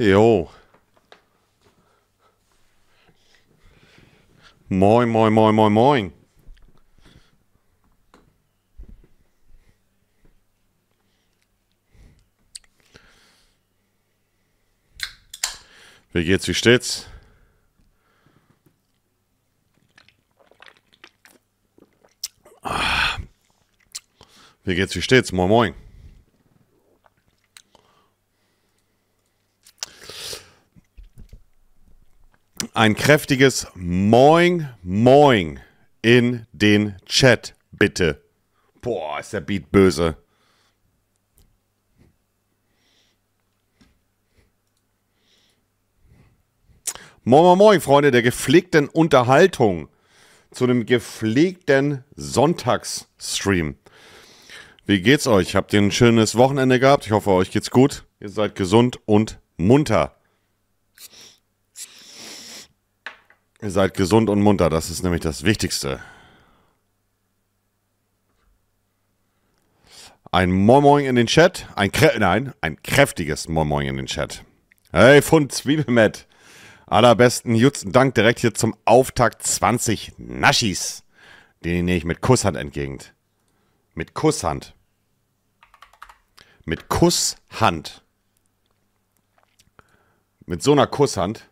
Jo. Moin, moin, moin, moin, moin. Wie geht's, wie steht's? Ah. Wie geht's, wie steht's? Moin, moin. Ein kräftiges Moin, Moin in den Chat, bitte. Boah, ist der Beat böse. Moin, moin, moin, Freunde der gepflegten Unterhaltung. Zu einem gepflegten Sonntagsstream. Wie geht's euch? Habt ihr ein schönes Wochenende gehabt? Ich hoffe, euch geht's gut. Ihr seid gesund und munter. Ihr seid gesund und munter, das ist nämlich das Wichtigste. Ein Moin Moin in den Chat. Ein Krä Nein, ein kräftiges Moin Moin in den Chat. Hey, Fund Zwiebelmet. Allerbesten Jutzen Dank direkt hier zum Auftakt 20 Naschis. Den nehme ich mit Kusshand entgegen. Mit Kusshand. Mit Kusshand. Mit so einer Kusshand.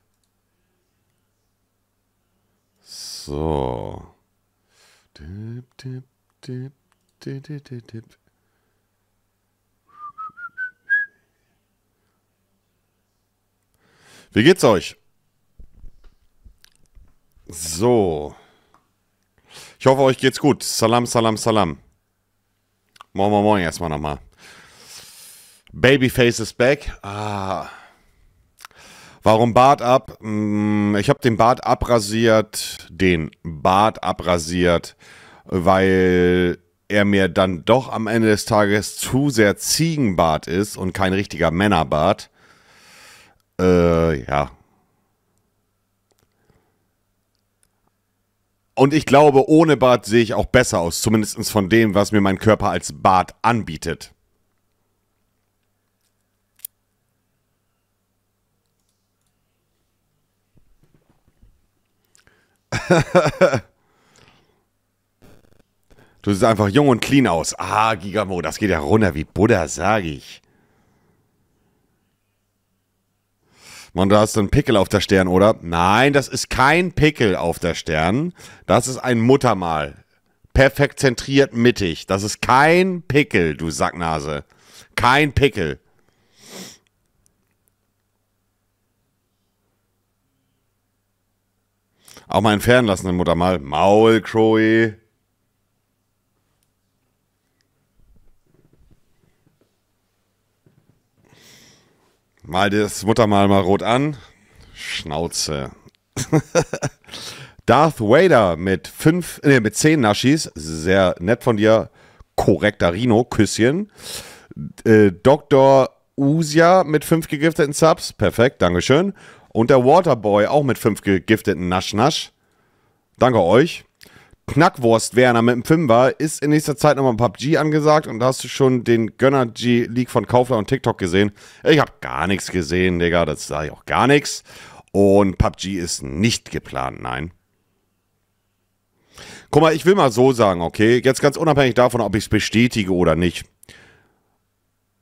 So. Dip, dip, dip, dip, dip, dip. Wie geht's euch? So. Ich hoffe, euch geht's gut. Salam, salam, salam. Moin, moin, moin erstmal nochmal. Babyface is back. Ah. Warum Bart ab? Hm, ich habe den Bart abrasiert, den Bart abrasiert, weil er mir dann doch am Ende des Tages zu sehr Ziegenbart ist und kein richtiger Männerbart. Äh, ja, Und ich glaube, ohne Bart sehe ich auch besser aus, zumindest von dem, was mir mein Körper als Bart anbietet. du siehst einfach jung und clean aus. Ah, Gigamo, das geht ja runter wie Buddha, sag ich. Und du hast einen Pickel auf der Stirn, oder? Nein, das ist kein Pickel auf der Stirn. Das ist ein Muttermal. Perfekt zentriert mittig. Das ist kein Pickel, du Sacknase. Kein Pickel. Auch mal entfernen lassen, den Muttermal. Maul, Crowy. Mal das Muttermal mal rot an. Schnauze. Darth Vader mit fünf, nee, mit zehn Naschis. Sehr nett von dir. Korrekter Rino. Küsschen. Äh, Dr. Usia mit fünf gegifteten Subs. Perfekt, Dankeschön. Und der Waterboy auch mit fünf gegifteten Nasch-Nasch. Danke euch. Knackwurst Werner mit dem Fünfer ist in nächster Zeit nochmal PUBG angesagt und hast du schon den Gönner G League von Kaufler und TikTok gesehen? Ich habe gar nichts gesehen, Digga, das sage ich auch gar nichts. Und PUBG ist nicht geplant, nein. Guck mal, ich will mal so sagen, okay? Jetzt ganz unabhängig davon, ob ich es bestätige oder nicht.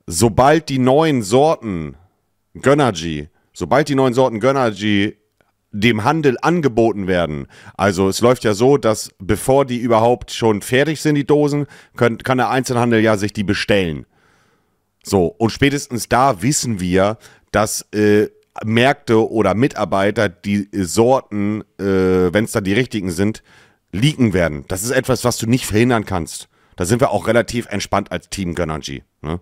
Sobald die neuen Sorten Gönnergy, sobald die neuen Sorten Gönnergy dem Handel angeboten werden. Also es läuft ja so, dass bevor die überhaupt schon fertig sind, die Dosen, können, kann der Einzelhandel ja sich die bestellen. So, und spätestens da wissen wir, dass äh, Märkte oder Mitarbeiter die Sorten, äh, wenn es da die richtigen sind, liegen werden. Das ist etwas, was du nicht verhindern kannst. Da sind wir auch relativ entspannt als Team Gönnergy. Ne?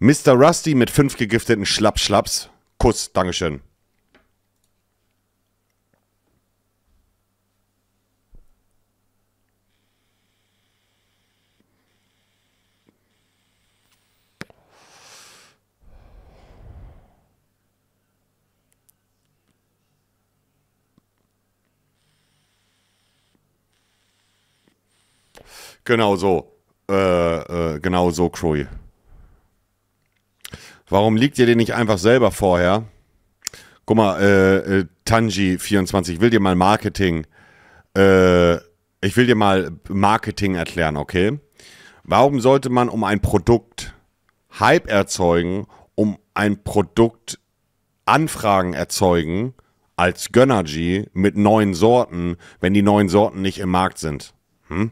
Mr. Rusty mit fünf gegifteten Schlappschlapps. Kuss, Dankeschön. Genau so. Äh, äh, genau so, Croy. Warum liegt ihr den nicht einfach selber vorher? Guck mal, äh, äh, Tanji24, ich will dir mal Marketing, äh, ich will dir mal Marketing erklären, okay? Warum sollte man um ein Produkt Hype erzeugen, um ein Produkt Anfragen erzeugen als Gönnergy mit neuen Sorten, wenn die neuen Sorten nicht im Markt sind? Hm?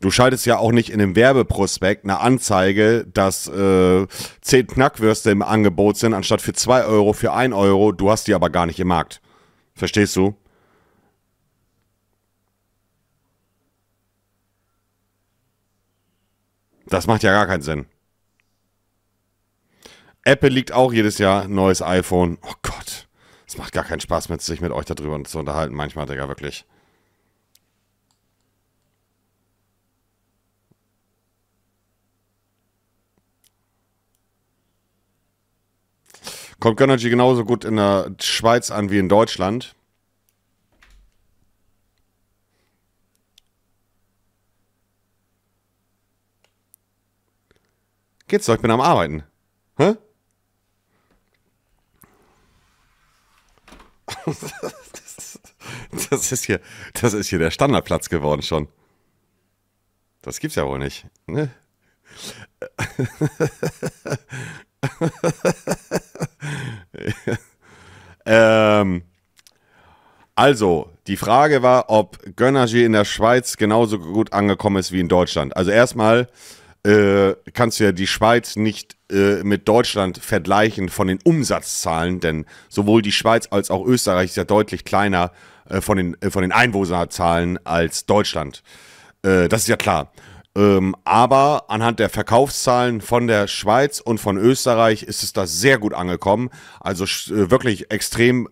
Du schaltest ja auch nicht in dem Werbeprospekt eine Anzeige, dass äh, 10 Knackwürste im Angebot sind, anstatt für 2 Euro, für 1 Euro. Du hast die aber gar nicht im Markt. Verstehst du? Das macht ja gar keinen Sinn. Apple liegt auch jedes Jahr neues iPhone. Oh Gott. Es macht gar keinen Spaß mit sich mit euch darüber zu unterhalten, manchmal, Digga, wirklich. Kommt Gönnergy genauso gut in der Schweiz an wie in Deutschland. Geht's doch, ich bin am Arbeiten. Hä? Das ist hier, das ist hier der Standardplatz geworden schon. Das gibt's ja wohl nicht. Ne? ähm, also, die Frage war, ob Gönnergy in der Schweiz genauso gut angekommen ist wie in Deutschland. Also erstmal äh, kannst du ja die Schweiz nicht äh, mit Deutschland vergleichen von den Umsatzzahlen, denn sowohl die Schweiz als auch Österreich ist ja deutlich kleiner äh, von, den, äh, von den Einwohnerzahlen als Deutschland. Äh, das ist ja klar. Ähm, aber anhand der Verkaufszahlen von der Schweiz und von Österreich ist es da sehr gut angekommen. Also äh, wirklich extrem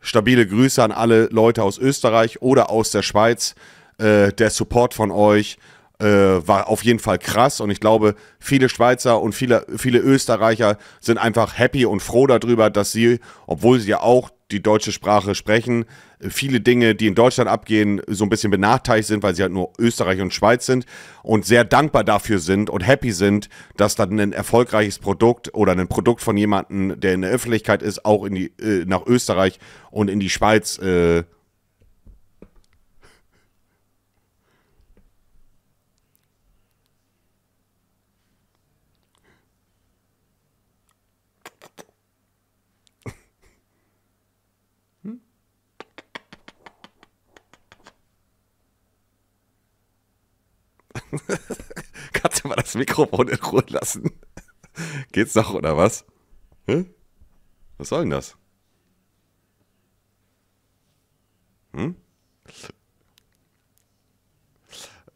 stabile Grüße an alle Leute aus Österreich oder aus der Schweiz. Äh, der Support von euch äh, war auf jeden Fall krass und ich glaube, viele Schweizer und viele, viele Österreicher sind einfach happy und froh darüber, dass sie, obwohl sie ja auch die deutsche Sprache sprechen, viele Dinge, die in Deutschland abgehen, so ein bisschen benachteiligt sind, weil sie halt nur Österreich und Schweiz sind und sehr dankbar dafür sind und happy sind, dass dann ein erfolgreiches Produkt oder ein Produkt von jemandem, der in der Öffentlichkeit ist, auch in die, äh, nach Österreich und in die Schweiz äh, Kannst du mal das Mikrofon in Ruhe lassen? Geht's noch oder was? Hä? Was soll denn das? Hm?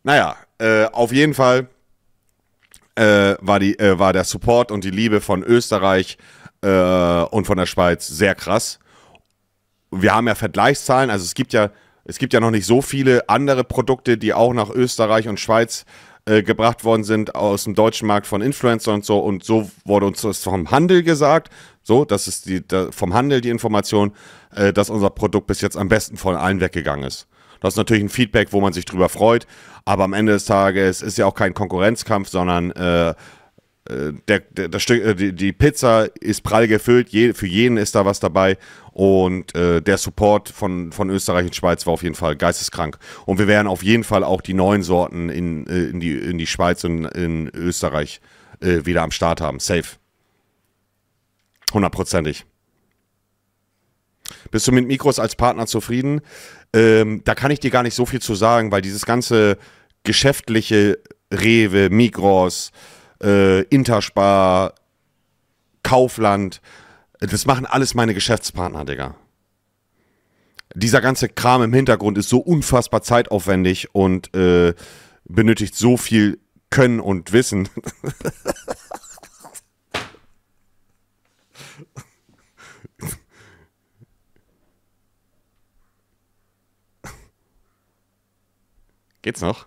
Naja, äh, auf jeden Fall äh, war, die, äh, war der Support und die Liebe von Österreich äh, und von der Schweiz sehr krass. Wir haben ja Vergleichszahlen, also es gibt ja es gibt ja noch nicht so viele andere Produkte, die auch nach Österreich und Schweiz äh, gebracht worden sind aus dem deutschen Markt von Influencern und so. Und so wurde uns das vom Handel gesagt. So, das ist die, da, vom Handel die Information, äh, dass unser Produkt bis jetzt am besten von allen weggegangen ist. Das ist natürlich ein Feedback, wo man sich drüber freut. Aber am Ende des Tages ist ja auch kein Konkurrenzkampf, sondern äh, der, der, das Stück, äh, die, die, Pizza ist prall gefüllt, je, für jeden ist da was dabei und äh, der Support von, von Österreich und Schweiz war auf jeden Fall geisteskrank. Und wir werden auf jeden Fall auch die neuen Sorten in, äh, in, die, in die Schweiz und in Österreich äh, wieder am Start haben. Safe. Hundertprozentig. Bist du mit Mikros als Partner zufrieden? Ähm, da kann ich dir gar nicht so viel zu sagen, weil dieses ganze geschäftliche Rewe, Mikros, äh, Interspar, Kaufland. Das machen alles meine Geschäftspartner, Digga. Dieser ganze Kram im Hintergrund ist so unfassbar zeitaufwendig und äh, benötigt so viel Können und Wissen. Geht's noch?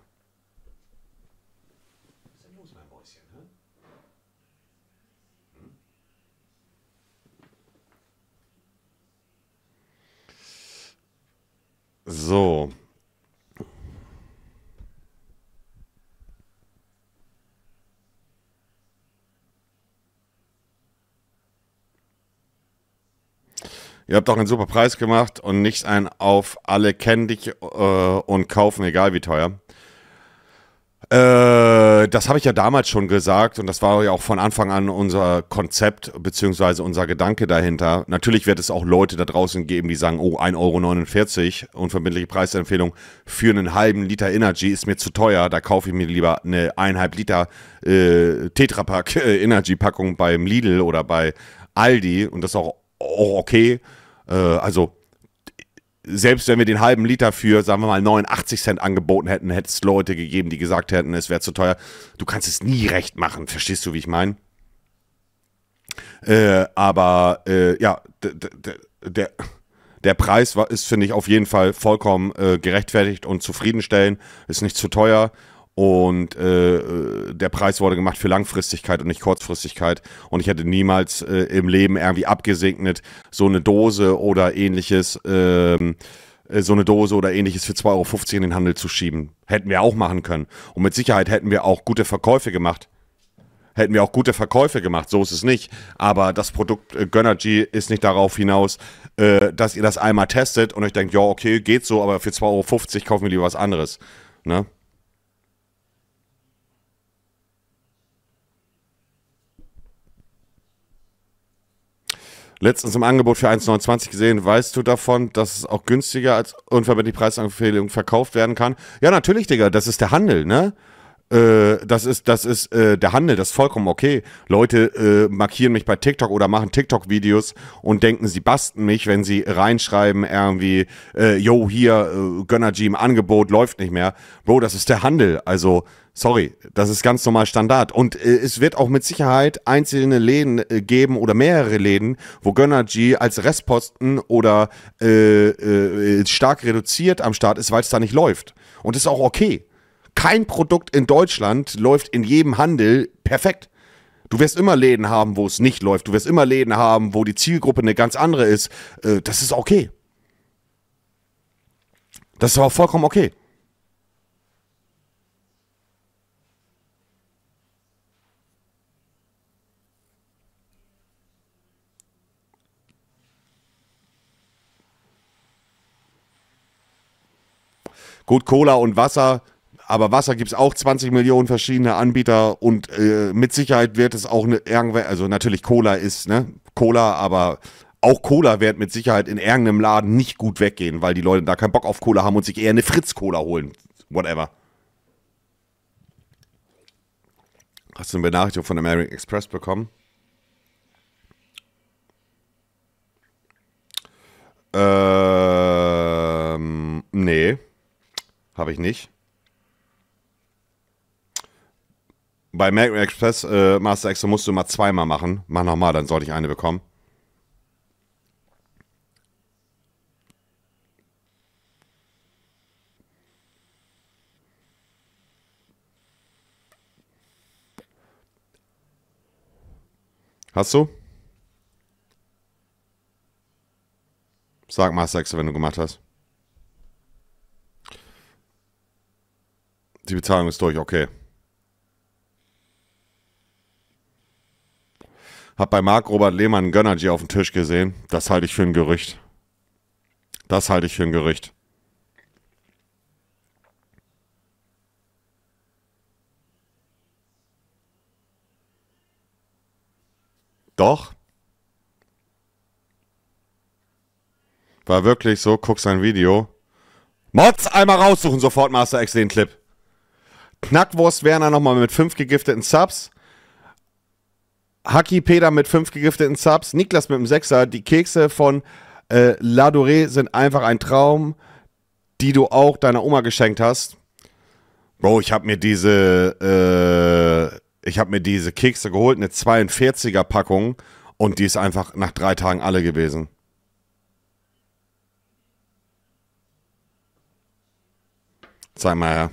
So. Ihr habt auch einen super Preis gemacht und nicht ein auf alle kennen dich äh, und kaufen, egal wie teuer. Äh, das habe ich ja damals schon gesagt und das war ja auch von Anfang an unser Konzept beziehungsweise unser Gedanke dahinter. Natürlich wird es auch Leute da draußen geben, die sagen, oh, 1,49 Euro, unverbindliche Preisempfehlung für einen halben Liter Energy ist mir zu teuer, da kaufe ich mir lieber eine eineinhalb Liter äh, Tetrapack äh, Energy Packung beim Lidl oder bei Aldi und das ist auch, auch okay. Äh, also selbst wenn wir den halben Liter für, sagen wir mal, 89 Cent angeboten hätten, hätte es Leute gegeben, die gesagt hätten, es wäre zu teuer. Du kannst es nie recht machen, verstehst du, wie ich meine? Äh, aber äh, ja, der, der Preis war, ist, finde ich, auf jeden Fall vollkommen äh, gerechtfertigt und zufriedenstellend, ist nicht zu teuer und äh, der Preis wurde gemacht für Langfristigkeit und nicht Kurzfristigkeit. Und ich hätte niemals äh, im Leben irgendwie abgesegnet, so eine Dose oder ähnliches, ähm, äh, so eine Dose oder ähnliches für 2,50 Euro in den Handel zu schieben. Hätten wir auch machen können. Und mit Sicherheit hätten wir auch gute Verkäufe gemacht. Hätten wir auch gute Verkäufe gemacht, so ist es nicht. Aber das Produkt äh, Gönnergy ist nicht darauf hinaus, äh, dass ihr das einmal testet und euch denkt, ja, okay, geht so, aber für 2,50 Euro kaufen wir lieber was anderes. Ne? Letztens im Angebot für 1,29 gesehen. Weißt du davon, dass es auch günstiger als unverbindliche Preisempfehlung verkauft werden kann? Ja, natürlich, Digga, das ist der Handel, ne? Äh, das ist, das ist äh, der Handel, das ist vollkommen okay. Leute äh, markieren mich bei TikTok oder machen TikTok-Videos und denken, sie basten mich, wenn sie reinschreiben, irgendwie, äh, yo, hier, äh, Gönnergy im Angebot läuft nicht mehr. Bro, das ist der Handel. Also, sorry, das ist ganz normal Standard. Und äh, es wird auch mit Sicherheit einzelne Läden äh, geben oder mehrere Läden, wo Gönnergy als Restposten oder äh, äh, stark reduziert am Start ist, weil es da nicht läuft. Und das ist auch okay kein Produkt in Deutschland läuft in jedem Handel perfekt. Du wirst immer Läden haben, wo es nicht läuft. Du wirst immer Läden haben, wo die Zielgruppe eine ganz andere ist. Äh, das ist okay. Das ist auch vollkommen okay. Gut, Cola und Wasser aber Wasser gibt es auch 20 Millionen verschiedene Anbieter und äh, mit Sicherheit wird es auch eine, irgendwer, also natürlich Cola ist, ne, Cola, aber auch Cola wird mit Sicherheit in irgendeinem Laden nicht gut weggehen, weil die Leute da keinen Bock auf Cola haben und sich eher eine Fritz-Cola holen. Whatever. Hast du eine Benachrichtigung von American Express bekommen? Ähm, nee. Habe ich nicht. Bei American Express äh, Master Extra musst du immer zweimal machen. Mach nochmal, dann sollte ich eine bekommen. Hast du? Sag Master Extra, wenn du gemacht hast. Die Bezahlung ist durch, okay. Hab bei Marc Robert Lehmann einen Gönnergy auf dem Tisch gesehen. Das halte ich für ein Gerücht. Das halte ich für ein Gerücht. Doch. War wirklich so, guck sein Video. Mods einmal raussuchen, sofort Master X den Clip. Knackwurst Werner nochmal mit fünf gegifteten Subs. Haki Peter mit fünf gegifteten Subs, Niklas mit dem Sechser. Die Kekse von äh, La Dorée sind einfach ein Traum, die du auch deiner Oma geschenkt hast. Bro, ich habe mir diese, äh, ich habe mir diese Kekse geholt, eine 42er Packung und die ist einfach nach drei Tagen alle gewesen. Zeig mal her.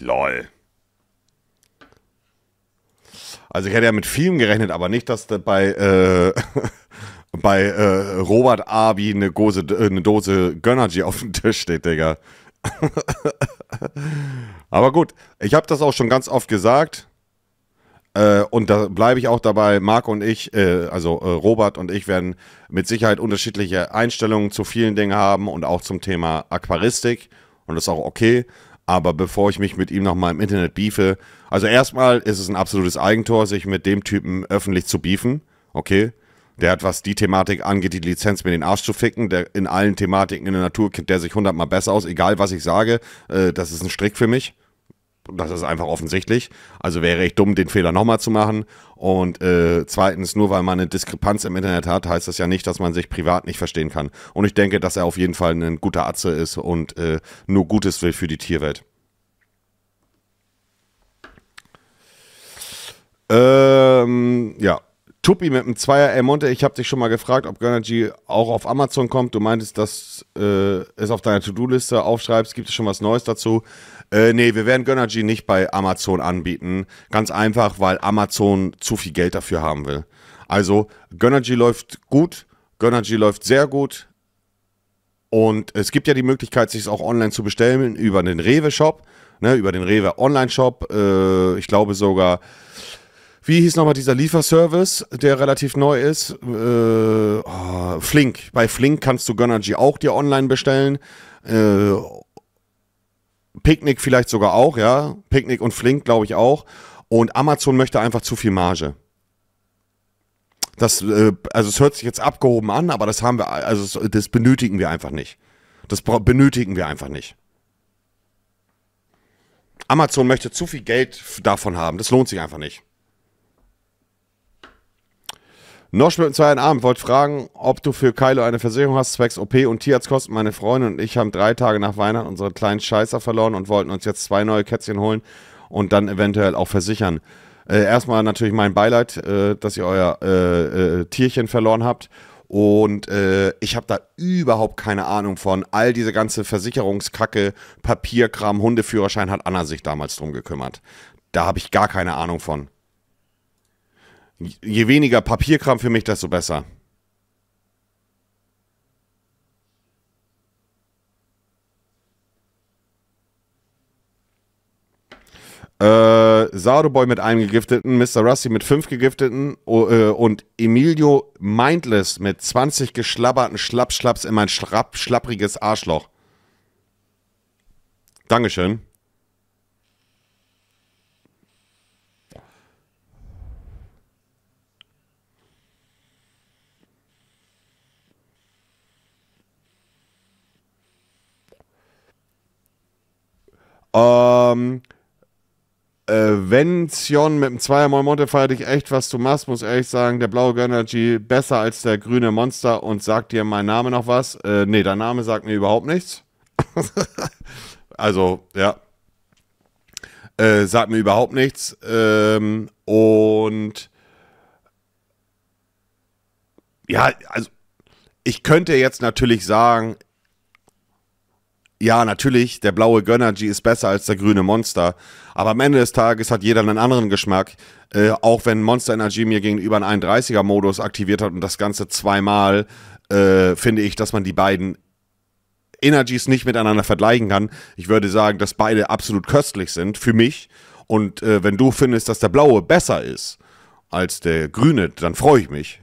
Lol. Also ich hätte ja mit vielem gerechnet, aber nicht, dass da bei, äh, bei äh, Robert Abi eine, Gose, eine Dose Gönnergy auf dem Tisch steht, Digga. aber gut, ich habe das auch schon ganz oft gesagt. Äh, und da bleibe ich auch dabei. Marc und ich, äh, also äh, Robert und ich werden mit Sicherheit unterschiedliche Einstellungen zu vielen Dingen haben und auch zum Thema Aquaristik. Und das ist auch okay. Aber bevor ich mich mit ihm nochmal im Internet beefe, also erstmal ist es ein absolutes Eigentor, sich mit dem Typen öffentlich zu beefen. Okay. Der hat, was die Thematik angeht, die Lizenz mir den Arsch zu ficken. Der in allen Thematiken in der Natur kennt der sich hundertmal besser aus, egal was ich sage. Äh, das ist ein Strick für mich. Das ist einfach offensichtlich. Also wäre ich dumm, den Fehler nochmal zu machen. Und äh, zweitens, nur weil man eine Diskrepanz im Internet hat, heißt das ja nicht, dass man sich privat nicht verstehen kann. Und ich denke, dass er auf jeden Fall ein guter Atze ist und äh, nur Gutes will für die Tierwelt. Ähm, ja, Tuppi mit einem Zweier, ey Monte, ich habe dich schon mal gefragt, ob Gönnergy auch auf Amazon kommt. Du meintest, dass äh, es auf deiner To-Do-Liste aufschreibst. Gibt es schon was Neues dazu? Äh, nee, wir werden Gönnergy nicht bei Amazon anbieten. Ganz einfach, weil Amazon zu viel Geld dafür haben will. Also, Gönnergy läuft gut. Gönnergy läuft sehr gut. Und es gibt ja die Möglichkeit, sich es auch online zu bestellen über den Rewe-Shop, ne, über den Rewe Online-Shop. Äh, ich glaube sogar wie hieß nochmal dieser Lieferservice, der relativ neu ist? Äh, oh, Flink. Bei Flink kannst du Gönnergy auch dir online bestellen. Äh, Picknick vielleicht sogar auch, ja. Picknick und Flink glaube ich auch. Und Amazon möchte einfach zu viel Marge. Das, äh, also es hört sich jetzt abgehoben an, aber das haben wir, also das benötigen wir einfach nicht. Das benötigen wir einfach nicht. Amazon möchte zu viel Geld davon haben. Das lohnt sich einfach nicht. Nosch mit dem zweiten Abend wollte fragen, ob du für Kylo eine Versicherung hast, zwecks OP und Tierarztkosten. Meine Freundin und ich haben drei Tage nach Weihnachten unsere kleinen Scheißer verloren und wollten uns jetzt zwei neue Kätzchen holen und dann eventuell auch versichern. Äh, erstmal natürlich mein Beileid, äh, dass ihr euer äh, äh Tierchen verloren habt. Und äh, ich habe da überhaupt keine Ahnung von. All diese ganze Versicherungskacke, Papierkram, Hundeführerschein hat Anna sich damals drum gekümmert. Da habe ich gar keine Ahnung von. Je weniger Papierkram für mich, desto besser. Äh, Sardoboy mit einem gegifteten, Mr. Rusty mit fünf gegifteten äh, und Emilio Mindless mit 20 geschlabberten Schlappschlapps in mein schrapp, schlappriges Arschloch. Dankeschön. Ähm, äh, wenn Sion mit dem Zweier Monte feiert dich echt, was du machst, muss ehrlich sagen, der blaue Gönnergy besser als der grüne Monster und sagt dir mein Name noch was? Äh, nee, dein Name sagt mir überhaupt nichts. also, ja. Äh, sagt mir überhaupt nichts. Ähm, und ja, also ich könnte jetzt natürlich sagen, ja, natürlich, der blaue Gönnergy ist besser als der grüne Monster. Aber am Ende des Tages hat jeder einen anderen Geschmack. Äh, auch wenn Monster Energy mir gegenüber einen 31er-Modus aktiviert hat und das Ganze zweimal, äh, finde ich, dass man die beiden Energies nicht miteinander vergleichen kann. Ich würde sagen, dass beide absolut köstlich sind für mich. Und äh, wenn du findest, dass der blaue besser ist als der grüne, dann freue ich mich.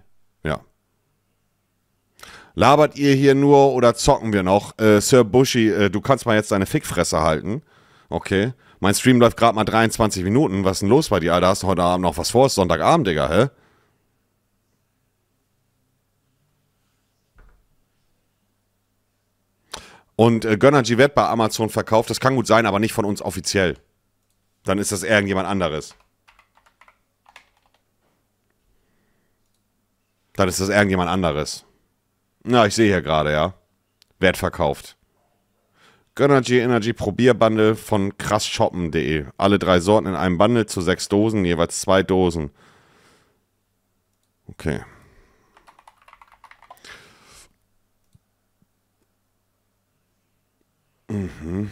Labert ihr hier nur oder zocken wir noch? Äh, Sir Bushy, äh, du kannst mal jetzt deine Fickfresse halten. Okay. Mein Stream läuft gerade mal 23 Minuten. Was ist denn los bei dir, Alter? Hast du heute Abend noch was vor? Ist Sonntagabend, Digga, hä? Und äh, Gönnergy wird bei Amazon verkauft. Das kann gut sein, aber nicht von uns offiziell. Dann ist das irgendjemand anderes. Dann ist das irgendjemand anderes. Na, ich sehe hier gerade, ja. Wert verkauft. Gönnergy Energy Probierbundle von krassshoppen.de. Alle drei Sorten in einem Bundle zu sechs Dosen, jeweils zwei Dosen. Okay. Mhm.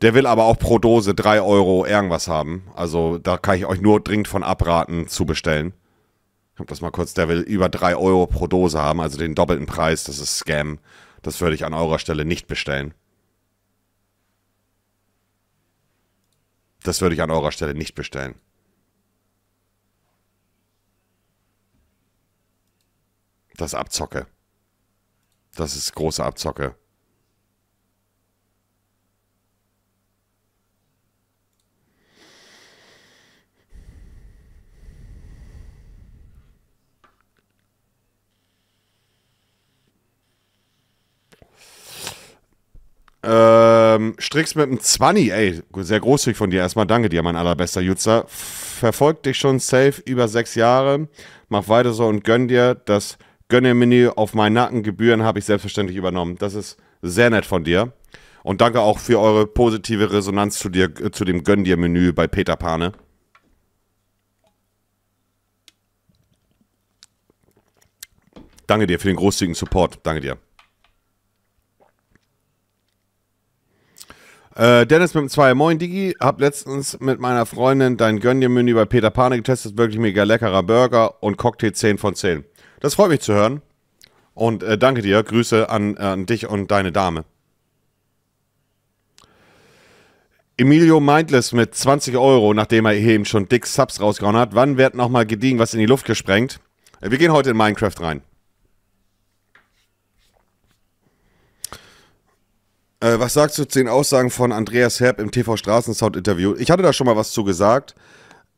Der will aber auch pro Dose 3 Euro irgendwas haben. Also da kann ich euch nur dringend von abraten zu bestellen. Ich hab das mal kurz, der will über 3 Euro pro Dose haben, also den doppelten Preis, das ist Scam. Das würde ich an eurer Stelle nicht bestellen. Das würde ich an eurer Stelle nicht bestellen. Das Abzocke. Das ist große Abzocke. Ähm, Strix mit einem 20, ey, sehr großzügig von dir. Erstmal danke dir, mein allerbester Jutzer. Verfolgt dich schon safe über sechs Jahre. Mach weiter so und gönn dir. Das Gönne-Menü auf meinen Nacken. Gebühren habe ich selbstverständlich übernommen. Das ist sehr nett von dir. Und danke auch für eure positive Resonanz zu, dir, zu dem Gönn dir Menü bei Peter Pane. Danke dir für den großzügigen Support. Danke dir. Äh, Dennis mit dem 2 Moin Digi, hab letztens mit meiner Freundin dein Gönn dir Menü bei Peter Pane getestet. Wirklich mega leckerer Burger und Cocktail 10 von 10. Das freut mich zu hören. Und äh, danke dir. Grüße an, äh, an dich und deine Dame. Emilio Mindless mit 20 Euro, nachdem er eben schon dick Subs rausgehauen hat. Wann wird nochmal gediegen was in die Luft gesprengt? Äh, wir gehen heute in Minecraft rein. Äh, was sagst du zu den Aussagen von Andreas Herb im TV Straßensound-Interview? Ich hatte da schon mal was zu gesagt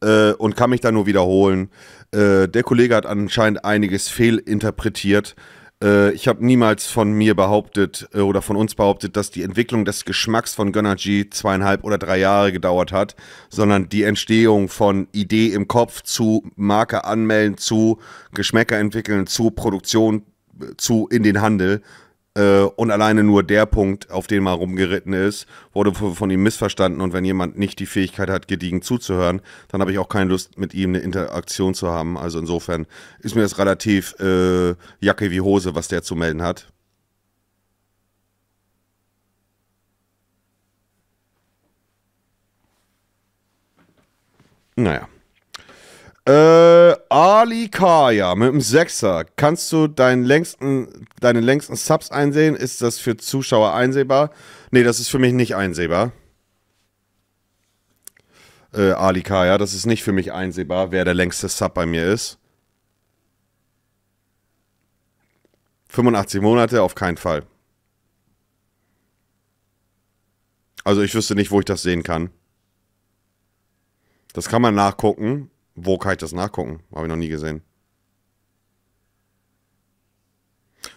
äh, und kann mich da nur wiederholen. Äh, der Kollege hat anscheinend einiges fehlinterpretiert. Äh, ich habe niemals von mir behauptet äh, oder von uns behauptet, dass die Entwicklung des Geschmacks von Gunnar G zweieinhalb oder drei Jahre gedauert hat, sondern die Entstehung von Idee im Kopf zu Marke anmelden, zu Geschmäcker entwickeln, zu Produktion, zu in den Handel äh, und alleine nur der Punkt, auf den man rumgeritten ist, wurde von ihm missverstanden. Und wenn jemand nicht die Fähigkeit hat, gediegen zuzuhören, dann habe ich auch keine Lust, mit ihm eine Interaktion zu haben. Also insofern ist mir das relativ äh, Jacke wie Hose, was der zu melden hat. Naja. Äh, Ali Kaya mit dem Sechser. Kannst du deinen längsten, deine längsten Subs einsehen? Ist das für Zuschauer einsehbar? Nee, das ist für mich nicht einsehbar. Äh, Ali Kaya, das ist nicht für mich einsehbar, wer der längste Sub bei mir ist. 85 Monate, auf keinen Fall. Also ich wüsste nicht, wo ich das sehen kann. Das kann man nachgucken. Wo kann ich das nachgucken? Habe ich noch nie gesehen.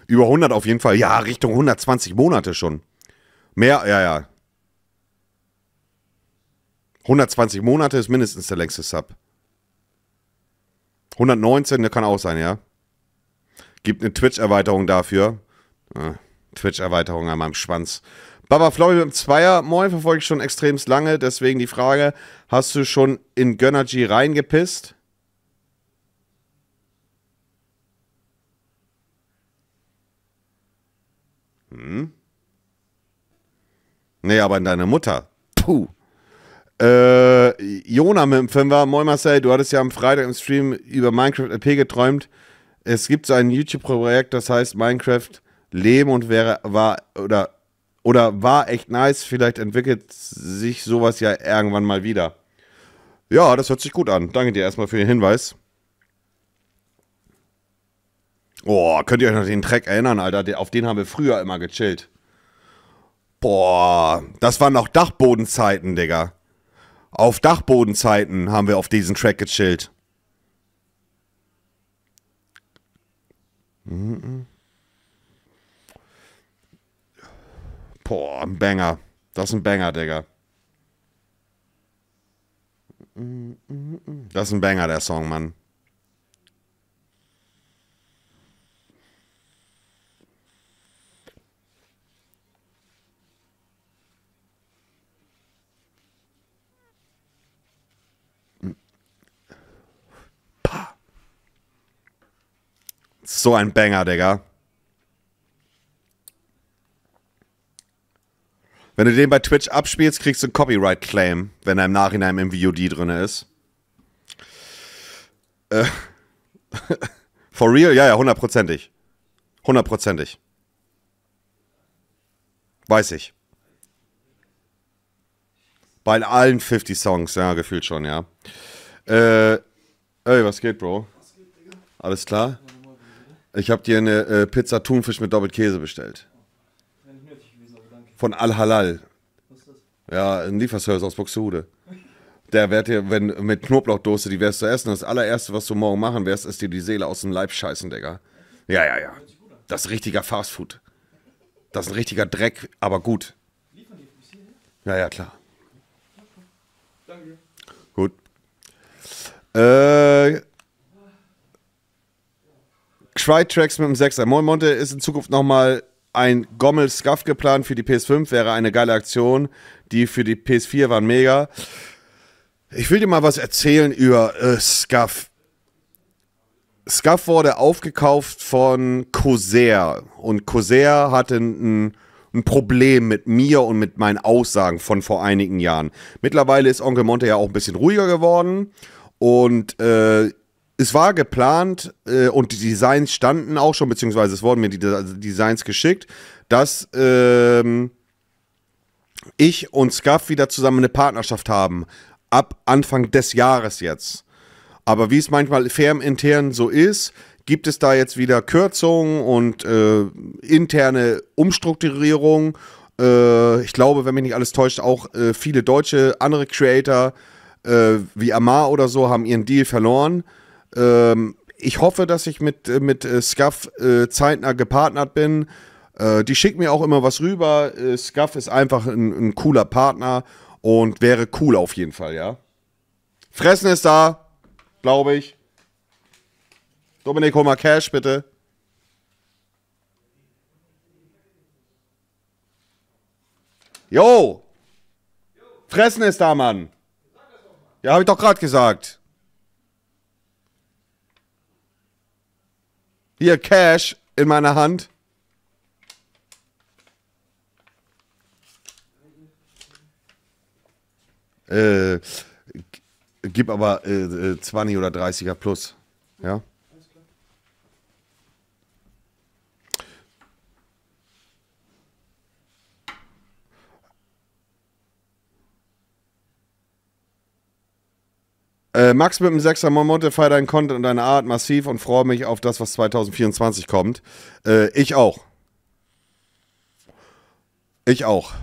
Über 100 auf jeden Fall. Ja, Richtung 120 Monate schon. Mehr, ja, ja. 120 Monate ist mindestens der längste Sub. 119, der kann auch sein, ja. Gibt eine Twitch-Erweiterung dafür. Ah, Twitch-Erweiterung an meinem Schwanz. Baba Flori mit dem Zweier, moin, verfolge ich schon extremst lange. Deswegen die Frage: Hast du schon in Gönnergy reingepisst? Hm? Nee, aber in deine Mutter. Puh. Äh, Jona mit dem Fünfer, moin Marcel, du hattest ja am Freitag im Stream über Minecraft LP geträumt. Es gibt so ein YouTube-Projekt, das heißt Minecraft Leben und wäre, war, oder oder war echt nice, vielleicht entwickelt sich sowas ja irgendwann mal wieder. Ja, das hört sich gut an. Danke dir erstmal für den Hinweis. Oh, könnt ihr euch noch den Track erinnern, Alter? Auf den haben wir früher immer gechillt. Boah, das waren noch Dachbodenzeiten, Digga. Auf Dachbodenzeiten haben wir auf diesen Track gechillt. Mhm. Boah, ein Banger. Das ist ein Banger, Digga. Das ist ein Banger, der Song, Mann. So ein Banger, Digga. Wenn du den bei Twitch abspielst, kriegst du einen Copyright-Claim, wenn er im Nachhinein im VOD drin ist. Äh, For real? Ja, ja, hundertprozentig. Hundertprozentig. Weiß ich. Bei allen 50 Songs, ja, gefühlt schon, ja. Äh, ey, was geht, Bro? Alles klar? Ich habe dir eine äh, Pizza Thunfisch mit Doppelkäse bestellt. Von Al Halal. Ja, ein Lieferservice aus Buxtehude. Der wird dir, wenn mit Knoblauchdose, die wärst du essen. Das allererste, was du morgen machen wirst, ist dir die Seele aus dem Leib scheißen, Digga. Ja, ja, ja. Das ist richtiger Fastfood. Das ist ein richtiger Dreck, aber gut. Ja, ja, klar. Gut. Äh. Cry-Tracks mit dem Sechser. Moin Monte ist in Zukunft nochmal ein Gommel-Scuff geplant für die PS5. Wäre eine geile Aktion. Die für die PS4 waren mega. Ich will dir mal was erzählen über äh, Scuff. Scuff wurde aufgekauft von Corsair. Und Corsair hatte ein, ein Problem mit mir und mit meinen Aussagen von vor einigen Jahren. Mittlerweile ist Onkel Monte ja auch ein bisschen ruhiger geworden. Und äh, es war geplant äh, und die Designs standen auch schon, beziehungsweise es wurden mir die Designs geschickt, dass ähm, ich und Scuff wieder zusammen eine Partnerschaft haben. Ab Anfang des Jahres jetzt. Aber wie es manchmal firmenintern so ist, gibt es da jetzt wieder Kürzungen und äh, interne Umstrukturierung. Äh, ich glaube, wenn mich nicht alles täuscht, auch äh, viele deutsche andere Creator äh, wie Amar oder so haben ihren Deal verloren. Ähm, ich hoffe, dass ich mit, äh, mit äh, Scuff äh, zeitnah gepartnert bin. Äh, die schicken mir auch immer was rüber. Äh, Scuff ist einfach ein, ein, cooler Partner und wäre cool auf jeden Fall, ja. Fressen ist da, glaube ich. Dominik, hol mal Cash, bitte. Jo! Fressen ist da, Mann. Ja, hab ich doch gerade gesagt. Hier Cash in meiner Hand. Äh, gib aber äh, 20 äh, oder 30er plus. Ja. Äh, Max mit dem 6er Monte feiert deinen Content und deine Art massiv und freue mich auf das, was 2024 kommt. Äh, ich auch. Ich auch.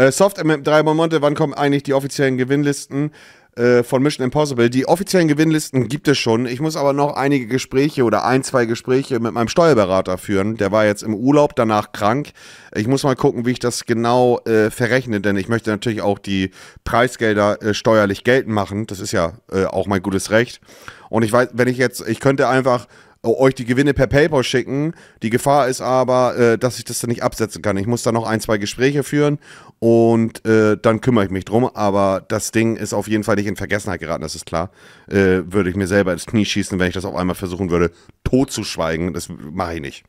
Äh, Soft mit 3 Monte, wann kommen eigentlich die offiziellen Gewinnlisten? Äh, von Mission Impossible. Die offiziellen Gewinnlisten gibt es schon. Ich muss aber noch einige Gespräche oder ein, zwei Gespräche mit meinem Steuerberater führen. Der war jetzt im Urlaub, danach krank. Ich muss mal gucken, wie ich das genau äh, verrechne, denn ich möchte natürlich auch die Preisgelder äh, steuerlich geltend machen. Das ist ja äh, auch mein gutes Recht. Und ich weiß, wenn ich jetzt, ich könnte einfach euch die Gewinne per PayPal schicken. Die Gefahr ist aber, äh, dass ich das dann nicht absetzen kann. Ich muss da noch ein, zwei Gespräche führen und äh, dann kümmere ich mich drum. Aber das Ding ist auf jeden Fall nicht in Vergessenheit geraten, das ist klar. Äh, würde ich mir selber ins Knie schießen, wenn ich das auf einmal versuchen würde, tot zu schweigen. Das mache ich nicht.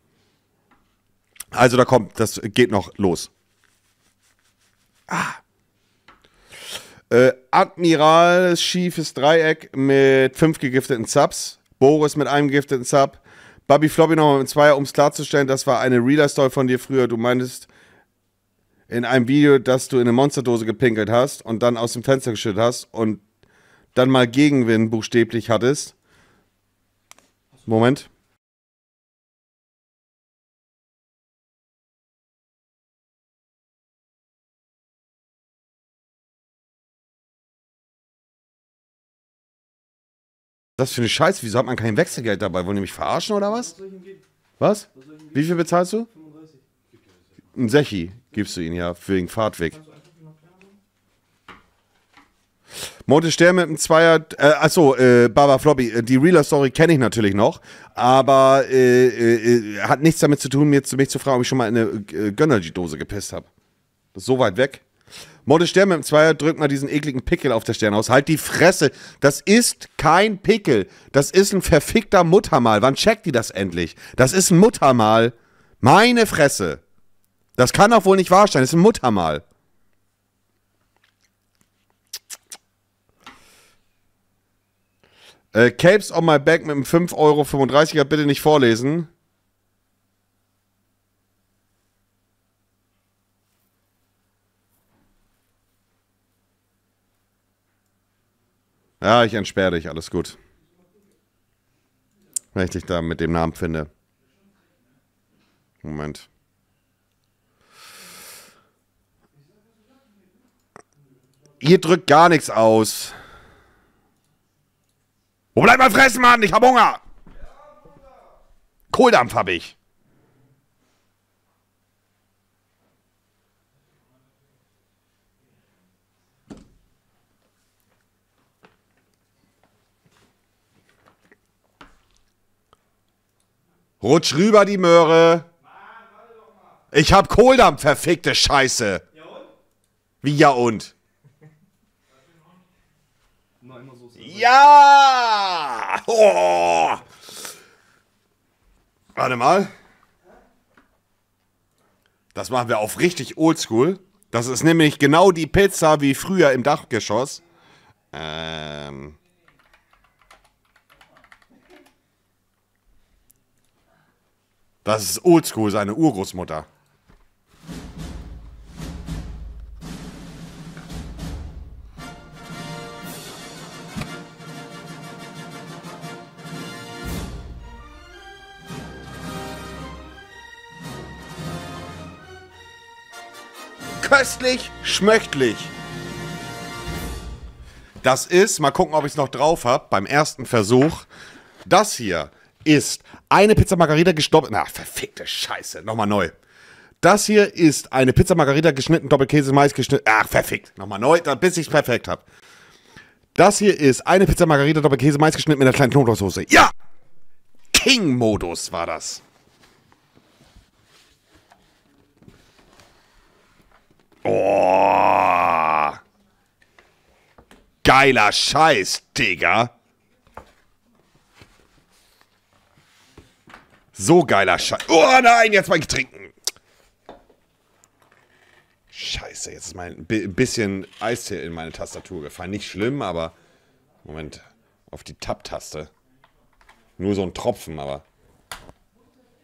Also da kommt, das geht noch los. Ah. Äh, Admiral schiefes Dreieck mit fünf gegifteten Subs. Boris mit einem gifteten Sub. Bobby Floppy nochmal mit Zweier, um es klarzustellen, das war eine Reader-Story von dir früher. Du meintest in einem Video, dass du in eine Monsterdose gepinkelt hast und dann aus dem Fenster geschüttet hast und dann mal Gegenwind buchstäblich hattest. Moment. Das für eine Scheiße. Wieso hat man kein Wechselgeld dabei? Wollen die mich verarschen oder was? Was? Wie viel bezahlst du? Ein Sechi gibst du ihn ja wegen Fahrtweg. Monte Stern mit einem Zweier, äh, achso, äh, Baba Floppy, äh, die Realer Story kenne ich natürlich noch, aber äh, äh, hat nichts damit zu tun, mich zu fragen, ob ich schon mal in eine äh, Gönnergy-Dose gepisst habe. Das ist so weit weg. Morde Stern mit dem Zweier, drück mal diesen ekligen Pickel auf der Stirn aus. Halt die Fresse. Das ist kein Pickel. Das ist ein verfickter Muttermal. Wann checkt die das endlich? Das ist ein Muttermal. Meine Fresse. Das kann doch wohl nicht wahr sein. Das ist ein Muttermal. Äh, Capes on my back mit einem 5,35 Euro bitte nicht vorlesen. Ja, ich entsperre dich, alles gut. Wenn ich dich da mit dem Namen finde. Moment. Ihr drückt gar nichts aus. Wo bleibt mein Fressen, Mann? Ich hab Hunger. Kohldampf hab ich. Rutsch rüber die Möhre. Ich hab Kohldampf, verfickte Scheiße. Wie ja und? Ja! Oh! Warte mal. Das machen wir auf richtig oldschool. Das ist nämlich genau die Pizza wie früher im Dachgeschoss. Ähm. Das ist oldschool, seine Urgroßmutter. Köstlich, schmöchtlich. Das ist, mal gucken, ob ich es noch drauf habe, beim ersten Versuch. Das hier ist eine Pizza Margarita gestoppt. Na, verfickte Scheiße. Nochmal neu. Das hier ist eine Pizza Margarita geschnitten, Doppelkäse, Mais geschnitten. Ach, verfickt. Nochmal neu, bis ich es perfekt habe. Das hier ist eine Pizza Margarita, Doppelkäse, Mais geschnitten mit einer kleinen Knoblauchsoße. Ja! King-Modus war das. Oh. Geiler Scheiß, Digga. So geiler Scheiß. Oh nein, jetzt mal trinken. Scheiße, jetzt ist mein bisschen Eistee in meine Tastatur gefallen. Nicht schlimm, aber. Moment. Auf die Tab-Taste. Nur so ein Tropfen, aber.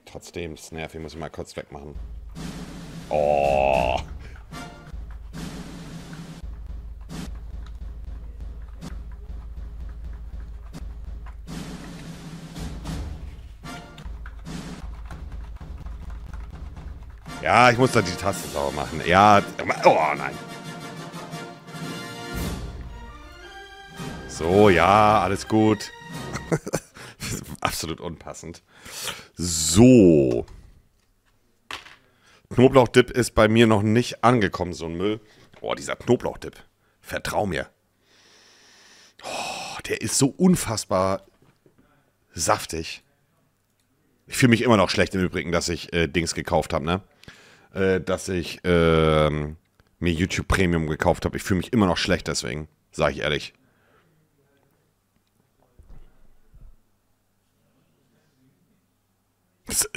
Trotzdem, das nervig, muss ich mal kurz wegmachen. Oh. Ja, ich muss da die Taste sauber machen. Ja, oh nein. So, ja, alles gut. Absolut unpassend. So. Knoblauchdip ist bei mir noch nicht angekommen, so ein Müll. Oh, dieser Knoblauchdip. Vertrau mir. Oh, der ist so unfassbar saftig. Ich fühle mich immer noch schlecht im Übrigen, dass ich äh, Dings gekauft habe, ne? Äh, dass ich äh, mir YouTube Premium gekauft habe. Ich fühle mich immer noch schlecht deswegen, sage ich ehrlich. Das,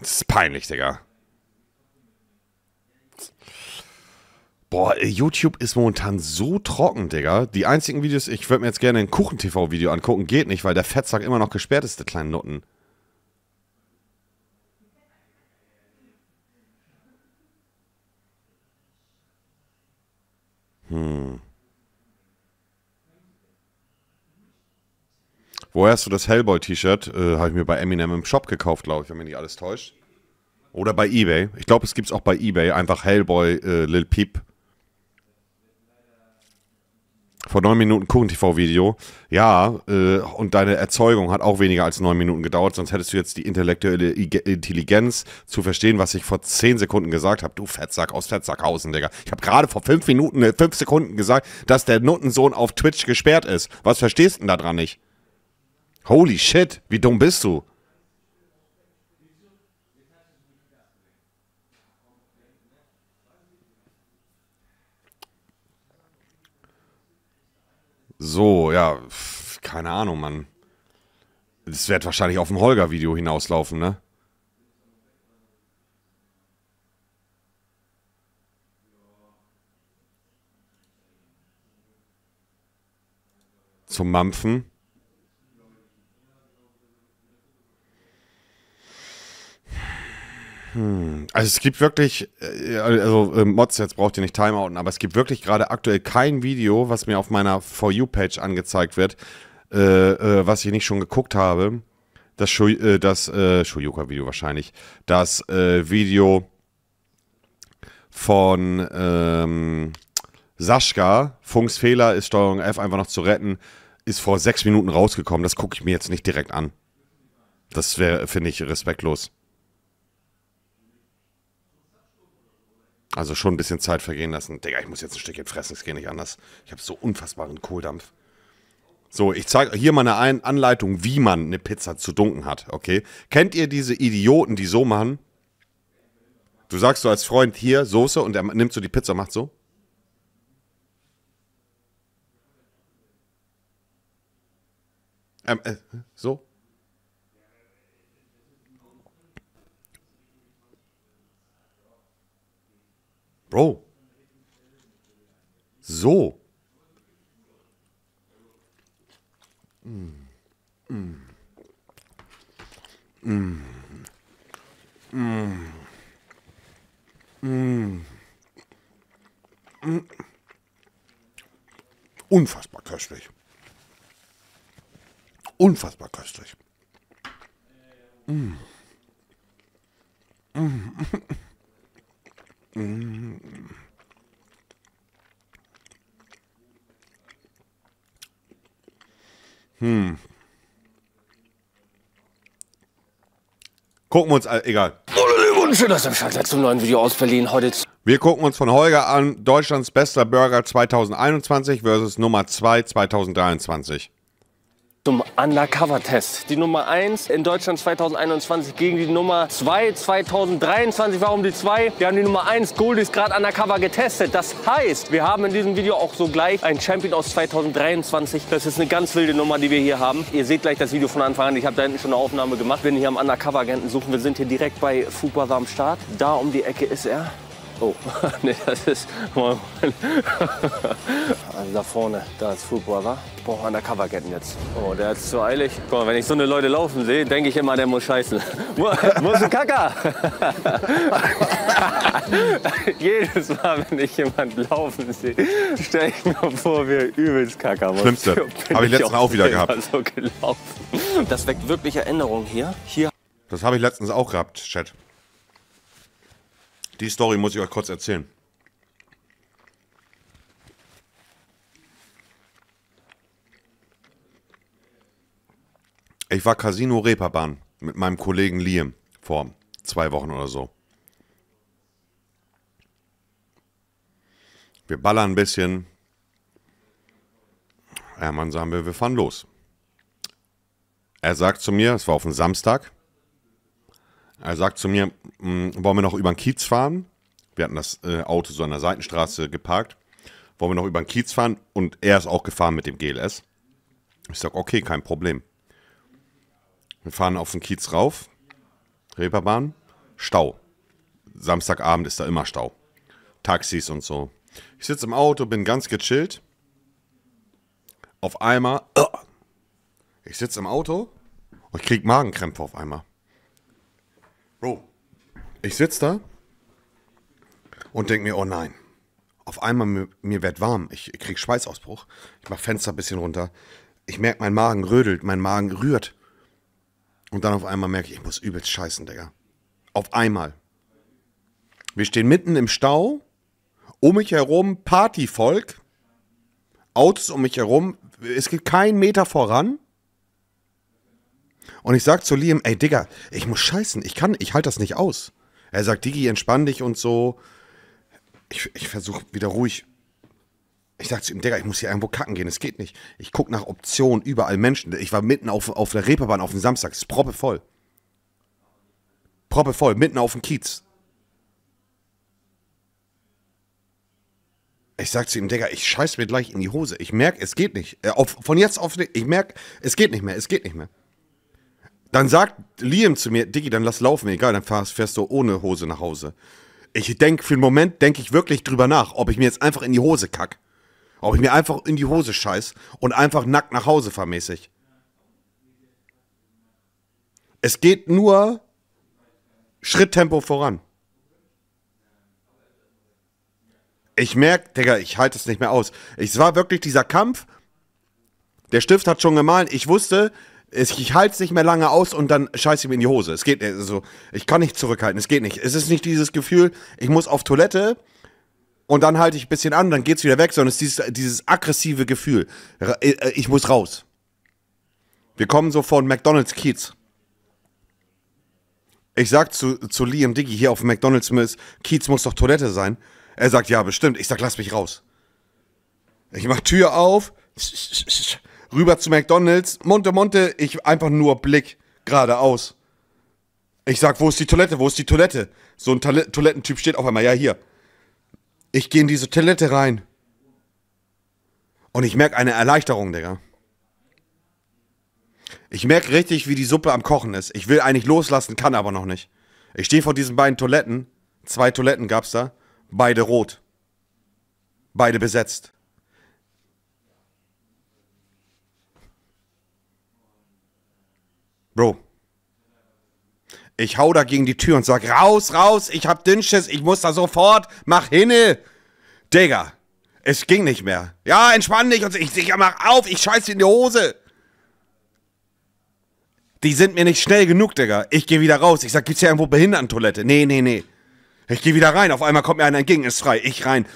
das ist peinlich, Digga. Boah, YouTube ist momentan so trocken, Digga. Die einzigen Videos, ich würde mir jetzt gerne ein Kuchen-TV-Video angucken, geht nicht, weil der Fettsack immer noch gesperrt ist, der kleinen Nutten. Hm. Woher hast du das Hellboy-T-Shirt? Äh, Habe ich mir bei Eminem im Shop gekauft, glaube ich, wenn mich nicht alles täuscht. Oder bei Ebay. Ich glaube, es gibt es auch bei Ebay. Einfach Hellboy äh, Lil Peep vor neun Minuten Kuchen-TV-Video. Ja, äh, und deine Erzeugung hat auch weniger als neun Minuten gedauert, sonst hättest du jetzt die intellektuelle Intelligenz zu verstehen, was ich vor zehn Sekunden gesagt habe. Du Fettsack aus Fettsackhausen, Digga. Ich habe gerade vor fünf Minuten, äh, fünf Sekunden gesagt, dass der Nuttensohn auf Twitch gesperrt ist. Was verstehst du denn da dran nicht? Holy shit, wie dumm bist du? So, ja, keine Ahnung, Mann. Das wird wahrscheinlich auf dem Holger-Video hinauslaufen, ne? Zum Mampfen. Also es gibt wirklich, äh, also äh, Mods, jetzt braucht ihr nicht Timeouten, aber es gibt wirklich gerade aktuell kein Video, was mir auf meiner For You-Page angezeigt wird, äh, äh, was ich nicht schon geguckt habe. Das, Shu äh, das äh, Shoyuka-Video wahrscheinlich. Das Video von ähm, Sascha, Funks Fehler ist Steuerung F einfach noch zu retten, ist vor sechs Minuten rausgekommen. Das gucke ich mir jetzt nicht direkt an. Das wäre, finde ich, respektlos. Also schon ein bisschen Zeit vergehen lassen. Digga, ich muss jetzt ein Stückchen fressen, es geht nicht anders. Ich habe so unfassbaren Kohldampf. So, ich zeige hier mal eine Ein Anleitung, wie man eine Pizza zu dunken hat, okay? Kennt ihr diese Idioten, die so machen? Du sagst so als Freund hier Soße und er nimmt so die Pizza und macht so. Ähm, äh, so? Bro. So. Mm. Mm. Mm. Mm. Mm. Unfassbar köstlich. Unfassbar köstlich. Mm. Mm. Mm. Hm. Gucken wir uns, äh, egal. Schön, dass ihr zum neuen Video aus Berlin. Heute Wir gucken uns von Holger an Deutschlands bester Burger 2021 versus Nummer 2 2023. zum Undercover-Test. Die Nummer 1 in Deutschland 2021 gegen die Nummer 2 2023. Warum die 2? Wir haben die Nummer 1 Goldies gerade undercover getestet. Das heißt, wir haben in diesem Video auch so gleich einen Champion aus 2023. Das ist eine ganz wilde Nummer, die wir hier haben. Ihr seht gleich das Video von Anfang an. Ich habe da hinten schon eine Aufnahme gemacht. Wenn hier am Undercover-Agenten suchen, wir sind hier direkt bei Fupa am Start. Da um die Ecke ist er. Oh, nee, das ist. Also da vorne, da ist Food Brother. Ich brauche Undercover-Agenten jetzt. Oh, der ist zu eilig. Guck mal, wenn ich so eine Leute laufen sehe, denke ich immer, der muss scheißen. Ist ein Kacker? Jedes Mal, wenn ich jemanden laufen sehe, stelle ich mir vor, wie er übelst Kacker muss. Schlimmste. Bin Hab ich letztens auch wieder gehabt. So. Das weckt wirklich Erinnerungen hier. Hier Das habe ich letztens auch gehabt, Chat. Die Story muss ich euch kurz erzählen. Ich war Casino Reeperbahn mit meinem Kollegen Liam vor zwei Wochen oder so. Wir ballern ein bisschen. Ja, Mann, sagen wir, wir fahren los. Er sagt zu mir, es war auf einen Samstag, er sagt zu mir, "M, wollen wir noch über den Kiez fahren? Wir hatten das äh, Auto so an der Seitenstraße geparkt. Wollen wir noch über den Kiez fahren? Und er ist auch gefahren mit dem GLS. Ich sag, okay, kein Problem. Wir fahren auf den Kiez rauf, Reeperbahn, Stau. Samstagabend ist da immer Stau. Taxis und so. Ich sitze im Auto, bin ganz gechillt. Auf einmal, ich sitze im Auto und ich krieg Magenkrämpfe auf einmal. Bro, ich sitze da und denke mir, oh nein. Auf einmal, mir, mir wird warm. Ich krieg Schweißausbruch. Ich mach Fenster ein bisschen runter. Ich merke, mein Magen rödelt, mein Magen rührt. Und dann auf einmal merke ich, ich muss übelst scheißen, Digga. Auf einmal. Wir stehen mitten im Stau. Um mich herum Partyvolk. Autos um mich herum. Es geht keinen Meter voran. Und ich sag zu Liam, ey Digga, ich muss scheißen, ich kann, ich halte das nicht aus. Er sagt, Digi, entspann dich und so. Ich, ich versuche wieder ruhig. Ich sag zu ihm, Digga, ich muss hier irgendwo kacken gehen, es geht nicht. Ich guck nach Optionen, überall Menschen. Ich war mitten auf, auf der Reeperbahn auf dem Samstag, es ist proppevoll. Proppevoll, mitten auf dem Kiez. Ich sag zu ihm, Digga, ich scheiß mir gleich in die Hose. Ich merk, es geht nicht. Äh, Auf, von jetzt auf, ich merk, es geht nicht mehr, es geht nicht mehr. Dann sagt Liam zu mir, Diggi, dann lass laufen, egal, dann fährst, fährst du ohne Hose nach Hause. Ich denke, für einen Moment denke ich wirklich drüber nach, ob ich mir jetzt einfach in die Hose kack. Ob ich mir einfach in die Hose scheiß und einfach nackt nach Hause fahr mäßig. Es geht nur Schritttempo voran. Ich merke, Digga, ich halte es nicht mehr aus. Es war wirklich dieser Kampf. Der Stift hat schon gemalt. Ich wusste, ich halte es nicht mehr lange aus und dann scheiße ich mir in die Hose. Es geht nicht. Also, ich kann nicht zurückhalten. Es geht nicht. Es ist nicht dieses Gefühl, ich muss auf Toilette und dann halte ich ein bisschen an, dann geht es wieder weg, sondern es ist dieses, dieses aggressive Gefühl. Äh, ich muss raus. Wir kommen so von McDonalds Kiez. Ich sag zu, zu Liam Diggy hier auf McDonalds, Kiez muss doch Toilette sein. Er sagt, ja, bestimmt. Ich sag, lass mich raus. Ich mach Tür auf, rüber zu McDonalds, Monte Monte, ich einfach nur Blick geradeaus. Ich sag, wo ist die Toilette? Wo ist die Toilette? So ein Toilettentyp steht auf einmal, ja, hier. Ich gehe in diese Toilette rein. Und ich merke eine Erleichterung, Digga. Ich merke richtig, wie die Suppe am Kochen ist. Ich will eigentlich loslassen, kann aber noch nicht. Ich stehe vor diesen beiden Toiletten. Zwei Toiletten gab's da. Beide rot. Beide besetzt. Bro. Ich hau da gegen die Tür und sag, raus, raus, ich hab Dünnschiss, ich muss da sofort, mach hinne. Digga, es ging nicht mehr. Ja, entspann dich und ich, ich mach auf, ich scheiße in die Hose. Die sind mir nicht schnell genug, Digga. Ich geh wieder raus. Ich sag, gibt's hier irgendwo Behindertentoilette? Nee, nee, nee. Ich geh wieder rein. Auf einmal kommt mir einer entgegen, ist frei. Ich rein.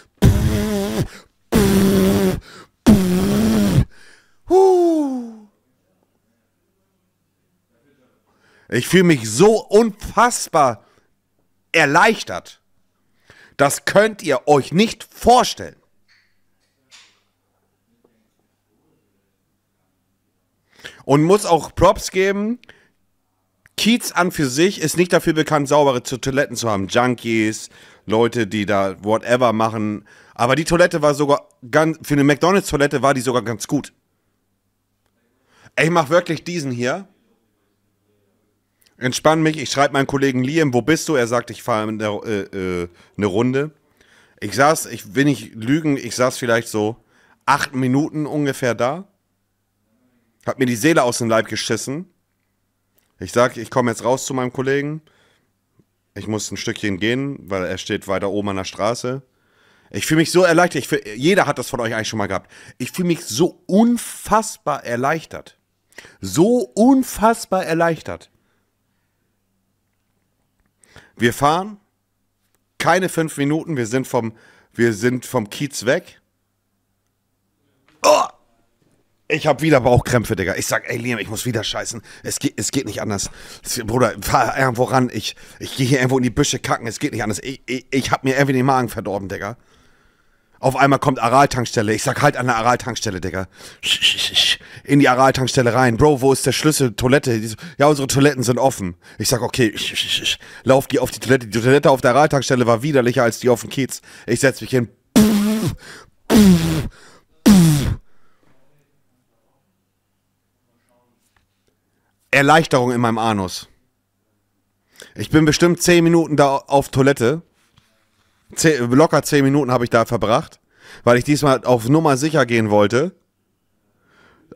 Ich fühle mich so unfassbar erleichtert. Das könnt ihr euch nicht vorstellen. Und muss auch Props geben. Kiez an für sich ist nicht dafür bekannt, saubere Toiletten zu haben. Junkies, Leute, die da whatever machen. Aber die Toilette war sogar ganz, für eine McDonalds-Toilette war die sogar ganz gut. Ich mach wirklich diesen hier. Entspann mich, ich schreibe meinen Kollegen Liam, wo bist du? Er sagt, ich fahre eine, äh, äh, eine Runde. Ich saß, ich will nicht lügen, ich saß vielleicht so acht Minuten ungefähr da. Hab mir die Seele aus dem Leib geschissen. Ich sag, ich komme jetzt raus zu meinem Kollegen. Ich muss ein Stückchen gehen, weil er steht weiter oben an der Straße. Ich fühle mich so erleichtert. Fühl, jeder hat das von euch eigentlich schon mal gehabt. Ich fühle mich so unfassbar erleichtert. So unfassbar erleichtert. Wir fahren keine fünf Minuten. Wir sind vom, wir sind vom Kiez weg. Oh! Ich habe wieder Bauchkrämpfe, Digga. Ich sag, ey Liam, ich muss wieder scheißen. Es geht, es geht nicht anders. Bruder, fahr irgendwo ran. Ich, ich gehe hier irgendwo in die Büsche kacken. Es geht nicht anders. Ich, ich, ich hab mir irgendwie den Magen verdorben, Digga. Auf einmal kommt Aral-Tankstelle. Ich sag halt an der Aral-Tankstelle, Digga. In die Aral-Tankstelle rein. Bro, wo ist der Schlüssel? Toilette? Ja, unsere Toiletten sind offen. Ich sag, okay, lauf die auf die Toilette. Die Toilette auf der Aral-Tankstelle war widerlicher als die auf dem Kiez. Ich setz mich hin. Erleichterung in meinem Anus. Ich bin bestimmt 10 Minuten da auf Toilette. Zehn, locker 10 Minuten habe ich da verbracht, weil ich diesmal auf Nummer sicher gehen wollte.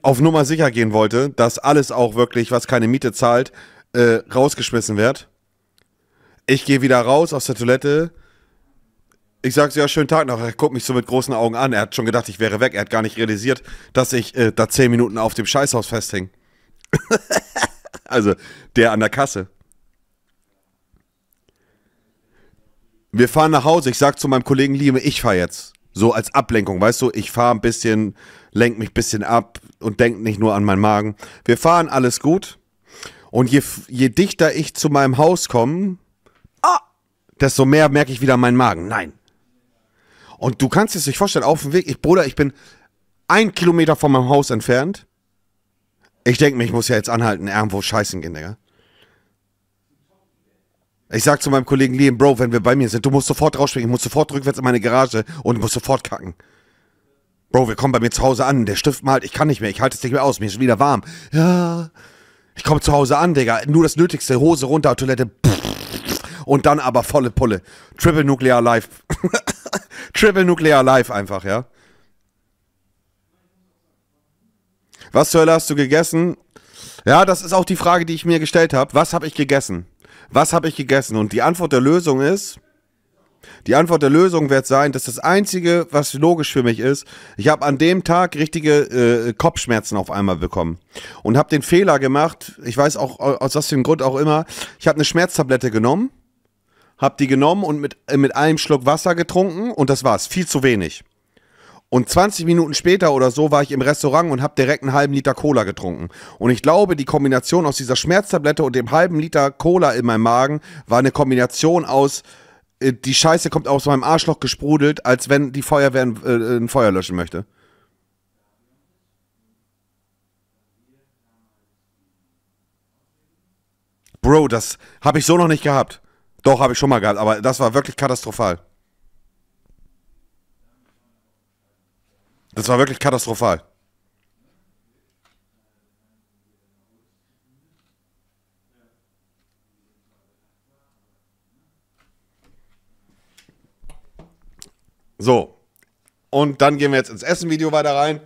Auf Nummer sicher gehen wollte, dass alles auch wirklich, was keine Miete zahlt, äh, rausgeschmissen wird. Ich gehe wieder raus aus der Toilette. Ich sage ja, schönen Tag noch. Er guckt mich so mit großen Augen an. Er hat schon gedacht, ich wäre weg. Er hat gar nicht realisiert, dass ich äh, da 10 Minuten auf dem Scheißhaus festhing. Also der an der Kasse. Wir fahren nach Hause. Ich sag zu meinem Kollegen Liam, ich fahre jetzt. So als Ablenkung, weißt du? Ich fahre ein bisschen, lenk mich ein bisschen ab und denk nicht nur an meinen Magen. Wir fahren alles gut. Und je, je dichter ich zu meinem Haus komme, ah, desto mehr merke ich wieder meinen Magen. Nein. Und du kannst es dir vorstellen, auf dem Weg, ich, Bruder, ich bin ein Kilometer von meinem Haus entfernt. Ich denke mir, ich muss ja jetzt anhalten, irgendwo scheißen gehen, Digga. Ich sag zu meinem Kollegen Liam, Bro, wenn wir bei mir sind, du musst sofort rausspringen, ich muss sofort rückwärts in meine Garage und du musst sofort kacken. Bro, wir kommen bei mir zu Hause an, der Stift malt, ich kann nicht mehr, ich halte es nicht mehr aus, mir ist wieder warm. Ja, ich komme zu Hause an, Digga, nur das Nötigste, Hose runter, Toilette, und dann aber volle Pulle. Triple Nuclear Life. Triple Nuclear Life einfach, ja. Was zur Hölle hast du gegessen? Ja, das ist auch die Frage, die ich mir gestellt habe. Was habe ich gegessen? Was habe ich gegessen? Und die Antwort der Lösung ist, die Antwort der Lösung wird sein, dass das Einzige, was logisch für mich ist, ich habe an dem Tag richtige äh, Kopfschmerzen auf einmal bekommen und habe den Fehler gemacht, ich weiß auch aus was für einem Grund auch immer, ich habe eine Schmerztablette genommen, habe die genommen und mit, äh, mit einem Schluck Wasser getrunken und das war's, viel zu wenig. Und 20 Minuten später oder so war ich im Restaurant und habe direkt einen halben Liter Cola getrunken. Und ich glaube, die Kombination aus dieser Schmerztablette und dem halben Liter Cola in meinem Magen war eine Kombination aus äh, die Scheiße kommt aus meinem Arschloch gesprudelt, als wenn die Feuerwehr ein, äh, ein Feuer löschen möchte. Bro, das habe ich so noch nicht gehabt. Doch, habe ich schon mal gehabt, aber das war wirklich katastrophal. Das war wirklich katastrophal. So. Und dann gehen wir jetzt ins Essen-Video weiter rein.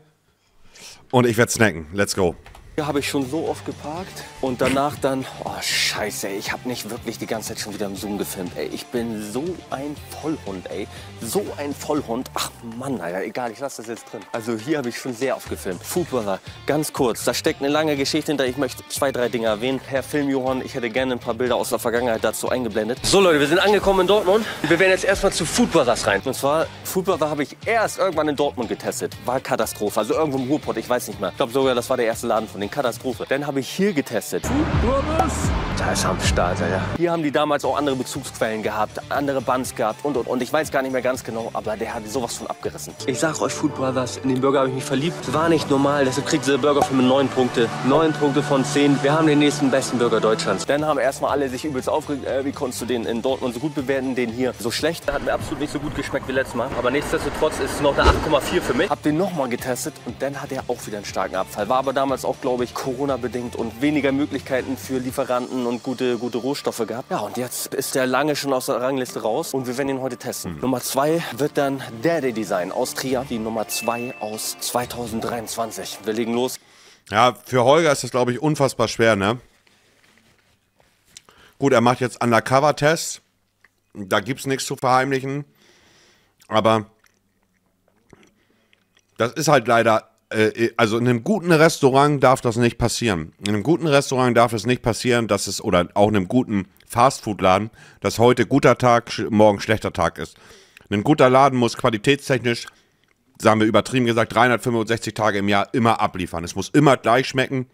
Und ich werde snacken. Let's go. Hier habe ich schon so oft geparkt und danach dann, oh scheiße, ich habe nicht wirklich die ganze Zeit schon wieder im Zoom gefilmt, ey. Ich bin so ein Vollhund, ey. So ein Vollhund. Ach Mann, Alter, egal, ich lasse das jetzt drin. Also hier habe ich schon sehr oft gefilmt. Foodbrother, ganz kurz, da steckt eine lange Geschichte hinter. Ich möchte zwei, drei Dinge erwähnen. Herr Filmjohann, ich hätte gerne ein paar Bilder aus der Vergangenheit dazu eingeblendet. So Leute, wir sind angekommen in Dortmund. Wir werden jetzt erstmal zu Foodbrothers rein. Und zwar, Foodbrother habe ich erst irgendwann in Dortmund getestet. War Katastrophe, also irgendwo im Ruhrpott, ich weiß nicht mehr. Ich glaube sogar, das war der erste Laden von den Katastrophe. Dann habe ich hier getestet. Da ist am Start, ja. Hier haben die damals auch andere Bezugsquellen gehabt, andere Buns gehabt und und und. Ich weiß gar nicht mehr ganz genau, aber der hat sowas von abgerissen. Ich sag euch, Food Brothers, in den Burger habe ich mich verliebt. Es war nicht normal, deshalb kriegt dieser Burger für mich 9 Punkte. 9 Punkte von 10. Wir haben den nächsten besten Burger Deutschlands. Dann haben erstmal alle sich übelst aufgeregt, äh, wie konntest du den in Dortmund so gut bewerten, den hier so schlecht. Hat mir absolut nicht so gut geschmeckt wie letztes Mal. Aber nichtsdestotrotz ist es noch eine 8,4 für mich. Hab den nochmal getestet und dann hat er auch wieder einen starken Abfall. War aber damals auch, glaube ich, Corona-bedingt und weniger Möglichkeiten für Lieferanten und gute, gute Rohstoffe gehabt. Ja, und jetzt ist der lange schon aus der Rangliste raus und wir werden ihn heute testen. Nummer zwei wird dann Daddy Design aus Trier. Die Nummer zwei aus 2023. Wir legen los. Ja, für Holger ist das, glaube ich, unfassbar schwer, ne? Gut, er macht jetzt Undercover-Tests. Da gibt es nichts zu verheimlichen. Aber das ist halt leider, also in einem guten Restaurant darf das nicht passieren. In einem guten Restaurant darf es nicht passieren, dass es, oder auch in einem guten Fastfood-Laden, dass heute guter Tag, morgen schlechter Tag ist. Ein guter Laden muss qualitätstechnisch, sagen wir übertrieben gesagt, 365 Tage im Jahr immer abliefern. Es muss immer gleich schmecken.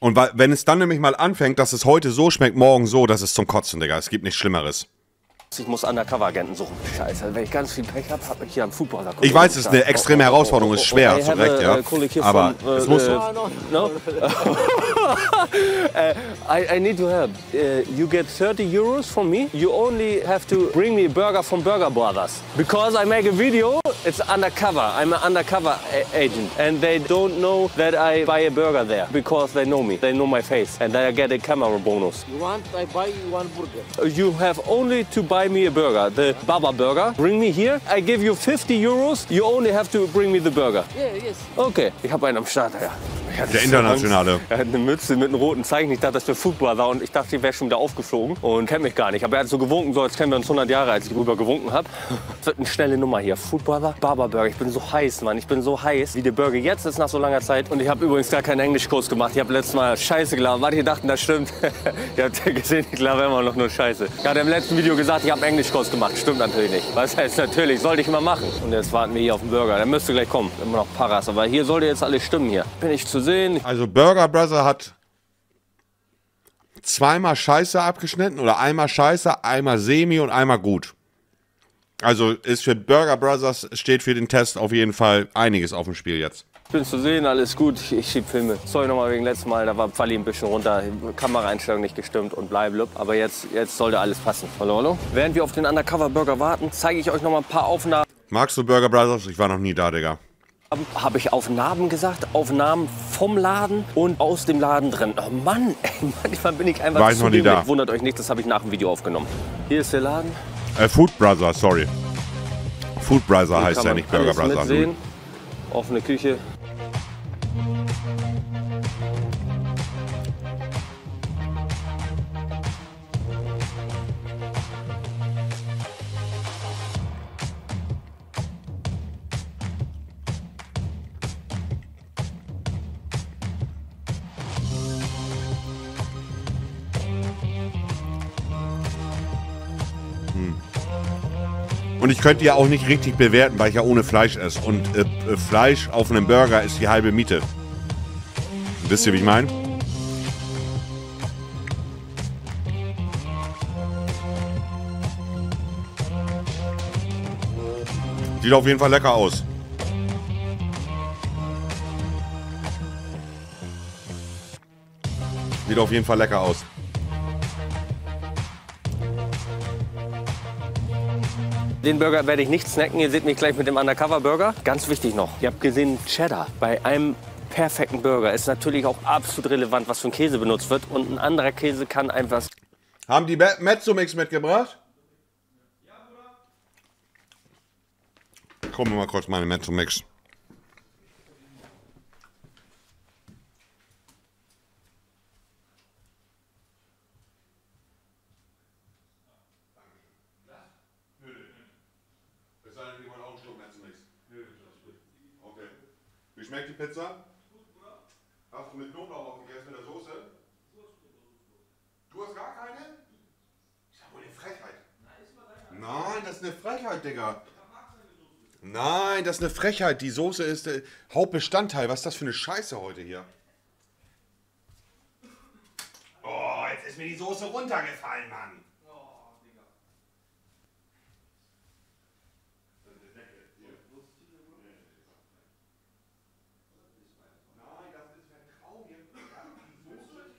Und wenn es dann nämlich mal anfängt, dass es heute so schmeckt, morgen so, das ist zum Kotzen, Digga. Es gibt nichts Schlimmeres. Ich muss Undercover-Agenten suchen. Scheiße, wenn ich ganz viel Pech habe, habe ich hier einen Footballer. Ich weiß, es ist eine extreme Herausforderung, ist schwer, zu Recht, ja. Aber es muss so. No? Uh, I, I need to help. Uh, you get 30 euros from me. You only have to bring me a burger from Burger Brothers. Because I make a video, it's undercover. I'm an undercover a- agent. And they don't know that I buy a burger there. Because they know me. They know my face. And then I get a camera bonus. You want, I buy you one burger. You have only to buy me a burger, the Baba Burger. Bring me here. I give you 50 euros. You only have to bring me the burger. Yeah, yes. Okay. Ich habe einen am Start, ja. Der internationale. Er hat eine Mütze mit einem roten Zeichen. Ich dachte, das wäre war und ich dachte, ich wäre schon wieder aufgeflogen und kennt mich gar nicht. Aber er hat so gewunken, so als kennen wir uns 100 Jahre, als ich drüber gewunken habe. Das wird eine schnelle Nummer hier. Footballer, Baba Burger. Ich bin so heiß, Mann. Ich bin so heiß, wie der Burger jetzt ist nach so langer Zeit. Und ich habe übrigens gar keinen Englischkurs gemacht. Ich habe letztes Mal Scheiße gelabert. Manche dachten, das stimmt. Ihr habt ja gesehen, ich laber immer noch nur Scheiße. Ich hatte im letzten Video gesagt, ich habe Englischkurs gemacht. Stimmt natürlich nicht. Was heißt natürlich? Sollte ich mal machen. Und jetzt warten wir hier auf den Burger. Der müsste gleich kommen. Immer noch Paras. Aber hier sollte jetzt alles stimmen hier. Bin ich zu sehen. Also Burger Brother hat zweimal Scheiße abgeschnitten oder einmal Scheiße, einmal Semi und einmal gut. Also ist für Burger Brothers steht für den Test auf jeden Fall einiges auf dem Spiel jetzt. Ich bin zu sehen, alles gut. Ich, ich schieb Filme. Sorry nochmal wegen letzten Mal, da war Falli ein bisschen runter. Kameraeinstellung nicht gestimmt und blablub. Aber jetzt, jetzt sollte alles passen. Hallo, hallo. Während wir auf den Undercover Burger warten, zeige ich euch noch mal ein paar Aufnahmen. Magst du Burger Brothers? Ich war noch nie da, Digga. Habe ich Aufnahmen gesagt? Aufnahmen vom Laden und aus dem Laden drin. Oh Mann, ey, manchmal bin ich einfach War ich zu noch nie da. Wundert euch nicht, das habe ich nach dem Video aufgenommen. Hier ist der Laden. Äh, Food Brother, sorry. Food Brother heißt ja nicht Burger Brother. Mitsehen. Offene Küche. Und ich könnte ja auch nicht richtig bewerten, weil ich ja ohne Fleisch esse. Und äh, äh, Fleisch auf einem Burger ist die halbe Miete. Wisst ihr, wie ich meine? Sieht auf jeden Fall lecker aus. Sieht auf jeden Fall lecker aus. Den Burger werde ich nicht snacken. Ihr seht mich gleich mit dem Undercover Burger. Ganz wichtig noch, ihr habt gesehen, Cheddar. Bei einem perfekten Burger ist natürlich auch absolut relevant, was für ein Käse benutzt wird. Und ein anderer Käse kann einfach Haben die Me- Mezzomix mitgebracht? Ja, Bruder. Gucken wir mal kurz meine Mezzomix. Pizza? Hast du mit Knoblauch auch gegessen mit der Soße? Du hast gar keine? Ist ja wohl eine Frechheit. Nein, das ist eine Frechheit, Digga. Nein, das ist eine Frechheit. Die Soße ist äh, Hauptbestandteil. Was ist das für eine Scheiße heute hier? Oh, jetzt ist mir die Soße runtergefallen, Mann. Nein, das ist Vertrauen. Die Soße,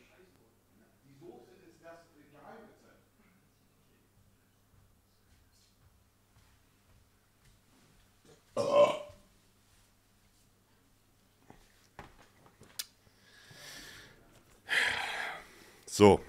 die Soße ist das Geheimrezept. So,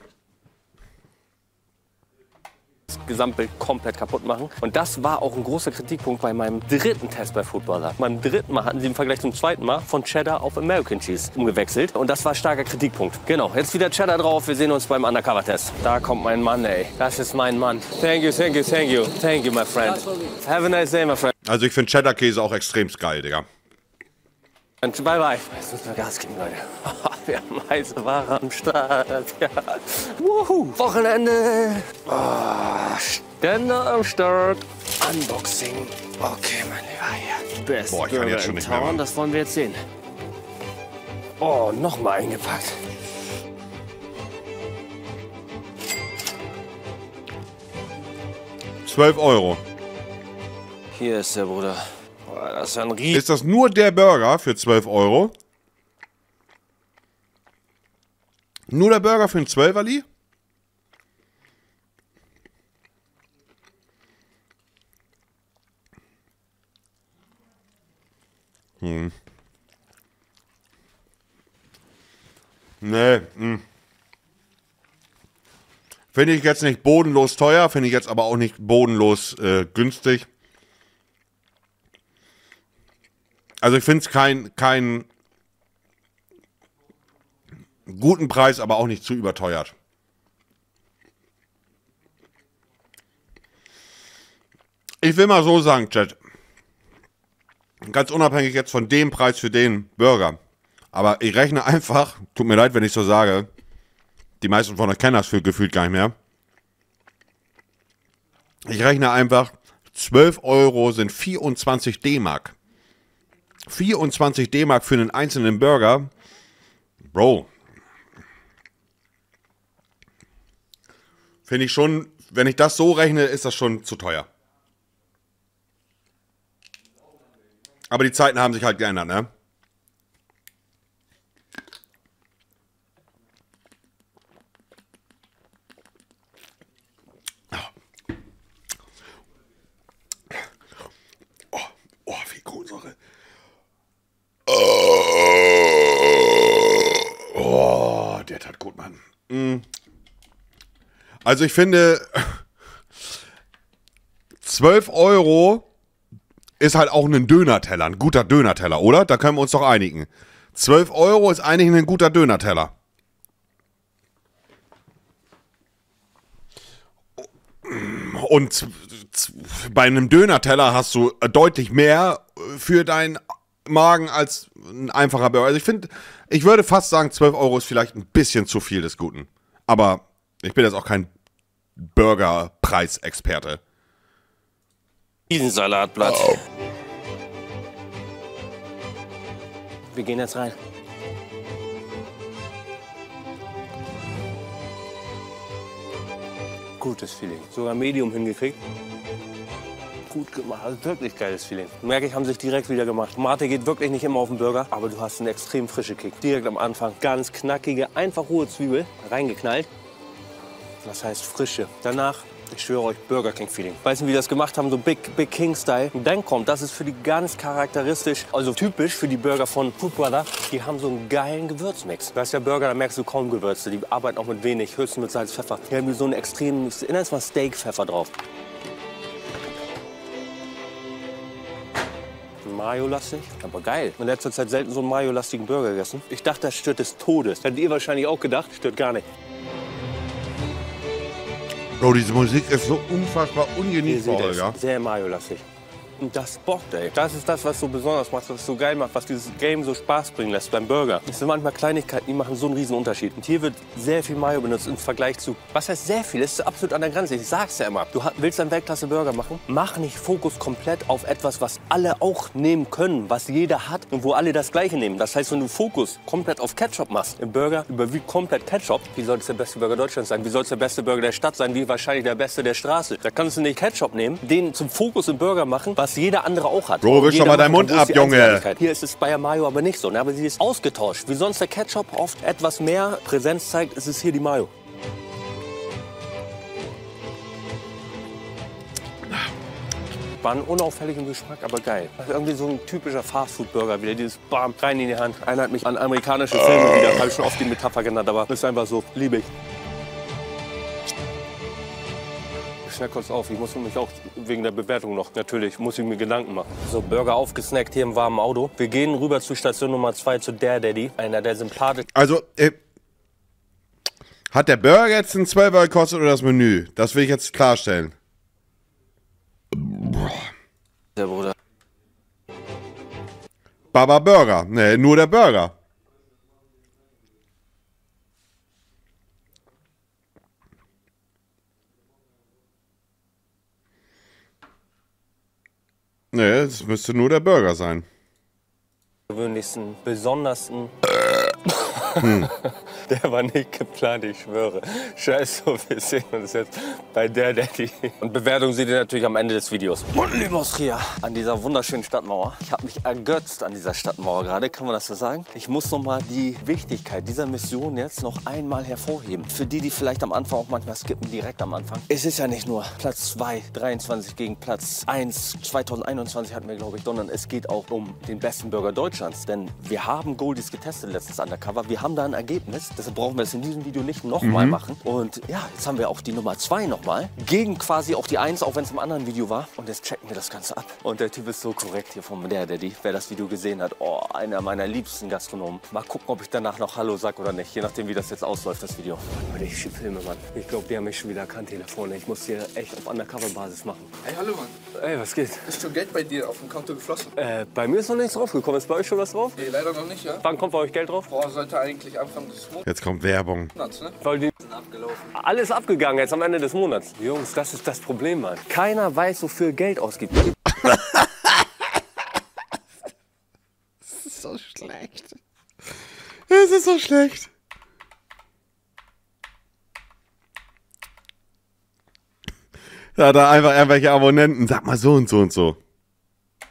das Gesamtbild komplett kaputt machen. Und das war auch ein großer Kritikpunkt bei meinem dritten Test bei Footballer. Beim dritten Mal hatten sie im Vergleich zum zweiten Mal von Cheddar auf American Cheese umgewechselt. Und das war starker Kritikpunkt. Genau, jetzt wieder Cheddar drauf. Wir sehen uns beim Undercover-Test. Da kommt mein Mann, ey. Das ist mein Mann. Thank you, thank you, thank you. Thank you, my friend. Have a nice day, my friend. also ich finde Cheddar-Käse auch extrem geil, Digga. Und bye, bye. Jetzt müssen wir Gas geben, Leute. Wir haben heiße Ware am Start. Ja. Wuhu. Wochenende. Oh, Stände am Start. Unboxing. Okay, mein Lieber. Hier. Best Boah, ich kann jetzt schon nicht mehr. Das wollen wir jetzt sehen. Oh, nochmal eingepackt. Zwölf Euro. Hier ist der Bruder. Das ist ein Riesen. Ist das nur der Burger für 12 Euro? Nur der Burger für einen 12er, Lee? Hm. Nee, hm. Finde ich jetzt nicht bodenlos teuer, finde ich jetzt aber auch nicht bodenlos äh, günstig. Also ich finde es kein, kein guten Preis, aber auch nicht zu überteuert. Ich will mal so sagen, Chat. Ganz unabhängig jetzt von dem Preis für den Burger. Aber ich rechne einfach, tut mir leid, wenn ich so sage, die meisten von euch kennen das für gefühlt gar nicht mehr. Ich rechne einfach, 12 Euro sind 24 D-Mark. 24 D-Mark für einen einzelnen Burger. Bro. Finde ich schon, wenn ich das so rechne, ist das schon zu teuer. Aber die Zeiten haben sich halt geändert, ne? Oh, oh wie Kohlensäure. Oh, der tat gut, Mann. Mm. Also ich finde, 12 Euro ist halt auch ein Dönerteller, ein guter Dönerteller, oder? Da können wir uns doch einigen. 12 Euro ist eigentlich ein guter Dönerteller. Und bei einem Dönerteller hast du deutlich mehr für deinen Magen als ein einfacher Burger. Also ich finde, ich würde fast sagen, 12 Euro ist vielleicht ein bisschen zu viel des Guten. Aber ich bin jetzt auch kein Burgerpreisexperte. Diesen Salatblatt. Wir gehen jetzt rein. Gutes Feeling. Sogar Medium hingekriegt. Gut gemacht. Also wirklich geiles Feeling. Merke ich, haben sich direkt wieder gemacht. Mate geht wirklich nicht immer auf den Burger, aber du hast einen extrem frischen Kick. Direkt am Anfang. Ganz knackige, einfach rohe Zwiebel reingeknallt. Das heißt frische. Danach, ich schwöre euch, Burger King Feeling. Weißt du, wie die das gemacht haben? So Big, Big King Style. Und dann kommt, das ist für die ganz charakteristisch, also typisch für die Burger von Food Brother. Die haben so einen geilen Gewürzmix. Du hast ja Burger, da merkst du kaum Gewürze. Die arbeiten auch mit wenig, höchstens mit Salz, Pfeffer. Die haben so einen extremen, ich nenne es mal Steak-Pfeffer drauf. Mayo-lastig, aber geil. In letzter Zeit selten so einen Mayo-lastigen Burger gegessen. Ich dachte, das stört des Todes. Hättet ihr wahrscheinlich auch gedacht, stört gar nicht. Bro, diese Musik ist so unfassbar ungenießbar, sehr Mayo-lastig. Und das bockt, ey. Das ist das, was so besonders macht, was so geil macht, was dieses Game so Spaß bringen lässt beim Burger. Es sind manchmal Kleinigkeiten, die machen so einen riesen Unterschied. Und hier wird sehr viel Mayo benutzt im Vergleich zu, was heißt sehr viel? Das ist absolut an der Grenze. Ich sag's ja immer. Du willst einen Weltklasse-Burger machen? Mach nicht Fokus komplett auf etwas, was alle auch nehmen können, was jeder hat und wo alle das Gleiche nehmen. Das heißt, wenn du Fokus komplett auf Ketchup machst, im Burger überwiegt komplett Ketchup. Wie soll es der beste Burger Deutschlands sein? Wie soll es der beste Burger der Stadt sein? Wie wahrscheinlich der beste der Straße? Da kannst du nicht Ketchup nehmen, den zum Fokus im Burger machen, was jeder andere auch hat. Bro, wisch doch mal deinen Mund ab, Junge. Hier ist es bei der Mayo aber nicht so, ne? aber sie ist ausgetauscht. Wie sonst der Ketchup oft etwas mehr Präsenz zeigt, ist es hier die Mayo. War ein unauffälliger Geschmack, aber geil. Irgendwie so ein typischer Fastfood-Burger wieder. Dieses Bam, rein in die Hand. Erinnert mich an amerikanische Filme wieder. Habe ich schon oft die Metapher genannt, aber ist einfach so. Liebe ich. Ich schneck kurz auf. Ich muss mich auch wegen der Bewertung noch, natürlich, muss ich mir Gedanken machen. So, Burger aufgesnackt hier im warmen Auto. Wir gehen rüber zu Station Nummer 2 zu Der Daddy. Einer der sympathisch. Also, äh, hat der Burger jetzt einen 12er gekostet oder das Menü? Das will ich jetzt klarstellen. Der Bruder. Baba Burger. Nee, nur der Burger. Nee, es müsste nur der Burger sein. gewöhnlichsten, besondersten. Der war nicht geplant, ich schwöre. Scheiße, wir sehen uns jetzt bei der Daddy. Und Bewertung seht ihr natürlich am Ende des Videos. Und Limos hier an dieser wunderschönen Stadtmauer. Ich habe mich ergötzt an dieser Stadtmauer gerade, kann man das so sagen? Ich muss noch mal die Wichtigkeit dieser Mission jetzt noch einmal hervorheben. Für die, die vielleicht am Anfang auch manchmal skippen, direkt am Anfang. Es ist ja nicht nur Platz 2, 23 gegen Platz 1, 2021 hatten wir, glaube ich, sondern es geht auch um den besten Burger Deutschlands. Denn wir haben Goldies getestet letztens undercover. Wir haben da ein Ergebnis. Deshalb brauchen wir es in diesem Video nicht nochmal machen. Und ja, jetzt haben wir auch die Nummer 2 nochmal. Gegen quasi auch die 1, auch wenn es im anderen Video war. Und jetzt checken wir das Ganze ab. Und der Typ ist so korrekt hier vom Der Daddy. Wer das Video gesehen hat, oh, einer meiner liebsten Gastronomen. Mal gucken, ob ich danach noch Hallo sag oder nicht. Je nachdem, wie das jetzt ausläuft, das Video. Leute, ich Filme, Mann. Ich glaube, die haben mich schon wieder erkannt, Telefone. Ich muss hier echt auf Undercover-Basis machen. Hey, hallo Mann. Ey, was geht? Ist schon Geld bei dir auf dem Konto geflossen? Äh, bei mir ist noch nichts draufgekommen. Ist bei euch schon was drauf? Nee, leider noch nicht, ja? Wann kommt bei euch Geld drauf? Boah, sollte eigentlich Anfang des Jetzt kommt Werbung. Monats, ne? Weil die alles abgegangen jetzt am Ende des Monats. Jungs, das ist das Problem, Mann. Keiner weiß, wofür Geld ausgibt. Das ist so schlecht. Es ist so schlecht. Da hat er einfach irgendwelche Abonnenten. Sag mal so und so und so.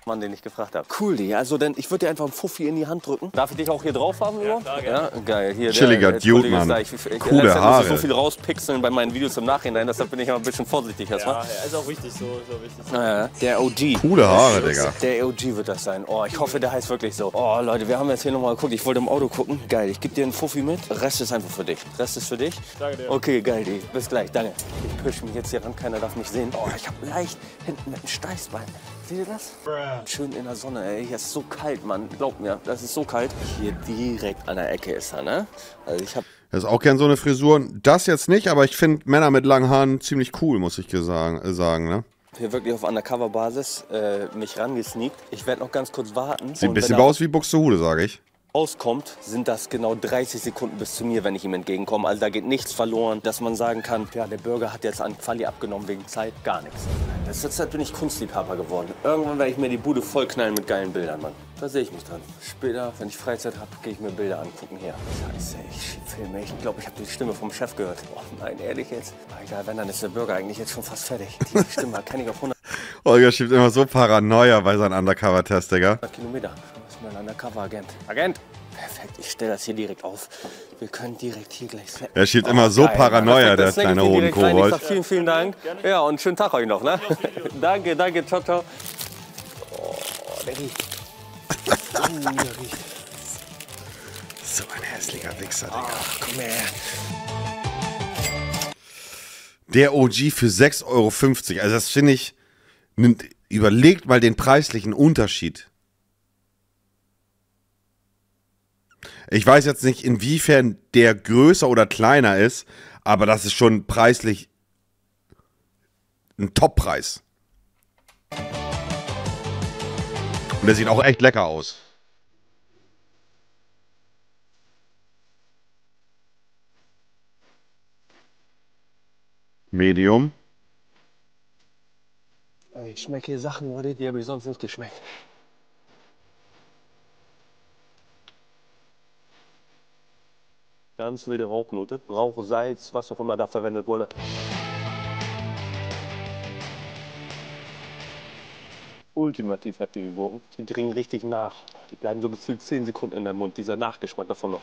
Mann, den ich gefragt habe. Cool, die. Also, denn ich würde dir einfach einen Fuffi in die Hand drücken. Darf ich dich auch hier drauf haben, ja, ja, geil. Hier, Chilliger der, Dude, ist Mann. da. Ich, ich, Coole ich so Haare. viel rauspixeln bei meinen Videos im Nachhinein, deshalb bin ich immer ein bisschen vorsichtig erstmal. Ja, ist auch wichtig, so, so wichtig. Ja, der OG. Coole Haare, Digga. Der OG wird das sein. Oh, ich hoffe, der heißt wirklich so. Oh, Leute, wir haben jetzt hier nochmal geguckt. Ich wollte im Auto gucken. Geil, ich gebe dir einen Fuffi mit. Rest ist einfach für dich. Rest ist für dich. Danke dir. Okay, geil, die. Bis gleich, danke. Ich push mich jetzt hier ran, keiner darf mich sehen. Oh, ich habe leicht hinten mit einem Steißbein. Seht ihr das? Schön in der Sonne, ey. Hier ist so kalt, Mann. Glaubt mir, das ist so kalt. Hier direkt an der Ecke ist er, ne? Also ich habe Das ist auch gern so eine Frisur. Das jetzt nicht, aber ich finde Männer mit langen Haaren ziemlich cool, muss ich äh, sagen. Ne? hier wirklich auf Undercover-Basis äh, mich rangesneakt. Ich werde noch ganz kurz warten. Sieht ein bisschen aus wie Buxtehude, sage ich. Rauskommt, sind das genau 30 Sekunden bis zu mir, wenn ich ihm entgegenkomme. Also da geht nichts verloren, dass man sagen kann, ja, der Bürger hat jetzt an Quali abgenommen wegen Zeit. Gar nichts. Das ist jetzt bin ich Kunstliebhaber geworden. Irgendwann werde ich mir die Bude vollknallen mit geilen Bildern, Mann. Da sehe ich mich dran. Später, wenn ich Freizeit habe, gehe ich mir Bilder angucken hier. Scheiße, ich filme. Ich glaube, ich habe die Stimme vom Chef gehört. Oh nein, ehrlich jetzt. Egal, wenn, dann ist der Bürger eigentlich jetzt schon fast fertig. Die Stimme kann ich auf 100 Holger schiebt immer so Paranoia bei seinen Undercover-Test, Digga. Kilometer. Undercover-Agent. Agent! Perfekt, ich stelle das hier direkt auf. Wir können direkt hier gleich snappen. Er schiebt immer so geil. Paranoia, Perfekt, der kleine Hodenkobold. sag vielen, vielen Dank. Ja, und schönen Tag euch noch, ne? danke, danke, ciao, ciao. Oh, der riecht. Oh, der riecht. So ein hässlicher Wichser, Digga. Komm her. Der OG für 6,50 Euro. Also das finde ich, überlegt mal den preislichen Unterschied. Ich weiß jetzt nicht, inwiefern der größer oder kleiner ist, aber das ist schon preislich ein Toppreis. Und der sieht auch echt lecker aus. Medium. Ich schmecke hier Sachen, die habe ich sonst nicht geschmeckt. Ganz wilde Rauchnote. Rauch, Salz, was auch immer da verwendet wurde. Ultimativ happy geworden. Die dringen richtig nach. Die bleiben so gefühlt 10 Sekunden in deinem Mund. Dieser Nachgeschmack davon noch.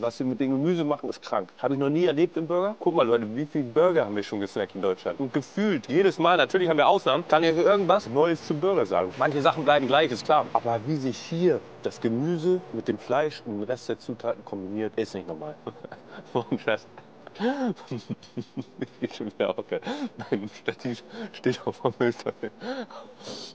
Was wir mit dem Gemüse machen, ist krank. Habe ich noch nie erlebt im Burger. Guck mal, Leute, wie viele Burger haben wir schon gesnackt in Deutschland? Und gefühlt jedes Mal, natürlich haben wir Ausnahmen, kann ich irgendwas Neues zum Burger sagen. Manche Sachen bleiben gleich, ist klar. Aber wie sich hier das Gemüse mit dem Fleisch und dem Rest der Zutaten kombiniert, ist nicht normal. Und Scheiß. Ich schon wieder. Mein Stativ steht auf der Mülltonne.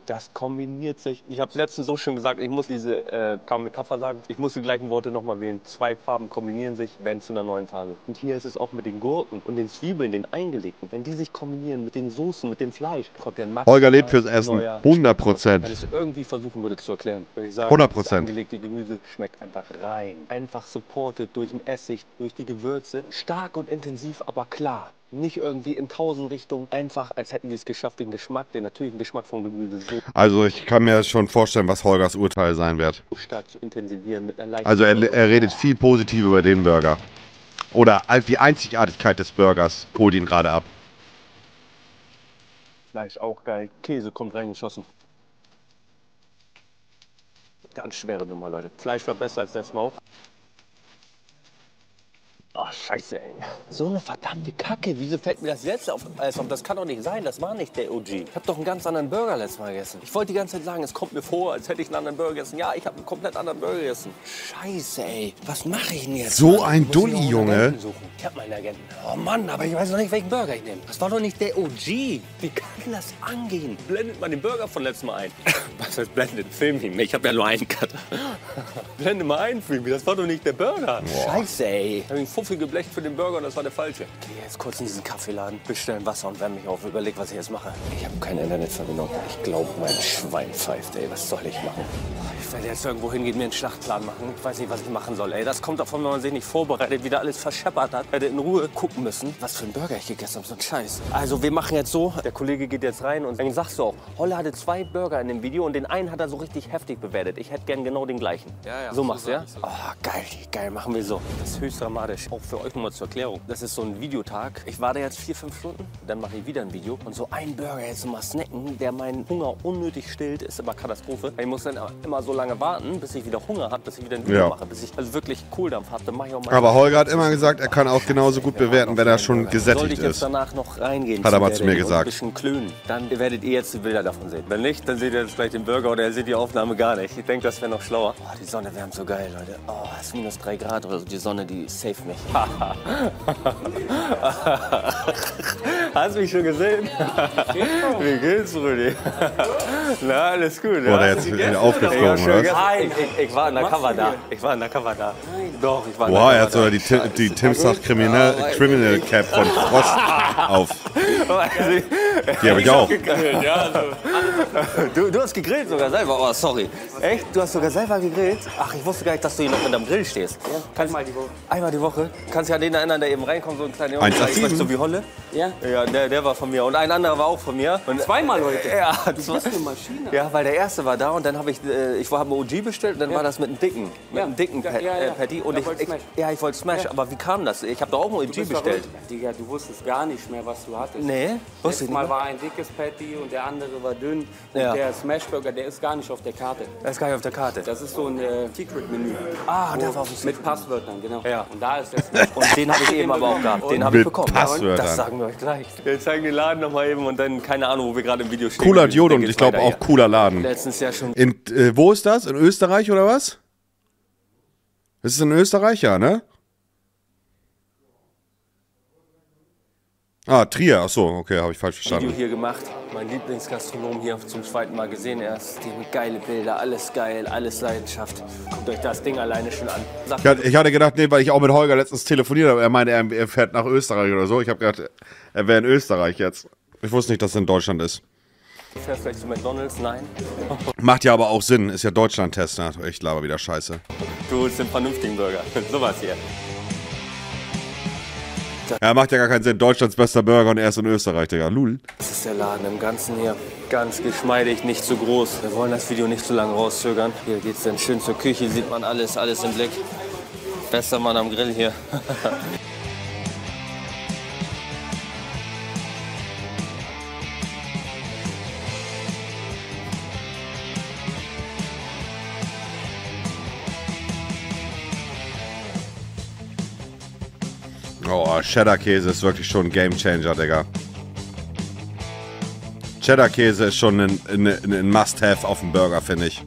Das kombiniert sich. Ich habe es letztens so schön gesagt, ich muss diese, äh, kam mit Kaffer sagen, ich muss die gleichen Worte nochmal wählen. Zwei Farben kombinieren sich, werden zu einer neuen Farbe. Und hier ist es auch mit den Gurken und den Zwiebeln, den eingelegten. Wenn die sich kombinieren mit den Soßen, mit dem Fleisch, kommt der maximal Holger lebt fürs Essen. neuer 100 Wenn Prozent. ich es irgendwie versuchen würde zu erklären, würde ich sagen, 100%. das angelegte Gemüse schmeckt einfach rein. Einfach supported durch den Essig, durch die Gewürze. Stark und intensiv, aber klar. Nicht irgendwie in tausend Richtungen. Einfach, als hätten wir es geschafft, den Geschmack, den natürlichen Geschmack vom Gemüse so Also ich kann mir schon vorstellen, was Holgers Urteil sein wird. stark zu intensivieren mit einer leichten Also er, er redet viel positiv über den Burger. Oder die Einzigartigkeit des Burgers holt ihn gerade ab. Fleisch auch geil. Käse kommt reingeschossen. Ganz schwere Nummer, Leute. Fleisch war besser als letztes Mal Ach, scheiße, ey. So eine verdammte Kacke. Wieso fällt mir das jetzt auf? Also, das kann doch nicht sein. Das war nicht der OG. Ich habe doch einen ganz anderen Burger letztes Mal gegessen. Ich wollte die ganze Zeit sagen, es kommt mir vor, als hätte ich einen anderen Burger gegessen. Ja, ich habe einen komplett anderen Burger gegessen. Scheiße, ey. Was mache ich denn jetzt? So Mann? ein Dulli, Junge. Ich habe meinen Agenten. Oh Mann, aber ich weiß noch nicht, welchen Burger ich nehme. Das war doch nicht der OG. Wie kann das angehen? Blendet man den Burger von letztem Mal ein. Was heißt blendet? Film ihn. Ich habe ja nur einen Cut. Blende mal ein, Film. Das war doch nicht der Burger. Scheiße, ey. Ich habe ihn Fuffi geblecht für den Burger und das war der falsche. Ich gehe jetzt kurz in diesen Kaffeeladen, bestellen Wasser und wärme mich auf. Überleg, was ich jetzt mache. Ich habe keine Internetverbindung. Ich glaube, mein Schwein pfeift, ey. Was soll ich machen? Ich werde jetzt irgendwo hingehen, mir einen Schlachtplan machen. Ich weiß nicht, was ich machen soll, ey. Das kommt davon, wenn man sich nicht vorbereitet, wieder alles verscheppert hat. Ich werde in Ruhe gucken müssen, was für ein Burger ich gegessen habe. So ein Scheiß. Also, wir machen jetzt so. Der Kollege geht jetzt rein und dann sagst du auch, Holle hatte zwei Burger in dem Video und den einen hat er so richtig heftig bewertet. Ich hätte gern genau den gleichen. Ja, ja, So machst du, ja? Oh, geil, geil, machen wir so. Das ist höchst dramatisch. Auch für euch nochmal zur Erklärung. Das ist so ein Videotag. Ich warte jetzt vier, fünf Stunden, dann mache ich wieder ein Video. Und so ein Burger jetzt mal snacken, der meinen Hunger unnötig stillt, ist immer Katastrophe. Ich muss dann immer so lange warten, bis ich wieder Hunger habe, bis ich wieder ein Video Ja. mache. Bis ich also wirklich Kohldampf habe, dann mache ich auch mal. Aber Holger hat immer gesagt, er kann auch genauso gut bewerten, wenn er schon Sollte gesättigt ich jetzt ist. danach noch reingehen? Hat er zu mal zu mir gesagt. Ein bisschen klönen. Dann werdet ihr jetzt die Bilder davon sehen. Wenn nicht, dann seht ihr jetzt gleich den Burger oder ihr seht die Aufnahme gar nicht. Ich denke, das wäre noch schlauer. Oh, die Sonne wärmt so geil, Leute. Oh, es ist minus 3 Grad oder so. Die Sonne, die safe mich. Hast mich schon gesehen? Wie geht's, Rudi? Na, alles gut. Wurde jetzt wieder aufgeflogen, schön oder? Nein, ich, ich war in der Cover da. Ich war in der Cover da. Doch, ich war in der Boah, er hat sogar die, Ti- die Timstag Criminal, Criminal Cap von Frost auf. Die habe ich auch. Ja, also, du, du hast gegrillt sogar selber. Oh, sorry. Echt? Du hast sogar selber gegrillt? Ach, ich wusste gar nicht, dass du hier noch mit am Grill stehst. Kannst einmal die Woche. Einmal die Woche. Kannst dich an den erinnern, der eben reinkommt, so ein kleiner Junge. 187. so wie Holle. Ja? Ja, der, der war von mir. Und ein anderer war auch von mir. Und Zweimal heute. Ja, Du das war, bist eine Maschine. ja, weil der erste war da und dann habe ich, äh, ich habe einen OG bestellt und dann war das mit einem dicken, mit Ja. einem dicken Ja, ja, ja. Äh, Patty. Und ich, ich, Smash. ja, ich wollte Smash. Aber wie kam das? Ich habe doch auch einen OG bestellt. verrückt. Digga, du wusstest gar nicht mehr, was du hattest. Nee, wusste ich Mal war ein dickes Patty und der andere war dünn. Und Ja. der Smashburger, der ist gar nicht auf der Karte. Das ist gar nicht auf der Karte. Das ist so ein äh, Secret-Menü. Ah, der war auf dem Mit Passwörtern, genau. Ja. Und da ist der. Und den habe ich eben aber auch gehabt. Den habe ich bekommen. Passwörtern. Das sagen wir euch gleich. Wir zeigen den Laden noch mal eben und dann keine Ahnung, wo wir gerade im Video stehen. Cooler Diode und ich glaube auch cooler Laden. Letztens ja schon. In, äh, wo ist das? In Österreich oder was? Das ist in Österreich, ja, ne? Ah, Trier, ach so, okay, habe ich falsch Video verstanden. hier gemacht. Mein Lieblingsgastronom hier zum zweiten Mal gesehen erst. Die haben geile Bilder, alles geil, alles Leidenschaft. Guckt euch das Ding alleine schon an. Sagt, Ich hatte, gedacht, nee, weil ich auch mit Holger letztens telefoniert habe, er meinte, er, er fährt nach Österreich oder so. Ich habe gedacht, er wäre in Österreich jetzt. Ich wusste nicht, dass er in Deutschland ist. du fährst vielleicht zu McDonalds? Nein. Macht ja aber auch Sinn, ist ja Deutschland-Tester. Ich laber wieder Scheiße. Du holst den vernünftigen Burger. Sowas hier. Ja, macht ja gar keinen Sinn. Deutschlands bester Burger und er ist in Österreich, Digga. Lul. Das ist der Laden im Ganzen hier. Ganz geschmeidig, nicht zu groß. Wir wollen das Video nicht zu lange rauszögern. Hier geht's dann schön zur Küche, sieht man alles, alles im Blick. Bester Mann am Grill hier. Oh, Cheddar-Käse ist wirklich schon ein Gamechanger, Digga. Cheddar-Käse ist schon ein, ein, ein Must-Have auf dem Burger, finde ich.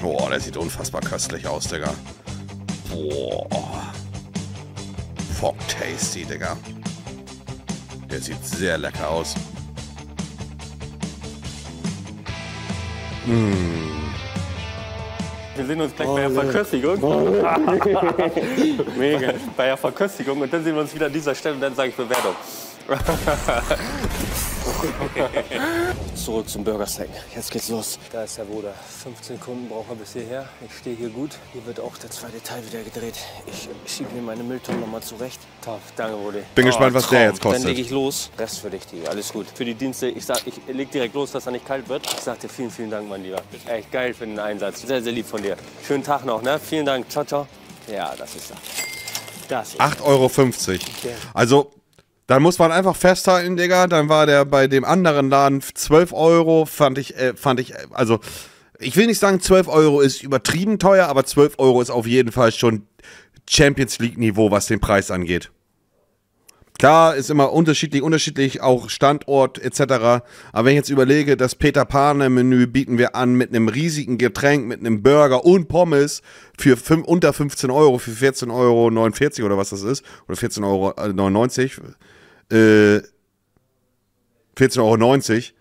Boah, der sieht unfassbar köstlich aus, Digga. Boah. Fuck tasty, Digga. Der sieht sehr lecker aus. Wir sehen uns gleich bei der Verköstigung. Mega. Bei der Verköstigung und dann sehen wir uns wieder an dieser Stelle und dann sage ich Bewertung. Zurück zum Burger Snack. Jetzt geht's los. Da ist der Bruder. 15 Sekunden brauchen wir bis hierher. Ich stehe hier gut. Hier wird auch der zweite Teil wieder gedreht. Ich schiebe mir meine Mülltonne nochmal zurecht. Top, danke, Brudi. Bin gespannt, was der jetzt kostet. Dann lege ich los. Rest für dich, Digga. Alles gut. Für die Dienste, ich sag, ich leg direkt los, dass er nicht kalt wird. Ich sag dir vielen, vielen Dank, mein Lieber. Echt geil für den Einsatz. Sehr, sehr lieb von dir. Schönen Tag noch, ne? Vielen Dank. Ciao, ciao. Ja, das ist er. Das ist 8,50 Euro. Also, dann muss man einfach festhalten, Digga. Dann war der bei dem anderen Laden 12 Euro. Fand ich, äh, fand ich, äh, also, ich will nicht sagen, 12 Euro ist übertrieben teuer, aber 12 Euro ist auf jeden Fall schon Champions League-Niveau, was den Preis angeht. Klar, ist immer unterschiedlich, unterschiedlich, auch Standort etc. Aber wenn ich jetzt überlege, das Peter Pane Menü bieten wir an mit einem riesigen Getränk, mit einem Burger und Pommes für fün- unter 15 Euro, für 14,49 Euro oder was das ist, oder 14,99 Euro, äh, 14,90 Euro.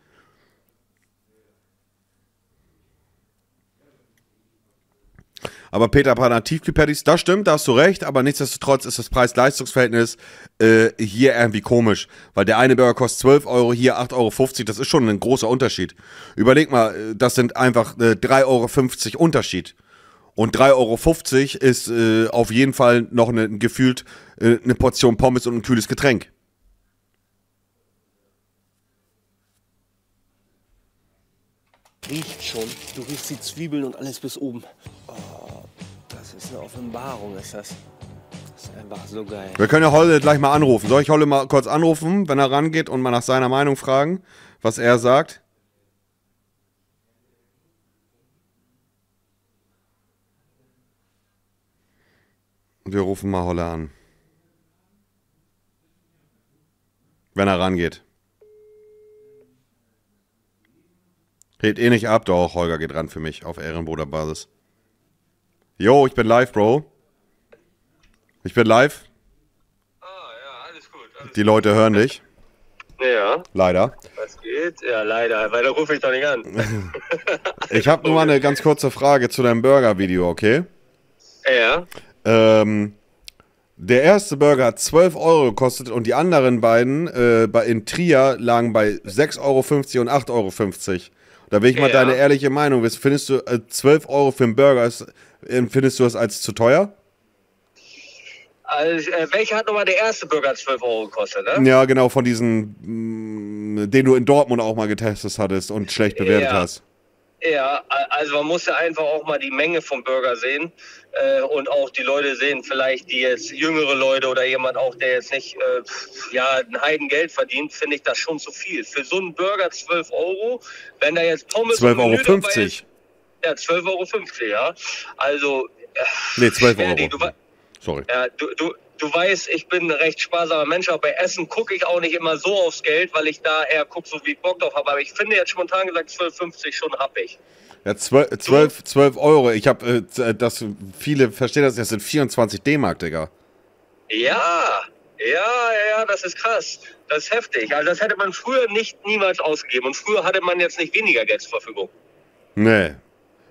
Aber Peter Pan hat Tiefkühlpatties, das stimmt, da hast du recht, aber nichtsdestotrotz ist das Preis-Leistungs-Verhältnis äh, hier irgendwie komisch, weil der eine Burger kostet 12 Euro, hier 8,50 Euro, das ist schon ein großer Unterschied. Überleg mal, äh, das sind einfach äh, 3,50 Euro Unterschied. Und 3,50 Euro ist äh, auf jeden Fall noch eine, gefühlt äh, eine Portion Pommes und ein kühles Getränk. Riecht schon. Du riechst die Zwiebeln und alles bis oben. Oh, das ist eine Offenbarung, ist das. Das ist einfach so geil. Wir können ja Holle gleich mal anrufen. Soll ich Holle mal kurz anrufen, wenn er rangeht und mal nach seiner Meinung fragen, was er sagt? Wir rufen mal Holle an. Wenn er rangeht. Hebt eh nicht ab, doch, Holger geht ran für mich auf Ehrenbruderbasis. Jo, ich bin live, Bro. Ich bin live. Ah, ja, alles gut. Alles Die Leute hören dich. ja, Leider. was geht? Ja, leider, weil da rufe ich doch nicht an. Ich habe nur mal eine ganz kurze Frage zu deinem Burger-Video, okay? ja, Ähm, Der erste Burger hat 12 Euro gekostet und die anderen beiden äh, bei, in Trier lagen bei 6,50 Euro und 8,50 Euro. Da will ich mal Ja. deine ehrliche Meinung wissen. Findest du äh, 12 Euro für einen Burger, ist, äh, findest du das als zu teuer? Also, äh, welcher hat nochmal der erste Burger 12 Euro gekostet, ne? Ja, genau, von diesen, mh, den du in Dortmund auch mal getestet hattest und schlecht bewertet Ja. hast. Ja, also man muss ja einfach auch mal die Menge vom Burger sehen äh, und auch die Leute sehen, vielleicht die jetzt jüngere Leute oder jemand auch, der jetzt nicht äh, ja, ein Heidengeld verdient, finde ich das schon zu viel. Für so einen Burger 12 Euro, wenn da jetzt Pommes 12,50 und Menü Euro. dabei ist, Ja, 12,50 Euro, ja. Also, äh, Nee, 12 Ferdi, du, Euro. wei- Sorry. ja, du, du, du weißt, ich bin ein recht sparsamer Mensch, aber bei Essen gucke ich auch nicht immer so aufs Geld, weil ich da eher gucke, so wie ich Bock drauf habe. Aber ich finde jetzt spontan gesagt 12,50 schon happig. Ja, 12, 12, 12 Euro. Ich habe, äh, das, viele verstehen das, das sind 24 D-Mark, Digga. Ja, ja, ja, das ist krass. Das ist heftig. Also das hätte man früher nicht niemals ausgegeben. Und früher hatte man jetzt nicht weniger Geld zur Verfügung. Nee.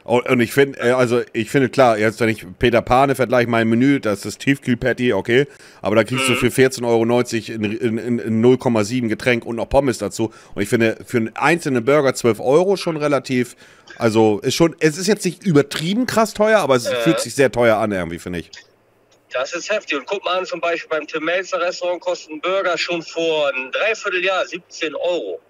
Und, ich finde, äh, also ich finde klar, jetzt wenn ich Peter Pane vergleiche, mein Menü, das ist Tiefkühlpatty, okay, aber da kriegst du für 14,90 Euro in, in, in 0,7 Getränk und noch Pommes dazu. Und ich finde, für einen einzelnen Burger 12 Euro schon relativ, also ist schon, es ist jetzt nicht übertrieben krass teuer, aber es fühlt sich sehr teuer an irgendwie, finde ich. Das ist heftig. Und guck mal an, zum Beispiel beim Tim Melzer Restaurant kostet ein Burger schon vor einem Dreivierteljahr 17 Euro.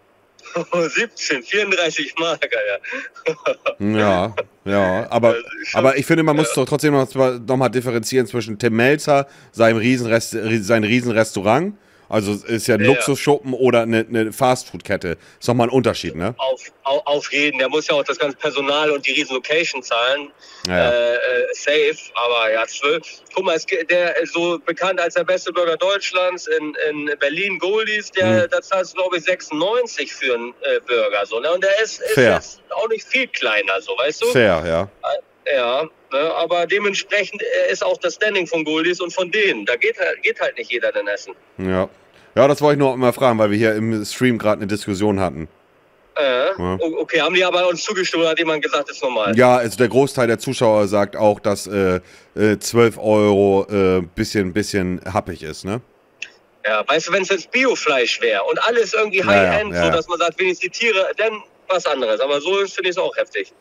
17, 34 Mark, Alter. Ja, ja, aber, aber ich finde, man muss doch trotzdem noch, noch mal differenzieren zwischen Tim Melzer, seinem Riesenrest, sein Riesenrestaurant, also es ist ja ein Ja. Luxusschuppen oder eine, eine Fastfood-Kette. Ist nochmal ein Unterschied, ne? Auf, auf, auf jeden. Der muss ja auch das ganze Personal und die riesen Location zahlen. Ja. Äh, äh, safe, aber ja, zwölf. Guck mal, es, der ist so bekannt als der beste Burger Deutschlands in, in Berlin, Goldies, der, Mhm. da zahlst du, glaube ich, 96 für einen äh, Burger. So, ne? Und der ist, ist auch nicht viel kleiner, so, weißt du? Fair, ja. Ja, ne? aber dementsprechend äh, ist auch das Standing von Goldies und von denen. Da geht halt, geht halt nicht jeder denn essen. Ja. Ja, das wollte ich nur mal fragen, weil wir hier im Stream gerade eine Diskussion hatten. Äh, Ja. Okay, haben die aber uns zugestimmt, oder hat jemand gesagt, ist normal? Ja, also der Großteil der Zuschauer sagt auch, dass äh, äh, 12 Euro äh, bisschen, bisschen happig ist, ne? Ja, weißt du, wenn es jetzt Biofleisch wäre und alles irgendwie Ja, ja, High-End, ja, so dass man sagt, wenigstens die Tiere, dann was anderes. Aber so finde ich es auch heftig.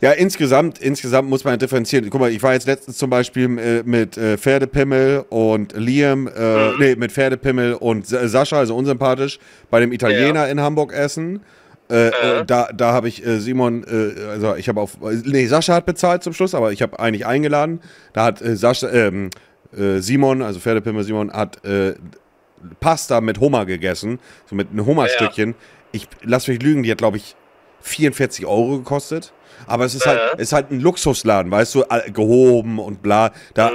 Ja, insgesamt, insgesamt muss man differenzieren. Guck mal, ich war jetzt letztens zum Beispiel äh, mit äh, Pferdepimmel und Liam, äh, Mhm. nee, mit Pferdepimmel und Sa- Sascha, also unsympathisch, bei dem Italiener in Hamburg essen. Äh, äh, da da habe ich äh, Simon, äh, also ich habe auf, nee, Sascha hat bezahlt zum Schluss, aber ich habe eigentlich eingeladen. Da hat Sascha, ähm, äh, Simon, also Pferdepimmel Simon, hat Pasta mit Hummer gegessen, so mit einem Hummerstückchen. Ich lass mich lügen, die hat, glaube ich, 44 Euro gekostet. Aber es ist halt, es ist halt ein Luxusladen, weißt du, gehoben und bla. Da,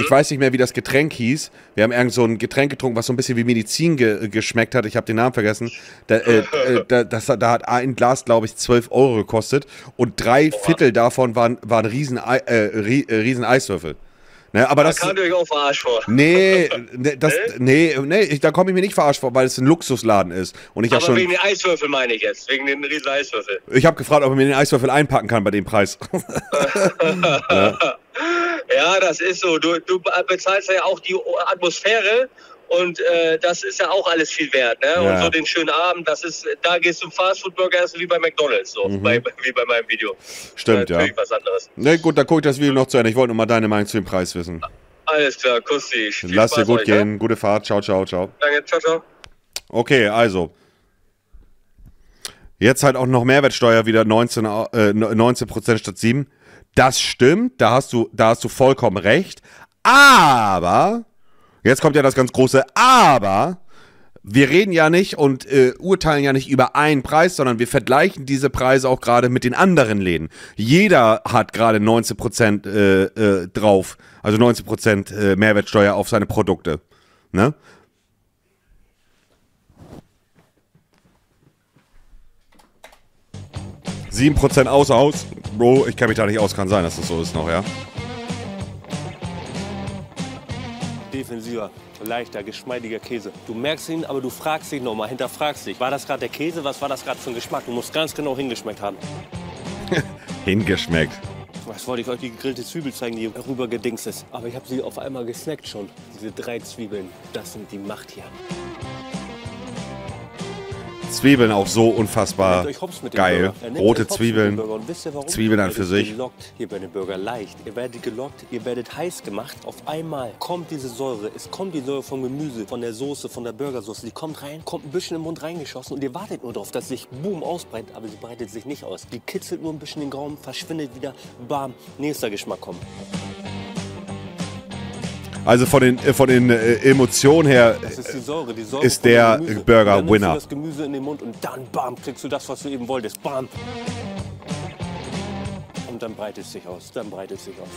ich weiß nicht mehr, wie das Getränk hieß. Wir haben irgend so ein Getränk getrunken, was so ein bisschen wie Medizin ge geschmeckt hat. Ich habe den Namen vergessen. Da, äh, äh, da, das, da hat ein Glas, glaube ich, 12 Euro gekostet. Und drei Viertel davon waren, waren riesen, äh, äh, riesen Eiswürfel. Ne, aber Da das, kam euch auch verarscht vor. Nee, ne, das, nee, nee, ich, da komme ich mir nicht verarscht vor, weil es ein Luxusladen ist. Und ich habe Aber schon, wegen den Eiswürfel meine ich jetzt. Wegen den riesen Eiswürfel. ich habe gefragt, ob er mir den Eiswürfel einpacken kann bei dem Preis. Ja, das ist so. Du, du bezahlst ja auch die Atmosphäre. Und äh, das ist ja auch alles viel wert, ne? Ja. Und so den schönen Abend, das ist, da gehst du Fastfood-Burger essen wie bei McDonalds, so, bei, wie bei meinem Video. Mhm. Stimmt, ja. Natürlich was anderes. Ne, gut, dann gucke ich das Video noch zu Ende. Ich wollte nur mal deine Meinung zu dem Preis wissen. Alles klar, kuss dich. Lass dir Spaß gut euch, ne? gehen. Gute Fahrt. Ciao, ciao, ciao. Danke, ciao, ciao. Okay, also. Jetzt halt auch noch Mehrwertsteuer wieder 19, Au- äh, 19% statt 7. Das stimmt, da hast du, da hast du vollkommen recht. Aber, jetzt kommt ja das ganz große Aber. Wir reden ja nicht und äh, urteilen ja nicht über einen Preis, sondern wir vergleichen diese Preise auch gerade mit den anderen Läden. Jeder hat gerade 19% äh, äh, drauf, also 19% äh, Mehrwertsteuer auf seine Produkte. Ne? Sieben Prozent aus, aus. Bro, ich kenne mich da nicht aus, kann sein, dass das so ist noch, ja. Leichter, geschmeidiger Käse. Du merkst ihn, aber du fragst dich nochmal, hinterfragst dich. War das gerade der Käse? Was war das gerade für ein Geschmack? Du musst ganz genau hingeschmeckt haben. Hingeschmeckt. Was wollte ich euch die gegrillte Zwiebel zeigen, die rüber gedingst ist. Aber ich habe sie auf einmal gesnackt schon. Diese drei Zwiebeln, das sind die Macht hier. Zwiebeln auch so unfassbar geil. Rote Zwiebeln. Ihr? Zwiebeln an Ihr für werdet sich. bei dem Burger leicht. Ihr werdet gelockt, ihr werdet heiß gemacht. Auf einmal kommt diese Säure. Es kommt die Säure vom Gemüse, von der Soße, von der Burgersoße. Die kommt rein, kommt ein bisschen im Mund reingeschossen und ihr wartet nur darauf, dass sich boom ausbreitet. Aber sie breitet sich nicht aus. Die kitzelt nur ein bisschen den Gaumen, verschwindet wieder. Bam, nächster Geschmack kommt. Also von den, äh, von den äh, Emotionen her ist Säure, Säure ist von dem der Gemüse. Burger Winner. Du das Gemüse in den Mund und dann bam, kriegst du das, was du eben wolltest. Bam. Und dann breitet es sich aus. Dann breitet es sich aus.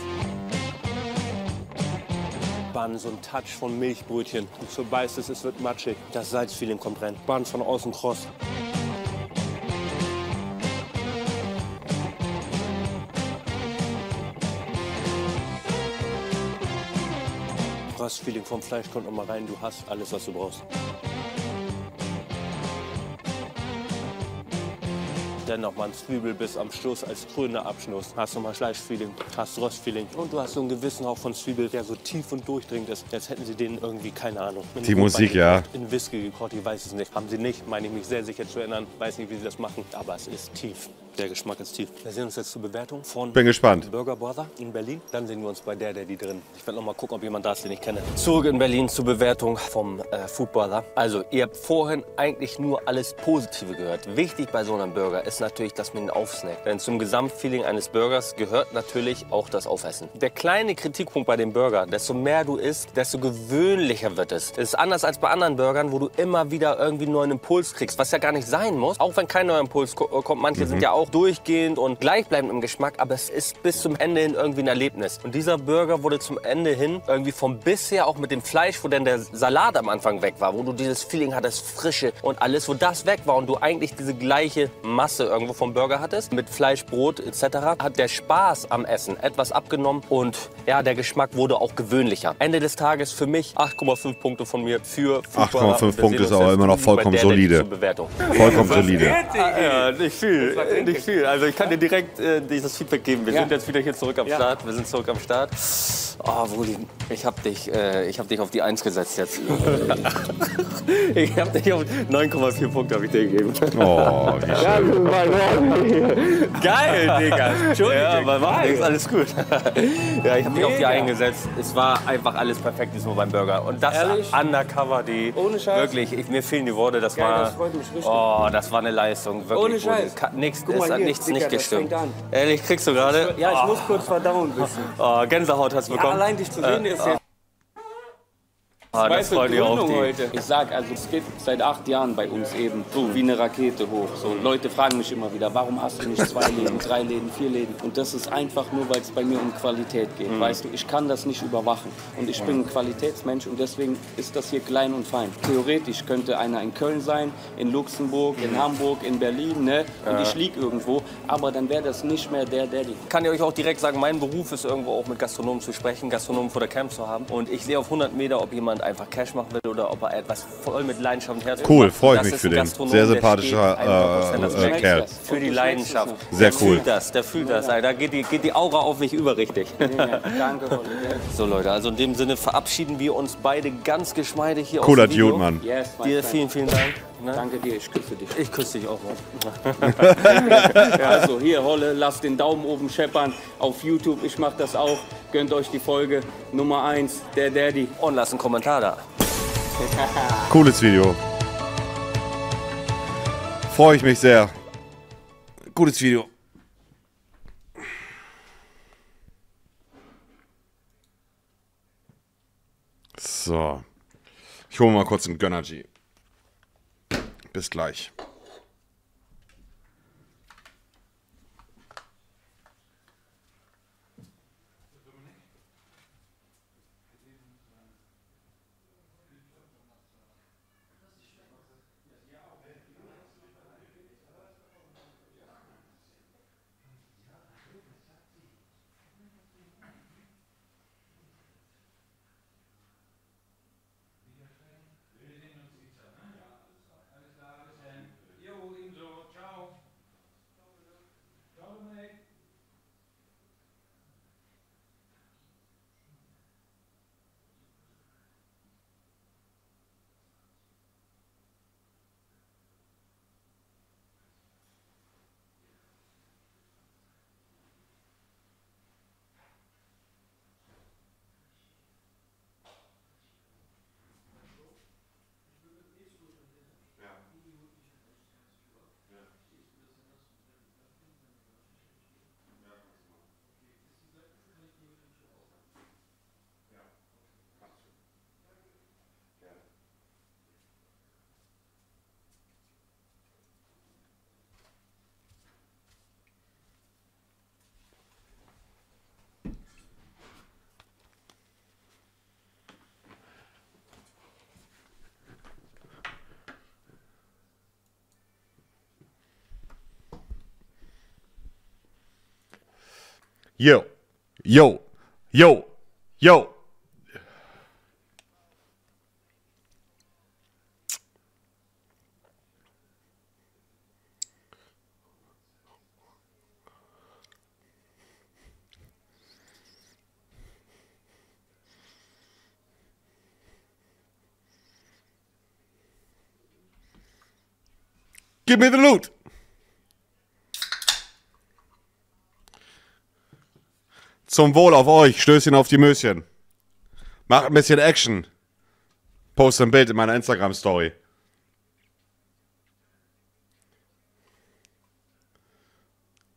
Bam, so ein Touch von Milchbrötchen. Und so beißt es, es wird matschig. Das Salzfeeling kommt rein. Bam, von außen kross. Frostfeeling vom Fleisch kommt noch mal rein. Du hast alles, was du brauchst. Dann noch mal ein Zwiebelbiss am Schluss als grüner Abschluss. Hast nochmal Fleischfeeling, hast Rostfeeling und du hast so einen gewissen Hauch von Zwiebel, der so tief und durchdringend ist. Jetzt hätten sie den irgendwie, keine Ahnung. in Die Musik, ja. In Whisky gekocht, ich weiß es nicht. Haben sie nicht, meine ich mich sehr sicher zu erinnern. Weiß nicht, wie sie das machen, aber es ist tief. Der Geschmack ist tief. Wir sehen uns jetzt zur Bewertung von Bin gespannt. Burger Brother in Berlin. Dann sehen wir uns bei der, der die drin. Ich werde noch mal gucken, ob jemand da ist, den ich kenne. Zurück in Berlin zur Bewertung vom äh, Food Brother. Also, ihr habt vorhin eigentlich nur alles Positive gehört. Wichtig bei so einem Burger ist natürlich, dass man ihn aufsnackt. Denn zum Gesamtfeeling eines Burgers gehört natürlich auch das Aufessen. Der kleine Kritikpunkt bei dem Burger, desto mehr du isst, desto gewöhnlicher wird es. Es ist anders als bei anderen Burgern, wo du immer wieder irgendwie einen neuen Impuls kriegst, was ja gar nicht sein muss. Auch wenn kein neuer Impuls ko- kommt. Manche sind ja auch durchgehend und gleichbleibend im Geschmack, aber es ist bis zum Ende hin irgendwie ein Erlebnis. Und dieser Burger wurde zum Ende hin irgendwie vom bisher auch mit dem Fleisch, wo dann der Salat am Anfang weg war, wo du dieses Feeling hattest, Frische und alles, wo das weg war und du eigentlich diese gleiche Masse irgendwo vom Burger hattest, mit Fleisch, Brot etc., hat der Spaß am Essen etwas abgenommen und ja, der Geschmack wurde auch gewöhnlicher. Ende des Tages für mich 8,5 Punkte von mir für Food Brother. 8,5 Wir sehen Punkte ist aber immer noch vollkommen solide. Bewertung. Vollkommen solide. Ja, nicht viel, nicht viel. Also ich kann dir direkt äh, dieses Feedback geben. Wir sind jetzt wieder hier zurück am Start. Wir sind zurück am Start. Oh, Rudi, ich hab dich, äh, ich hab dich auf die 1 gesetzt jetzt. ich hab dich auf 9,4 Punkte hab ich dir gegeben. Oh, wie schön. Geil, Digga. Entschuldigung. Ja, aber macht nichts, alles gut. ja, ich hab dich auf die eingesetzt. Es war einfach alles perfekt diesmal beim Burger. Und das Ehrlich? Undercover, die Ohne Scheiß? wirklich, ich, mir fehlen die Worte. Das Geil, war, das freut mich richtig. oh, das war eine Leistung. Wirklich Ohne gut. Scheiß. Ka- Nix, Guck es hat hier, nichts Digga, nicht gestimmt. Ehrlich, kriegst du gerade? Ja, ich muss kurz verdauen ein bisschen. Oh, Gänsehaut hast du Ja, bekommen. allein dich zu sehen ist jetzt. Ah, das freut mich auch. Die. heute. Ich sag, also es geht seit acht Jahren bei uns eben so wie eine Rakete hoch. So Leute fragen mich immer wieder, warum hast du nicht zwei Läden, drei Läden, vier Läden? Und das ist einfach nur, weil es bei mir um Qualität geht. Weißt du, ich kann das nicht überwachen. Und ich bin ein Qualitätsmensch und deswegen ist das hier klein und fein. Theoretisch könnte einer in Köln sein, in Luxemburg, in Hamburg, in Berlin, ne? Und ich lieg irgendwo, aber dann wäre das nicht mehr der Daddy. kann ich euch auch direkt sagen, mein Beruf ist irgendwo auch mit Gastronomen zu sprechen, Gastronomen vor der Camp zu haben. Und ich sehe auf 100 Meter, ob jemand einfach Cash machen will oder ob er etwas voll mit Leidenschaft und Herz Cool, macht. freue ich mich für den. Sehr sympathischer steht 100% das äh, äh, Kerl. Für die Leidenschaft. Sehr der cool. Fühlt das, der fühlt das. Da geht die, geht die Aura auf mich über richtig. Danke. So Leute, also in dem Sinne verabschieden wir uns beide ganz geschmeidig hier Cooler aus dem Video. Dude, Mann. Yes, Dir vielen, vielen Dank. Ne? Danke dir, ich küsse dich. Ich küsse dich auch. Mann. Also hier, Holle, lasst den Daumen oben scheppern auf YouTube. Ich mach das auch. Gönnt euch die Folge Nummer 1, der Daddy. Und lass einen Kommentar da. Cooles Video. Freue ich mich sehr. Gutes Video. So. Ich hole mal kurz einen Gönnergy. Bis gleich. Yo. Yo. Yo. Yo. Give me the loot. Zum Wohl auf euch. Stößchen auf die Möschen. Macht ein bisschen Action. Post ein Bild in meiner Instagram-Story.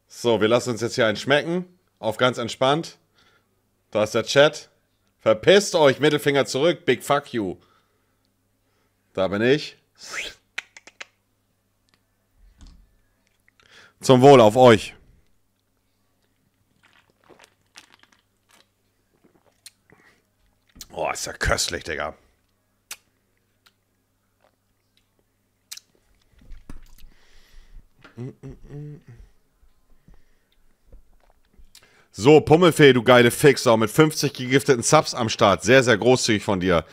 So, wir lassen uns jetzt hier einen schmecken. Auf ganz entspannt. Da ist der Chat. Verpisst euch, Mittelfinger zurück. Big fuck you. Da bin ich. Zum Wohl auf euch. Oh, ist ja köstlich, Digga. So, Pummelfee, du geile Fixer, mit 50 gegifteten Subs am Start. Sehr, sehr großzügig von dir.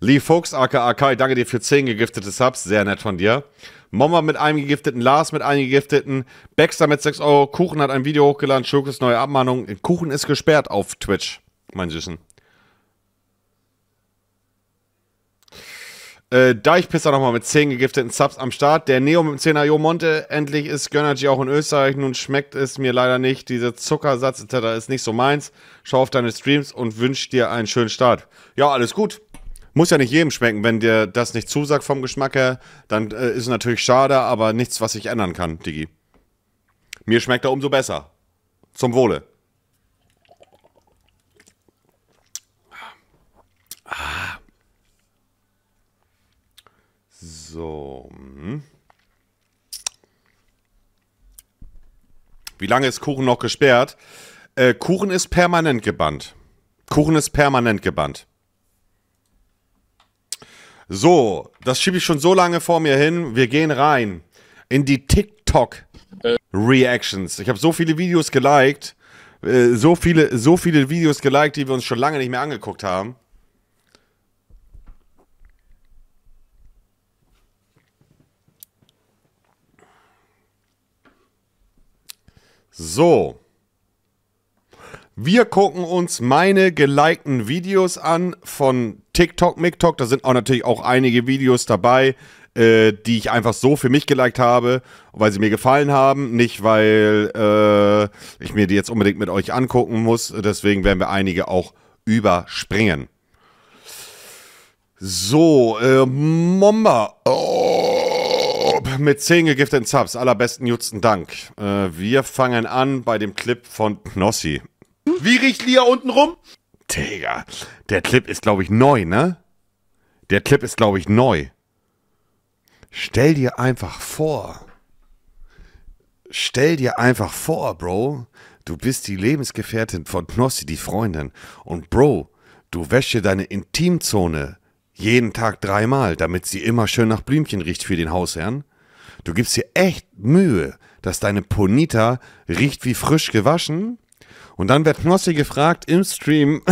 Lee Fuchs, aka Kai, danke dir für 10 gegiftete Subs. Sehr nett von dir. Momma mit einem gegifteten, Lars mit einem gegifteten, Baxter mit 6 Euro, Kuchen hat ein Video hochgeladen, Schokos neue Abmahnung. Kuchen ist gesperrt auf Twitch, mein Süßen. Äh, Deichpisser nochmal mit 10 gegifteten Subs am Start. Der Neo mit dem 10er Jo Monte. Endlich ist Gönnergy auch in Österreich. Nun schmeckt es mir leider nicht. Dieser Zuckersatz etc. ist nicht so meins. Schau auf deine Streams und wünsch dir einen schönen Start. Ja, alles gut. Muss ja nicht jedem schmecken. Wenn dir das nicht zusagt vom Geschmack her, dann äh, ist es natürlich schade, aber nichts, was ich ändern kann, Digi. Mir schmeckt er umso besser. Zum Wohle. Ah. So. hm. Wie lange ist Kuchen noch gesperrt? Äh, Kuchen ist permanent gebannt. Kuchen ist permanent gebannt. So, das schiebe ich schon so lange vor mir hin. Wir gehen rein in die TikTok Reactions. Ich habe so viele Videos geliked, äh, so viele, so viele Videos geliked, die wir uns schon lange nicht mehr angeguckt haben. So. Wir gucken uns meine gelikten Videos an von TikTok, MikTok. Da sind auch natürlich auch einige Videos dabei, äh, die ich einfach so für mich geliked habe, weil sie mir gefallen haben. Nicht, weil äh, ich mir die jetzt unbedingt mit euch angucken muss. Deswegen werden wir einige auch überspringen. So, äh, Momba. Oh, mit 10 gegifteten Subs. Allerbesten Jutzen Dank. Äh, wir fangen an bei dem Clip von Knossi. Wie riecht Lia unten rum? Digga, der Clip ist, glaube ich, neu, ne? Der Clip ist, glaube ich, neu. Stell dir einfach vor. Stell dir einfach vor, Bro. Du bist die Lebensgefährtin von Knossi, die Freundin. Und Bro, du wäschst dir deine Intimzone jeden Tag dreimal, damit sie immer schön nach Blümchen riecht für den Hausherrn. Du gibst dir echt Mühe, dass deine Ponita riecht wie frisch gewaschen. Und dann wird Knossi gefragt im Stream.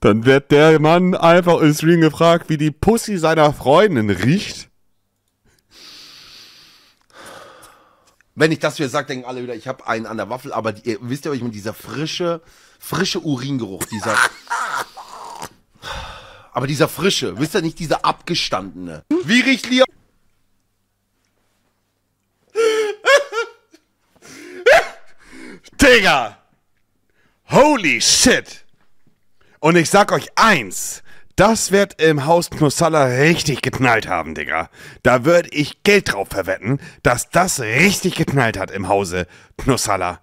dann wird der Mann einfach im Stream gefragt, wie die Pussy seiner Freundin riecht. Wenn ich das wieder sage, denken alle wieder, ich habe einen an der Waffel, aber die, ihr, wisst ihr, ich meine? Dieser frische, frische Uringeruch, dieser. Aber dieser frische, wisst ihr nicht, dieser abgestandene. Wie riecht Lia? Digga! Holy shit! Und ich sag euch eins, das wird im Haus Knussalla richtig geknallt haben, Digga. Da würde ich Geld drauf verwetten, dass das richtig geknallt hat im Hause Knussalla.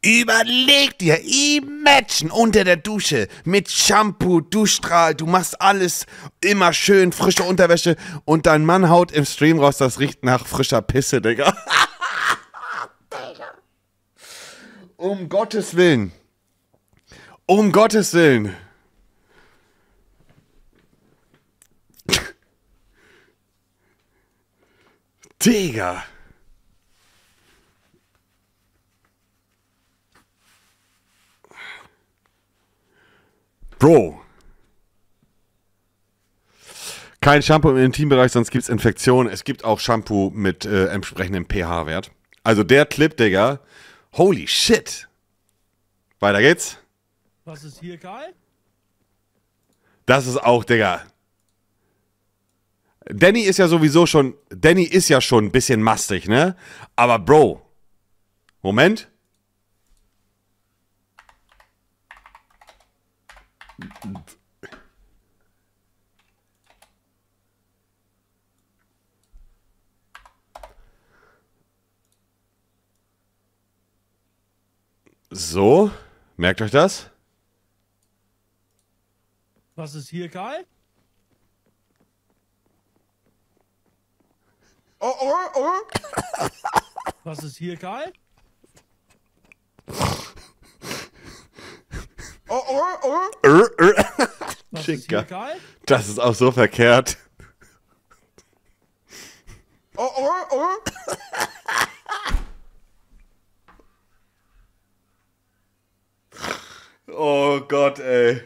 Überleg dir, imagine unter der Dusche mit Shampoo, Duschstrahl, du machst alles immer schön, frische Unterwäsche und dein Mann haut im Stream raus, das riecht nach frischer Pisse, Digga. Um Gottes Willen. Um Gottes Willen. Digga. Bro. Kein Shampoo im Intimbereich, sonst gibt es Infektionen. Es gibt auch Shampoo mit äh, entsprechendem pH-Wert. Also der Clip, Digga. Holy shit. Weiter geht's. Was ist hier geil? Das ist auch, Digga. Danny ist ja sowieso schon, Danny ist ja schon ein bisschen mastig, ne? Aber Bro, Moment. So, merkt euch das? Was ist hier geil? Oh, oh, oh. Was ist hier geil? Oh, oh, oh. Ör, ör. Was ist hier Chica. geil? Das ist auch so verkehrt. Oh, oh, oh. Oh Gott, ey.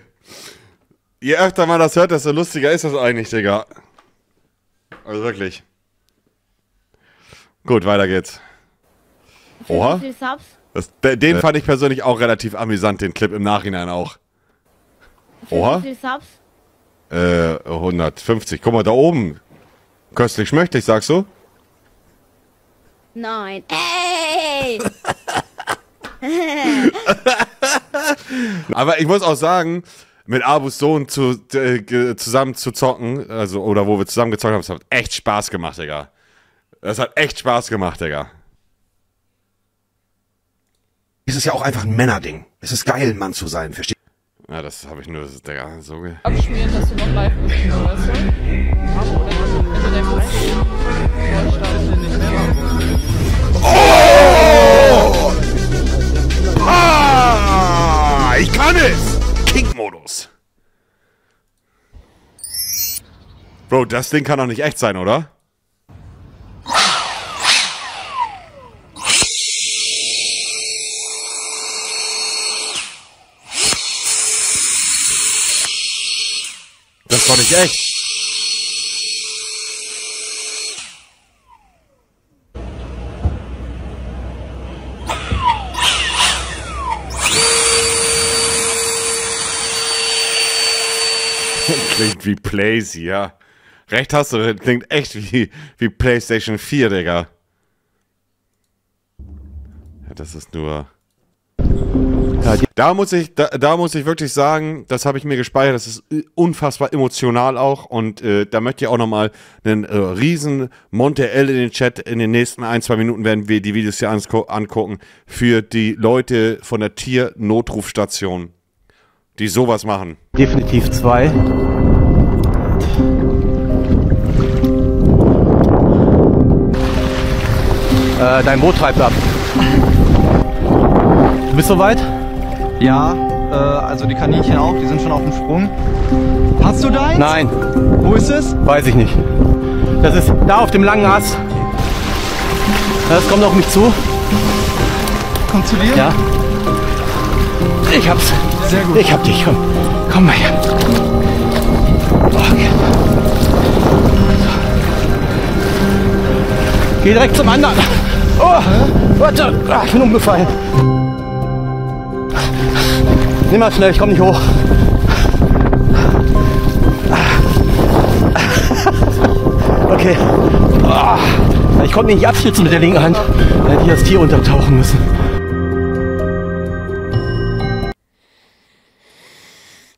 Je öfter man das hört, desto lustiger ist das eigentlich, Digga. Also wirklich. Gut, weiter geht's. Oha. Wie viel Subs? Das, de- den fand ich persönlich auch relativ amüsant, den Clip im Nachhinein auch. Oha. Wie viel Subs? Äh, 150. Guck mal, da oben. Köstlich schmöchtlich, sagst du? Nein. Ey! Aber ich muss auch sagen, mit Abus Sohn zu, äh, zusammen zu zocken, also, oder wo wir zusammen gezockt haben, das hat echt Spaß gemacht, Digga. Das hat echt Spaß gemacht, Digga. Es ist ja auch einfach ein Männerding. Es ist geil, ein Mann zu sein, verstehst Ja, das habe ich nur, Digga, so ge abschmieren, dass du noch live bist, so, du? Du Profil Ah, ich kann es! King-Modus. Bro, das Ding kann doch nicht echt sein, oder? Doch nicht echt. Klingt wie Playsy, ja. Recht hast du, klingt echt wie, wie PlayStation 4, Digga. Ja, das ist nur. Da muss ich, da, da muss ich wirklich sagen, das habe ich mir gespeichert, das ist äh, unfassbar emotional auch und äh, da möchte ich auch nochmal einen äh, riesen Monte L in den Chat. In den nächsten ein, zwei Minuten werden wir die Videos hier angucken für die Leute von der Tiernotrufstation, die sowas machen. Definitiv zwei. Äh, dein Boot treibt ab. Du bist soweit? Ja, äh, also die Kaninchen auch, die sind schon auf dem Sprung. Hast du deins? Nein, Wo ist es? weiß ich nicht. Das ist da auf dem langen Ast. Das kommt auf mich zu. Kommt zu dir? Ja. Ich hab's. Sehr gut. Ich hab dich. Komm, komm mal her. Okay. Geh direkt zum anderen. Oh, warte. Ah, ich bin umgefallen. Nimm mal schnell, ich komm nicht hoch. Okay. Ich konnte mich nicht abstützen mit der linken Hand. Da hätte ich das Tier untertauchen müssen.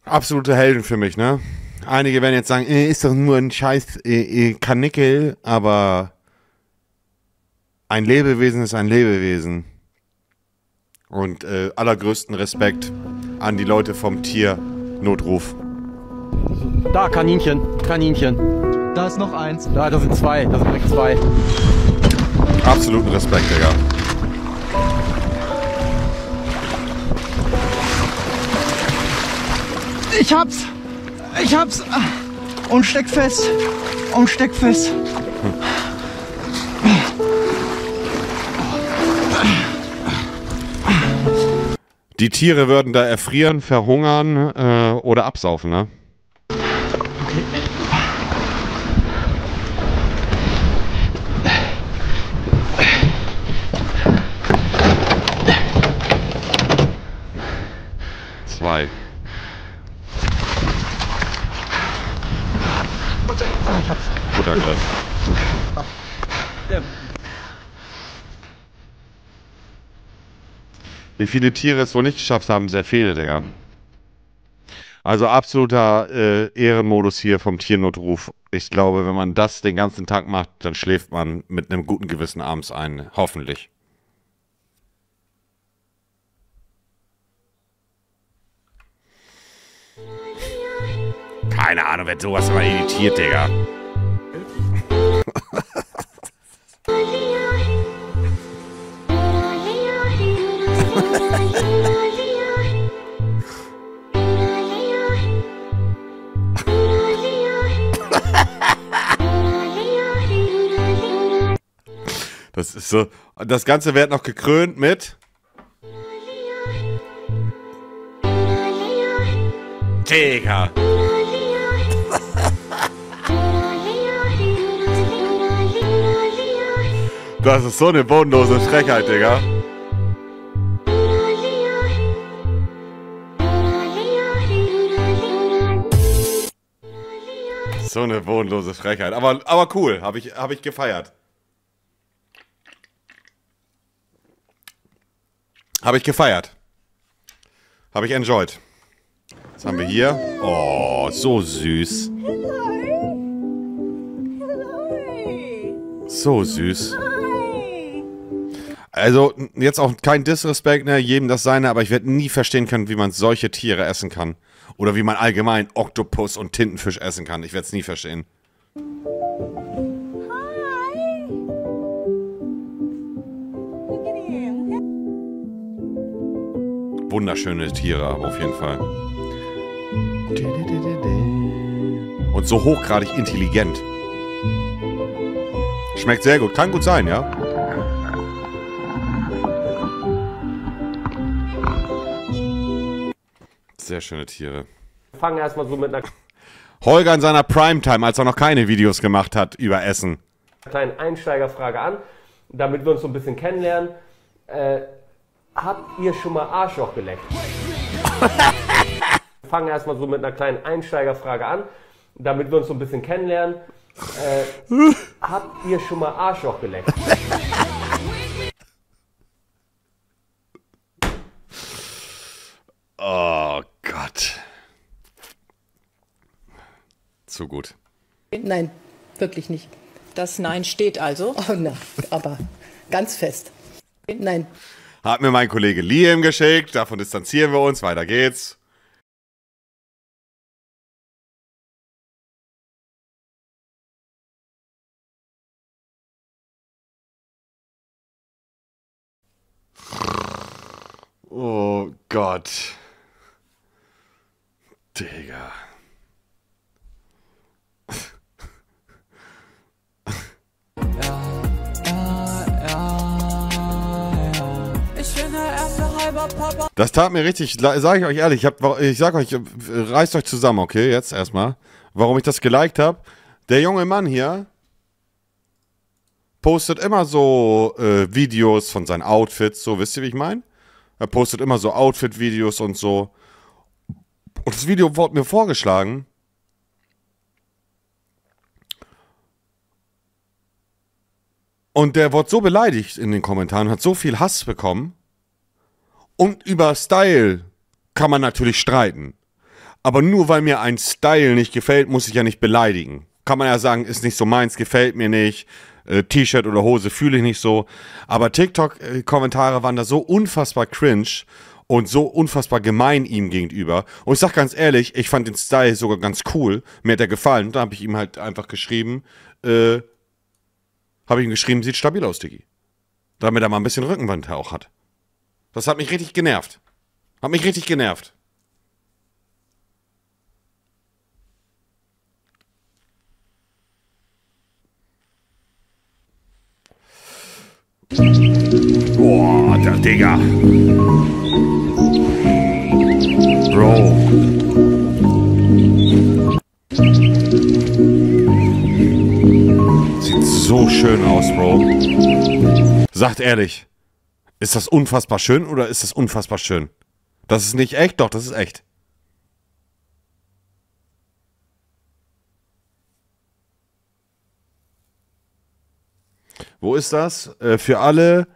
absolute Helden für mich, ne? Einige werden jetzt sagen, äh, ist doch nur ein scheiß äh, äh, Kanickel, aber ein Lebewesen ist ein Lebewesen. Und äh, allergrößten Respekt an die Leute vom Tiernotruf. Da, Kaninchen. Kaninchen. Da ist noch eins. Da, da sind zwei. Da sind direkt zwei. Absoluten Respekt, Digga. Ich hab's. Ich hab's. Und steck fest. Und steck fest. Die Tiere würden da erfrieren, verhungern äh, oder absaufen, ne? Zwei. Guter Griff. Wie viele Tiere es wohl nicht geschafft haben, sehr viele, Digga. Also absoluter äh, Ehrenmodus hier vom Tiernotruf. Ich glaube, wenn man das den ganzen Tag macht, dann schläft man mit einem guten Gewissen abends ein. Hoffentlich. Keine Ahnung, wer sowas immer editiert, Digga. Das ist so. Das Ganze wird noch gekrönt mit. Digga. Das ist so eine bodenlose Frechheit, Digga. So eine bodenlose Frechheit. Aber, aber cool, habe ich, hab ich gefeiert. Habe ich gefeiert. Habe ich enjoyed. Was haben wir hier? Oh, so süß. So süß. Also, jetzt auch kein Disrespect, ne, jedem das seine, aber ich werde nie verstehen können, wie man solche Tiere essen kann. Oder wie man allgemein Oktopus und Tintenfisch essen kann. Ich werde es nie verstehen. Wunderschöne Tiere, aber auf jeden Fall. Und so hochgradig intelligent. Schmeckt sehr gut. Kann gut sein, ja? Sehr schöne Tiere. Fangen erstmal so mit einer Holger in seiner Primetime, als er noch keine Videos gemacht hat über Essen. kleinen Einsteigerfrage an, damit wir uns so ein bisschen kennenlernen. Äh, habt ihr schon mal Arschloch geleckt? Fangen erstmal so mit einer kleinen Einsteigerfrage an, damit wir uns so ein bisschen kennenlernen. Äh, habt ihr schon mal Arschloch geleckt? Oh Gott. Zu gut. Nein, wirklich nicht. Das Nein steht also. Oh, na, aber ganz fest. Nein. Hat mir mein Kollege Liam geschickt. Davon distanzieren wir uns. Weiter geht's. Oh Gott. Digga. Das tat mir richtig, sage ich euch ehrlich, ich, hab, ich sag euch, reißt euch zusammen, okay, jetzt erstmal. Warum ich das geliked habe. Der junge Mann hier postet immer so äh, Videos von seinen Outfits, so, wisst ihr, wie ich meine? Er postet immer so Outfit-Videos und so. Und das Video wurde mir vorgeschlagen. Und der wurde so beleidigt in den Kommentaren, hat so viel Hass bekommen. Und über Style kann man natürlich streiten. Aber nur weil mir ein Style nicht gefällt, muss ich ja nicht beleidigen. Kann man ja sagen, ist nicht so meins, gefällt mir nicht. Äh, T-Shirt oder Hose fühle ich nicht so. Aber TikTok-Kommentare waren da so unfassbar cringe und so unfassbar gemein ihm gegenüber. Und ich sag ganz ehrlich, ich fand den Style sogar ganz cool. Mir hat er gefallen. Da habe ich ihm halt einfach geschrieben, äh, habe ich ihm geschrieben, sieht stabil aus, Diggi. Damit er mal ein bisschen Rückenwand auch hat. Das hat mich richtig genervt. Hat mich richtig genervt. Boah, das, Digga. Bro. Sieht so schön aus, Bro. Sagt ehrlich, ist das unfassbar schön oder ist das unfassbar schön? Das ist nicht echt? Doch, das ist echt. Wo ist das? Äh, für alle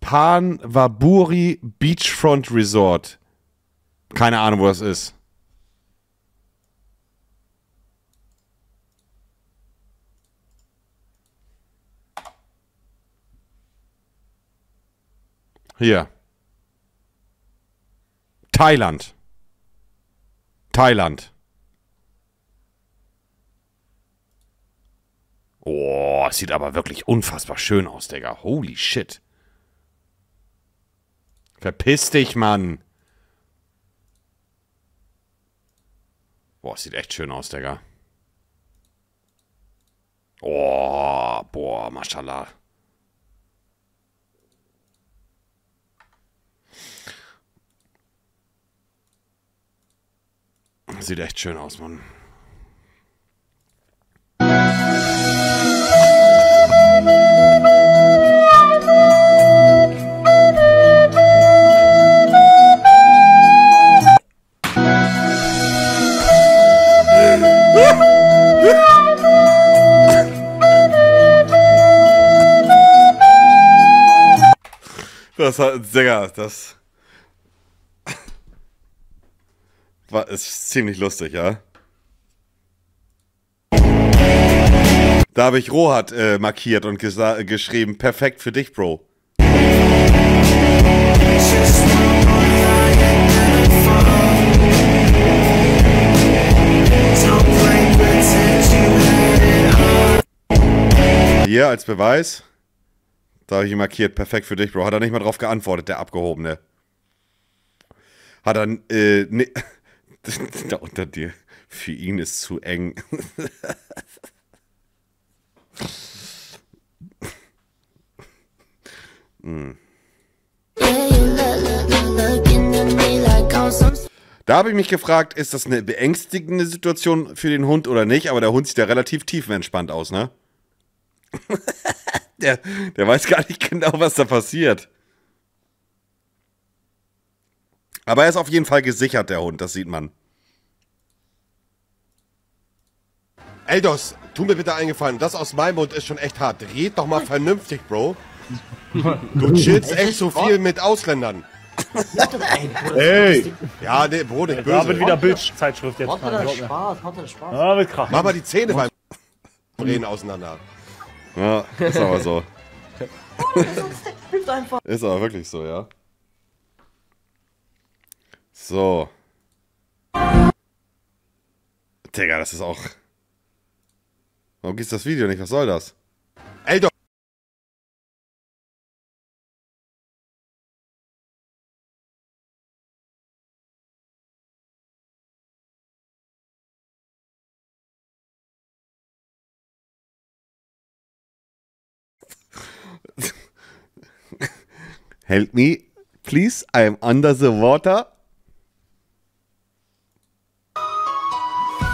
Pan Waburi Beachfront Resort. Keine Ahnung, wo das ist. Hier. Thailand. Thailand. Oh, sieht aber wirklich unfassbar schön aus, Digga. Holy shit. Verpiss dich, Mann. Boah, sieht echt schön aus, Digga. Oh, boah, mashallah. Sieht echt schön aus, Mann. Das hat, Digga, das war ist ziemlich lustig, ja. Da habe ich Rohat äh, markiert und gesa- geschrieben, perfekt für dich, Bro. Hier als Beweis. Da habe ich ihn markiert, perfekt für dich, Bro. Hat er nicht mal drauf geantwortet, der Abgehobene. Hat er, äh, ne, da unter dir. Für ihn ist zu eng. Hm. Da habe ich mich gefragt, ist das eine beängstigende Situation für den Hund oder nicht? Aber der Hund sieht ja relativ tiefenentspannt aus, ne? der, der weiß gar nicht genau, was da passiert. Aber er ist auf jeden Fall gesichert, der Hund, das sieht man. Eldos, tu mir bitte eingefallen, das aus meinem Mund ist schon echt hart. Red doch mal vernünftig, Bro. Du chillst echt so viel mit Ausländern. Ey! Ja, nee, Bro, nicht böse. Da wird wieder Bildzeitschrift jetzt. Macht er mir. Spaß, macht er Spaß. Ja, wird krachen. Mach mal die Zähne beim Reden auseinander. Ja, ist aber so. Hilft einfach. Ist aber wirklich so, ja. So. Digga, das ist auch. Warum gibt's das Video nicht? Was soll das? Eldos! Help me, please. I am under the water.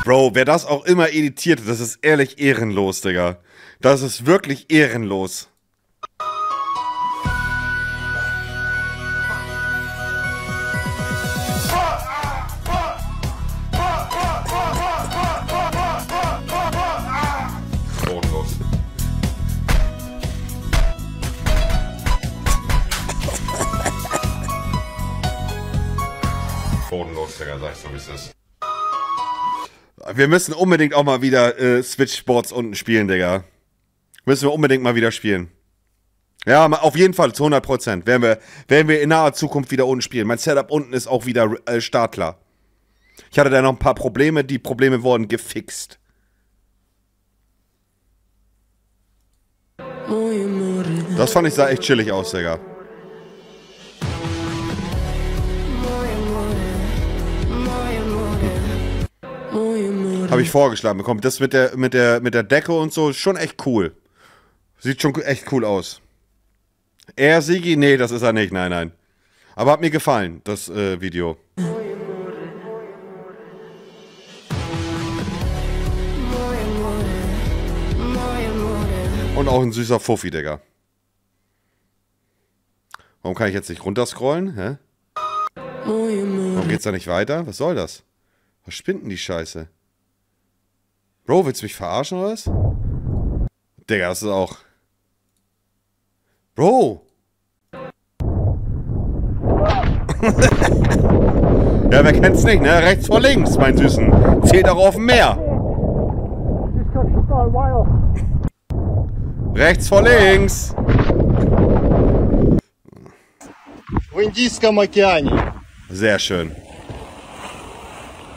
Bro, wer das auch immer editiert, das ist ehrlich ehrenlos, Digga. Das ist wirklich ehrenlos. Wir müssen unbedingt auch mal wieder äh, Switch Sports unten spielen, Digga. Müssen wir unbedingt mal wieder spielen. Ja, auf jeden Fall, zu 100 Prozent. Werden wir, werden wir in naher Zukunft wieder unten spielen. Mein Setup unten ist auch wieder äh, startklar. Ich hatte da noch ein paar Probleme, die Probleme wurden gefixt. Das fand ich sah echt chillig aus, Digga. Habe ich vorgeschlagen bekommen. Das mit der, mit, der, mit der Decke und so ist schon echt cool. Sieht schon echt cool aus. Er Sigi? Nee, das ist er nicht. Nein, nein. Aber hat mir gefallen, das äh, Video. Und auch ein süßer Fuffi, Digga. Warum kann ich jetzt nicht runterscrollen? Hä? Warum geht's da nicht weiter? Was soll das? Was spinnt denn die Scheiße? Bro, willst du mich verarschen oder was? Digga, das ist auch... Bro! ja, wer kennt's nicht, ne? Rechts vor links, mein Süßen. Zählt auch auf dem Meer. Rechts vor links. Sehr schön.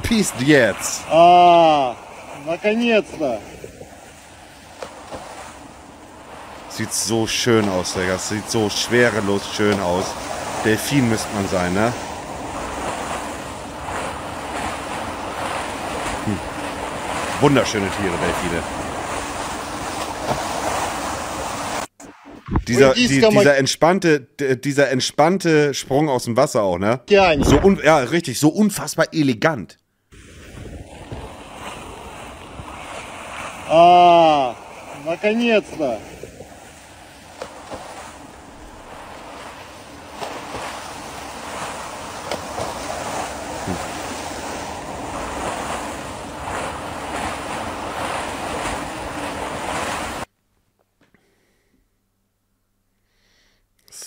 Peace jetzt. Ah. наконец-то. Sieht so schön aus, Digga. Das sieht so schwerelos schön aus. Delfin müsste man sein, ne? Hm. Wunderschöne Tiere, Delfine. Dieser, die, Indischer Ma- dieser entspannte, d- dieser entspannte Sprung aus dem Wasser auch, ne? Океане. So un, ja, richtig, so unfassbar elegant. А, наконец-то.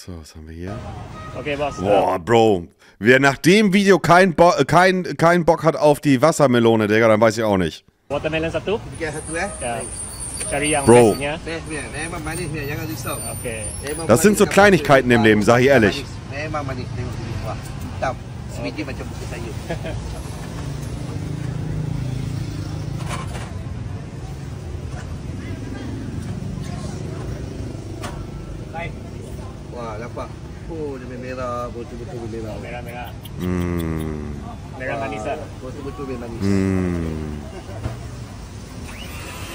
So, was haben wir hier? Okay, was? Boah, Bro. Wer nach dem Video keinen Bo äh, kein, kein Bock hat auf die Wassermelone, Digga, dann weiß ich auch nicht. Watermelon satu? Tiga satu eh? Ya. Cari yang Bro. manis. Okay. Das sind so manis, Kleinigkeiten im Leben, sag ich ehrlich. manis. Manis. Wah, nampak. Oh, dia merah, betul-betul merah. Merah-merah. Mm. Merah manisan. Betul-betul manis. Mm.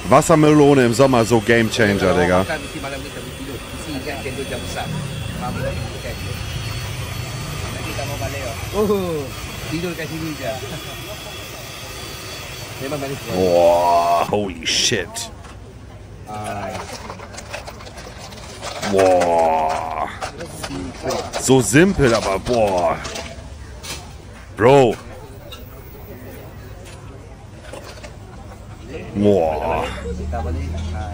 Wassermelone im Sommer, so Game Changer, Digga. Boah, holy shit. Ah, Boah. So simpel, aber boah. Bro. Boah. Ah.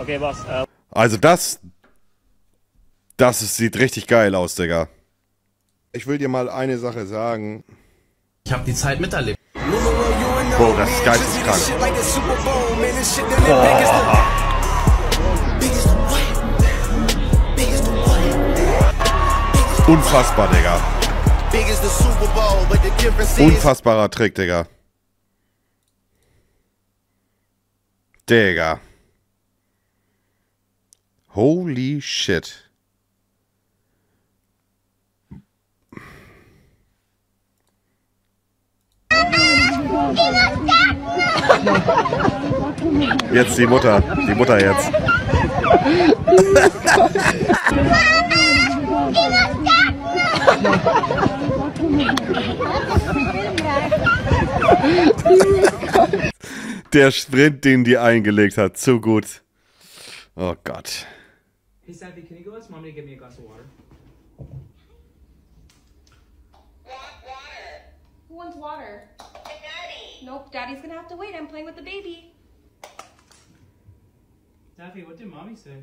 Okay, Boss. Uh, Also das, das ist, sieht richtig geil aus, Digga. Ich will dir mal eine Sache sagen. Ich habe die Zeit miterlebt. Bro, das ist geisteskrank. Unfassbar, Digga. Unfassbarer Trick, Digga. Digga. Holy shit. Jetzt die Mutter. Die Mutter jetzt. Der Sprint, den die eingelegt hat. Zu gut. Oh Gott. Hey, Sappy, can you go ask mommy to get me a glass of water? Who wants water? Daddy. Nope, Daddy's gonna have to wait. I'm playing with the baby. Daffy, what did mommy say?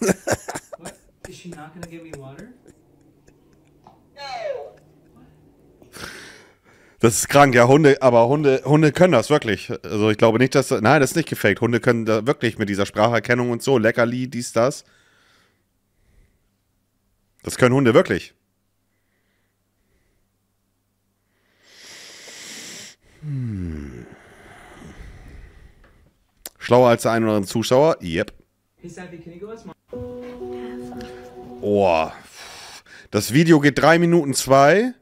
what? Is she not gonna get me water? Das ist krank, ja, Hunde, aber Hunde, Hunde können das wirklich. Also ich glaube nicht, dass. Nein, das ist nicht gefaked. Hunde können da wirklich mit dieser Spracherkennung und so, Leckerli, dies, das. Das können Hunde wirklich. Hm. Schlauer als der ein oder andere Zuschauer? Yep. Hey, Sappy, can you go mommy? Oh. Das Video geht 3 Minuten 2.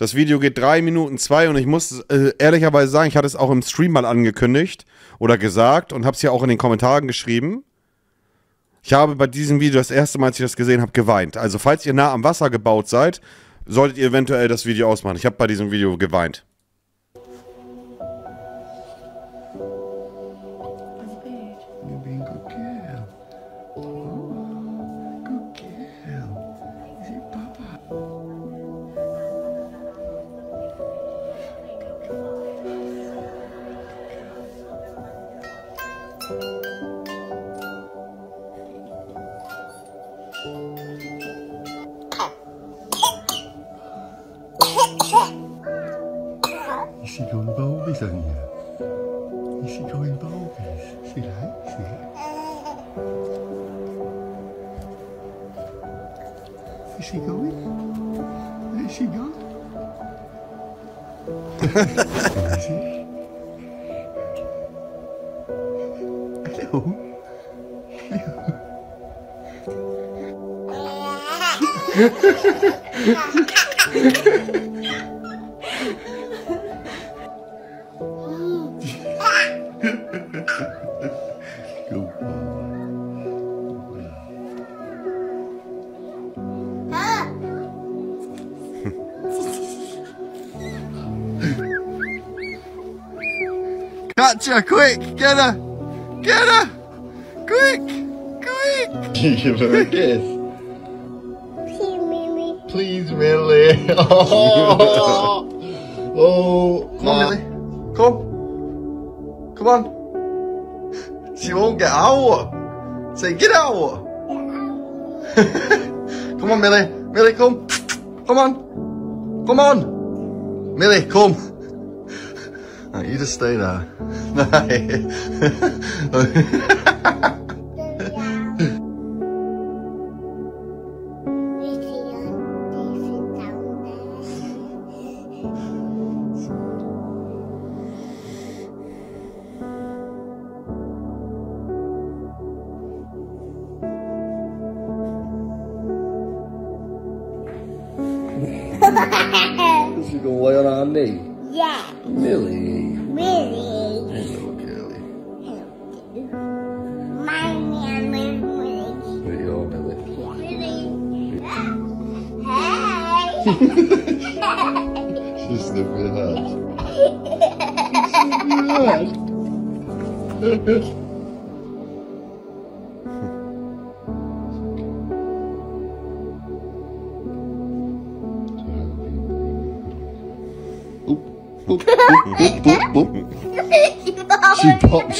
Das Video geht drei Minuten zwei und ich muss äh, ehrlicherweise sagen, ich hatte es auch im Stream mal angekündigt oder gesagt und habe es ja auch in den Kommentaren geschrieben. Ich habe bei diesem Video das erste Mal, als ich das gesehen habe, geweint. Also falls ihr nah am Wasser gebaut seid, solltet ihr eventuell das Video ausmachen. Ich habe bei diesem Video geweint. Where is she? Gotcha! Quick! Get her! Get her! Quick! Quick! Give her a kiss. Please, Millie. Oh, oh. Come on, Millie. Come. Come on. She won't get out. Say, get out. come on, Millie. Millie, come. Come on. Come on. Millie, come. No, you just stay there. 那嘿嘿，哈哈哈哈哈。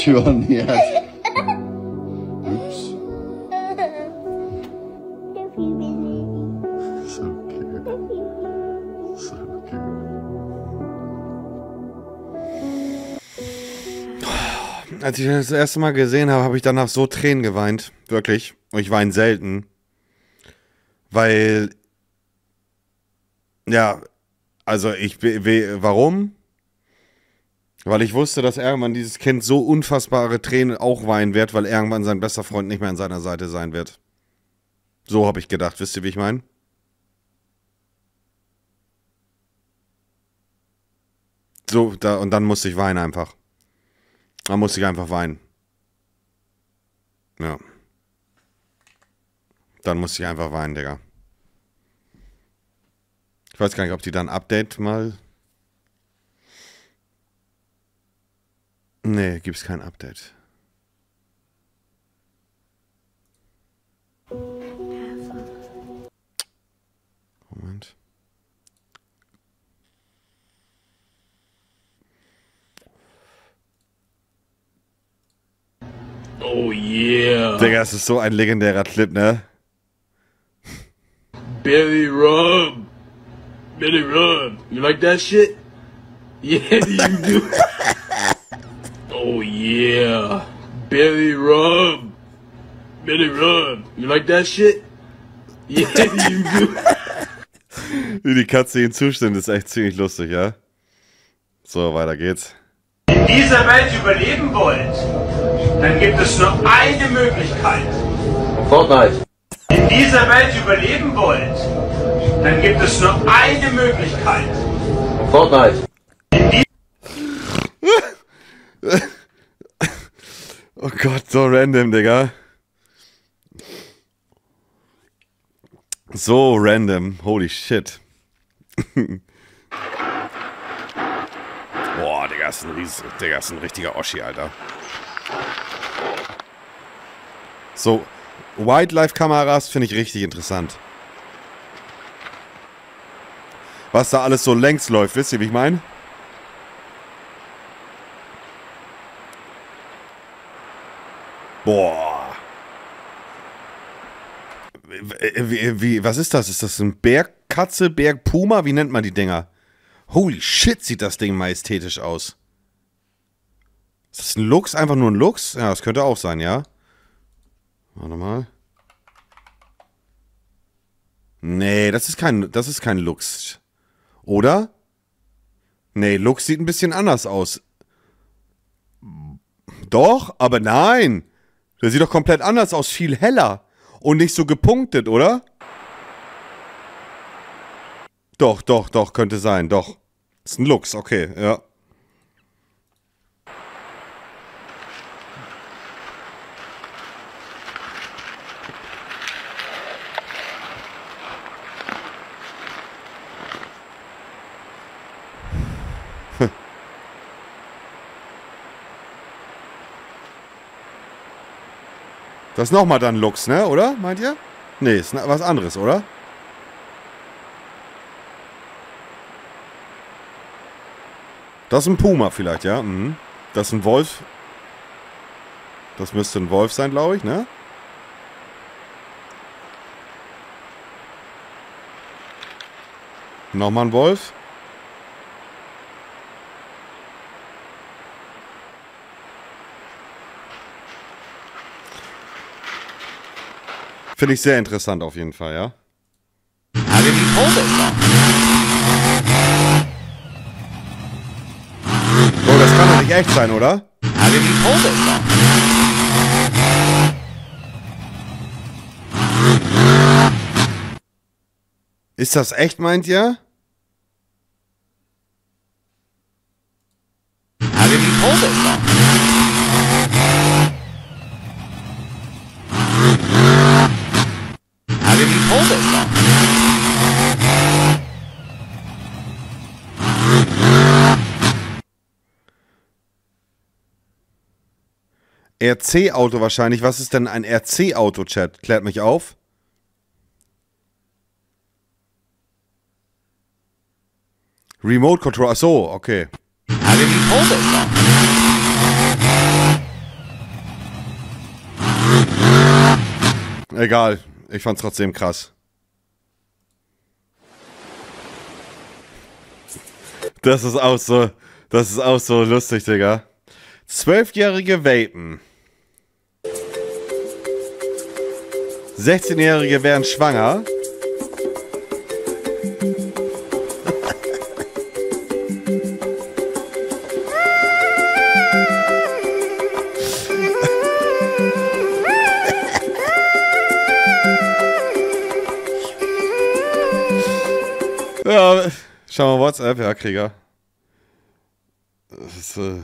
So cute. So cute. Als ich das, erste Mal gesehen habe, habe ich danach so Tränen geweint. Wirklich. Und ich weine selten. Weil. Ja, also ich. Warum? Weil ich wusste, dass irgendwann dieses Kind so unfassbare Tränen auch weinen wird, weil irgendwann sein bester Freund nicht mehr an seiner Seite sein wird. So habe ich gedacht. Wisst ihr, wie ich meine? So, da, und dann musste ich weinen einfach. Dann musste ich einfach weinen. Ja. Dann musste ich einfach weinen, Digga. Ich weiß gar nicht, ob die dann Update mal. Nee, gibt's kein Update. Moment. Oh yeah. Digga, das ist so ein legendärer Clip, ne? Billy Rub. Billy Rub. You like that shit? Yeah, you do. oh yeah. Billy Rub. Billy Rub. You like that shit? Yeah, you do. Wie die Katze ihn zustimmt, ist echt ziemlich lustig, ja? So, weiter geht's. in dieser Welt überleben wollt, dann gibt es nur eine Möglichkeit. Fortnite. In dieser Welt überleben wollt, dann gibt es nur eine Möglichkeit. Fortnite. Oh Gott, so random, Digga. So random. Holy shit. Boah, Digga, ist ein, Ries Digga, ist ein richtiger Oschi, Alter. So, Wildlife-Kameras finde ich richtig interessant. Was da alles so längs läuft, wisst ihr, wie ich meine? Boah. Wie, wie, was ist das? Ist das ein Bergkatze, Bergpuma? Wie nennt man die Dinger? Holy shit, sieht das Ding majestätisch aus. Ist das ein Luchs? Einfach nur ein Luchs? Ja, das könnte auch sein, ja. Warte mal. Nee, das ist kein, das ist kein Luchs. Oder? Nee, Luchs sieht ein bisschen anders aus. Doch, aber nein. Der sieht doch komplett anders aus, viel heller. Und nicht so gepunktet, oder? Doch, doch, doch, könnte sein, doch. Ist ein Luchs, okay, ja. Das ist nochmal dann Lux, ne? Oder? Meint ihr? Nee, ist was anderes, oder? Das ist ein Puma vielleicht, ja? Mhm. Das ist ein Wolf. Das müsste ein Wolf sein, glaube ich, ne? Nochmal ein Wolf. Finde ich sehr interessant auf jeden Fall, ja. Oh, das kann doch nicht echt sein, oder? Ist das echt, meint ihr? RC-Auto wahrscheinlich. Was ist denn ein RC-Auto-Chat? Klärt mich auf. Remote Control. Ach so, okay. Egal. Ich fand's trotzdem krass. Das ist auch so, das ist auch so lustig, Digga. Zwölfjährige Vapen. 16-Jährige werden schwanger. WhatsApp, ja, Krieger. Das ist, äh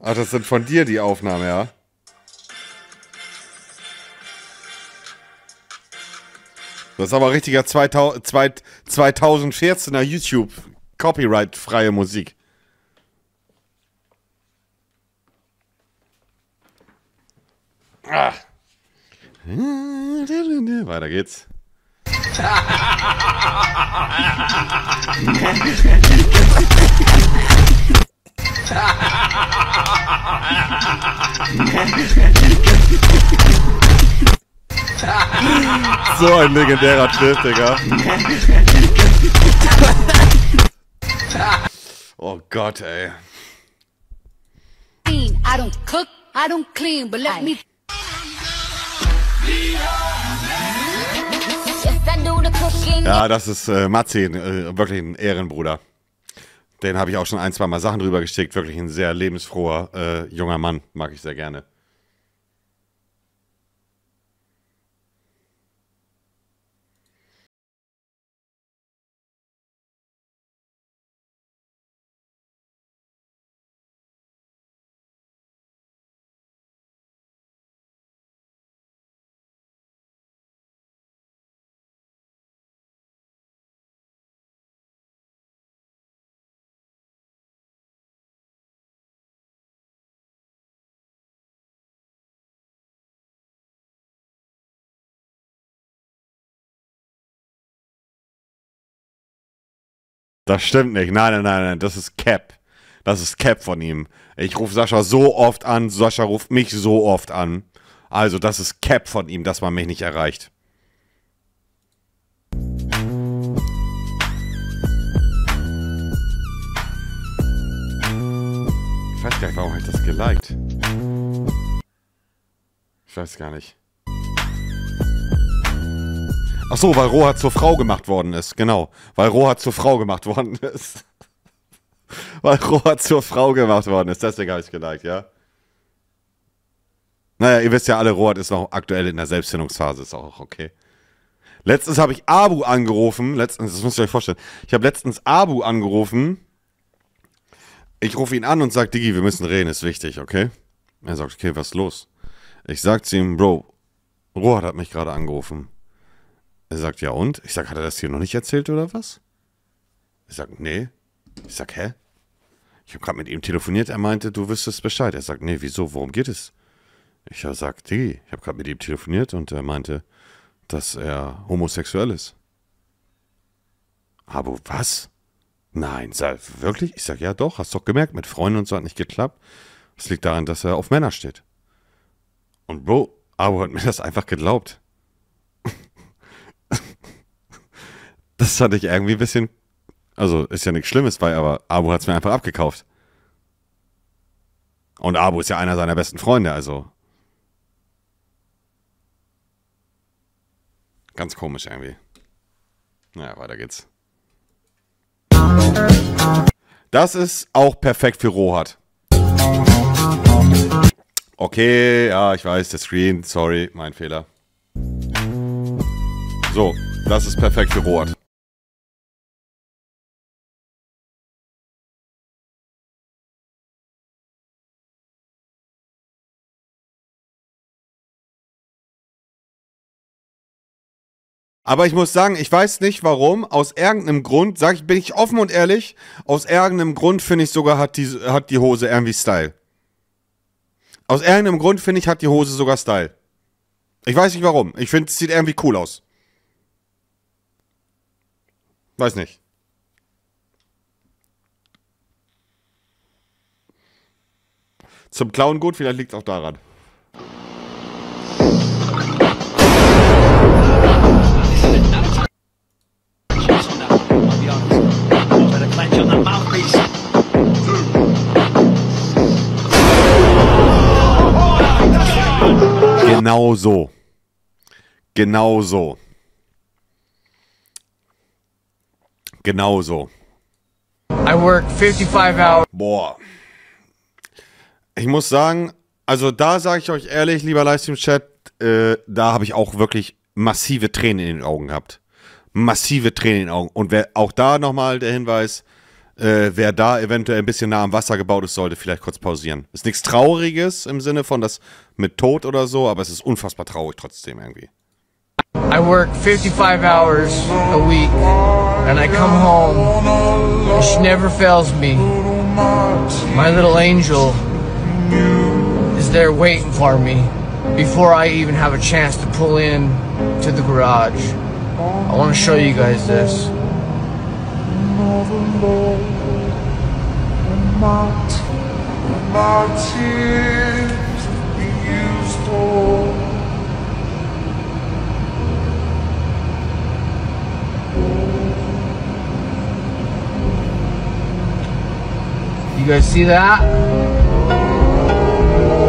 Ach, das sind von dir die Aufnahmen, ja? Das ist aber richtiger 2000, 2014er YouTube Copyright-freie Musik. Ah. Weiter geht's. so ein legendärer Clip, Digga. Oh Gott, ey. I don't cook, I don't clean, but let me. Ja, das ist äh, Matze, äh, wirklich ein Ehrenbruder. Den habe ich auch schon ein, zwei Mal Sachen drüber geschickt. Wirklich ein sehr lebensfroher äh, junger Mann. Mag ich sehr gerne. Das stimmt nicht. Nein, nein, nein, nein. Das ist Cap. Das ist Cap von ihm. Ich rufe Sascha so oft an. Sascha ruft mich so oft an. Also, das ist Cap von ihm, dass man mich nicht erreicht. Ich weiß gar nicht, warum habe ich das geliked? Ich weiß gar nicht. Ach so, weil Rohat zur Frau gemacht worden ist. Genau. Weil Rohat zur Frau gemacht worden ist. weil Rohat zur Frau gemacht worden ist. Deswegen habe ich geliked, ja. Naja, ihr wisst ja alle, Rohat ist noch aktuell in der Selbstfindungsphase. Ist auch okay. Letztens habe ich Abu angerufen. Letztens, das müsst ihr euch vorstellen. Ich habe letztens Abu angerufen. Ich rufe ihn an und sage, Digi, wir müssen reden, ist wichtig, okay? Er sagt, okay, was ist los? Ich sag zu ihm, Bro, Rohat hat mich gerade angerufen. Er sagt, ja und? Ich sag, hat er das hier noch nicht erzählt oder was? Er sagt, nee. Ich sag, hä? Ich habe gerade mit ihm telefoniert, er meinte, du wüsstest Bescheid. Er sagt, nee, wieso, worum geht es? Ich sag, Digi, ich habe gerade mit ihm telefoniert und er meinte, dass er homosexuell ist. Aber was? Nein, sag, wirklich? Ich sag, ja doch, hast doch gemerkt, mit Freunden und so hat nicht geklappt. Das liegt daran, dass er auf Männer steht. Und Bro, Abo hat mir das einfach geglaubt. Das fand ich irgendwie ein bisschen. Also, ist ja nichts Schlimmes bei, aber Abo hat es mir einfach abgekauft. Und Abo ist ja einer seiner besten Freunde, also. Ganz komisch irgendwie. Naja, weiter geht's. Das ist auch perfekt für Rohat. Okay, ja, ich weiß, der Screen, sorry, mein Fehler. So, das ist perfekt für Rohat. Aber ich muss sagen, ich weiß nicht warum. Aus irgendeinem Grund, sag ich, bin ich offen und ehrlich, aus irgendeinem Grund finde ich sogar, hat die, hat die Hose irgendwie Style. Aus irgendeinem Grund finde ich, hat die Hose sogar Style. Ich weiß nicht warum. Ich finde, es sieht irgendwie cool aus. Weiß nicht. Zum Klauen gut, vielleicht liegt es auch daran. Genau so. Genau so. Genau so. I work 55 hours. Boah. Ich muss sagen, also da sage ich euch ehrlich, lieber Livestream-Chat, äh, da habe ich auch wirklich massive Tränen in den Augen gehabt. Massive Tränen in den Augen. Und wer, auch da nochmal der Hinweis, äh, wer da eventuell ein bisschen nah am Wasser gebaut ist, sollte vielleicht kurz pausieren. Ist nichts Trauriges im Sinne von das mit Tod oder so, aber es ist unfassbar traurig trotzdem irgendwie. I work 55 hours a week and I come home and she never fails me. My little angel is there waiting for me before I even have a chance to pull in to the garage. I want to show you guys this. You guys see that?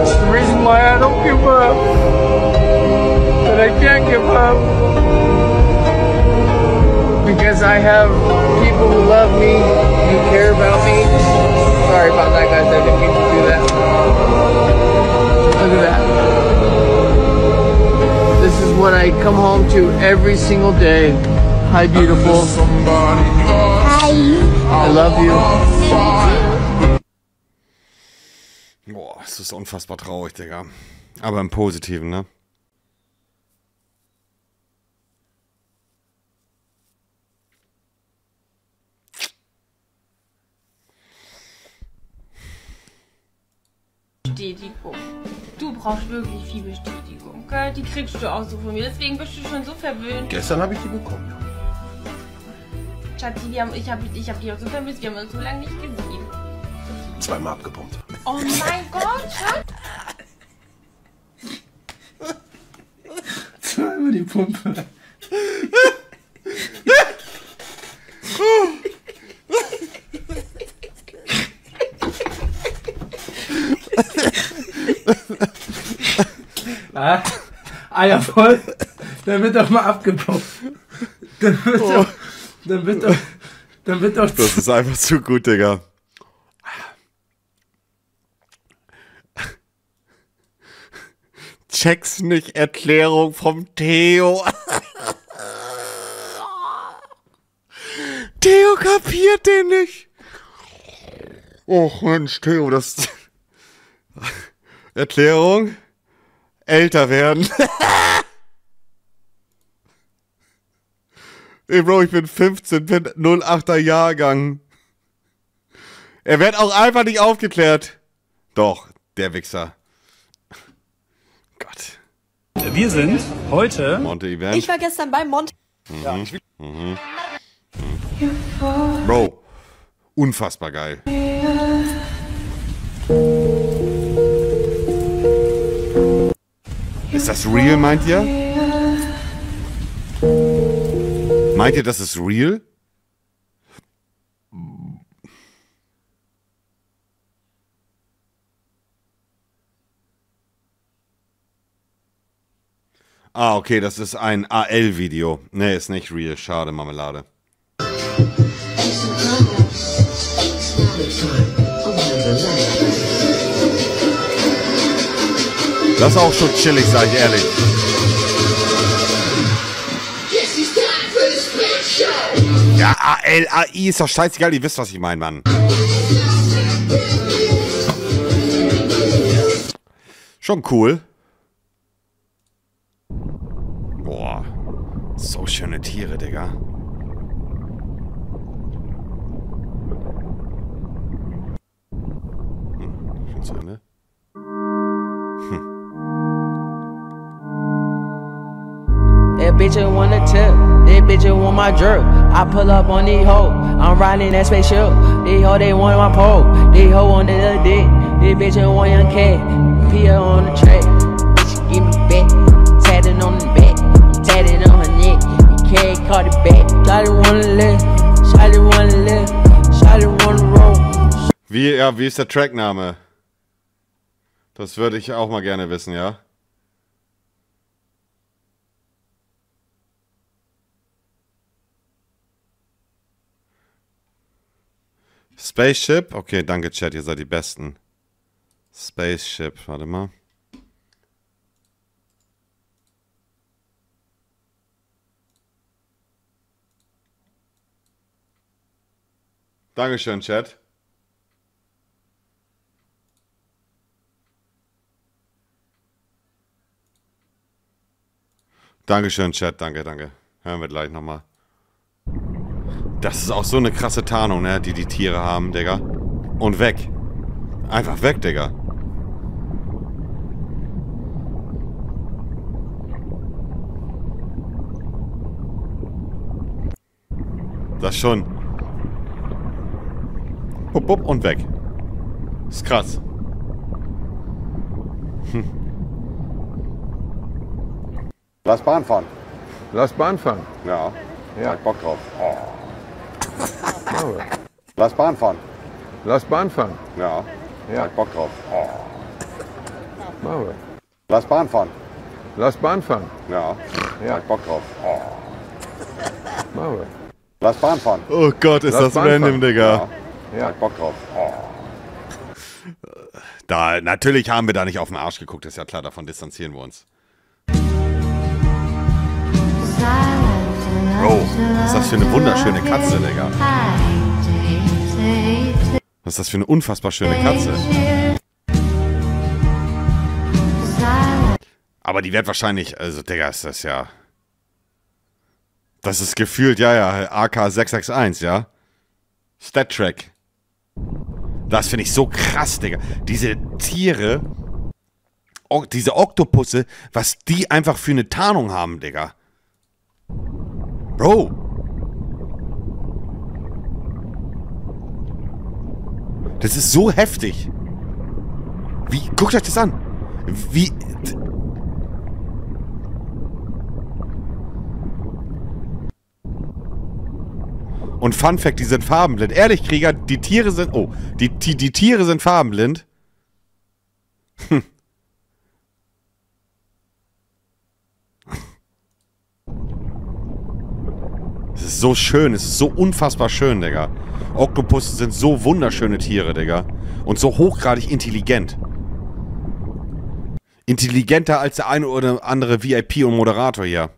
It's the reason why I don't give up. That I can't give up. Because I have people who love me, who care about me. Sorry about that, guys. I didn't mean to do that. Look at that. This is what I come home to every single day. Hi, beautiful. Hi. I love you. Boah, es ist unfassbar traurig, Digga. Aber im Positiven, ne? Bestätigung. Du brauchst wirklich viel Bestätigung, gell? Die kriegst du auch so von mir. Deswegen bist du schon so verwöhnt. Gestern habe ich die bekommen. Schatzi, wir haben, ich habe ich hab dich auch so vermisst, wir haben uns so lange nicht gesehen. Zweimal abgepumpt. Oh mein Gott, Schatz! Zweimal die Pumpe. ah, Eier voll. Dann wird doch mal abgepumpt. Dann wird Oh. doch, dann wird doch, dann wird doch Das ist einfach zu gut, Digga. Checks nicht Erklärung vom Theo. Theo kapiert den nicht. Och Mensch, Theo, das. Erklärung? Älter werden. Ey, Bro, ich bin 15, bin 08er Jahrgang. Er wird auch einfach nicht aufgeklärt. Doch, der Wichser. Gott. Wir sind heute. Monte Event. Ich war gestern beim Mont. Mhm. Mhm. Bro, unfassbar geil. Ist das real, meint ihr? Meint ihr, das ist real? Ah, okay, das ist ein AL-Video. Nee, ist nicht real. Schade, Marmelade. Das ist auch schon chillig, sag ich ehrlich. Ja, AL, AI ist doch scheißegal, ihr wisst, was ich meine, Mann. Schon cool. Boah. So schöne Tiere, Digga. Hm, schon zu Ende? Bitch ain't want a tip. That bitch ain't want my jerk. I pull up on these hoe. I'm riding that spaceship. These hoe they want my pole. These hoe on the dick. This bitch ain't want young cat. Pia on the track. Bitch, give me back. Tatted on the back. Tatted on her neck. You can't call it back. Shawty wanna live. Shawty wanna live. Shawty wanna roll. Wie, ja, wie ist der Trackname? Das würde ich auch mal gerne wissen, ja? Spaceship? Okay, danke Chat, ihr seid die Besten. Spaceship, warte mal. Dankeschön, Chat. Dankeschön, Chat. Danke, danke. Hören wir gleich nochmal. Das ist auch so eine krasse Tarnung, ne, die die Tiere haben, Digga. Und weg. Einfach weg, Digga. Das schon. Bup, bup und weg. Ist krass. Hm. Lass Bahn fahren. Lass Bahn fahren. Ja. Ja. Hab Bock drauf. Oh. Machen wir. Lass Bahn fahren. Lass Bahn fahren. Ja. Ja. Bock drauf. Oh. Machen wir. Lass Bahn fahren. Lass Bahn fahren. Ja. Ja. Bock drauf. Oh. Machen wir. Lass Bahn fahren. Oh Gott, ist Lass das Bahn random, fahren. Digga. Ja. Hab Bock drauf. Oh. Da, natürlich haben wir da nicht auf den Arsch geguckt, ist ja klar, davon distanzieren wir uns. Was ist das für eine wunderschöne Katze, Digga? Was ist das für eine unfassbar schöne Katze? Aber die wird wahrscheinlich, also Digga, ist das ja... Das ist gefühlt, ja, ja, AK661, ja? Stat Track. Das finde ich so krass, Digga. Diese Tiere, diese Oktopusse, was die einfach für eine Tarnung haben, Digga. Bro! Das ist so heftig. Wie, guckt euch das an. Wie... Und Fun Fact, die sind farbenblind. Ehrlich, Krieger, die Tiere sind... Oh, die, die, die Tiere sind farbenblind. Hm. Es ist so schön, es ist so unfassbar schön, Digga. Oktopusse sind so wunderschöne Tiere, Digga. Und so hochgradig intelligent. Intelligenter als der eine oder andere VIP und Moderator hier.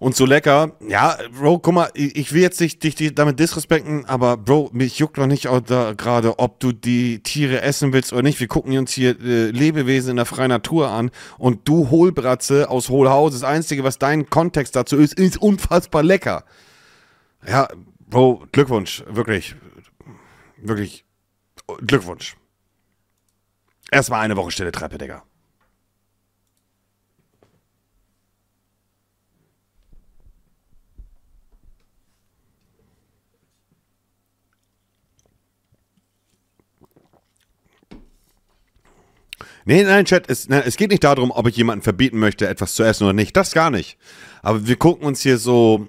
Und so lecker. Ja, Bro, guck mal, ich will jetzt nicht dich damit disrespekten, aber Bro, mich juckt doch nicht gerade, ob du die Tiere essen willst oder nicht. Wir gucken uns hier äh, Lebewesen in der freien Natur an und du Hohlbratze aus Hohlhaus, das Einzige, was dein Kontext dazu ist, ist unfassbar lecker. Ja, Bro, Glückwunsch, wirklich. Wirklich, Glückwunsch. Erstmal eine Woche stille Treppe, Digga. Nee, nein, Chat, es, nein, es geht nicht darum, ob ich jemanden verbieten möchte, etwas zu essen oder nicht. Das gar nicht. Aber wir gucken uns hier so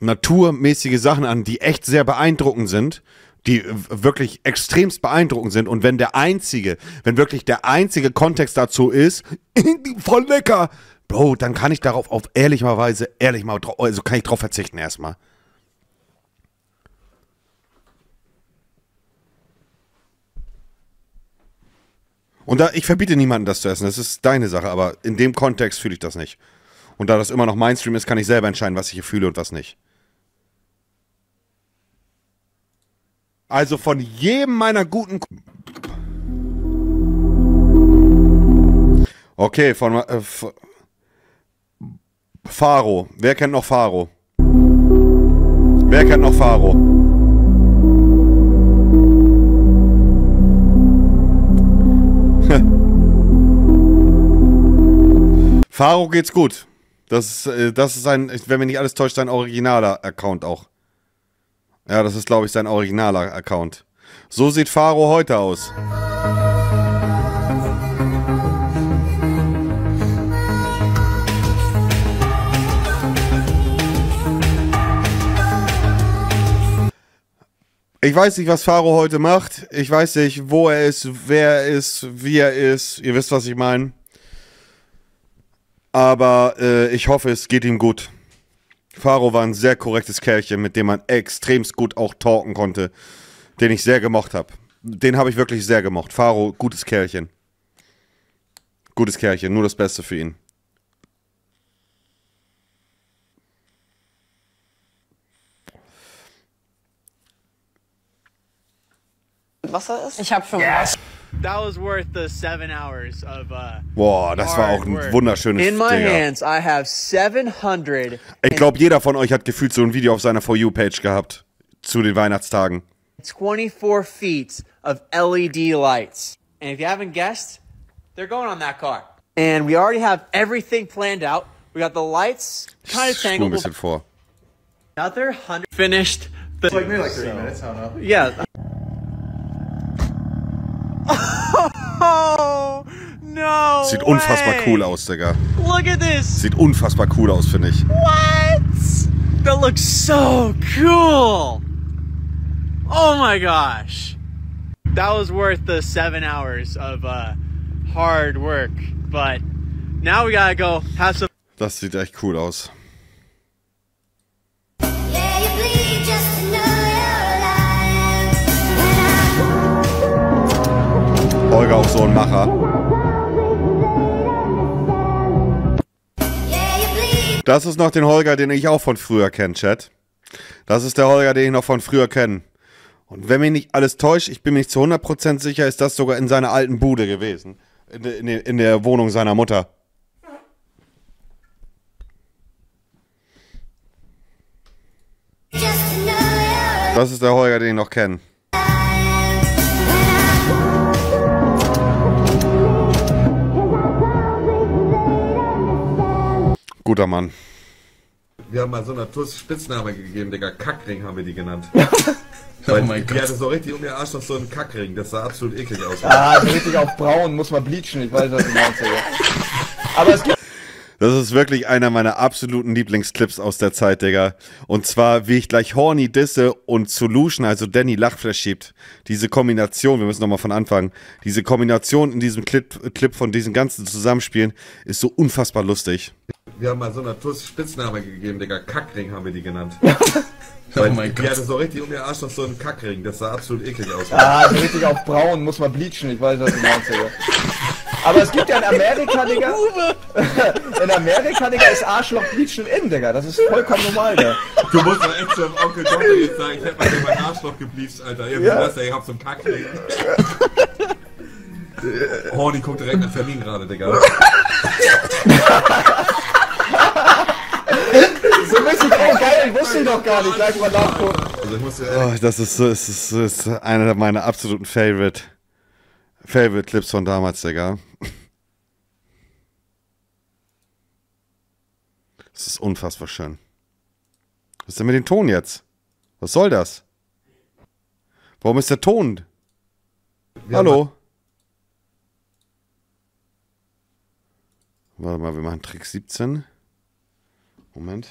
naturmäßige Sachen an, die echt sehr beeindruckend sind, die wirklich extremst beeindruckend sind. Und wenn der einzige, wenn wirklich der einzige Kontext dazu ist, voll lecker, Bro, dann kann ich darauf auf ehrlicherweise, ehrlich mal, also kann ich drauf verzichten erstmal. Und da, ich verbiete niemandem das zu essen, das ist deine Sache, aber in dem Kontext fühle ich das nicht. Und da das immer noch Mainstream ist, kann ich selber entscheiden, was ich hier fühle und was nicht. Also von jedem meiner guten. Okay, von. Äh, Faro. Wer kennt noch Faro? Wer kennt noch Faro? Faro geht's gut. Das ist, äh, das ist sein, wenn mich nicht alles täuscht, sein originaler Account auch. Ja, das ist, glaube ich, sein originaler Account. So sieht Faro heute aus. Ich weiß nicht, was Faro heute macht. Ich weiß nicht, wo er ist, wer er ist, wie er ist. Ihr wisst, was ich meine. Aber äh, ich hoffe, es geht ihm gut. Faro war ein sehr korrektes Kerlchen, mit dem man extremst gut auch talken konnte, den ich sehr gemocht habe. Den habe ich wirklich sehr gemocht. Faro, gutes Kerlchen. Gutes Kerlchen, nur das Beste für ihn. Wasser ist? Ich hab schon Yes. That was worth the seven hours of uh, Boah, das war auch ein work. wunderschönes In my Digga. hands, I have 700 Ich glaube, jeder von euch hat gefühlt so ein Video auf seiner For You-Page gehabt. Zu den Weihnachtstagen. 24 feet of LED lights. And if you haven't guessed, they're going on that car. And we already have everything planned out. We got the lights kind of Spur ein tangled. bisschen vor. Another hundred finished. The, Like maybe like 30 minutes, I don't know. Yeah. Oh no! Sieht unfassbar way. cool aus, Digga. Look at this. Sieht unfassbar cool aus, finde ich. What? That looks so cool. Oh my gosh. That was worth the seven hours of uh, hard work. But now we gotta go have some. Das sieht echt cool aus. Olga auch so ein Macher. Das ist noch den Holger, den ich auch von früher kenne, Chat. Das ist der Holger, den ich noch von früher kenne. Und wenn mich nicht alles täuscht, ich bin nicht zu 100% sicher, ist das sogar in seiner alten Bude gewesen. In, in, in der Wohnung seiner Mutter. Das ist der Holger, den ich noch kenne. Guter Mann. Wir haben mal so einer Tuss Spitzname gegeben, Digga. Kackring haben wir die genannt. Oh Weil mein die Gott. hatte so richtig um ihr Arsch noch so einen Kackring. Das sah absolut eklig aus. Ah, so richtig auf braun, muss man bleachen, ich weiß, was du meinst, Digga. Aber es gibt Das ist wirklich einer meiner absoluten Lieblingsclips aus der Zeit, Digga. Und zwar, wie ich gleich Horny disse und Solution, also Danny Lachflash schiebt. Diese Kombination, wir müssen nochmal von Anfang. Diese Kombination in diesem Clip, Clip von diesen ganzen Zusammenspielen ist so unfassbar lustig. Wir haben mal so einer Tuss Spitzname gegeben, Digga. Kackring haben wir die genannt. Oh mein die Gott. hatte so richtig um ihr Arsch noch so einen Kackring. Das sah absolut eklig aus. Ah, so richtig auf braun, muss man bleachen, ich weiß, was du meinst, Digga. Aber es gibt ja in Amerika, Digga. In Amerika, Digga, ist Arschloch bleachen in, Digga. Das ist vollkommen normal, Digga. Du musst doch echt zum Onkel Doktor jetzt sagen, ich hätte mal dir mein Arschloch gebleeft, Alter. Irgendwie Ja. das, ey, ich hab so einen Kackring. Horny guckt direkt nach Termin gerade, Digga. So mäßig, oh geil, ich wusste ich doch gar nicht. Gleich mal nachgucken. Also ich muss Oh, das ist so, ist, es ist einer meiner absoluten Favorite, Favorite Clips von damals, Digga. Es ist unfassbar schön. Was ist denn mit dem Ton jetzt? Was soll das? Warum ist der Ton? Wir Hallo? Warte mal, wir machen Trick 17. Moment.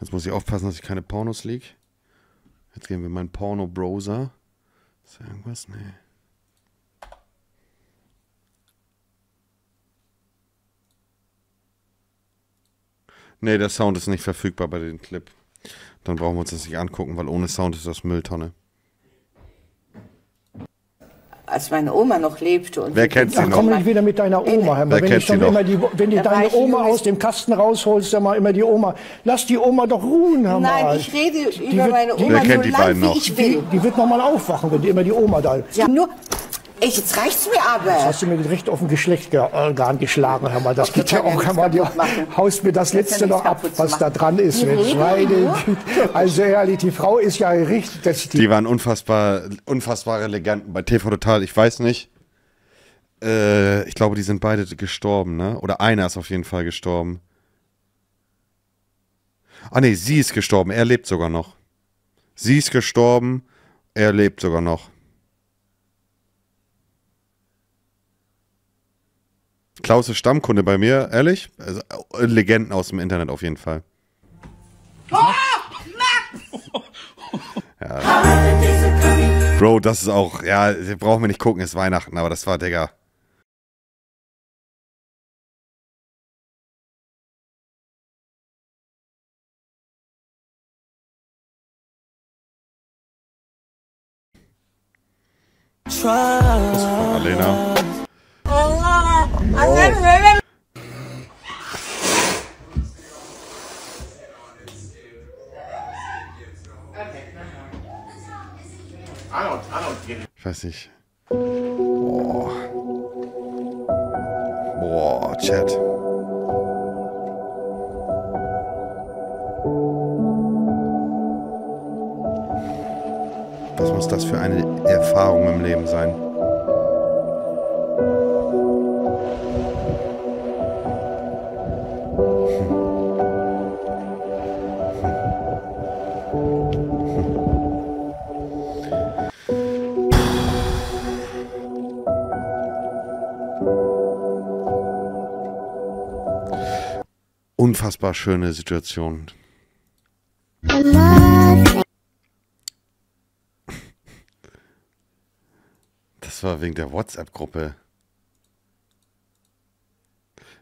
Jetzt muss ich aufpassen, dass ich keine Pornos lieg. Jetzt gehen wir in meinen Porno-Browser. Ist da irgendwas? Nee. Nee, der Sound ist nicht verfügbar bei dem Clip. Dann brauchen wir uns das nicht angucken, weil ohne Sound ist das Mülltonne. als meine Oma noch lebte. Und Wer wir kennt sie noch? immer- Komm nicht wieder mit deiner Oma, Herr. Wer Wenn, kennt sie noch? immer die, wenn du deine Oma aus dem Kasten rausholst, dann mal immer die Oma. Lass die Oma doch ruhen, Herr Nein, mal. ich rede Die über meine die- Oma Wer kennt so die lang, beiden wie noch? ich will. Die wird noch mal aufwachen, wenn die immer die Oma da. Ja, nur, ey, jetzt reicht's mir Jetzt aber. hast du mir direkt auf den Geschlechtsorgan geschlagen, Herr mal. Das geht ja auch, Herr mal. Du haust mir das letzte noch ab, was da dran ist. Mensch, meine Güte. Also ehrlich, die Frau ist ja richtig. Das, die, Die waren unfassbar, unfassbare Legenden bei TV Total. Ich weiß nicht. Äh, ich glaube, die sind beide gestorben, ne? Oder einer ist auf jeden Fall gestorben. Ah, nee, sie ist gestorben. Er lebt sogar noch. Sie ist gestorben. Er lebt sogar noch. Klaus ist Stammkunde bei mir, ehrlich? Also, äh, Legenden aus dem Internet auf jeden Fall. Ja. Bro, das ist auch, ja, brauchen wir nicht gucken, ist Weihnachten, aber das war, Digga. Das war Alena. Ich weiß nicht. Boah. Boah, Chat. Was muss das für eine Erfahrung im Leben sein? Unfassbar schöne Situation. Das war wegen der WhatsApp-Gruppe.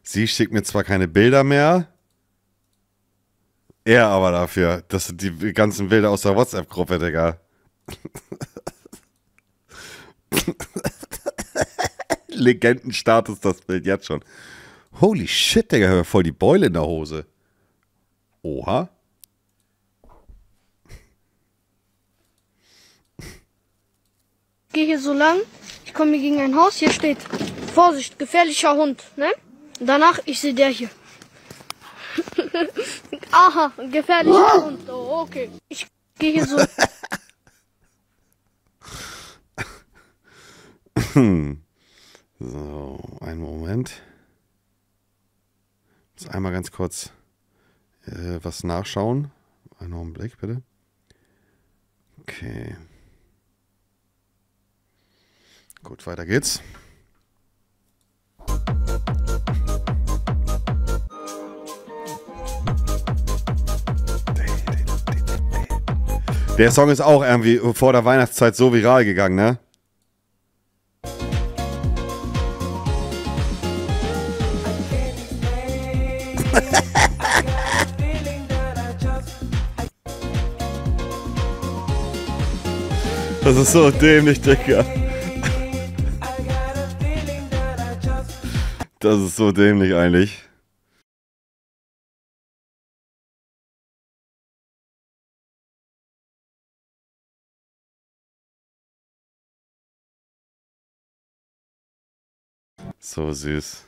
Sie schickt mir zwar keine Bilder mehr, er aber dafür. Das sind die ganzen Bilder aus der WhatsApp-Gruppe, Digga. Legendenstatus das Bild jetzt schon. Holy shit, Digga, voll die Beule in der Hose. Oha. Ich gehe hier so lang, ich komme hier gegen ein Haus, hier steht Vorsicht, gefährlicher Hund, ne? Danach, ich sehe der hier. Aha, gefährlicher Hund, oh, okay. Ich gehe hier so. so, einen Moment. Muss einmal ganz kurz. Äh, was nachschauen. Einen Augenblick, bitte. Okay. Gut, weiter geht's. Der Song ist auch irgendwie vor der Weihnachtszeit so viral gegangen, ne? Das ist so dämlich, Digga. Das ist so dämlich eigentlich. So süß.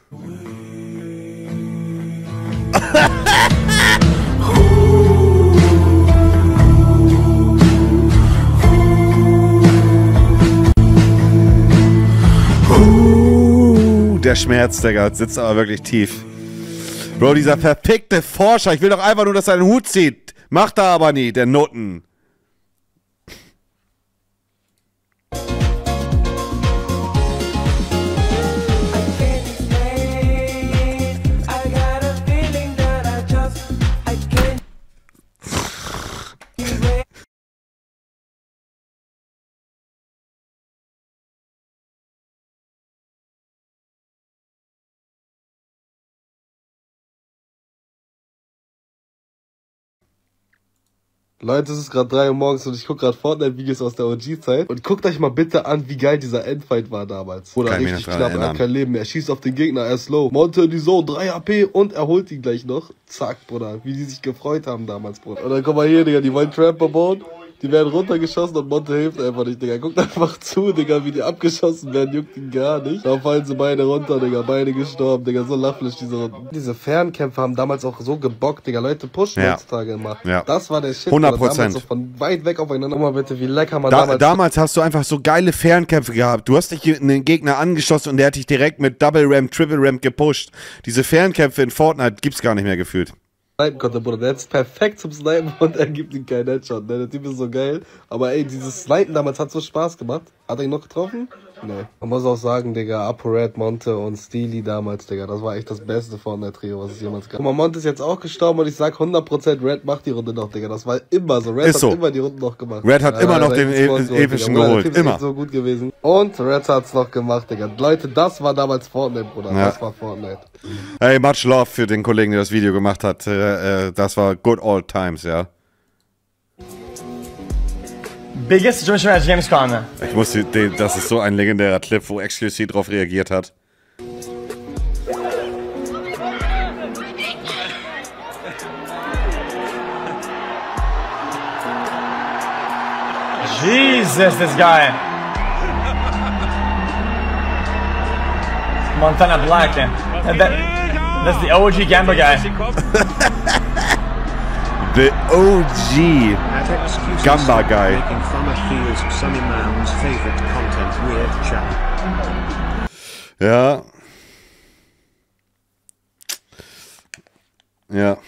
der Schmerz, Digga, sitzt aber wirklich tief. Bro, dieser verpickte Forscher, ich will doch einfach nur, dass er einen Hut zieht. Macht er aber nie, der Nutten. Leute, es ist gerade 3 Uhr morgens und ich gucke gerade Fortnite-Videos aus der OG-Zeit. Und guckt euch mal bitte an, wie geil dieser Endfight war damals. Oder mich richtig knapp, er hat kein Leben mehr. Er schießt auf den Gegner, er ist low. Monte die Zone, 3 AP und er holt ihn gleich noch. Zack, Bruder. Wie die sich gefreut haben damals, Bruder. Und dann guck mal hier, Digga, die wollen Tramper bauen. Die werden runtergeschossen und Monte hilft einfach nicht, Digga. Guckt einfach zu, Digga, wie die abgeschossen werden, juckt ihn gar nicht. Da fallen sie beide runter, Digga, beide gestorben, Digga. So lachlich diese Runden. Diese Fernkämpfe haben damals auch so gebockt, Digga. Leute pushen Ja. heutzutage immer. Ja. Das war der Shit. 100%. Bruder. Damals So von weit weg aufeinander. Guck mal bitte, wie lecker man Da, damals... damals hast du einfach so geile Fernkämpfe gehabt. Du hast dich in den Gegner angeschossen und der hat dich direkt mit Double Ramp, Triple Ramp gepusht. Diese Fernkämpfe in Fortnite gibt's gar nicht mehr gefühlt. Snipen konnte, Bruder. Der ist perfekt zum Snipen und er gibt ihm keinen Headshot. Ne? Der Typ ist so geil. Aber ey, dieses Snipen damals hat so Spaß gemacht. Hat er ihn noch getroffen? Nee. Man muss auch sagen, Digga, ApoRed, Monte und Steely damals, Digga. Das war echt das beste Fortnite-Trio, was es jemals gab. Guck mal, Monte ist jetzt auch gestorben und ich sag 100% Red macht die Runde noch, Digga. Das war immer so. Red Ist hat so. immer die Runden noch gemacht. Red hat immer noch der den e- epischen Digga. Geholt. Der Immer. so gut gewesen. Und Red hat's noch gemacht, Digga. Leute, das war damals Fortnite, Bruder. Ja. Das war Fortnite. Hey, much love für den Kollegen, der das Video gemacht hat. Äh, äh, das war good old times, ja. Biggest situation at James Conner. Ich muss, den, das ist so ein legendärer Clip, wo XQC drauf reagiert hat. Jesus, this guy. Montana Black. That, that- that's the OG Gamba guy. The OG Gamba guy. Ja. Ja.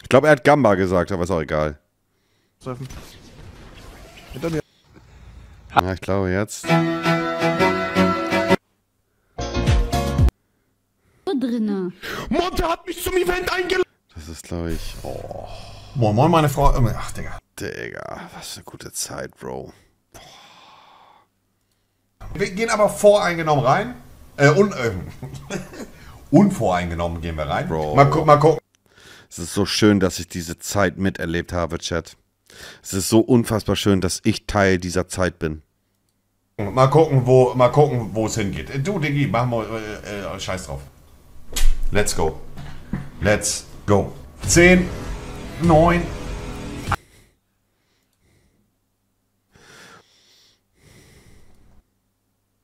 Ich glaube, er hat Gamba gesagt, aber ist auch egal. Hinter mir. Ja, ich glaube jetzt. Drinne. Monte hat mich zum Event eingeladen. Das ist, glaube ich. Oh. Moin, moin, meine Frau. Ach, Digga. Digga, was eine gute Zeit, Bro. Wir gehen aber voreingenommen rein. Äh, un, äh, unvoreingenommen gehen wir rein. Bro. Mal, gu mal gucken. Es ist so schön, dass ich diese Zeit miterlebt habe, Chat. Es ist so unfassbar schön, dass ich Teil dieser Zeit bin. Mal gucken, wo, mal gucken, wo es hingeht. Du, Diggi, machen wir äh, äh, Scheiß drauf. Let's go. Let's go. 10, 9.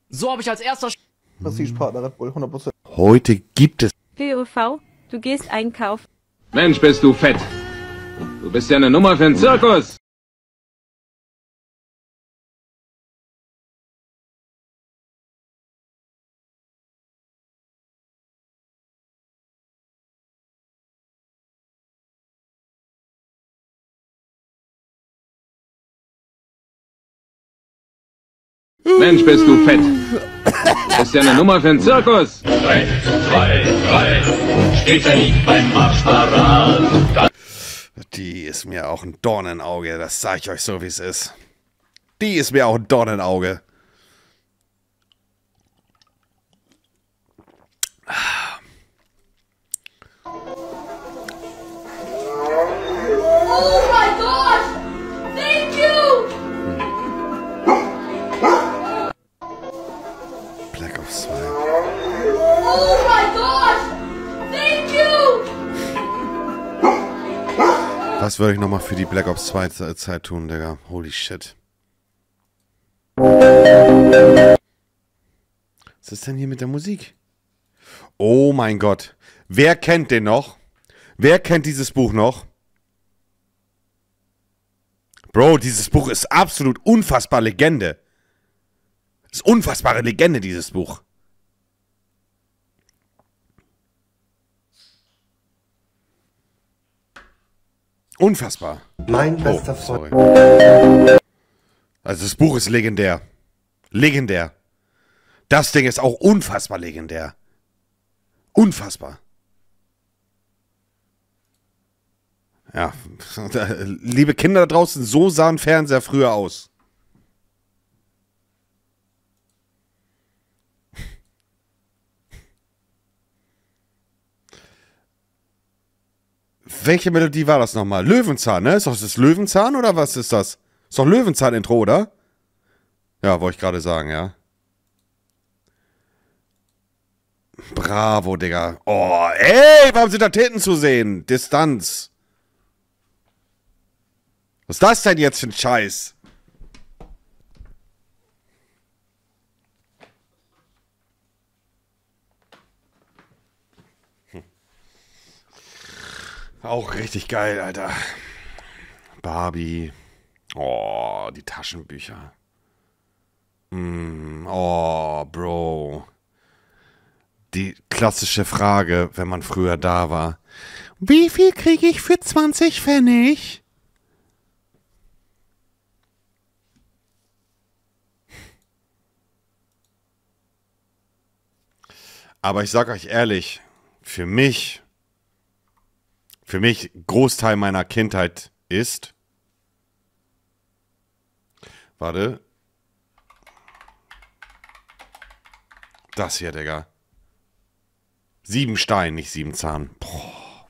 So habe ich als erster Prestigepartner Red Bull, 100%. Heute gibt es. POV, du gehst einkaufen. Mensch, bist du fett. Du bist ja eine Nummer für den Zirkus. Mensch, bist du fett. Du bist ja eine Nummer für den Zirkus. Drei, zwei, drei, steht er nicht beim Marschparad. Die ist mir auch ein Dorn im Auge, das sag ich euch so, wie es ist. Die ist mir auch ein Dorn im Was würde ich nochmal für die Black Ops 2 Ze- Zeit tun, Digga? Holy shit. Was ist denn hier mit der Musik? Oh mein Gott. Wer kennt den noch? Wer kennt dieses Buch noch? Bro, dieses Buch ist absolut unfassbar Legende. Ist unfassbare Legende, dieses Buch. Unfassbar. Mein Oh, bester. Freund. Also das Buch ist legendär. Legendär. Das Ding ist auch unfassbar legendär. Unfassbar. Ja, liebe Kinder da draußen, so sahen Fernseher früher aus. Welche Melodie war das nochmal? Löwenzahn, ne? Ist doch das Löwenzahn oder was ist das? Ist doch Löwenzahn-Intro, oder? Ja, wollte ich gerade sagen, ja. Bravo, Digga. Oh, ey, warum sind da Titten zu sehen? Distanz. Was ist das denn jetzt für ein Scheiß? Auch richtig geil, Alter. Barbie. Oh, die Taschenbücher. Mm, oh, Bro. Die klassische Frage, wenn man früher da war. Wie viel kriege ich für 20 Pfennig? Aber ich sag euch ehrlich, für mich, für mich Großteil meiner Kindheit ist, warte, das hier, Digga. Sieben Stein, nicht sieben Zahn. Boah.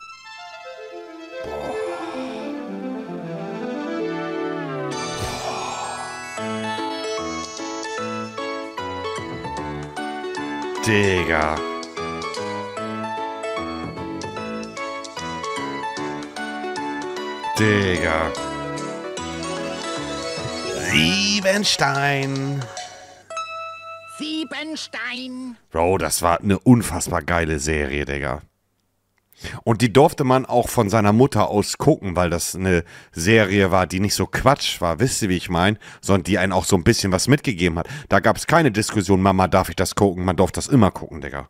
Digga. Digga. Siebenstein. Siebenstein. Bro, das war eine unfassbar geile Serie, Digga. Und die durfte man auch von seiner Mutter aus gucken, weil das eine Serie war, die nicht so Quatsch war, wisst ihr, wie ich meine, sondern die einen auch so ein bisschen was mitgegeben hat. Da gab es keine Diskussion, Mama, darf ich das gucken? Man durfte das immer gucken, Digga.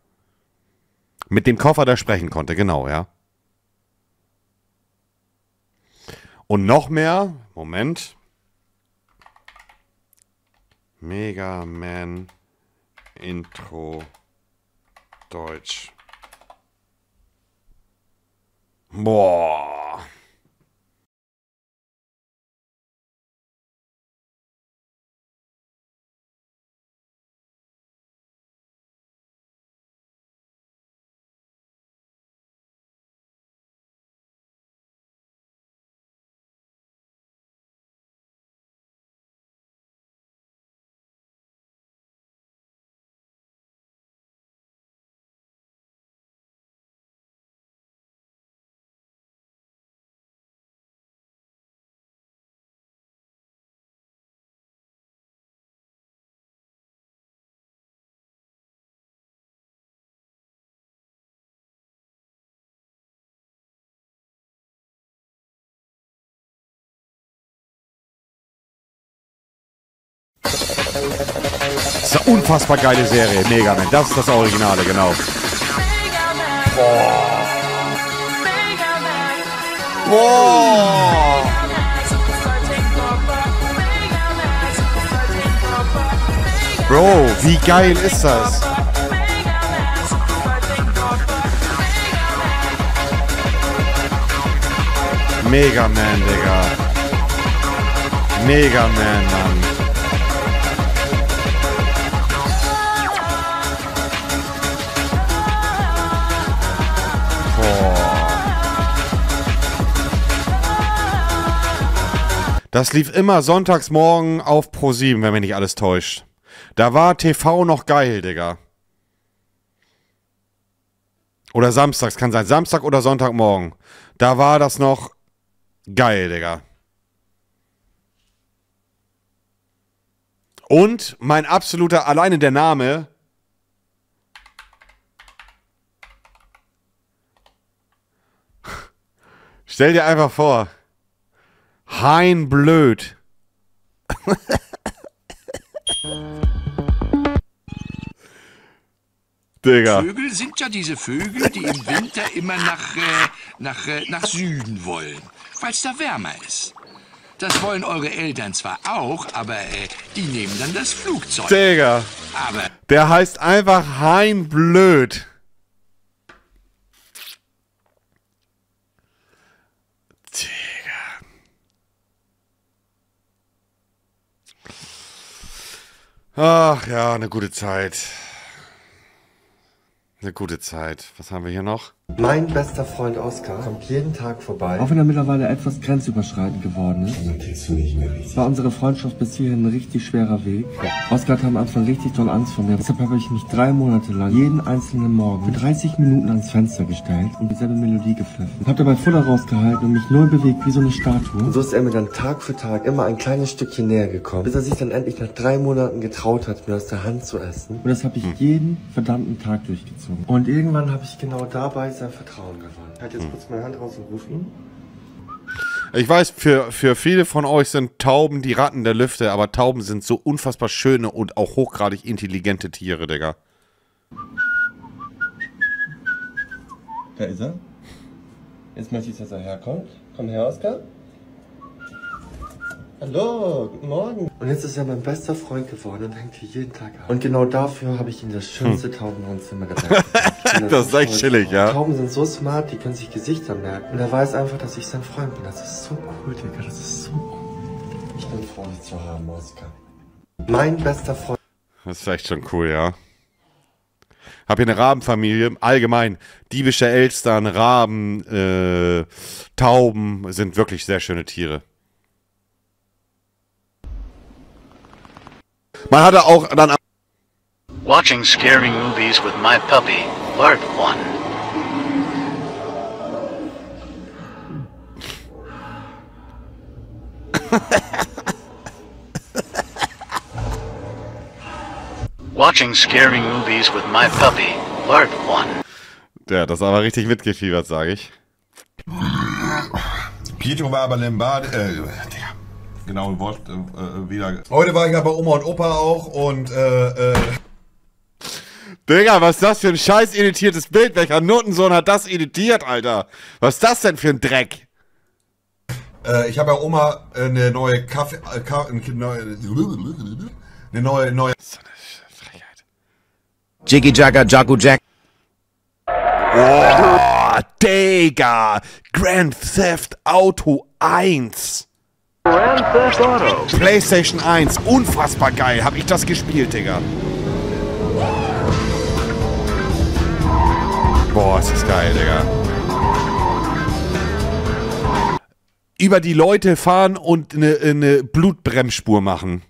Mit dem Koffer, der sprechen konnte, genau, ja. Und noch mehr, Moment. Mega Man Intro Deutsch. Boah. Das ist eine unfassbar geile Serie, Mega Man. Das ist das Originale, genau. Boah. Boah. Bro, wie geil ist das? Mega Man, Digga. Mega Man, Mann. Das lief immer sonntags morgen auf Pro7, wenn mich nicht alles täuscht. Da war TV noch geil, Digga. Oder samstags, kann sein. Samstag oder Sonntagmorgen. Da war das noch geil, Digga. Und mein absoluter, alleine der Name. Stell dir einfach vor. Hein Blöd. Digga. Vögel sind ja diese Vögel, die im Winter immer nach, äh, nach, äh, nach Süden wollen, weil es da wärmer ist. Das wollen eure Eltern zwar auch, aber äh, die nehmen dann das Flugzeug. Digga. Aber Der heißt einfach Hein Blöd. Digga. Ach ja, eine gute Zeit. Eine gute Zeit. Was haben wir hier noch? Mein bester Freund Oskar kommt jeden Tag vorbei. Auch wenn er mittlerweile etwas grenzüberschreitend geworden ist, Dann kriegst du nicht mehr richtig. war unsere Freundschaft bis hierhin ein richtig schwerer Weg. Oskar hatte am Anfang richtig doll Angst vor mir. Deshalb habe ich mich drei Monate lang jeden einzelnen Morgen für 30 Minuten ans Fenster gestellt und dieselbe Melodie gepfiffen. Hab dabei Futter rausgehalten und mich null bewegt wie so eine Statue. Und so ist er mir dann Tag für Tag immer ein kleines Stückchen näher gekommen, bis er sich dann endlich nach drei Monaten getraut hat, mir aus der Hand zu essen. Und das habe ich jeden verdammten Tag durchgezogen. Und irgendwann habe ich genau dabei sein Vertrauen gewonnen. Ich halte jetzt kurz meine Hand raus und ruf ihn. Ich weiß, für, für viele von euch sind Tauben die Ratten der Lüfte, aber Tauben sind so unfassbar schöne und auch hochgradig intelligente Tiere, Digga. Da ist er. Jetzt möchte ich, dass er herkommt. Komm her, Oskar. Hallo, guten Morgen. Und jetzt ist er mein bester Freund geworden und hängt hier jeden Tag ab. Und genau dafür habe ich ihm das schönste Taubenwohnzimmer der Welt gemacht. Das ist echt chillig, ja. Tauben sind so smart, die können sich Gesichter merken. Und er weiß einfach, dass ich sein Freund bin. Das ist so cool, Digga. Das ist so cool. Ich bin froh, dich zu haben, Oskar. Mein bester Freund. Das ist echt schon cool, ja. Hab hier eine Rabenfamilie. Allgemein, diebische Elstern, Raben, äh, Tauben sind wirklich sehr schöne Tiere. Man hatte auch dann Watching scary movies with my puppy, Part 1. Watching scary movies with my puppy, Part 1. Ja, das ist aber richtig mitgefiebert, sage ich. Pietro war aber im Bad, äh, Digga, genau, Wort, äh, äh, wieder. Heute war ich ja bei Oma und Opa auch und, äh, äh, Digga, was ist das für ein scheiß editiertes Bild? Welcher Notensohn hat das editiert, Alter? Was ist das denn für ein Dreck? äh, ich habe ja Oma äh, eine neue Kaffee, äh, Ka eine neue, eine neue, neue. Jiggy Jagger Jagu Jack. Oh, Digga! Grand Theft Auto 1. Grand Theft Auto. PlayStation 1, unfassbar geil. Hab ich das gespielt, Digga. Boah, ist das geil, Digga. Über die Leute fahren und eine, eine Blutbremsspur machen.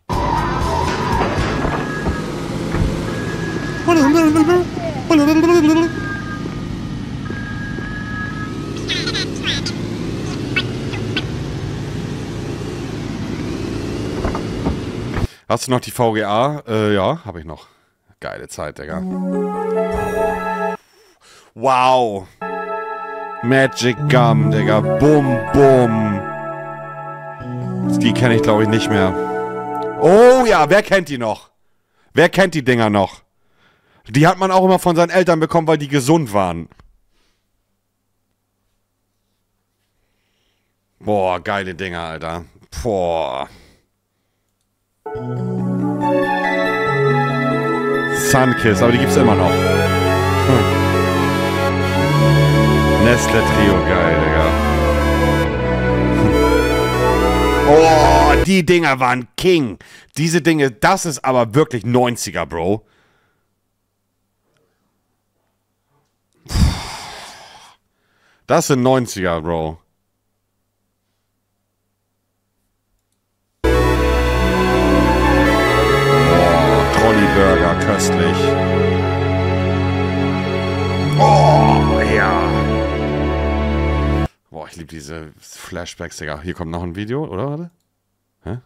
Hast du noch die VGA? Äh, ja, habe ich noch. Geile Zeit, Digga. Wow. Magic Gum, Digga. Bum, bum. Die kenne ich, glaube ich, nicht mehr. Oh ja, wer kennt die noch? Wer kennt die Dinger noch? Die hat man auch immer von seinen Eltern bekommen, weil die gesund waren. Boah, geile Dinger, Alter. Boah. Sunkiss, aber die gibt's immer noch. Hm. Nestle Trio, geil, Digga. Oh, die Dinger waren King. Diese Dinge, das ist aber wirklich 90er, Bro. Das sind 90er, Bro. Köstlich. Oh, ja. Boah, ich liebe diese Flashbacks, Digga. Hier kommt noch ein Video, oder? Warte. Hä?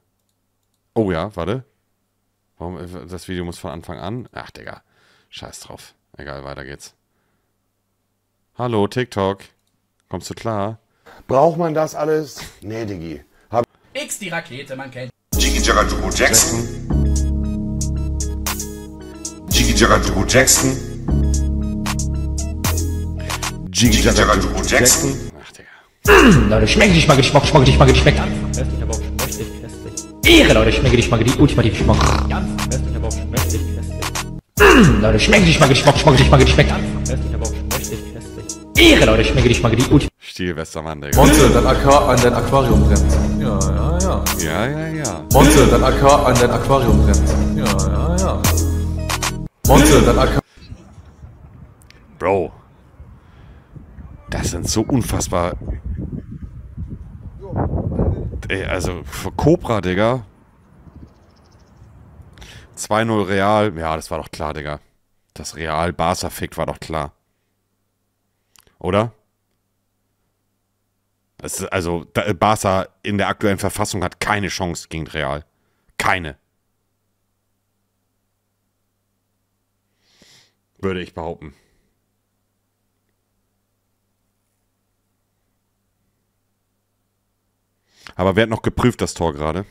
Oh ja, warte. Warum, äh, das Video muss von Anfang an. Ach, Digga. Scheiß drauf. Egal, weiter geht's. Hallo, TikTok. Kommst du klar? Braucht man das alles? Nee, Diggi. Hab X die Rakete, man kennt. Jiggy Jumbo Jackson. Jiggy Jagga Jumbo Jackson. Jiggy Jagga Jumbo Jackson. Leute, schmeckt dich mal geschmackt, schmeckt dich mal geschmeckt. Köstlich, aber auch schmächtig köstlich. Ehre, Leute, schmeckt dich mal die ultimativ Geschmack. Ganz köstlich, aber auch schmächtig köstlich. Leute, schmeckt dich mal geschmackt, schmeckt dich mal geschmeckt. Köstlich, aber auch schmächtig köstlich. Ehre, Leute, schmeckt dich mal die ultimativ Stil Westermann, Digga. Monte, dein AK an dein Aquarium brennt. Ja, ja, ja. Ja, ja, ja. Monte, dein AK an dein Aquarium brennt. Ja, ja, ja. Monte, AK. Bro. Das sind so unfassbar. Ey, also für Cobra, Digga. 2-0 Real. Ja, das war doch klar, Digga. Das Real Barca fickt war doch klar. Oder? Also, Barca in der aktuellen Verfassung hat keine Chance gegen Real. Keine. Würde ich behaupten. Aber wer hat noch geprüft, das Tor gerade?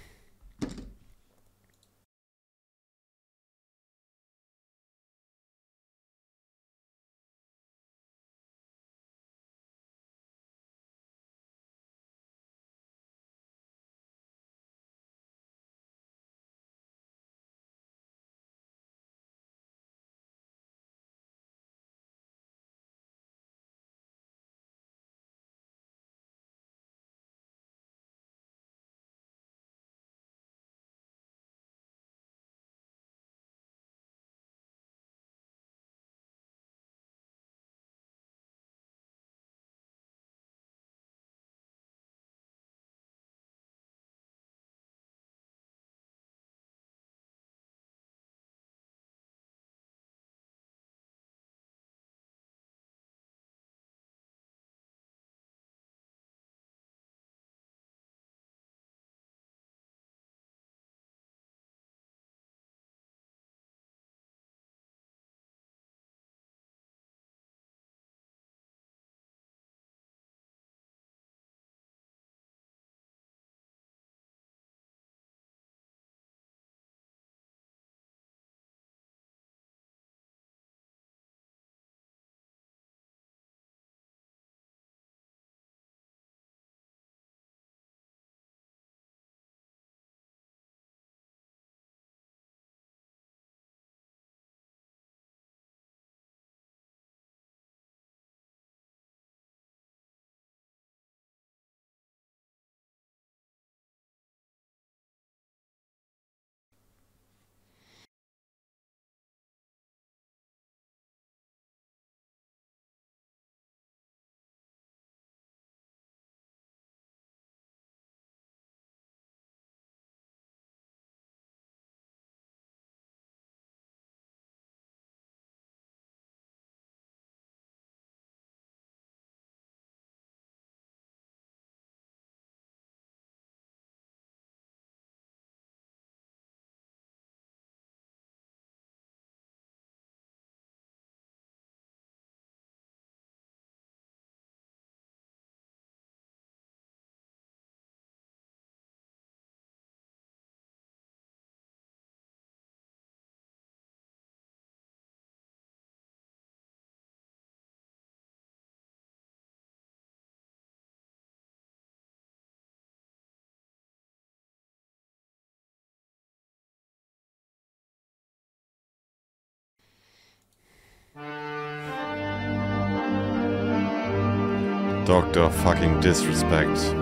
Dr. fucking Disrespect.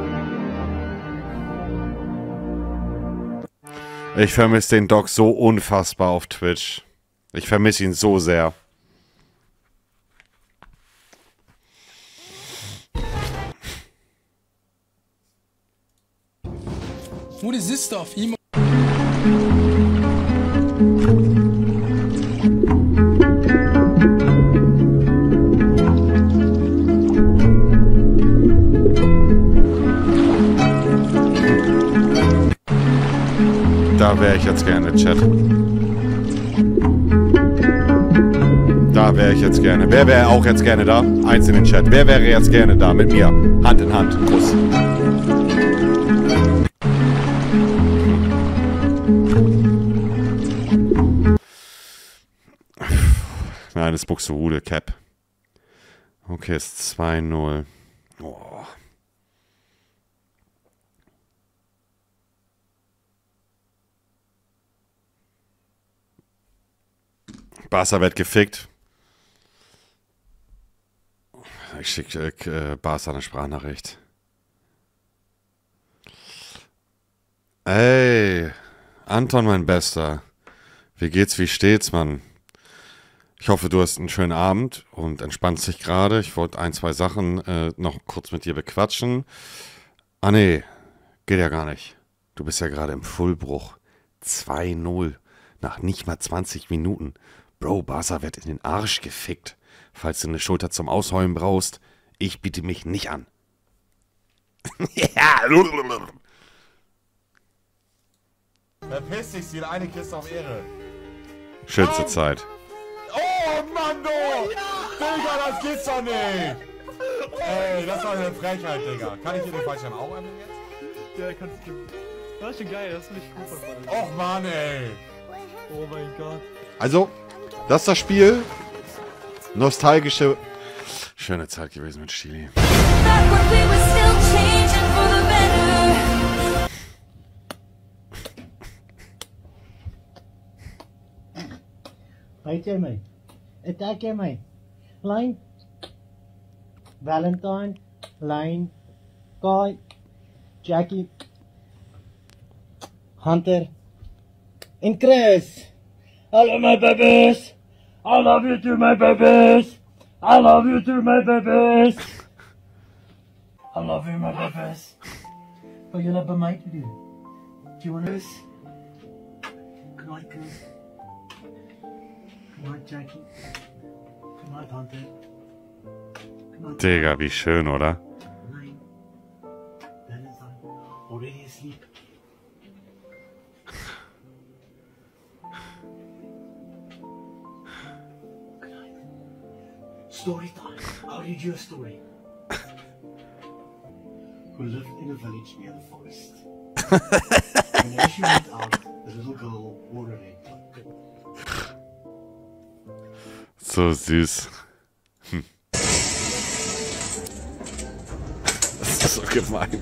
Ich vermisse den Doc so unfassbar auf Twitch. Ich vermisse ihn so sehr. What is this stuff? Emo Da wäre ich jetzt gerne, Chat. Da wäre ich jetzt gerne. Wer wäre auch jetzt gerne da? Eins in den Chat. Wer wäre jetzt gerne da mit mir? Hand in Hand. Kuss. Nein, das Buxtehude Cap. Okay, ist 2-0. Oh. Barca wird gefickt. Ich schicke äh, Barca eine Sprachnachricht. Ey, Anton, mein Bester. Wie geht's, wie steht's, Mann? Ich hoffe, du hast einen schönen Abend und entspannst dich gerade. Ich wollte ein, zwei Sachen äh, noch kurz mit dir bequatschen. Ah, nee, geht ja gar nicht. Du bist ja gerade im Fullbruch. 2-0. Nach nicht mal 20 Minuten. Bro, Barca wird in den Arsch gefickt. Falls du eine Schulter zum Ausheulen brauchst, ich biete mich nicht an. ja. Verpiss dich, sie eine Kiste auf Ehre. Schönste Zeit. Oh, Mann, du! Digga, das gibt's doch nicht! Ey, das war eine Frechheit, Digga. Kann ich hier den Fallschirm auch einmal jetzt? Ja, kannst du. Das ist schon geil, das ist nicht gut von Och, Mann, ey! Oh mein Gott. Also, das ist das Spiel. Nostalgische. Schöne Zeit gewesen mit Chili. Mate. Attack here, mate. Line. Valentine. Line. Guy. Jackie. Hunter. And Chris. Hello, my babies. I love you too, my babies. I love you too, my babies. I love you, my babies. But you'll have a mate with you. Do you want this? Good night, Chris. Good night, Jackie. Good night, Hunter. Good night, Digga, wie schön, oder? Valentine. Already asleep. Good Story time. I'll read you a story. Who lived in a village near the forest. Whenever she went out, the little girl wore a red cloak. So süß. Hm. Das ist so gemein.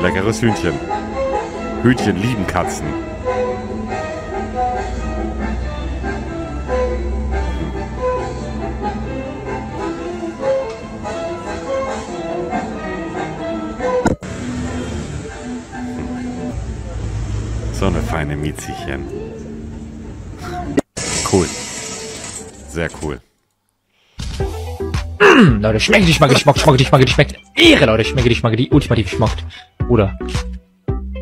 Leckeres Hühnchen. Hühnchen lieben Katzen. So eine feine Miezchen. Cool. Sehr cool. Mm, Leute, schmecke dich mal geschmockt, schmocke dich mal geschmeckt. Ehre, Leute, schmecke dich mal die ultimativ geschmockt. Bruder.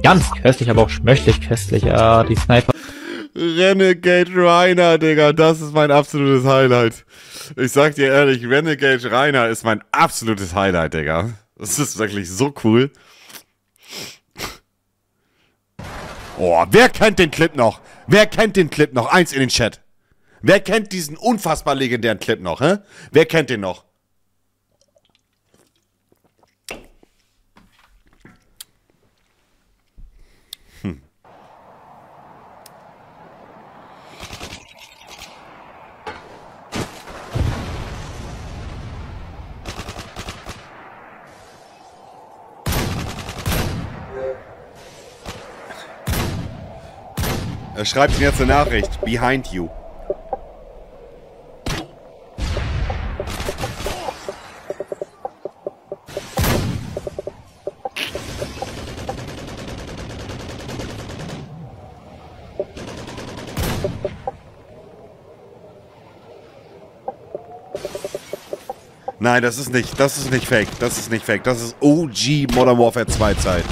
Ganz köstlich, aber auch schmöchtlich köstlich. Ja, die Sniper. Renegade Rainer, Digga, das ist mein absolutes Highlight. Ich sag dir ehrlich, Renegade Rainer ist mein absolutes Highlight, Digga. Das ist wirklich so cool. Oh, wer kennt den Clip noch? Wer kennt den Clip noch? Eins in den Chat. Wer kennt diesen unfassbar legendären Clip noch, hä? Wer kennt den noch? Er schreibt mir jetzt eine Nachricht. Behind you. Nein, das ist nicht, das ist nicht fake. Das ist nicht fake. Das ist OG Modern Warfare 2 Zeit.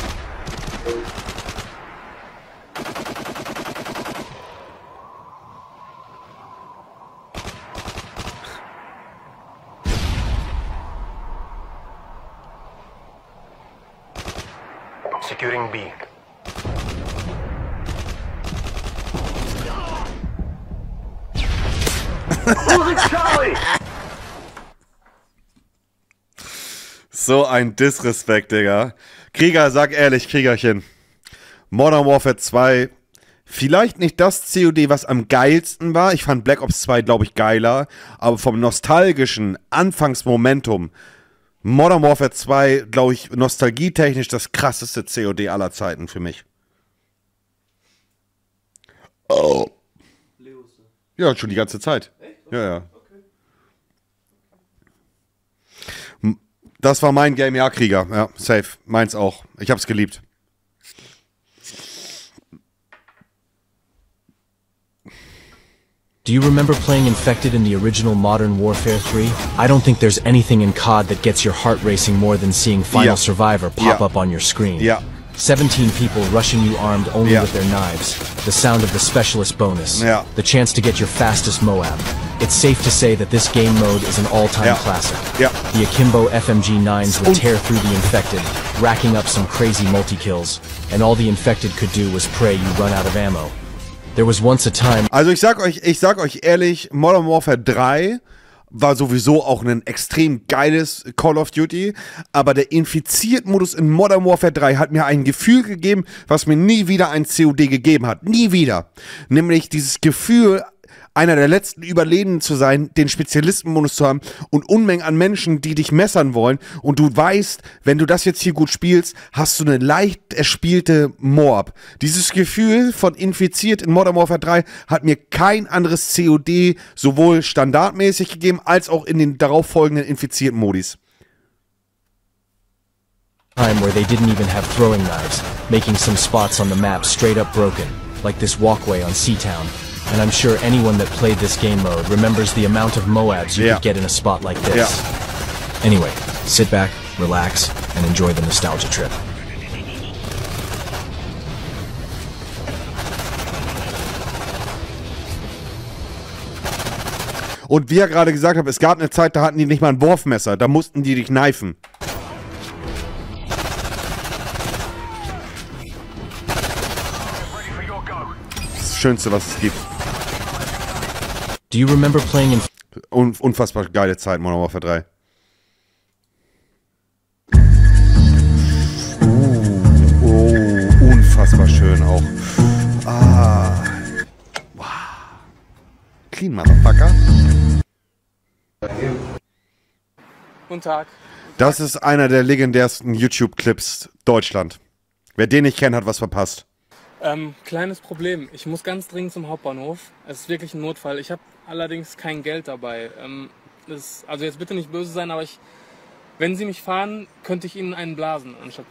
So ein Disrespekt, Digga. Krieger, sag ehrlich, Kriegerchen. Modern Warfare 2, vielleicht nicht das COD, was am geilsten war. Ich fand Black Ops 2, glaube ich, geiler. Aber vom nostalgischen Anfangsmomentum, Modern Warfare 2, glaube ich, nostalgietechnisch das krasseste COD aller Zeiten für mich. Oh. Ja, schon die ganze Zeit. Ja, ja. Das war mein Game, ja, Krieger. Ja, safe. Meins auch. Ich hab's geliebt. Do you remember playing Infected in the original Modern Warfare 3? I don't think there's anything in COD that gets your heart racing more than seeing Final Yeah. Survivor pop Yeah. up on your screen. Yeah. 17 people rushing you armed only Yeah. with their knives. The sound of the specialist bonus. Yeah. The chance to get your fastest Moab. It's safe to say that this game mode is an all-time Yeah. classic. Yeah. The Akimbo FMG-9s would tear through the Infected, racking up some crazy multi-kills. And all the Infected could do was pray you run out of ammo. There was once a time Also ich sag euch, ich sag euch ehrlich, Modern Warfare 3 war sowieso auch ein extrem geiles Call of Duty, aber der Infiziert-Modus in Modern Warfare 3 hat mir ein Gefühl gegeben, was mir nie wieder ein COD gegeben hat. Nie wieder. Nämlich dieses Gefühl, einer der letzten Überlebenden zu sein, den Spezialistenmodus zu haben und Unmengen an Menschen, die dich messern wollen und du weißt, wenn du das jetzt hier gut spielst, hast du eine leicht erspielte Moab. Dieses Gefühl von infiziert in Modern Warfare 3 hat mir kein anderes COD sowohl standardmäßig gegeben, als auch in den darauffolgenden infizierten Modis. time where they didn't even have throwing knives, making some spots on the map straight up broken, like this walkway on Seatown. And I'm sure anyone that played this game mode remembers the amount of Moabs you Yeah. could get in a spot like this. Anyway, sit back, relax, and enjoy the nostalgia trip. Und wie er gerade gesagt hat, es gab eine Zeit, da hatten die nicht mal ein Wurfmesser, da mussten die dich kneifen. Das Schönste, was es gibt. Do you remember playing in Un unfassbar geile Zeit, Modern Warfare 3. Uh, oh, unfassbar schön auch. Ah. Wow. Clean, Motherfucker. Guten Tag. Das ist einer der legendärsten YouTube-Clips Deutschland. Wer den nicht kennt, hat was verpasst. Ähm, kleines Problem. Ich muss ganz dringend zum Hauptbahnhof. Es ist wirklich ein Notfall. Ich habe allerdings kein Geld dabei. Ähm, das, also jetzt bitte nicht böse sein, aber ich, wenn Sie mich fahren, könnte ich Ihnen einen blasen, anstatt.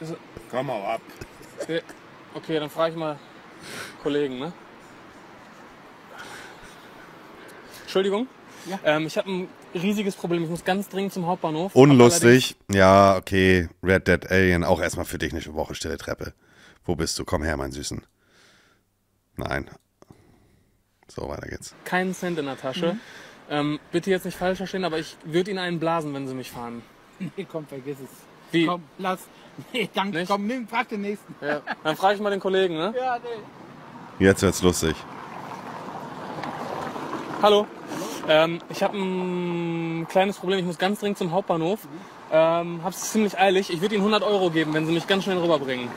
Ist- Komm mal ab. Okay, Okay, dann frage ich mal Kollegen, ne? Entschuldigung. Ähm, ich habe ein riesiges Problem. Ich muss ganz dringend zum Hauptbahnhof. Unlustig. Ja, okay. Red Dead Alien, auch erstmal für dich eine Woche stille Treppe. Wo bist du? Komm her, mein Süßen. Nein. So, weiter geht's. Keinen Cent in der Tasche. Mhm. Ähm, bitte jetzt nicht falsch verstehen, aber ich würde Ihnen einen blasen, wenn Sie mich fahren. Nee, komm, vergiss es. Wie? Komm, lass. Nee, danke. Nicht? Komm, nimm, frag den nächsten. Ja. Dann frage ich mal den Kollegen, ne? Ja, nee. Jetzt wird's lustig. Hallo. Ähm, ich habe ein kleines Problem. Ich muss ganz dringend zum Hauptbahnhof. Ähm, hab's ziemlich eilig. Ich würde Ihnen 100 Euro geben, wenn Sie mich ganz schnell rüberbringen.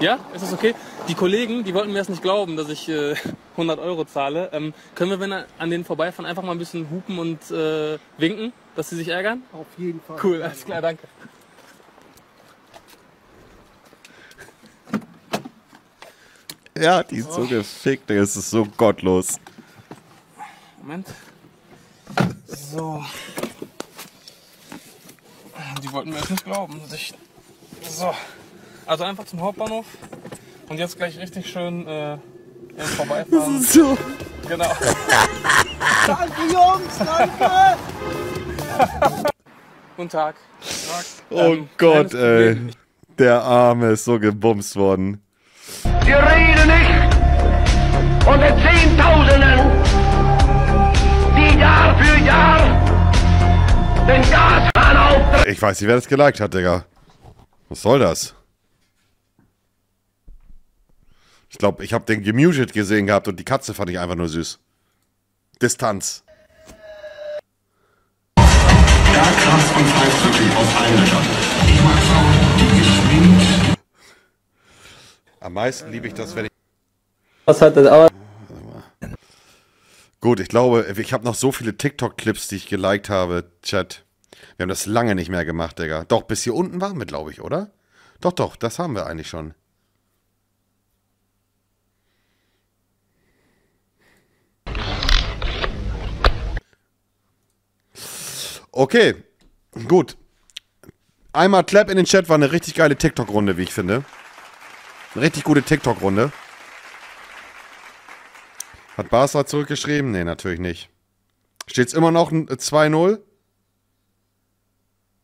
Ja, ist das okay? Die Kollegen, die wollten mir erst nicht glauben, dass ich äh, 100 Euro zahle. Ähm, können wir, wenn wir an denen vorbeifahren, einfach mal ein bisschen hupen und äh, winken, dass sie sich ärgern? Auf jeden Fall. Cool, alles klar, danke. Ja, die ist so gefickt, es ist so gottlos. Moment. So. Die wollten mir jetzt nicht glauben, dass ich. So. Also einfach zum Hauptbahnhof und jetzt gleich richtig schön äh, äh, vorbeifahren. Das ist so. Genau. Danke, Jungs, danke! Guten Tag. Oh Ähm, Gott, ey. Der Arme ist so gebumst worden. Wir reden nicht von den Zehntausenden, die Jahr für Jahr den Gashahn auf Ich weiß nicht, wer das geliked hat, Digga. Was soll das? Ich glaube, ich habe den gemutet gesehen gehabt und die Katze fand ich einfach nur süß. Distanz. Ja, krass und falsch wirklich auf allen Löchern. Ich mag Frauen, die geschminkt. Am meisten liebe ich das, wenn ich. Was hat das aber? Gut, ich glaube, ich habe noch so viele TikTok-Clips, die ich geliked habe, Chat. Wir haben das lange nicht mehr gemacht, Digga. Doch, bis hier unten waren wir, glaube ich, oder? Doch, doch, das haben wir eigentlich schon. Okay, gut. Einmal Clap in den Chat war eine richtig geile TikTok-Runde, wie ich finde. Eine richtig gute TikTok-Runde. Hat Barca zurückgeschrieben? Nee, natürlich nicht. Steht's immer noch ein- äh, 2-0?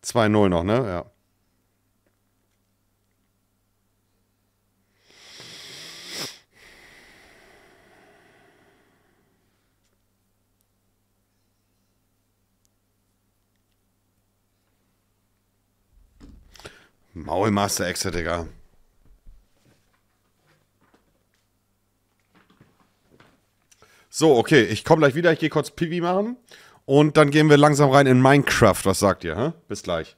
2-0 noch, ne? Ja. Maulmaster Exe, Digga. So, okay, ich komme gleich wieder, ich gehe kurz Pipi machen und dann gehen wir langsam rein in Minecraft. Was sagt ihr? Hä? Bis gleich.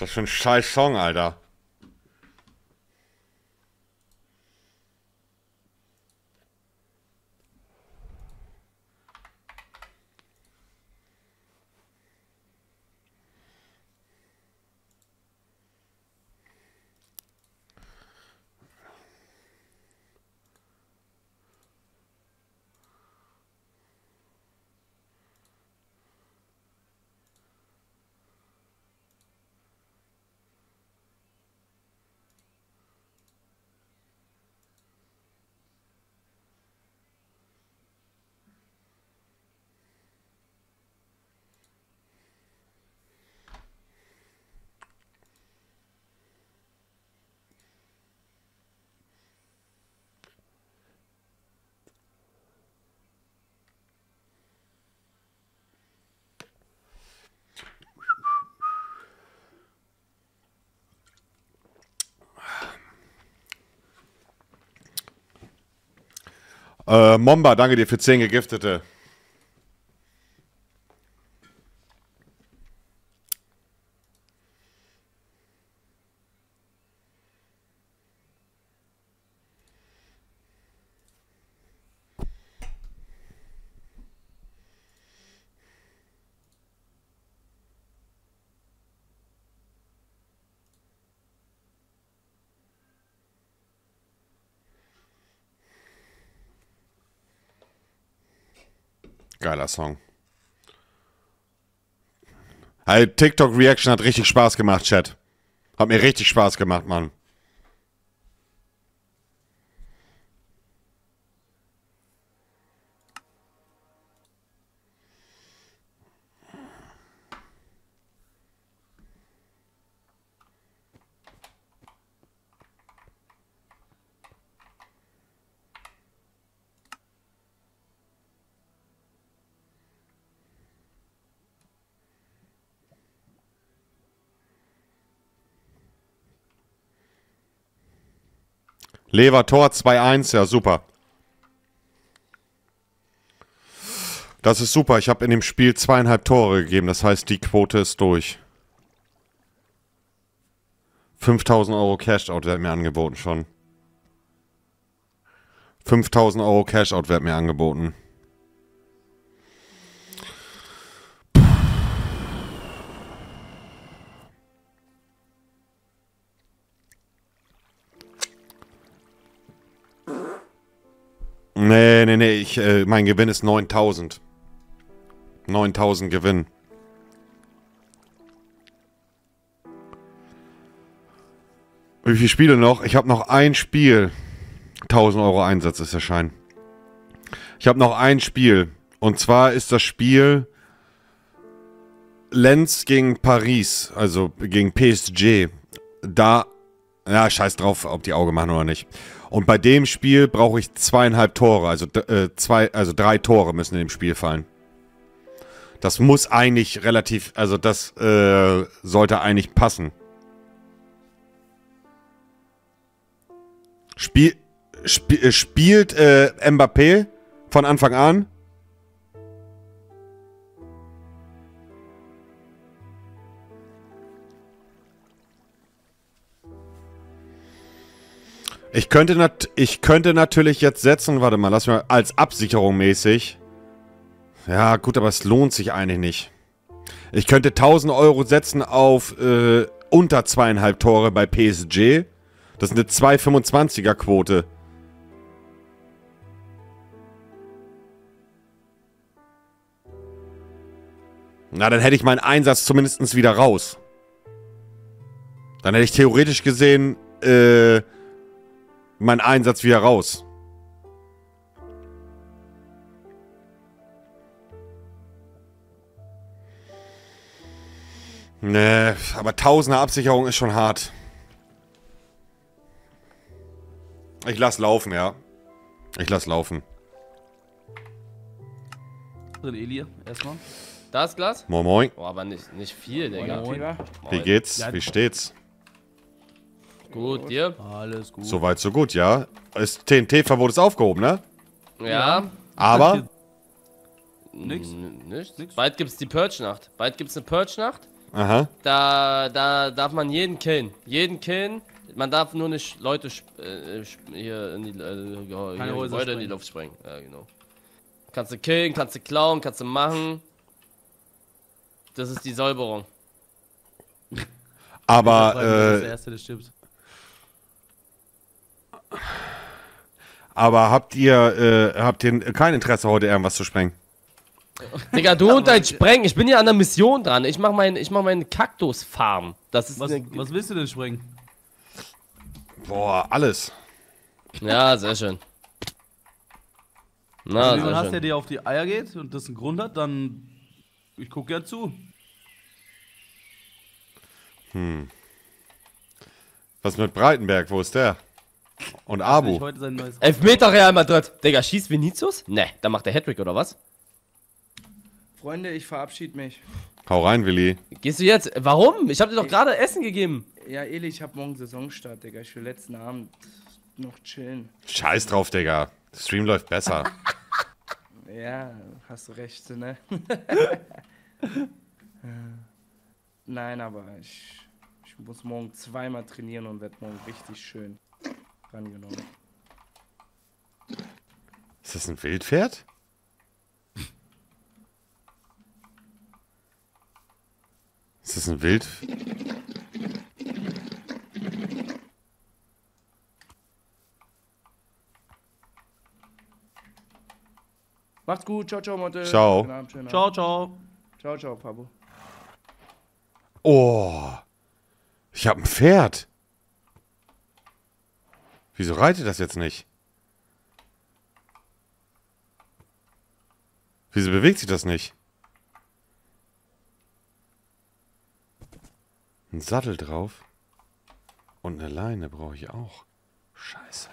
Das ist ein scheiß Song, Alter. Äh, Momba, danke dir für 10 Gegiftete. Geiler Song. Hey, TikTok Reaction hat richtig Spaß gemacht, Chat. Hat mir richtig Spaß gemacht, Mann. Lever Tor 2-1, ja super. Das ist super. Ich habe in dem Spiel zweieinhalb Tore gegeben. Das heißt, die Quote ist durch. 5000 Euro Cash-Out wird mir angeboten schon. 5000 Euro Cash-Out wird mir angeboten. Nee, nee, nee, ich, äh, mein Gewinn ist 9000. 9000 Gewinn. Wie viele Spiele noch? Ich habe noch ein Spiel. 1000 Euro Einsatz ist der Schein. Ich habe noch ein Spiel. Und zwar ist das Spiel Lens gegen Paris, also gegen PSG. Da, ja, scheiß drauf, ob die Auge machen oder nicht. Und bei dem Spiel brauche ich zweieinhalb Tore, also, äh, zwei, also drei Tore müssen in dem Spiel fallen. Das muss eigentlich relativ, also das äh, sollte eigentlich passen. Spiel, sp äh, spielt äh, Mbappé von Anfang an? Ich könnte, nat ich könnte natürlich jetzt setzen, warte mal, lass mal, als Absicherung mäßig. Ja, gut, aber es lohnt sich eigentlich nicht. Ich könnte 1000 Euro setzen auf äh, unter zweieinhalb Tore bei PSG. Das ist eine 2,25er Quote. Na, dann hätte ich meinen Einsatz zumindest wieder raus. Dann hätte ich theoretisch gesehen, äh, meinen Einsatz wieder raus. Nee, aber Tausender Absicherung ist schon hart. Ich lass laufen, ja. Ich lass laufen. Drin, Eli, erstmal. Da ist Glas? Moin Moin. Oh, aber nicht, nicht viel, Digga. Moin. Moin. Wie geht's? Wie steht's? Gut, dir? Alles gut. Soweit, so gut, ja. Das TNT-Verbot ist aufgehoben, ne? Ja. Aber? Nix. Nichts. Bald gibt's die Purge-Nacht. Bald gibt's eine Purge-Nacht. Aha. Da, da darf man jeden killen. Jeden killen. Man darf nur nicht Leute sp- äh, hier in die, äh, hier Gebäude in die. Luft sprengen. Ja, genau. Kannst du killen, kannst du klauen, kannst du machen. Das ist die Säuberung. Aber, Das ist der äh, Erste, der stirbt. Aber habt ihr, äh, habt ihr kein Interesse heute irgendwas zu sprengen? Digga, du und dein Sprengen. Ich bin hier an der Mission dran. Ich mach mein, ich mach meine Kaktusfarm. Das ist Was, eine, was willst du denn sprengen? Boah, alles. Ja, sehr schön. Na, Wenn sehr jemand hast, der dir auf die Eier geht und das einen Grund hat, dann. Ich guck gern zu. Hm. Was mit Breitenberg? Wo ist der? Und Ich Abu? Elfmeter Real Madrid. Digga, schießt Vinicius? Ne, da macht der Hattrick oder was? Freunde, ich verabschiede mich. Hau rein, Willi. Gehst du jetzt? Warum? Ich hab dir doch gerade Essen gegeben. Ja, Eli, ich hab morgen Saisonstart, Digga. Ich will letzten Abend noch chillen. Scheiß drauf, Digga. Der Stream läuft besser. Ja, hast du recht, ne? Nein, aber ich, ich muss morgen zweimal trainieren und werde morgen richtig schön rangenommen. Ist das ein Wildpferd? Ist das ein Wild? Macht's gut, ciao, ciao, Monte. Ciao. Abend, schönen Ciao, Abend. ciao. Ciao, ciao, Pabo. Oh. Ich hab ein Pferd. Wieso reitet das jetzt nicht? Wieso bewegt sich das nicht? Ein Sattel drauf. Und eine Leine brauche ich auch. Scheiße.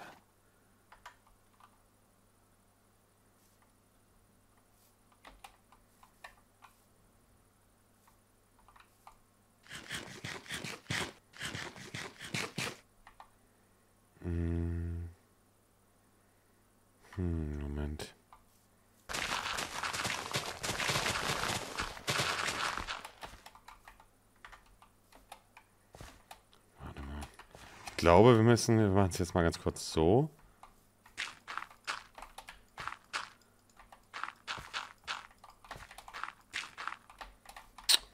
Hm. Hm, Moment. Warte mal. Ich glaube, wir müssen, wir machen es jetzt mal ganz kurz so.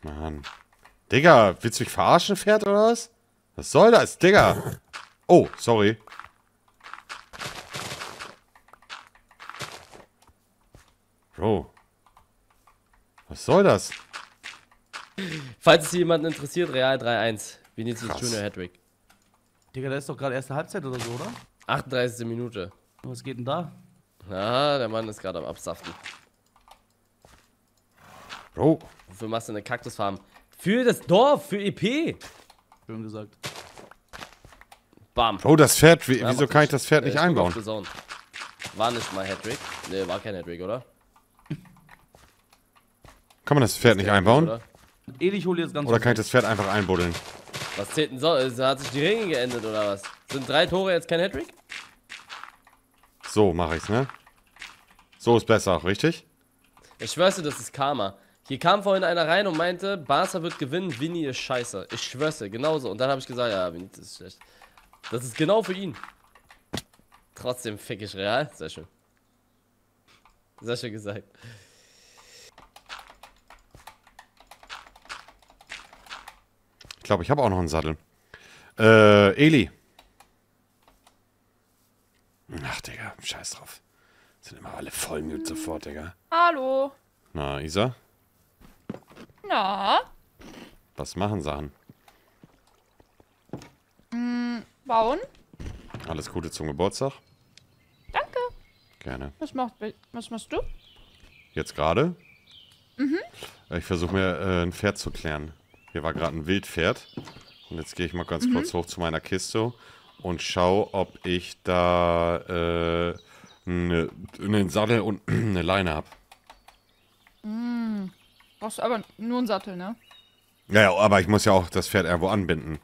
Mann. Digga, willst du mich verarschen, Pferd, oder was? Was soll das, Digga? Oh, sorry. Bro. Was soll das? Falls es jemanden interessiert, Real 3-1. Vinicius Krass. Junior Hattrick. Digga, da ist doch gerade erste Halbzeit oder so, oder? 38. Minute. Was geht denn da? Ja, der Mann ist gerade am Absaften. Bro. Wofür machst du eine Kaktusfarm? Für das Dorf, für EP. Schön gesagt. Bam. Bro, das Pferd, wie, Ja, wieso kann ich das Pferd Äh, nicht einbauen? War nicht mal Hattrick. Ne, war kein Hattrick, oder? Kann man das Pferd nicht einbauen? Oder? Eli, ich hole jetzt ganz Oder kann ich das Pferd einfach einbuddeln? Was zählt denn so? Also, Hat sich die Ringe geendet oder was? Sind drei Tore jetzt kein Hattrick? So mache ich's, ne? So ist besser, richtig? Ich schwör's dir, das ist Karma. Hier kam vorhin einer rein und meinte, Barca wird gewinnen, Vinny ist scheiße. Ich schwör's dir, genauso. Und dann habe ich gesagt, ja, Vinny ist schlecht. Das ist genau für ihn. Trotzdem fick ich Real. Sehr schön. Sehr schön gesagt. Glaube, ich habe auch noch einen Sattel. Äh, Eli. Ach, Digga, scheiß drauf. Sind immer alle voll mute sofort, Digga. Hallo. Na, Isa, Na? was machen Sachen? Hm, bauen? Alles Gute zum Geburtstag. Danke. Gerne. Was, macht, was machst du? Jetzt gerade? Mhm. Ich versuche mir äh, ein Pferd zu klären. Hier war gerade ein Wildpferd. Und jetzt gehe ich mal ganz Mhm. kurz hoch zu meiner Kiste und schaue, ob ich da äh, ne, einen Sattel und eine Leine habe. Hm. Brauchst du aber nur einen Sattel, ne? Ja, ja, aber ich muss ja auch das Pferd irgendwo anbinden.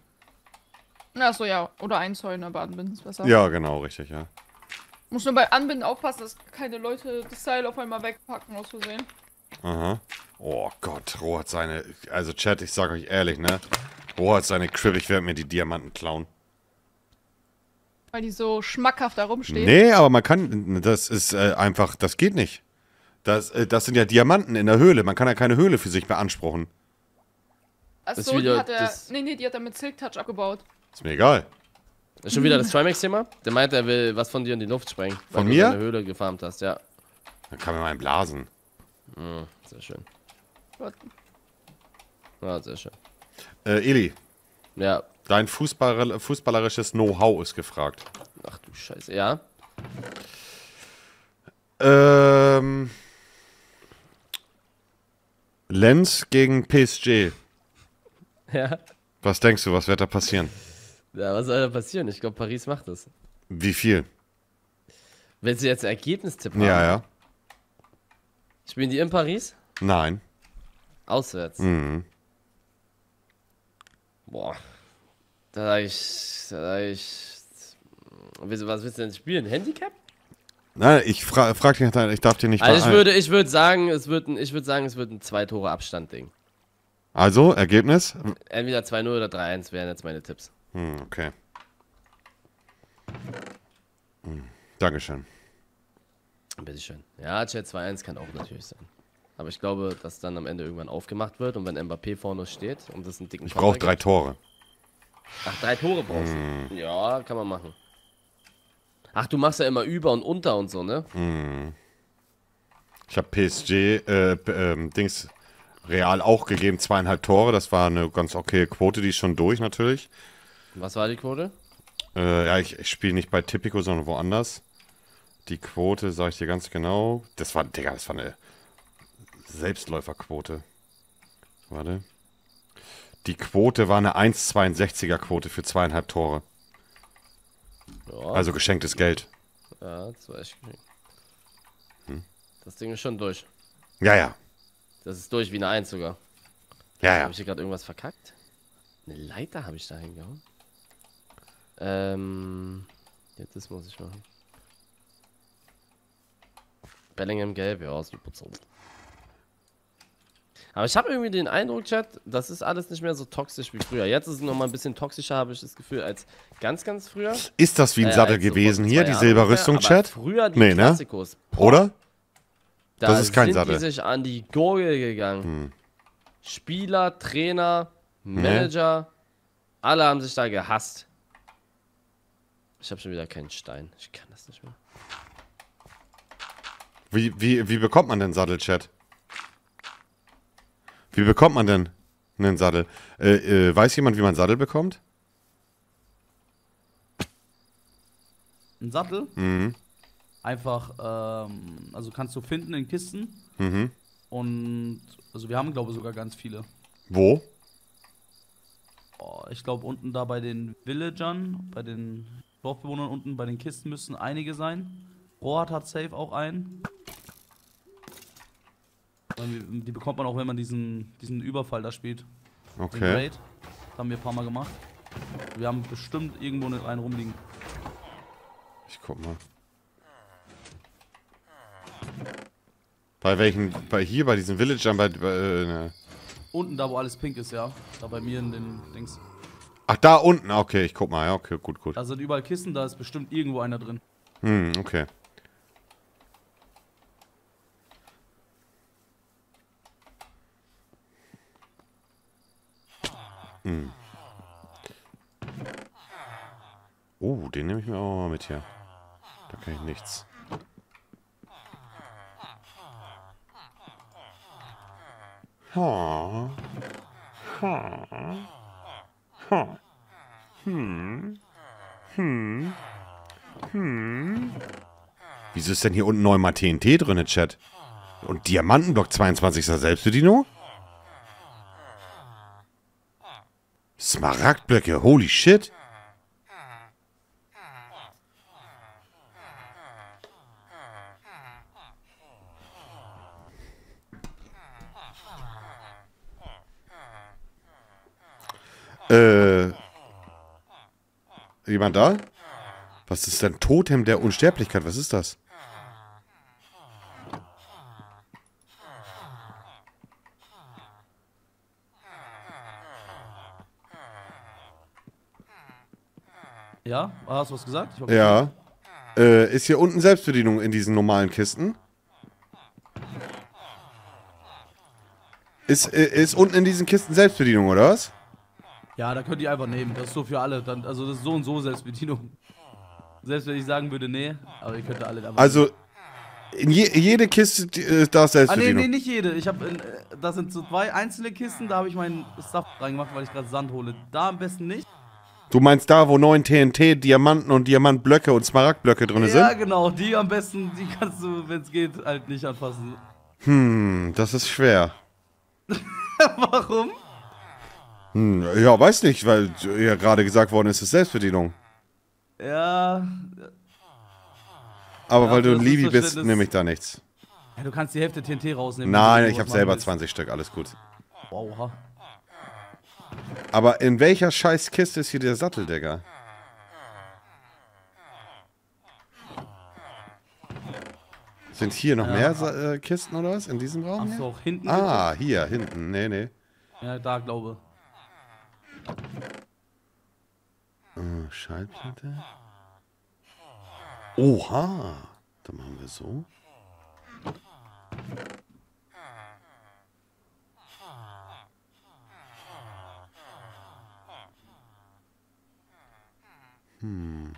Achso, ja. Oder einzäunen, aber anbinden ist besser. Ja, genau, richtig, ja. Muss nur bei Anbinden aufpassen, dass keine Leute das Seil auf einmal wegpacken, aus Versehen. Aha. Oh Gott, Roh hat seine. Also, Chat, ich sag euch ehrlich, ne? Roh hat seine Crib, ich werde mir die Diamanten klauen. Weil die so schmackhaft da rumstehen. Nee, aber man kann. Das ist äh, einfach. Das geht nicht. Das, äh, das sind ja Diamanten in der Höhle. Man kann ja keine Höhle für sich beanspruchen. Achso, die hat er. das- Nee, nee, die hat er mit Silk Touch abgebaut. Ist mir egal. Ist schon wieder das Trimax-Thema? Der meint, er will was von dir in die Luft sprengen. Von weil mir? du deine Höhle gefarmt hast, ja. Dann kann man mal einen blasen. Mhm, sehr schön. Gut. Ja, sehr schön. Äh, Eli. Ja. Dein Fußball, fußballerisches Know-how ist gefragt. Ach du Scheiße, ja. Ähm. Lenz gegen PSG. Ja. Was denkst du, was wird da passieren? Ja, was soll da passieren? Ich glaube, Paris macht das. Wie viel? Willst du jetzt ein Ergebnistipp haben? Ja, ja. Spielen die in Paris? Nein. Auswärts. Mhm. Boah. Da sag ich. Da sag ich. Was willst du denn spielen? Handicap? Nein, ich fra frag dich, deiner- ich darf dir nicht Also ich würde, ich würde sagen, es wird ein, ich würde sagen, es wird ein zwei Tore Abstand Ding. Also, Ergebnis? Entweder 2-0 oder 3-1 wären jetzt meine Tipps. Hm, okay. Hm, Dankeschön. Bitteschön. Ja, Chat 2-1 kann auch natürlich sein. Aber ich glaube, dass dann am Ende irgendwann aufgemacht wird und wenn Mbappé vorne steht und das einen dicken Ich brauche drei Tore. Ach, drei Tore brauchst du? Ja, kann man machen. Ach, du machst ja immer über und unter und so, ne? Hm. Ich habe PSG, äh, ähm, Dings, Real auch gegeben, zweieinhalb Tore. Das war eine ganz okay Quote, die ist schon durch natürlich. Was war die Quote? Äh, ja, ich, ich spiele nicht bei Tipico, sondern woanders. Die Quote, sage ich dir ganz genau. Das war, Digga, das war eine Selbstläuferquote. Warte. Die Quote war eine 1,62er Quote für zweieinhalb Tore. Ja. Also geschenktes Geld. Ja, das war echt gekriegt. Hm. Das Ding ist schon durch. Ja, ja. Das ist durch wie eine 1 sogar. Ja, ja. Habe ich hier gerade irgendwas verkackt? Eine Leiter habe ich da hingehauen. Ähm. Jetzt das muss ich machen. Bellingham gelb, ja, super so. Aber ich habe irgendwie den Eindruck, Chat, das ist alles nicht mehr so toxisch wie früher. Jetzt ist es nochmal ein bisschen toxischer, habe ich das Gefühl, als ganz, ganz früher. Ist das wie ein Äh, Sattel so gewesen hier, die Silberrüstung, Chat? Früher die Nee, ne? Klassikos. Boah. Oder? Da Das ist kein sind Sattel. die sich an die Gurgel gegangen. Hm. Spieler, Trainer, Nee. Manager, alle haben sich da gehasst. Ich habe schon wieder keinen Stein. Ich kann das nicht mehr. Wie, wie, wie bekommt man denn Sattel, Chat? Wie bekommt man denn einen Sattel? Äh, äh, weiß jemand, wie man Sattel bekommt? Ein Sattel? Mhm. Einfach, ähm, also kannst du finden in Kisten. Mhm. Und, also wir haben, glaube ich, sogar ganz viele. Wo? Oh, ich glaube, unten da bei den Villagern, bei den Dorfbewohnern unten bei den Kisten müssen einige sein. Rohat hat safe auch einen. Die bekommt man auch, wenn man diesen, diesen Überfall da spielt. Den Okay. Raid. Das haben wir ein paar Mal gemacht. Wir haben bestimmt irgendwo einen rumliegen. Ich guck mal. Bei welchen, bei hier, bei diesen Villagern, bei, bei äh, ne. Unten da, wo alles pink ist, ja. Da bei mir in den Dings. Ach, da unten, okay, ich guck mal, ja, okay, gut, gut. Da sind überall Kisten, da ist bestimmt irgendwo einer drin. Hm, okay. Hm. Oh, den nehme ich mir auch mal mit hier. Da kann ich nichts. Ha. Ha. Ha. Hm. Hm. Hm. Wieso ist denn hier unten neunmal TNT drin, Chat? Und Diamantenblock 22 ist da Selbstbedienung? Smaragdblöcke, holy shit. Äh. Jemand da? Was ist denn Totem der Unsterblichkeit? Was ist das? Ja? Hast du was gesagt? Ja. Äh, ist hier unten Selbstbedienung in diesen normalen Kisten? Ist, äh, ist unten in diesen Kisten Selbstbedienung, oder was? Ja, da könnt ihr einfach nehmen. Das ist so für alle. Dann, also das ist so und so Selbstbedienung. Selbst wenn ich sagen würde, nee, aber ihr könnt alle einfach Also, in je, jede Kiste äh, da ist Ah, nee, Selbstbedienung. nee, nicht jede. Ich habe, das sind so zwei einzelne Kisten, da habe ich meinen Stuff reingemacht, weil ich gerade Sand hole. Da am besten nicht. Du meinst da, wo neun TNT, Diamanten und Diamantblöcke und Smaragdblöcke drin ja, sind? genau. Die am besten, die kannst du, wenn es geht, halt nicht anfassen. Hm, das ist schwer. Warum? Hm, ja, weiß nicht, weil ja gerade gesagt worden ist, es ist Selbstbedienung. Ja. Aber Ja, weil du ein Livi bist, nehme ich da nichts. ja. Du kannst die Hälfte TNT rausnehmen. Nein, ich habe selber machen 20 Stück, alles gut. willst. Aber in welcher scheiß Kiste ist hier der Sattel, Digga? Sind hier noch Ja. mehr Sa äh, Kisten oder was? In diesem Raum? Ach hier? so, auch hinten Ah, hier, hinten. Nee, nee. Ja, da glaube. Oh, Schallplatte. Oha. Dann machen wir so. Hm.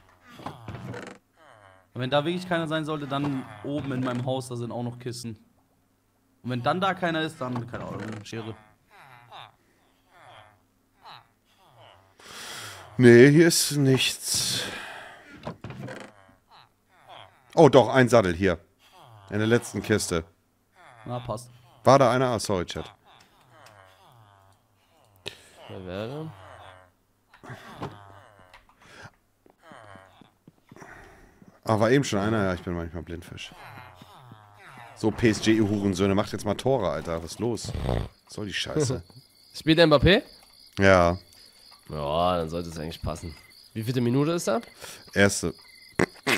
Und wenn da wirklich keiner sein sollte, dann oben in meinem Haus, da sind auch noch Kissen. Und wenn dann da keiner ist, dann, keine Ahnung, Schere. Nee, hier ist nichts. Oh, doch, ein Sattel hier. In der letzten Kiste. Na, passt. War da einer? Ah, sorry, Chat. Wer wäre? Ah, war eben schon einer? Ja, ich bin manchmal Blindfisch. So, PSG-Hurensöhne, macht jetzt mal Tore, Alter. Was ist los? Was soll die Scheiße? Spielt der Mbappé? ja, Ja, dann sollte es eigentlich passen. Wie viele Minute ist er? erste.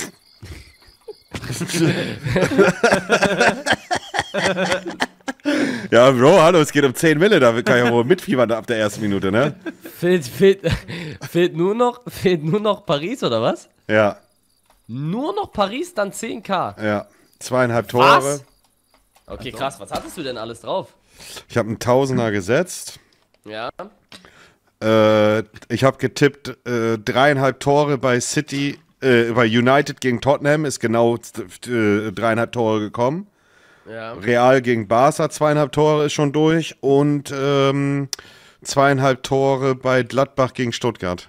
ja, Bro, hallo, es geht um 10 Mille, da kann ich ja wohl mitfiebern ab der ersten Minute, ne? Fehlt, fehlt, fehlt, nur noch, fehlt nur noch Paris, oder was? Ja, Nur noch Paris, dann 10k. ja. Zweieinhalb Tore. Was? Okay, krass. Was hattest du denn alles drauf? Ich habe einen Tausender gesetzt. Ja. Äh, ich habe getippt, äh, dreieinhalb Tore bei City, äh, bei United gegen Tottenham ist genau äh, dreieinhalb Tore gekommen. Ja. Real gegen Barca, zweieinhalb Tore ist schon durch. Und ähm, zweieinhalb Tore bei Gladbach gegen Stuttgart.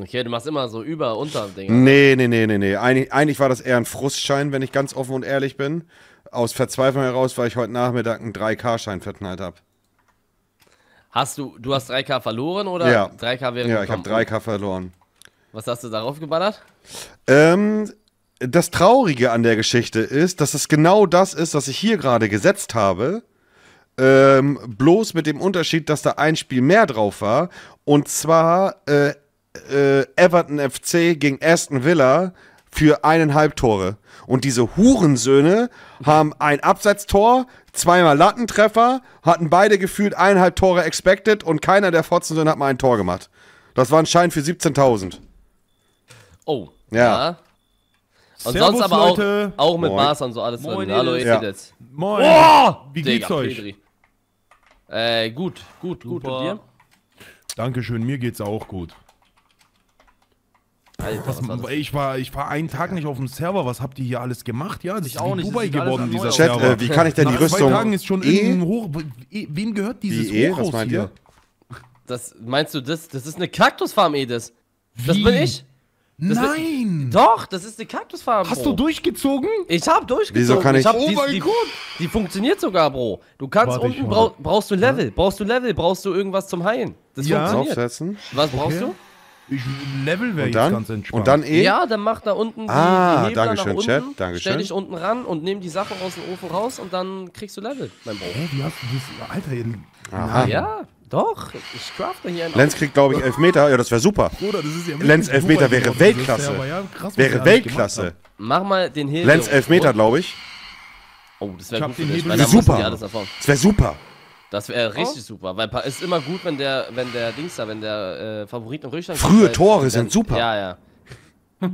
Okay, du machst immer so über, unter Dinge. Nee, nee, nee, nee, nee. Eigentlich, eigentlich war das eher ein Frustschein, wenn ich ganz offen und ehrlich bin. Aus Verzweiflung heraus, weil ich heute Nachmittag einen 3K-Schein verknallt habe. Hast du, du hast 3k verloren oder Ja. 3k wäre Ja, ich habe gekommen? 3K verloren. Was hast du darauf geballert? Ähm, das Traurige an der Geschichte ist, dass es genau das ist, was ich hier gerade gesetzt habe. Ähm, bloß mit dem Unterschied, dass da ein Spiel mehr drauf war. Und zwar äh, äh, Everton FC gegen Aston Villa für eineinhalb Tore. Und diese Hurensöhne haben ein Abseitstor, zweimal Lattentreffer, hatten beide gefühlt eineinhalb Tore expected und keiner der Fotzensöhne hat mal ein Tor gemacht. Das war ein Schein für 17.000. Oh. Ja. Und Servus, sonst aber auch, Leute. auch mit Moin. Barca und so alles Moin, drin. Hallo, ihr Ja. Edith. Moin. Oh! Wie geht's Digga, euch? Pedri. Äh, gut, gut, gut. Und dir? Dankeschön, mir geht's auch gut. Alter, Was, was war das? ich, war, ich war einen Tag nicht auf dem Server. Was habt ihr hier alles gemacht? Ja, das ist auch nicht, Dubai geworden, dieser. Chat, Server. äh, wie kann ich denn die Nach Rüstung zwei Tagen ist schon E? irgendein Hoch... E- Wem gehört dieses E? Hochhaus Was meint hier? ihr? Das, meinst du, das, das ist eine Kaktusfarm, Edith? Das Wie? bin ich. Das Nein! Doch, das ist eine Kaktusfarm. Hast Bro. du durchgezogen? Ich hab durchgezogen. Wieso kann ich- hab Oh die, mein die, Gott! Die funktioniert sogar, Bro. Du kannst Warte, ich unten brauchst du Level, brauchst du Level, brauchst du irgendwas zum Heilen. Das Ja. funktioniert. Aufsetzen. Was brauchst Okay. du? Ich, Level wäre Und jetzt dann? ganz entspannt. Und dann E? Ja, dann mach da unten die, Ah, die Hebler Dankeschön, nach Chat, unten, Dankeschön. stell dich unten ran und nimm die Sachen aus dem Ofen raus und dann kriegst du Level, mein Bro. Hä, wie hast du das... Alter, ihr- Aha. Ja, doch. Ich crafte hier einen Lenz kriegt, glaube ich, Elfmeter. Ja, das wäre super. Bruder, das ist ja Lenz Elfmeter wäre geworden, Weltklasse. Ja, krass, Wäre Weltklasse. Mach mal den Hebel. Lenz Elfmeter, glaube ich. Oh, das wäre gut für dich, super. Das wäre super. Das wäre richtig super, weil ist immer gut, wenn der, wenn der Dings da, wenn der äh, Favorit im Rückstand Frühe weil Tore dann- sind super. Ja, ja.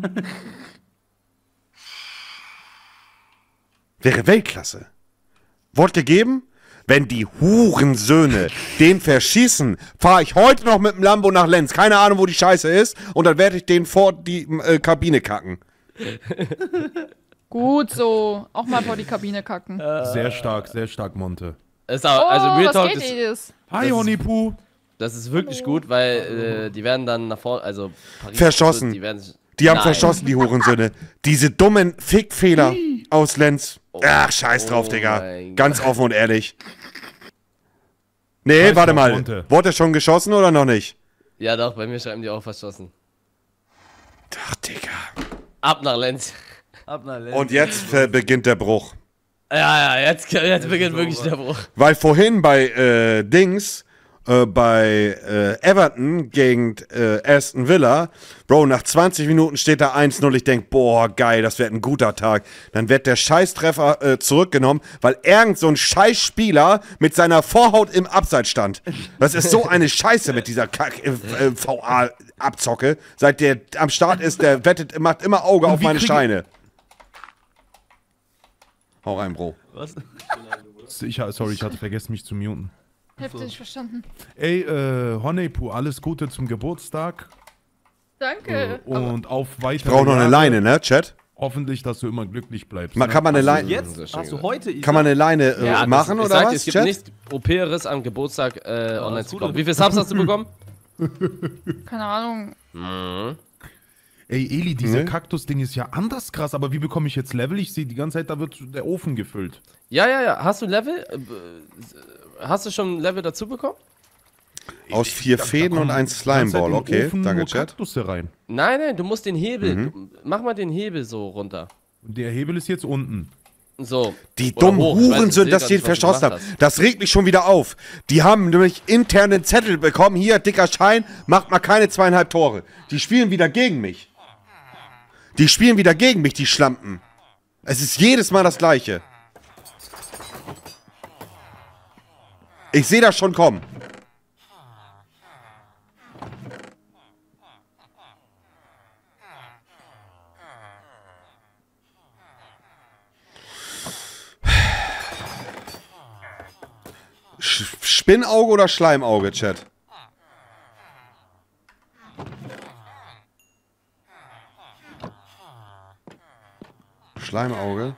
Wäre Weltklasse. Wort gegeben? Wenn die Hurensöhne den verschießen, fahre ich heute noch mit dem Lambo nach Lenz. Keine Ahnung, wo die Scheiße ist. Und dann werde ich den vor die äh, Kabine kacken. Gut so. Auch mal vor die Kabine kacken. Sehr stark, sehr stark, Monte. Ist auch, also Oh, Real was Talk geht, ist? Hi, Das ist- Honeypoo. das ist wirklich gut, weil äh, die werden dann nach vorne, also Paris Verschossen. Die, werden Die haben Nein. verschossen, die Hurensöhne. Diese dummen Fickfehler aus Lenz. Ach, scheiß drauf, Oh Digga. Ganz offen und ehrlich. Nee, warte mal. Wurde er schon geschossen oder noch nicht? Ja, doch, bei mir schreiben die auch verschossen. Ach, Digga. Ab nach Lenz. Ab nach Lenz. Und jetzt äh, beginnt der Bruch. Ja, ja, jetzt, jetzt beginnt wirklich der Bruch. Weil vorhin bei äh, Dings, äh, bei äh, Everton gegen äh, Aston Villa, Bro, nach 20 Minuten steht da 1-0. Ich denk, boah, geil, das wird ein guter Tag. Dann wird der Scheißtreffer äh, zurückgenommen, weil irgend so ein Scheißspieler mit seiner Vorhaut im Abseits stand. Das ist so eine Scheiße mit dieser äh, VA-Abzocke. Seit der am Start ist, der wettet, macht immer Auge auf meine Scheine. Hau rein, Bro. Was? Ich, sorry, ich hatte vergessen, mich zu muten. Heftig verstanden. Ey, äh, Honeypoo, alles Gute zum Geburtstag. Danke. Und auf weitere Ich brauche noch eine. Leine, ne, Chat? Hoffentlich, dass du immer glücklich bleibst. Man, ne? kann man eine Leine. jetzt? Hast du heute? Isa? Kann man eine Leine äh, Ja, das- machen ich oder sag was? Es gibt Chat? nichts OP-Eres am Geburtstag äh, online zu Gute. bekommen. Wie viele Subs hast du bekommen? Keine Ahnung. Mhm. Ey, Eli, dieser Ne? Kaktus-Ding ist ja anders krass, aber wie bekomme ich jetzt Level? Ich sehe die ganze Zeit, da wird der Ofen gefüllt. Ja, ja, ja. Hast du Level? Hast du schon ein Level dazu bekommen? Aus vier Fäden und ein Slimeball, okay. Danke, nur Chat. Kaktusse rein. Nein, nein, du musst den Hebel. Mhm. du- Mach mal den Hebel so runter. Und der Hebel ist jetzt unten. So. Die dummen Huren sind, dass die du verschossen haben. Das regt mich schon wieder auf. Die haben nämlich intern einen Zettel bekommen. Hier, dicker Schein, macht mal keine zweieinhalb Tore. Die spielen wieder gegen mich. Die spielen wieder gegen mich, die Schlampen. Es ist jedes Mal das Gleiche. Ich sehe das schon kommen. Spinnauge oder Schleimauge, Chat? Schleimauge.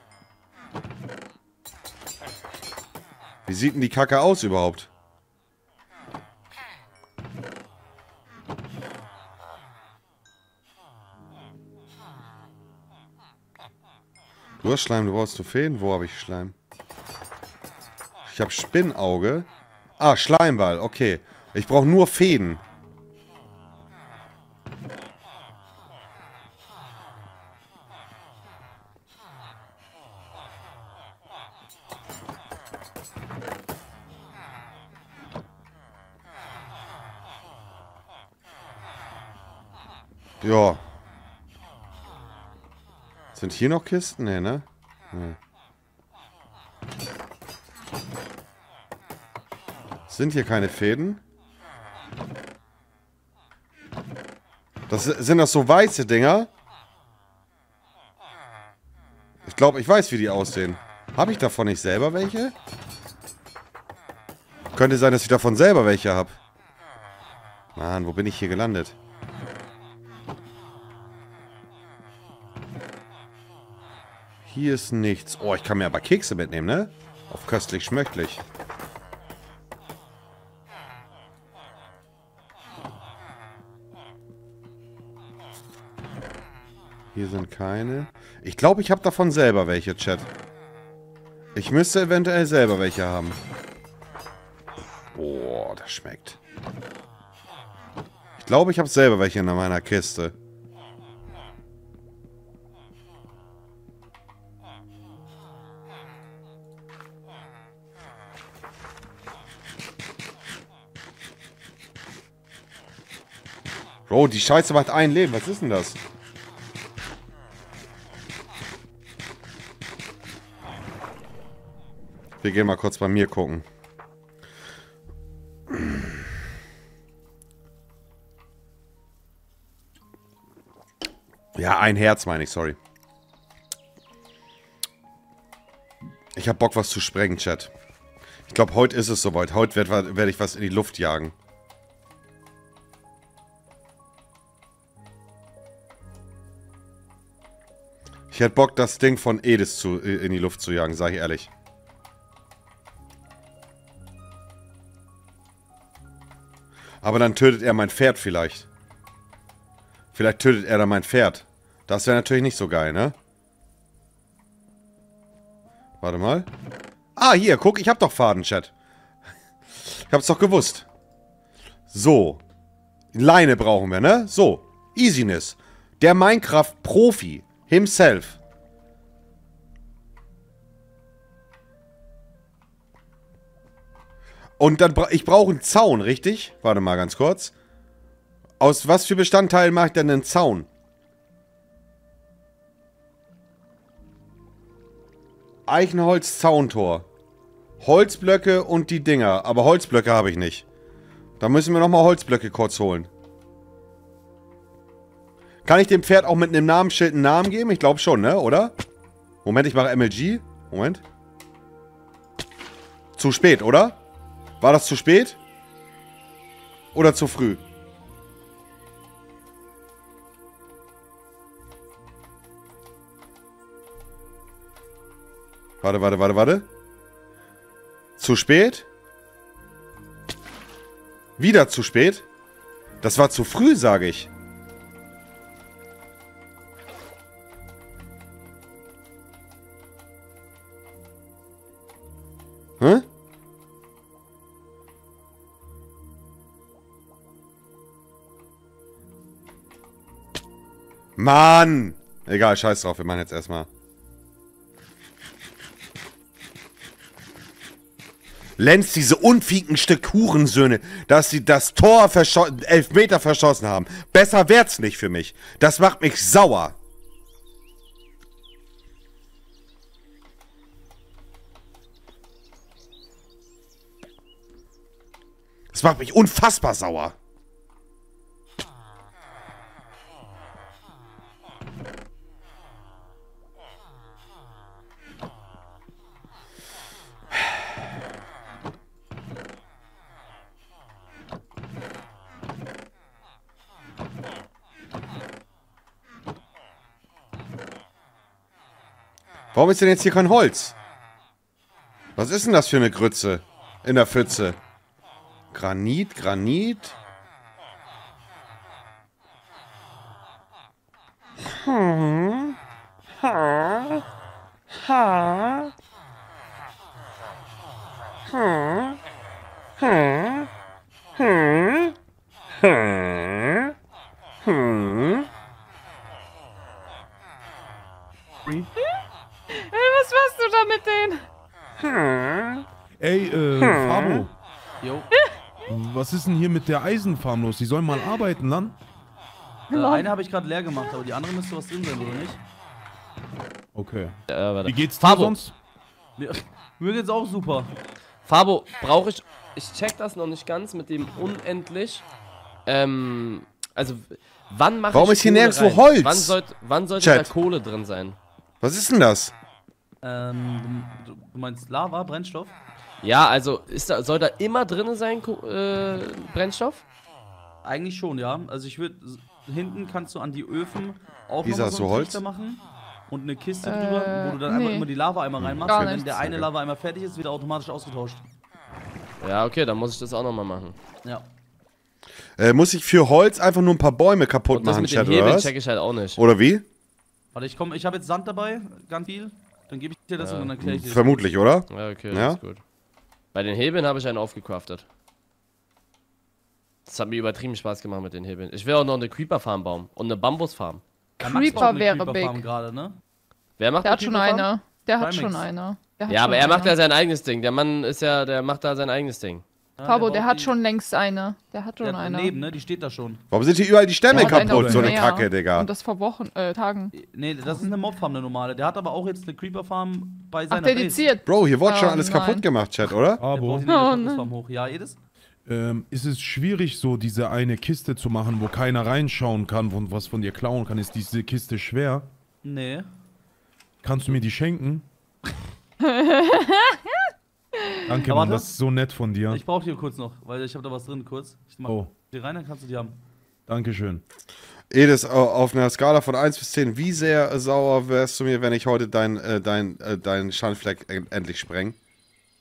Wie sieht denn die Kacke aus überhaupt? Du hast Schleim, du brauchst Trophäen. Wo habe ich Schleim? Ich habe Spinnauge. Ah, Schleimball, okay. Ich brauche nur Fäden. Hier noch Kisten? Nee, ne? Nee. Sind hier keine Fäden? Das si- sind das so weiße Dinger? Ich glaube, ich weiß, wie die aussehen. Habe ich davon nicht selber welche? Könnte sein, dass ich davon selber welche habe. Mann, wo bin ich hier gelandet? Hier ist nichts. Oh, ich kann mir aber Kekse mitnehmen, ne? Auf köstlich schmöchtlich. Hier sind keine. Ich glaube, ich habe davon selber welche, Chat. Ich müsste eventuell selber welche haben. Boah, das schmeckt. Ich glaube, ich habe selber welche in meiner Kiste. Bro, die Scheiße macht ein Leben. Was ist denn das? Wir gehen mal kurz bei mir gucken. Ja, ein Herz meine ich, sorry. Ich hab Bock, was zu sprengen, Chat. Ich glaube, heute ist es soweit. Heute werde werd ich was in die Luft jagen. Ich hätte Bock, das Ding von Edis zu, in die Luft zu jagen, sage ich ehrlich. Aber dann tötet er mein Pferd vielleicht. Vielleicht tötet er dann mein Pferd. Das wäre natürlich nicht so geil, ne? Warte mal. Ah, hier, guck, ich hab doch Faden, Chat. Ich hab's doch gewusst. So. Leine brauchen wir, ne? So. Easiness. Der Minecraft-Profi. Himself. Und dann bra ich brauche einen Zaun, richtig? Warte mal ganz kurz. Aus was für Bestandteilen mache ich denn einen Zaun? Eichenholz-Zauntor. Holzblöcke und die Dinger. Aber Holzblöcke habe ich nicht. Da müssen wir nochmal Holzblöcke kurz holen. Kann ich dem Pferd auch mit einem Namensschild einen Namen geben? Ich glaube schon, ne? Oder? Moment, ich mache MLG. Moment. Zu spät, oder? War das zu spät? Oder zu früh? Warte, warte, warte, warte. Zu spät? Wieder zu spät? Das war zu früh, sage ich. Hä? Mann! Egal, scheiß drauf, wir machen jetzt erstmal. Lenz, diese unfieken Stück Hurensöhne, dass sie das Tor elf Meter verschossen haben. Besser wär's nicht für mich. Das macht mich sauer. Das macht mich unfassbar sauer. Warum ist denn jetzt hier kein Holz? Was ist denn das für eine Grütze in der Pfütze? Granit, Granit. Hm. Ha. Ha. Hm. Hm. Hm. Hm. Hm. Ey, was machst du da mit denen? Ey, äh, Hm. Fabo. Jo. Was ist denn hier mit der Eisenfarm los? Die sollen mal arbeiten dann? Äh, eine habe ich gerade leer gemacht, aber die andere müsste was drin sein, oder nicht? Okay. Wie geht's dir Fabo. sonst? Mir, mir geht's auch super. Fabo, brauche ich. Ich check das noch nicht ganz mit dem unendlich. Ähm, also, wann mache ich. Warum ist hier Kohle nirgendwo rein? Holz? Wann, sollt, wann sollte Chat. da Kohle drin sein? Was ist denn das? Ähm, du, du meinst Lava, Brennstoff? Ja, also, ist da, soll da immer drin sein, äh, Brennstoff? Eigentlich schon, ja. Also ich würde hinten kannst du an die Öfen auch Lisa, noch so einen Holz? Machen und eine Kiste Äh, drüber, wo du dann einfach nee. immer die Lava einmal reinmachst. Gar Und wenn nichts. der eine. Lava einmal fertig ist, wird er automatisch ausgetauscht. Ja, okay, dann muss ich das auch nochmal machen. Ja. Äh, muss ich für Holz einfach nur ein paar Bäume kaputt Und das machen, mit den Chat, oder Hebeln was? check ich halt auch nicht. Oder wie? Warte, ich komm, ich habe jetzt Sand dabei, ganz viel. Dann gebe ich dir das Ja. und dann erkläre ich dir das. Vermutlich, oder? Ja, okay, Ja? das ist gut. Bei den Hebeln habe ich einen aufgecraftet. Das hat mir übertrieben Spaß gemacht mit den Hebeln. Ich will auch noch eine Creeper-Farm bauen und eine Bambus-Farm. Ja, Creeper wäre Creeper-Farm big. gerade, ne? Wer macht Der eine hat schon eine. Der hat Trimax. schon eine. Der hat Ja, schon aber er macht ja sein eigenes Ding. Der Mann ist ja, der macht da sein eigenes Ding. Ja, Fabo, der baut hat die- schon längst eine. Der hat schon Der hat eine. daneben, ne? Die steht da schon. Warum sind hier überall die Stämme Der kaputt? So eine Meer. Kacke, Digga. Und das vor Wochen, äh, Tagen. Nee, das ist eine Mobfarm, eine normale. Der hat aber auch jetzt eine Creeper-Farm bei Ach, seiner Base. dediziert. Bro, hier wurde schon Oh, alles nein. kaputt gemacht, Chat, oder? Der baut Abo. hier eine Oh, ne. hoch. Ja, jedes? Ähm, ist es schwierig, so diese eine Kiste zu machen, wo keiner reinschauen kann und was von dir klauen kann? Ist diese Kiste schwer? Nee. Kannst du mir die schenken? Danke, Aber Mann, das ist so nett von dir. Ich brauche hier kurz noch, weil ich habe da was drin, kurz. Ich mach Oh. die rein, dann kannst du die haben. Dankeschön. Edis, au- auf einer Skala von 1 bis 10, wie sehr sauer wärst du mir, wenn ich heute dein, äh, dein, äh, dein Schandfleck en- endlich spreng?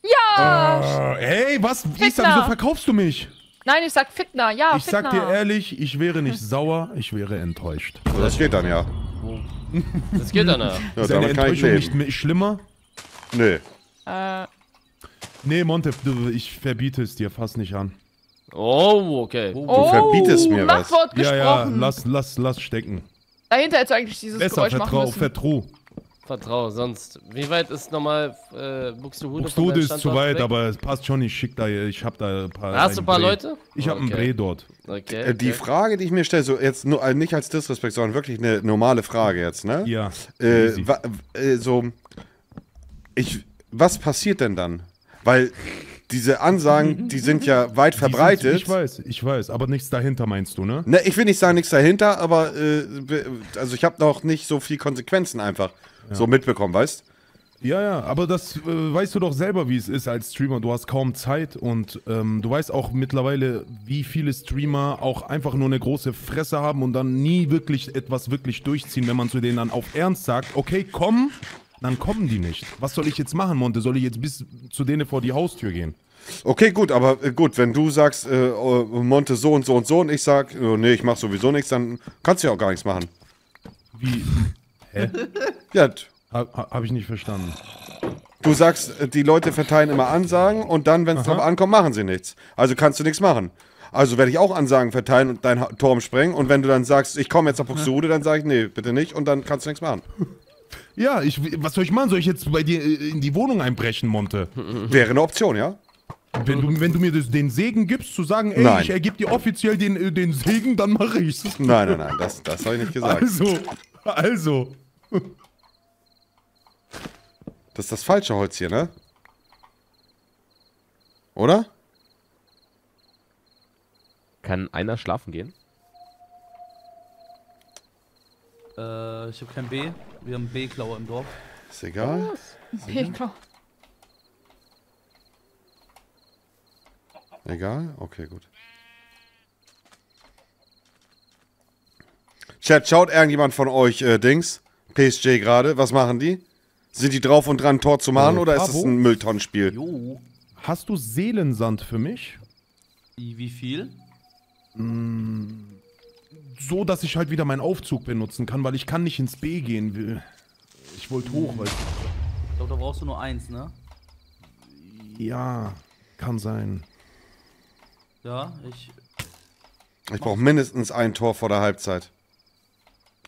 Ja! Äh, hey, was? Isa, wieso verkaufst du mich? Nein, ich sag Fitner. Ja, ich Fitner. sag dir ehrlich, ich wäre nicht sauer, ich wäre enttäuscht. Oh, das geht dann ja. Das geht dann ja. Ja, ist damit kann ich leben. nicht mehr schlimmer? Nee. Äh, Nee, Monte, du, ich verbiete es dir fast nicht an. Oh, okay. Oh, verbietest mir was. Machtwort Ja, ja, gesprochen. lass, lass, lass stecken. dahinter hättest du eigentlich dieses Besser, Geräusch machen vertrau, müssen. vertrau. Vertrau, sonst. Wie weit ist nochmal äh, Buxtehude? Buxtehude ist zu weit, weg? aber es passt schon, ich schick da, ich hab da ein paar. Hast du ein paar Dreh. Leute? Ich hab einen Okay. Dreh dort. Okay. Äh, Die Frage, die ich mir stelle, so jetzt nur, äh, nicht als Disrespekt, sondern wirklich eine normale Frage jetzt, ne? Ja. Äh, äh, so, ich, was passiert denn dann? Weil diese Ansagen, die sind ja weit verbreitet. Ich weiß, ich weiß, aber nichts dahinter meinst du, ne? Ne, ich will nicht sagen, nichts dahinter, aber äh, also ich habe noch nicht so viel Konsequenzen einfach so mitbekommen, weißt? Ja, ja, aber das äh, weißt du doch selber, wie es ist als Streamer. Du hast kaum Zeit und ähm, du weißt auch mittlerweile, wie viele Streamer auch einfach nur eine große Fresse haben und dann nie wirklich etwas wirklich durchziehen, wenn man zu denen dann auf Ernst sagt, okay, komm, dann kommen die nicht. Was soll ich jetzt machen, Monte? Soll ich jetzt bis zu denen vor die Haustür gehen? Okay, gut, aber äh, gut, wenn du sagst, äh, oh, Monte so und so und so und ich sag, oh, nee, ich mach sowieso nichts, dann kannst du ja auch gar nichts machen. Wie? Hä? Ja, Ha, ha, hab ich nicht verstanden. du sagst, äh, die Leute verteilen immer Ansagen und dann, wenn es drauf ankommt, machen sie nichts. Also kannst du nichts machen. Also werde ich auch Ansagen verteilen und dein Ha- Turm sprengen und wenn du dann sagst, ich komme jetzt nach Buxtehude, dann sage ich, nee, bitte nicht und dann kannst du nichts machen. Ja, ich, was soll ich machen? Soll ich jetzt bei dir äh, in die Wohnung einbrechen, Monte? Wäre eine Option, ja? Wenn du, wenn du mir das, den Segen gibst, zu sagen, ey, Nein. ich ergebe dir offiziell den, äh, den Segen, dann mache ich's. Nein, nein, nein, das, das habe ich nicht gesagt. Also, also. Das ist das falsche Holz hier, ne? Oder? Kann einer schlafen gehen? Äh, ich habe kein B. Wir haben B-Klauer im Dorf. Ist egal. Peter. Egal? Okay, gut. Chat, schaut irgendjemand von euch äh, Dings? PSG gerade, was machen die? Sind die drauf und dran, Tor zu machen Äh, oder ist das ein Mülltonnenspiel? Jo. Hast du Seelensand für mich? Wie, wie viel? Mm, So, dass ich halt wieder meinen Aufzug benutzen kann, weil ich kann nicht ins B gehen will. Ich wollte hoch, weil... Ich glaube, da brauchst du nur eins, ne? Ja, kann sein. Ja, ich. Ich brauche mindestens ein Tor vor der Halbzeit.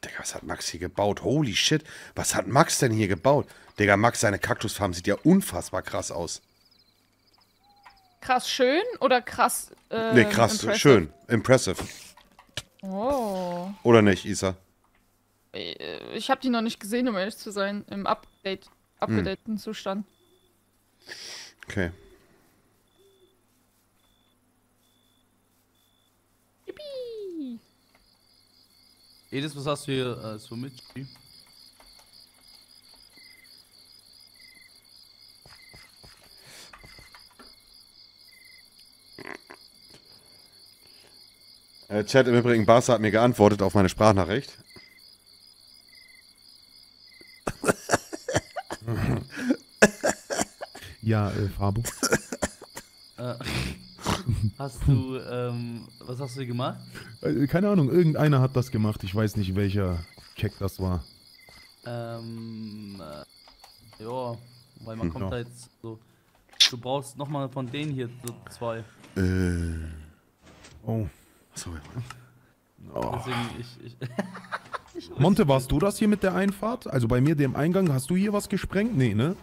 Digga, was hat Max hier gebaut? Holy shit. Was hat Max denn hier gebaut? Digga, Max, seine Kaktusfarm sieht ja unfassbar krass aus. Krass schön oder krass. Äh, nee, krass, impressive? schön. Impressive. Oh. Oder nicht, Isa? Äh, Ich habe die noch nicht gesehen, um ehrlich zu sein. Im Update, abgedateten Zustand. Okay. Yippie. Edis, was hast du hier äh, so mit? Äh, Chat im Übrigen, Barca hat mir geantwortet auf meine Sprachnachricht. Ja, äh, Fabo. Äh, hast du, ähm, was hast du hier gemacht? Äh, keine Ahnung, irgendeiner hat das gemacht. Ich weiß nicht, welcher Keck das war. Ähm, äh, ja, weil man Hm, kommt ja. da jetzt so. Du brauchst nochmal von denen hier so zwei. Äh. Oh. Sorry. Deswegen, ich, ich, Monte, warst du das hier mit der Einfahrt? Also bei mir, dem Eingang, hast du hier was gesprengt? Nee, ne?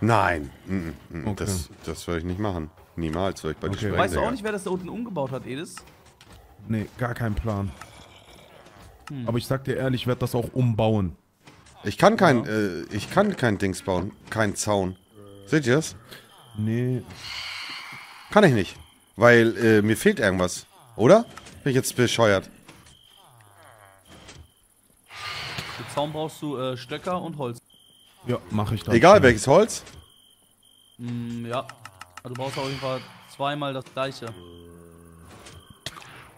Nein. Mm, mm, mm. Okay. Das, das würde ich nicht machen. Niemals würde ich bei dir Okay. sprengen. Weißt du auch nicht, wer das da unten umgebaut hat, Edis? Nee, gar kein Plan. Hm. Aber ich sag dir ehrlich, ich werde das auch umbauen. Ich kann kein, äh, ich kann kein Dings bauen. Kein Zaun. Seht ihr das? Nee. Kann ich nicht. Weil äh, mir fehlt irgendwas. Oder? Bin ich jetzt bescheuert? Für Zaun brauchst du äh, Stöcker und Holz. Ja, mache ich dann. Egal schnell. welches Holz. Mm, ja. Also du brauchst auf jeden Fall zweimal das gleiche.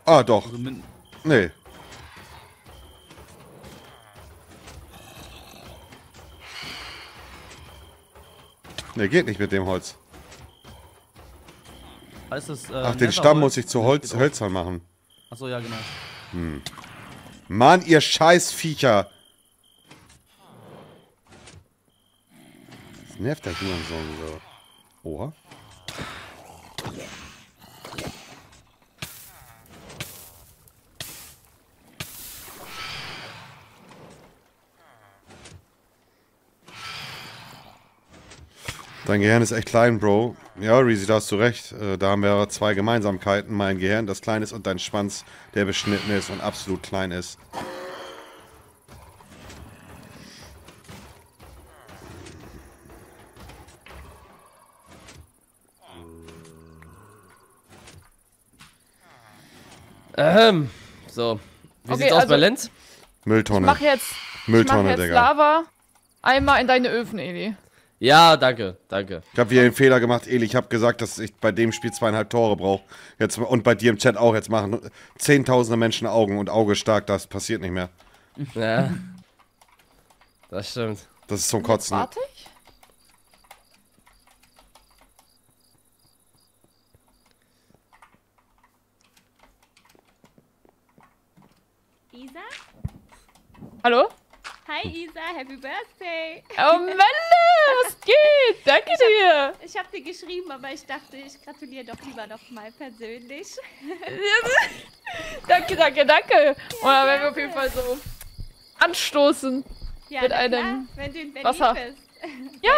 Ah, doch. Also Nee. Nee, geht nicht mit dem Holz. heißt das, äh, Ach, den Stamm muss ich zu Holz. Hölzern machen. Achso, ja, genau. Hm. Mann, ihr scheiß Viecher. Das nervt der Hurensohn so. Oha. Dein Gehirn ist echt klein, Bro. Ja, Reezy, da hast du recht. Äh, Da haben wir zwei Gemeinsamkeiten. Mein Gehirn, das klein ist, und dein Schwanz, der beschnitten ist und absolut klein ist. Ähm, so. Wie Okay, sieht's aus also- bei Lenz? Mülltonne. Ich mach jetzt, ich Mülltonne, mach jetzt Digga. Lava einmal in deine Öfen, Eli. Ja, danke, danke. Ich habe wieder einen Fehler gemacht, Eli. Ich habe gesagt, dass ich bei dem Spiel zweieinhalb Tore brauche. Jetzt und bei dir im Chat auch. Jetzt machen zehntausende Menschen Augen und Auge stark. Das passiert nicht mehr. Ja. Das stimmt. Das ist zum Kotzen. Warte ich? Isa? Hallo? Hi Isa, Happy Birthday! Oh Melle, was geht? Danke dir. Ich habe dir geschrieben, aber ich dachte, ich gratuliere doch lieber noch mal persönlich. danke, danke, danke. Und dann werden wir auf jeden Fall so anstoßen Ja, mit einem klar, wenn du in Berlin Wasser. bist. Ja.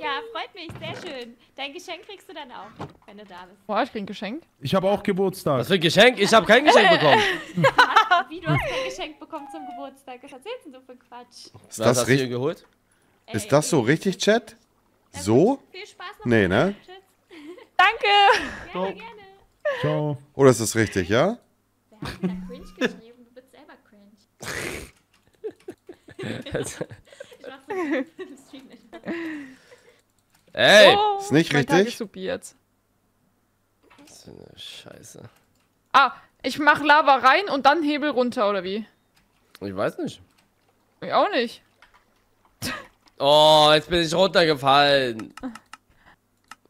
Ja, freut mich, sehr schön. Dein Geschenk kriegst du dann auch, wenn du da bist. Boah, ich krieg ein Geschenk. Ich habe auch Geburtstag. Was für ein Geschenk? Ich habe kein Geschenk bekommen. Wie, du hast kein Geschenk bekommen zum Geburtstag? Was erzählst denn du für einen Quatsch? Ist Was das hast du richtig? dir geholt? Ist das so richtig, Chat? So? Viel Spaß noch. Nee, ne? Danke. Gerne, gerne. Ciao. Oder ist das richtig, ja? Wer hat denn da cringe geschrieben? Du bist selber cringe. ich mach so im Stream nicht. Ey! Oh, Ist nicht mein richtig? ist supiert. Was für eine Scheiße. Ah, ich mach Lava rein und dann Hebel runter, oder wie? Ich weiß nicht. Ich auch nicht. Oh, jetzt bin ich runtergefallen.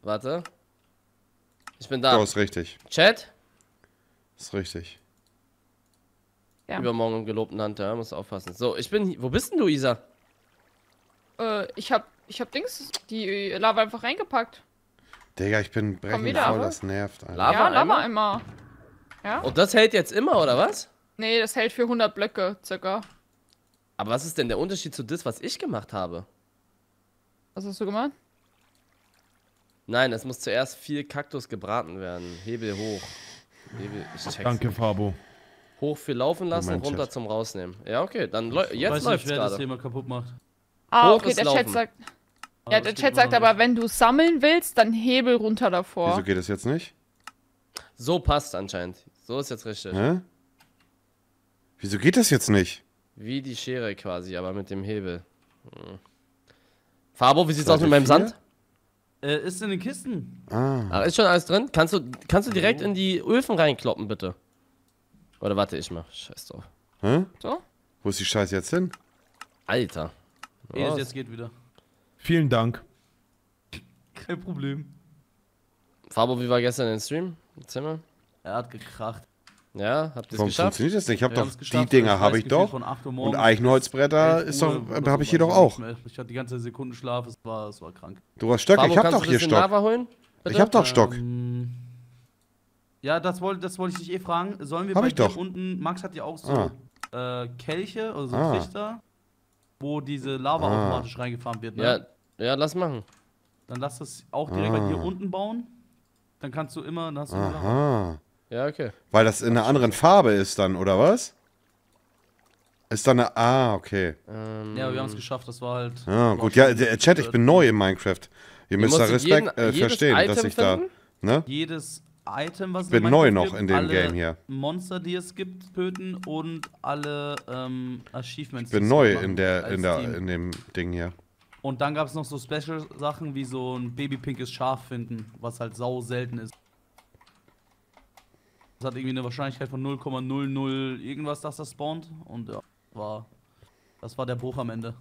Warte. Ich bin da. Ja, ist richtig. Chat? Ist richtig. Ja. Übermorgen im gelobten Hunter, muss aufpassen. So, ich bin. hier- Wo bist denn du, Isa? Äh, ich hab, ich hab Dings, die Lava einfach reingepackt. Digga, ich bin brechend voll. aber? Das nervt, Alter. Lava ja, Lava einmal? einmal. Ja? Und das hält jetzt immer, oder was? Nee, das hält für 100 Blöcke, circa. Aber was ist denn der Unterschied zu das, was ich gemacht habe? Was hast du gemacht? Nein, es muss zuerst viel Kaktus gebraten werden. Hebel hoch. Hebel, ich check's. Danke, Fabo. Hoch für laufen lassen, runter Chat. zum rausnehmen. Ja, okay, dann läu Ich jetzt weiß läuft's nicht, wer das gerade. Thema kaputt macht. Ah, Hoch okay, der Chat laufen. sagt. Ah, Ja, der Chat sagt aber, wenn du sammeln willst, dann Hebel runter davor. Wieso geht das jetzt nicht? So passt anscheinend. So ist jetzt richtig. Hä? Wieso geht das jetzt nicht? Wie die Schere quasi, aber mit dem Hebel. Hm. Fabo, wie sieht's Seite aus mit meinem vier? Sand? Äh, ist in den Kisten. Ah. Ah, ist schon alles drin? Kannst du, kannst du direkt in die Öfen reinkloppen, bitte? Oder warte, ich mach. Scheiß drauf. Hä? So? Wo ist die Scheiße jetzt hin? Alter. Eh, Was? jetzt geht wieder. Vielen Dank. Kein Problem. Fabo, wie war gestern im Stream? Erzähl mal. Er hat gekracht. Ja, habt ihr es Warum geschafft? funktioniert das nicht? Ich habe Wir doch die Dinger habe ich doch. von 8 Uhr Und Eichenholzbretter ist doch, 11 Uhr habe ich hier doch auch. Ich hatte die ganze Sekundenschlaf, es war, es war krank. Du hast Stöcke, Fabo, ich habe kannst doch hier Stock. Lava holen? Ich habe doch Stock. Ähm, ja, das wollte das wollte ich dich eh fragen. Sollen wir Hab bei ich dir doch. unten, Max hat ja auch so äh, Kelche, also so Ah. Trichter, wo diese Lava Ah. automatisch reingefahren wird. Ne? Ja, ja, lass machen. Dann lass das auch direkt bei dir Ah. unten bauen. Dann kannst du immer, dann hast du. Aha. Ja, okay. Weil das in einer anderen Farbe ist dann, oder was? Ist dann eine. Ah, okay. Ähm, Ja, wir haben es geschafft, das war halt. Ah, gut. Ja, der Chat, ich bin neu in Minecraft. Ihr müsst da Respekt jeden- äh, verstehen, dass Item ich da finden? Ne? jedes Item, was es Bin in neu Minecraft noch gibt, in dem alle Game hier. Monster, die es gibt, töten und alle ähm, Achievements. Ich bin neu in der, in der, in dem Ding hier. Und dann gab es noch so Special-Sachen wie so ein babypinkes Schaf finden, was halt sau selten ist. Das hat irgendwie eine Wahrscheinlichkeit von 0,00 irgendwas, dass das spawnt. Und ja, war. Das war der Bruch am Ende.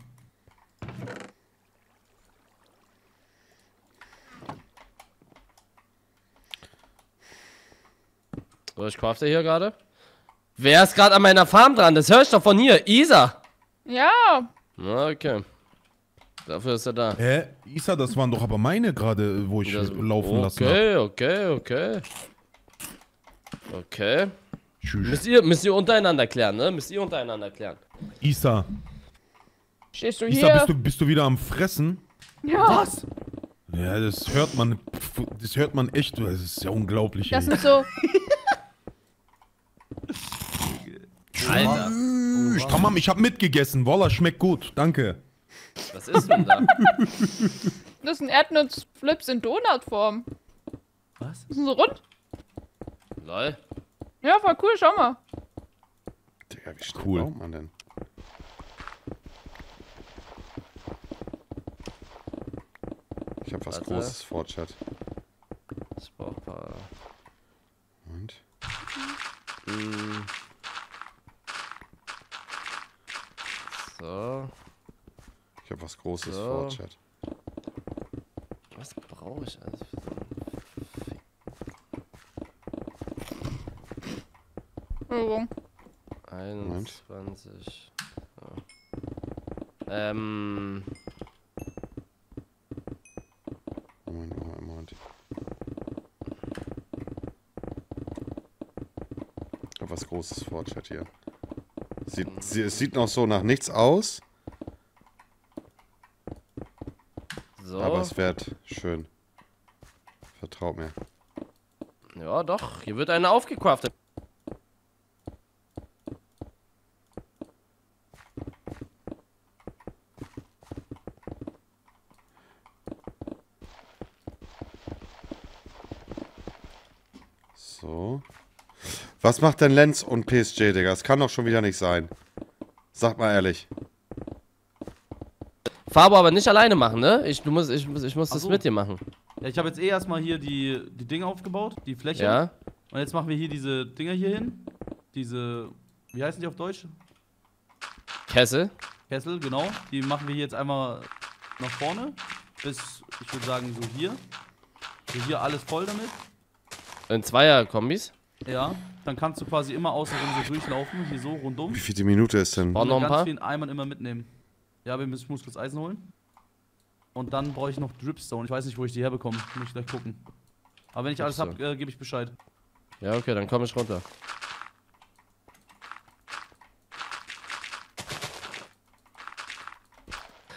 So, ich crafte hier gerade. Wer ist gerade an meiner Farm dran? Das höre ich doch von hier. Isa. Ja. Okay. Dafür ist er da. Hä? Isa, das waren doch aber meine gerade, wo ich Das- laufen lassen Okay, okay, okay. Okay. Müsst ihr, müsst ihr untereinander klären, ne? Müsst ihr untereinander klären. Isa, Stehst du Isa, hier? bist du, bist du wieder am Fressen? ja. Was? Ja, das hört man, das hört man echt, das ist ja unglaublich. Das ey. sind so. Alter. Tschüss, Tamam, ich hab mitgegessen. Voila, schmeckt gut. Danke. Was ist denn da? Das sind Erdnussflips in Donutform. Was? Die sind so rund. Lol. Ja, voll cool, schau mal. Digga, wie schnell Cool. man denn? Ich hab was Warte. Großes vor, Chat. Ich brauch ein paar. Und? Mm. So. Ich hab was Großes So. vor, Chat. Was brauche ich alles für Entschuldigung. 21. So. Ähm. Moment, Moment, Moment. Ich hab was Großes vor, Chat hier. Sieht, sie, es sieht noch so nach nichts aus, So. aber es wird schön. Vertraut mir. Ja, doch. Hier wird eine aufgecraftet. So. Was macht denn Lenz und PSG, Digga? Das kann doch schon wieder nicht sein. Sag mal ehrlich. Fabo aber nicht alleine machen, ne? Ich, du musst, ich, muss- ich muss Ach das so. mit dir machen. Ja, ich habe jetzt eh erstmal hier die, die Dinge aufgebaut, die Fläche. Ja. Und jetzt machen wir hier diese Dinger hier hin. Diese, wie heißen die auf Deutsch? Kessel. Kessel, genau. Die machen wir hier jetzt einmal nach vorne. Bis, ich würde sagen, so hier. So hier alles voll damit. In Zweier-Kombis. Ja. Dann kannst du quasi immer außenrum so durchlaufen. Hier so rundum. Wie viel die Minute ist denn? Brauch noch ein ganz paar? vielen Eimern immer mitnehmen. Ja, wir müssen, ich muss kurz Eisen holen. Und dann brauche ich noch Dripstone. Ich weiß nicht, wo ich die herbekomme. Muss ich gleich gucken. Aber wenn ich alles habe, äh, gebe ich Bescheid. Ja, okay, dann komme ich runter.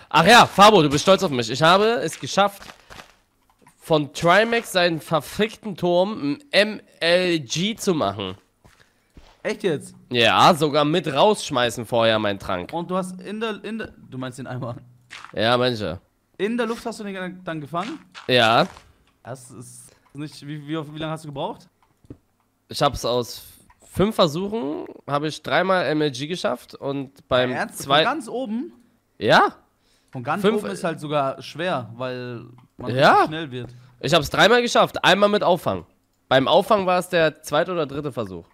Ach ja, Fabo, du bist stolz auf mich. Ich habe es geschafft, von Trimax seinen verfickten Turm ein MLG zu machen. Echt jetzt? Ja, sogar mit rausschmeißen vorher mein Trank. Und du hast in der, in der, du meinst den Eimer. Ja, manche. In der Luft hast du den dann- gefangen? Ja, Das ist nicht, wie, wie, wie lange hast du gebraucht? ich habe es aus fünf Versuchen, habe ich dreimal MLG geschafft und beim? Von zweiten... ganz oben? Ja, Von ganz Fünf- oben ist halt sogar schwer, weil man Ja. schnell wird. Ich habe es dreimal geschafft, einmal mit Auffang. Beim Auffang war es der zweite oder dritte Versuch.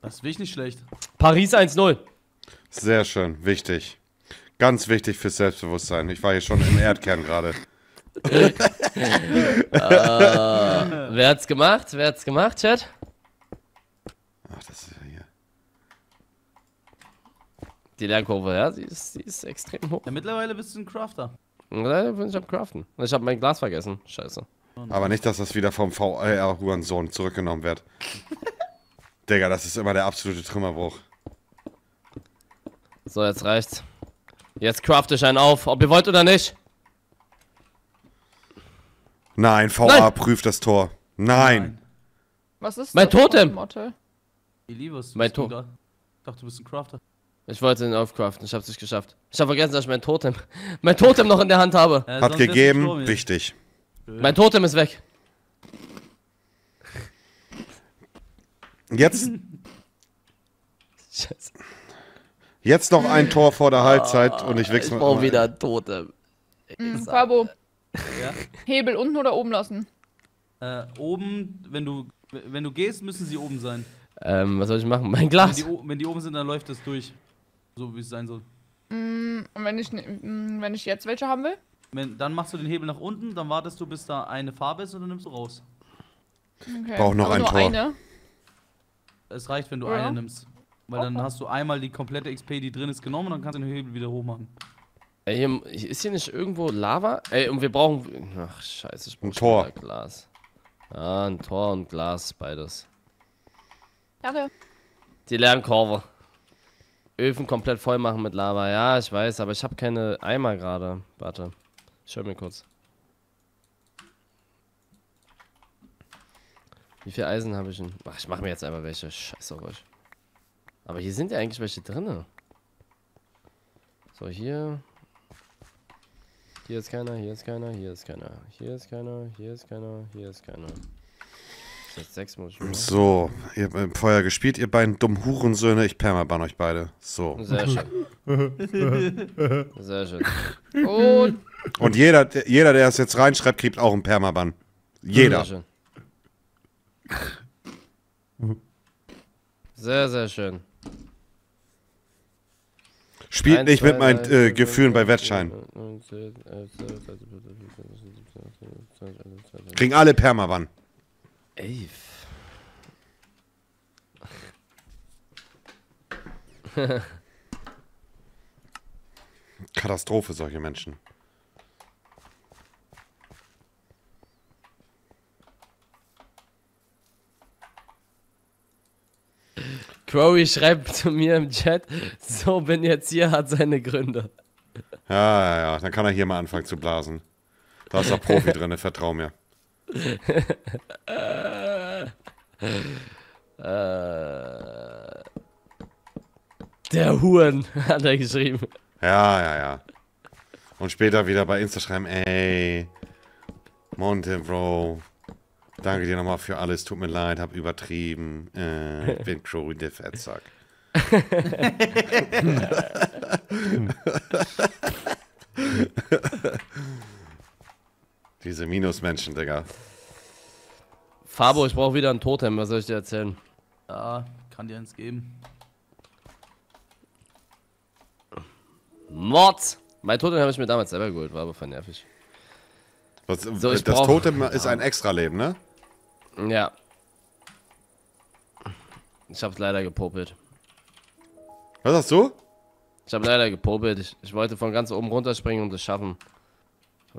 Das ist wirklich nicht schlecht. Paris 1-0. Sehr schön, wichtig. Ganz wichtig fürs Selbstbewusstsein. Ich war hier schon im Erdkern gerade. Ah, wer hat's gemacht? Wer hat's gemacht, Chat? Ach, das ist ja hier. Die Lernkurve, ja, sie ist, sie ist extrem hoch. Ja, mittlerweile bist du ein Crafter. Da bin ich am Craften. Ich habe mein Glas vergessen. Scheiße. Aber nicht, dass das wieder vom VR-Hurensohn zurückgenommen wird. Digga, das ist immer der absolute Trümmerbruch. So, jetzt reicht's. Jetzt craft ich einen auf, ob ihr wollt oder nicht. Nein, VR Nein. prüft das Tor. Nein. Was ist Mein das Totem. Es. Mein bist du To- da. Ich dachte, du bist ein Crafter. Ich wollte ihn aufcraften, ich hab's nicht geschafft. Ich habe vergessen, dass ich mein Totem, mein Totem noch in der Hand habe. Ja, Hat gegeben, wichtig. Mein Totem ist weg. Jetzt, Scheiße. jetzt noch ein Tor vor der Halbzeit und ich Ich wichse brauche wieder ein Totem. Mhm, Fabo, Ja? Hebel unten oder oben lassen? Äh, oben, wenn du, wenn du gehst, müssen sie oben sein. Ähm, was soll ich machen? Mein Wenn Glas. die, o- wenn die oben sind, dann läuft das durch. So wie es sein soll. Mm, Und wenn ich, mm, wenn ich jetzt welche haben will? Wenn, dann machst du den Hebel nach unten, dann wartest du, bis da eine Farbe ist und dann nimmst du raus. Okay. Brauch noch Aber ein nur Tor. eine. Es reicht, wenn du Ja. eine nimmst. Weil dann hast du einmal die komplette XP, die drin ist, genommen und dann kannst du den Hebel wieder hochmachen. Ey, hier, ist hier nicht irgendwo Lava? Ey, und wir brauchen. Ach, scheiße, ich brauch Ein Tor. Glas. Ja, ein Tor und Glas, beides. Danke. Die Lernkurve. Öfen komplett voll machen mit Lava. Ja, ich weiß, aber ich habe keine Eimer gerade. Warte. Schau mir kurz. Wie viel Eisen habe ich denn? Ach, ich mache mir jetzt einfach welche. Scheiß auf euch. Aber hier sind ja eigentlich welche drinne. So, hier. Hier ist keiner, hier ist keiner, hier ist keiner. Hier ist keiner, hier ist keiner, hier ist keiner. Jetzt sechs muss ich machen. So, ihr habt im Feuer gespielt, ihr beiden dummen Hurensöhne. Ich permaban euch beide. So. Sehr schön. Sehr schön. Und jeder, der- jeder, der es jetzt reinschreibt, kriegt auch einen Permaban. Jeder. Sehr. Sehr, schön. Spielt nicht mit meinen äh, Gefühlen bei Wettschein. Kriegen alle Permaban. Elf. Katastrophe, solche Menschen. Crowy schreibt zu mir im Chat, so bin jetzt hier, hat seine Gründe. Ja, ja, ja. Dann kann er hier mal anfangen zu blasen. Da ist der Profi drin, vertrau mir. Äh, der Huren, hat er geschrieben. Ja, ja, ja. Und später wieder bei Insta schreiben, ey, Monte, Bro, danke dir nochmal für alles, tut mir leid, hab übertrieben, äh, ich bin Crowy der Fettsack. Diese Minusmenschen, Digga. Fabo, ich brauche wieder ein Totem, was soll ich dir erzählen? Ja, kann dir eins geben. Mord! Mein Totem habe ich mir damals selber geholt, war aber voll nervig. Was, So, das brauch- Totem ist ein Extraleben, ne? Ja. Ich hab's leider gepopelt. Was hast du? Ich habe leider gepopelt. Ich, ich wollte von ganz oben runterspringen und es schaffen.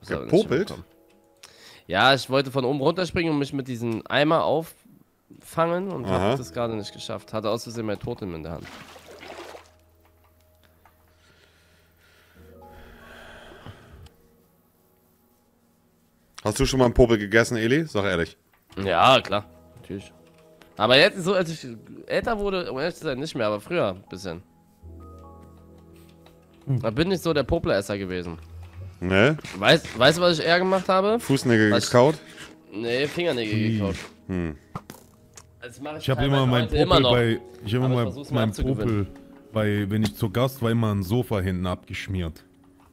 Gepopelt? Ja, ich wollte von oben runterspringen und mich mit diesem Eimer auffangen und habe das gerade nicht geschafft. Hatte aus Versehen mein Totem in der Hand. Hast du schon mal einen Popel gegessen, Eli? Sag ehrlich. Ja, klar. Natürlich. Aber jetzt, so als ich älter wurde, um ehrlich zu sein, nicht mehr, aber früher ein bisschen. Da bin ich so der Popeleresser gewesen. Ne? Weißt, weißt du, was ich eher gemacht habe? Fußnägel Was ich- gekaut? Nee, Fingernägel gekaut. Hm. Das mache ich, Ich habe immer mein heute Popel immer noch. bei, ich habe immer versuch's mir mein abzugewöhnen. Popel bei, wenn ich zu Gast war, immer ein Sofa hinten abgeschmiert.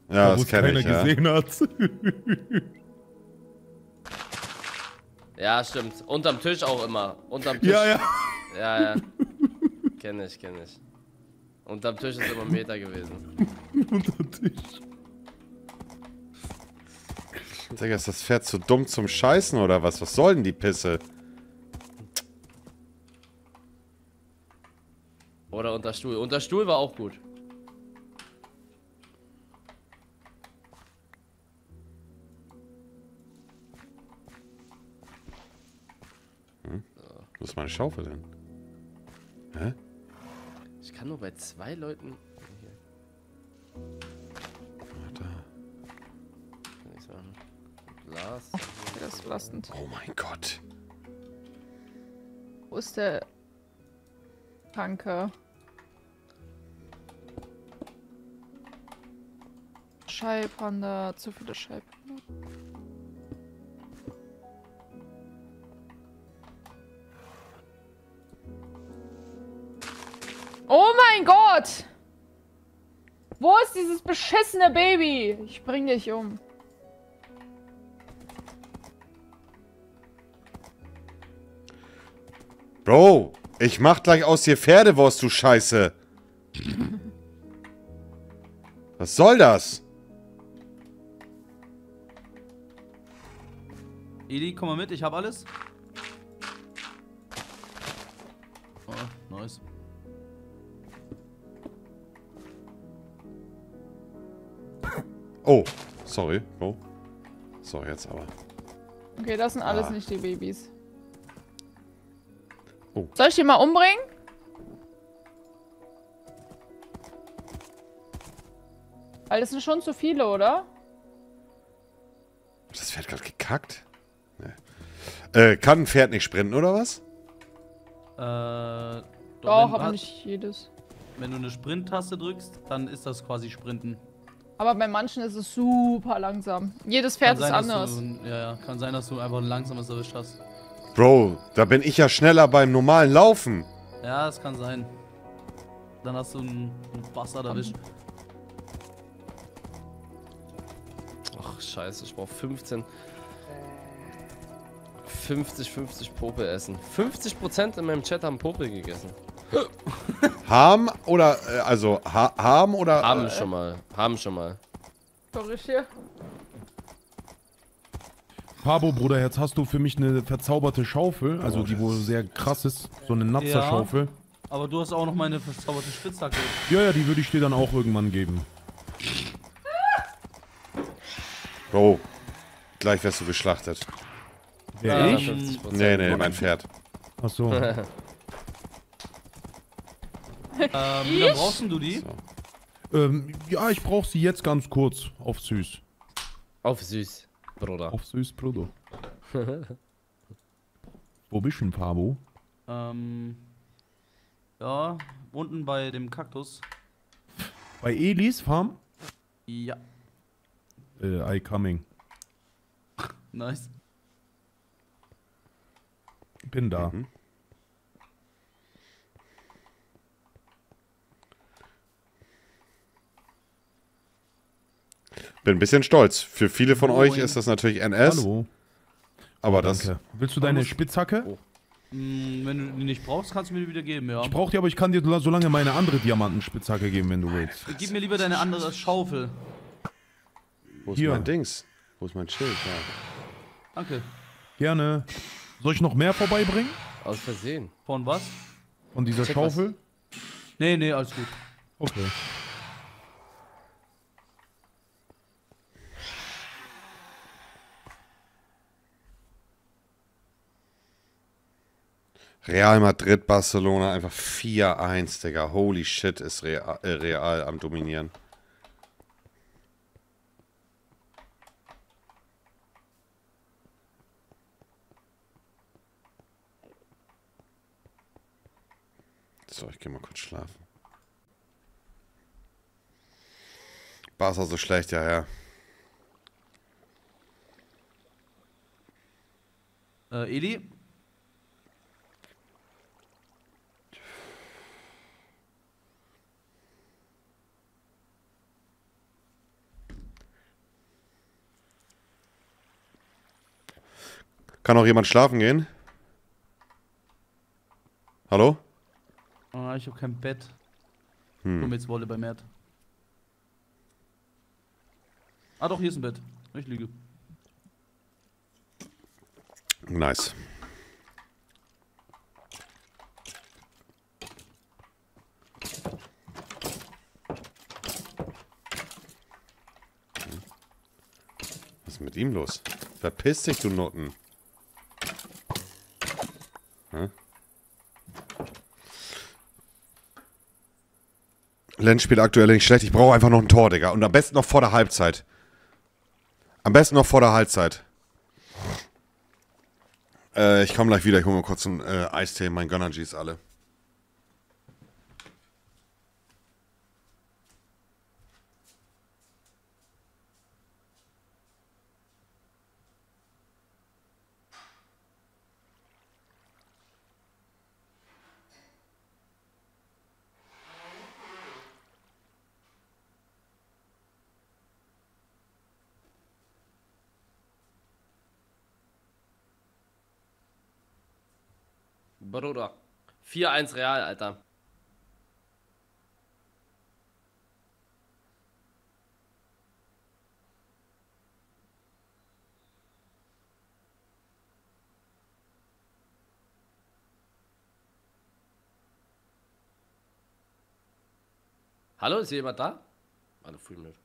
Ja, Da, das wo's kenn keiner ich, ja. gesehen hat. Ja, stimmt. Unterm Tisch auch immer. Unterm Tisch. Ja, ja. Ja, ja. Kenn ich, kenn ich. Unterm Tisch ist immer ein Meter gewesen. Unter Tisch. Digga, ist das Pferd zu dumm zum Scheißen oder was? Was soll denn die Pisse? Oder unter Stuhl. Unter Stuhl war auch gut. Wo ist meine Schaufel denn? Hä? Ich kann nur bei zwei Leuten. Hier. Ah, Kann nichts machen. Glas. das ist belastend. Oh mein Gott. Wo ist der Tanker? Schallpanda, zu viele Schallpanda. Oh mein Gott! Wo ist dieses beschissene Baby? Ich bring dich um. Bro, ich mach gleich aus dir Pferdewurst, du Scheiße. Was soll das? Edi, komm mal mit, ich hab alles. Oh, nice. Oh, sorry, Bro. So, jetzt aber. Okay, das sind alles Ah. nicht die Babys. Oh. Soll ich die mal umbringen? Weil das sind schon zu viele, oder? Das Pferd gerade gekackt? Nee. Äh, kann ein Pferd nicht sprinten, oder was? Äh, Doch, wenn- aber nicht jedes. Wenn du eine Sprint-Taste drückst, dann ist das quasi Sprinten. Aber bei manchen ist es super langsam. Jedes Pferd ist sein, anders. Du, ja, ja, kann sein, dass du einfach ein langsames erwischt hast. Bro, da bin ich ja schneller beim normalen Laufen. Ja, das kann sein. Dann hast du einen, einen Bastard erwischt. Ach, scheiße, ich brauch 15. 50, 50 Popel essen. 50% in meinem Chat haben Popel gegessen. Haben oder, äh, also, ha haben oder. Haben äh, schon mal. Haben schon mal. Korrigier. Pabo, Bruder, jetzt hast du für mich eine verzauberte Schaufel, also die wohl sehr krass ist, so eine Natzer-Schaufel. Aber du hast auch noch meine verzauberte Spitzhacke. Ja. ja, die würde ich dir dann auch irgendwann geben. Bro, gleich wirst du geschlachtet. Wer, Ähm, ich? Nee, nee, mein Pferd. Ach so. Ähm, wie lange brauchst du die? Ähm, ja, ich brauche sie jetzt ganz kurz. Auf süß. Auf süß, Bruder. Auf süß, Bruder. Wo bist du denn, Pabo? Ähm, ja, unten bei dem Kaktus. Bei Elis Farm? Ja, Äh, I coming. nice. Bin da. Mhm. Bin ein bisschen stolz. Für viele von Moin. euch ist das natürlich NS. Hallo. Aber das. Danke. Willst du deine Spitzhacke? Mm, wenn du die nicht brauchst, kannst du mir die wieder geben, ja. Ich brauche die, aber ich kann dir so lange meine andere Diamantenspitzhacke geben, wenn du willst. Gib mir lieber deine andere Schaufel. Wo ist Hier. mein Dings? Wo ist mein Schild? Ja. Danke. Gerne. Soll ich noch mehr vorbeibringen? Aus Versehen. Von was? Von dieser Check was. Schaufel? Nee, nee, alles gut. Okay. Real Madrid, Barcelona, einfach 4-1, Digga. Holy shit, ist Real, äh, Real am Dominieren. So, ich geh mal kurz schlafen. Barca so schlecht, ja, ja. Äh, Eli? Kann auch jemand schlafen gehen? Hallo? Ah, ich hab kein Bett. Hm. Komm jetzt Wolle bei Mert. Ah doch, hier ist ein Bett. Ich liege. Nice. Was ist mit ihm los? Verpiss dich, du Nutten. Lenz spielt aktuell nicht schlecht. Ich brauche einfach noch ein Tor, Digga. Und am besten noch vor der Halbzeit. Am besten noch vor der Halbzeit. Äh, ich komme gleich wieder. Ich hole mal kurz einen äh, Eistee. Mein Gunnergy ist alle. Bruder. 4-1 Real, Alter. Hallo, ist jemand da? Alle früh mit.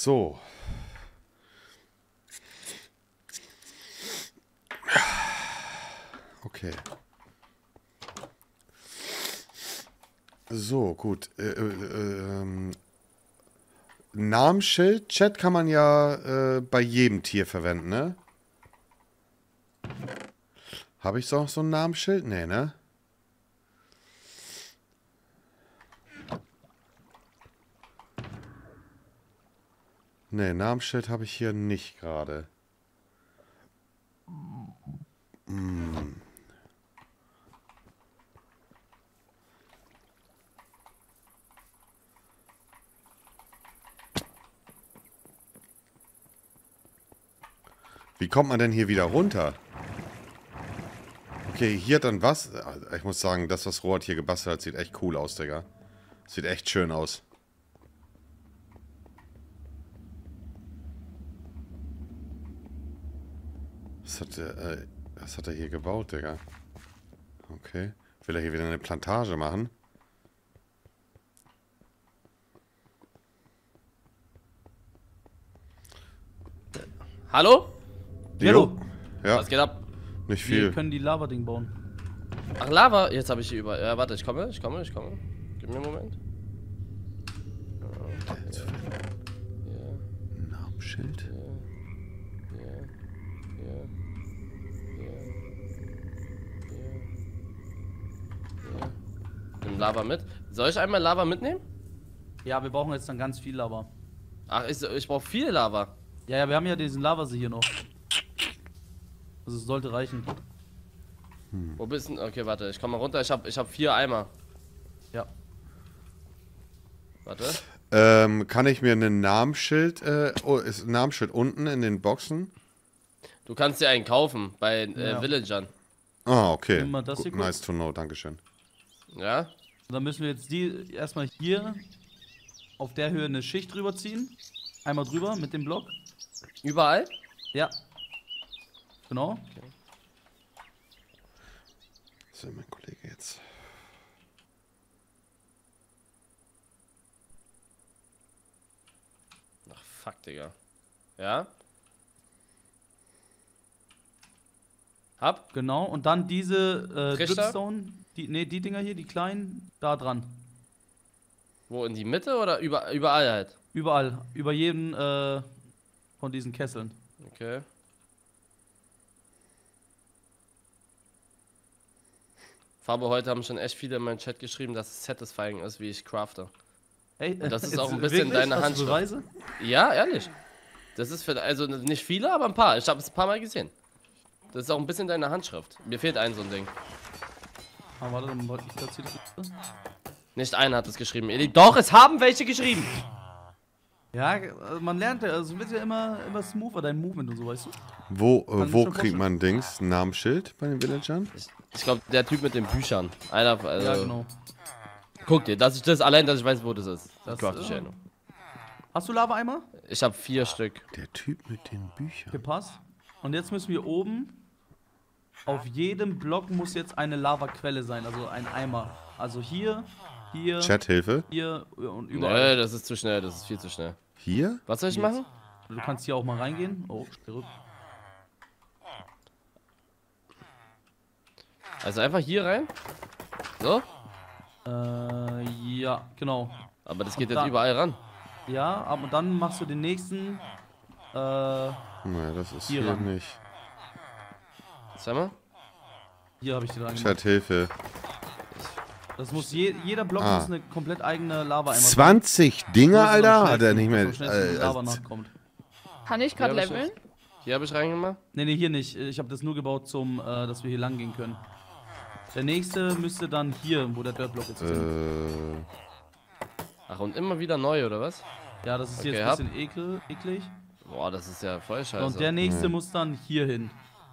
So. Okay. So, gut. Äh, äh, ähm, Namensschild, Chat kann man ja äh, bei jedem Tier verwenden, ne? Habe ich so noch so ein Namensschild? Nee, ne? Nee, Namensschild habe ich hier nicht gerade. Hm. Wie kommt man denn hier wieder runter? Okay, hier dann was? Ich muss sagen, das, was Robert hier gebastelt hat, sieht echt cool aus, Digga. Sieht echt schön aus. Was hat der, äh, was hat er hier gebaut, Digga? Okay. Will er hier wieder eine Plantage machen? Hallo? Jo. Ja. Was geht ab? Nicht Wir viel. können die Lava-Ding bauen. Ach, Lava. Jetzt habe ich hier über. Ja, warte, ich komme, ich komme, ich komme. Gib mir einen Moment. Namensschild. Lava mit. Soll ich einmal Lava mitnehmen? Ja, wir brauchen jetzt dann ganz viel Lava. Ach, ich, ich brauche viel Lava. Ja, ja, wir haben ja diesen Lavasee hier noch. Also es sollte reichen. Wo bist du? Okay, warte, ich komme mal runter. Ich habe ich hab vier Eimer. Ja. Warte. Ähm, kann ich mir ein Namensschild, äh, oh, ist ein Namensschild unten in den Boxen? Du kannst dir einen kaufen bei äh, Ja. Villagern. Ah, okay. Gut, nice to know, Dankeschön. Ja? Und dann müssen wir jetzt die erstmal hier auf der Höhe eine Schicht drüber ziehen. Einmal drüber mit dem Block. Überall? Ja. Genau. So, mein Kollege jetzt. Ach, fuck, Digga. Ja? Hab? Genau. Und dann diese äh? Dripstone, die, nee, die Dinger hier, die kleinen, da dran. Wo, in die Mitte oder über, überall halt? Überall. Über jeden äh, von diesen Kesseln. Okay. Fabo, heute haben schon echt viele in meinen Chat geschrieben, dass es satisfying ist, wie ich crafte. Ey, Und das ist auch ein bisschen wirklich? deine Handschrift. Ja, ehrlich. Das ist für, also nicht viele, aber ein paar. Ich habe es ein paar Mal gesehen. Das ist auch ein bisschen deine Handschrift. Mir fehlt ein so ein Ding. Ah, warte, dann wollte ich das hier. das- Nicht einer hat es geschrieben. Doch, es haben welche geschrieben. Ja, also man lernt ja, also wird ja immer, immer smoother, dein Movement und so, weißt du? Wo, äh, ich wo kriegt man Dings? Ein Namensschild bei den Villagern? Ich glaube, der Typ mit den Büchern. Einer, also, Ja, genau. Guck dir, dass ich das allein, dass ich weiß, wo das ist. Das craft ich äh, ja nur. Hast du Lava-Eimer? Ich habe vier Stück. Der Typ mit den Büchern. Gepasst. Und jetzt müssen wir oben, auf jedem Block muss jetzt eine Lavaquelle sein, also ein Eimer. Also hier, hier, Chat-Hilfe? hier und überall. Nee, das ist zu schnell, das ist viel zu schnell. Hier? Was soll ich Jetzt. machen? Du kannst hier auch mal reingehen. Oh, zurück. Also einfach hier rein? So? Äh, Ja, genau. Aber das geht Und jetzt dann- überall ran. Ja, aber dann machst du den nächsten. Äh, Nee, das ist Hier hier, nicht. Sag mal. hier habe ich den reingemacht. Chat, Hilfe. Das muss je, jeder Block Ah. muss eine komplett eigene Lava einmal 20 Dinger, Alter? Hat er nicht mehr. die Äh, Lava nachkommt. Kann ich gerade ich leveln? Hier habe ich reingemacht. Nee, nee, hier nicht. Ich habe das nur gebaut, zum, äh, dass wir hier lang gehen können. Der nächste müsste dann hier, wo der Dirtblock jetzt ist. Äh, Ach, und immer wieder neu, oder was? Ja, das ist Okay, jetzt ein bisschen ekel, eklig. Boah, das ist ja voll scheiße. Und der nächste Ja. muss dann hier hin.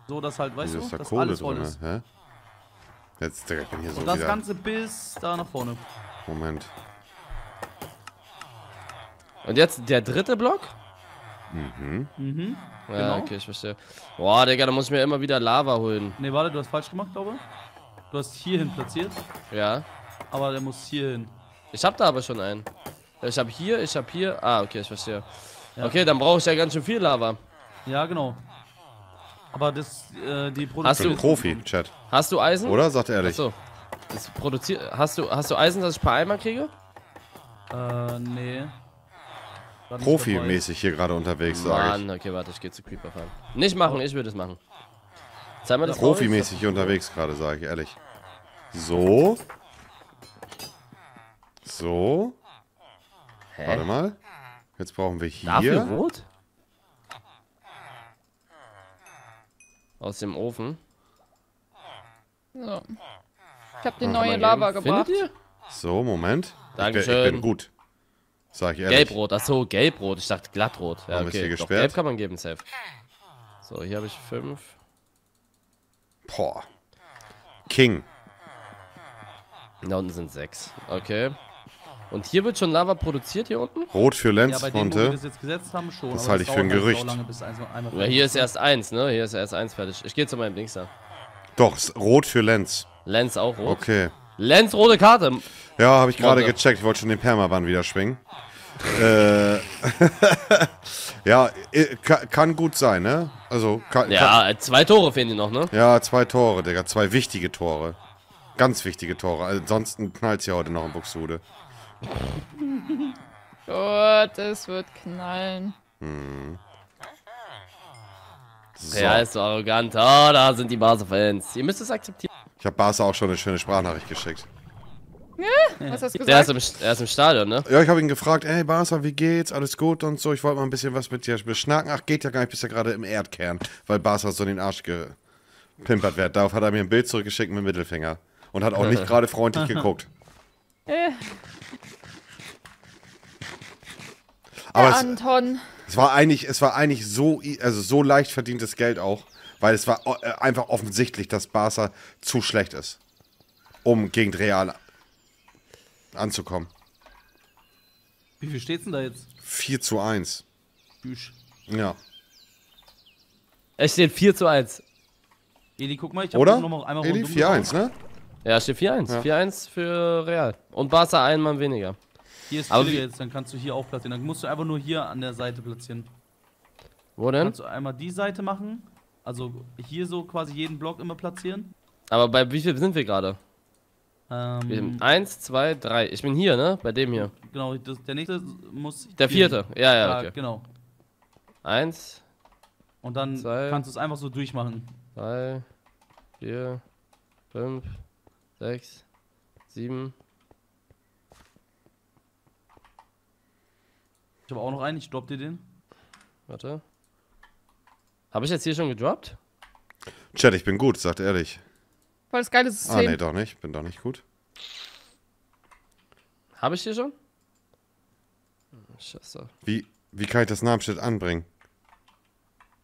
So, dass halt, weißt du, dass Kohle alles voll drin? ist. Hä? Jetzt, Digga, ich bin hier so Und das wieder. Ganze bis da nach vorne. Moment. Und jetzt der dritte Block? Mhm. Mhm. Ja, genau. okay, ich verstehe. Boah, Digga, da muss ich mir immer wieder Lava holen. Ne, warte, du hast falsch gemacht, glaube ich. Du hast hier hin platziert, Ja. aber der muss hier hin. Ich hab da aber schon einen. Ich hab hier, ich hab hier. Ah, okay, ich verstehe. Ja. Okay, dann brauche ich ja ganz schön viel Lava. Ja, genau. Aber das, äh, die Produktion. bin Profi, Chat. Hast du Eisen? Oder? Sagt ehrlich. Achso. Das produziert. Hast du, hast du Eisen, das ich per Eimer kriege? Äh, nee. Profimäßig hier gerade unterwegs, sage ich. Mann, okay, warte, ich gehe zu Creeper fahren. Nicht machen, ich würde es machen. Zeig mir das Profimäßig hier unterwegs gerade, sage ich ehrlich. So. So. Hä? Warte mal. Jetzt brauchen wir hier. Dafür rot? Aus dem Ofen. So. Ich habe die Ah, neue Lava gebracht. So, Moment. Ich bin, ich Dankeschön. bin gut. Sag ich ehrlich. Gelbrot, achso, gelbrot. Ich dachte glattrot. Ja, Warum ist okay. hier Doch, gesperrt? gelb kann man geben, safe. So, hier habe ich fünf. Boah. King. Da unten sind sechs. Okay. Und hier wird schon Lava produziert, hier unten? Rot für Ja, bei dem, wo wir Lenzfronte. das jetzt gesetzt haben, schon. Das halte ich für ein halt Gerücht. eins- einmal Ja, hier ist erst eins, ne? Hier ist erst eins fertig. Ich gehe zu meinem Dings da. Doch, rot für Lenz. Lenz auch rot. Okay. Lenz rote Karte. Ja, habe ich gerade gecheckt. Ich wollte schon den Permaban wieder schwingen. äh, ja, ka- kann gut sein, ne? Also, kann, Ja, zwei Tore fehlen die noch, ne? kann, ja, zwei Tore, Digga. Zwei wichtige Tore. Ganz wichtige Tore. Ansonsten knallt ja heute noch in Buxtehude. Gott, es wird knallen. Hm. So. Ja, ist so arrogant. Oh, da sind die Barca-Fans. Ihr müsst es akzeptieren. Ich habe Barca auch schon eine schöne Sprachnachricht geschickt. Was hast du Der ist, gesagt? im, er ist im Stadion, ne? Ja, ich habe ihn gefragt, ey Barca, wie geht's? Alles gut und so. Ich wollte mal ein bisschen was mit dir beschnacken. Ach, geht ja gar nicht, bist ja gerade im Erdkern, weil Barca so in den Arsch gepimpert wird. Darauf hat er mir ein Bild zurückgeschickt mit dem Mittelfinger. Und hat auch nicht gerade freundlich geguckt. Äh, Aber der es, Anton. es war eigentlich, es war eigentlich so, also so leicht verdientes Geld auch, weil es war äh, einfach offensichtlich, dass Barca zu schlecht ist, um gegen Real anzukommen. Wie viel steht's denn da jetzt? 4 zu 1. Tschüss. Ja. Es steht 4 zu 1. Eli, guck mal, ich hab Oder? noch mal einmal Eli, rundum 4-1, gebaut. ne? Ja, steht 4-1. Ja. 4-1 für Real. Und Barca ein Mann weniger. Hier ist chilliger jetzt, dann kannst du hier auch platzieren. Dann musst du einfach nur hier an der Seite platzieren. Wo denn? Kannst du einmal die Seite machen, also hier so quasi jeden Block immer platzieren. Aber bei wie viel sind wir gerade? Ähm, Eins, zwei, drei. Ich bin hier, ne? Bei dem hier. Genau, das, der nächste muss. Der hier vierte. hin. Ja, ja, okay. Genau. Eins, Und dann Zwei. kannst du es einfach so durchmachen. drei, vier, fünf, sechs, sieben. Ich habe auch noch einen, ich dropp dir den. Warte. Habe ich jetzt hier schon gedroppt? Chat, ich bin gut, sagt ehrlich. Voll das geile Ah, System. nee, doch nicht. Bin doch nicht gut. Habe ich hier schon? Scheiße. Wie, wie kann ich das Namensschild anbringen?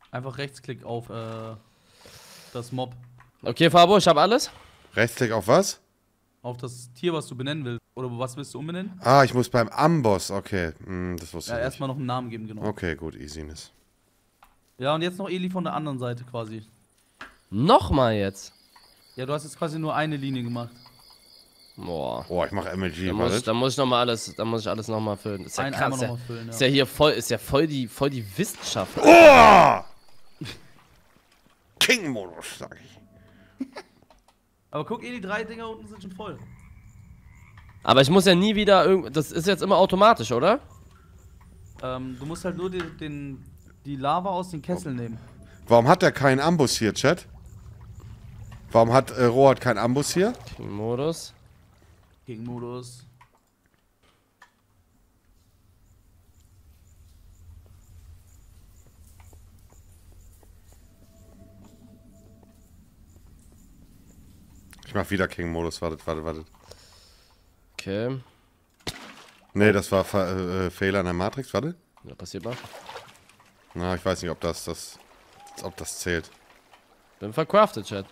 Einfach Rechtsklick auf äh, das Mob. Okay, Fabo, ich habe alles. Rechtsklick auf was? Auf das Tier, was du benennen willst. Oder was willst du umbenennen? Ah, ich muss beim Amboss. Okay, hm, das wusste Ja, ich nicht. erstmal noch einen Namen geben, genau. Okay, gut, Easiness. Ja, und jetzt noch Eli von der anderen Seite quasi. Nochmal jetzt. Ja, du hast jetzt quasi nur eine Linie gemacht. Boah. Boah, ich mache MLG, Da muss, da muss ich noch mal alles, da muss ich alles nochmal füllen. Ist ja Ein- krass. Ist ja, noch mal füllen, ja. ist ja hier voll, ist ja voll die, voll die Wissenschaft. Oh! King-Modus, sag ich. Aber guck, eh, die drei Dinger unten sind schon voll. Aber ich muss ja nie wieder irgend. Das ist jetzt immer automatisch, oder? Ähm, du musst halt nur die, den, die Lava aus den Kesseln nehmen. Warum hat er keinen Ambus hier, Chat? Warum hat äh, Rohat keinen Ambus hier? Modus. King-Modus. Ich mach wieder King-Modus. Wartet, wartet, wartet. Okay. Nee, das war Fa äh, Fehler in der Matrix. Warte. Ja, passiert mal. Na, ich weiß nicht, ob das, das, ob das zählt. Bin vercraftet, Chat.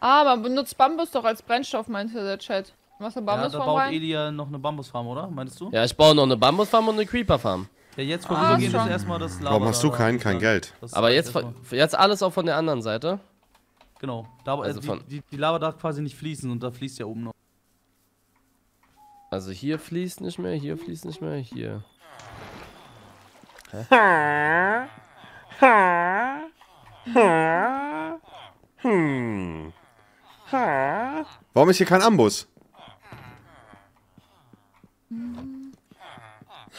Ah, man benutzt Bambus doch als Brennstoff, meinte der Chat. Was eine Ja, da baut rein? Eli ja noch eine Bambusfarm, oder? Meinst du? Ja, ich baue noch eine Bambusfarm und eine Creeperfarm. Ja, jetzt Ah, vorübergehend ist schon. erstmal das Lava. Warum hast du da, kein. Geld? Das Aber ist jetzt, jetzt alles auch von der anderen Seite. Genau. Da, Also also die, von- die, die Lava darf quasi nicht fließen und da fließt ja oben noch. Also hier fließt nicht mehr, hier fließt nicht mehr, hier. Hä? Hm. Warum ist hier kein Ambus?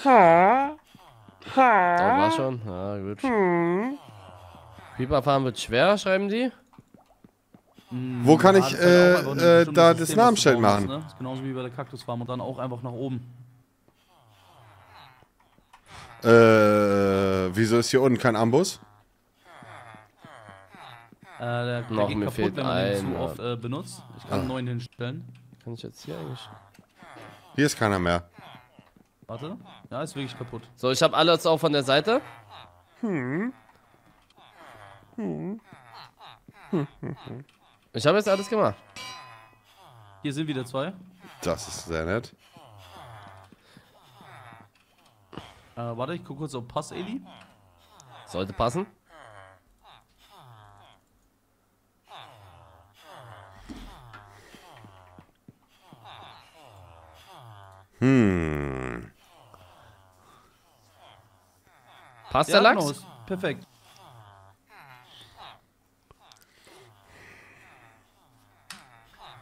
Da war schon. Ja, gut. Creeperfarm wird schwer, schreiben die. Wo kann ich Ja, ist äh, äh, da das Namensschild bauen machen? musst, Ne? Das ist genauso wie bei der Kaktusfarm und dann auch einfach nach oben. Äh, wieso ist hier unten kein Ambus? Äh, der, der Noch, geht mir kaputt, fehlt wenn man den ein, zu oft äh, benutzt. Ich kann Ah. einen neuen hinstellen. Kann ich jetzt hier eigentlich. Hier ist keiner mehr. Warte. Ja, ist wirklich kaputt. So, ich habe alles auch von der Seite. Hm. Hm. Ich habe jetzt alles gemacht. Hier sind wieder zwei. Das ist sehr nett. Äh, warte, ich gucke kurz, ob Pass, Eli. Sollte passen. Hm. Passt ja, der Lachs? Perfekt.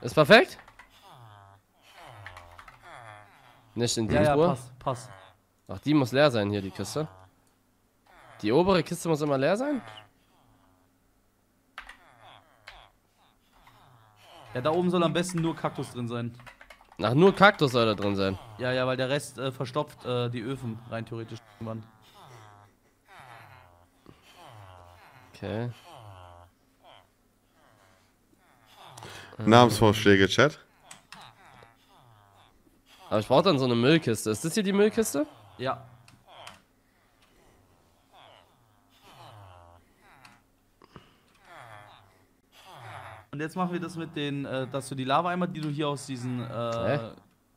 Ist perfekt? Nicht in die Ja, ja, Truhe? passt, passt. Ach, die muss leer sein hier, die Kiste. Die obere Kiste muss immer leer sein? Ja, da oben soll am besten nur Kaktus drin sein. Ach, nur Kaktus soll da drin sein. Ja, ja, weil der Rest äh, verstopft äh, die Öfen rein theoretisch irgendwann. Okay. Namensvorschläge, Chat. Aber ich brauche dann so eine Müllkiste. Ist das hier die Müllkiste? Ja. Und jetzt machen wir das mit den, äh, dass du die Lava-Eimer, die du hier aus diesen äh?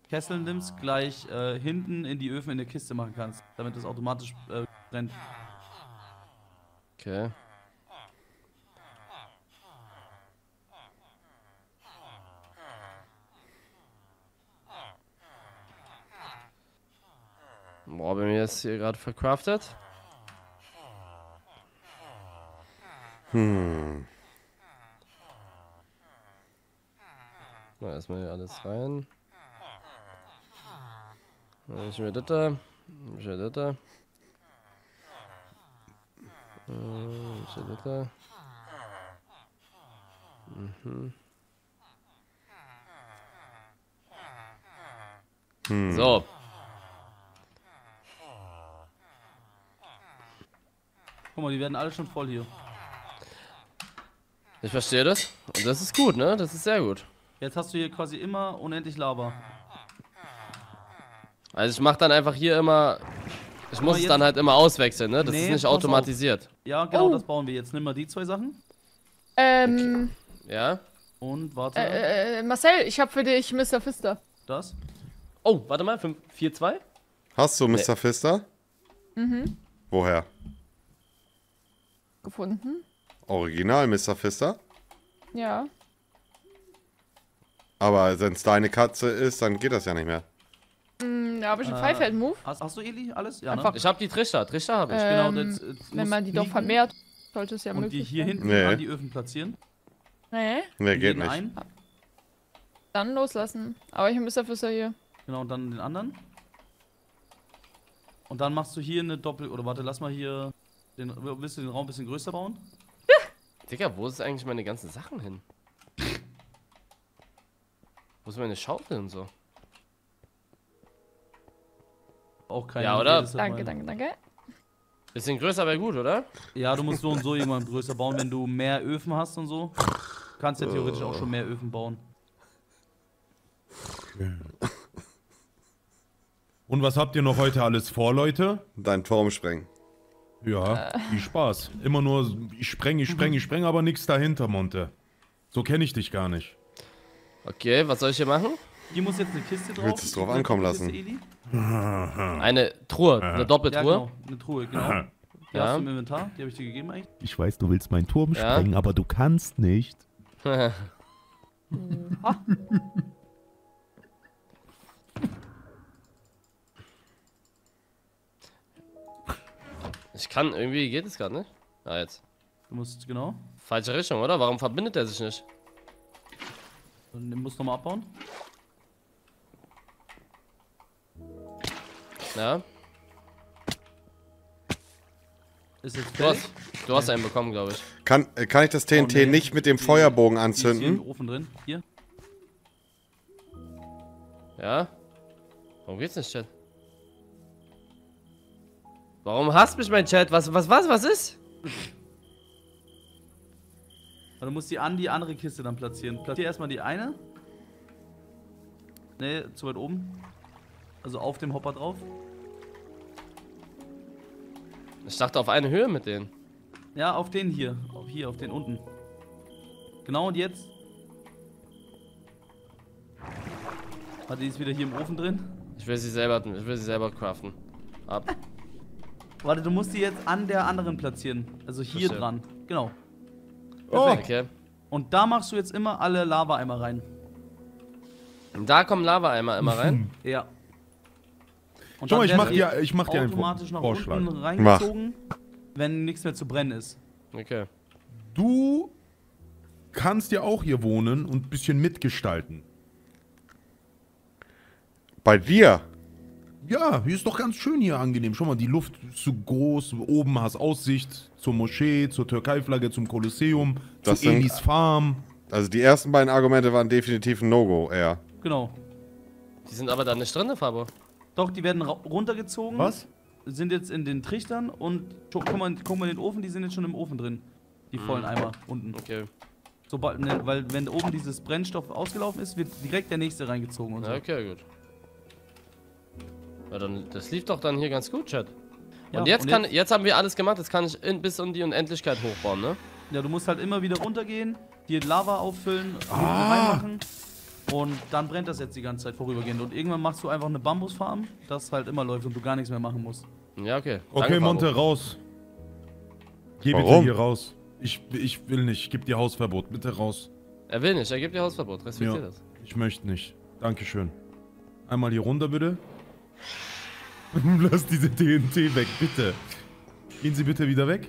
Kesseln nimmst, gleich äh, hinten in die Öfen in der Kiste machen kannst, damit das automatisch äh, brennt. Okay. Boah, bei mir ist hier gerade verkraftet. Hm. Na, erstmal hier alles rein. Dann ich mir das da. Ich mir das da. Ich mir das da. Mhm. Hm. So. Guck mal, die werden alle schon voll hier. Ich verstehe das. Und das ist gut, ne? Das ist sehr gut. Jetzt hast du hier quasi immer unendlich Lava. Also ich mache dann einfach hier immer. Ich muss es dann halt immer auswechseln, ne? Das Nee, ist nicht automatisiert. Ja, genau, Oh. das bauen wir jetzt. Nimm mal die zwei Sachen. Ähm, Ja? Und warte. äh, äh, Marcel, ich hab für dich Mr. Fister. Das? Oh, warte mal, 4-2? Hast du Mr. Fister? Mhm. Woher? Gefunden. Original Mr. Fister? Ja. Aber wenn es deine Katze ist, dann geht das ja nicht mehr. Mm, ja, habe ich einen Äh, Five-Head-Move. Hast, hast du Eli alles? Ja, Einfach- ne? Ich habe die Trichter. Trichter habe ich. genau, Ähm, das- das wenn man die doch knicken vermehrt, sollte es ja Und die möglich hier sein. hinten Nee. an die Öfen platzieren. Nee. Nee, geht nicht. einen. Dann loslassen. Aber ich muss dafür so hier. Genau, und dann den anderen. Und dann machst du hier eine Doppel... Oder warte, lass mal hier... Den, willst du den Raum ein bisschen größer bauen? Digga, wo ist eigentlich meine ganzen Sachen hin? Wo ist meine Schaufel und so? Auch keine Ja, oder? Danke, danke, danke. Bisschen größer wäre gut, oder? Ja, du musst so und so irgendwann größer bauen, wenn du mehr Öfen hast und so. Du kannst ja theoretisch auch schon mehr Öfen bauen. Und was habt ihr noch heute alles vor, Leute? Dein Turm sprengen. Ja, viel Spaß. Immer nur, ich spreng, ich spreng, ich spreng, aber nichts dahinter, Monte. So kenne ich dich gar nicht. Okay, was soll ich hier machen? Hier muss jetzt eine Kiste drauf. Willst du es drauf ankommen lassen? Eine Truhe, eine Ja, Doppeltruhe. genau, eine Truhe, genau. Die Ja. hast du im Inventar, die habe ich dir gegeben eigentlich. Ich weiß, du willst meinen Turm Ja. sprengen, aber du kannst nicht. Ich kann, irgendwie geht es gerade nicht. Ah, jetzt. Du musst, genau. Falsche Richtung, oder? Warum verbindet er sich nicht? Und den musst du nochmal abbauen. Ja. Ist jetzt Du hast, du hast einen bekommen, glaube ich. Kann, äh, kann ich das TNT Oh, nee. nicht mit dem Feuerbogen ist hier im anzünden? Ofen drin. Hier. Ja? Warum geht's nicht, Chat? Warum hasst mich mein Chat? Was, was, was, was ist? Du musst die an die andere Kiste dann platzieren. Platzier erstmal die eine. Ne, zu weit oben. Also auf dem Hopper drauf. Ich dachte auf eine Höhe mit denen. Ja, auf den hier. Auf hier, auf den unten. Genau, und jetzt. Warte, die ist wieder hier im Ofen drin. Ich will sie selber, ich will sie selber craften. Ab. Warte, du musst die jetzt an der anderen platzieren. Also hier Verstehe. dran. Genau. Oh. Okay. Und da machst du jetzt immer alle Lava-Eimer rein. Und da kommen Lava-Eimer immer rein. Ja. Und Schau mal, ich mach die dir- ich mach dir einen automatisch nach Vorschlag. unten reingezogen, wenn nichts mehr zu brennen ist. Okay. Du kannst ja auch hier wohnen und ein bisschen mitgestalten. Bei dir? Ja, hier ist doch ganz schön hier angenehm. Schau mal, die Luft ist so groß. Oben hast Aussicht zur Moschee, zur Türkei-Flagge, zum Kolosseum, Das zu Elis Farm. Also die ersten beiden Argumente waren definitiv ein No-Go, eher. Genau. Die sind aber da nicht drin, Fabo. Doch, die werden runtergezogen. Was? Sind jetzt in den Trichtern und guck mal, guck mal in den Ofen, die sind jetzt schon im Ofen drin. Die vollen Eimer unten. Okay. Sobald, ne, weil wenn oben dieses Brennstoff ausgelaufen ist, wird direkt der nächste reingezogen und so. Ja, okay, gut. Ja, dann, das lief doch dann hier ganz gut, Chat. Ja, und jetzt und kann, jetzt- jetzt haben wir alles gemacht, jetzt kann ich in, bis in die Unendlichkeit hochbauen, ne? Ja, du musst halt immer wieder runtergehen, dir Lava auffüllen, Ah. reinmachen und dann brennt das jetzt die ganze Zeit vorübergehend. Und irgendwann machst du einfach eine Bambusfarm, das halt immer läuft und du gar nichts mehr machen musst. Ja, okay. Okay, Monte, raus. Geh bitte Warum? hier raus. Ich, ich will nicht. Gib dir Hausverbot. Bitte raus. Er will nicht, er gibt dir Hausverbot, respektier Ja, das. ich möchte nicht. Dankeschön. Einmal hier runter, bitte. Lass diese TNT weg, bitte. Gehen Sie bitte wieder weg.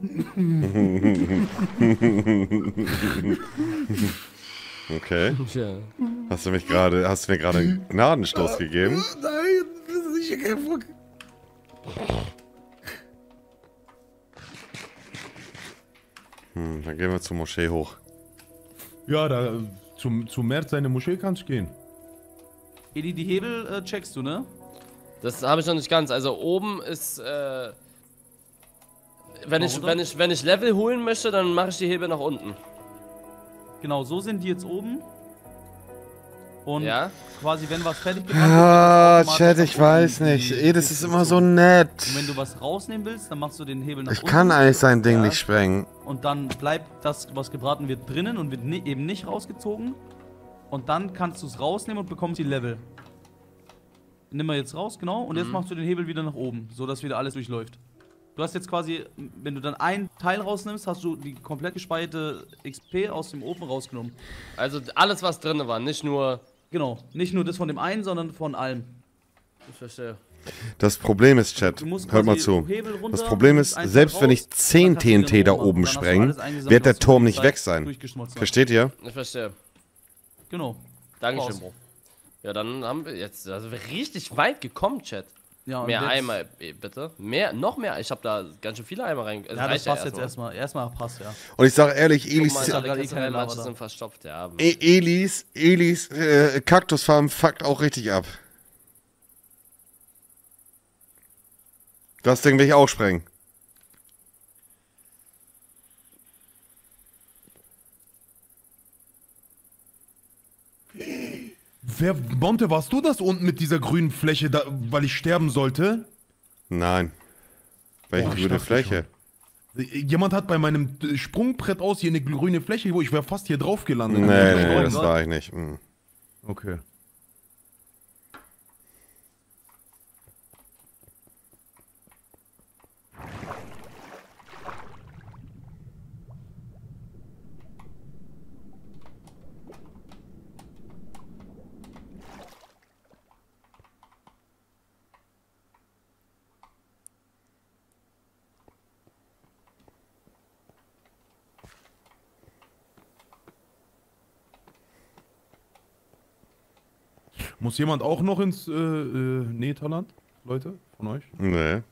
Okay. Hast du mich gerade, hast du mir gerade einen Gnadenstoß gegeben? Nein, das ist sicher kein Fuck. Hm, dann gehen wir zur Moschee hoch. Ja, da zum, zum März seine Moschee kannst du gehen. Edi, die Hebel äh, checkst du, ne? Das habe ich noch nicht ganz. Also oben ist, äh, wenn ich, wenn ich, wenn ich Level holen möchte, dann mache ich die Hebel nach unten. Genau, so sind die jetzt oben. Und Ja? quasi, wenn was fertig gemacht wird, Ah, Chat, ich weiß nicht. Ey, das ist immer so nett. Und wenn du was rausnehmen willst, dann machst du den Hebel nach Ich unten. kann eigentlich sein Ding Ja. nicht sprengen. Und dann bleibt das, was gebraten wird, drinnen und wird ni eben nicht rausgezogen. Und dann kannst du es rausnehmen und bekommst die Level. Nimm mal jetzt raus, genau. Und jetzt Mhm. machst du den Hebel wieder nach oben, sodass wieder alles durchläuft. Du hast jetzt quasi, wenn du dann ein Teil rausnimmst, hast du die komplett gespeicherte XP aus dem Ofen rausgenommen. Also alles, was drin war, nicht nur. Genau, nicht nur das von dem einen, sondern von allem. Ich verstehe. Das Problem ist, Chat, hört mal zu. Das Problem ist, selbst wenn ich 10 kannst du den TNT da oben spreng, wird der Turm nicht weg sein. Versteht ihr? Ich verstehe. Genau. Dankeschön. Bro. Ja, dann haben wir jetzt, also wir richtig weit gekommen, Chat. Ja, und mehr jetzt- Eimer, eh, bitte. Mehr, noch mehr. Ich habe da ganz schön viele Eimer rein. es Ja, das passt jetzt erstmal. Erstmal passt, ja. Und ich sage ehrlich, Elis, Guck mal, eh sind verstopft, ja. E- Elis, Elis äh, Kaktusfarm fuckt auch richtig ab. Das Ding will ich auch sprengen. Wer, Monte, warst du das unten mit dieser grünen Fläche, da, weil ich sterben sollte? Nein. Welche grüne Fläche? Jemand hat bei meinem Sprungbrett aus hier eine grüne Fläche, wo ich wäre fast hier drauf gelandet. Nee, nee, nee, das war ich nicht. Mhm. Okay. Muss jemand auch noch ins äh, äh, Netherland? Leute, von euch? Nee.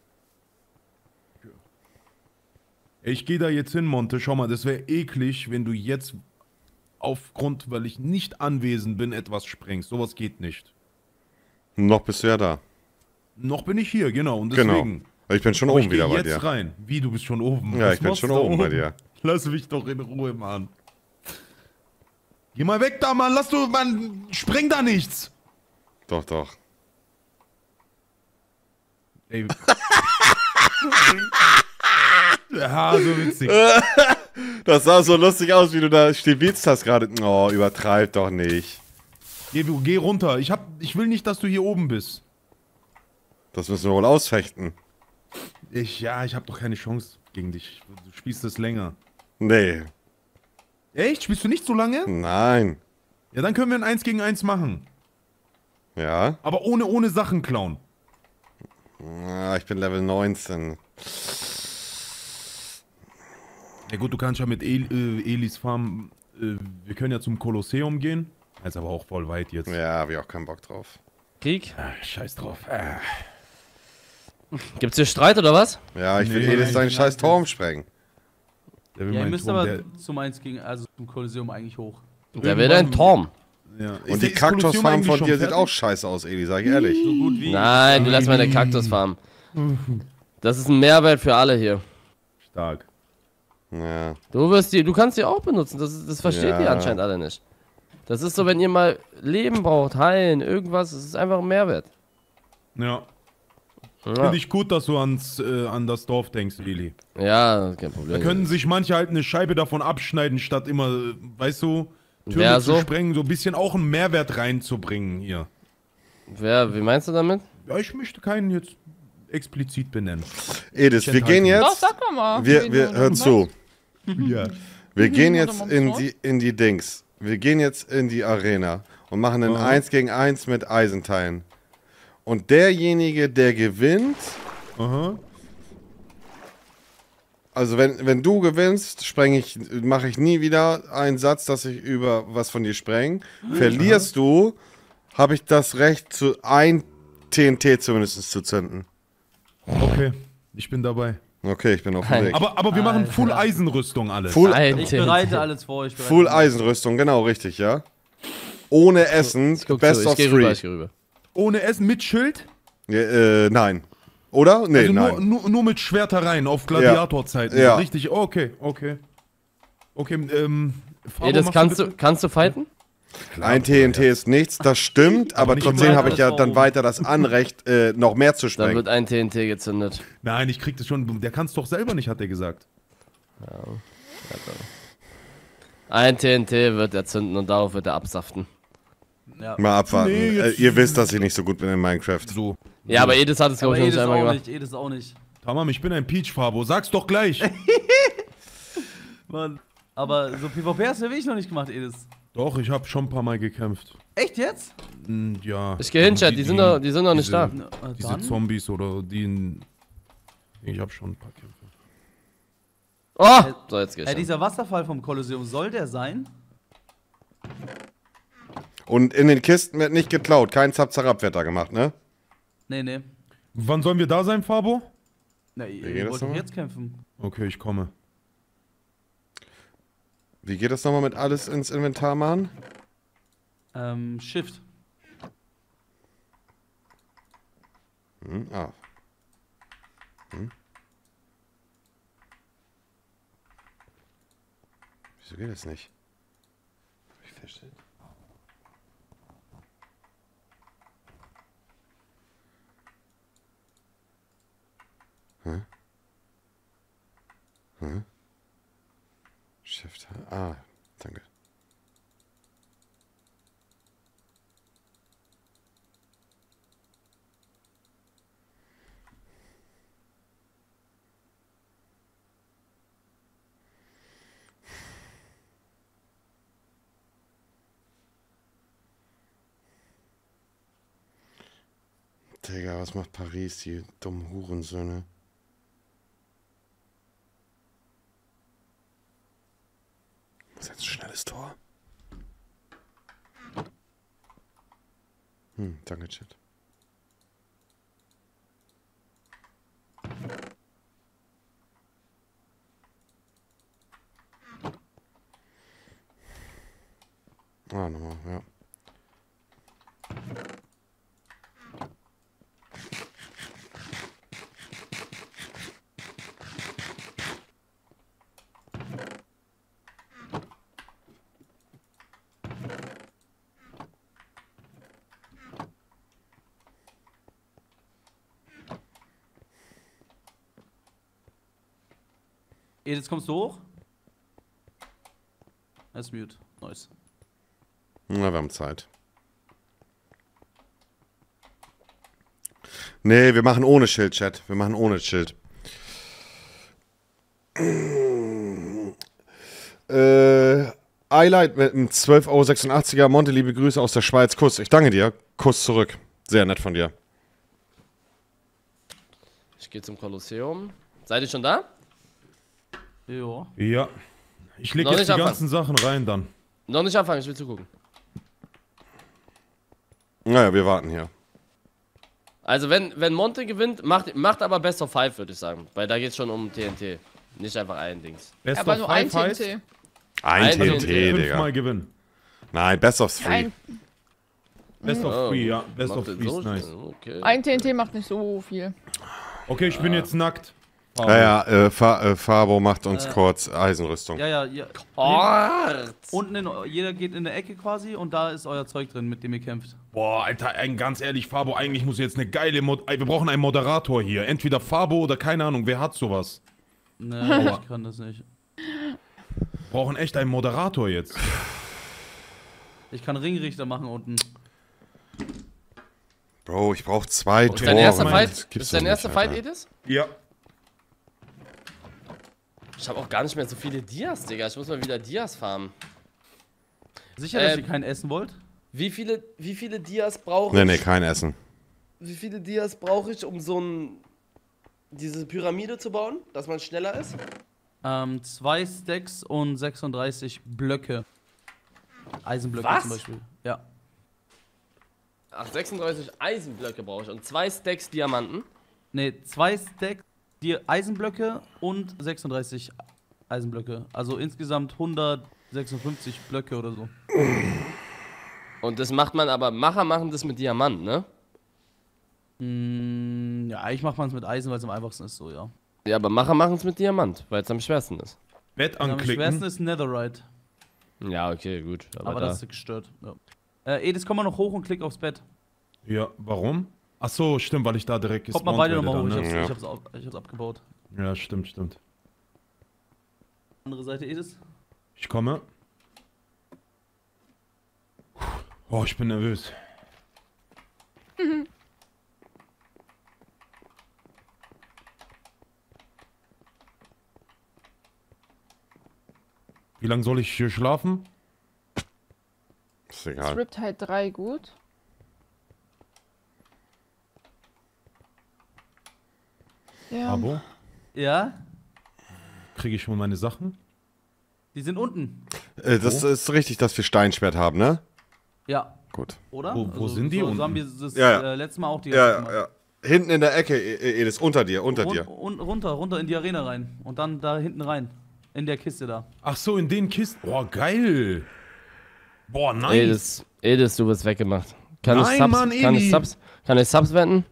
Ich gehe da jetzt hin, Monte. Schau mal, das wäre eklig, wenn du jetzt aufgrund, weil ich nicht anwesend bin, etwas sprengst. Sowas geht nicht. Noch bist du ja da. Noch bin ich hier, genau. Und Genau. deswegen. Ich bin schon oben ich wieder bei jetzt dir. rein. Wie, du bist schon oben? Ja, Was ich bin schon oben bei dir. Lass mich doch in Ruhe, Mann. Geh mal weg da, Mann. Lass du, Mann. Spreng da nichts. Doch, doch. Ey. ja, so witzig. Das sah so lustig aus, wie du da stibitzt hast gerade. Oh, übertreib doch nicht. Geh, geh runter. Ich, hab, ich will nicht, dass du hier oben bist. Das müssen wir wohl ausfechten. Ich, ja, ich habe doch keine Chance gegen dich. Du spielst das länger. Nee. Echt? Spielst du nicht so lange? Nein. Ja, dann können wir ein 1 gegen 1 machen. Ja? Aber ohne, ohne Sachen klauen. Ah, ich bin Level 19. Ja gut, du kannst ja mit El, äh, Elis Farm, äh, wir können ja zum Kolosseum gehen. Ist aber auch voll weit jetzt. Ja, hab ich auch keinen Bock drauf. Krieg? Ah, scheiß drauf. Ah. Gibt's hier Streit oder was? Ja, ich will Nee, Elis ich seinen scheiß Turm sprengen. Der will Ja, ihr müsst Turm, aber der- zum 1 gegen, also zum Kolosseum eigentlich hoch. Der will ein Turm. Ja. Und Ist die Kolosseum Kaktusfarm von dir sieht auch scheiße aus, Eli, sag ich ehrlich. So gut wie. Nein, du lass meine Kaktusfarm. Das ist ein Mehrwert für alle hier. Stark. Ja. Du wirst die, du kannst die auch benutzen. Das, das versteht Ja. ihr anscheinend alle nicht. Das ist so, wenn ihr mal Leben braucht, heilen, irgendwas. Das ist einfach ein Mehrwert. Ja. Ja, Finde ich gut, dass du ans, äh, an das Dorf denkst, Eli. ja kein Problem. Da könnten sich manche halt eine Scheibe davon abschneiden, statt immer, äh, weißt du, Türme Wer zu so? sprengen, so ein bisschen auch einen Mehrwert reinzubringen hier. Wer, wie meinst du damit? Ja, ich möchte keinen jetzt explizit benennen. Edis, wir gehen Doch, jetzt. sag doch mal. Wir, wir, hör zu. Ja. Wir gehen jetzt in die, in die Dings. Wir gehen jetzt in die Arena und machen ein Aha. 1 gegen 1 mit Eisenteilen. Und derjenige, der gewinnt, Aha. Also wenn, wenn du gewinnst, spreng ich, mache ich nie wieder einen Satz, dass ich über was von dir spreng. Verlierst du, habe ich das Recht, zu ein TNT zumindest zu zünden. Okay, ich bin dabei. Okay, ich bin auf dem Weg. Aber, aber wir machen Full Eisenrüstung alles. Full, Ein Ich bereite alles vor. Ich bereite Full Eisenrüstung, genau, richtig, ja. Ohne Essen, Guck best of ich rüber, three. ich geh rüber. Ohne Essen mit Schild? Ja, äh, nein. Oder? Nee, also nur, nein. nur, nur mit Schwertereien auf Gladiatorzeiten. Ja. Richtig, okay, okay. Okay, ähm. Fabo, Ey, das kannst du, bitte? kannst du fighten? Ein TNT ist nichts, das stimmt, aber nicht trotzdem habe ich ja dann weiter das Anrecht, äh, noch mehr zu Dann sprengen. wird ein TNT gezündet. Nein, ich krieg das schon. Der kann es doch selber nicht, hat er gesagt. Ein TNT wird er zünden und darauf wird er absaften. Ja. Mal abwarten. Nee, äh, ihr wisst, dass ich nicht so gut bin in Minecraft. So. Ja, aber Edith hat es, glaube ich, noch Edis nicht einmal auch gemacht. nicht, Edis auch nicht. Tamam, ich bin ein Peach, Fabo. Sag's doch gleich. Mann. Aber so PvP hast du ja wirklich noch nicht gemacht, Edis. Doch, ich habe schon ein paar Mal gekämpft. Echt jetzt? Hm, Ja. Ich geh hin, Chat, die sind noch- die sind noch nicht diese, da. Äh, Diese dann? Zombies oder die. in- Ich habe schon ein paar Kämpfe. Oh! So, jetzt geht's. Äh, dieser Wasserfall vom Kolosseum, soll der sein? Und in den Kisten wird nicht geklaut. Kein Zap-Zarab wird da gemacht, ne? Nee, nee. Wann sollen wir da sein, Fabo? Na, ihr das wollt jetzt kämpfen. Okay, ich komme. Wie geht das nochmal mit alles ins Inventar machen? Ähm, Shift. Hm, ah. Hm. Wieso geht das nicht? Hab ich festgestellt? Hä? Hä? Shift. Ah, danke. Digga, was macht Paris, die dummen Hurensöhne? Das ist jetzt ein schnelles Tor. Hm, danke, Chat. Ah, nochmal, ja. Edith, kommst du hoch? Er ist mute. Nice. Na, wir haben Zeit. Nee, wir machen ohne Schild, Chat. Wir machen ohne Schild. Äh, Highlight mit einem 12,86 Euro. Monte, liebe Grüße aus der Schweiz. Kuss. Ich danke dir. Kuss zurück. Sehr nett von dir. Ich gehe zum Kolosseum. Seid ihr schon da? Jo. Ja. Ich lege Noch jetzt die anfangen. ganzen Sachen rein dann. Noch nicht anfangen, ich will zugucken. Naja, wir warten hier. Also wenn, wenn Monte gewinnt, macht, macht aber Best of Five, würde ich sagen. Weil da geht es schon um TNT. Nicht einfach ein Dings. Best Aber of nur ein Five heißt TNT. Ein, Ein TNT, TNT. Digga. fünfmal gewinnen. Nein, best of three. Ein, Best of Oh, three, ja. Best macht of three so ist nice. schnell, Okay. ein TNT macht nicht so viel. Okay, ich bin jetzt nackt. Ja, ja, äh, Fa äh, Fabo macht uns Äh, kurz Eisenrüstung. Ja, ja, ja. Quarz. Unten in, jeder geht in eine Ecke quasi und da ist euer Zeug drin, mit dem ihr kämpft. Boah, Alter, ein, ganz ehrlich, Fabo, eigentlich muss jetzt eine geile Mod Wir brauchen einen Moderator hier. Entweder Fabo oder keine Ahnung, wer hat sowas? Ne, ich kann das nicht. Wir brauchen echt einen Moderator jetzt. Ich kann Ringrichter machen unten. Bro, ich brauch zwei Tore. dein erster. Fight, ist dein erster Fight. Edis? Ja. Ich habe auch gar nicht mehr so viele Dias, Digga. Ich muss mal wieder Dias farmen. Sicher, dass Ähm, ihr keinen essen wollt? Wie viele, wie viele Dias brauche Nee, ich? nee, kein Essen. Wie viele Dias brauche ich, um so ein diese Pyramide zu bauen, dass man schneller ist? Ähm, zwei Stacks und 36 Blöcke. Eisenblöcke Was? zum Beispiel. Ja. Ach, 36 Eisenblöcke brauche ich und zwei Stacks Diamanten. Ne, zwei Stacks die Eisenblöcke und 36 Eisenblöcke. Also insgesamt 156 Blöcke oder so. Und das macht man aber, Macher machen das mit Diamanten, ne? Mm, ja, eigentlich macht man es mit Eisen, weil es am einfachsten ist, so, ja. Ja, aber Macher machen es mit Diamant, weil es am schwersten ist. Bett Am schwersten anklicken. ist Netherite. Ja, okay, gut. Aber, Aber, da, das ist gestört. Ja. Äh, Edis, komm mal noch hoch und klick aufs Bett. Ja, warum? Ach so, stimmt, weil ich da direkt Kommt mal beide nochmal hoch. dann, Ich ne? hab's, ich, hab's, ab- ich hab's abgebaut. Ja, stimmt, stimmt. Andere Seite, Edis. Ich komme. Oh, ich bin nervös. Wie lange soll ich hier schlafen? Ist egal. rippt halt 3 gut. Ja. Abo, Ja? kriege ich schon meine Sachen? Die sind unten. Äh, das ist richtig, dass wir Steinschwert haben, ne? Ja. Gut. Oder? Wo- wo sind die? So, Unten? so haben wir das Ja, ja. Äh, letztes Mal auch die Ja, gemacht. ja, ja. Hinten in der Ecke, E- Edis, unter dir, unter Run, dir. un, runter, runter in die Arena rein. Und dann da hinten rein. In der Kiste da. Ach so, in den Kisten. Boah, geil. Boah, nice. Edis, Edis, du wirst weggemacht. Kann Nein, ich Subs, Mann, kann ich. Subs, kann ich Subs wenden?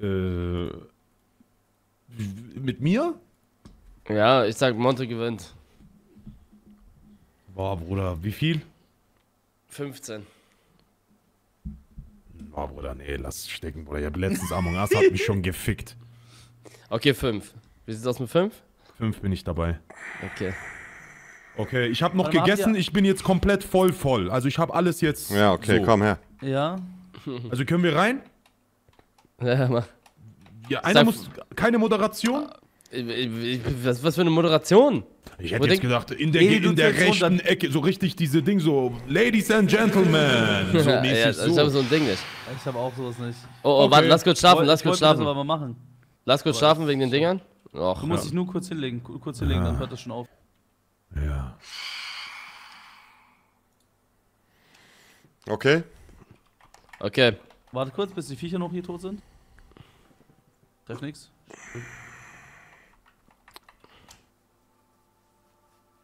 Äh, mit mir? Ja, ich sag, Monte gewinnt. Boah, Bruder, wie viel? 15. Boah, Bruder, nee, lass stecken, Bruder. Ich hab letztens Among Us hat mich schon gefickt. Okay, 5. Wie sieht's aus mit 5? Fünf bin ich dabei. Okay. Okay, ich habe noch Warte gegessen, ich bin jetzt komplett voll voll. Also ich habe alles jetzt. Ja, okay, so. komm her. Ja. Also können wir rein? Ja, mach. Ja, einer muss. Keine Moderation? Ich- ich- Was, was für eine Moderation? Ich hätte Wo jetzt gedacht, in der, in der rechten Ecke, so richtig diese Ding, so Ladies and Gentlemen. So ja, ich so. habe so ein Ding nicht. Ich habe auch sowas nicht. Oh, oh Okay. warte, lass kurz schlafen, lass ich kurz wollte das schlafen. aber mal machen. Lass kurz Aber schlafen wegen den Dingern. Och, Du musst ja. dich nur kurz hinlegen. ku- Kurz hinlegen, dann hört das schon auf. Ja. Okay. Okay. Warte kurz, bis die Viecher noch hier tot sind. Treff nix.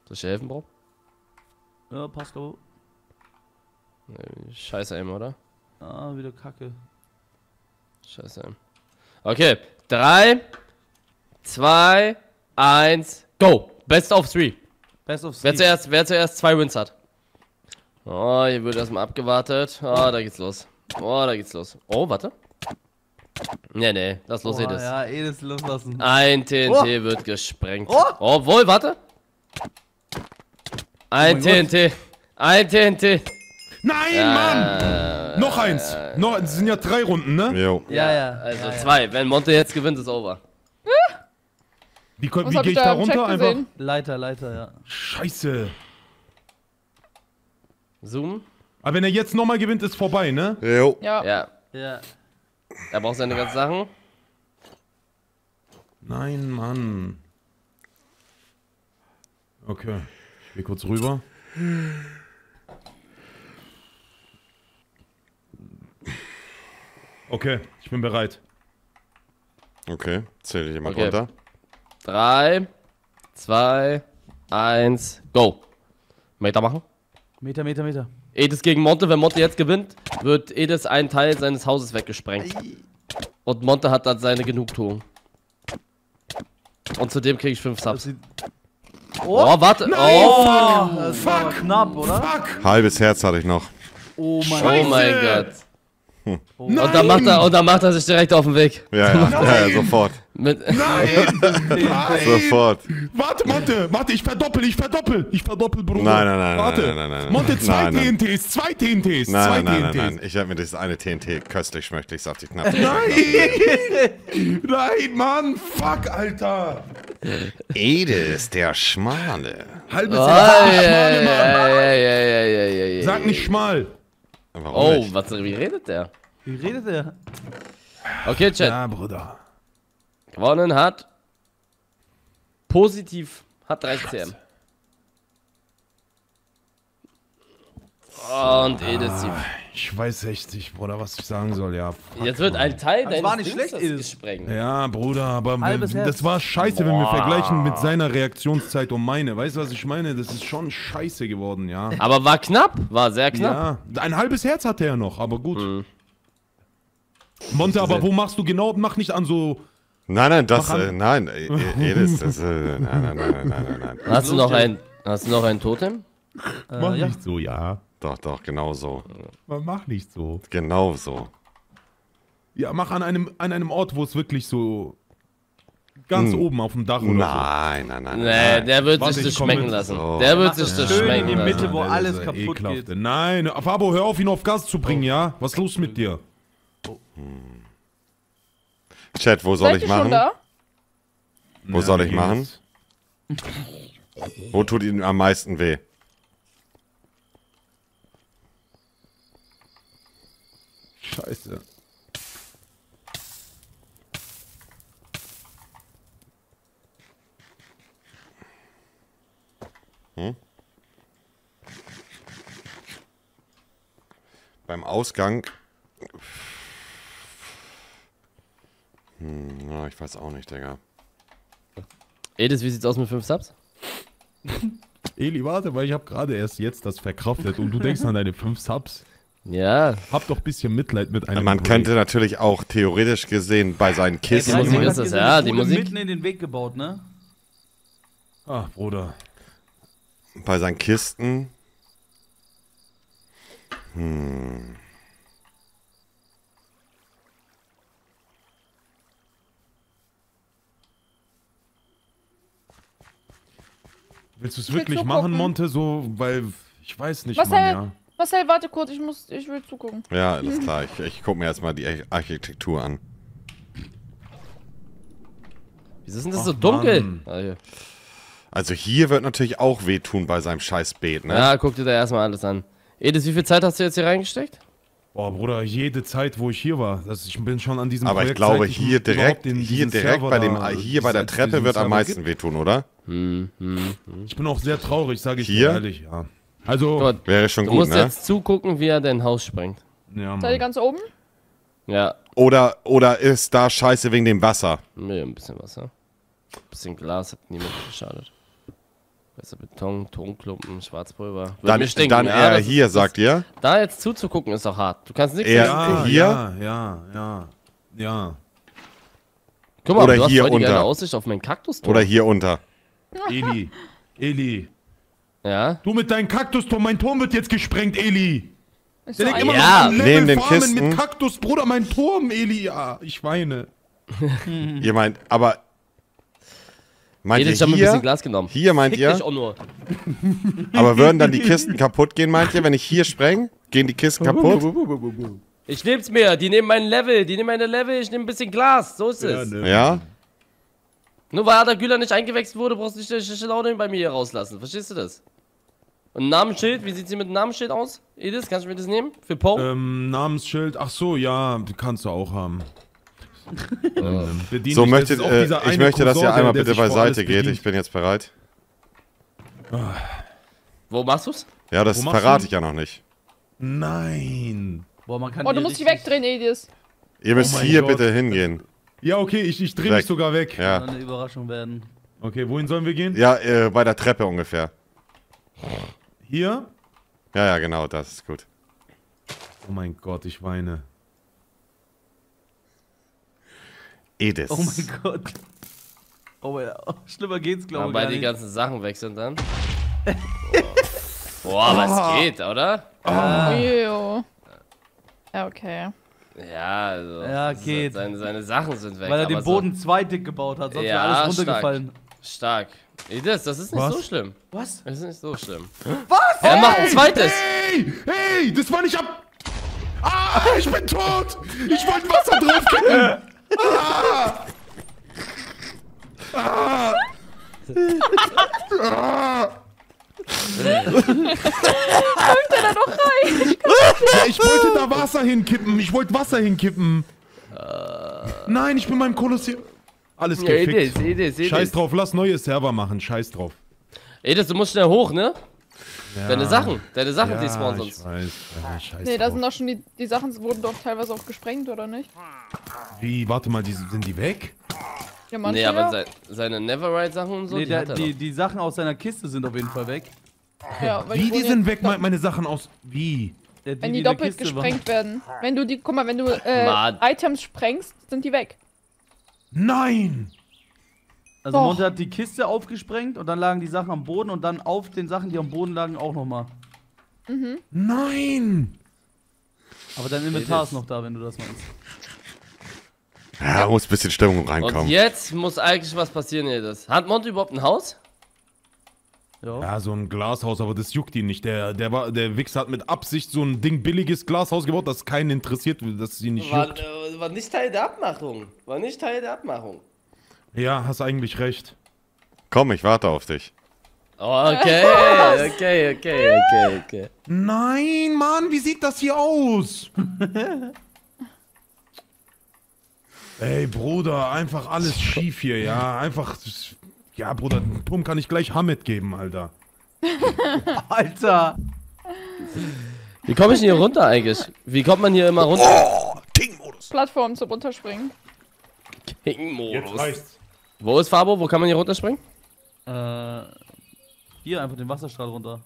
Soll ich helfen, Bro? Ja, passt. Nee, Scheiße Aim, oder? Ah, wieder Kacke. Scheiße Aim. Okay. 3, 2, 1, go! Best of 3. Best of Wer three. zuerst, wer zuerst zwei Wins hat. Oh, hier wird erstmal abgewartet. Oh, da geht's los. Oh, da geht's los. Oh, warte. Nee, nee, lass los, Edis. Ja, Edis loslassen. Ein TNT Oh. wird gesprengt. Oh. Obwohl, warte. Ein Oh TNT. Ein TNT. Nein, Ja, Mann! Noch eins. Noch, es sind ja drei Runden, ne? Jo. Ja, ja. Also ja, ja. zwei. Wenn Monte jetzt gewinnt, ist over. Wie, wie gehe ich da runter? Einfach. Leiter, Leiter, ja. Scheiße. Zoom. Aber wenn er jetzt nochmal gewinnt, ist vorbei, ne? Jo. Ja. Ja. Ja. Er braucht seine ganzen Sachen. Nein, Mann. Okay. Ich geh kurz rüber. Okay, ich bin bereit. Okay, zähl dich jemand Okay. runter. Drei, zwei, eins, go. Meter machen. Meter, Meter, Meter. Edis gegen Monte. Wenn Monte jetzt gewinnt, wird Edis ein Teil seines Hauses weggesprengt. Und Monte hat dann seine Genugtuung. Und zudem kriege ich fünf Subs. Oh, warte. Oh, Das war aber knapp, oder? Halbes Herz hatte ich noch. Oh mein oh mein Gott. Hm. Und dann, macht er, und dann macht er sich direkt auf den Weg. Ja, ja, ja, ja sofort. Mit, Sofort. Warte, Monte, warte, ich verdoppel, ich verdoppel, ich verdoppel, Bruder. Nein, nein, nein, Warte. nein, nein, nein, nein. Monte, zwei Nein, nein. TNTs, zwei TNTs, zwei Nein, nein, nein, nein, TNTs. nein. Ich werde mir das eine TNT köstlich schmeckt. Ich sag dir knapp. Nein! Nein, Mann, fuck, Alter. Edis, der Schmale. Halbes Oh, Herz, ja, schmale, Mann. ja, ja, ja, ja, ja, ja, ja. Sag nicht schmal. Warum Oh, nicht? was, wie redet der? Wie redet der? Okay, Chat. Ja, Bruder. Gewonnen hat. Positiv hat 30 cm. Und Edis die. Ich weiß echt nicht, Bruder, was ich sagen soll, ja. fuck, Jetzt wird ein Teil Das deines war nicht schlecht, gesprengt. Ja, Bruder, aber Halbes Herz. das war scheiße, wenn wir vergleichen mit seiner Reaktionszeit und meine. Weißt du, was ich meine? Das ist schon scheiße geworden, ja. Aber war knapp, war sehr knapp. Ja, ein halbes Herz hatte er noch, aber gut. Mhm. Monte, aber wo machst du genau? Mach nicht an so. Nein, nein, das, Mach äh, nein, äh, äh, Edis, das, äh, nein, nein, nein, nein, nein, nein, nein. Hast du noch ein, hast du noch ein Totem? Mach Äh, ja. nicht so, ja. Doch, doch, genau so. Man mach nicht so. Genau so. Ja, mach an einem, an einem Ort, wo es wirklich so ganz Hm. oben auf dem Dach oder Nein, nein, nein, Nee, nein. der wird Warte, sich ich das schmecken lassen. So. Der wird Mach sich das das schön in schmecken die lassen. Mitte, wo Das alles kaputt ekelhafte. geht. Nein, Fabo, hör auf, ihn auf Gas zu bringen, ja? Was ist los mit dir? Chat, wo soll Seid ich machen? Wo ja, soll ich machen? Wo tut Ihnen am meisten weh? Scheiße. Hm? Beim Ausgang Hm, ja, ich weiß auch nicht, Digga. Edis, wie sieht's aus mit 5 Subs? Eli, warte, weil ich habe gerade erst jetzt das verkraftet und du denkst an deine 5 Subs. Ja. Hab doch ein bisschen Mitleid mit einem Man Break. könnte natürlich auch theoretisch gesehen bei seinen Kissen. Musik ist das, ja, die Musik. mitten in den Weg gebaut, ne? Ach, Bruder. Bei seinen Kisten. Hm. Willst du es wirklich zugucken. machen, Monte? So, weil ich weiß nicht, Marcel, Mann, ja. Marcel, warte kurz, ich muss, ich will zugucken. Ja, alles klar. Ich, ich gucke mir erstmal die Arch- Architektur an. Wieso ist denn das Ach, so dunkel? Mann. Ah. Also hier wird natürlich auch wehtun bei seinem scheiß Beet, ne? Ja, guck dir da erstmal alles an. Edis, wie viel Zeit hast du jetzt hier reingesteckt? Boah, Bruder, jede Zeit, wo ich hier war, das, ich bin schon an diesem Aber ich Projekt, glaube, ich hier überhaupt direkt, in hier direkt Server bei dem, da- hier bei der Treppe wird am meisten gibt. wehtun, oder? Hm, hm, hm. Ich bin auch sehr traurig, sage ich Hier? dir ehrlich, ja. Also, Gut. Wäre schon du gut, musst ne? jetzt zugucken, wie er dein Haus sprengt. ja, Seid ihr ganz oben? Ja. Oder, oder ist da scheiße wegen dem Wasser? Nee, ein bisschen Wasser. Ein bisschen Glas hat niemand geschadet. Besser Beton, Tonklumpen, Schwarzpulver. Würde Dann- stinken, dann ja, eher hier, das, sagt ihr? Da jetzt zuzugucken ist auch hart. Du kannst nichts Eher sehen. hier? Ja, ja, ja, ja. Guck mal, Oder du hast hier geile unter. Aussicht auf meinen Kaktusturm. Oder hier unter. Eli, Eli. Ja? Du mit deinem Kaktusturm, mein Turm wird jetzt gesprengt, Eli. Ist Der so denkt immer Ja, noch an neben Level den Kisten. mit Kaktus, Bruder, mein Turm, Eli. Ja, ich weine. Ihr meint, aber. Meint Edith, ich ihr hab mir ein hier? bisschen Glas genommen. Hier meint Fick ihr? auch nur. Aber würden dann die Kisten kaputt gehen, meint ihr, wenn ich hier spreng? Gehen die Kisten kaputt? Ich nehm's mir. Die nehmen mein Level. Die nehmen meine Level. Ich nehme ein bisschen Glas. So ist es. ne. Ja? Nur weil Ada Güler nicht eingewechselt wurde, brauchst du nicht die schlechte Laune bei mir hier rauslassen. Verstehst du das? Und ein Namensschild, wie sieht sie mit dem Namensschild aus? Edith, kannst du mir das nehmen? Für Poe? Ähm, Namensschild, ach so, ja, kannst du auch haben. Ähm, bedien So möchte, äh, ich möchte, dass ihr einmal bitte beiseite geht. bedient. Ich bin jetzt bereit. Wo machst du's? Ja, das verrate ich ja noch nicht. Nein. Boah, man kann Oh, du hier musst dich wegdrehen, Edis. Ihr müsst Oh hier Gott. bitte hingehen. Ja, okay, ich, ich drehe mich sogar weg. Ja, Kann eine Überraschung werden. Okay, wohin sollen wir gehen? ja äh, bei der Treppe ungefähr. Hier? Ja, ja, genau, das ist gut. Oh mein Gott, ich weine. Edith. Oh mein Gott. Oh mein oh, Schlimmer geht's, glaube ich. Wobei die nicht. ganzen Sachen weg sind dann. Boah, was geht, oder? Jo. Ja, okay. Ja, also. Ja, geht. Seine, seine Sachen sind weg. Weil er den Boden zwei dick gebaut hat, sonst wäre ja, alles runtergefallen. Stark. stark. Edith, das ist nicht Was? so schlimm. Was? Das ist nicht so schlimm. Was? Er macht ein zweites. Hey, hey, das war nicht ab... Ah, ich bin tot! Ich wollte Wasser draufkippen! Ah! Ah! Ah! Kommt er da noch rein? Ja, ich wollte da Wasser hinkippen. Ich wollte Wasser hinkippen. Nein, ich bin beim Kolosseum. Alles Ja, gefickt. Edith, Edith, Edith. Scheiß drauf, lass neue Server machen. Scheiß drauf. Edith, du musst schnell hoch, ne? Ja. Deine Sachen, deine Sachen, die ja, spawnen ich sonst. weiß. Ja, scheiß Nee, da sind doch schon die, die Sachen wurden doch teilweise auch gesprengt, oder nicht? Wie, warte mal, die, sind die weg? Ja, manche Nee, aber ja. se seine Neverride-Sachen und so, Nee, die der, hat er die, doch. die Sachen aus seiner Kiste sind auf jeden Fall weg. Ja, weil Wie, die sind weg, dopp- me- meine Sachen aus... Wie? Der, Wenn die der doppelt gesprengt werden. Wenn du die, guck mal, wenn du äh. Items sprengst, sind die weg. Nein! Also Doch. Monte hat die Kiste aufgesprengt und dann lagen die Sachen am Boden und dann auf den Sachen, die am Boden lagen, auch nochmal. Mhm. Nein! Aber dein Inventar ist noch da, wenn du das meinst. Ja, muss ein bisschen Stimmung Und reinkommen. jetzt muss eigentlich was passieren, Edith. Hat Monty überhaupt ein Haus? Ja. Ja, so ein Glashaus, aber das juckt ihn nicht. Der, der, war, der Wichser hat mit Absicht so ein Ding billiges Glashaus gebaut, das keinen interessiert, das ihn nicht War, juckt. äh, war nicht Teil der Abmachung. War nicht Teil der Abmachung. Ja, hast eigentlich recht. Komm, ich warte auf dich. Oh, okay, okay, okay, okay, okay. Nein, Mann, wie sieht das hier aus? Ey, Bruder, einfach alles schief hier, ja. Einfach. Ja, Bruder, den Pump kann ich gleich Hamid geben, Alter. Alter! Wie komme ich denn hier runter eigentlich? Wie kommt man hier immer runter? Oh, Plattform zum Runterspringen. King-Modus. Jetzt reicht's. Wo ist Fabo? Wo kann man hier runterspringen? Äh, hier einfach den Wasserstrahl runter.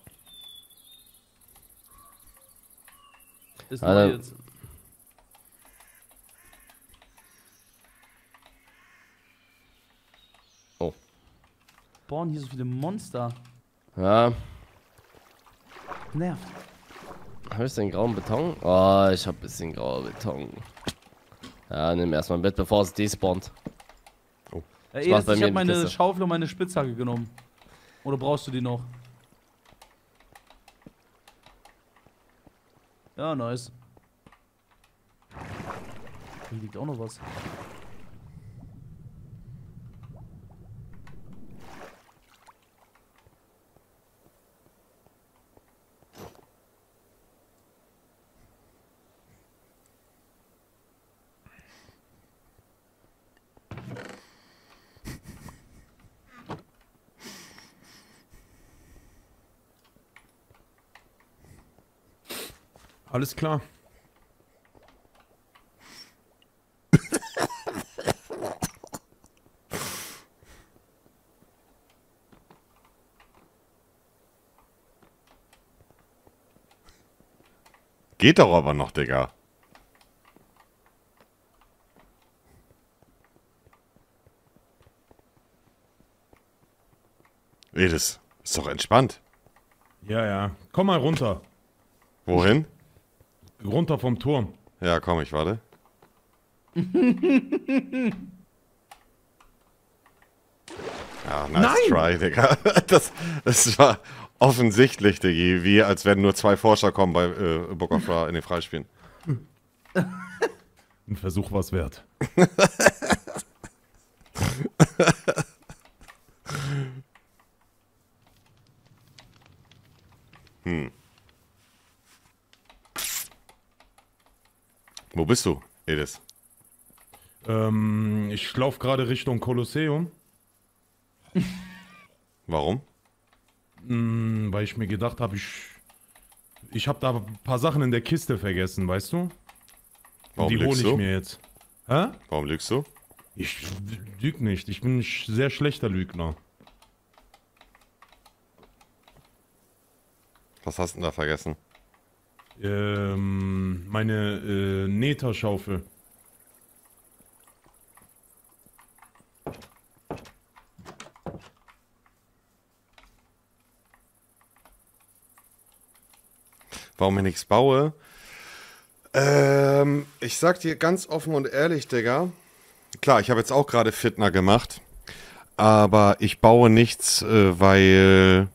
Ist neu Alter. jetzt. Oh. Boah, hier so viele Monster. Ja. Nervt. Hab ich den grauen Beton? Oh, ich hab bisschen grauer Beton. Ja, nimm erstmal mit, bevor es despawnt. Bei ich hab meine Kiste. Schaufel und meine Spitzhacke genommen. Oder brauchst du die noch? Ja, nice. Hier liegt auch noch was. Alles klar. Geht doch aber noch, Digga. Edis, ist doch entspannt. Ja, ja. Komm mal runter. Wohin? Runter vom Turm. Ja, komm, ich warte. Ja, nice Nein! try, Digga. Das, das war offensichtlich, Diggi, wie als wenn nur zwei Forscher kommen bei äh, Book of Ra in den Freispielen. Ein Versuch war's wert. Hm. Wo bist du, Edis? Ähm, ich laufe gerade Richtung Kolosseum. Warum? Mm, weil ich mir gedacht habe, ich. Ich habe da ein paar Sachen in der Kiste vergessen, weißt du? Warum die hole ich du? mir jetzt. Hä? Warum lügst du? Ich lüge nicht. Ich bin ein sehr schlechter Lügner. Was hast du denn da vergessen? Ähm, meine äh, Nähterschaufel. Warum ich nichts baue? Ähm, ich sag dir ganz offen und ehrlich, Digga. Klar, ich habe jetzt auch gerade Fitner gemacht. Aber ich baue nichts, äh, weil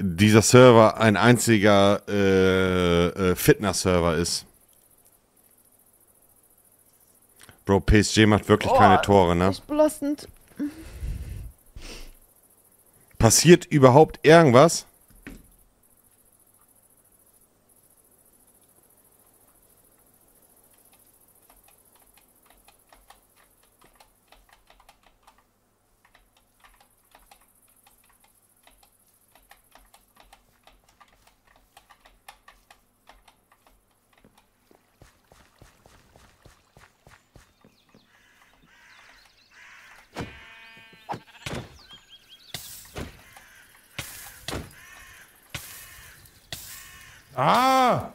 dieser Server ein einziger äh, äh, Fitness-Server ist. Bro, PSG macht wirklich keine Tore, ne? Echt belastend. Passiert überhaupt irgendwas? Ah!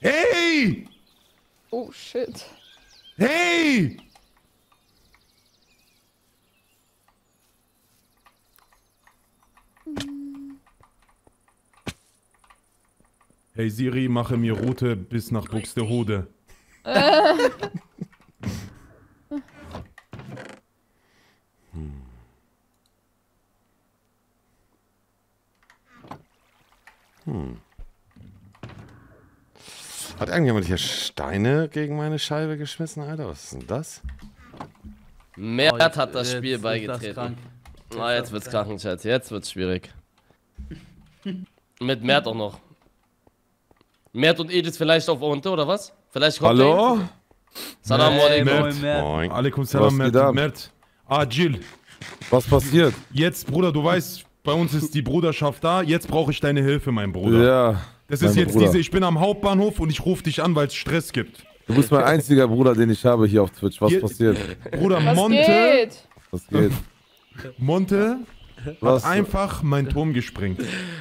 Hey! Oh shit. Hey! Hey Siri, mache mir Route bis nach Buxtehude. Äh. Hm. Hat irgendjemand hier Steine gegen meine Scheibe geschmissen, Alter? Was ist denn das? Mert Oh, hat das Spiel das beigetreten. krank. Ah, jetzt wird's krank, Chat. Jetzt wird's schwierig. Mit Mert auch noch. Mert und Edith vielleicht auf Unte, oder was? Vielleicht kommt Hallo? Salam alaikum. Mert. Alaikum salam, Mert. Mert. Ah, Jill. Was passiert? Jetzt, Bruder, du weißt, bei uns ist die Bruderschaft da. Jetzt brauche ich deine Hilfe, mein Bruder. Ja. Das ist jetzt Bruder. diese, ich bin am Hauptbahnhof und ich rufe dich an, weil es Stress gibt. Du bist mein einziger Bruder, den ich habe hier auf Twitch. Was Hier- passiert? Bruder, Was Monte. geht? Was geht? Monte Was? hat einfach meinen Turm gesprengt.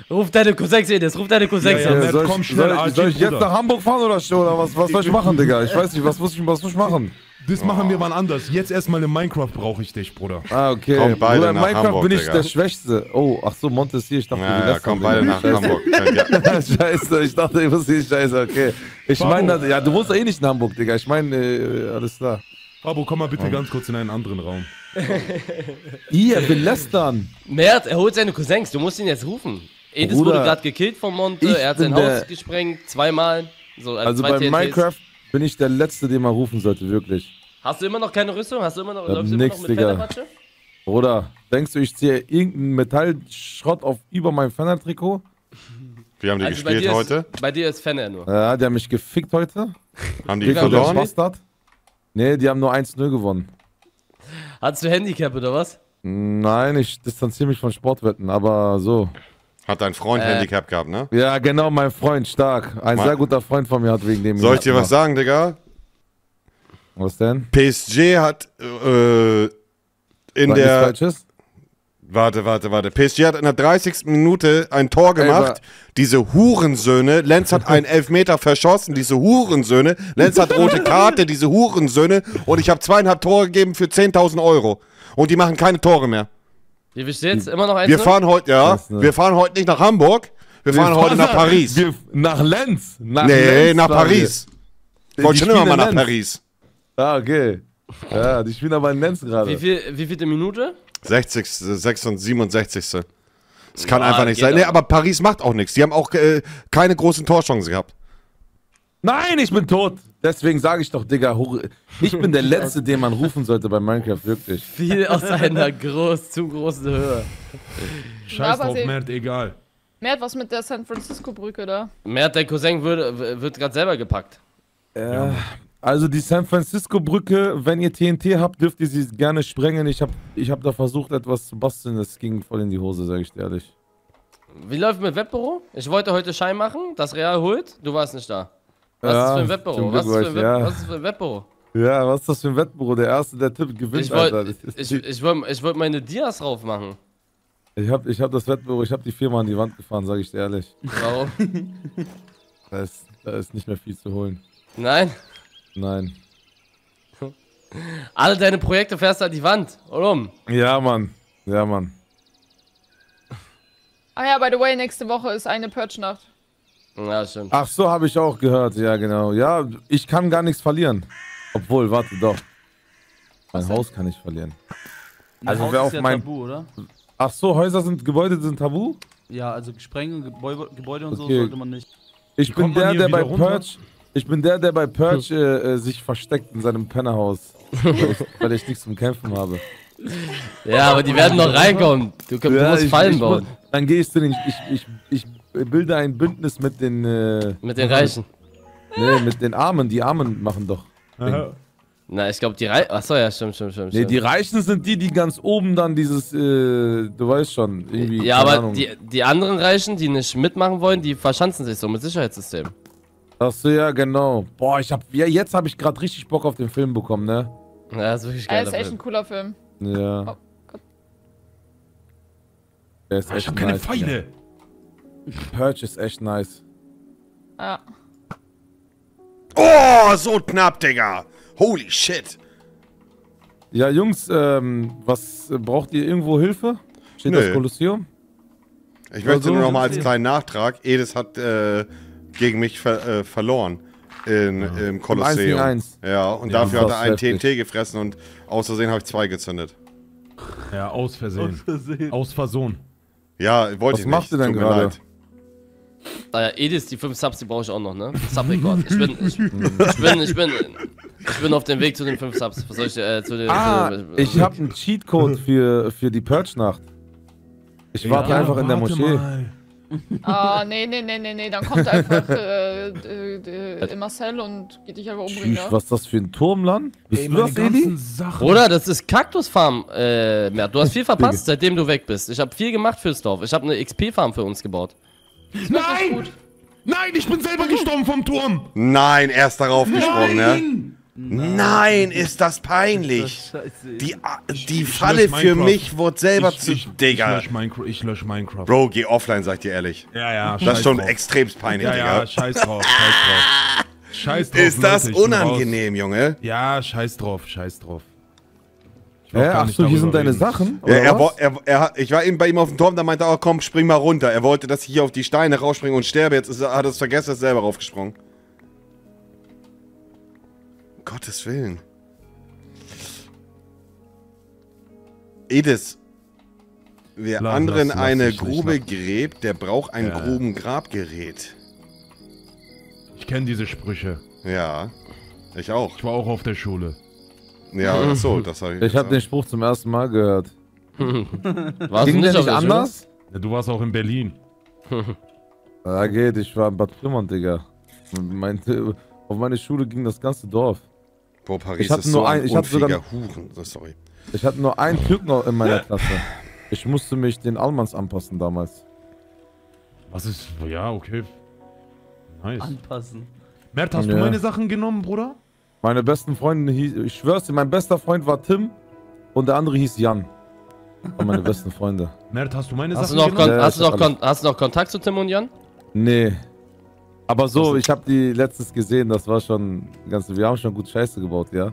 Ruf deine Cousins, Edith, ruf deine Cousins Ja, ja, an. Soll, komm ich, schnell, soll, soll ich jetzt nach Hamburg fahren oder, oder was, was soll ich machen, Digga? Ich weiß nicht, was muss ich, was muss ich machen? Das machen wir wann anders. Jetzt erstmal in Minecraft brauche ich dich, Bruder. Ah, okay. Kommt beide Bruder, in nach Minecraft Hamburg, bin ich Digga. der Schwächste. Oh, ach so, Monte ist hier. Ich dachte, Ja, wir ja, kommt beide nach Scheiße. Hamburg. Ja. scheiße, ich dachte, ich muss hier scheiße, okay. Ich meine, ja, du wohnst eh nicht in Hamburg, Digga. Ich meine, äh, alles klar. Abo, komm mal bitte ganz kurz in einen anderen Raum. Ihr, wir lästern. Mert, er holt seine Cousins, du musst ihn jetzt rufen. Edith Bruder, wurde gerade gekillt von Monte, er hat sein Haus gesprengt, zweimal. So, also, Also zwei bei TNTs. Minecraft bin ich der Letzte, den man rufen sollte, wirklich. Hast du immer noch keine Rüstung? Hast du immer noch, läufst du immer nix, noch mit Digga. Federmatsche? Bruder, denkst du, ich ziehe irgendeinen Metallschrott auf über mein Fenner-Trikot? Wie haben die Also bei gespielt dir heute? Ist, bei dir ist Fenner nur. Ja, die haben mich gefickt heute. Haben die verloren? Bastard. Nee, die haben nur 1-0 gewonnen. Hattest du Handicap oder was? Nein, ich distanziere mich von Sportwetten, aber so. Hat dein Freund Äh. Handicap gehabt, ne? Ja, genau, mein Freund, stark. Ein Ma- sehr guter Freund von mir hat wegen dem. Soll ich dir was sagen, Digga? Was denn? PSG hat äh, in Sag nichts der. Falsches? Warte, warte, warte. PSG hat in der 30. Minute ein Tor Ey, gemacht. aber- diese Hurensöhne. Lenz hat einen Elfmeter verschossen. Diese Hurensöhne. Lenz hat rote Karte. Diese Hurensöhne. Und ich habe zweieinhalb Tore gegeben für 10.000 Euro. Und die machen keine Tore mehr. Wie viel steht's? Immer noch eins? Wir fahren heute, ja. Wir fahren heute nicht nach Hamburg. Wir fahren heute nach Paris. Wir, nach Lenz. Nach nee, Lenz nach fahren Paris. wir. Ich wollte schon immer mal nach Lenz. Paris. Ah, okay. Ja, die spielen aber in Lenz gerade. Wie viel, wie vielte Minute? 60, 6 und 67. Das kann Ja, einfach nicht sein. Nee, aber. aber Paris macht auch nichts. Die haben auch äh, keine großen Torchancen gehabt. Nein, ich bin tot. Deswegen sage ich doch, Digga, ich bin der Letzte, den man rufen sollte bei Minecraft, wirklich. Viel aus einer groß, zu großen Höhe. Scheiß drauf, Mert, egal. Mehr was mit der San Francisco-Brücke da. Mert, dein Cousin wird, wird gerade selber gepackt. Äh, also die San Francisco-Brücke, wenn ihr TNT habt, dürft ihr sie gerne sprengen. Ich habe ich hab da versucht, etwas zu basteln. Das ging voll in die Hose, sage ich dir ehrlich. Wie läuft mit Webbüro? Ich wollte heute Schein machen, das Real holt. Du warst nicht da. Was Ja, ist für ein? Glück Was, ist war für ein ja. was ist für ein Webbüro? Ja, was ist das für ein Wettbüro? Der Erste, der Tipp gewinnt, Ich Alter. wollte Das ist- ich, ich wollt, ich wollt meine Dias drauf machen. Ich habe ich hab das Wettbüro, ich habe die Firma an die Wand gefahren, sage ich dir ehrlich. Warum? Da ist, da ist nicht mehr viel zu holen. Nein? Nein. Alle deine Projekte fährst du an die Wand. Oder um? Ja, Mann. Ja, Mann. Ah ja, by the way, nächste Woche ist eine Purge-Nacht. Ja, stimmt. Ach so, habe ich auch gehört. Ja, genau. Ja, ich kann gar nichts verlieren. Obwohl, warte doch. Mein Haus kann ich verlieren. Ein Also Haus wer auf ja mein Tabu, oder? Ach so, Häuser sind Gebäude sind tabu? Ja, also Sprengen, Gebäude, Gebäude und so Okay. sollte man nicht. Ich Wie bin der, der bei runter? Purge ich bin der, der bei Purge äh, äh, sich versteckt in seinem Pennerhaus, weil ich, nichts zum Kämpfen habe. Ja, aber die werden noch reinkommen. Du, du musst ich- Fallen ich, bauen. muss- Dann gehe ich zu den ich, ich, ich bilde ein Bündnis mit den äh, Mit den Reichen. Nee, mit den Armen, die Armen machen doch. Na, ich glaube, die Reichen. Achso, ja, stimmt, stimmt, stimmt. Nee, die Reichen sind die, die ganz oben dann dieses, äh, du weißt schon, irgendwie. Ja, aber Ahnung. die, die anderen Reichen, die nicht mitmachen wollen, die verschanzen sich so mit Sicherheitssystem. Achso, ja, genau. Boah, ich hab, ja, jetzt habe ich gerade richtig Bock auf den Film bekommen, ne? Ja, ist wirklich Er geil. ist echt ein cooler Film. Ja. Oh Gott. Ah, ich hab keine Pfeile. Purge ist echt nice. Ja. Oh, so knapp, Digga. Holy shit. Ja, Jungs, ähm, was äh, braucht ihr irgendwo Hilfe? Steht Nö. das Kolosseum? Ich Oder möchte so? nur noch mal als kleinen Nachtrag. Edis hat äh, gegen mich ver äh, verloren in, im Kolosseum. gegen eins. Ja, und Ja, dafür hat er einen heftig. TNT gefressen und aus Versehen habe ich zwei gezündet. Ja, aus Versehen. Aus Versehen. Aus Versehen. Ja, wollte Was ich macht nicht. ihr denn Tut mir gerade? leid. Naja, Edis, die 5 Subs, die brauche ich auch noch, ne? Sub-Rekord. Ich bin, ich, ich bin, ich bin, ich bin auf dem Weg zu den 5 Subs. Was soll ich, äh, zu den, Ah, zu den, ich habe einen Cheatcode für, für die Purge-Nacht. Ich warte Ja, einfach in der warte Moschee. mal. Ah, nee, nee, nee, nee, nee, dann kommt einfach äh, äh, äh, Marcel und geht dich einfach umbringen. Tschüss, Ja? was ist das für ein Turmland? Bist du das, Eli? Bruder, das ist Kaktusfarm, äh, Mert. Du hast viel verpasst, seitdem du weg bist. Ich habe viel gemacht fürs Dorf. Ich habe eine XP-Farm für uns gebaut. Nein! Nein, ich bin selber gestorben vom Turm! Nein, er ist darauf gesprungen, ne? Nein! Nein, ist das peinlich. Die, die Falle lösch für mich wurde selber Ich- zu. ich- Digga. Ich lösch, Minecraft, ich lösch Minecraft. Bro, geh offline, sag ich dir ehrlich. Ja, ja, Das ist schon drauf. extremst peinlich, ja, Digga. Ja, scheiß drauf, scheiß drauf. Scheiß drauf, Ist das Leute, ich unangenehm. Junge? Ja, scheiß drauf, scheiß drauf. Gar ach so, hier sind deine reden. Sachen? Ja, er, er, er, ich war eben bei ihm auf dem Turm, da meinte er, oh, komm, spring mal runter. Er wollte, dass ich hier auf die Steine rausspringe und sterbe. Jetzt ist, er- hat er es vergessen, ist selber raufgesprungen. Gottes Willen. Edis, wer Lass- anderen lass- lass eine Grube gräbt, der braucht ein Ja. Grubengrabgerät. Ich kenne diese Sprüche. Ja, ich auch. Ich war auch auf der Schule. Ja, ach so, das habe ich Ich habe den. Spruch zum ersten Mal gehört. Warst Ging du der nicht nicht der anders? Ja, du warst auch in Berlin. Ja, geht, ich war in Bad Pyrmont, Digga. Mein, auf meine Schule ging das ganze Dorf. Boah, Paris Ich hatte ist nur so ein ein- ich hatte sogar- Huren. Sorry. Ich hatte nur einen Türken in meiner Klasse. Ich musste mich den Almans anpassen damals. Was ist. Ja, okay. Nice. Anpassen. Mert, hast du Ja. meine Sachen genommen, Bruder? Meine besten Freunde hieß, ich schwör's dir, mein bester Freund war Tim und der andere hieß Jan. Waren meine besten Freunde. Mert, hast du meine Hast du, Sachen noch Kon Ja, hast, du noch hast du noch Kontakt zu Tim und Jan? Nee. Aber so, ich habe die letztes gesehen, das war schon ganz, wir haben schon gut Scheiße gebaut, ja.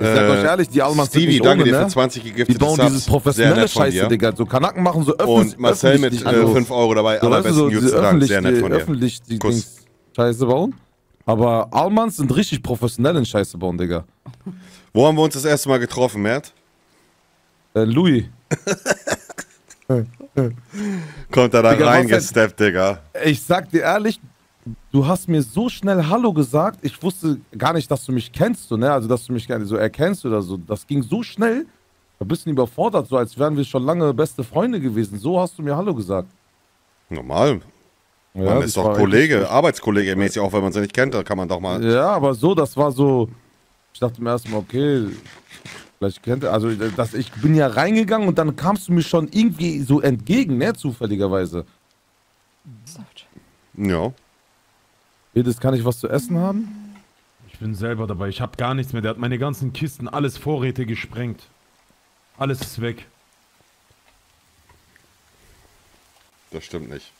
Ich sag Äh, euch ehrlich, die Almans sind Stevie, nicht danke ohne, dir ne? für 20 gegiftete Die bauen Subs. dieses professionelle Scheiße, dir. Digga. So Kanaken machen so öffentlich. Und Marcel mit äh, die- 5 Euro dabei. so, du, Allerbesten so Jutze Dank. öffentlich, Sehr nett von die, dir. öffentlich die Kuss. Dings Scheiße bauen. Aber Almans sind richtig professionell in Scheiße bauen, Digga. Wo haben wir uns das erste Mal getroffen, Mert? Äh, Louis. Kommt er da Digga, reingesteppt, Digga. Ich sag dir ehrlich, du hast mir so schnell Hallo gesagt, ich wusste gar nicht, dass du mich kennst, so, ne? Also, dass du mich so erkennst oder so. Das ging so schnell, ein bisschen überfordert, so als wären wir schon lange beste Freunde gewesen. So hast du mir Hallo gesagt. Normal. Ja, man ist doch Kollege, Arbeitskollege mäßig, auch wenn man sie nicht kennt, da kann man doch mal. Ja, aber so, das war so. Ich dachte mir erstmal, okay, vielleicht kennt er. Also, das, ich bin ja reingegangen und dann kamst du mir schon irgendwie so entgegen, ne? Zufälligerweise. Ja. Edith, kann ich was zu essen haben? Ich bin selber dabei. Ich habe gar nichts mehr. Der hat meine ganzen Kisten, alles Vorräte gesprengt. Alles ist weg. Das stimmt nicht.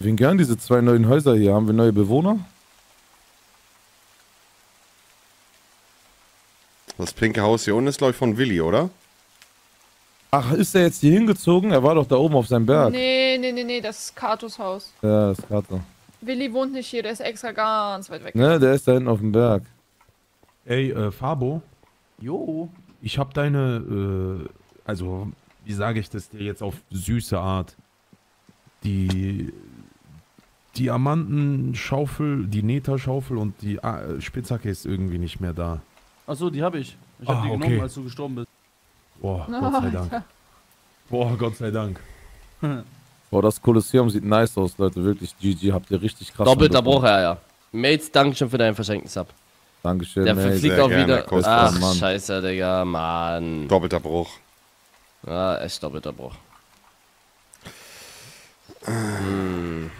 Wen gern diese zwei neuen Häuser hier? Haben wir neue Bewohner? Das pinke Haus hier unten ist, glaube ich, von Willi, oder? Ach, ist er jetzt hier hingezogen? Er war doch da oben auf seinem Berg. Nee, nee, nee, nee, das ist Katos Haus. Ja, das ist Kater. Willi wohnt nicht hier, der ist extra ganz weit weg. Ne, der ist da hinten auf dem Berg. Ey, äh, Fabo, Jo. ich habe deine, äh, also, wie sage ich das dir jetzt auf süße Art? Die Diamantenschaufel, die Neta-Schaufel und die äh, Spitzhacke ist irgendwie nicht mehr da. Achso, die habe ich. Ich habe Ah, die okay. genommen, als du gestorben bist. Boah, Na, Gott sei Dank. Alter. Boah, Gott sei Dank. Boah, das Kolosseum sieht nice aus, Leute. Wirklich, GG, habt ihr richtig krass. Doppelter. Bruch, ja, ja. Mates, Dankeschön für deinen verschenkten Sub. Dankeschön, Der Mate. fliegt auch gerne, wieder. Ach, Mann. scheiße, Digga, Mann. Doppelter Bruch. Ja, echt doppelter Bruch. Hm.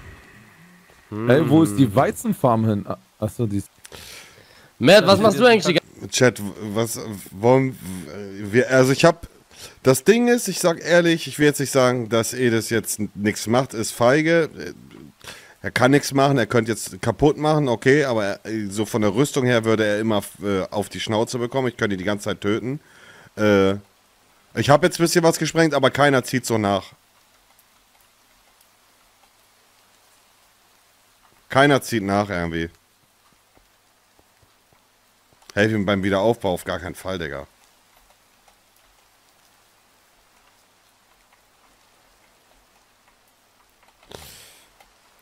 Ey, wo ist die Weizenfarm hin? Ah, Achso, die ist. Matt, was machst du eigentlich Chat, was wollen wir, also ich habe, das Ding ist, ich sag ehrlich, ich will jetzt nicht sagen, dass Edis jetzt nichts macht, ist feige. Er kann nichts machen, er könnte jetzt kaputt machen, okay, aber er, so von der Rüstung her würde er immer äh, auf die Schnauze bekommen. Ich könnte ihn die ganze Zeit töten. Äh, ich habe jetzt ein bisschen was gesprengt, aber keiner zieht so nach. Keiner zieht nach irgendwie. Helf ihm beim Wiederaufbau auf gar keinen Fall, Digga.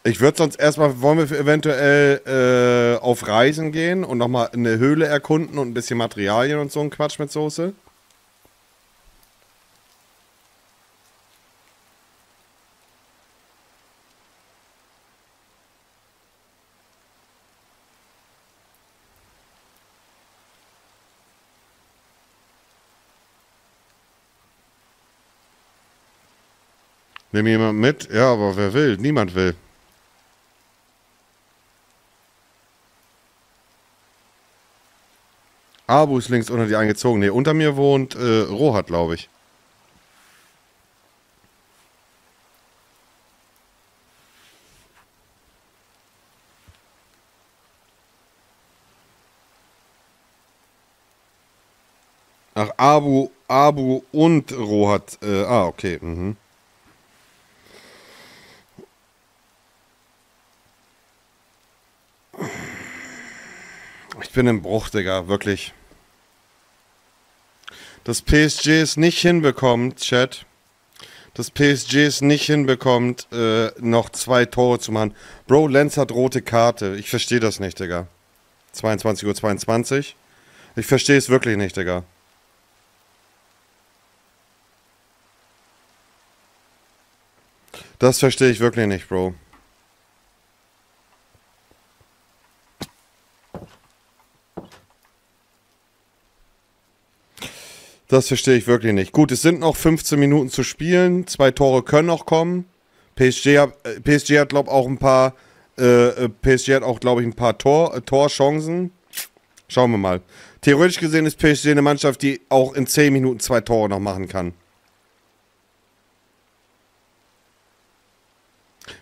Ich würde sonst erstmal, wollen wir eventuell äh, auf Reisen gehen und nochmal eine Höhle erkunden und ein bisschen Materialien und so ein Quatsch mit Soße? Nimm jemand mit? Ja, aber wer will? Niemand will. Abu ist links unter die eingezogen. Nee, unter mir wohnt äh, Rohat, glaube ich. Ach, Abu, Abu und Rohat. Äh, ah, okay. Mhm. Ich bin im Bruch, Digga, wirklich. Das PSG es nicht hinbekommt, Chat. Das PSG es nicht hinbekommt, äh, noch zwei Tore zu machen. Bro, Lenz hat rote Karte. Ich verstehe das nicht, Digga. 22.22 Uhr. 22. Ich verstehe es wirklich nicht, Digga. Das verstehe ich wirklich nicht, Bro. Das verstehe ich wirklich nicht. Gut, es sind noch 15 Minuten zu spielen. Zwei Tore können noch kommen. PSG hat, äh, PSG hat glaube auch ein paar. Äh, äh PSG hat auch, glaube ich, ein paar Tor, äh, Torchancen. Schauen wir mal. Theoretisch gesehen ist PSG eine Mannschaft, die auch in 10 Minuten zwei Tore noch machen kann.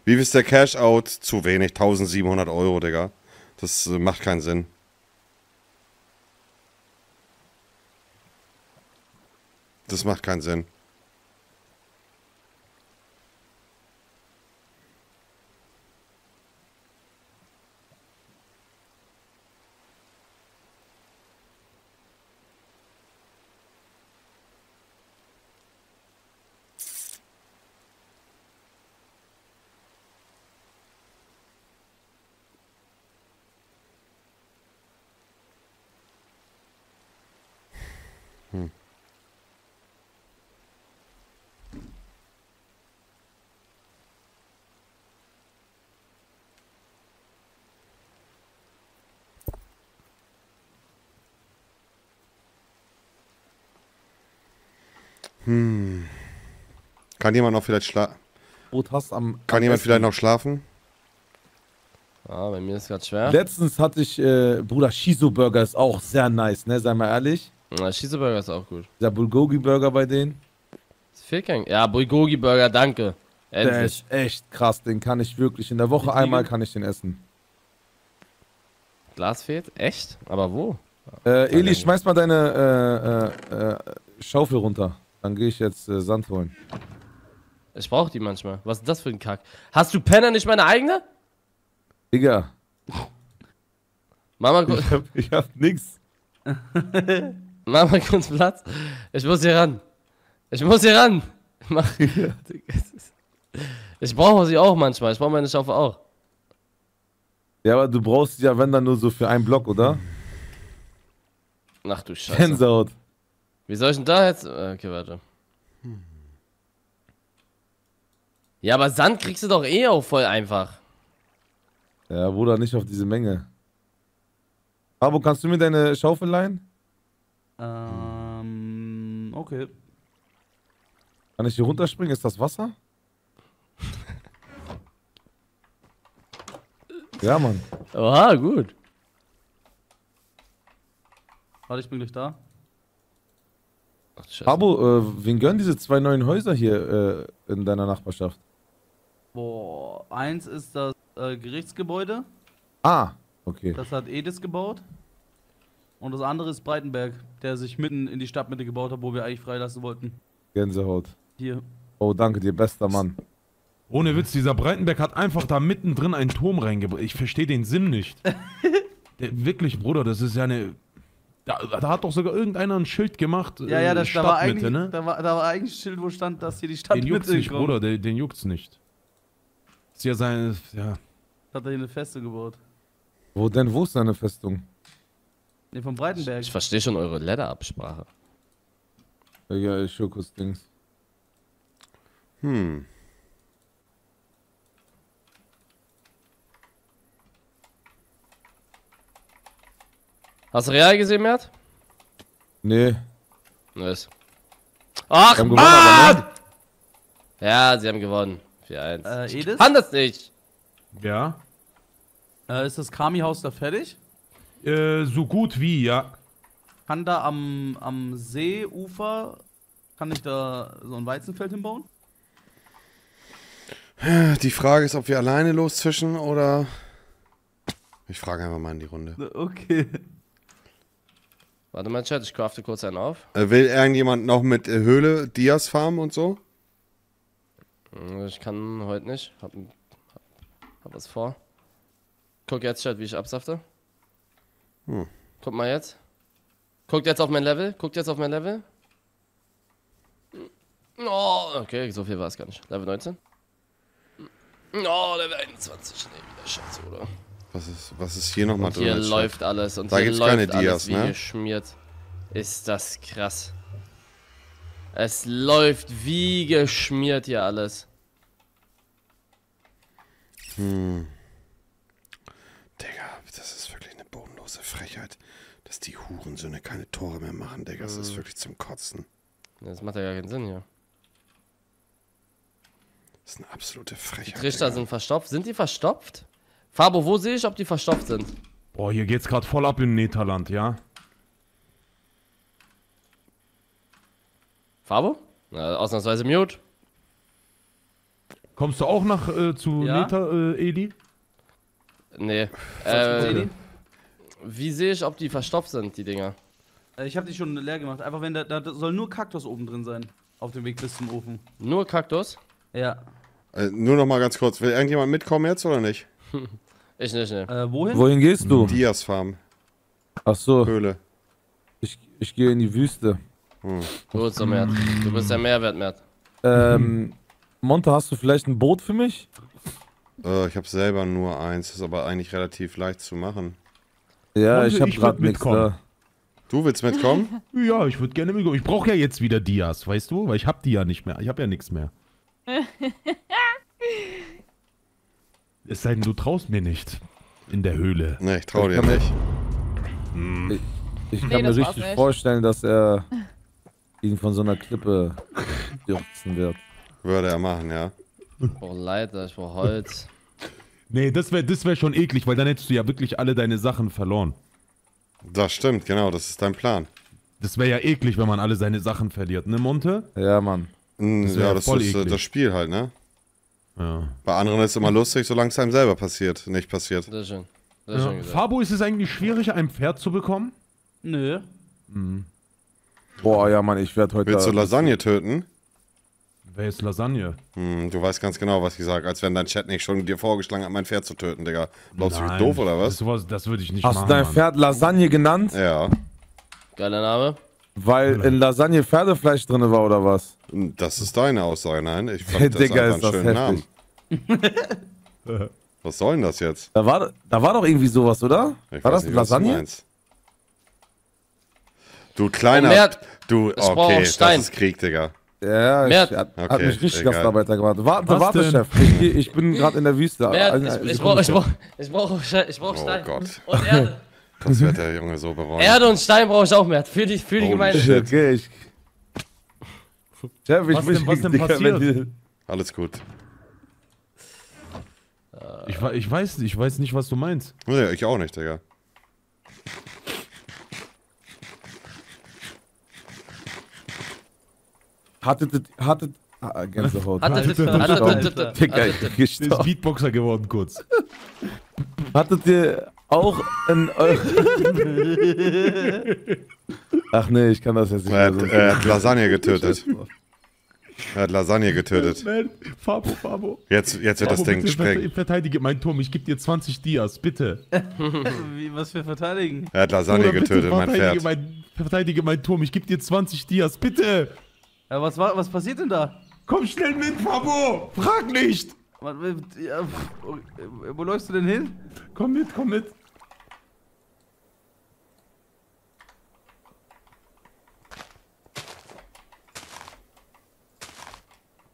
Wie ist der Cash-Out? Zu wenig, 1700 Euro, Digga. Das äh, macht keinen Sinn. Das macht keinen Sinn. Kann jemand noch vielleicht schlafen? Brot hast am. Kann am jemand vielleicht noch schlafen? Ah, bei mir ist gerade schwer. Letztens hatte ich, äh, Bruder, Shizo Burger ist auch sehr nice, ne? Sei mal ehrlich. Na, Schießeburger ist auch gut. Der Bulgogi Burger bei denen. Es fehlt kein. Ja, Bulgogi Burger, danke. Der Endlich. ist echt krass, den kann ich wirklich. In der Woche Wie einmal kann ich den essen. Glas fehlt? Echt? Aber wo? Äh, Eli, schmeiß mal deine äh, äh, äh, Schaufel runter. Dann gehe ich jetzt äh, Sand holen. Ich brauche die manchmal. Was ist das für ein Kack? Hast du Penner nicht meine eigene? Digga. Mama, Ich hab, ich hab nix. Mach mal kurz Platz. Ich muss hier ran. Ich muss hier ran. Mach. Ich brauche sie auch manchmal. Ich brauche meine Schaufel auch. Ja, aber du brauchst ja, wenn dann nur so für einen Block, oder? Ach du Scheiße. Gänsehaut. Wie soll ich denn da jetzt. Okay, warte. Ja, aber Sand kriegst du doch eh auch voll einfach. Ja, Bruder, nicht auf diese Menge. Abo, kannst du mir deine Schaufel leihen? Ähm, okay. Kann ich hier runterspringen? Ist das Wasser? ja, Mann. Oha, gut. Warte, ich bin gleich da. Ach, Scheiße. Abo, äh, wen gönnen diese zwei neuen Häuser hier äh, in deiner Nachbarschaft? Boah, eins ist das äh, Gerichtsgebäude. Ah, okay. Das hat Edis gebaut. Und das andere ist Breitenberg, der sich mitten in die Stadtmitte gebaut hat, wo wir eigentlich freilassen wollten. Gänsehaut. Hier. Oh, danke dir, bester Mann. Ohne Witz, dieser Breitenberg hat einfach da mittendrin einen Turm reingebaut. Ich verstehe den Sinn nicht. Der, wirklich, Bruder, das ist ja eine. Da, da hat doch sogar irgendeiner ein Schild gemacht. Ja, ja, äh, das, da, war Stadtmitte, eigentlich, ne? da, war, da war eigentlich ein Schild, wo stand, dass hier die Den Stadtmitte juckt's nicht, kommt. Bruder, den, den juckt's nicht. Ist ja sein. Ja. Hat er hier eine Feste gebaut. Wo denn, wo ist deine Festung? Ne, vom Breitenberg. Ich verstehe schon eure Leather-Absprache. Ja, ich schau kurz Dings. Hm. Hast du Real gesehen, Mert? Nee. Nice. Ach, Mann! gewonnen, ne? Ja, sie haben gewonnen. 4-1. Äh, Edis? Kann das nicht. Ja. Äh, ist das Kami-Haus da fertig? Äh, so gut wie, ja. Kann da am, am Seeufer, kann ich da so ein Weizenfeld hinbauen? Die Frage ist, ob wir alleine loszischen oder. Ich frage einfach mal in die Runde. Okay. Warte mal, Chat, ich crafte kurz einen auf. Äh, will irgendjemand noch mit äh, Höhle Dias farmen und so? Hm, Ich kann heute nicht. Hab, hab, hab was vor. Guck jetzt, Chat, wie ich absafte. Hm. Guck mal jetzt. Guckt jetzt auf mein Level. Guckt jetzt auf mein Level. Oh, okay, so viel war es gar nicht. Level 19. Oh, Level 21. Nee, wieder Scheiße, oder? Was ist, was ist hier nochmal drin? hier läuft alles. Und da hier gibt's läuft keine alles Dias, wie ne? geschmiert. Ist das krass. Es läuft wie geschmiert hier alles. Hm. Digga, das ist wirklich eine bodenlose Frechheit, dass die Hurensöhne keine Tore mehr machen, Digga. Das ist Mhm. wirklich zum Kotzen. Das macht ja gar keinen Sinn hier. Das ist eine absolute Die Frechheit. Trichter sind verstopft. Sind die verstopft? Fabo, wo sehe ich, ob die verstopft sind? Boah, hier geht's gerade voll ab in Netherland, ja? Fabo? Na, ausnahmsweise mute. Kommst du auch nach äh, zu Ja? Neta, äh, Eli? Nee. Äh, Eli? wie sehe ich, ob die verstopft sind, die Dinger? Äh, Ich habe die schon leer gemacht. Einfach wenn da, da soll nur Kaktus oben drin sein. Auf dem Weg bis zum Ofen. Nur Kaktus? Ja. Äh, nur noch mal ganz kurz. Will irgendjemand mitkommen jetzt oder nicht? Ich nicht, ne. Äh, wohin? Wohin gehst du? Dias Farm. Ach so. Höhle. Ich, ich gehe in die Wüste. Hm. Gut, so Mert. Du bist der Mehrwert, Mert. Ähm, Monte, hast du vielleicht ein Boot für mich? Äh, ich habe selber nur eins, ist aber eigentlich relativ leicht zu machen. Ja, Monte, ich habe gerade nichts mitkommen. da. Du willst mitkommen? Ja, ich würde gerne mitkommen. Ich brauche ja jetzt wieder Dias, weißt du? Weil ich hab die ja nicht mehr. Ich habe ja nichts mehr. Es sei denn, du traust mir nicht. In der Höhle. Nee, ich trau dir nicht. Ich, ich Nee, kann mir richtig nicht. vorstellen, dass er ihn von so einer Klippe stürzen wird. Würde er machen, ja. Ich brauche Leiter, ich brauche Holz. Nee, das wäre das wär schon eklig, weil dann hättest du ja wirklich alle deine Sachen verloren. Das stimmt, genau, das ist dein Plan. Das wäre ja eklig, wenn man alle seine Sachen verliert, ne, Monte? Ja, Mann. Das ja, das voll ist äh, eklig. das Spiel halt, ne? Ja. Bei anderen ist es immer lustig, solange es einem selber passiert, nicht passiert. Sehr schön. Sehr schön ja. gesagt. Fabo, ist es eigentlich schwierig, ein Pferd zu bekommen? Nö. Mhm. Boah, ja, Mann, ich werde heute. Willst du Lasagne töten? Wer ist Lasagne? Hm, du weißt ganz genau, was ich sage, als wenn dein Chat nicht schon dir vorgeschlagen hat, mein Pferd zu töten, Digga. Glaubst du, ich bin Nein, doof oder was? Das, das würde ich nicht Hast machen. du dein Mann. Pferd Lasagne genannt? Ja. Geiler Name. Weil in Lasagne Pferdefleisch drin war oder was? Das ist deine Aussage, nein. Ich fand das Digga, einfach ist einen das schönen Namen. Was soll denn das jetzt? Da war, da war doch irgendwie sowas, oder? Ich war das nicht, was du Lasagne? Du kleiner. Oh, Mert, du, ich okay, Stein. das ist Krieg, Digga. Ja, ich, Mert. hat Okay, mich richtig egal. Gastarbeiter gemacht. Warte, Was warte, denn? Chef. Ich, ich bin gerade in der Wüste. Mert, Eine- ich, ich Sekunde, brauche ich brauch, ich brauch, ich brauch Oh Stein. Gott. Und Erde. Das wird der Junge so bereuen. Erde und Stein brauche ich auch, Mert. Für die, für die Holy Gemeinde. shit. Okay, ich. Chef, ich Was bin denn- was denn Digga, passiert? die- Alles gut. Ich, ich, weiß, ich weiß nicht, was du meinst. Nee, ich auch nicht, Digga. Hattet, ihr- hattet, ah, Gänsehaut. Hattet hattet. Digga, ich bin. Beatboxer geworden kurz. Hattet ihr auch in Ach nee, ich kann das jetzt nicht Er mehr hat, so. er hat Lasagne getötet. Er hat Lasagne getötet. Nein, Fabo, Fabo. Jetzt, jetzt wird das Fabo, Ding bitte gesprengt. verte- Verteidige mein Turm. Ich gebe dir 20 Dias, bitte. Wie, was für verteidigen? Er hat Lasagne bitte getötet, mein Pferd. Mein, verteidige mein Turm. Ich gebe dir 20 Dias, bitte. Ja, was, war, was passiert denn da? Komm schnell mit, Fabo. Frag nicht. Was, ja, wo läufst du denn hin? Komm mit, komm mit.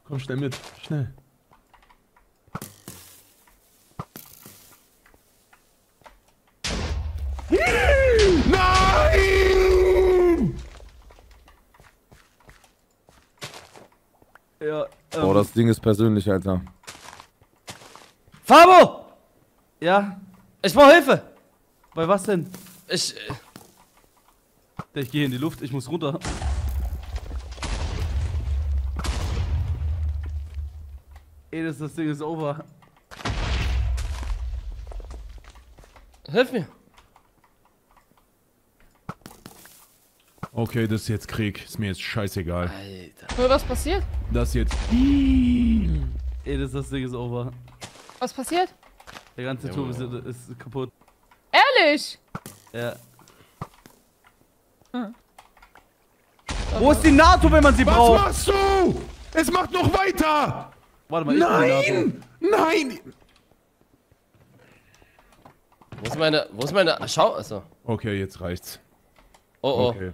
Komm schnell mit, schnell. Nein! Ja, ähm, Oh, das Ding ist persönlich, Alter. Fabo! Ja? Ich brauche Hilfe! Bei was denn? Ich. äh, Ich gehe in die Luft, ich muss runter. Ey, das, das Ding ist over. Hilf mir! Okay, das ist jetzt Krieg. Ist mir jetzt scheißegal. Alter. Was passiert? Das jetzt. Ey, das, das Ding ist over. Was passiert? Der ganze Turm ist, ist kaputt. Ehrlich? Ja. Hm. Wo ist die NATO, wenn man sie Was braucht? machst du? Es macht noch weiter! Warte mal, ich Nein! Nein! Wo ist meine. Wo ist meine. Schau. Achso. Okay, jetzt reicht's. Oh oh. Okay.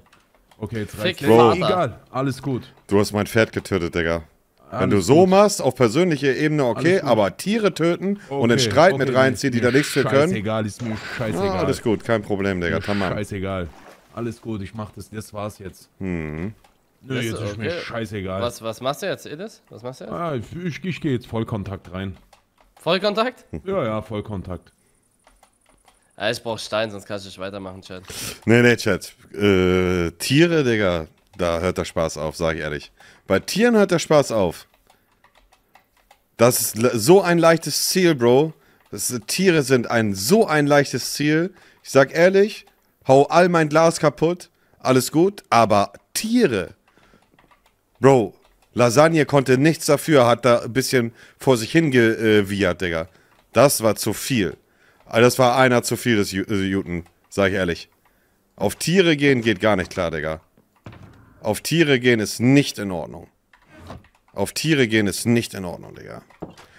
Okay, jetzt reicht's. Bro. Nee, egal, alles gut. Du hast mein Pferd getötet, Digga. Wenn Alles du so gut. machst, auf persönlicher Ebene, okay, aber Tiere töten und in Okay, Streit okay, mit reinziehen, die da nichts für können. Scheißegal, ist mir scheißegal. Ah, alles gut, kein Problem, Digga. Mir Tamam. Scheißegal. Alles gut, ich mach das, das war's jetzt. Mhm. Nö, Das- jetzt ist mir okay. scheißegal. Was, was machst du jetzt, Edis? Was machst du jetzt? Ah, ich, ich, ich gehe jetzt Vollkontakt rein. Vollkontakt? Ja, ja, Vollkontakt. Ja, ich brauch Stein, sonst kann ich nicht weitermachen, Chat. Nee, nee, Chat. Äh, Tiere, Digga, da hört der Spaß auf, sag ich ehrlich. Bei Tieren hört der Spaß auf. Das ist so ein leichtes Ziel, Bro. Ist- Tiere sind ein so ein leichtes Ziel. Ich sag ehrlich, hau all mein Glas kaputt, alles gut, aber Tiere. Bro, Lasagne konnte nichts dafür, hat da ein bisschen vor sich hingewiehert, Digga. Das war zu viel. Also Das war einer zu viel des Ju- Juten, sag ich ehrlich. Auf Tiere gehen geht gar nicht klar, Digga. Auf Tiere gehen ist nicht in Ordnung. Auf Tiere gehen ist nicht in Ordnung, Digga.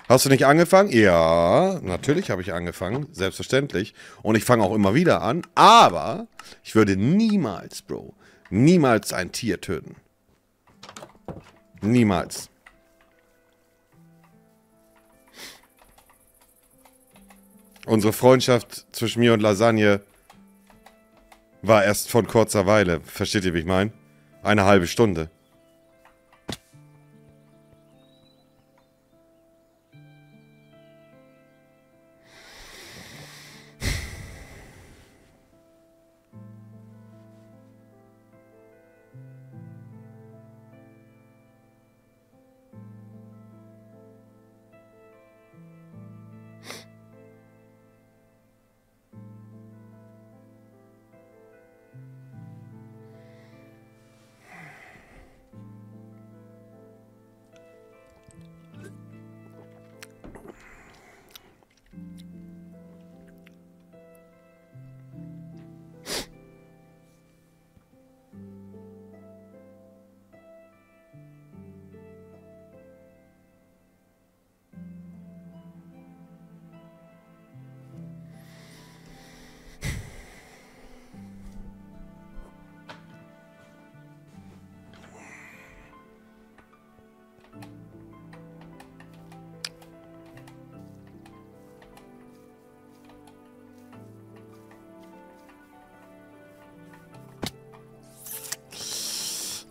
Hast du nicht angefangen? Ja, natürlich habe ich angefangen, selbstverständlich. Und ich fange auch immer wieder an. Aber ich würde niemals, Bro, niemals ein Tier töten. Niemals. Unsere Freundschaft zwischen mir und Lasagne war erst von kurzer Weile. Versteht ihr, wie ich meine? Eine halbe Stunde.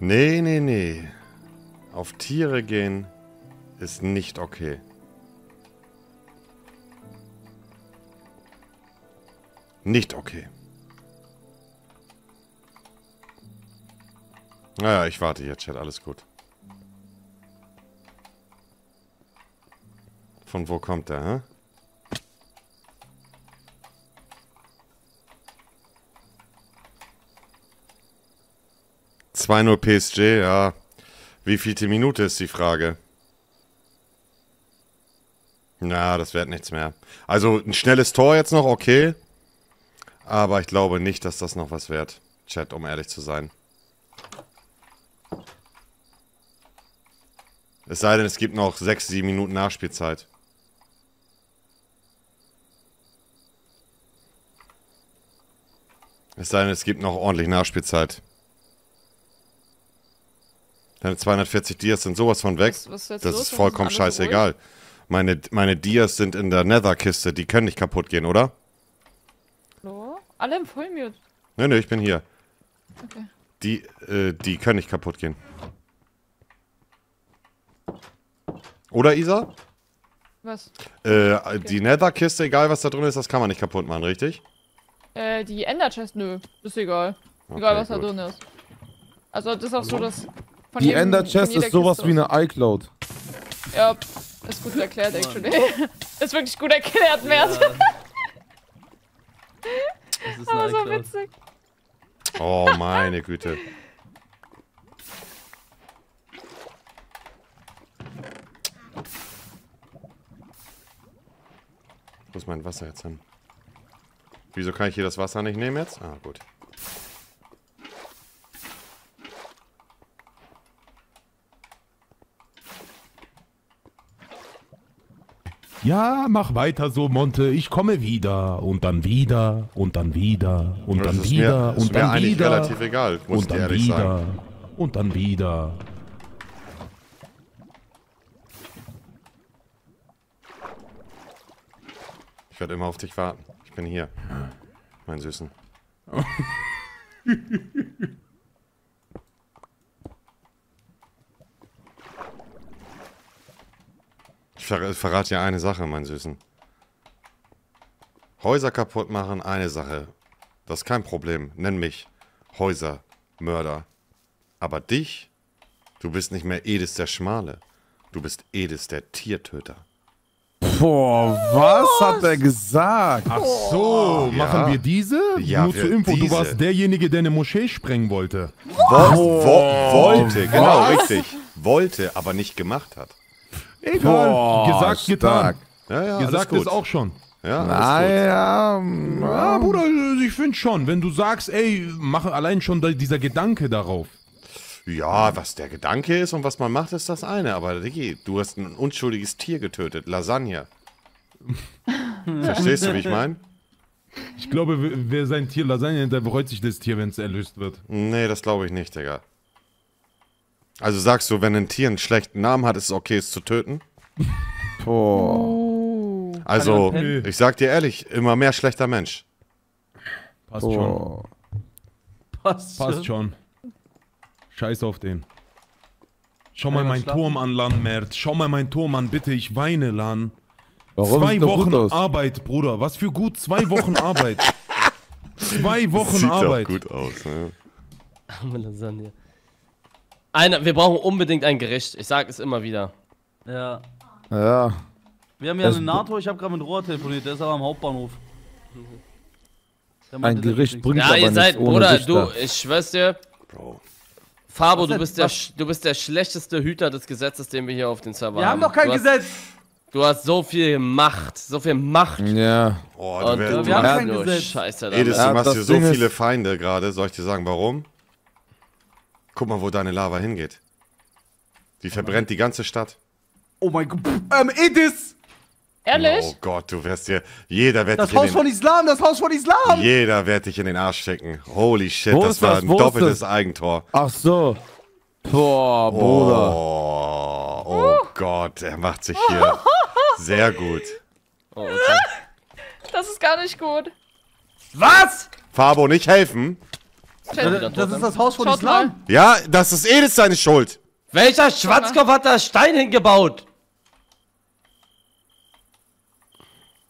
Nee, nee, nee. Auf Tiere gehen ist nicht okay. Nicht okay. Naja, ich warte hier, Chat, alles gut. Von wo kommt der, hä? Zwei 0 PSG, ja. Wie vielte Minute ist die Frage? Na, das wird nichts mehr. Also ein schnelles Tor jetzt noch, okay. Aber ich glaube nicht, dass das noch was wird. Chat, um ehrlich zu sein. Es sei denn, es gibt noch 6, 7 Minuten Nachspielzeit. Es sei denn, es gibt noch ordentlich Nachspielzeit. Deine 240 Dias sind sowas von weg. Was- was ist das los? ist vollkommen so scheißegal. Meine, meine Dias sind in der Nether-Kiste. Die können nicht kaputt gehen, oder? Hallo? Alle im Vollmute. Nö, nö, ich bin hier. Okay. Die, äh, die können nicht kaputt gehen. Oder Isa? Was? Äh, Die Nether-Kiste, egal was da drin ist, das kann man nicht kaputt machen, richtig? Äh, die Ender Chest, nö. Ist egal. Egal, Okay, was da gut. drin ist. Also, das ist auch so, dass. Von Die Ender Chest ist sowas Kiste wie eine iCloud. Ja, ist gut erklärt, actually. ist wirklich gut erklärt, Mert. Das ist Aber eine so witzig. Oh, meine Güte. Wo ist mein Wasser jetzt hin? Wieso kann ich hier das Wasser nicht nehmen jetzt? Ah, gut. Ja, mach weiter so, Monte. Ich komme wieder und dann wieder und dann wieder und Das dann mir- wieder ist und mir dann eigentlich wieder. relativ egal, muss und dann wieder sagen. und dann wieder. Ich werde immer auf dich warten. Ich bin hier. Mein Süßen. ver verrate dir eine Sache, mein Süßen. Häuser kaputt machen, eine Sache. Das ist kein Problem. Nenn mich Häusermörder. Aber dich, du bist nicht mehr Edis der Schmale. Du bist Edis der Tiertöter. Boah, was hat er gesagt? Ach so, Ja. machen wir diese? Ja, Nur wir- zur Info, diese. du warst derjenige, der eine Moschee sprengen wollte. Wo wo wollte, genau, Was? richtig. Wollte, aber nicht gemacht hat. Egal, Boah, gesagt, getan. stark. Ja, ja, alles gesagt ist auch schon. Ja, Naja, Ja, Bruder, ich finde schon. Wenn du sagst, ey, mach allein schon da- dieser Gedanke darauf. Ja, was der Gedanke ist und was man macht, ist das eine. Aber Diggi, du hast ein unschuldiges Tier getötet. Lasagne. Verstehst du, wie ich meine? Ich glaube, wer- wer sein Tier Lasagne nennt, der bereut sich das Tier, wenn es erlöst wird. Nee, das glaube ich nicht, Digga. Also sagst du, wenn ein Tier einen schlechten Namen hat, ist es okay, es zu töten? Boah. Also, ich sag dir ehrlich, immer mehr schlechter Mensch. Passt Boah. Passt, schon. Passt schon. Scheiß auf den. Schau mal Einmal mein schlafen. Turm an, Lan, Mert. Schau mal mein Turm an, bitte. Ich weine, Lan. Warum? Zwei Sieht Wochen aus. Arbeit, Bruder. Was für gut. Zwei Wochen Arbeit. Zwei Wochen Sieht Arbeit. doch gut aus, ne? Arme Lasagne. Einer, wir brauchen unbedingt ein Gericht. Ich sag es immer wieder. Ja. Ja. Wir haben ja einen NATO, ich habe gerade mit Rohr telefoniert, der ist aber am Hauptbahnhof. Der Ein Gericht bringt nichts. Ja, aber ihr nichts seid, ohne Bruder, du, ich schwör's dir. Fabo, Was du bist, der, du bist der schlechteste Hüter des Gesetzes, den wir hier auf den Server Wir haben. haben doch kein du hast, Gesetz! Du hast so viel Macht, so viel Macht. Ja. Oh, du wär, du du wir haben kein Gesetz. Scheiße Edis, du machst hier so viele Feinde gerade. Soll ich dir sagen, warum? Guck mal, wo deine Lava hingeht. Die verbrennt die ganze Stadt. Oh mein Gott. Ähm, Edis! Ehrlich? Oh Gott, du wirst dir. Jeder wird Das dich in Haus von den, Islam, das Haus von Islam! Jeder wird dich in den Arsch stecken. Holy shit, Wo das war das? ein Wo doppeltes das? Eigentor. Ach so. Boah, Bruder. Oh, oh Gott, er macht sich hier sehr gut. Oh, okay. Das ist gar nicht gut. Was? Fabo, nicht helfen. Das, das ist das Haus von Schaut Islam? mal. Ja, das ist Edis seine Schuld. Welcher Schwarzkopf hat da Stein hingebaut?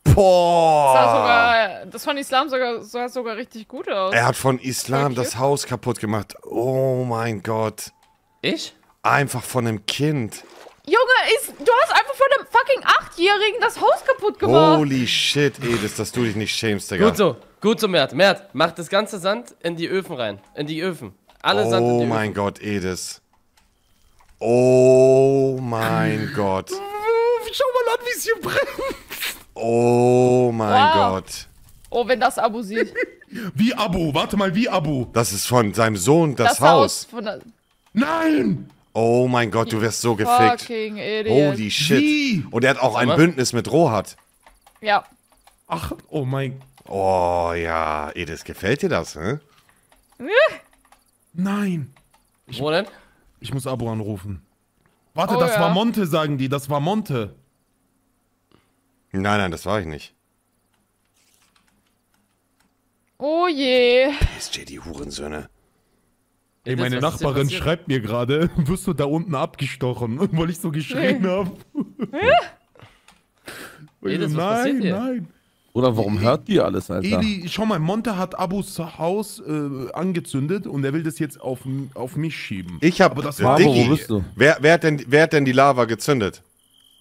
Das sah Boah. sogar, das von Islam sogar, sah sogar richtig gut aus. Er hat von Islam das. Haus kaputt gemacht. Oh mein Gott. Ich? Einfach von einem Kind. Junge, ist, du hast einfach von einem fucking Achtjährigen das Haus kaputt gemacht. Holy shit, Edis, dass du dich nicht schämst, Digga. Gut so, gut so, Mert. Mert, mach das ganze Sand in die Öfen rein. In die Öfen. Alle Sand in Oh die mein Öfen. Gott, Edis. Oh mein Gott. Schau mal an, wie es hier brennt. Oh mein Wow. Gott. Oh, wenn das Abu sieht. Wie Abo, warte mal, wie Abo. Das ist von seinem Sohn das, Das, Haus. von der Nein! Oh mein Gott, du wirst so gefickt. fucking Idiot. Holy shit. Wie? Und er hat auch ein. Bündnis mit Rohat. Ja. Ach, oh mein. Oh ja, Edis, gefällt dir das, hä? Nein. Wo denn? Ich muss Abo anrufen. Warte, Oh das ja. war Monte, sagen die. Das war Monte. Nein, nein, das war ich nicht. Oh je. PSG, die Hurensöhne. Ey, Das, meine Nachbarin schreibt mir gerade, wirst du da unten abgestochen, weil ich so geschrien habe. Edis, was nein, nein. Oder warum hört die alles, Alter? Eli, schau mal, Monte hat Abus Haus äh, angezündet und er will das jetzt auf, auf mich schieben. Ich hab, das war Diggi, Wer, wer, hat denn, wer hat denn die Lava gezündet?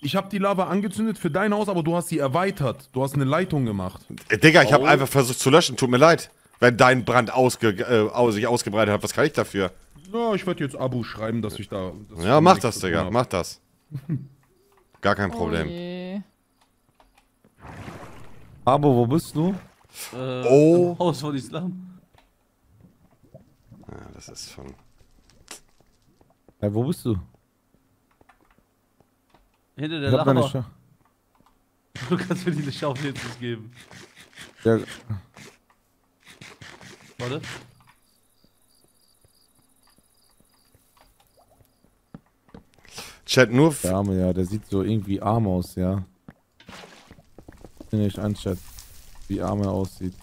Ich habe die Lava angezündet für dein Haus, aber du hast sie erweitert. Du hast eine Leitung gemacht. Digga, ich Oh. habe einfach versucht zu löschen, tut mir leid. Wenn dein Brand ausge, äh, aus, sich ausgebreitet hat, was kann ich dafür? Ja, ich werde jetzt Abu schreiben, dass ich da. dass Ja, ich mach das, Digga, hab. mach das. Gar kein Problem. Oh. Abo, wo bist du? Äh, Oh. im Haus von Islam. Ja, das ist schon. Hey, wo bist du? Hinter der. Scha Du kannst mir diese Schaufel jetzt nicht geben. ja, Warte. Chat nur. Der Arme, ja, der sieht so irgendwie arm aus, ja. Ich ein Chat, wie arm er aussieht.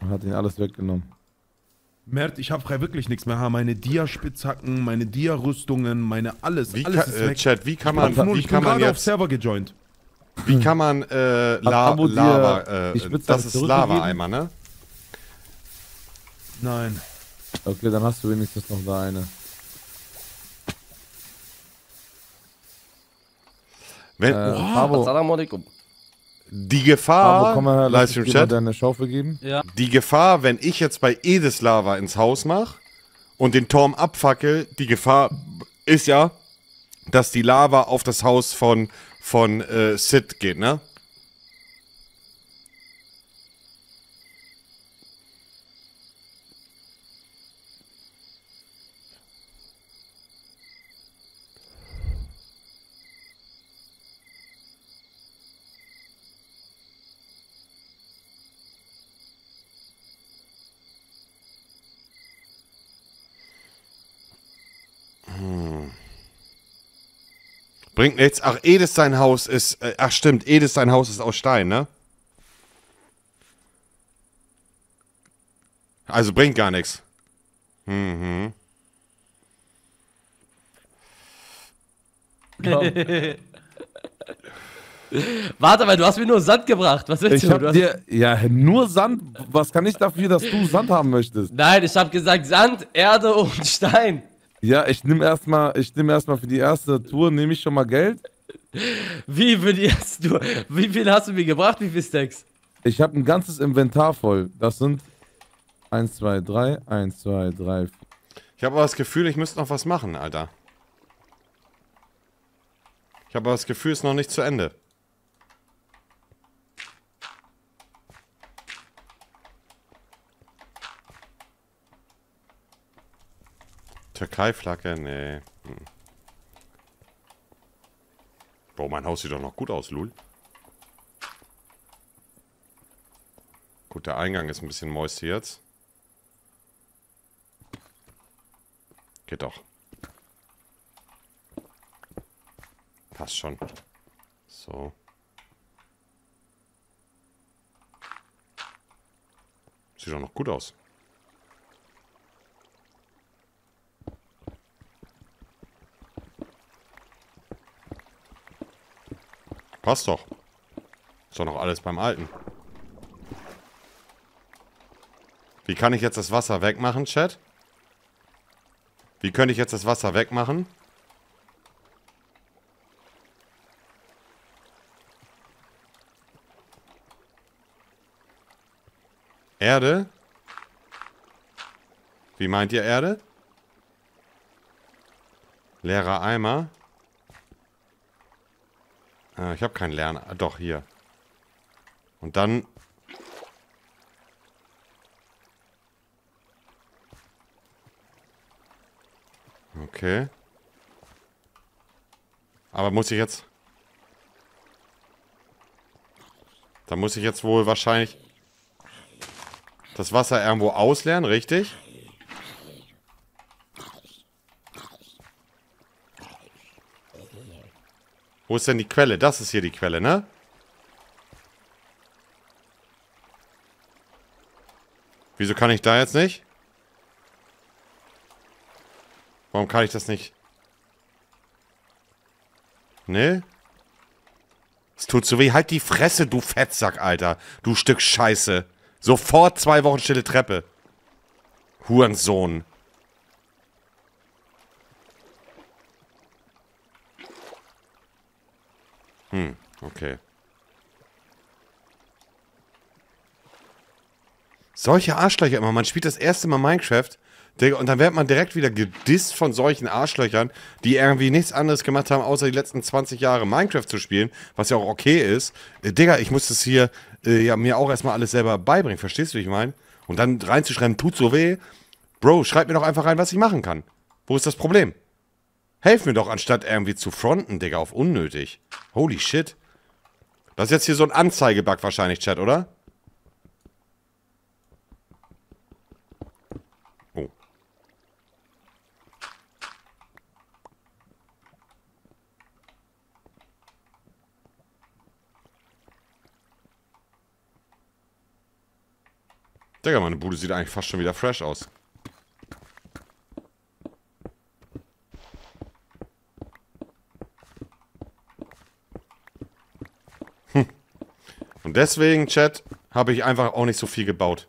Man hat ihn alles weggenommen. Mert, ich habe frei wirklich nichts mehr. Meine Dia-Spitzhacken, meine Dia-Rüstungen, meine alles. Wie alles kann- ist äh, weg. Chat, wie kann Ich man- bin null, wie ich kann bin man gerade auf jetzt- Server gejoint. Wie kann man äh, La Lava, äh, das ist? Lava-Eimer, ne? Nein. Okay, dann hast du wenigstens noch da eine. Wenn, Äh, Abo, Assalamu alaikum. die Gefahr, Abo, komm mal her, lass ich dir deine Schaufel geben. Ja. die Gefahr, wenn ich jetzt bei Edis Lava ins Haus mache und den Turm abfackel, die Gefahr ist ja, dass die Lava auf das Haus von, von äh, Sid geht, ne? Bringt nichts. Ach, Edis sein Haus ist. Äh, ach, stimmt, Edis sein Haus ist aus Stein, ne? Also bringt gar nichts. Mhm. Warte mal, du hast mir nur Sand gebracht. Was willst Ich du? hab du dir, ja, nur Sand. Was kann ich dafür, dass du Sand haben möchtest? Nein, ich habe gesagt Sand, Erde und Stein. Ja, ich nehme erstmal, ich nehme erstmal für die erste Tour, nehme ich schon mal Geld. Wie für die erste Tour? Wie viel hast du mir gebracht? Wie viel Stacks? Ich habe ein ganzes Inventar voll. Das sind 1, 2, 3, 1, 2, 3, Ich habe aber das Gefühl, ich müsste noch was machen, Alter. Ich habe aber das Gefühl, es ist noch nicht zu Ende. Türkei-Flagge? Nee. Hm. Boah, mein Haus sieht doch noch gut aus, Lul. Gut, der Eingang ist ein bisschen moist jetzt. Geht doch. Passt schon. So. Sieht doch noch gut aus. Passt doch. Ist doch noch alles beim Alten. Wie kann ich jetzt das Wasser wegmachen, Chat? Wie könnte ich jetzt das Wasser wegmachen? Erde? Wie meint ihr Erde? Leerer Eimer? Ah, ich habe keinen leeren... ah, Doch, hier. Und dann... Okay. Aber muss ich jetzt... Da muss ich jetzt wohl wahrscheinlich das Wasser irgendwo ausleeren, richtig? Wo ist denn die Quelle? Das ist hier die Quelle, ne? Wieso kann ich da jetzt nicht? Warum kann ich das nicht? Ne? Es tut so weh. Halt die Fresse, du Fettsack, Alter. Du Stück Scheiße. Sofort zwei Wochen stille Treppe. Hurensohn. Hm, okay. Solche Arschlöcher immer. Man spielt das erste Mal Minecraft und dann wird man direkt wieder gedisst von solchen Arschlöchern, die irgendwie nichts anderes gemacht haben, außer die letzten 20 Jahre Minecraft zu spielen, was ja auch okay ist. Äh, Digga, ich muss das hier äh, ja, mir auch erstmal alles selber beibringen, verstehst du, wie ich meine? Und dann reinzuschreiben, tut so weh. Bro, schreib mir doch einfach rein, was ich machen kann. Wo ist das Problem? Helf mir doch, anstatt irgendwie zu fronten, Digga, auf unnötig. Holy shit. Das ist jetzt hier so ein Anzeigebug wahrscheinlich, Chat, oder? Oh. Digga, meine Bude sieht eigentlich fast schon wieder fresh aus. Und deswegen, Chat, habe ich einfach auch nicht so viel gebaut.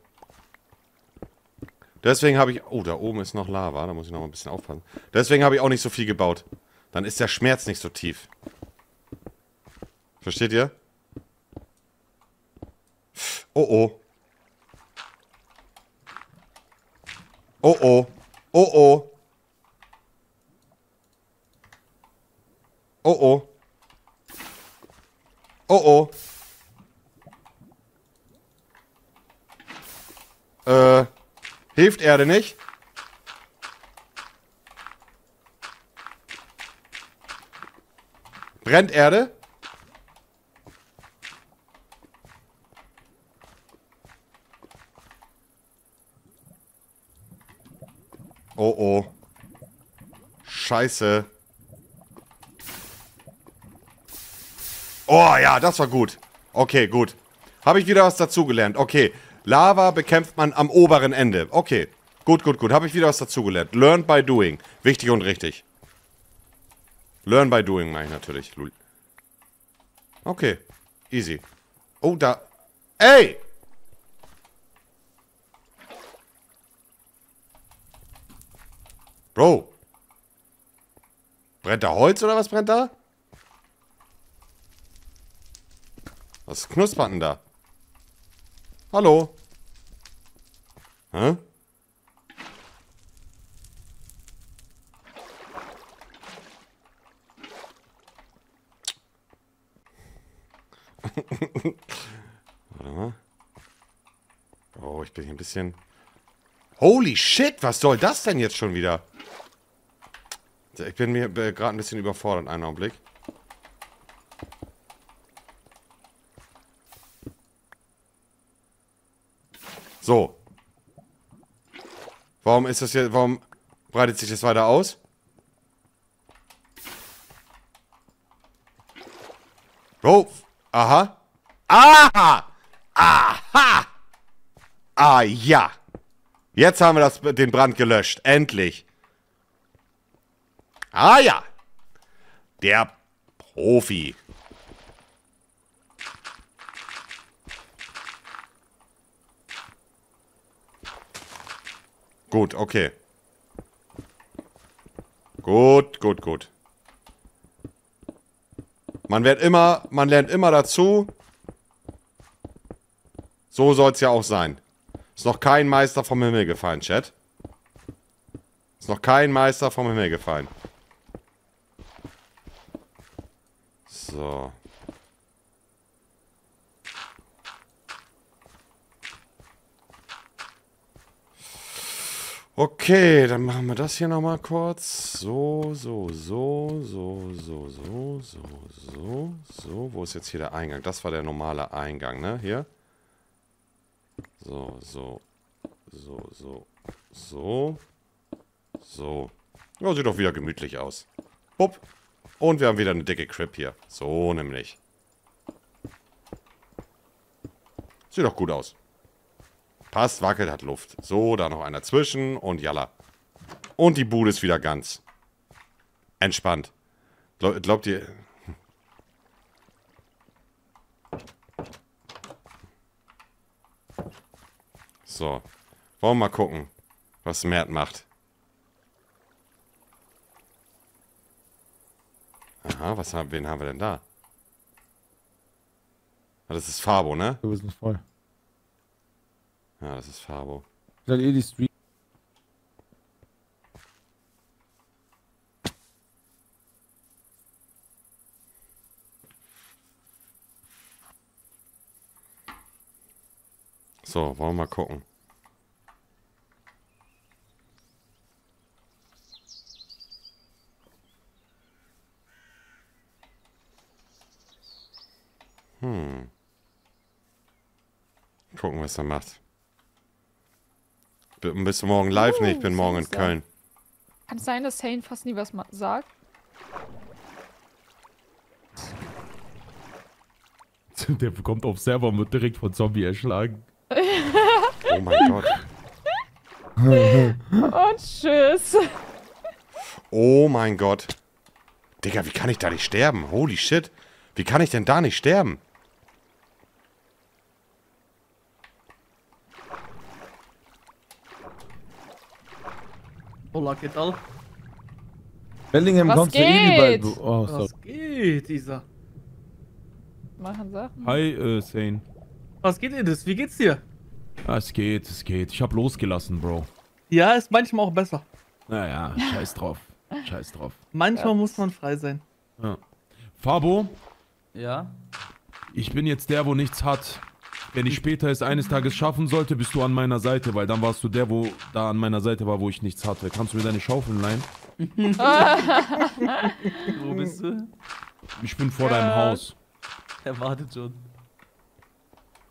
Deswegen habe ich... Oh, da oben ist noch Lava. Da muss ich noch mal ein bisschen aufpassen. Deswegen habe ich auch nicht so viel gebaut. Dann ist der Schmerz nicht so tief. Versteht ihr? Oh, oh. Oh, oh. Oh, oh. Oh, oh. Oh, oh. Äh, hilft Erde nicht? Brennt Erde? Oh, oh. Scheiße. Oh ja, das war gut. Okay, gut. Habe ich wieder was dazugelernt. Okay. Lava bekämpft man am oberen Ende. Okay. Gut, gut, gut. Habe ich wieder was dazugelernt. Learn by doing. Wichtig und richtig. Learn by doing meine ich natürlich. Okay. Easy. Oh, da. Ey! Bro. Brennt da Holz oder was brennt da? Was knuspert denn da? Hallo? Hä? Warte mal. Oh, ich bin hier ein bisschen... Holy shit, was soll das denn jetzt schon wieder? Ich bin mir äh, gerade ein bisschen überfordert, einen Augenblick. So. Warum ist das jetzt, warum breitet sich das weiter aus? Oh, aha. Aha! Aha! Ah, ja. Jetzt haben wir das, den Brand gelöscht. Endlich. Ah, ja. Der Profi. Gut, okay. Gut, gut, gut. Man wird immer, man lernt immer dazu. So soll es ja auch sein. Ist noch kein Meister vom Himmel gefallen, Chat. Ist noch kein Meister vom Himmel gefallen. So. Okay, dann machen wir das hier nochmal kurz. So, so, so, so, so, so, so, so, so. Wo ist jetzt hier der Eingang? Das war der normale Eingang, ne? Hier. So, so, so, so, so, so. Ja, sieht doch wieder gemütlich aus. Bupp. Und wir haben wieder eine dicke Crib hier. So nämlich. Sieht doch gut aus. Passt, wackelt, hat Luft. So, da noch einer zwischen und jalla. Und die Bude ist wieder ganz. Entspannt. Glaub, glaubt ihr... So. Wollen wir mal gucken, was Mert macht. Aha, was wen haben wir denn da? Ah, das ist Fabo, ne? Du bist nicht voll. Ja, das ist Fabo. Ich sag eh die Stream. So, wollen wir mal gucken. Hm. Gucken, was er macht. Bist du morgen live? nee, ich bin morgen in. Köln. Kann es sein, dass Zane fast nie was sagt? Der kommt auf Server und wird direkt von Zombie erschlagen. Oh mein Gott. Und tschüss. Oh mein Gott. Digga, wie kann ich da nicht sterben? Holy shit. Wie kann ich denn da nicht sterben? Hola, ¿qué tal? Bellingham Was kommt ja eh bald. geht? Oh. Was geht, Isa? Machen Sachen. Hi, äh, Sane. Was geht, Edis? Wie geht's dir? Ah, es geht, es geht. Ich hab losgelassen, Bro. Ja, ist manchmal auch besser. Naja, scheiß drauf. Scheiß drauf. Manchmal muss man frei sein. Ja. Fabo, Ja? ich bin jetzt der, wo nichts hat. Wenn ich später es eines Tages schaffen sollte, bist du an meiner Seite, weil dann warst du der, wo da an meiner Seite war, wo ich nichts hatte. Kannst du mir deine Schaufel leihen? Wo bist du? Ich bin vor deinem Haus. Er wartet schon.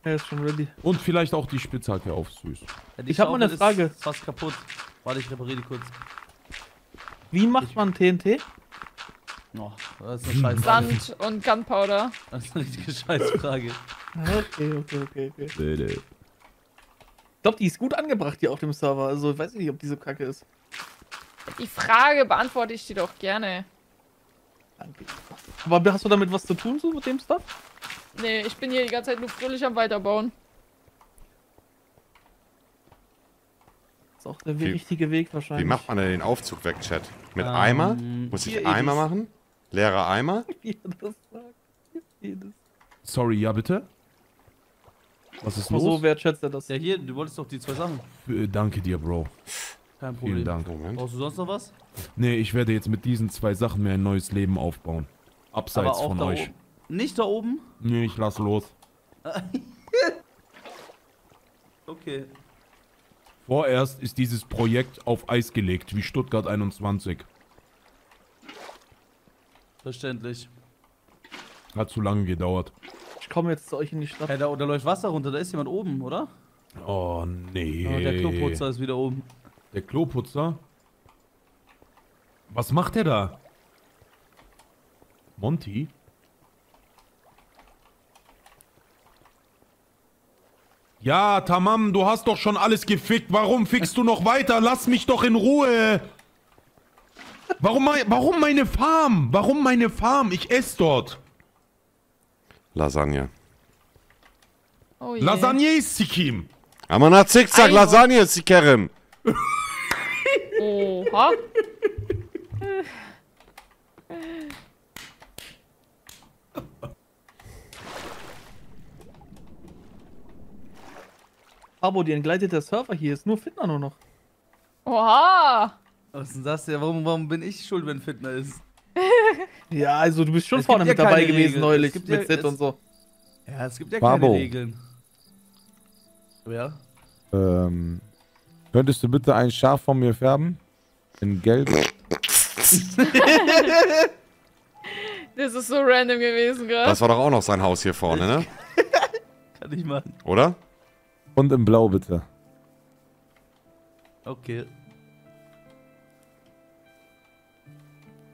Er ist schon ready. Und vielleicht auch die Spitzhacke auf süß. Ja, Ich hab mal eine Frage. Ist fast kaputt. Warte, ich repariere die kurz. Wie macht man TNT? Oh, das ist eine. Sand und Gunpowder. Das ist eine richtige Scheißfrage. Okay, okay, okay, okay. Nee, nee. Ich glaube, die ist gut angebracht hier auf dem Server. Also, ich weiß nicht, ob die so kacke ist. Die Frage beantworte ich dir doch gerne. Aber hast du damit was zu tun, so mit dem Stuff? Nee, ich bin hier die ganze Zeit nur fröhlich am Weiterbauen. Ist auch der Wie- richtige Weg wahrscheinlich. Wie macht man denn den Aufzug weg, Chat? Mit Ähm, Eimer? Muss ich Eimer machen? Leerer Eimer? Wie er das sagt. Jedes. Sorry, ja bitte? Was ist los? So wertschätzt er das. Ja, hier, du wolltest doch die zwei Sachen. Äh, Danke dir, Bro. Kein Problem. Vielen Dank. Brauchst du sonst noch was? Nee, ich werde jetzt mit diesen zwei Sachen mir ein neues Leben aufbauen. Abseits Aber auch von da euch. oben. Nicht da oben? Nee, ich lass los. Okay. Vorerst ist dieses Projekt auf Eis gelegt, wie Stuttgart 21. Verständlich. Hat zu lange gedauert. Ich komme jetzt zu euch in die Stadt. Hey, da, da läuft Wasser runter, da ist jemand oben, oder? Oh, nee. Ja, der Kloputzer ist wieder oben. Der Kloputzer? Was macht der da? Monty? Ja, Tamam, du hast doch schon alles gefickt. Warum fickst du noch weiter? Lass mich doch in Ruhe. Warum, warum meine Farm? Warum meine Farm? Ich esse dort. Lasagne. Oh je. Lasagne ist Sikim. Amana Zickzack, Ei. Lasagne ist die Kerem. Oha. Abo, die entgleitet der Server hier. Ist nur Fitner nur noch. Oha. Was ist denn das ja? Warum, warum bin ich schuld, wenn Fitner ist? Ja, also du bist schon Es vorne mit ja dabei gewesen Regeln. neulich Es gibt mit ja- Sid und so. Ja, es gibt ja Babo. keine Regeln. Ja? Ähm, könntest du bitte ein Schaf von mir färben? In Gelb? Das ist so random gewesen gerade. Das war doch auch noch sein Haus hier vorne, ne? Kann ich machen. Oder? Und in Blau bitte. Okay.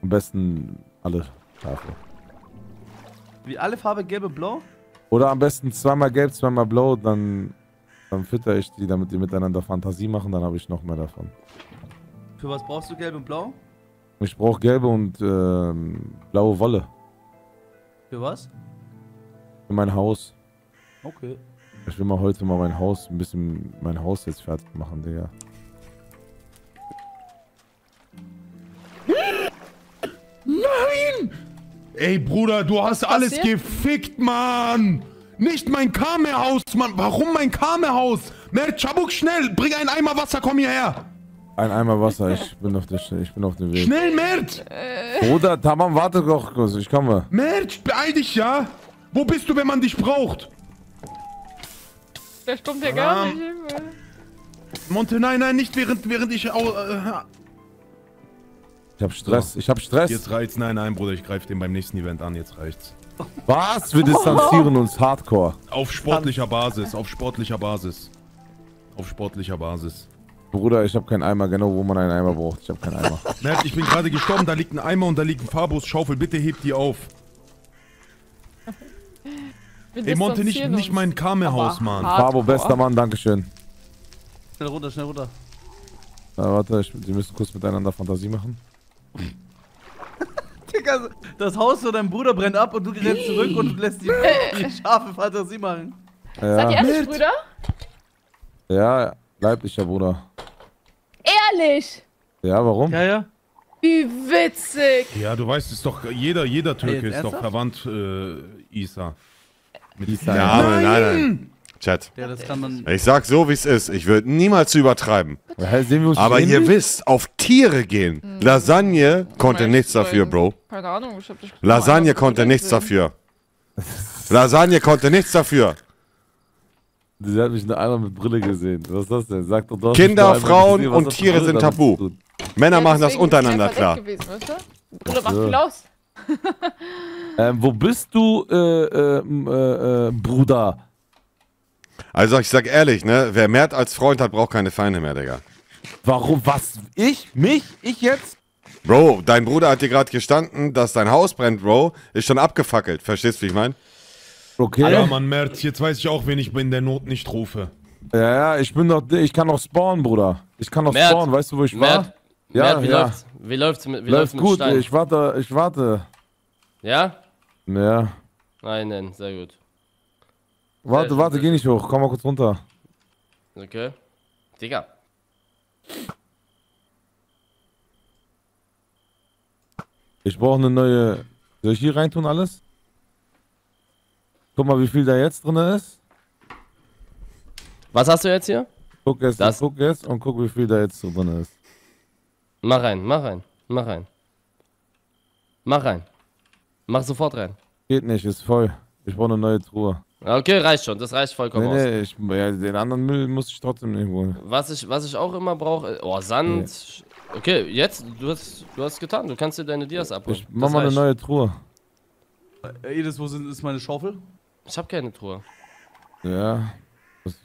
Am besten alle Schafe. Wie alle Farbe gelb und blau? Oder am besten zweimal gelb, zweimal blau, dann, dann fütter ich die, damit die miteinander Fantasie machen, dann habe ich noch mehr davon. Für was brauchst du gelb und blau? Ich brauche gelbe und ähm, blaue Wolle Für was? für mein Haus. Okay. Ich will mal heute mal mein Haus, ein bisschen mein Haus jetzt fertig machen, Digga. Nein! Ey, Bruder, du hast alles passiert? gefickt, Mann! Nicht mein Kamerhaus, Mann! Warum mein Kamerhaus? Mert, Chabuk, schnell! Bring einen Eimer Wasser, komm hierher! Ein Eimer Wasser, ich bin auf der ich bin auf dem Weg. Schnell, Mert! Bruder, Tamam, warte doch kurz, ich komme. Mert, beeil dich, ja? Wo bist du, wenn man dich braucht? Der stummt ja gar Ah. nicht. Monte, nein, nein, nicht während, während ich... Äh, Ich hab Stress, ich hab Stress. Jetzt reicht's. Nein, nein, Bruder, ich greife den beim nächsten Event an. Jetzt reicht's. Was? Wir distanzieren uns hardcore. Auf sportlicher Basis, auf sportlicher Basis. Auf sportlicher Basis. Bruder, ich hab keinen Eimer, genau wo man einen Eimer braucht. Ich hab keinen Eimer. Mert, ich bin gerade gestorben, da liegt ein Eimer und da liegt ein Fabus Schaufel. Bitte heb die auf. Ey, Monte, nicht, nicht mein Kamerhaus, Aber Mann. Fabo, bester Mann, Dankeschön. Schnell runter, schnell runter. Na, warte, ich, die müssen kurz miteinander Fantasie machen. Digga, das Haus von deinem Bruder brennt ab und du rennst zurück und lässt die, die scharfe Fantasie machen. Seid ihr Ja, ehrlich, Brüder? ja, leiblicher Bruder. Ehrlich? Ja, warum? Ja, ja. Wie witzig. Ja, du weißt es doch, jeder, jeder Türke ist doch verwandt, äh, Isa. Mit Isa. Ja, nein, nein, nein. Chat. Ja, das kann man. Ich sag so, wie es ist. Ich würde niemals übertreiben. Ja, sehen wir uns Aber ihr wisst, auf Tiere gehen. Lasagne konnte nichts dafür, Bro. Keine Ahnung, ich hab dich Lasagne mal konnte nichts dafür. Lasagne konnte nichts dafür. Sie hat mich nur einmal mit Brille gesehen. Was ist das denn? Sag doch, hast Kinder, Frauen gesehen. Und Tiere Brille sind tabu. Männer Ja, machen das untereinander er klar. Gewesen, weißt du? Bruder, mach so. viel aus. Ähm, wo bist du, äh, äh, äh, äh, Bruder? Also ich sag ehrlich, ne, wer Mert als Freund hat, braucht keine Feinde mehr, Digga. Warum? Was? Ich? Mich? Ich jetzt? Bro, dein Bruder hat dir gerade gestanden, dass dein Haus brennt, Bro. Ist schon abgefackelt. Verstehst du, wie ich mein? Okay. Ja, Mann, Mert, jetzt weiß ich auch, wen ich in der Not nicht rufe. Ja, ja, ich bin doch, ich kann noch spawnen, Bruder. Ich kann noch Mert, spawnen, weißt du, wo ich war? Mert, Mert, wie ja. läuft's? Wie läuft's mit, wie Läuft läuft's mit gut, Stein? ich warte, ich warte. Ja? Ja. Nein, nein, sehr gut. Warte, Sehr warte, schön, geh nicht hoch, komm mal kurz runter. Okay. Digga. Ich brauche eine neue. Soll ich hier reintun alles? Guck mal, wie viel da jetzt drin ist. Was hast du jetzt hier? Guck jetzt, Das- guck jetzt und guck, wie viel da jetzt drin ist. Mach rein, mach rein, mach rein. Mach rein. Mach sofort rein. Geht nicht, ist voll. Ich brauche eine neue Truhe. Okay, reicht schon, das reicht vollkommen Nee, aus. nee, ich, ja, den anderen Müll muss ich trotzdem irgendwo. Was ich, was ich auch immer brauche, oh, Sand. Okay, jetzt, du hast, du hast getan, du kannst dir deine Dias abholen. Ich mach mal eine neue Truhe. Äh, Edis, wo sind, ist meine Schaufel? Ich hab keine Truhe. Ja. Was,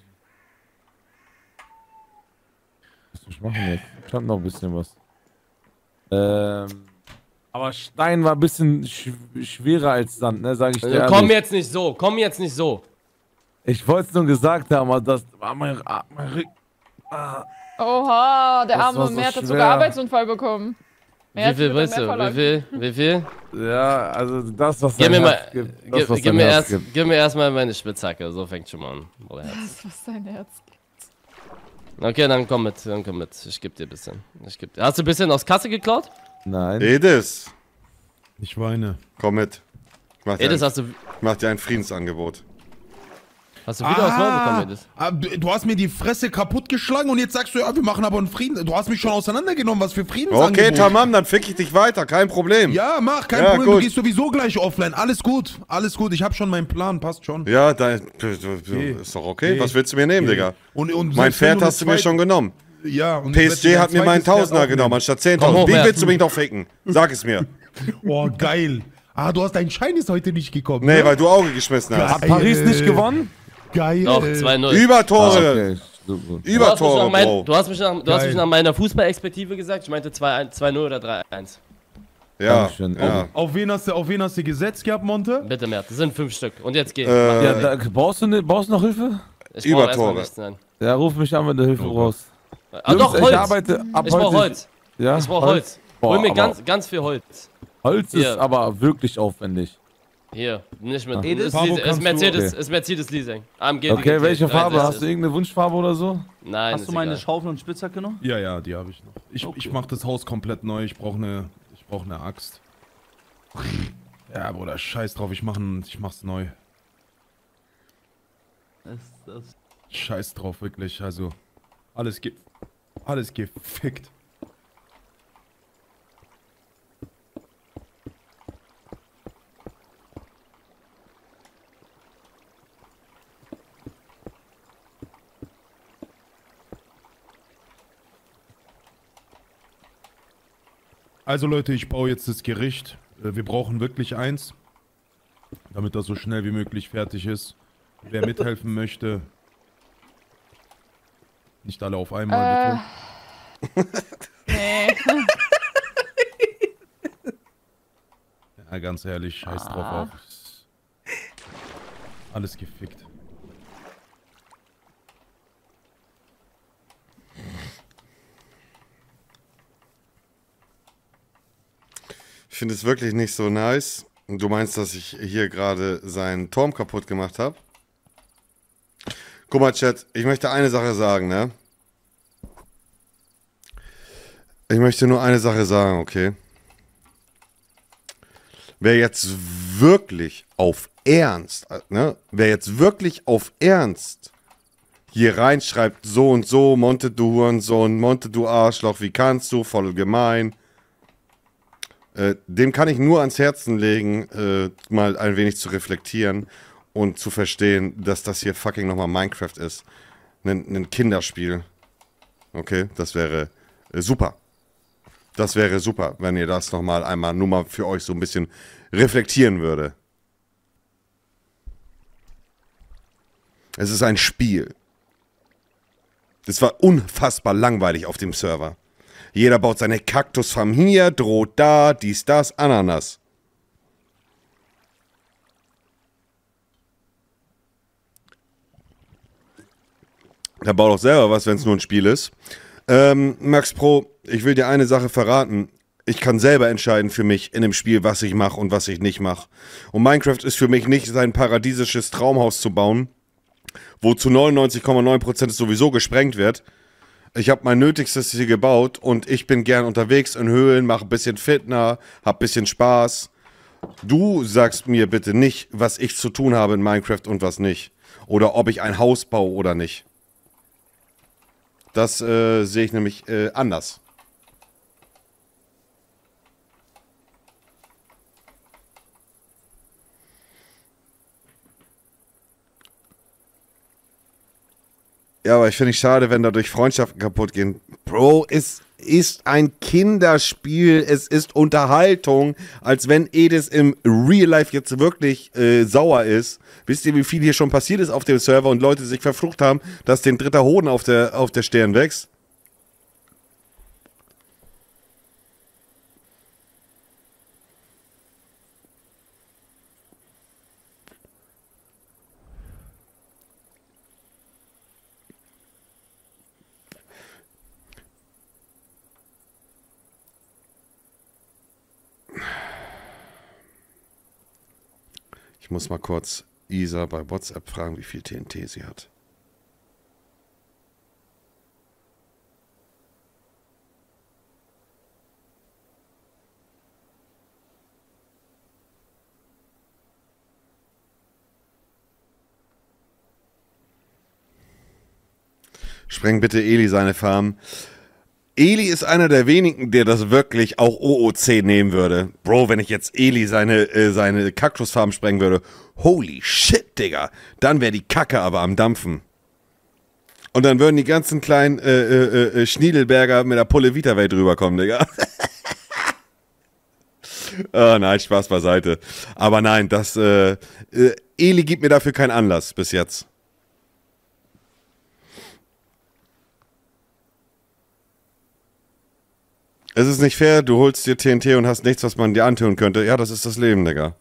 was soll ich machen jetzt? Ich hab noch ein bisschen was. Ähm. Aber Stein war ein bisschen sch schwerer als Sand, ne? Sag ich dir. Also, ehrlich. komm jetzt nicht so, komm jetzt nicht so. Ich wollte es nur gesagt haben, aber das war mein, ah, mein Rücken. Ah. Oha, der Das arme so Mert hat sogar Arbeitsunfall bekommen. Wie Mert viel wird willst du? Wie viel? Wie viel? Ja, also das, was Gib dein mir mal, Herz gibt. Das, gib, was gib, dein mir Herz erst, gibt. gib mir erstmal meine Spitzhacke, so fängt schon mal an. Bruder Herz. Das, was dein Herz gibt. Okay, dann komm mit, dann komm mit. Ich geb dir ein bisschen. Ich geb dir. Hast du ein bisschen aus Kasse geklaut? Nein. Edis, Ich weine. komm mit. Ich mach dir, Edis, ein, hast du, ich mach dir ein Friedensangebot. hast du wieder aus Neu bekommen, Edis? ah, du du hast mir die Fresse kaputtgeschlagen und jetzt sagst du, ja, wir machen aber einen Frieden. Du hast mich schon auseinandergenommen, was für Friedensangebot. Okay, Tamam, dann fick ich dich weiter, kein Problem. Ja, mach, kein Ja, Problem, du gut. gehst sowieso gleich offline. Alles gut, alles gut. Ich habe schon meinen Plan, passt schon. Ja, da, ist doch okay. Nee. Was willst du mir nehmen, Nee. Digga? Und- und mein Pferd du hast du mir schon genommen. Ja, und PSG hat mir ein meinen Tausender genommen, anstatt Komm 10.000. hoch, Wie willst du mich noch ficken? Sag es mir. Oh, geil. Ah, du hast deinen Schein ist heute nicht gekommen. Nee, ne? weil du Auge geschmissen hast. Hat Paris nicht gewonnen? Geil. Doch, 2-0. Übertore. Ah, okay. Super. Du hast, mich Übertore, nach mein, Bro. du, hast mich nach, du hast mich nach meiner Fußballexpertise gesagt. Ich meinte 2-1 2-0 oder 3-1. Ja, ja. Auf wen, hast du, auf wen hast du gesetzt gehabt, Monte? Bitte, Mert. Das sind fünf Stück. Und jetzt geh. Äh, Ja, da, brauchst, du ne, brauchst du noch Hilfe? ich Übertore. Ja, ruf mich an, wenn du Hilfe brauchst. Ah, doch, Jungs, Holz. Ich arbeite ab Ich brauche heute- Holz. Ja, Ich brauche Holz. Boah, Hol mir ganz, ganz viel Holz. Holz Hier. ist aber wirklich aufwendig. Hier, nicht mit. Ah. Ist, Farbe Leasing, ist, du- Mercedes, okay. ist Mercedes Leasing. AMG Okay, DGT, welche Farbe? 63. Hast du irgendeine Wunschfarbe oder so? Nein, Hast ist du meine egal. Schaufel und Spitzhacke noch? Ja, ja, die habe ich noch. Ich, ich mache das Haus komplett neu. Ich brauche eine, ich brauche eine Axt. Ja, Bruder, scheiß drauf. Ich mache, ich mach's neu. Das, das. Scheiß drauf, wirklich. Also alles ge, alles gefickt. Also Leute, ich baue jetzt das Gericht. Äh, Wir brauchen wirklich eins, damit das so schnell wie möglich fertig ist. Wer mithelfen möchte, nicht alle auf einmal, bitte. Nee. Ja, ganz ehrlich, scheiß drauf Ah. auf. Alles gefickt. Ich finde es wirklich nicht so nice. Du meinst, dass ich hier gerade seinen Turm kaputt gemacht habe? Guck mal, Chat, ich möchte eine Sache sagen, ne? Ich möchte nur eine Sache sagen, okay? Wer jetzt wirklich auf Ernst, ne? Wer jetzt wirklich auf Ernst hier reinschreibt, so und so, Monte du Hurensohn, Monte du Arschloch, wie kannst du, voll gemein. Äh, dem kann ich nur ans Herzen legen, äh, mal ein wenig zu reflektieren und zu verstehen, dass das hier fucking nochmal Minecraft ist. Ein, ein Kinderspiel. Okay, das wäre äh, super. Das wäre super, wenn ihr das nochmal einmal nur mal für euch so ein bisschen reflektieren würde. Es ist ein Spiel. Das war unfassbar langweilig auf dem Server. Jeder baut seine Kaktusfarm hier, droht da, dies, das, Ananas. Der baut auch selber was, wenn es nur ein Spiel ist. Ähm, Max Pro, ich will dir eine Sache verraten. Ich kann selber entscheiden für mich in dem Spiel, was ich mache und was ich nicht mache. Und Minecraft ist für mich nicht sein paradiesisches Traumhaus zu bauen, wo zu 99,9% es sowieso gesprengt wird. Ich habe mein Nötigstes hier gebaut und ich bin gern unterwegs in Höhlen, mache ein bisschen Fitner, hab ein bisschen Spaß. Du sagst mir bitte nicht, was ich zu tun habe in Minecraft und was nicht. Oder ob ich ein Haus baue oder nicht. Das äh, sehe ich nämlich äh, anders. Ja, aber ich finde es schade, wenn dadurch Freundschaften kaputt gehen. Bro, es ist ein Kinderspiel, es ist Unterhaltung, als wenn Edis im Real Life jetzt wirklich äh, sauer ist. Wisst ihr, wie viel hier schon passiert ist auf dem Server und Leute sich verflucht haben, dass den dritter Hoden auf der, auf der Stirn wächst? Ich muss mal kurz Isa bei WhatsApp fragen, wie viel TNT sie hat. Spreng bitte Eli seine Farm. Eli ist einer der wenigen, der das wirklich auch OOC nehmen würde. Bro, wenn ich jetzt Eli seine, äh, seine Kaktusfarm sprengen würde, holy shit, Digga. Dann wäre die Kacke aber am Dampfen. Und dann würden die ganzen kleinen äh, äh, äh, Schniedelberger mit der Pulle Vita-Welt rüberkommen, Digga. oh, nein, Spaß beiseite. Aber nein, das, äh, äh, Eli gibt mir dafür keinen Anlass bis jetzt. Es ist nicht fair, du holst dir TNT und hast nichts, was man dir antun könnte. Ja, das ist das Leben, Digga.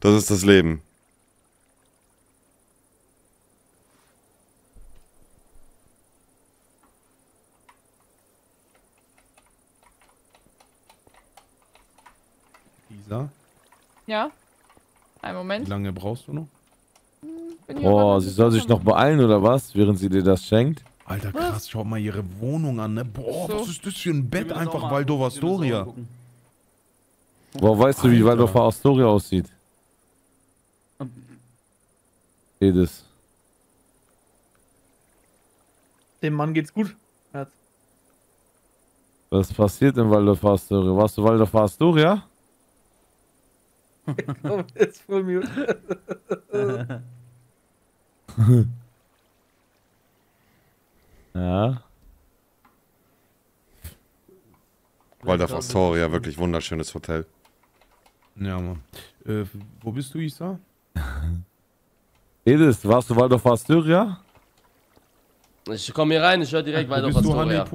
Das ist das Leben. Isa? Ja? Einen Wie Moment. lange brauchst du noch? Bin hier Boah, sie soll sich noch beeilen oder was, während sie dir das schenkt? Alter, krass, schau mal ihre Wohnung an, ne? Boah, So. was ist das für ein Bett? Einfach Waldorf Astoria. Boah, weißt du, wie Alter. Waldorfer Astoria aussieht? Edis. Dem Mann geht's gut. Herz. Was passiert in Waldorfer Astoria? Warst du Waldorfer Astoria? Oh, jetzt voll mute. Ja. Waldorf Astoria, wirklich wunderschönes Hotel. Ja, Mann. Äh, wo bist du, Isa? Edis, warst du Waldorfer Astoria? Ich komme hier rein, ich höre direkt weiter auf bist du, Astoria.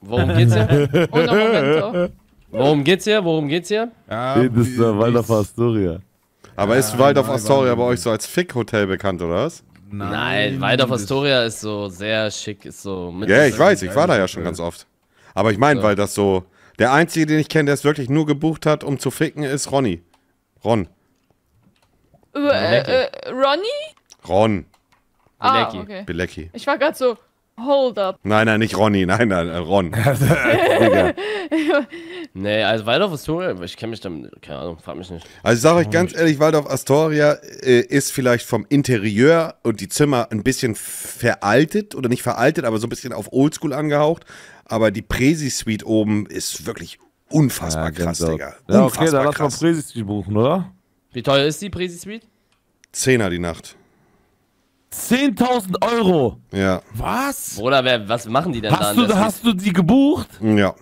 Worum geht's hier? Worum geht's hier? Worum geht's hier? Ja, Edis, Waldorfer nichts. Astoria. Aber ist Ja, Waldorf nein, Astoria bei Waldorf. euch so als Fick-Hotel bekannt, oder was? Nein, Waldorf Astoria ist so sehr schick, ist so mit Ja, ich weiß, ich war da ja schon ganz oft. Aber ich meine, So. weil das so. Der einzige, den ich kenne, der es wirklich nur gebucht hat, um zu ficken, ist Ronny. Ron. Äh, äh, äh, Ronny? Ron. Ah, Bilecki. okay. Bilecki. Ich war gerade so, hold up. Nein, nein, nicht Ronny, nein, nein, äh, Ron. Nee, also Waldorf Astoria, ich kenne mich damit, keine Ahnung, frag mich nicht. Also ich sage euch ganz ehrlich, Waldorf Astoria äh, ist vielleicht vom Interieur und die Zimmer ein bisschen veraltet oder nicht veraltet, aber so ein bisschen auf Oldschool angehaucht. Aber die Presi-Suite oben ist wirklich unfassbar krass, Gänsehaut. Digga. Ja, okay, dann lass mal krass. Präsi buchen, oder? Wie teuer ist die Presi Suite? Zehner die Nacht. 10.000 Euro! Ja. Was? Bruder, wer, was machen die denn da Hast an du, hast du die gebucht? Ja.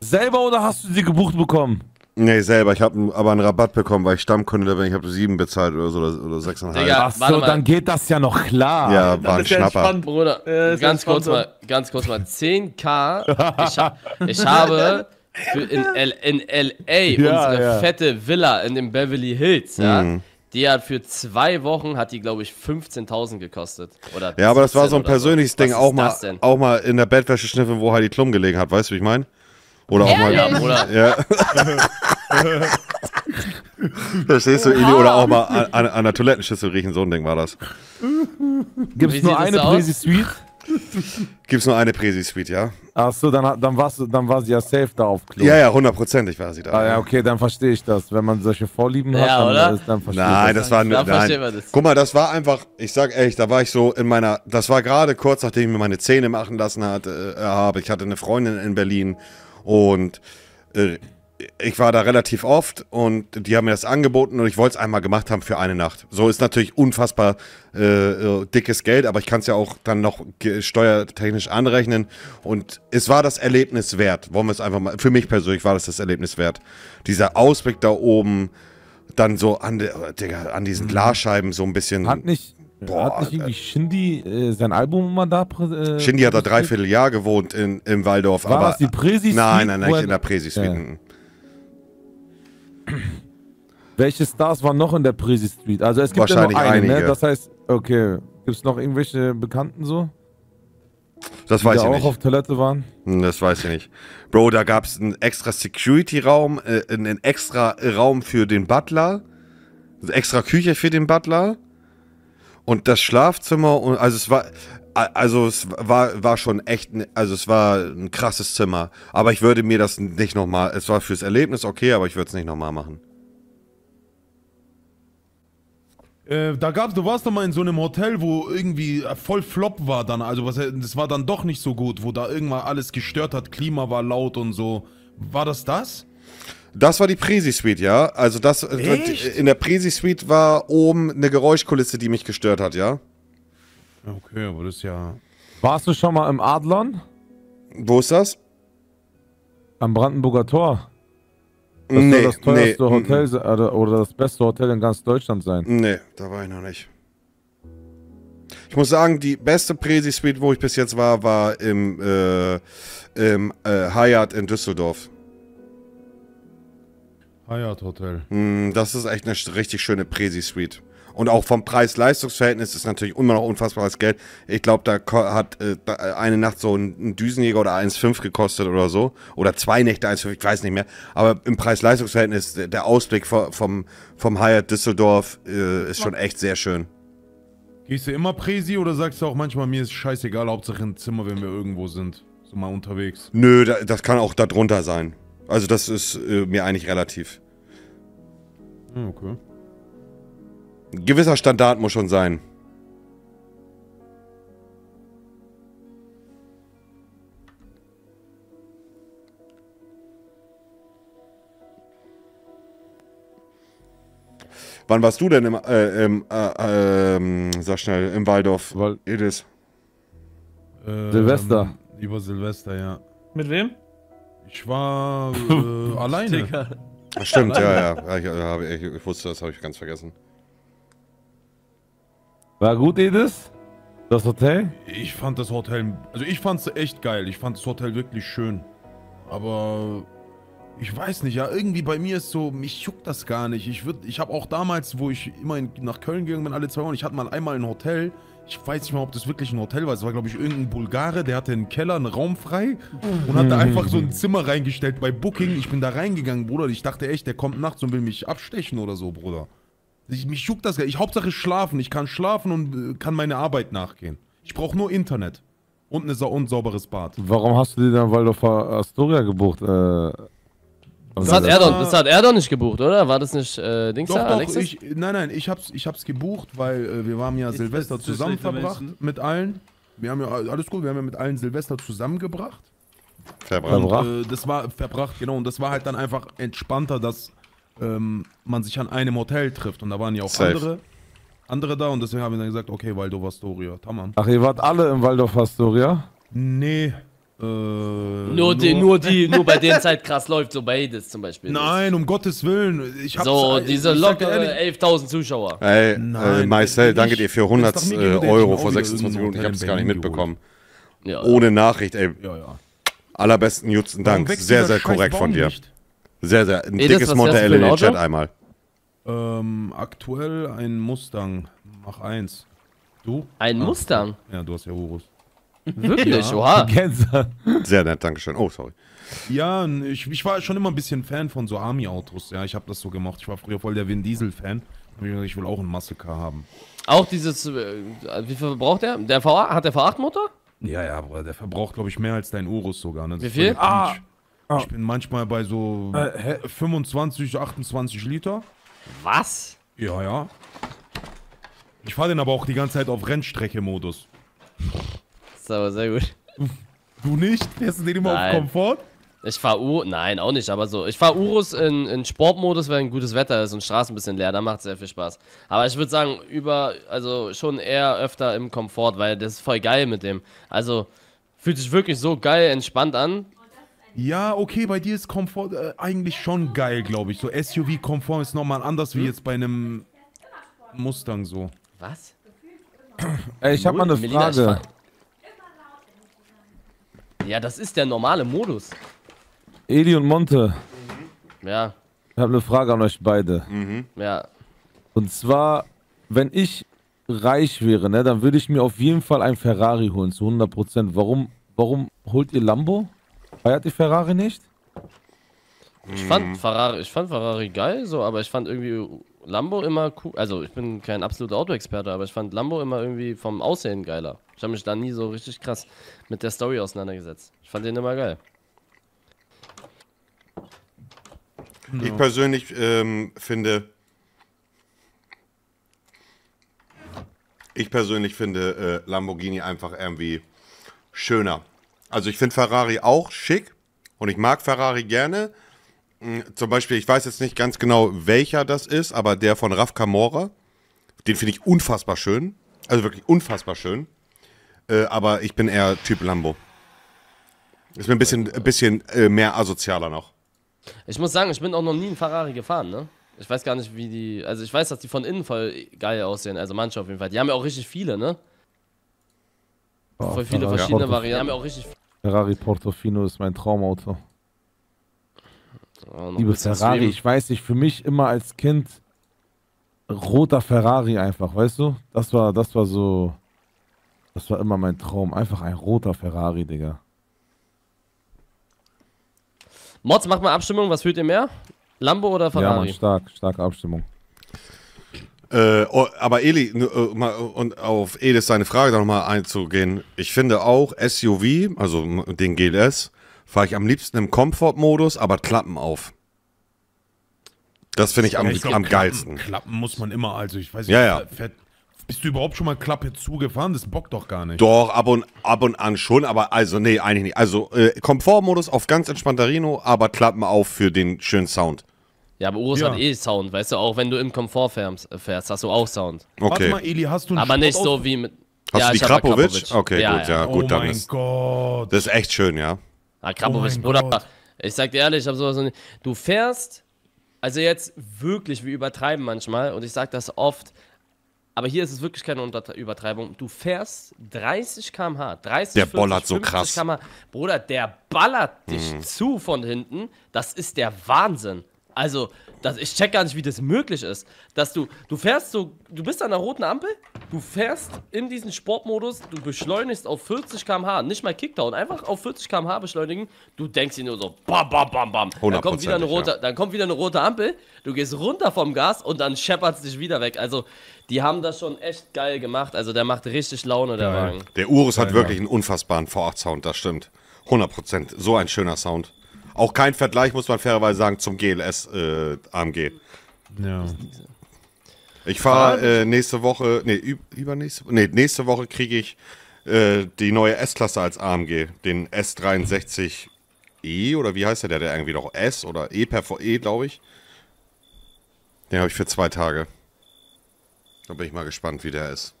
Selber oder hast du die gebucht bekommen? Nee, selber. Ich habe aber einen Rabatt bekommen, weil ich Stammkunde bin. Ich habe sieben bezahlt oder so oder, oder sechseinhalb. Digga, Ach so, dann geht das ja noch klar. Ja, war ein ist ja Schnapper. entspannt. Bruder, Ja, ganz kurz mal, ganz kurz mal, 10k. Ich, ha ich habe für in, L in LA Ja, unsere ja. fette Villa in den Beverly Hills, ja. Mhm. Die hat für zwei Wochen, hat die glaube ich 15.000 gekostet. Oder Ja, aber das war 17 so ein oder persönliches Was Ding. Auch mal, auch mal in der Bettwäsche schnüffeln, wo Heidi Klum gelegen hat. Weißt du, wie ich meine? Oder auch mal. Ja, Bruder. Ja. Verstehst du, Ili? Oder auch mal an, an, an der Toilettenschüssel riechen. So ein Ding war das. Gibt es nur eine aus? Präsi-Suite? Gibt's nur eine Präsi-Suite, ja? Achso, dann, hat- dann, warst du- dann war sie ja safe da auf Klo. Ja, ja, hundertprozentig war sie da. Ah, ja, okay, dann verstehe ich das. Wenn man solche Vorlieben hat, Ja, dann, oder? ist- dann verstehe Nein, ich das war Da nein. das. Guck mal, das war einfach, ich sag ehrlich, da war ich so in meiner, das war gerade kurz nachdem ich mir meine Zähne machen lassen hat, äh, habe. Ich hatte eine Freundin in Berlin und äh, ich war da relativ oft und die haben mir das angeboten und ich wollte es einmal gemacht haben für eine Nacht. So ist natürlich unfassbar äh, äh, dickes Geld, aber ich kann es ja auch dann noch steuertechnisch anrechnen und es war das Erlebnis wert. Wollen wir es einfach mal, für mich persönlich war das das Erlebnis wert. Dieser Ausblick da oben, dann so an, Digga, an diesen Glasscheiben so ein bisschen. Mhm. Hat nicht, Boah, hat nicht irgendwie Shindy äh, sein Album mal da äh, Shindy hat da dreiviertel Jahr gewohnt in, im Waldorf. War aber das die Präsi-Suite, Nein, nein, nein, nicht in der Präsi-Suite. Ja. mhm. Welche Stars waren noch in der Präsi Street? Also es gibt ja Wahrscheinlich nur eine, ne? einige. Das heißt, okay. Gibt es noch irgendwelche Bekannten so? Das die weiß ich auch nicht. auf Toilette waren? Hm, Das weiß ich nicht. Bro, da gab es einen extra Security-Raum, äh, einen extra Raum für den Butler, extra Küche für den Butler und das Schlafzimmer und also es war also es war war schon echt also es war ein krasses Zimmer, aber ich würde mir das nicht nochmal. es war fürs Erlebnis okay, aber ich würde es nicht nochmal machen. Äh, da gab's, du warst doch mal in so einem Hotel, wo irgendwie voll Flop war dann. Also was, das war dann doch nicht so gut, wo da irgendwann alles gestört hat, Klima war laut und so. War das das? Das war die Presi-Suite, ja. Also das äh, Echt? in der Presi-Suite war oben eine Geräuschkulisse, die mich gestört hat, ja. Okay, aber das ist ja. Warst du schon mal im Adlon? Wo ist das? Am Brandenburger Tor. Das Nee, soll das teuerste nee, Hotel se- oder, oder das beste Hotel in ganz Deutschland sein. Nee, da war ich noch nicht. Ich muss sagen, die beste Presi-Suite, wo ich bis jetzt war, war im, äh, im äh, Hyatt in Düsseldorf. Hyatt Hotel. Mm, Das ist echt eine richtig schöne Presi-Suite. Und auch vom Preis-Leistungs-Verhältnis ist natürlich immer noch unfassbares Geld. Ich glaube, da hat äh, da eine Nacht so ein, Düsenjäger oder 1,5 gekostet oder so. Oder zwei Nächte 1,5, ich weiß nicht mehr. Aber im Preis-Leistungs-Verhältnis, der- Ausblick vo- vom, vom Hyatt Düsseldorf äh, ist schon echt sehr schön. Gehst du immer Präsi oder sagst du auch manchmal, mir ist scheißegal, Hauptsache ein Zimmer, wenn wir irgendwo sind? So mal unterwegs. Nö, da, das kann auch darunter sein. Also das ist äh, mir eigentlich relativ. Hm, Okay. Ein gewisser Standard muss schon sein. Wann warst du denn im, äh, im äh, ähm, sag schnell, im Waldorf? Edis. Ähm, Silvester. Über Silvester, ja. Mit wem? Ich war äh, alleine. Stimmt, ja, ja. ich, hab- ich, ich wusste, das habe ich ganz vergessen. War gut, Edis? Das Hotel? Ich fand das Hotel, also ich fand es echt geil. Ich fand das Hotel wirklich schön. Aber ich weiß nicht, ja, irgendwie bei mir ist so, mich juckt das gar nicht. Ich würd, ich habe auch damals, wo ich immer in, nach Köln gegangen bin, alle zwei Wochen, ich hatte mal einmal ein Hotel. Ich weiß nicht mal, ob das wirklich ein Hotel war. Es war, glaube ich, irgendein Bulgare, der hatte einen Keller, einen Raum frei und hat da einfach so ein Zimmer reingestellt bei Booking. Ich bin da reingegangen, Bruder. Ich dachte echt, der kommt nachts und will mich abstechen oder so, Bruder. Ich, mich juckt das gar nicht. Ich Hauptsache schlafen. Ich kann schlafen und äh, kann meine Arbeit nachgehen. Ich brauche nur Internet. Und, eine, sa- und sauberes Bad. Warum hast du dir dann Waldorfer Astoria gebucht? Äh, Das hat, er doch, das hat er doch nicht gebucht, oder? War das nicht äh, Dings Doch, da, doch, Alexis? ich, nein, nein, ich hab's, ich hab's gebucht, weil äh, wir haben ja Jetzt Silvester zusammen verbracht Menschen. mit allen. Wir haben ja, alles gut, wir haben ja mit allen Silvester zusammengebracht. Verbracht. Und äh, das war verbracht, genau. Und das war halt dann einfach entspannter, dass ähm, man sich an einem Hotel trifft. Und da waren ja auch Safe. andere, andere da. Und deswegen haben wir dann gesagt, okay, Waldorf Astoria, tamam. Ach, ihr wart alle im Waldorf Astoria? Nee. Äh, Nur, die, nur die, nur bei denen Zeit krass läuft, so bei Edis zum Beispiel. Nein, um Gottes Willen. Ich hab's, so, äh, diese lockere ehrlich- 11.000 Zuschauer. Ey, äh, Nein, Marcel, ich- danke dir für 100 das ist doch äh, Euro vor auch wieder 26 Minuten. Ich es gar nicht mitbekommen. Ja. Ohne Nachricht, ey. Ja, ja. Allerbesten Jutzen Dank. Sehr, sehr korrekt von dir. nicht? Sehr, sehr. Ein Edis, dickes Monte in ein den? Chat einmal. Ähm, aktuell ein Mustang Mach 1. Du? Ein Ah, Mustang? Ja, du hast ja Urus. Wirklich? Ja. Oha. Sehr nett, Dankeschön. Oh, sorry. Ja, ich, ich war schon immer ein bisschen Fan von so Army-Autos. Ja, ich habe das so gemacht. Ich war früher voll der Vin Diesel-Fan. Ich will auch einen Muscle Car haben. Auch dieses, äh, wie viel braucht der? Der V8, hat der V8-Motor? Ja, ja, Bruder, der verbraucht, glaube ich, mehr als dein Urus sogar. Ne? Das Wie viel? der Ah. Ich bin manchmal bei so Äh, 25, 28 Liter. Was? Ja, ja. Ich fahre den aber auch die ganze Zeit auf Rennstrecke-Modus. Das ist aber sehr gut. Du nicht? Fährst du den immer Nein. auf Komfort? Ich fahr U, nein, auch nicht, aber so. Ich fahr Urus in, in Sportmodus, wenn gutes Wetter ist und Straßen ein bisschen leer, da macht sehr viel Spaß. Aber ich würde sagen, über, also schon eher öfter im Komfort, weil das ist voll geil mit dem. Also fühlt sich wirklich so geil entspannt an. Ja, okay, bei dir ist Komfort äh, eigentlich schon geil, glaube ich. So SUV-Komfort ist nochmal anders wie jetzt bei einem Mustang so. Was? Ey, ich habe mal eine Melina, Frage. Ja, das ist der normale Modus. Eli und Monte, Ja, ich habe eine Frage an euch beide. ja. Und zwar, wenn ich reich wäre, ne, dann würde ich mir auf jeden Fall ein Ferrari holen, zu 100%. Warum, warum holt ihr Lambo? Feiert ihr Ferrari nicht? Ich Mhm. fand Ferrari, ich fand Ferrari geil, so, aber ich fand irgendwie Lambo immer cool. Also ich bin kein absoluter Autoexperte, aber ich fand Lambo immer irgendwie vom Aussehen geiler. Ich habe mich da nie so richtig krass mit der Story auseinandergesetzt. Ich fand den immer geil. Ich persönlich ähm, finde. Ich persönlich finde äh, Lamborghini einfach irgendwie schöner. Also ich finde Ferrari auch schick und ich mag Ferrari gerne. Mm, Zum Beispiel, ich weiß jetzt nicht ganz genau, welcher das ist, aber der von Raf Camora, den finde ich unfassbar schön. Also wirklich unfassbar schön. Äh, aber ich bin eher Typ Lambo. Ist mir ein bisschen, ein bisschen äh, mehr asozialer noch. Ich muss sagen, ich bin auch noch nie in Ferrari gefahren, ne? Ich weiß gar nicht, wie die. Also ich weiß, dass die von innen voll geil aussehen. Also manche auf jeden Fall. Die haben ja auch richtig viele, ne? voll viele Ferrari verschiedene Portofino. Varianten. Die haben ja auch richtig. Ferrari Portofino ist mein Traumauto. Noch ein Liebe Ferrari, ich weiß nicht, für mich immer als Kind roter Ferrari einfach, weißt du? Das war, das war so, das war immer mein Traum. Einfach ein roter Ferrari, Digga. Mods, macht mal Abstimmung, was fühlt ihr mehr? Lambo oder Ja, Ferrari? Mann, stark, starke Abstimmung. Äh, oh, aber Eli, äh, mal, und auf Elis seine Frage da nochmal einzugehen. Ich finde auch SUV, also den GLS, fahre ich am liebsten im Komfortmodus, aber Klappen auf. Das finde ich am, Ja, glaub, am Klappen- geilsten. Klappen muss man immer, also ich weiß nicht, Ja, ja. fährt, bist du überhaupt schon mal Klappe zugefahren? Das bockt doch gar nicht. Doch, ab und, ab und an schon, aber also, nee, eigentlich nicht. Also, äh, Komfortmodus auf ganz entspannter Rino, aber Klappen auf für den schönen Sound. Ja, aber Urus Ja. hat eh Sound, weißt du, auch wenn du im Komfort fährst, fährst hast du auch Sound. Okay. Warte mal, Eli, hast du einen Aber nicht Sport so wie mit. Hast ja, du die Krapovic? Okay, Ja, gut, ja, gut, Oh dann mein ist. Gott. Das ist echt schön, ja. Ah, Krabowitsch, Oh Bruder. Gott. Ich sag dir ehrlich, ich hab sowas noch nie. Du fährst, also jetzt wirklich, wir übertreiben manchmal und ich sag das oft, aber hier ist es wirklich keine Unter Übertreibung. Du fährst 30 km/h, 30 Der 40, bollert so 50 krass. Bruder, der ballert dich Mhm. zu von hinten. Das ist der Wahnsinn. Also, das, ich check gar nicht, wie das möglich ist. Dass du, du fährst so, du bist an der roten Ampel, du fährst in diesen Sportmodus, du beschleunigst auf 40 km/h, nicht mal Kickdown, einfach auf 40 km/h beschleunigen. Du denkst dir nur so, bam, bam, bam, bam. Dann kommt, wieder eine rote, Hundertprozentig, dann kommt wieder eine rote Ampel, du gehst runter vom Gas und dann scheppert es dich wieder weg. Also, die haben das schon echt geil gemacht. Also, der macht richtig Laune, der Geil. Wagen. Der Urus hat Geil, wirklich einen unfassbaren V8-Sound, das stimmt. 100%. So ein schöner Sound. Auch kein Vergleich, muss man fairerweise sagen, zum GLS äh, AMG. Ja. Ich fahre äh, nächste Woche, nee, üb- übernächste, nee, nächste Woche kriege ich äh, die neue S-Klasse als AMG, den S63E oder wie heißt der, der, der irgendwie noch S oder E per E, glaube ich. Den habe ich für zwei Tage. Da bin ich mal gespannt, wie der ist.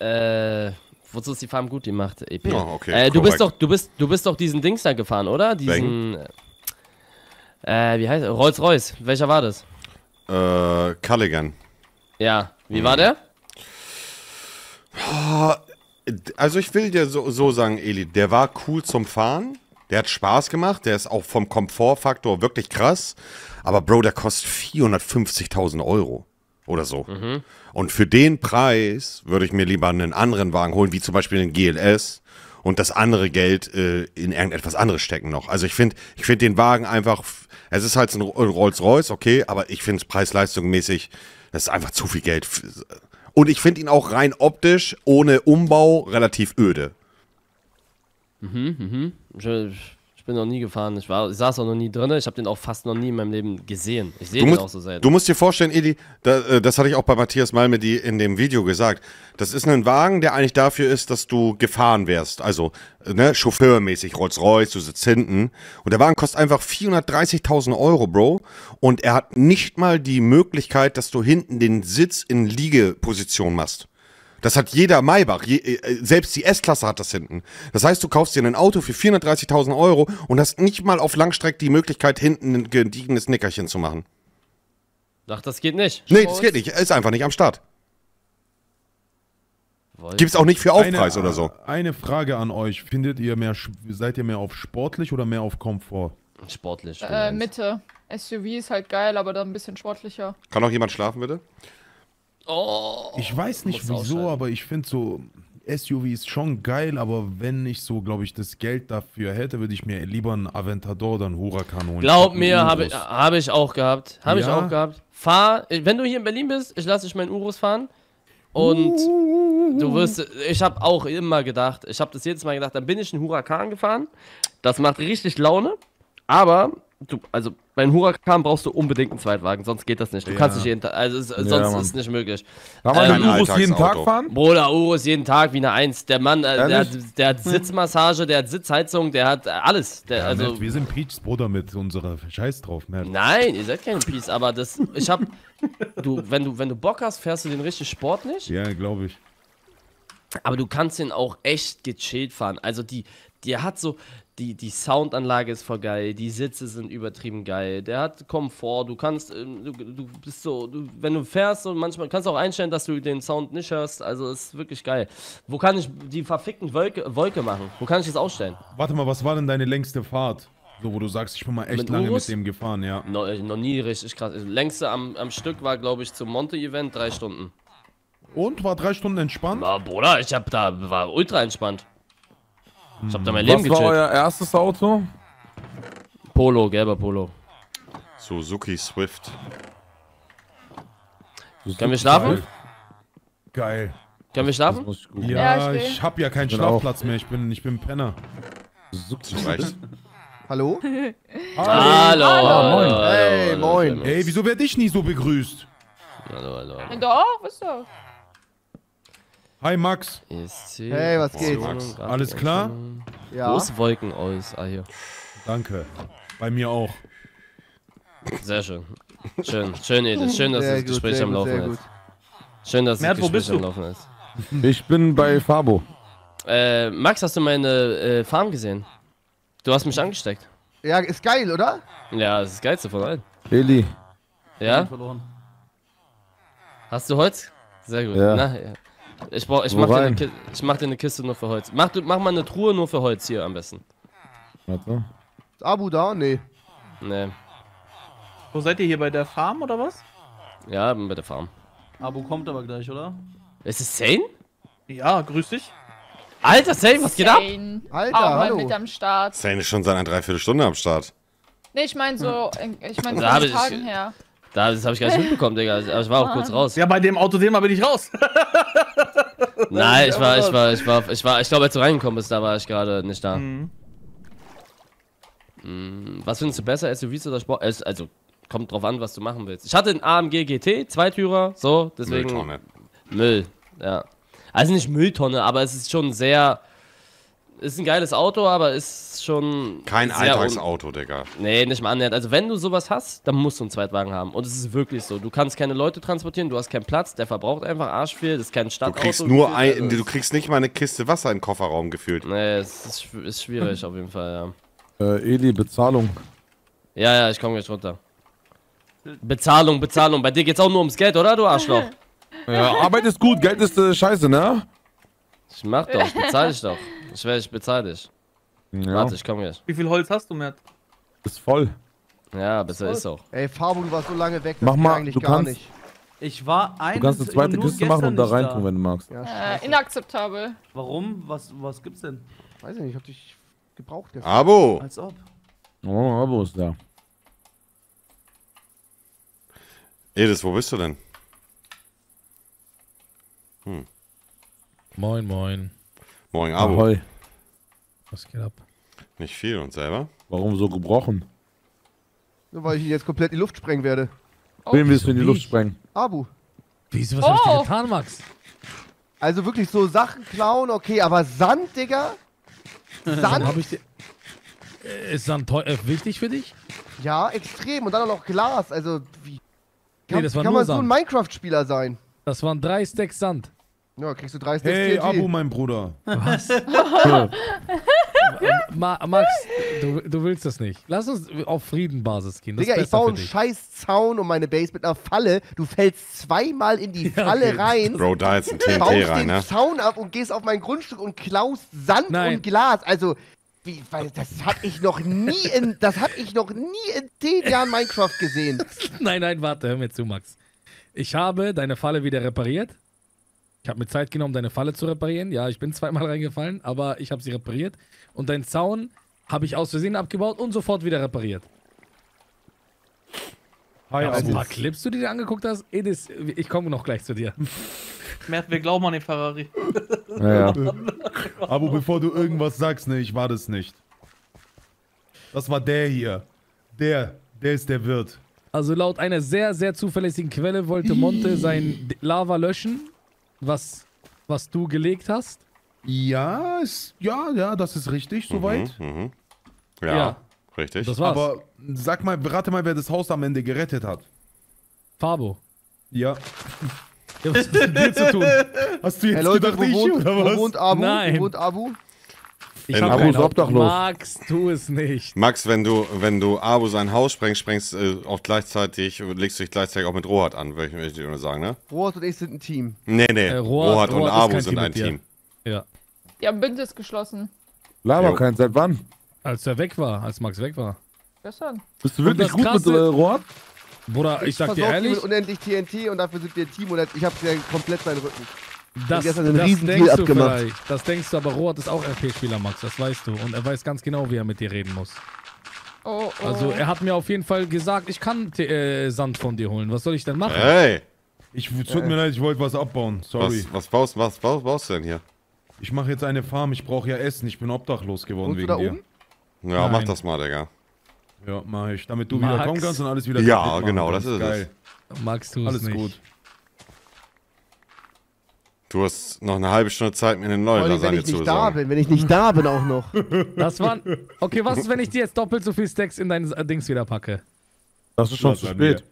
Äh, wozu ist die Farm gut gemacht, EP? Ja, okay, äh, du bist doch, du bist, du bist doch diesen Dings da gefahren, oder? Diesen, äh, wie heißt er? Rolls-Royce. Welcher war das? Äh, Culligan. Ja, wie Hm. war der? Ah, Also ich will dir so, so sagen, Eli, der war cool zum Fahren. Der hat Spaß gemacht. Der ist auch vom Komfortfaktor wirklich krass. Aber Bro, der kostet 450.000 Euro oder so. Mhm. Und für den Preis würde ich mir lieber einen anderen Wagen holen, wie zum Beispiel den GLS und das andere Geld äh, in irgendetwas anderes stecken noch. Also ich finde ich find den Wagen einfach, es ist halt ein Rolls-Royce, okay, aber ich finde es preis-leistungsmäßig, das ist einfach zu viel Geld. Und ich finde ihn auch rein optisch, ohne Umbau, relativ öde. Mhm, mhm. Bin noch nie gefahren. Ich, war, ich saß auch noch nie drin. Ich habe den auch fast noch nie in meinem Leben gesehen. Ich sehe Du den musst, auch so selten. du musst dir vorstellen, Edi, da, äh, das hatte ich auch bei Matthias Malmedy in dem Video gesagt. Das ist ein Wagen, der eigentlich dafür ist, dass du gefahren wärst. Also, ne, chauffeurmäßig, Rolls-Royce, du sitzt hinten. Und der Wagen kostet einfach 430.000 Euro, Bro. Und er hat nicht mal die Möglichkeit, dass du hinten den Sitz in Liegeposition machst. Das hat jeder Maybach, je, äh, selbst die S-Klasse hat das hinten. Das heißt, du kaufst dir ein Auto für 430.000 Euro und hast nicht mal auf Langstreck die Möglichkeit, hinten ein gediegenes Nickerchen zu machen. Ach, das geht nicht. Nee, das geht nicht. Er ist einfach nicht am Start. Gibt's auch nicht für Aufpreis eine, oder so. Eine Frage an euch. Findet ihr mehr, seid ihr mehr auf sportlich oder mehr auf Komfort? Sportlich. Äh, Mitte. SUV ist halt geil, aber dann ein bisschen sportlicher. Kann auch jemand schlafen, bitte? Oh. Ich weiß nicht wieso, aber ich finde so, SUV ist schon geil, aber wenn ich so, glaube ich, das Geld dafür hätte, würde ich mir lieber einen Aventador oder einen Huracan holen. Glaub mir, habe ich, hab ich auch gehabt. Habe ich Ja? auch gehabt. Fahr, wenn du hier in Berlin bist, ich lasse dich meinen Urus fahren. Und du wirst, ich habe auch immer gedacht, ich habe das jedes Mal gedacht, dann bin ich einen Huracan gefahren. Das macht richtig Laune. Aber, du, also beim Huracan brauchst du unbedingt einen Zweitwagen, sonst geht das nicht. Du Ja. kannst nicht jeden Tag, also Ja, sonst Mann. ist es nicht möglich. Kann man Ähm, Urus jeden Tag fahren? Bruder, Urus jeden Tag wie eine Eins. Der Mann, äh, der, hat, der hat Sitzmassage, der hat Sitzheizung, der hat äh, alles. Der, Ja, also, Matt, wir sind Peachs Bruder mit unserer Scheiß drauf, Matt. Nein, ihr seid keine Peace, aber das, ich hab, du, wenn du, wenn du Bock hast, fährst du den richtig sportlich, Ja, glaube ich. aber du kannst den auch echt gechillt fahren. Also die, der hat so, die, die Soundanlage ist voll geil, die Sitze sind übertrieben geil, der hat Komfort, du kannst, ähm, du, du bist so, du, wenn du fährst und manchmal kannst du auch einstellen, dass du den Sound nicht hörst, also ist wirklich geil. Wo kann ich die verfickten Wolke, Wolke machen? Wo kann ich das ausstellen? Warte mal, was war denn deine längste Fahrt? So, wo du sagst, ich bin mal echt Mit lange Urus? mit dem gefahren, ja. No, äh, noch nie richtig krass. Längste am, am Stück war, glaube ich, zum Monte-Event drei Stunden. Und war drei Stunden entspannt? Na, Bruder, ich hab da, war ultra entspannt. Ich hab da mein Leben Was war gechillt. euer erstes Auto? Polo, gelber Polo. Suzuki Swift. Können wir schlafen? Geil. Können wir schlafen? Ja, Ja, ich ich hab ja keinen Schlafplatz mehr. Ich bin, ich bin Penner. Das reicht. Hallo? Hallo. Ah, moin. hallo, Hey, hallo, moin. hallo. Ey, wieso werd ich nie so begrüßt? Hallo, hallo. hallo. Doch, was doch. Hi Max. ESC, Hey, was geht? Max. Alles klar? Ja. Wo ist Wolken aus? Ah, hier. Danke. Bei mir auch. Sehr schön. Schön, schön, Edith. Schön, dass Sehr das gut, Gespräch am Laufen ist. Schön, dass Mert, das wo bist Gespräch am du? Laufen ist. Ich bin bei Fabo. Äh, Max, hast du meine äh, Farm gesehen? Du hast mich angesteckt. Ja, ist geil, oder? Ja, das ist das Geilste von allen. Eli. Ja? Verloren. Hast du Holz? Sehr gut. Ja. Na, ja. Ich, brauch, ich, Wo mach dir eine rein? Ki- ich mach dir eine Kiste nur für Holz. Mach, du- mach mal eine Truhe nur für Holz hier am besten. Warte. Ist Abu da? Nee. Nee. Wo seid ihr hier bei der Farm oder was? Ja, bei der Farm. Abo kommt aber gleich, oder? Ist es Zane? Ja, grüß dich. Alter, Zane, was geht ab? Zane. Alter, Auch mal hallo. mit am Start. Zane ist schon seit einer Dreiviertelstunde am Start. Nee, ich meine so, ich meine ich- Tagen her. Da, das habe ich gar nicht mitbekommen, Digga. Aber ich war auch kurz raus. Ja, bei dem Autothema bin ich raus. Nein, ich war, ich war, ich war, ich war, ich glaube, als du reingekommen bist, da war ich gerade nicht da. Mhm. Mm, Was findest du besser, SUVs oder Sport? Also, kommt drauf an, was du machen willst. Ich hatte einen AMG GT, Zweitürer, so, deswegen. Mülltonne. Müll, ja. Also nicht Mülltonne, aber es ist schon sehr. Ist ein geiles Auto, aber ist schon. Kein Alltagsauto, Digga. Nee, nicht mal annähernd. Also wenn du sowas hast, dann musst du einen Zweitwagen haben. Und es ist wirklich so. Du kannst keine Leute transportieren, du hast keinen Platz, der verbraucht einfach arsch viel, das ist kein Du Stadtauto. kriegst nur gefühlt, ein, also du kriegst nicht mal eine Kiste Wasser in den Kofferraum gefühlt. Nee, es ist, ist schwierig auf jeden Fall, ja. Äh, Eli, Bezahlung. Ja, ja, ich komme gleich runter. Bezahlung, Bezahlung. Bei dir geht's auch nur ums Geld, oder, du Arschloch? Ja, Arbeit ist gut, Geld ist äh, scheiße, ne? Ich mach doch, ich bezahl dich doch. Ich werde, ich bezahl dich. Ja. Warte, ich komme gleich. Wie viel Holz hast du, Mert? Ist voll. Ja, besser ist auch. Ey, Fabo, du warst so lange weg, Mach mal, eigentlich du gar kannst- nicht. Ich war ein. Du kannst eine zweite Kiste machen und da reintun, wenn du magst. Ja, Äh, inakzeptabel. Warum? Was, was gibt's denn? Weiß ich nicht, ich hab dich gebraucht gestern. Abo! Als ob. Oh, Abo ist da. Edis, wo bist du denn? Hm. Moin, moin. Moin, Abo. Ahoi. Was geht ab? Nicht viel und selber? Warum so gebrochen? Nur weil ich ihn jetzt komplett in die Luft sprengen werde. Oh. Wen willst du in die? Luft sprengen? Abu. Wieso, was hab ich Oh. getan, Max? Also wirklich so Sachen klauen, okay, aber Sand, Digga? Sand? hab ich. Äh, Ist Sand äh, wichtig für dich? Ja, extrem. Und dann auch noch Glas. Also, wie kann, Nee, das war kann nur man so ein Sand. Minecraft-Spieler sein? Das waren drei Stacks Sand. Ja, kriegst du 30 Hey, TNT. Abu, mein Bruder. Was? Ma Max, du, du willst das nicht. Lass uns auf Friedenbasis gehen. Das Digga, ist ich baue einen dich. scheiß Zaun um meine Base mit einer Falle. Du fällst zweimal in die Falle okay. rein. Bro, da jetzt ein TNT baust rein, den ne? Zaun ab und gehst auf mein Grundstück und klaust Sand Nein. und Glas. Also, wie, weil das hab ich noch nie in, das hab ich noch nie in 10 Jahren Minecraft gesehen. Nein, nein, warte, hör mir zu, Max. Ich habe deine Falle wieder repariert. Ich habe mir Zeit genommen, deine Falle zu reparieren. Ja, ich bin zweimal reingefallen, aber ich habe sie repariert. Und deinen Zaun habe ich aus Versehen abgebaut und sofort wieder repariert. Hi, Ja, ein paar Clips, die du dir angeguckt hast? Edis, ich komme noch gleich zu dir. Mert, wir glauben an den Ferrari. Ja, ja. Abu, bevor du irgendwas sagst, ne, ich war das nicht. Das war der hier. Der, der ist der Wirt. Also laut einer sehr, sehr zuverlässigen Quelle wollte Monte sein Lava löschen, was, was du gelegt hast. Ja, ist, ja, ja, das ist richtig, soweit. Mhm, mhm. Ja, Ja. richtig. Das war's. Aber sag mal, rate mal, wer das Haus am Ende gerettet hat. Fabo. Ja. Ja, was hat das mit dir zu tun? Hast du jetzt Hey Leute, gedacht, wo ich wohnt, oder wo was? wohnt Abu? Nein. Wo wohnt Abu? Ich hab Abu kein Auto. obdachlos. Max, tu es nicht. Max, wenn du, wenn du Abu sein Haus sprengst, sprengst äh, auch gleichzeitig, legst du dich gleichzeitig auch mit Rohat an, würde ich, ich dir nur sagen, ne? Rohat und ich sind ein Team. Nee, nee. Äh, Rohat, Rohat- und Rohat Abu sind Team ein mit dir. Team. Ja. Die haben Bündnis geschlossen. Laber kein, seit wann? Als er weg war, als Max weg war. Gestern. Bist du wirklich das gut mit Krasse- äh, Rohr? Bruder, ich, sag dir ehrlich, mit unendlich TNT und dafür sind wir ein Team und ich habe ja komplett seinen Rücken. Das, gestern einen das riesen denkst Deal du abgemacht. vielleicht. Das denkst du, aber Rohat ist auch RP-Spieler, Max, das weißt du. Und er weiß ganz genau, wie er mit dir reden muss. Oh, oh. Also er hat mir auf jeden Fall gesagt, ich kann äh, Sand von dir holen. Was soll ich denn machen? Hey! Ich tut mir leid, ich wollte was abbauen. Sorry. Was, was, baust, was baust, baust du denn hier? Ich mache jetzt eine Farm, ich brauche ja Essen, ich bin obdachlos geworden Wohnst du wegen da dir. oben? Ja, mach Nein. das mal, Digga. Ja, mach ich. Damit du Max. wieder kommen kannst und alles wieder Ja, genau, kannst. das ist Geil. Max, tu es Alles nicht. gut. Du hast noch eine halbe Stunde Zeit, mir eine neue allem, wenn Lasagne ich zu nicht da besorgen. bin, wenn ich nicht da bin auch noch. Das waren. Okay, was ist, wenn ich dir jetzt doppelt so viel Stacks in dein äh, Dings wieder packe? Das ist schon Das zu spät.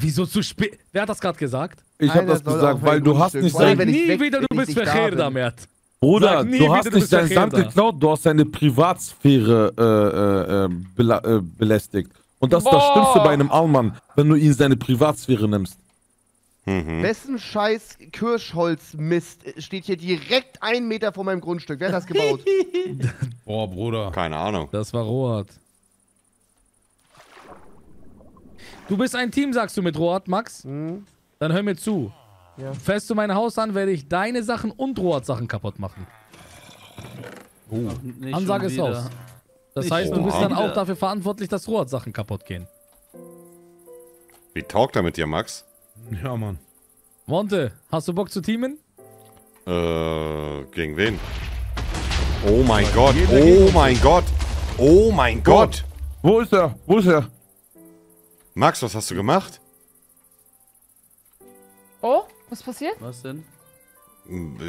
Wieso zu spät? Wer hat das gerade gesagt? Ich habe das gesagt, weil du hast nicht sein... wenn ich Nie weg- wieder, du wenn bist da bin. Mert. Bruder, Sag nie du wieder, hast du nicht deinen Sand geklaut, du hast deine Privatsphäre äh, äh, äh, bela äh, belästigt. Und das ist das. Schlimmste bei einem Allmann, wenn du ihn seine Privatsphäre nimmst. Mhm. Wessen scheiß Kirschholzmist steht hier direkt einen Meter vor meinem Grundstück? Wer hat das gebaut? Boah, Bruder. Keine Ahnung. Das war Rohat. Du bist ein Team, sagst du mit Rohat, Max? Hm? Dann hör mir zu. Ja. Fährst du mein Haus an, werde ich deine Sachen und Rohat Sachen kaputt machen. Nicht Ansage ist raus. Das Nicht heißt, du bist dann wieder. auch dafür verantwortlich, dass Rohat Sachen kaputt gehen. Wie talkt er mit dir, Max? Ja, Mann. Monte, hast du Bock zu teamen? Äh, gegen wen? Oh mein Gott, oh mein Gott, oh mein Gott. Wo ist er? Wo ist er? Max, was hast du gemacht? Oh, was passiert? Was denn?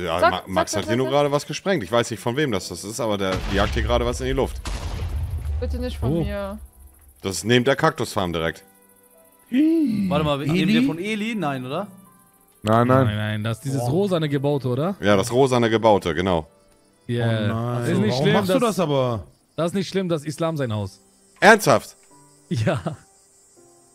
Ja, Sag- Ma sag, Max sag, hat hier nur gerade was gesprengt. Ich weiß nicht, von wem das, das ist, aber der jagt hier gerade was in die Luft. Bitte nicht von Oh. mir. Das ist neben der Kaktusfarm direkt. Warte mal, reden Eli? wir von Eli? Nein, oder? Nein, Nein, nein. nein, das ist dieses rosane Gebaute, oder? Ja, das rosane Gebaute, genau. Ja. Oh nein. Das ist nicht Warum schlimm. machst du das aber? Das ist nicht schlimm, das ist Islam sein Haus. Ernsthaft? Ja.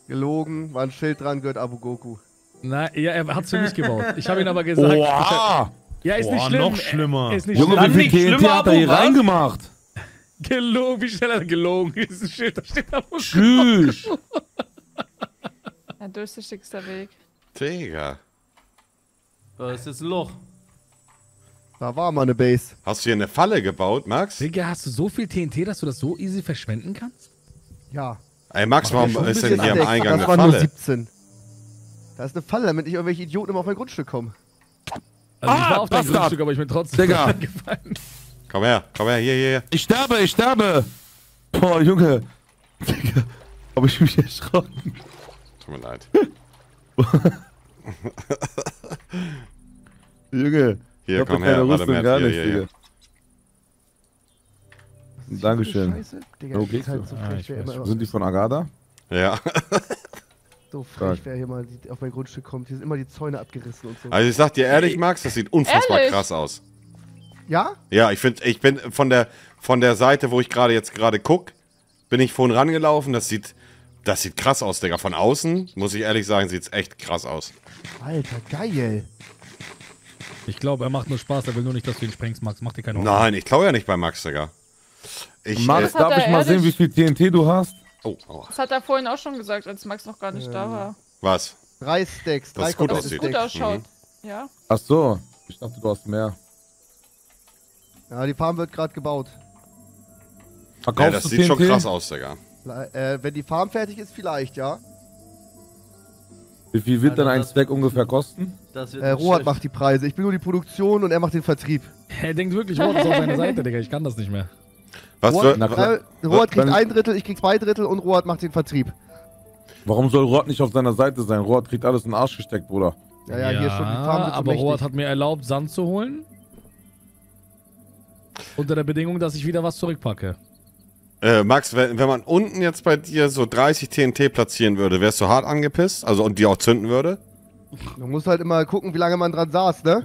Gelogen, war ein Schild dran, gehört Abu Goku. Nein, ja, er hat's für mich gebaut. Ich habe ihn aber gesagt. Oha! Ja, ist nicht Boah, schlimm. noch schlimmer. Ist nicht Junge, schlimm. wie viel TNT hat er hier reingemacht? Gelogen, wie schnell hat er gelogen? Ist ein Schild, da steht da. Tschüss. Der durchsichtigste Weg. Digga. Da ist jetzt ein Loch. Da war mal eine Base. Hast du hier eine Falle gebaut, Max? Digga, hast du so viel TNT, dass du das so easy verschwenden kannst? Ja. Ey, Max, warum Schon ein ist denn bisschen hier am Eingang Das eine waren nur Falle? 17. Da ist eine Falle, damit nicht irgendwelche Idioten immer auf mein Grundstück kommen. Also ich Ah, war auf Bastard. Grundstück, aber ich bin trotzdem Digga. reingefallen. Komm her, komm her, hier, hier, hier. Ich sterbe, ich sterbe. Boah, Junge. Digga, hab ich mich erschrocken. Tut mir leid. Junge. Hier, ich hab komm ja keine her, warte, Rüstung, Matt, gar hier, nichts, hier, hier. Digga. Dankeschön. Scheiße. Digga, geht's halt so Ah, immer Sind die von Agada? Ja. so frech, wer hier mal die- auf mein Grundstück kommt. Hier sind immer die Zäune abgerissen und so. Also ich sag dir ehrlich, Max, das sieht unfassbar Ehrlich? krass aus. Ja? Ja, ich finde, ich bin von der von der Seite, wo ich gerade jetzt gerade guck, bin ich vorhin rangelaufen. Das sieht, das sieht krass aus, Digga. Von außen muss ich ehrlich sagen, sieht's echt krass aus. Alter, geil. Ich glaube, er macht nur Spaß, er will nur nicht, dass du ihn sprengst, Max. Mach dir keine Sorgen. Nein, ich klaue ja nicht bei Max, Digga. Ich, Max, äh, darf ich mal sehen, wie viel TNT du hast? oh, aua. Das hat er vorhin auch schon gesagt, als Max noch gar nicht da war. was? Drei Stacks, Das drei ist gut komplette aussieht. Gut Stacks. ausschaut. Ja. Ach so. Ich dachte, du hast mehr. Ja, die Farm wird gerade gebaut. Verkaufst Ja, das du sieht schon TNT? krass aus, Digga. Äh, wenn die Farm fertig ist, vielleicht, ja. Wie viel wird Alter, denn ein Stack ungefähr kosten? Das wird Äh, Rohat schlecht. macht die Preise. Ich bin nur die Produktion und er macht den Vertrieb. Er denkt wirklich, Rohat ist auf seiner Seite, Digga. Ich kann das nicht mehr. Was Rohat, äh, Rohat kriegt ein Drittel, ich krieg zwei Drittel und Rohat macht den Vertrieb. Warum soll Rot nicht auf seiner Seite sein? Rot kriegt alles in den Arsch gesteckt, Bruder. Ja, ja, hier schon, die Farm aber mächtig. Rohat hat mir erlaubt, Sand zu holen. Unter der Bedingung, dass ich wieder was zurückpacke. Äh, Max, wenn, wenn man unten jetzt bei dir so 30 TNT platzieren würde, wärst du hart angepisst? Also und die auch zünden würde? Man muss halt immer gucken, wie lange man dran saß, ne?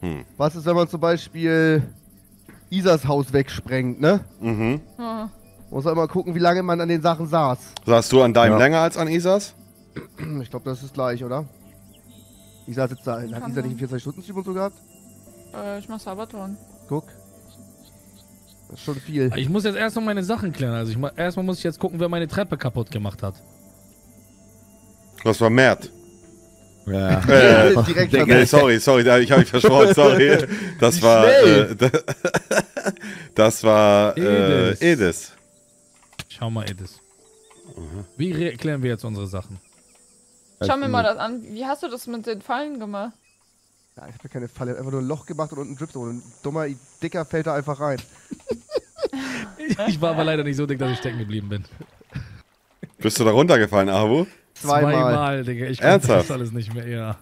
Hm. Was ist, wenn man zum Beispiel Isas Haus wegsprengt, ne? Mhm. Ah. Muss halt immer gucken, wie lange man an den Sachen saß. Saßt du an deinem Ja. länger als an Isas? Ich glaube, das ist gleich, oder? Isa sitzt da. Hat Isa nicht einen 24-Stunden-Stream und so gehabt? Äh, ich mach Sabaton. Guck. Das ist schon viel. Ich muss jetzt erstmal meine Sachen klären. Also ich, erstmal muss ich jetzt gucken, wer meine Treppe kaputt gemacht hat. Das war Mert. Ja. Äh, Direkt nee, sorry, sorry, ich habe mich verschworen, sorry. Das Wie war, äh, das war äh, Edis. Edis. Schau mal, Edis. Wie re- klären wir jetzt unsere Sachen? Schau mir mal das an. Wie hast du das mit den Fallen gemacht? Ja, ich hab ja keine Falle, ich hab einfach nur ein Loch gemacht und unten Dripstone. Und ein dummer, dicker fällt da einfach rein. Ich war aber leider nicht so dick, dass ich stecken geblieben bin. Bist du da runtergefallen, Abu? Zweimal. Digga. Ich Ernsthaft? das alles nicht mehr, ja.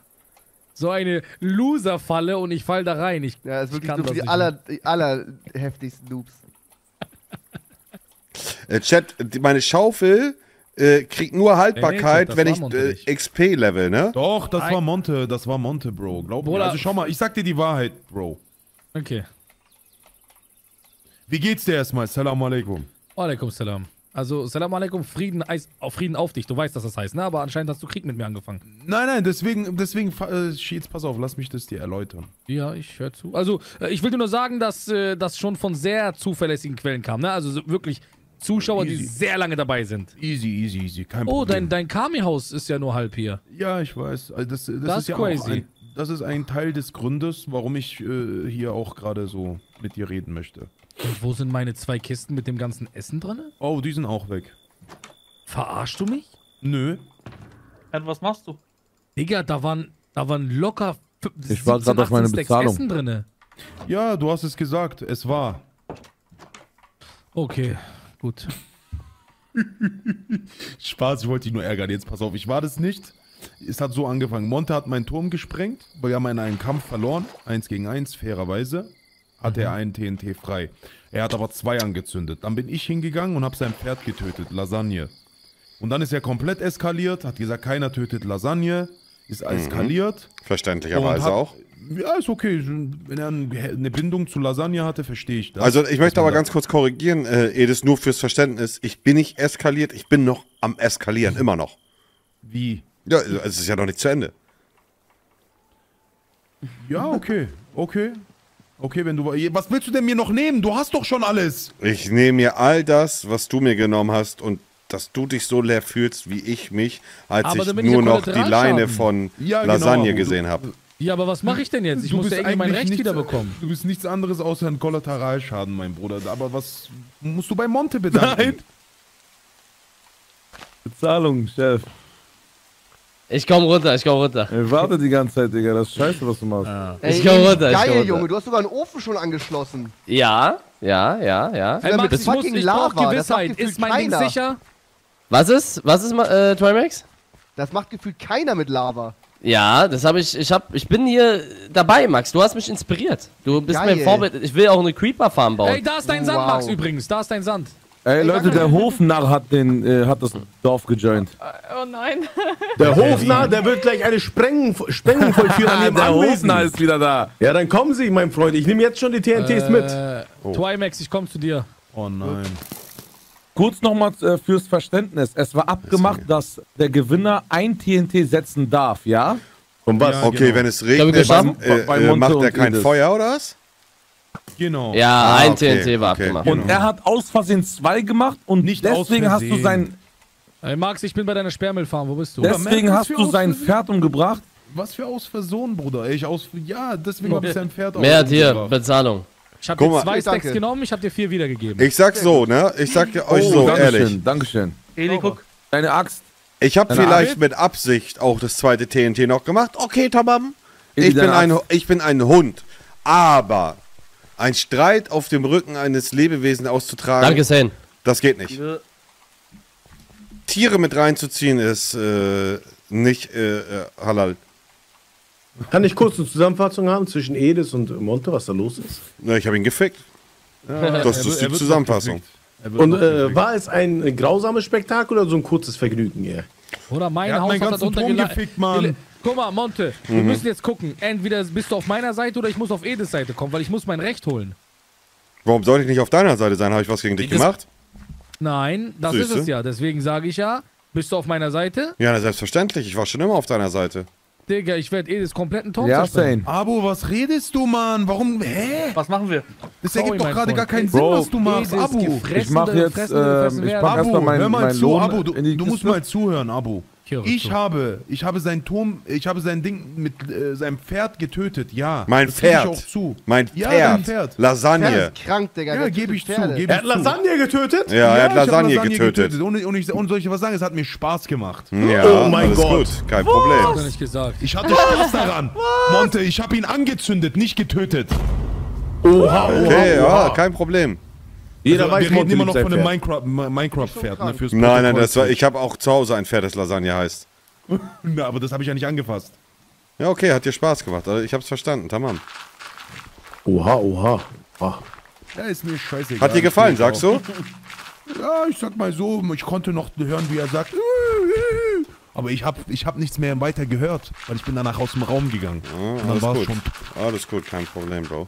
So eine Loser-Falle und ich fall da rein. Ich, Ja, das ist ich wirklich so die aller, die allerheftigsten Noobs. Äh, Chat, meine Schaufel äh, kriegt nur Haltbarkeit, das wenn war ich Monte äh, nicht. XP-Level, ne? Doch, das Ein- war Monte, das war Monte, Bro. Glaub mir. Also schau mal, ich sag dir die Wahrheit, Bro. Okay. Wie geht's dir erstmal? Salam alaikum. Alaikum salam. Also, salam alaikum, Frieden, auf Frieden auf dich. Du weißt, was das heißt, ne? Aber anscheinend hast du Krieg mit mir angefangen. Nein, nein, deswegen, deswegen, fa- äh, jetzt pass auf, lass mich das dir erläutern. Ja, ich höre zu. Also, äh, ich will dir nur sagen, dass äh, das schon von sehr zuverlässigen Quellen kam, ne? Also so wirklich Zuschauer, die Easy. sehr lange dabei sind. Easy, easy, easy, kein Oh, Problem. dein, dein Kami-Haus ist ja nur halb hier. Ja, ich weiß. Also das, das, Das ist ist ja auch crazy. ein, das ist ein Teil des Gründes, warum ich äh, hier auch gerade so mit dir reden möchte. Und wo sind meine zwei Kisten mit dem ganzen Essen drin? Oh, die sind auch weg. Verarschst du mich? Nö. Und was machst du? Digga, da waren, da waren locker fü- Ich war 17, grad auf meine 18 Stacks Bezahlung. Essen drinne. Ja, du hast es gesagt, es war. Okay, gut. Spaß, ich wollte dich nur ärgern. Jetzt pass auf, ich war das nicht. Es hat so angefangen. Monte hat meinen Turm gesprengt. Wir haben in einem Kampf verloren. Eins gegen eins, fairerweise. Hatte er einen TNT frei. Er hat aber zwei angezündet. Dann bin ich hingegangen und habe sein Pferd getötet, Lasagne. Und dann ist er komplett eskaliert, hat gesagt, keiner tötet Lasagne. Ist eskaliert. Verständlicherweise hat- auch. Ja, ist okay. Wenn er ein- eine Bindung zu Lasagne hatte, verstehe ich das. Also ich möchte aber ganz kurz korrigieren, äh, Edis, nur fürs Verständnis. Ich bin nicht eskaliert, ich bin noch am Eskalieren, immer noch. Wie? Ja, also es ist ja noch nicht zu Ende. Ja, okay. Okay. Okay, wenn du. Was willst du denn mir noch nehmen? Du hast doch schon alles. Ich nehme mir all das, was du mir genommen hast und dass du dich so leer fühlst, wie ich mich, als Aber ich nur noch die. Leine von Ja, genau, Lasagne du- gesehen habe. Ja, aber was mache ich denn jetzt? Ich Du muss bist ja irgendwie mein Recht nichts- wiederbekommen. Du bist nichts anderes außer ein Kollateralschaden, mein Bruder. Aber was musst du bei Monte bedanken? Nein. Bezahlung, Chef. Ich komm runter, ich komm runter. Ey, warte die ganze Zeit, Digga. Das ist scheiße, was du machst. Ey, Ich komm runter, ich geil, komm runter. Junge, du hast sogar einen Ofen schon angeschlossen. Ja, ja, ja, ja. Ey, Max, ich muss- ich brauch Lava, Gewissheit. Gewissheit. Das Ist mein macht Ding keiner. sicher? Was ist, was ist, äh, Trimax? Das macht gefühlt keiner mit Lava. Ja, das habe ich, ich hab, ich bin hier dabei, Max. Du hast mich inspiriert. Du bist Geil. mein Vorbild. Ich will auch eine Creeper-Farm bauen. Ey, da ist dein Sand, Wow. Max, übrigens. Da ist dein Sand. Ey, Leute, der Hofnarr hat, den, äh, hat das Dorf gejoint. Oh nein. Der Hofnarr, der wird gleich eine Sprengung, Sprengung vollführen an ihrem der Anwesen. Hofnarr ist wieder da. Ja, dann kommen Sie, mein Freund. Ich nehme jetzt schon die TNTs mit. Äh, Twimax, ich komm zu dir. Oh nein. Kurz nochmal äh, fürs Verständnis. Es war abgemacht, dass der Gewinner ein TNT setzen darf, ja? Und was? Okay, wenn es Glaub regnet, äh, Bei äh, Monte macht er kein Edis. Feuer oder was? Genau. Ja, Ah, ein okay, TNT war okay. abgemacht. Und er hat aus Versehen zwei gemacht und Nicht aus deswegen hast du sein, Ey, Max, ich bin bei deiner Sperrmüllfarm. Wo bist du? deswegen hast du sein? Pferd umgebracht. Was für aus Versehen, Bruder? Ich aus. Ja, deswegen habe ich sein Pferd Mehr hat hier, umgebracht. Bezahlung. Ich hab Guck dir zwei Stacks danke. genommen, ich hab dir vier wiedergegeben. Ich sag so, ne? Ich sag dir euch Oh, so, Dankeschön, ehrlich. Dankeschön. Eli, guck. Deine Axt. Ich habe vielleicht Axt? mit Absicht auch das zweite TNT noch gemacht. Okay, Tamam. Eli, Ich bin, ein, ich bin ein Hund. Aber ein Streit auf dem Rücken eines Lebewesens auszutragen, Danke, Sane. das geht nicht. Tiere mit reinzuziehen ist äh, nicht äh, äh, halal. Kann ich kurz eine Zusammenfassung haben zwischen Edis und Monte, was da los ist? Na, ich habe ihn gefickt. das Er wird- ist die Zusammenfassung. Und äh, war es ein grausames Spektakel oder so ein kurzes Vergnügen eher? Oder mein Er hat Haus meinen hat ganzen darunter Turm gela- gefickt, Mann. Guck mal, Monte, wir Mhm. müssen jetzt gucken. Entweder bist du auf meiner Seite oder ich muss auf Edis Seite kommen, weil ich muss mein Recht holen. Warum soll ich nicht auf deiner Seite sein? Habe ich was gegen dich Das- gemacht? Nein, das Siehste? ist es ja. Deswegen sage ich ja, bist du auf meiner Seite? Ja, selbstverständlich. Ich war schon immer auf deiner Seite. Digga, ich werde das kompletten Turm Ja, zerstören. Abo, was redest du, Mann? Warum? Hä? Was machen wir? Das ergibt doch gerade gar keinen Sinn, Bro, was du machst, Abo. Ich mach jetzt, ähm, ich werden. pack erstmal Abo, meinen hör mal mein Abo, du, in die du musst mal zuhören, Abo. Höre Ich zu. habe, ich habe seinen Turm, ich habe sein Ding mit äh, seinem Pferd getötet, ja. Mein das Pferd. Ich auch zu. Mein Ja, Pferd. dein Pferd. Lasagne. Pferd ist krank, Digga. Ja, der gebe ich zu, Pferde. gebe Er ich hat zu. Lasagne getötet? Ja, er hat ich hab Lasagne, getötet. Und, und, ich, und soll ich was sagen? Es hat mir Spaß gemacht. Ja, Oh mein alles Gott. gut. Kein er Problem. nicht gesagt. Ich hatte Spaß daran. Monte, ich habe ihn angezündet, nicht getötet. Oha, oha, Okay, oha. ja, kein Problem. Jeder Also, weiß, wir reden immer noch von dem sein Minecraft- Mi- Minecraft-Pferd, ne? Fürs Nein, nein, das war, ich habe auch zu Hause ein Pferd, das Lasagne heißt. Na, aber das habe ich ja nicht angefasst. Ja, okay, hat dir Spaß gemacht. Also ich hab's verstanden, tamam. Oha, oha. Ah. Ja, ist mir scheißegal. Hat dir gefallen, sagst du? Ja, ich sag mal so, ich konnte noch hören, wie er sagt. Aber ich habe ich hab nichts mehr weiter gehört, weil ich bin danach aus dem Raum gegangen. Ja, Und dann alles war es gut. schon. Alles gut, kein Problem, Bro.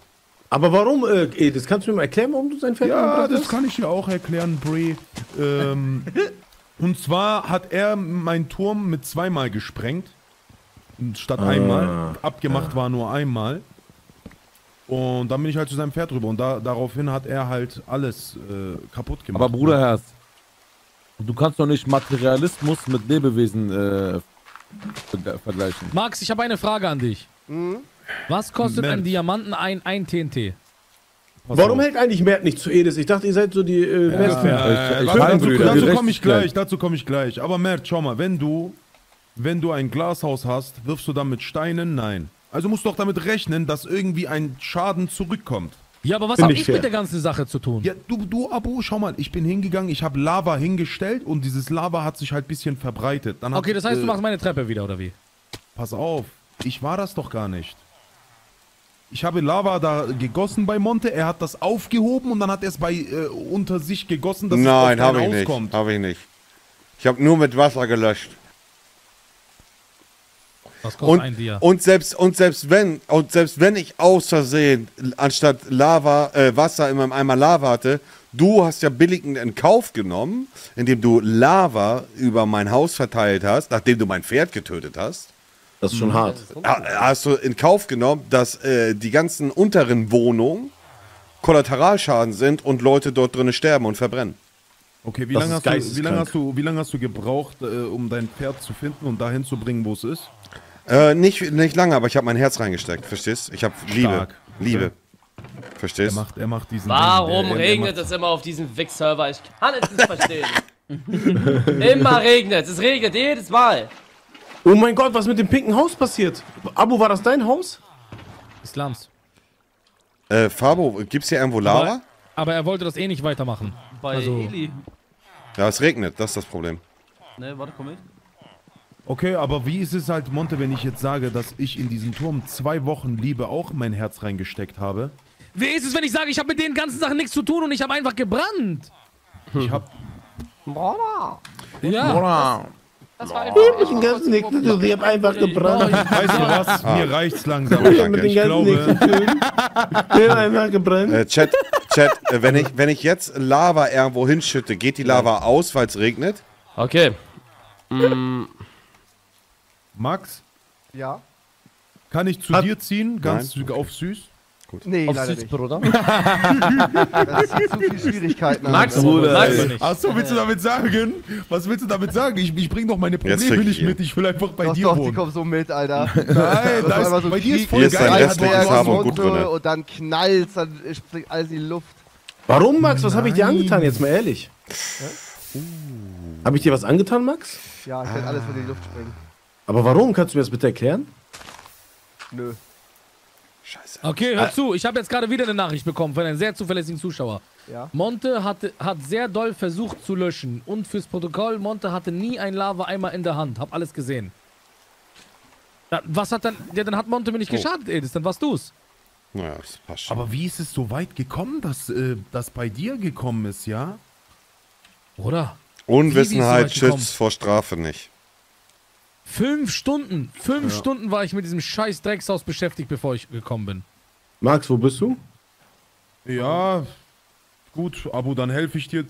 Aber warum, äh, das kannst du mir mal erklären, warum du sein Pferd Ja, das hast? kann ich dir auch erklären, Bray. Ähm, und zwar hat er meinen Turm mit zweimal gesprengt. Statt Ah. einmal. Abgemacht war nur einmal. Und dann bin ich halt zu seinem Pferd rüber. Und da, daraufhin hat er halt alles äh, kaputt gemacht. Aber Bruderherz, du kannst doch nicht Materialismus mit Lebewesen äh, ver- vergleichen. Max, ich habe eine Frage an dich. Mhm. Was kostet Mensch. ein Diamanten ein, ein TNT? Pass Warum auf. hält eigentlich Mert nicht zu Edis? Ich dachte, ihr seid so die äh. Äh, Ich- ich warte, meine, dazu dazu komme ich gleich, dazu komme ich gleich. Aber Mert, schau mal, wenn du, wenn du ein Glashaus hast, wirfst du damit Steinen? Nein. Also musst du doch damit rechnen, dass irgendwie ein Schaden zurückkommt. Ja, aber was habe ich ich fair. mit der ganzen Sache zu tun? Ja, du, du, Abo, schau mal, ich bin hingegangen, ich habe Lava hingestellt und dieses Lava hat sich halt ein bisschen verbreitet. Dann okay, hat, das heißt, du äh, machst meine Treppe wieder, oder wie? Pass auf, ich war das doch gar nicht. Ich habe Lava da gegossen bei Monte, er hat das aufgehoben und dann hat er es bei äh, unter sich gegossen, dass Nein, es habe ich Haus nicht. kommt. Habe ich nicht. Ich habe nur mit Wasser gelöscht. Was kostet Und, ein Dia? und selbst und selbst wenn und selbst wenn ich aus Versehen anstatt Lava äh, Wasser in meinem Eimer Lava hatte, du hast ja billigend in Kauf genommen, indem du Lava über mein Haus verteilt hast, nachdem du mein Pferd getötet hast. Das ist schon hart. Ha- Hast du in Kauf genommen, dass äh, die ganzen unteren Wohnungen Kollateralschaden sind und Leute dort drinnen sterben und verbrennen. Okay, wie lange hast, du, wie lange geisteskrank. hast du wie lange hast du gebraucht, äh, um dein Pferd zu finden und dahin zu bringen, wo es ist? Äh, nicht, nicht lange, aber ich habe mein Herz reingesteckt, verstehst? Ich habe Liebe. Liebe. Er Verstehst? macht, er macht diesen. Warum Ding, der- er- er regnet es immer auf diesem Wick-Server? Ich kann es nicht verstehen. immer regnet es. Es regnet jedes Mal. Oh mein Gott, was mit dem pinken Haus passiert? Abo, war das dein Haus? Islams. Äh, Fabo, gibt's hier irgendwo Lava? Aber, aber er wollte das eh nicht weitermachen. Bei Also- Eli. Ja, es regnet, das ist das Problem. Ne, warte, komm mit. Okay, aber wie ist es halt, Monte, wenn ich jetzt sage, dass ich in diesen Turm zwei Wochen Liebe auch mein Herz reingesteckt habe? Wie ist es, wenn ich sage, ich habe mit den ganzen Sachen nichts zu tun und ich habe einfach gebrannt? Ich hab. Ja. Das war Ich hab mit den ganzen nichts zu tun, ich hab einfach gebrannt. Weißt du was? Mir reicht's langsam. Ich hab mit Ich glaube. Ich hab einfach gebrannt. Äh, Chat, Chat, äh, wenn, ich, wenn ich jetzt Lava irgendwo hinschütte, geht die Lava aus, weil es regnet? Okay. Mm, Max, Ja? kann ich zu Hat- dir ziehen? Ganz auf süß? Nee, auf leider süß, nicht. Bruder. Das ist zu viel Schwierigkeiten. Max, Alter. Bruder. Max. Achso, willst du damit sagen? Was willst du damit sagen? Ich, ich bring doch meine Probleme nicht hier. mit, ich will einfach bei Doch, dir doch, die wohnen. kommen so mit, Alter. Nein, Das da war ist, immer so bei dir ist voll Hier ist geil. restliches Ordnung. Haben und gut und dann knallt's, dann springt alles in die Luft. Warum, Max? Was habe ich dir angetan, jetzt mal ehrlich? Habe ich dir was angetan, Max? Ja, ich werde alles in die Luft springen. Aber warum? Kannst du mir das bitte erklären? Nö. Okay, hör zu. Ich habe jetzt gerade wieder eine Nachricht bekommen von einem sehr zuverlässigen Zuschauer. Ja. Monte hatte, hat sehr doll versucht zu löschen. Und fürs Protokoll, Monte hatte nie ein Lava-Eimer in der Hand. Hab alles gesehen. Ja, was hat dann. Ja, dann hat Monte mir nicht Oh. geschadet, Edis. Dann warst du's. Naja, das passt schon. Aber wie ist es so weit gekommen, dass äh, das bei dir gekommen ist, ja? Oder? Unwissenheit schützt vor Strafe nicht. Fünf Stunden. Fünf Ja. Stunden war ich mit diesem scheiß Dreckshaus beschäftigt, bevor ich gekommen bin. Max, wo bist du? Ja, gut, Abu, dann helfe ich dir.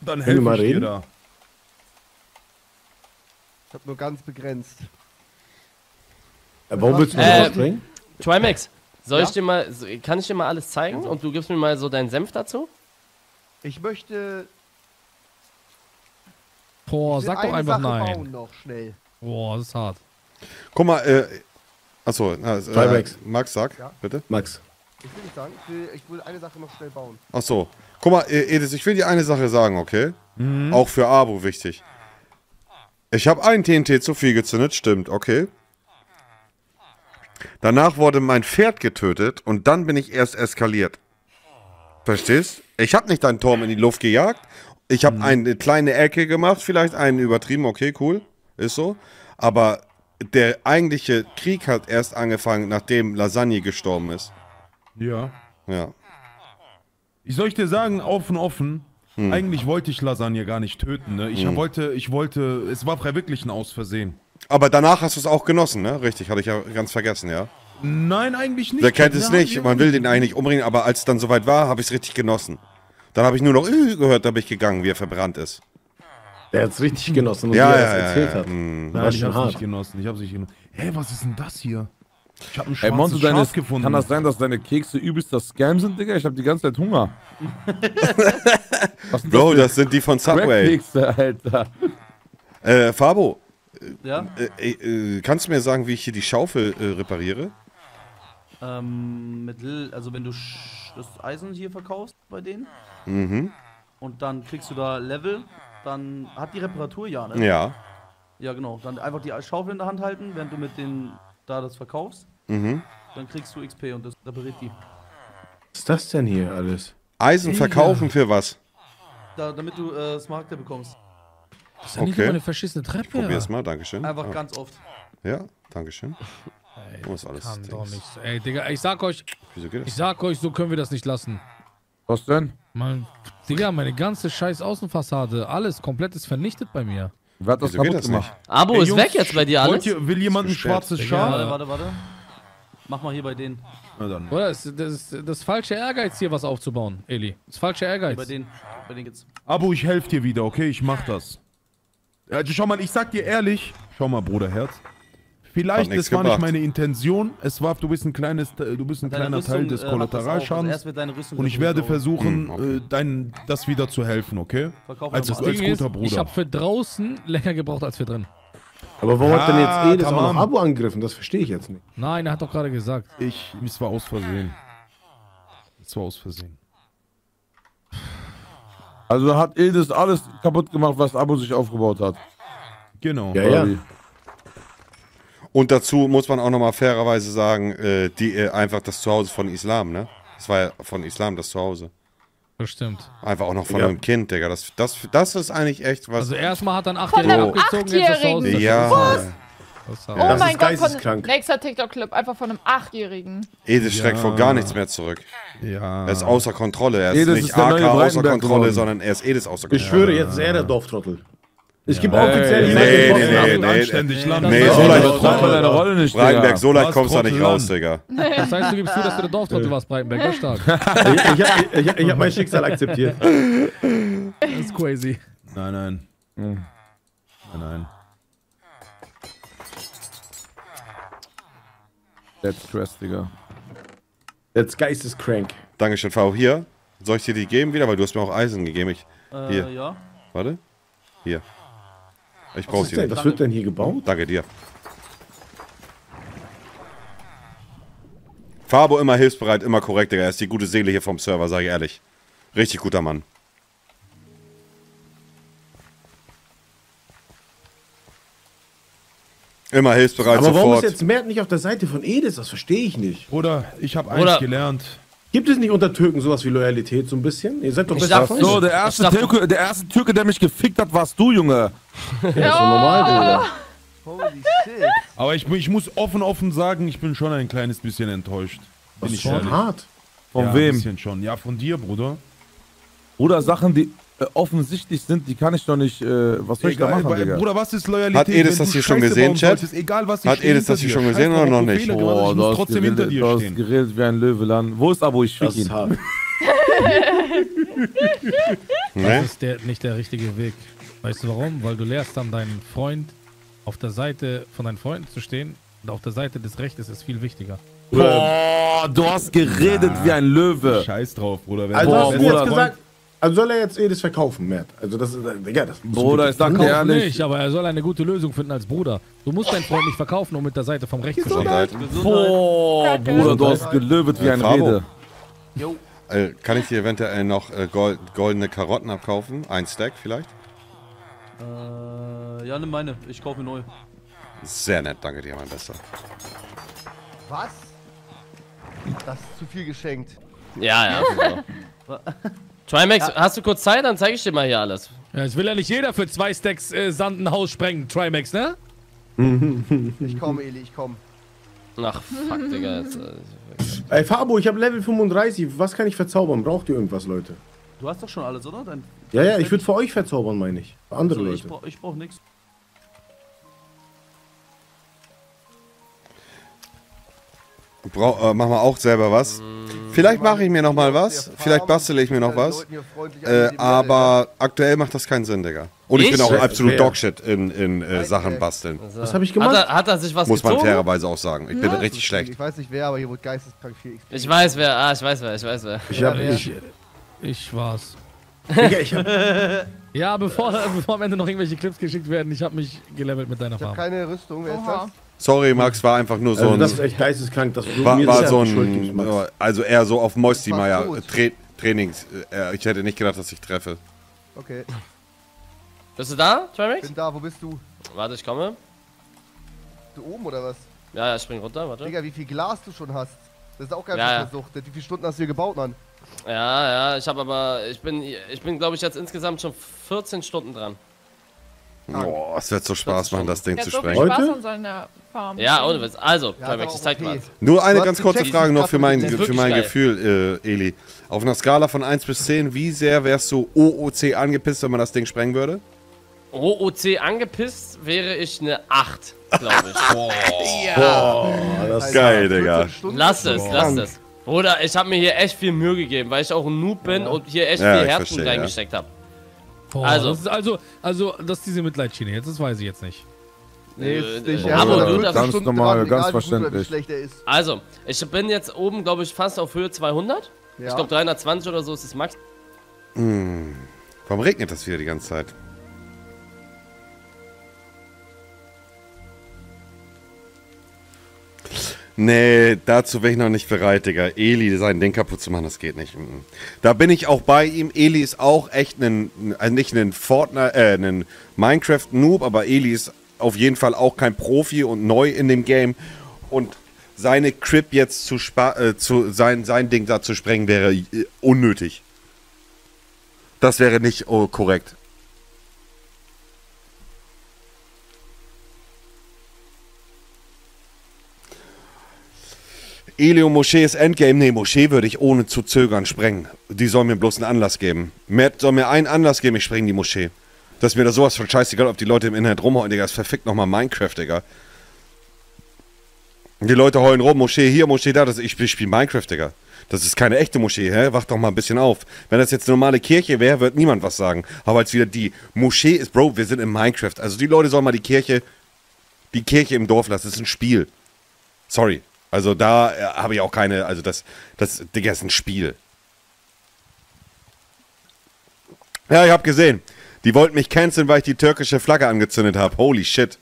Dann helfe ich dir reden? da. Ich hab nur ganz begrenzt. warum willst du das Äh, rausbringen? Trimax, soll Ja? ich dir mal, kann ich dir mal alles zeigen und du gibst mir mal so deinen Senf dazu? Ich möchte. Boah, sag doch einfach Sache nein. Bauen noch schnell. Boah, das ist hart. Guck mal, äh, achso, na, äh, Trimax. Max, sag, Ja. bitte. Max. Ich will nicht sagen, ich will, ich will eine Sache noch schnell bauen. Ach so. Guck mal, äh, Edis, ich will dir eine Sache sagen, okay? Mhm. Auch für Abo wichtig. Ich habe ein TNT zu viel gezündet, stimmt, okay. Danach wurde mein Pferd getötet und dann bin ich erst eskaliert. Verstehst? Ich habe nicht deinen Turm in die Luft gejagt. Ich habe eine kleine Ecke gemacht, vielleicht einen übertrieben, okay, cool, ist so. Aber der eigentliche Krieg hat erst angefangen, nachdem Lasagne gestorben ist. Ja. Ja. Ich soll ich dir sagen, offen, offen. Hm. Eigentlich wollte ich Lasagne gar nicht töten. Ne? Ich Hm. wollte, ich wollte, es war wirklich ein Aus Versehen. Aber danach hast du es auch genossen, ne? Richtig, hatte ich ja ganz vergessen, ja. Nein, eigentlich nicht. Wer kennt es nicht? Man will den eigentlich umbringen, aber als es dann soweit war, habe ich es richtig genossen. Dann habe ich nur noch "Ü" gehört, da bin ich gegangen, wie er verbrannt ist. Der hat es richtig genossen, und Ja, wie er ja, das ja, erzählt ja. hat. Hm. War Nein, ich hab's hart. nicht genossen. Ich hab's nicht genossen. Hä, was ist denn das hier? Ich hab ein Ey, schwarzes deine, Schaf gefunden. kann das sein, dass deine Kekse übelster Scam sind, Digga? Ich hab die ganze Zeit Hunger. Was sind Bro, das sind die von Subway. Crack-Kekse, Alter. Äh, Fabo, Ja? äh, äh, kannst du mir sagen, wie ich hier die Schaufel äh, repariere? Ähm, mit L also wenn du sch- das Eisen hier verkaufst bei denen Mhm. und dann kriegst du da Level, dann hat die Reparatur ja, ne? Ja. Ja, genau. Dann einfach die Schaufel in der Hand halten, während du mit den da das verkaufst. Mhm. Dann kriegst du XP und das repariert die. Was ist das denn hier alles? Eisen verkaufen für was? Da, damit du äh, Smaragde bekommst. Das ist ja nicht nur eine verschissene Treppe. Probier's mal, Dankeschön. Einfach Ah. ganz oft. Ja, Dankeschön. Oh, ist alles Kann doch Dings. nicht. Ey, Digga, ich sag euch, Wieso geht das? ich sag euch, so können wir das nicht lassen. Was denn? Mein, Digga, meine ganze scheiß Außenfassade, alles komplett ist vernichtet bei mir. Wer hat das Wieso kaputt das gemacht? Abo Ey, ist Jungs, weg jetzt bei dir alles. Ihr, will jemand ein schwarzes. Schaf? Warte, warte, warte. Mach mal hier bei denen. Na dann. Oder? Das, das ist das falsche Ehrgeiz, hier was aufzubauen, Eli. Das falsche Ehrgeiz. bei denen. Bei denen geht's. Abo, ich helfe dir wieder, okay? Ich mach das. Also schau mal, ich sag dir ehrlich, schau mal, Bruderherz. Vielleicht, das war nicht gebracht. meine Intention. Es war, du bist ein kleines, du bist ein Deine kleiner Rüstung, Teil des äh, auch. Kollateralschadens. Rüstung und ich werde auch. versuchen, Hm, okay. äh, dein, das wieder zu helfen, okay? Verkauf Als, als Ding guter ist, Bruder. ich habe für draußen länger gebraucht als für drin. Aber warum hat denn Ja, jetzt Edis auch tamam. noch Abo angegriffen? Das verstehe ich jetzt nicht. Nein, er hat doch gerade gesagt. ich, es war aus Versehen. Es war aus Versehen. Also hat Ildes alles kaputt gemacht, was Abo sich aufgebaut hat. Genau. Ja, ja. wie? Und dazu muss man auch nochmal fairerweise sagen, äh, die äh, einfach das Zuhause von Islam, ne? Das war ja von Islam das Zuhause. Bestimmt. Einfach auch noch von Ja. einem Kind, Digga. Das, das, das ist eigentlich echt was. Also erstmal hat er Achtjährigen einem abgezogen, jetzt ist er Achtjährigen? ja, Das ist Oh Das mein ist Gott, von geisteskrank. nächster TikTok-Clip, einfach von einem Achtjährigen. Edis schreckt Ja. vor gar nichts mehr zurück. Ja. Er ist außer Kontrolle. Er ist Edis nicht ist AK außer Kontrolle, geworden. sondern er ist Edis außer Ich Kontrolle. schwöre, jetzt ist er der Dorftrottel. Ich gebe Ey, offiziell nee, nee, nee, ab. nee. anständig Land. Nee, Das so leicht, deine Rolle nicht, Breitenberg, so leicht kommst du da nicht raus? Digga. Das heißt, du gibst zu, dass du der Dorftrottel warst, Breitenberg. Das ist stark. Ich, ich, hab- ich, ich habe mein Schicksal akzeptiert. Das ist crazy. Nein, nein. Nein, nein. That's stress, Digga. Jetzt geisteskrank. Dankeschön, V. Hier, soll ich dir die geben wieder? Weil du hast mir auch Eisen gegeben. Ich, Äh, Hier. ja. warte. Hier. Ich Was, brauch ist sie denn, was wird denn hier gebaut? Danke dir. Fabo immer hilfsbereit, immer korrekt, Digga. Er ist die gute Seele hier vom Server, sage ich ehrlich. Richtig guter Mann. Immer hilfsbereit, Aber warum ist sofort. jetzt Mert nicht auf der Seite von Edis? Das verstehe ich nicht. Bruder, ich habe eins gelernt. Gibt es nicht unter Türken sowas wie Loyalität so ein bisschen? Ihr seid doch Ich besser. So, der erste, Türke, der erste Türke, der mich gefickt hat, warst du, Junge. Ja, ist doch normal, Bruder. Holy shit. Aber ich, ich muss offen, offen sagen, ich bin schon ein kleines bisschen enttäuscht. Bin Das ist ich schon ehrlich. hart. Von ja, Ein wem? bisschen schon. Ja, von dir, Bruder. Oder Sachen, die offensichtlich sind, die kann ich doch nicht. Äh, was soll ich da machen, Digga? Bruder, was ist Loyalität? Hat Edis das hier schon gesehen, Chat? solltest, Egal, was Hat Edis das hinter hier schon gesehen oder noch nicht? Fehler ich du muss hast trotzdem hinter geredet, dir du hast geredet wie ein Löweland. Wo ist Abo? Ich fick Das ist ihn. Ne? Das ist der, nicht der richtige Weg. Weißt du warum? Weil du lehrst dann deinen Freund auf der Seite von deinen Freunden zu stehen Und auf der Seite des Rechtes ist viel wichtiger. Boah, du hast geredet wie ein Löwe. Scheiß drauf, Bruder. Wenn Also Boah, hast du Bruder, jetzt gesagt, also soll er jetzt Edis verkaufen, Mert? Also das ist, äh, Digga, das Bruder, ich sag dir ehrlich. nicht, aber er soll eine gute Lösung finden als Bruder. Du musst deinen Freund nicht verkaufen, um mit der Seite vom Recht zu stehen. Boah, Bruder, du hast gelöwet wie Äh, ein Fabo. Rede. Äh, kann ich dir eventuell noch äh, gold, goldene Karotten abkaufen? Ein Stack vielleicht? Äh, ja, nimm meine. Ich kaufe neu. Sehr nett, danke dir, mein Bester. Was? Das ist zu viel geschenkt. Ja, ja. Trimax, hast du kurz Zeit? Dann zeige ich dir mal hier alles. Ja, es will ja nicht jeder für zwei Stacks äh, Sand ein Haus sprengen, Trimax, ne? Ich komme, Eli, ich komme. Ach, fuck, Digga. Jetzt, äh, Ey, Fabo, ich habe Level 35. Was kann ich verzaubern? Braucht ihr irgendwas, Leute? Du hast doch schon alles, oder? Dein Ja, ja, ich würde für euch verzaubern, meine ich. Für andere so, ich, Leute. brauch, ich brauch nix. Brau äh, mach mal auch selber was. Vielleicht mache ich mir noch mal was. Vielleicht bastele ich mir noch was. Äh, aber aktuell macht das keinen Sinn, Digga. Und ich, Ich? bin auch absolut? Dogshit in, in äh, Sachen basteln. Was habe ich Hat gemacht? er, hat er sich was Muss man gezogen? fairerweise auch sagen. Ich bin Ja. richtig schlecht. Ich weiß nicht wer, aber hier wurde geisteskrank viel XP. Ich weiß wer, ah, ich weiß wer, ich weiß wer. Ich hab, Ja, ich, Ich war's. Digga, ich hab, Ja, bevor, bevor am Ende noch irgendwelche Clips geschickt werden, ich habe mich gelevelt mit deiner Ich habe Farbe. keine Rüstung, wer ist das? Sorry, Max, war einfach nur so also ein. das ist echt geisteskrank, dass du war, mir war das so ja ein. Max. Also eher so auf Moisty Fast Meier tot. Tra Trainings. Äh, ich hätte nicht gedacht, dass ich treffe. Okay. Bist du da, Trimax? Bin da, wo bist du? Warte, ich komme. Du oben oder was? Ja, ja, ich spring runter, warte. Digga, wie viel Glas du schon hast. Das ist auch ganz Ja, ja. versuchtet. Wie viele Stunden hast du hier gebaut, Mann? Ja, ja, ich habe aber, ich bin, ich bin, glaube ich, jetzt insgesamt schon 14 Stunden dran. Boah, es wird so Spaß machen, das Ding zu so sprengen. Spaß Heute? an seiner Farm. Ja, ohne Witz. Also, Ja, ist ich zeig was. Nur eine ganz kurze Frage noch für mein, ist für mein Gefühl, äh, Eli. Auf einer Skala von 1 bis 10, wie sehr wärst du OOC angepisst, wenn man das Ding sprengen würde? OOC angepisst wäre ich eine 8, glaube ich. Boah. Boah, das Alter, geil, 14 Digga. Lass es, lass es. Bruder, ich habe mir hier echt viel Mühe gegeben, weil ich auch ein Noob bin und hier echt Ja, viel Herzen verstehe, ja. reingesteckt habe. Boah, Also. Das ist also, also, das ist diese Mitleidsschiene jetzt, das weiß ich jetzt nicht. Nee, Äh, ist nicht. äh, aber hat gut, 14 das- ganz normal, dran, ganz verständlich. schlecht er ist. Also, ich bin jetzt oben, glaube ich, fast auf Höhe 200. Ja. Ich glaube 320 oder so ist das Max. Hm. Warum regnet das wieder die ganze Zeit? Nee, dazu wäre ich noch nicht bereit, Digga. Eli, sein Ding kaputt zu machen, das geht nicht. Mhm. Da bin ich auch bei ihm. Eli ist auch echt ein, also nicht ein Fortnite, äh, ein Minecraft-Noob, aber Eli ist auf jeden Fall auch kein Profi und neu in dem Game. Und seine Crip jetzt zu, spa äh, zu sein, sein Ding da zu sprengen, wäre äh, unnötig. Das wäre nicht oh, korrekt. Elio Moschees Endgame. Nee, Moschee würde ich ohne zu zögern sprengen. Die soll mir bloß einen Anlass geben. Matt soll mir einen Anlass geben, ich spreng die Moschee. Das ist mir da sowas von scheißegal, ob die Leute im Internet rumhauen, Digga. Das ist verfickt nochmal Minecraft, Digga. Die Leute heulen rum, Moschee hier, Moschee da. Das, ich spiele Minecraft, Digga. Das ist keine echte Moschee, hä? Wach doch mal ein bisschen auf. Wenn das jetzt eine normale Kirche wäre, wird niemand was sagen. Aber als wieder die Moschee ist, Bro, wir sind in Minecraft. Also die Leute sollen mal die Kirche, die Kirche im Dorf lassen. Das ist ein Spiel. Sorry. Also da äh, habe ich auch keine, also das, das, Digga, ist ein Spiel. Ja, ich habe gesehen. Die wollten mich canceln, weil ich die türkische Flagge angezündet habe. Holy shit.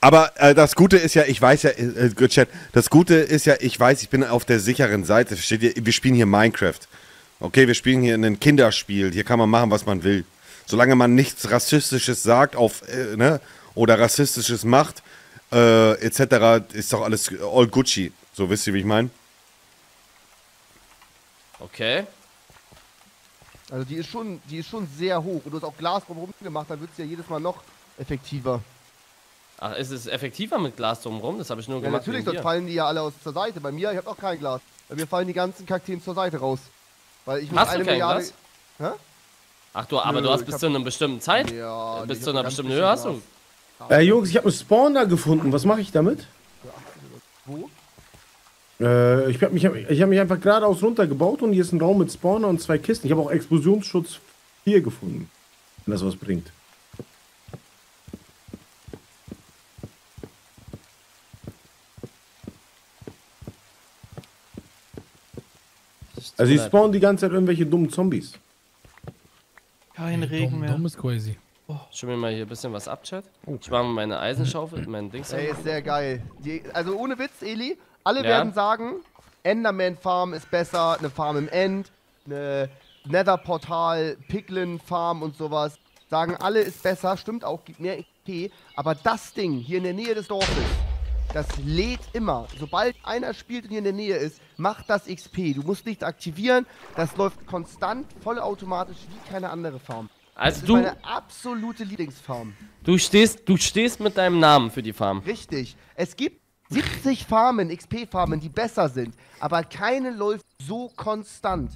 Aber äh, das Gute ist ja, ich weiß ja, äh, äh, chat, das Gute ist ja, ich weiß, ich bin auf der sicheren Seite. Versteht ihr? Wir spielen hier Minecraft. Okay, wir spielen hier ein Kinderspiel. Hier kann man machen, was man will. Solange man nichts Rassistisches sagt auf, äh, ne, oder Rassistisches macht, äh, etc., ist doch alles all Gucci. So wisst ihr, wie ich meine? Okay. Also die ist schon, die ist schon sehr hoch. Und du hast auch Glas drumherum gemacht, dann wird es ja jedes Mal noch effektiver. Ach, ist es effektiver mit Glas drumherum? Das habe ich nur Ja, gemacht. natürlich, dir. fallen die ja alle aus zur Seite. Bei mir, ich habe auch kein Glas. Bei mir fallen die ganzen Kakteen zur Seite raus. Weil ich muss Hast du eine kein Milliarde. Glas? Hä? Ach du, aber Nö, du hast bis hab- zu einer bestimmten Zeit? Ja, bis zu einer bestimmten Höhe hast du. Äh, Jungs, ich habe einen Spawner gefunden. Was mache ich damit? Wo? Äh, ich habe mich, ich hab mich einfach geradeaus runtergebaut und hier ist ein Raum mit Spawner und zwei Kisten. Ich habe auch Explosionsschutz 4 gefunden. Wenn das was bringt. Also die spawnen die ganze Zeit irgendwelche dummen Zombies. Kein Ey, Regen dumm, mehr. Dumm ist crazy. Ich mir mal hier ein bisschen was ab, Chat. Ich mache mal meine Eisenschaufel, mein Dings. Ey, ist sehr geil. Die, also ohne Witz, Eli, alle Ja. werden sagen, Enderman Farm ist besser, eine Farm im End, eine Nether Portal, Piglin Farm und sowas. Sagen alle ist besser, stimmt auch, gibt mehr XP. Aber das Ding hier in der Nähe des Dorfes, das lädt immer. Sobald einer spielt und hier in der Nähe ist, macht das XP. Du musst nichts aktivieren, das läuft konstant, vollautomatisch wie keine andere Farm. Also das du- ist meine absolute Lieblingsfarm. Du stehst, du stehst mit deinem Namen für die Farm. Richtig. Es gibt 70 Farmen, XP-Farmen, die besser sind, aber keine läuft so konstant.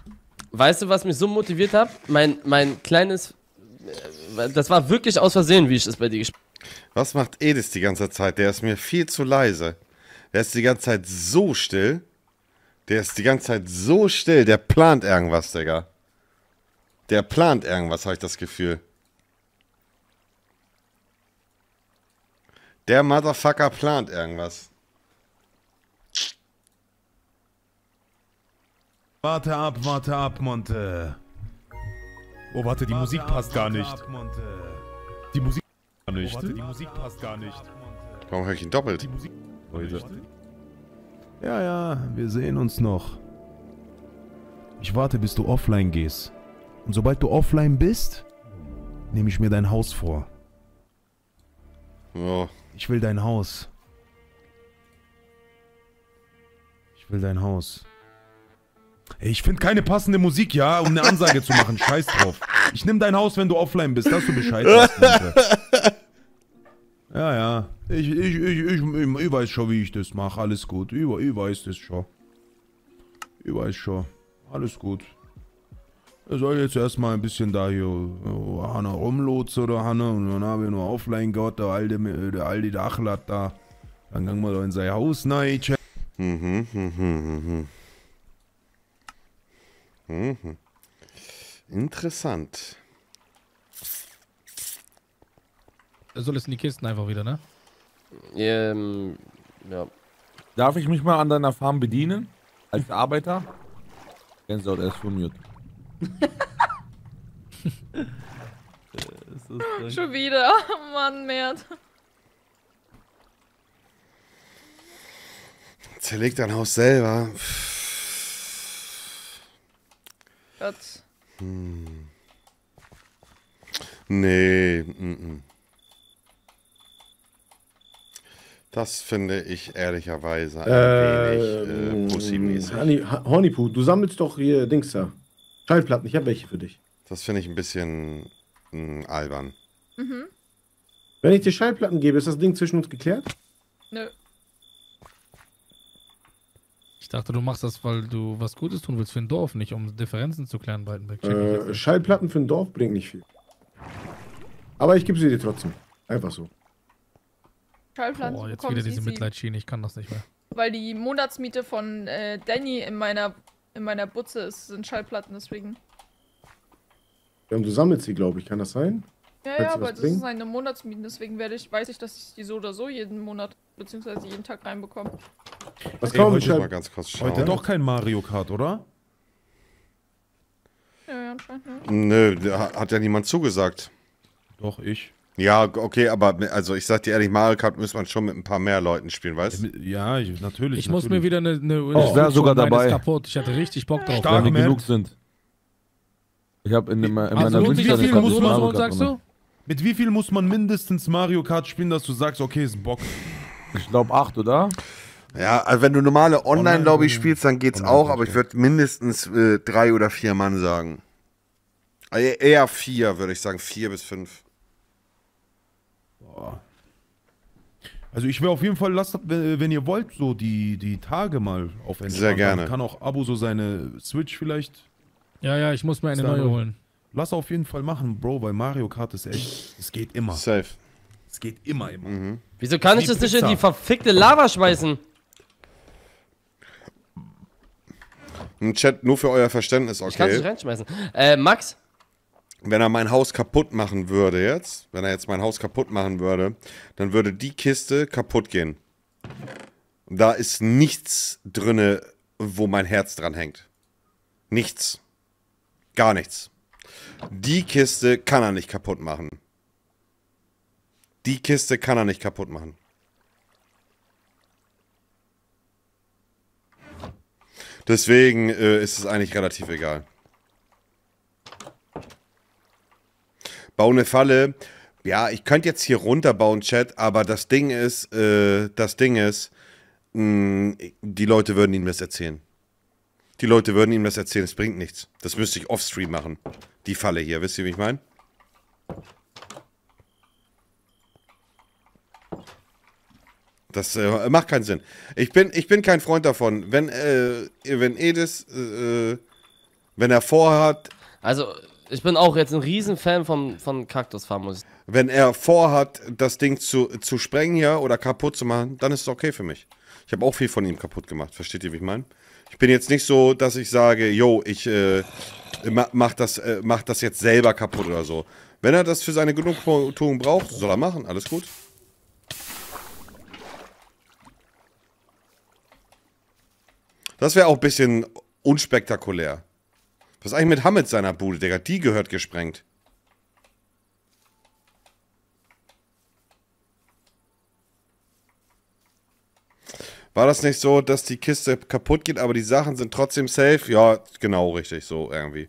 Weißt du, was mich so motiviert hat? Mein, mein kleines. äh, Das war wirklich aus Versehen, wie ich das bei dir gespielt Was macht Edis die ganze Zeit? Der ist mir viel zu leise. Der ist die ganze Zeit so still. Der ist die ganze Zeit so still. Der plant irgendwas, Digga. Der plant irgendwas, habe ich das Gefühl. Der Motherfucker plant irgendwas. Warte ab, warte ab, Monte. Oh, warte, die Musik passt gar nicht. Die Musik nicht. warte, die Musik passt gar nicht. Warum höre ich ihn doppelt? Leute. Ja, ja, wir sehen uns noch. Ich warte, bis du offline gehst. Und sobald du offline bist, nehme ich mir dein Haus vor. Oh. Ich will dein Haus. Ich will dein Haus. Ey, ich finde keine passende Musik, ja, um eine Ansage zu machen. Scheiß drauf. Ich nehme dein Haus, wenn du offline bist, dass du Bescheid weißt. Ja, ja. Ich, ich, ich, ich, ich, ich weiß schon, wie ich das mache. Alles gut. Ich, ich weiß das schon. Ich weiß schon. Alles gut. Er soll jetzt erstmal ein bisschen da hier Hanna rumlotsen oder Hanna und dann haben wir nur offline gehabt, der alte, der alte Dachlat da. Dann gehen wir da in sein Haus rein. check. Mhm, mhm, mhm, mhm. Mhm. Interessant. Er soll es in die Kisten einfach wieder, ne? Ähm, ja. Darf ich mich mal an deiner Farm bedienen? Als Arbeiter? Gänsehaut, er ist von mute. Schon wieder. Mann, Mert. Zerleg dein Haus selber. Gott. Hm. Nee, mm, mm. Das finde ich ehrlicherweise ein wenig Ähm, äh, pussymäßig. Honey, Honeypoo, du sammelst doch hier Dings da. Schallplatten, ich habe welche für dich. Das finde ich ein bisschen mm, albern. Mhm. Wenn ich dir Schallplatten gebe, ist das Ding zwischen uns geklärt? Nö. Ich dachte, du machst das, weil du was Gutes tun willst für ein Dorf, nicht um Differenzen zu klären, jetzt Äh. Schallplatten für ein Dorf bringt nicht viel. Aber ich gebe sie dir trotzdem. Einfach so. Schallplatten Boah, jetzt wieder diese easy, Mitleidsschiene, ich kann das nicht mehr. Weil die Monatsmiete von äh, Danny in meiner, in meiner Butze ist, sind Schallplatten, deswegen. Ja, und du sammelst sie, glaube ich. Kann das sein? Ja, ja, aber das bringen? ist eine Monatsmiete, deswegen werde ich, weiß ich, dass ich die so oder so jeden Monat, beziehungsweise jeden Tag reinbekomme. Was Ey, kaufen heute Schall- mal ganz kurz schauen. Heute doch kein Mario Kart, oder? Ja, ja, anscheinend, ja. Nö, da hat ja niemand zugesagt. Doch, ich. Ja, okay, aber also ich sag dir ehrlich, Mario Kart muss man schon mit ein paar mehr Leuten spielen, weißt du? Ja, ich, natürlich. Ich muss mir wieder eine. eine, eine Oh, ich wär Switch sogar dabei. Kaputt. Ich hatte richtig Bock drauf. Stark, Wenn wir man. genug sind. Ich habe in, in Also meiner Wünsche das eine Konsole Konsole so, sagst du? Mit wie viel muss man mindestens Mario Kart spielen, dass du sagst, okay, ist Bock? Ich glaube acht, oder? Ja, also wenn du normale Online-Lobby spielst, dann geht's Online, auch, aber ich würde mindestens äh, drei oder vier Mann sagen. Äh, Eher vier, würde ich sagen, vier bis fünf. Also ich wäre auf jeden Fall, lasst, wenn ihr wollt, so die, die Tage mal auf entspannt. Sehr gerne. Dann Kann auch Abo so seine Switch vielleicht. Ja, ja, ich muss mir eine neue holen. Lass auf jeden Fall machen, Bro, weil Mario Kart ist echt, es geht immer. Safe. Es geht immer, immer. Wieso kann ich das nicht in die verfickte Lava schmeißen? Im Chat nur für euer Verständnis, Ich kann es nicht okay? reinschmeißen. Äh, Max, Wenn er mein Haus kaputt machen würde jetzt, wenn er jetzt mein Haus kaputt machen würde, dann würde die Kiste kaputt gehen. Da ist nichts drinne, wo mein Herz dran hängt. Nichts. Gar nichts. Die Kiste kann er nicht kaputt machen. Die Kiste kann er nicht kaputt machen. Deswegen äh, ist es eigentlich relativ egal. Bau eine Falle. Ja, ich könnte jetzt hier runterbauen, Chat, aber das Ding ist, äh, das Ding ist, mh, die Leute würden ihm das erzählen. Die Leute würden ihm das erzählen, es bringt nichts. Das müsste ich offstream machen. Die Falle hier, wisst ihr, wie ich meine? Das äh, macht keinen Sinn. Ich bin, ich bin kein Freund davon. Wenn, äh, wenn Edis, äh, wenn er vorhat, also ich bin auch jetzt ein Riesenfan von, von Kaktusfarm, muss wenn er vorhat, das Ding zu, zu sprengen hier oder kaputt zu machen, dann ist es okay für mich. Ich habe auch viel von ihm kaputt gemacht. Versteht ihr, wie ich meine? Ich bin jetzt nicht so, dass ich sage, yo, ich äh, ma- mach, das, äh, mach das jetzt selber kaputt oder so. Wenn er das für seine Genugtuung braucht, soll er machen. Alles gut. Das wäre auch ein bisschen unspektakulär. Was ist eigentlich mit Hamid seiner Bude, Digga? Die gehört gesprengt. War das nicht so, dass die Kiste kaputt geht, aber die Sachen sind trotzdem safe? Ja, genau, richtig, so irgendwie.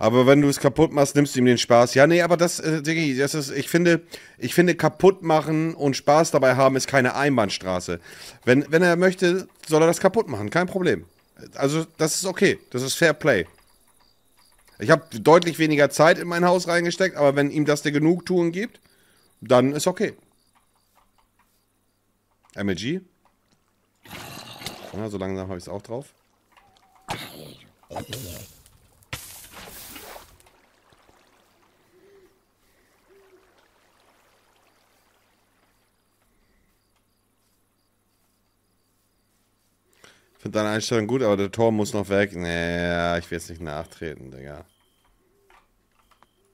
Aber wenn du es kaputt machst, nimmst du ihm den Spaß. Ja, nee, aber das, äh, Diggi, das ist, ich finde, ich finde, kaputt machen und Spaß dabei haben ist keine Einbahnstraße. Wenn, wenn er möchte, soll er das kaputt machen, kein Problem. Also, das ist okay, das ist Fair Play. Ich habe deutlich weniger Zeit in mein Haus reingesteckt, aber wenn ihm das der Genugtuung gibt, dann ist okay. MLG. Ja, so langsam habe ich es auch drauf. Finde deine Einstellung gut, aber der Tor muss noch weg. Nee, ich will jetzt nicht nachtreten, Digga.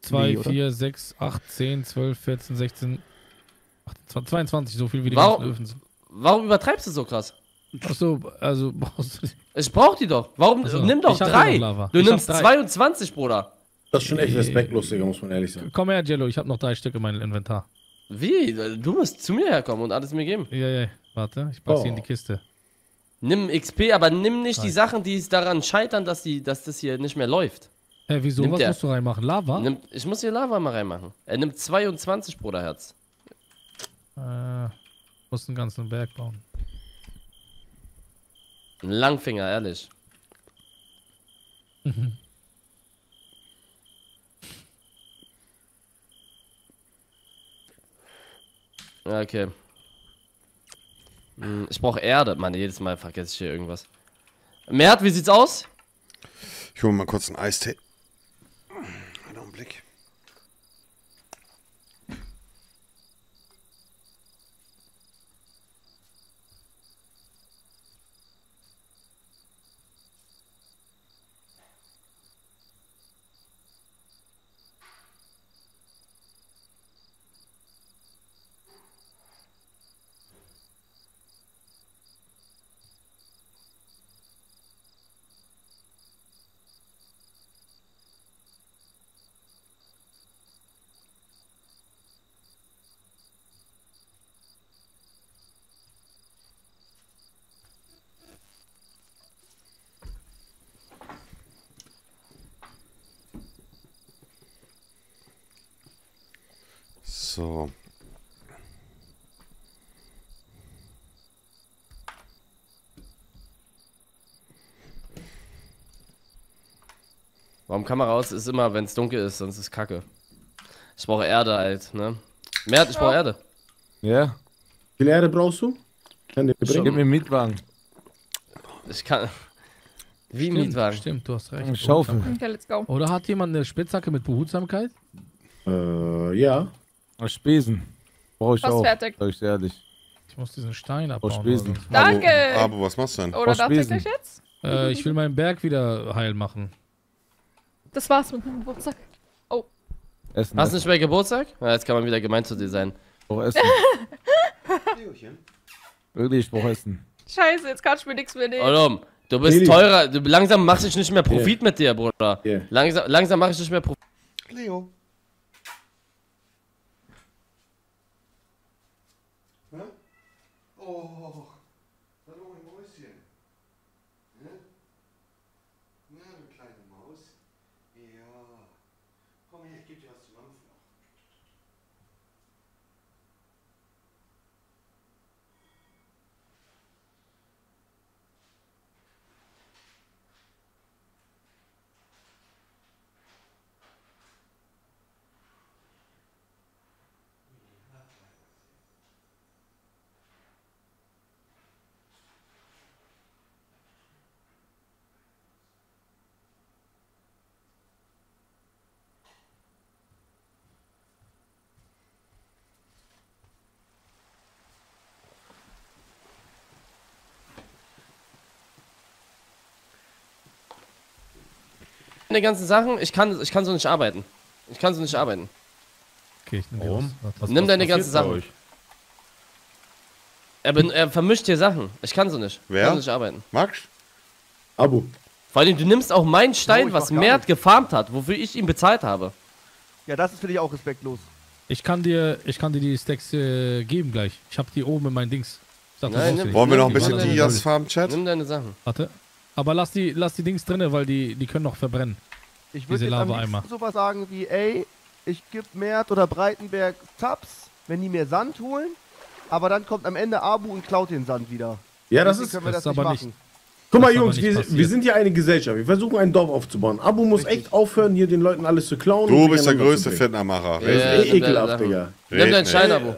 2, Wie, oder? 4, 6, 8, 10, 12, 14, 16, 28, 22, so viel wie die Warum- ganzen Öfen sind. Warum übertreibst du so krass? Achso, also brauchst du. Ich brauch die doch. Warum? Ach so, Nimm doch drei. Du Ich nimmst drei. 22, Bruder. Das ist schon echt respektlos, Digga, muss man ehrlich sagen. Komm her, Jello, ich habe noch drei Stück in meinem Inventar. Wie? Du musst zu mir herkommen und alles mir geben. Ja, ja, warte, ich pack sie Oh. in die Kiste. Nimm XP, aber nimm nicht die Nein. Sachen, die es daran scheitern, dass, die, dass das hier nicht mehr läuft. Hä, wieso? Nimmt Was er. musst du reinmachen? Lava? Nimm, ich muss hier Lava mal reinmachen. Er nimmt 22, Bruderherz. Äh, muss einen ganzen Berg bauen. Ein Langfinger, ehrlich. Ja, okay. Hm, Ich brauche Erde. Mann, jedes Mal vergesse ich hier irgendwas. Mert, wie sieht's aus? Ich hole mal kurz einen Eistee. Einen Augenblick. So. Warum Kamera aus ist immer, wenn es dunkel ist, sonst ist Kacke. Ich brauche Erde halt, ne? Mert, ich brauche Erde. Ja. Wie viel Erde brauchst du? Kann dir Gib bringen. mir einen Mietwagen. Ich kann. Wie ein Stimmt, Mietwagen. Stimmt, du hast recht. Eine Schaufel. Okay, let's go. Oder hat jemand eine Spitzhacke mit Behutsamkeit? Äh, ja. Aus Spesen. Brauche ich Fast auch. fertig. Sag ich ehrlich. Ich muss diesen Stein abbauen. Spesen. oder so. Danke! Aber, aber was machst du denn? Oder darf ich Spesen. jetzt? Äh, ich will meinen Berg wieder heil machen. Das war's mit dem Geburtstag. Oh. Essen. Hast du nicht mehr Geburtstag? Ja, jetzt kann man wieder gemein zu dir sein. Ich brauch Essen. Wirklich, ich brauch Essen. Scheiße, jetzt kannst du mir nichts mehr nehmen. Olom, du bist Lili. teurer. Du, langsam machst ich nicht mehr Profit mit dir, Bruder. Yeah. Langsam, langsam mache ich nicht mehr Profit. Leo. Oh, hallo mein Mäuschen. Hä? Na, du kleine Maus. Ja. Komm her, ich geb dir was zu mampfen. Die ganzen Sachen, ich kann, ich kann so nicht arbeiten. Ich kann so nicht arbeiten. Okay, ich nehme die Warum? raus. Was- was- Nimm was deine ganzen Sachen. euch? Er, ben, er vermischt hier Sachen. Ich kann so nicht. Ich Wer? kann so nicht arbeiten. Max? Abo. Vor allem, du nimmst auch meinen Stein, ich was Mert gefarmt hat, wofür ich ihn bezahlt habe. Ja, das ist für dich auch respektlos. Ich kann dir, ich kann dir die Stacks äh, geben gleich. Ich hab die oben in meinen Dings. Ich dachte, du Nein, nimm-. Wollen wir noch ein bisschen Dias farmen, Chat? Nimm deine Sachen. Warte. Aber lass die, lass die Dings drinne, weil die, die können noch verbrennen. Ich würde jetzt am sowas sagen wie, ey, ich gebe Mert oder Breitenberg Tabs, wenn die mir Sand holen, aber dann kommt am Ende Abu und klaut den Sand wieder. Ja, das ist. können wir das das, nicht aber machen. Guck mal, Das ist aber Jungs, nicht wir, wir sind ja eine Gesellschaft. Wir versuchen ein Dorf aufzubauen. Abo muss echt aufhören, hier den Leuten alles zu klauen. Du bist der größte. Das ist Ja, eh ekelhaft. Digga. Nimm deinen Schein, nicht. Abo.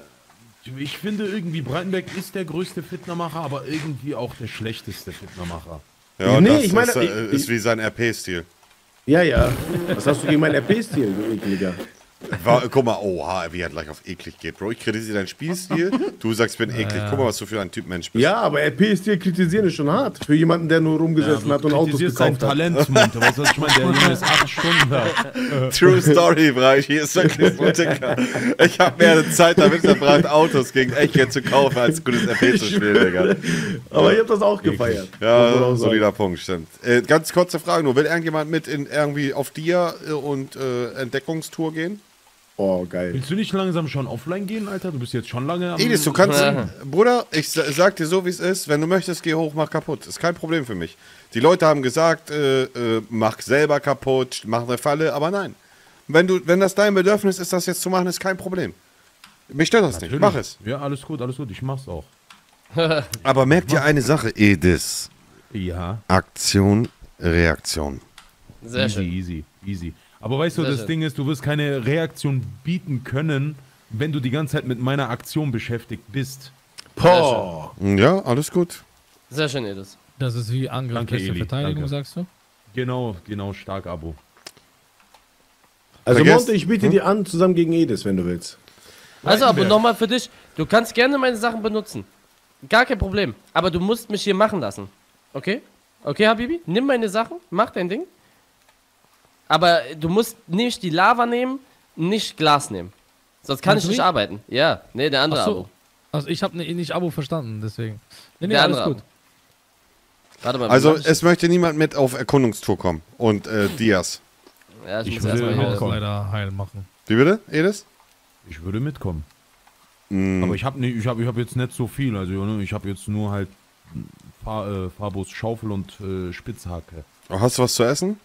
Ich finde irgendwie, Breitenberg ist der größte Fitnermacher, aber irgendwie auch der schlechteste Fitnermacher. Ja, Nee, das ich meine, ist, äh, ich- ist wie sein RP-Stil. Ja, ja. Was hast du gegen meinen RP-Stil, du ekliger? War, guck mal, oha, wie er gleich auf eklig geht, Bro. Ich kritisiere deinen Spielstil, du sagst, ich bin eklig. Guck mal, was du für ein Typ Mensch bist. Ja, aber RP-Stil kritisieren ist schon hart. Für jemanden, der nur rumgesessen hat und Autos gekauft hat. Talent, Monte. Was ich meine? Der Junge ist acht Stunden da. True Story, Bereich. Hier ist wirklich so Dicker. Ich habe mehr Zeit damit verbracht, Autos gegen Echte zu kaufen, als gutes RP zu spielen, Digga. Aber ich hab das auch gefeiert. Ja, solider Punkt, stimmt. Äh, ganz kurze Frage nur. Will irgendjemand mit in irgendwie auf Dia äh, und äh, Entdeckungstour gehen? Oh, geil. Willst du nicht langsam schon offline gehen, Alter? Du bist jetzt schon lange am... Edis, du kannst, Bruder, ich sa- sag dir so, wie es ist. Wenn du möchtest, geh hoch, mach kaputt. Ist kein Problem für mich. Die Leute haben gesagt, äh, äh, mach selber kaputt, mach eine Falle, aber nein. Wenn, du, wenn das dein Bedürfnis ist, das jetzt zu machen, ist kein Problem. Mich stört das nicht. Mach es. Ja, alles gut, alles gut. Ich mach's auch. Aber merkt ihr eine Sache, Edis? Ja. Aktion, Reaktion. Sehr easy, schön. easy, easy. Aber weißt du, das schön. Ding ist, du wirst keine Reaktion bieten können, wenn du die ganze Zeit mit meiner Aktion beschäftigt bist. Boah. Ja, alles gut. Sehr schön, Edis. Das ist wie Angriff Danke, Eli, Verteidigung, danke. sagst du? Genau, genau, stark Abo. Also, Monte, ich biete Hm? dir an, zusammen gegen Edis, wenn du willst. Also, aber nochmal für dich. Du kannst gerne meine Sachen benutzen. Gar kein Problem. Aber du musst mich hier machen lassen. Okay? Okay, Habibi? Nimm meine Sachen, mach dein Ding. Aber du musst nicht die Lava nehmen, nicht Glas nehmen. Sonst kann Meinst ich nicht arbeiten. Ja, nee, der andere Ach so. Abo. Also ich habe ne, nicht Abo verstanden, deswegen. Nee, nee, Der alles andere gut. Warte mal. Also, es möchte niemand mit auf Erkundungstour kommen. Und äh, Dias. ja, ich, ich muss würde leider heil machen. Wie bitte, Edis? Ich würde mitkommen. Mm. Aber ich habe ich hab, ich hab jetzt nicht so viel. Also ne, ich habe jetzt nur halt Fahr, äh, Farbos Schaufel und äh, Spitzhacke. Hast du was zu essen?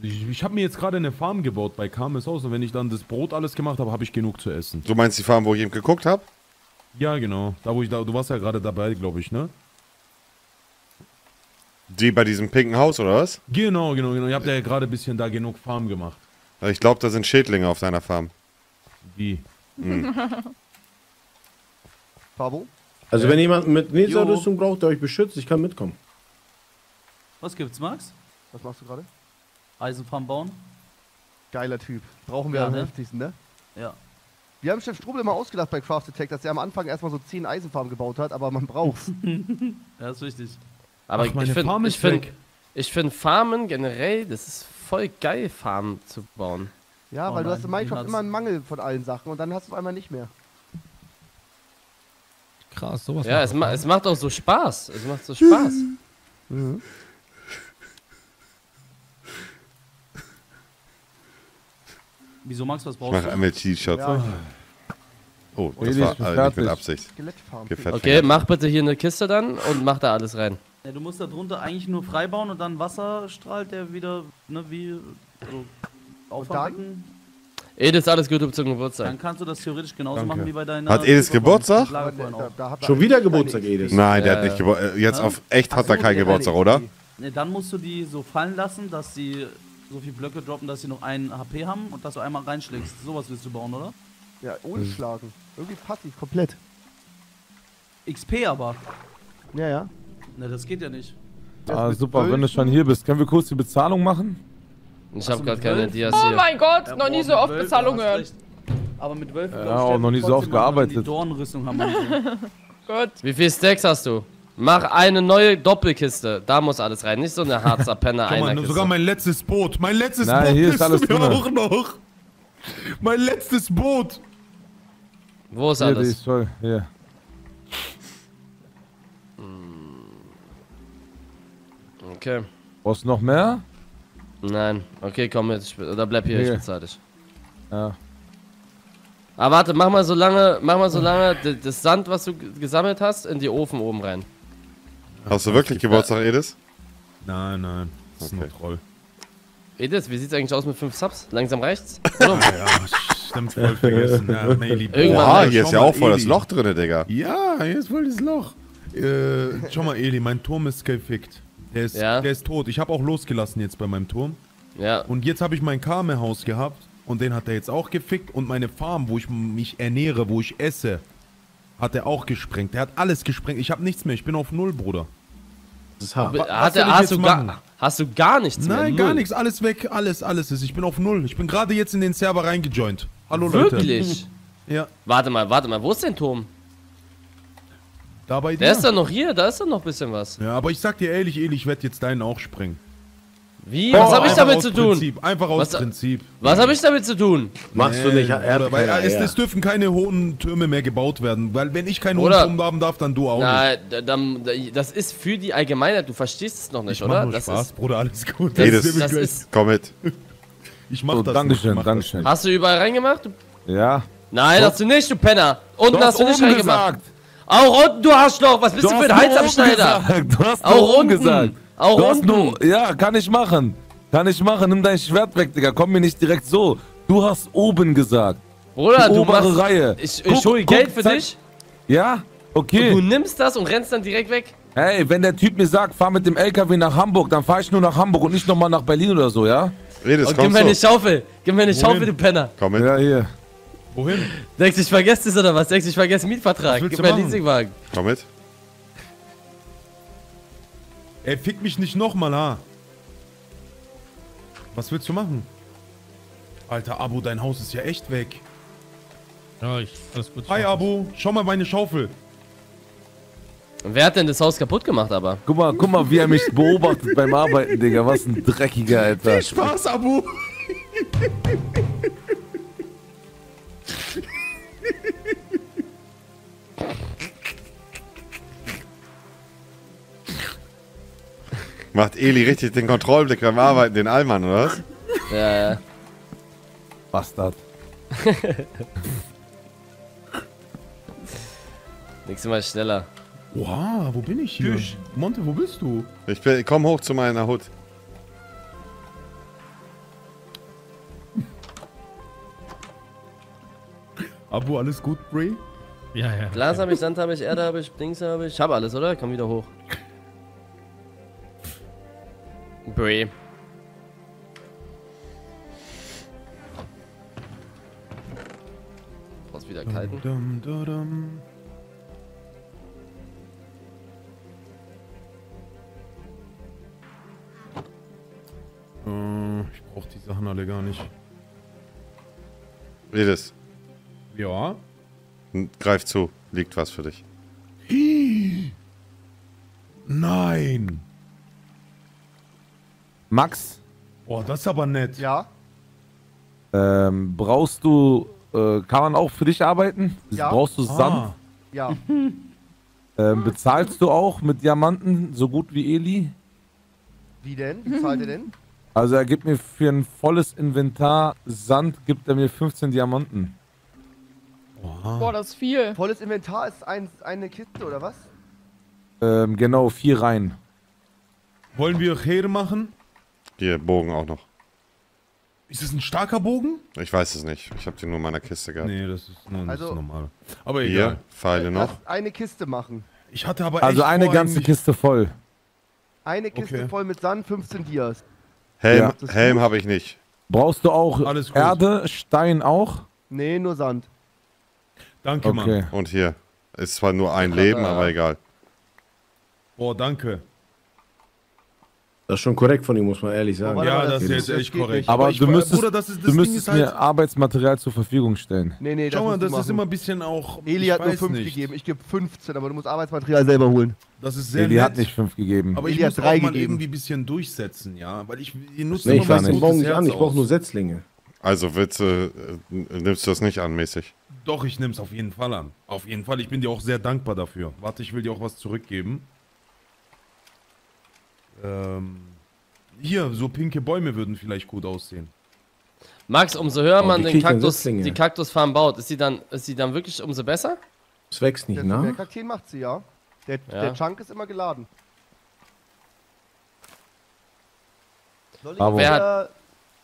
Ich, ich habe mir jetzt gerade eine Farm gebaut bei Kames Haus und wenn ich dann das Brot alles gemacht habe, habe ich genug zu essen. Du meinst die Farm, wo ich eben geguckt habe? Ja, genau. Da wo ich da, du warst ja gerade dabei, glaube ich, ne? Die bei diesem pinken Haus, oder was? Genau, genau, genau. Ihr habt ja gerade ein bisschen da genug Farm gemacht. Ich glaube, da sind Schädlinge auf deiner Farm. Wie? Pabo? Also, wenn jemand mit Jo. Laserrüstung braucht, der euch beschützt, ich kann mitkommen. Was gibt's, Max? Was machst du gerade? Eisenfarm bauen? Geiler Typ. Brauchen wir Ja, am ne? heftigsten, ne? Ja. Wir haben Chef Strubel immer ausgedacht bei Craft Attack, dass er am Anfang erstmal so 10 Eisenfarmen gebaut hat, aber man braucht's. Ja, ist wichtig. Aber Ach, meine ich finde, ich finde, ich finde Farmen generell, das ist voll geil, Farmen zu bauen. Ja, Oh weil du nein, hast in Minecraft immer einen Mangel von allen Sachen und dann hast du auf einmal nicht mehr. Krass, sowas. Ja, macht es, ma es macht auch so Spaß. Es macht so Spaß. Wieso, Max, was Ich brauchst mache du? MLT-Shots. Ja. Oh, das ich war äh, nicht mit Absicht. Okay, mach bitte hier eine Kiste dann und mach da alles rein. Ja, du musst da drunter eigentlich nur freibauen und dann Wasser strahlt der wieder, ne, wie so Auffangbecken. Edith, alles Gute zum Geburtstag. Dann kannst du das theoretisch genauso Danke. machen wie bei deiner. Hat Edith Geburtstag? Da hat Schon wieder Geburtstag. Edith. Nein, der Ja, hat nicht ja. Geburtstag. Jetzt Ja? auf echt hat Ach er so, keinen Geburtstag, oder? Ne, dann musst du die so fallen lassen, dass sie so viel Blöcke droppen, dass sie noch einen HP haben und dass du einmal reinschlägst. Sowas willst du bauen, oder? Ja, ohne Schlagen. Irgendwie passiv, komplett. XP aber. Ja, ja. Ne, das geht ja nicht. Ah, super, wenn du schon hier bist. Können wir kurz die Bezahlung machen? Ich habe gerade keine Dias Oh hier. mein Gott, Ja, noch nie boah, so oft Bezahlung gehört. recht. Aber mit Wölfen Ja, auch noch nie so oft wenn die gearbeitet. Dornenrüstung haben. manche. Gut. Wie viel Stacks hast du? Mach eine neue Doppelkiste. Da muss alles rein. Nicht so eine Harzer Penner mal, einer sogar mein letztes Boot. Mein letztes Nein, Boot hier ist alles mir drinne. auch noch. Mein letztes Boot. Wo ist Hier, die alles? ist voll. Hier. Okay. Brauchst du noch mehr? Nein. Okay, komm mit. Ich, be- oder bleib hier, ich Nee. bezahle dich. Ja. Aber warte, mach mal so lange, mach mal so lange das Sand, was du gesammelt hast, in die Ofen oben rein. Hast du wirklich Geburtstag, Edith? Nein, nein. Das ist Okay. nur Troll. Edith, wie sieht's eigentlich aus mit 5 Subs? Langsam reicht's? Ja, stimmt, voll vergessen. Ja. Irgendwann Oha, hier ist ja auch voll das Eli. Loch drin, Digga. Ja, hier ist voll das Loch. Äh, schau mal, Eli, mein Turm ist gefickt. Der ist, Ja. der ist tot. Ich habe auch losgelassen jetzt bei meinem Turm. Ja. Und jetzt habe ich mein Karme-Haus gehabt. Und den hat er jetzt auch gefickt. Und meine Farm, wo ich mich ernähre, wo ich esse, hat er auch gesprengt. Der hat alles gesprengt. Ich habe nichts mehr. Ich bin auf Null, Bruder. Das ist hart. Be- was Hat er, hast, du machen? gar, hast du gar nichts mehr? Nein, gar nichts. Alles weg. Alles, alles ist. Ich bin auf Null. Ich bin gerade jetzt in den Server reingejoint. Hallo, Leute. Wirklich? Ja. Warte mal, warte mal, wo ist denn Turm? Da bei dir. Der ist doch noch hier, da ist doch noch ein bisschen was. Ja, aber ich sag dir ehrlich, Eli, ich werde jetzt deinen auch sprengen. Wie? Oh, Was habe ich damit zu tun? Prinzip, einfach aus Was- Prinzip. Was habe ich damit zu tun? Machst du nicht, Nee, er weil es, es dürfen keine hohen Türme mehr gebaut werden. Weil wenn ich keinen hohen Turm haben darf, dann du auch nicht. Na, da- dann- da- das ist für die Allgemeinheit, du verstehst es noch nicht, Ich mach oder? nur das Spaß, ist, Bruder, alles gut. das, Edith, das ist. komm mit. Ich mach So, das Dankeschön, nicht, mach Dankeschön. Hast du überall reingemacht? Du, Ja. nein, hast du nicht, du Penner. Unten hast du nicht oben reingemacht. gesagt. Auch unten, du Arschloch. Was bist du, Du für ein Heizabschneider? oben gesagt. Du hast Auch unten. gesagt. Auch du hast unten. nur, ja, kann ich machen. Kann ich machen. Nimm dein Schwert weg, Digga. Komm mir nicht direkt so. Du hast oben gesagt. Bruder, Die du obere machst, Reihe. Ich, Guck, ich hole guck, Geld für zeig- dich. Ja? Okay. Du nimmst das und rennst dann direkt weg. Hey, wenn der Typ mir sagt, fahr mit dem LKW nach Hamburg, dann fahr ich nur nach Hamburg und nicht nochmal nach Berlin oder so, ja? Edith, Und gib mir eine? Schaufel. Gib mir eine Wohin? Schaufel, du Penner. Komm mit. Ja, hier. Wohin? Denkst du, ich vergesse es oder was? Denkst du, ich vergesse den Mietvertrag? Gib mir einen? Leasingwagen. Komm mit. Ey, fick mich nicht nochmal, ha. Was willst du machen? Alter, Abu, dein Haus ist ja echt weg. Ja, ich, alles gut. Hi, Abu, schau mal meine Schaufel. Und wer hat denn das Haus kaputt gemacht, aber? Guck mal, guck mal, wie er mich beobachtet beim Arbeiten, Digga. Was ein dreckiger, Alter. Viel Spaß, Abu. Macht Eli richtig den Kontrollblick beim Arbeiten, den Allmann, oder was? Ja, ja. Bastard. Nächstes Mal schneller. Wow, wo bin ich hier? Tschüss. Monte, wo bist du? Ich bin, komm hoch zu meiner Hut. Abu, alles gut, Bray? Ja, ja. Glas habe ich, Sand habe ich, Erde habe ich, Dings habe ich. Ich habe alles, oder? Komm wieder hoch. Bray. Brauchst wieder kalten. Dum, dum, dum. Äh, ich brauch die Sachen alle gar nicht. Edith. Ja. Greif zu, liegt was für dich. Nein. Max, Oh, das ist aber nett. Ja? ähm, brauchst du, äh, kann man auch für dich arbeiten? Ja. Brauchst du Sand? Ah. Ja. Ähm, bezahlst du auch mit Diamanten so gut wie Eli? Wie denn? Wie zahlt ihr denn? Also er gibt mir für ein volles Inventar Sand, gibt er mir 15 Diamanten. Boah, das ist viel. Volles Inventar ist ein, eine Kiste oder was? Ähm, genau, vier Reihen. Wollen wir Heer machen? Hier, Bogen auch noch. Ist es ein starker Bogen? Ich weiß es nicht. Ich habe den nur in meiner Kiste gehabt. Nee, das ist nur Also- normal. Aber Hier, egal. Pfeile noch. Lass eine Kiste machen. Ich hatte aber Also echt eine ganze Kiste voll. Eine Kiste Okay. voll mit Sand, 15 Dias. Helm, Ja. Das Helm habe ich nicht. Brauchst du auch Alles gut. Erde, Stein auch? Nee, nur Sand. Danke, Okay. Mann. Und hier. Ist zwar nur ein Leben, aber egal. Boah, danke. Das ist schon korrekt von ihm, muss man ehrlich sagen. Ja, das ist jetzt echt das korrekt. Aber ich- du müsstest, Bruder, das ist- das du müsstest ist mir halt- Arbeitsmaterial zur Verfügung stellen. Nee, nee, Schau mal, das ist immer ein bisschen auch. Eli ich hat nur weiß 5 nicht. gegeben. Ich gebe 15, aber du musst Arbeitsmaterial selber holen. Das ist sehr Eli nett. hat nicht fünf gegeben. Aber ich Eli hat muss drei auch mal gegeben. irgendwie ein bisschen durchsetzen, ja. Weil ich ihr nutzt Nee, ich immer Bogen gutes nicht an, ich brauche nur Setzlinge. Also willst du, äh, nimmst du das nicht an, mäßig? Doch, ich nehme es auf jeden Fall an. Auf jeden Fall. Ich bin dir auch sehr dankbar dafür. Warte, ich will dir auch was zurückgeben. Ähm, hier, so pinke Bäume würden vielleicht gut aussehen. Max, umso höher Oh, man den Kaktus, die Kaktusfarm baut, ist sie dann, ist sie dann wirklich umso besser? Es wächst nicht, Der, der ne? Kakteen macht sie, ja. Der, Ja. der Chunk ist immer geladen. Soll ich, dir,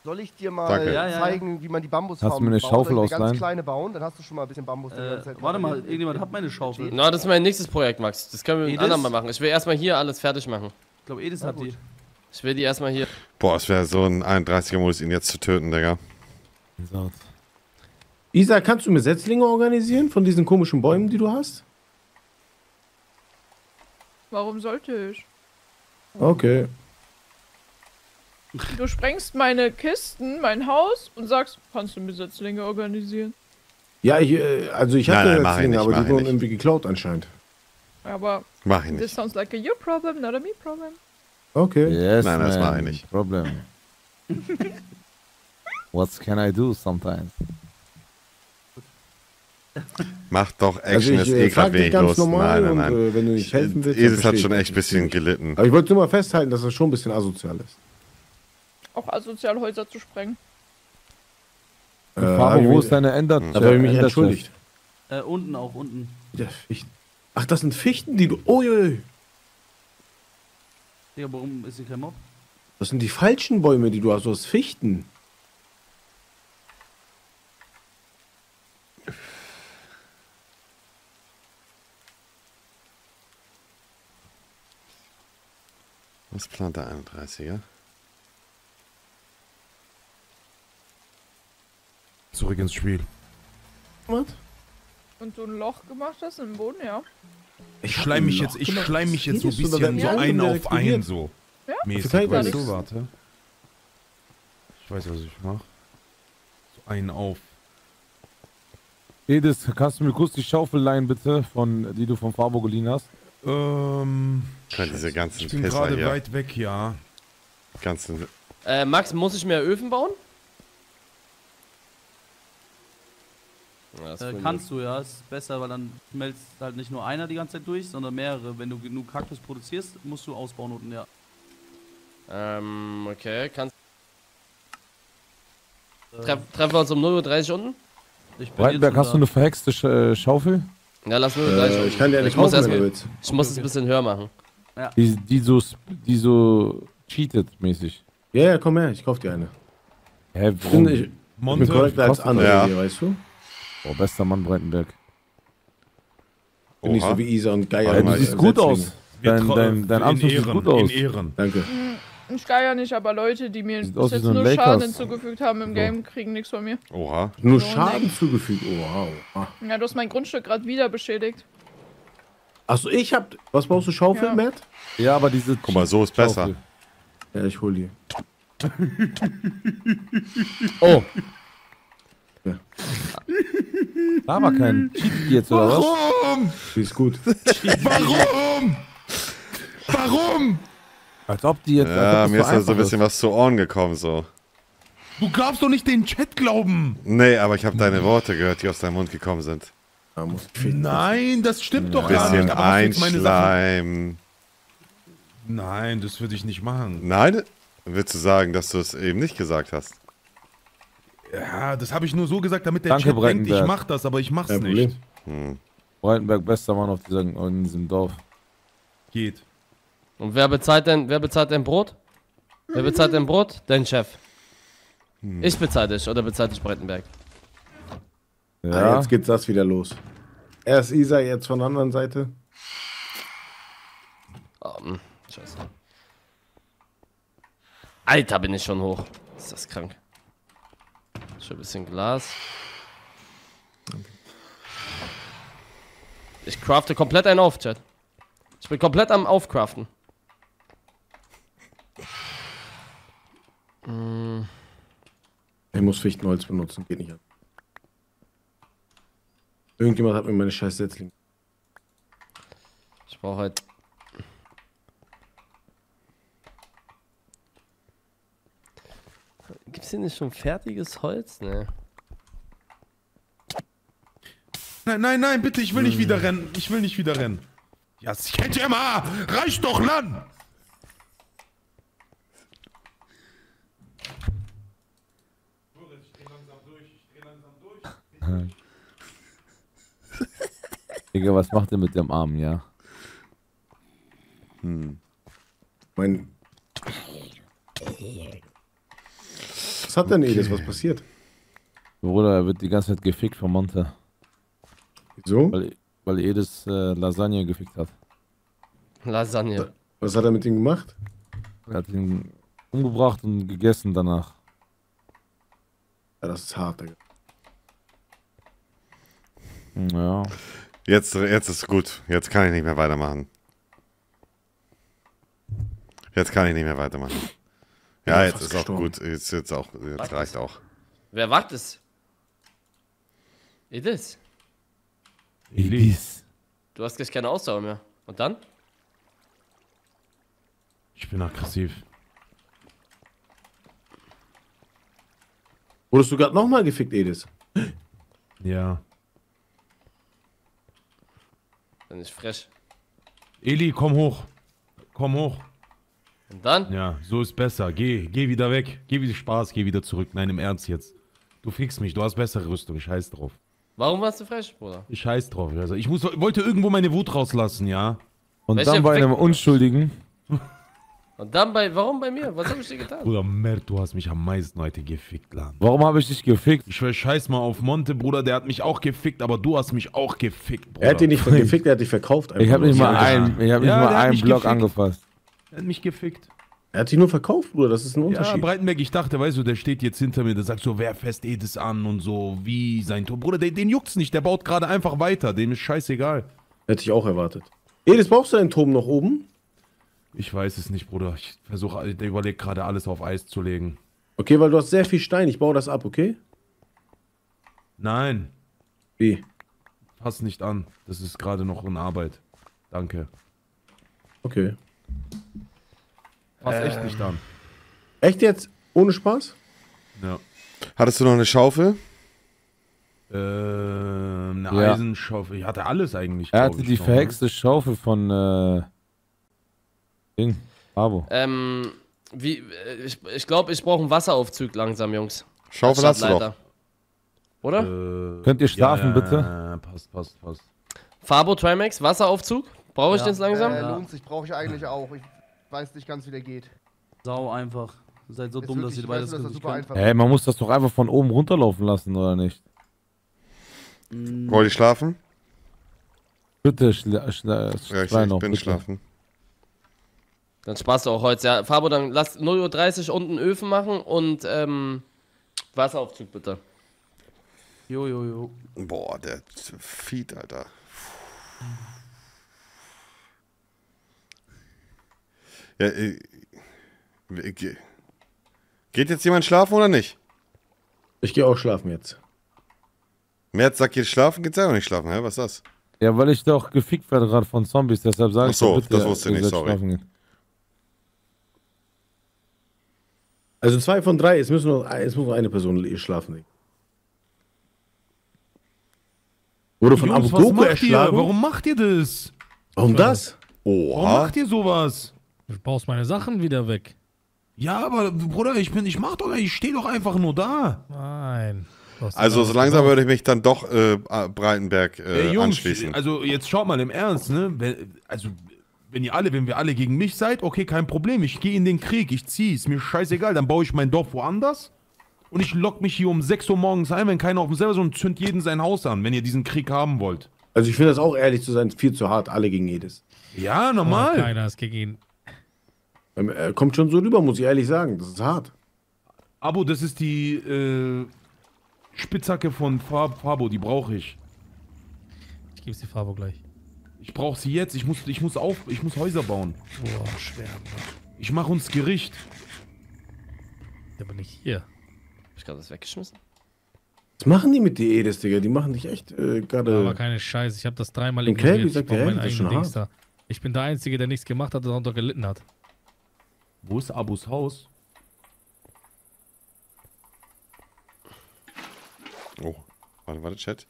soll ich dir mal Danke. Zeigen, wie man die Bambusfarm Hast du mir eine baut? Schaufel eine ganz ausleihen? kleine bauen, dann hast du schon mal ein bisschen Bambus. die ganze Äh, Zeit warte mal, irgendjemand hat meine Schaufel. Na, das ist mein nächstes Projekt, Max. Das können wir ein Edis? andermal machen. Ich will erstmal hier alles fertig machen. Ich glaube, Edis hat die. Ich will die erstmal hier. Boah, es wäre so ein 31er-Modus, ihn jetzt zu töten, Digga. Isa, kannst du mir Setzlinge organisieren von diesen komischen Bäumen, die du hast? Warum sollte ich? Okay. Du sprengst meine Kisten, mein Haus und sagst, kannst du mir Setzlinge organisieren? Ja, ich, äh, also ich hatte nein, Setzlinge, aber die wurden irgendwie geklaut anscheinend. Aber Mach ich this nicht. sounds like a you problem, not a me problem. Okay. Yes, Nein, das man. mach ich nicht. Problem. What can I do sometimes? Mach doch Also Action, ich ist äh, eh dich wenig ganz los. normal Nein, nein, und nein. äh, wenn du nicht helfen willst, Edith hat schon ich echt ein bisschen gelitten. Aber ich wollte nur mal festhalten, dass das schon ein bisschen asozial ist. Auch asozial Häuser zu sprengen. Äh, hab ich wo ist deine Ender? Da habe ich mich entschuldigt. Äh, unten auch, unten. Ja, Fichten. Ach, das sind Fichten, die du. Uiui. Digga, warum ist hier kein Mob? Das sind die falschen Bäume, die du hast. Du hast Fichten. Was plant der 31er? Zurück ins Spiel. Was? Und du ein Loch gemacht hast im Boden, ja. Ich schleim mich jetzt, ich mal, schleim mich jetzt so ein bisschen so ein auf ein so. Ja? Mäßig, weißt du, nichts. warte. Ich weiß, was ich mach. So ein auf. Edith, kannst du mir kurz die Schaufel leihen, bitte, von, die du von Fabo geliehen hast? Ähm, Ja, diese ganzen ich bin gerade weit weg, ja. Ganzen, Äh, Max, muss ich mehr Öfen bauen? Ja, Äh, kannst du, ja. Ist besser, weil dann schmelzt halt nicht nur einer die ganze Zeit durch, sondern mehrere. Wenn du genug Kaktus produzierst, musst du ausbauen unten, ja. Ähm, okay, kannst. Äh, Treff, treffen wir uns um 0.30 Uhr unten? ich bin Breitenberg, jetzt hast du eine verhexte Sch äh, Schaufel? Ja, lass 0.30 Uhr Äh, ich kann dir muss kaufen, erst, wenn du willst. Ich muss es ein bisschen höher machen. Die, die so, sp- die so cheated mäßig. Ja, ja, komm her, ich kauf dir eine. Hä, Ich bin, warum? ich, ich bin korrekter als andere das? hier, weißt du? Oh, bester Mann Breitenberg. Bin nicht Oha. so wie Isa und Geier. Mal, du siehst gut aus. Dein, dein, dein in Anzug sieht gut aus. In Ehren. Danke. Ich geier nicht, aber Leute, die mir Sieht bis jetzt so nur Lakers. Schaden hinzugefügt haben im. Game, kriegen nichts von mir. oha. Nur So, Schaden zugefügt. Oh, wow. Ah. Ja, du hast mein Grundstück gerade wieder beschädigt. Achso, ich hab. Was brauchst du, Schaufel, Ja. Matt? Ja, aber diese. Guck mal, so ist besser. Schaufel. Ja, ich hol die. Oh! Da war kein Cheat jetzt, oder was? Warum? Die ist gut. Warum? Warum? Als ob die jetzt. Ja, mir ist da so ein bisschen was zu Ohren gekommen, so. Du darfst doch nicht den Chat glauben. Nee, aber ich habe deine Worte gehört, die aus deinem Mund gekommen sind. Nein, das stimmt doch gar Bisschen nicht. Meine Sachen- einschleimen. Nein, das würde ich nicht machen. Nein? Willst du sagen, dass du es eben nicht gesagt hast? Ja, das habe ich nur so gesagt, damit der Danke, Chat denkt, ich mach das, aber ich mach's Kein nicht. Problem. Breitenberg, bester Mann auf dieser, in diesem Dorf. Geht. Und wer bezahlt denn, wer bezahlt dein Brot? Wer bezahlt dein Brot? Dein Chef. Ich bezahle dich oder bezahlt dich Breitenberg? Ah, jetzt geht das wieder los. Erst Isa, jetzt von der anderen Seite. Oh, hm, scheiße. Alter, bin ich schon hoch. Ist das krank. Schon ein bisschen Glas. Ich crafte komplett einen auf, Chat. Ich bin komplett am Aufcraften. Hm, Ich muss Fichtenholz benutzen, geht nicht an. Irgendjemand hat mir meine scheiß Setzlinge. Ich brauche halt. Gibt's hier nicht schon fertiges Holz? Ne. Nein, nein, nein, bitte, ich will nicht wieder rennen. Ich will nicht wieder rennen. Ja, kennt ihr mal! Reicht doch lang! Digga, was macht ihr mit dem Arm, ja? Hm. Mein. Was hat denn Edis? Was passiert? Bruder, er wird die ganze Zeit gefickt von Monte. Wieso? Weil, weil Edis äh, Lasagne gefickt hat. Lasagne. Was hat er mit ihm gemacht? Er hat ihn umgebracht und gegessen danach. Ja, das ist hart, Digga. Ja. Jetzt, jetzt ist gut. Jetzt kann ich nicht mehr weitermachen. Jetzt kann ich nicht mehr weitermachen. Ja, jetzt ist auch gestorben. gut. Jetzt, jetzt, auch, jetzt reicht auch. Wer wagt es? Edis. Edis. Du hast gleich keine Ausdauer mehr. Und dann? Ich bin aggressiv. Wurdest du gerade nochmal gefickt, Edis? Ja. Dann ist frech. Eli, komm hoch. Komm hoch. Und dann? Ja, so ist besser. Geh, geh wieder weg. Geh wieder Spaß, geh wieder zurück. Nein, im Ernst jetzt. Du fickst mich, du hast bessere Rüstung. Ich scheiß drauf. Warum warst du frech, Bruder? Ich scheiß drauf. Also ich muss, wollte irgendwo meine Wut rauslassen, ja. Und Welche dann bei einem Fick- Unschuldigen. Und dann bei. Warum bei mir? Was hab ich dir getan? Bruder, Mert, du hast mich am meisten heute gefickt, Lan. Warum habe ich dich gefickt? Ich schwör, scheiß mal auf Monte, Bruder, der hat mich auch gefickt, aber du hast mich auch gefickt, Bruder. Er hat dich nicht gefickt, er hat dich verkauft. Ich habe nicht mal einen, ich hab nicht Ja, mal einen Block gefickt. angefasst. Er hat mich gefickt. Er hat dich nur verkauft, Bruder, das ist ein Ja, Unterschied. Breitenberg, ich dachte, weißt du, der steht jetzt hinter mir, der sagt so, wer fest Edis an und so, wie sein Tor. Bruder, den, den juckt's nicht, der baut gerade einfach weiter, dem ist scheißegal. Hätte ich auch erwartet. Edis, brauchst du einen Turm noch oben? Ich weiß es nicht, Bruder. Ich versuche, der überlegt gerade alles auf Eis zu legen. Okay, weil du hast sehr viel Stein, ich baue das ab, okay? Nein. Wie? Fass nicht an. Das ist gerade noch in Arbeit. Danke. Okay. Fass Äh. echt nicht an. Echt jetzt? Ohne Spaß? Ja. Hattest du noch eine Schaufel? Ähm, eine Ja. Eisenschaufel. Ich hatte alles eigentlich. Er glaub hatte ich, die noch, ne? verhexte Schaufel von äh, Ding, Abo. Ähm, wie. äh, Ich, ich glaube, ich brauche einen Wasseraufzug langsam, Jungs. Schaufel hast du doch. Oder? Äh, Könnt ihr schlafen, ja, bitte? ja, Passt, passt, passt. Fabo Trimax, Wasseraufzug? Brauche ich Ja. den jetzt langsam? Äh, lohnt sich, brauche ich eigentlich auch. Ich weiß nicht ganz, wie der geht. Sau einfach. Ihr seid so Ist dumm, dass ihr ich beides das nicht super könnt. einfach Hey, man muss das doch einfach von oben runterlaufen lassen, oder nicht? Wollt ihr schlafen? Bitte, schla schla Ja, ich, ich noch, bin bitte. schlafen. Dann sparst du auch Holz. Ja, Fabo, dann lass 0.30 Uhr unten Öfen machen und ähm, Wasseraufzug bitte. Jo, jo, jo. Boah, der Feed, Alter. Ja, äh, ge- geht jetzt jemand schlafen oder nicht? Ich gehe auch schlafen jetzt. Merz sagt jetzt schlafen, geht selber nicht schlafen, hä? Was ist das? Ja, weil ich doch gefickt werde gerade von Zombies, deshalb sage ich Ach so, doch bitte, das wusste ich nicht, sorry. schlafen gehen. Also zwei von drei, es, müssen noch, es muss noch eine Person schlafen. Digga. Wurde von Jungs, Abu Goku macht ihr? erschlagen. Warum macht ihr das? Warum das? Warum macht ihr sowas? Du baust meine Sachen wieder weg. Ja, aber Bruder, ich bin, ich mach doch, ich stehe doch einfach nur da. Nein. Also so langsam würde ich mich dann doch äh, Breitenberg äh, Jungs, anschließen. also jetzt schaut mal im Ernst, ne? Wenn, also, wenn ihr alle, wenn wir alle gegen mich seid, okay, kein Problem. Ich gehe in den Krieg, ich zieh, ist mir scheißegal. Dann baue ich mein Dorf woanders und ich lock mich hier um 6 Uhr morgens ein, wenn keiner auf dem Server ist und zünd jeden sein Haus an, wenn ihr diesen Krieg haben wollt. Also ich finde das auch ehrlich zu sein, viel zu hart, alle gegen jedes. Ja, normal. Keiner ist gegen ihn. Ähm, äh, Kommt schon so rüber, muss ich ehrlich sagen. Das ist hart. Abo, das ist die äh, Spitzhacke von Fab Fabo, die brauche ich. Ich gebe die Fabo gleich. Ich brauche sie jetzt. Ich muss, ich muss auf, ich muss Häuser bauen. Boah, schwer. Mann. Ich mache uns Gericht. Bin ich hier. Hab ich gerade das weggeschmissen? Was machen die mit die Edis, Digga? Die machen dich echt äh, gerade. Aber keine Scheiße, ich habe das dreimal ignoriert. Ich sagt, brauch der schon Dings da. Ich bin der Einzige, der nichts gemacht hat und darunter gelitten hat. Wo ist Abus Haus? Oh, warte, warte, Chat.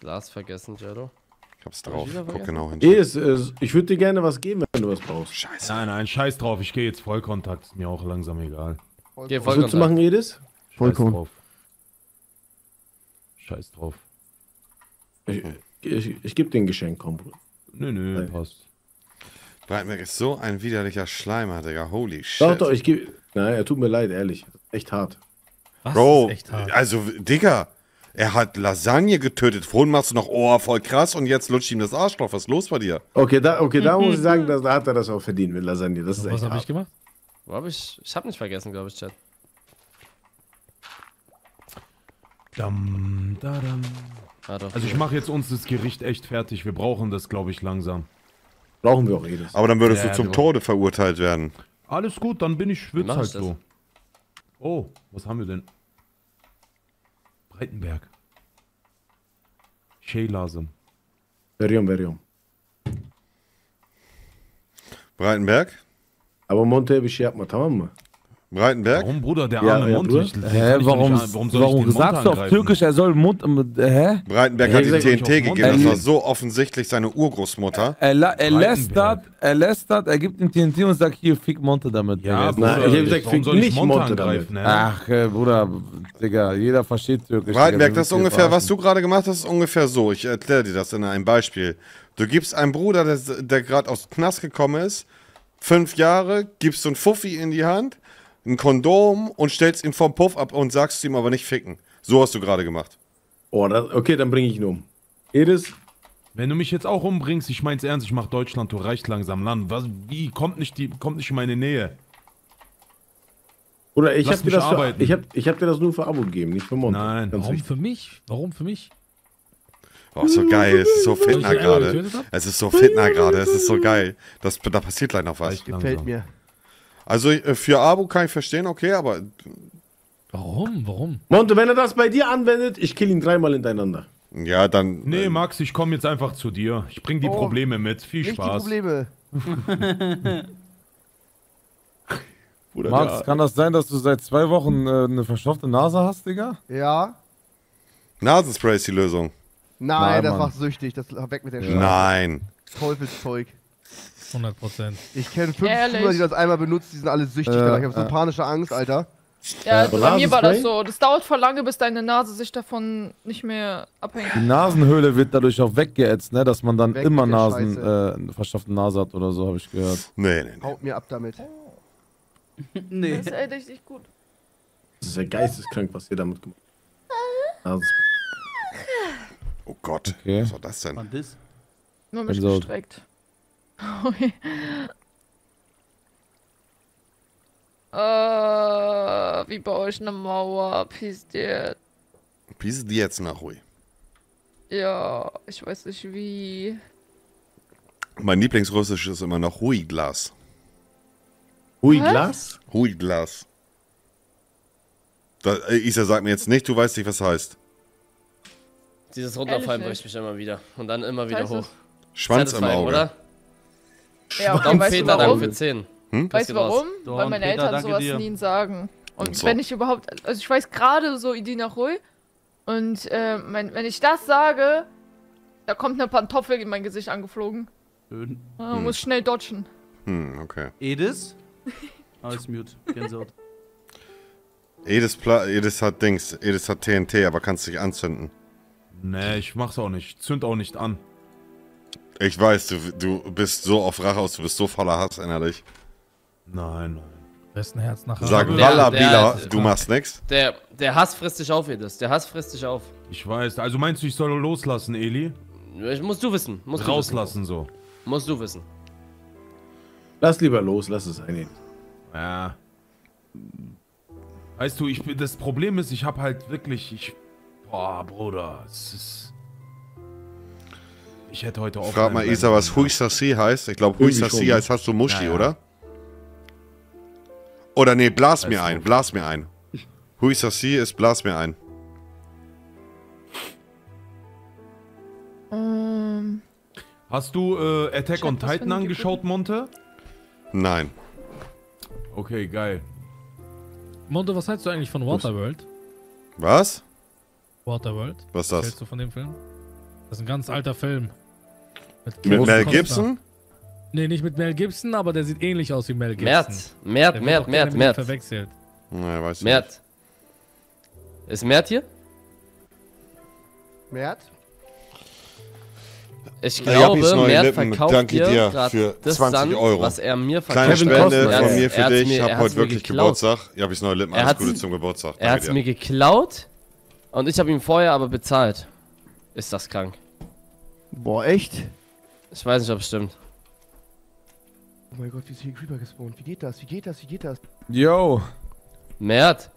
Glas vergessen, Jello. Ich hab's Hab drauf. ich Guck genau hin. Edis, äh, ich würde dir gerne was geben, wenn du was brauchst. Scheiße. Nein, nein, scheiß drauf. Ich gehe jetzt Vollkontakt. Ist mir auch langsam egal. Geh Was willst du machen, Edis? Scheiß Vollkorn. drauf. Scheiß drauf. Ich, ich, ich gebe dir ein Geschenk, komm, Bruder. Nö, nö, passt. Breitenberg ist so ein widerlicher Schleimer, Digga. Holy shit. Doch, doch, ich gebe. Nein, er tut mir leid, ehrlich. Echt hart. Was Bro, ist echt hart? also, Digga, er hat Lasagne getötet. Vorhin machst du noch, oh, voll krass, und jetzt lutscht ihm das Arschloch. Was ist los bei dir? Okay, da, okay, da muss ich sagen, da, hat er das auch verdient mit Lasagne. Das ist Was echt habe ich gemacht? Wo hab ich? Ich hab nicht vergessen, glaube ich, Chat. Dam, da, dam. Ah, doch. Also ich mache jetzt uns das Gericht echt fertig. Wir brauchen das, glaube ich, langsam. Brauchen wir auch Edis. Aber dann würdest Ja, du zum Tode verurteilt werden. Alles gut, dann bin ich Schwitz halt so. Oh, was haben wir denn? Breitenberg. Şeylazım. Veriyorum, veriyorum. Breitenberg? Aber Monte bir şey yapma tamam mı? Breitenberg? Warum, Bruder, der Ja, arme ja, Monte? Bruder. Ich- den Hä, warum, nicht warum warum sagst du auf? Türkisch, er soll Mund. äh, Hä? Breitenberg Ja, hat ihm TNT gegeben. Das war so offensichtlich seine Urgroßmutter. Er, er Breitenberg. lästert, er lästert, er gibt ihm TNT und sagt, hier, fick Monte damit. Ja. Bruder, Nein, ich hab gesagt, warum fick soll ich nicht Monte Monte angreifen? damit. hä? Ach, äh, Bruder, Digga, jeder versteht Türkisch. Breitenberg, Digga, das ist ungefähr, was du gerade gemacht hast, ist ungefähr so. Ich erkläre dir das in einem Beispiel. Du gibst einem Bruder, der, der gerade aus dem Knast gekommen ist, fünf Jahre, gibst so ein Fuffi in die Hand, ein Kondom und stellst ihn vom Puff ab und sagst ihm aber nicht ficken. So hast du gerade gemacht. Oh, das, okay, dann bringe ich ihn um. Edis, Wenn du mich jetzt auch umbringst, ich mein's ernst, ich mach Deutschland, du reicht langsam Land. Was, wie, kommt nicht, die, kommt nicht in meine Nähe. Bruder, ich habe dir, das für- ich hab, ich hab dir das nur für Abo gegeben, nicht für Monte. Nein. Ganz Warum wichtig. für mich? Warum für mich? Oh, so geil, es ist so Fitner gerade. Es ist so Fitner gerade, es ist so geil. Das, da passiert gleich noch was. Gefällt mir. Also äh, für Abu kann ich verstehen, okay, aber Warum? Warum? Monte, wenn er das bei dir anwendet, ich kill ihn dreimal hintereinander. ja, dann. Nee, Max, ich komme jetzt einfach zu dir. Ich bring die Oh, Probleme mit. Viel Nicht die Spaß. Probleme. Bruder, Max, der- kann das sein, dass du seit zwei Wochen äh, eine verstopfte Nase hast, Digga? Ja. Nasenspray ist die Lösung. Nein, Nein, das Mann. macht süchtig. Das weg mit der Scheiße. Nein. Teufelszeug. 100 Prozent. Ich kenne fünf Ehrlich? Streamer, die das einmal benutzt, die sind alle süchtig. Äh, ich habe so äh. panische Angst, Alter. Ja, Äh, bei mir war das so. Das dauert voll lange, bis deine Nase sich davon nicht mehr abhängt. Die Nasenhöhle wird dadurch auch weggeätzt, ne? Dass man dann Weg immer Nasen, äh, eine verstopfte Nase hat oder so, habe ich gehört. Nee, nee, nee. Haut mir ab damit. Nee. Das ist echt richtig gut. Das ist ja geisteskrank, was ihr damit gemacht habt. Also, Oh Gott. Okay. Was war das denn? Nur mich Also- gestreckt. Äh, wie baue ich eine Mauer? Peace dir. Wie ist die jetzt nach Hui? Ja, ich weiß nicht wie. Mein Lieblingsrussisch ist immer noch Hui-Glas. Hui Was? Glas? Hui-Glas. Da, äh, Isa, sag mir jetzt nicht, du weißt nicht, was heißt. Dieses Runterfallen bricht mich immer wieder. Und dann immer wieder hoch. Schwanz im Auge. oder? Ja, okay, Daumen weißt du Peter, warum? danke für 10. Hm? Weißt du warum? Dawn, Weil meine Peter, Eltern sowas dir. nie sagen. Und so. wenn ich überhaupt, also ich weiß gerade so Idina Ruhl und äh, mein, wenn ich das sage, da kommt eine Pantoffel in mein Gesicht angeflogen. Schön. Man Hm. muss schnell dodgen. Hm, okay. Edis? Alles mute. Gänsehaut. Edis, Pla Edis hat Dings, Edis hat TNT, aber kannst dich anzünden. Nee, ich mach's auch nicht. Zünd auch nicht an. Ich weiß, du, du bist so auf Rache aus, du bist so voller Hass innerlich. Nein, nein. Besten Herz nach Sag Walla Bila, der- du machst nix. Der, der Hass frisst dich auf, Edis. Der Hass frisst dich auf. Ich weiß. Also meinst du, ich soll loslassen, Eli? Ich, musst du wissen. Musst Rauslassen so. Du wissen. Musst du wissen. Lass lieber los, lass es ein. Ja. Weißt du, ich das Problem ist, ich habe halt wirklich, ich, boah, Bruder, es ist, ich hätte heute auch. Frag mal Isa, was Huisassi heißt. Ich glaube, ne? heißt hast du Muschi, Ja, ja. oder? Oder nee, blas mir ein, blas mir ein. Huisassi ist blas mir ein. Ähm, Hast du äh, Attack on was Titan angeschaut, Monte? Nein. Okay, geil. Monte, was hältst du eigentlich von Waterworld? Was? Waterworld? Was ist das? hältst du von dem Film? Das ist ein ganz alter Film. Mit Kevin Mel. Gibson? Nee, nicht mit Mel Gibson, aber der sieht ähnlich aus wie Mel Gibson. Mert, Mert, Mert, Mert, mit Mert. verwechselt. Naja, weiß ich Mert. Ist Mert hier? Mert? Ich Ja, glaube, neue Mert Lippen, verkauft danke dir, für das 20 Sand, Euro. was er mir verkauft. Kleine Spende von mir für dich. Ich mir- er habe heute wirklich geklaut. Geburtstag. Jappis neue Lippen, Er alles hat's- Gute zum Geburtstag. Er hat es Danke mir geklaut und ich habe ihm vorher aber bezahlt. Ist das krank? Boah, echt? Ich weiß nicht, ob es stimmt. Oh mein Gott, wie ist hier ein Creeper gespawnt? Wie geht das? Wie geht das? Wie geht das? Yo. Mert,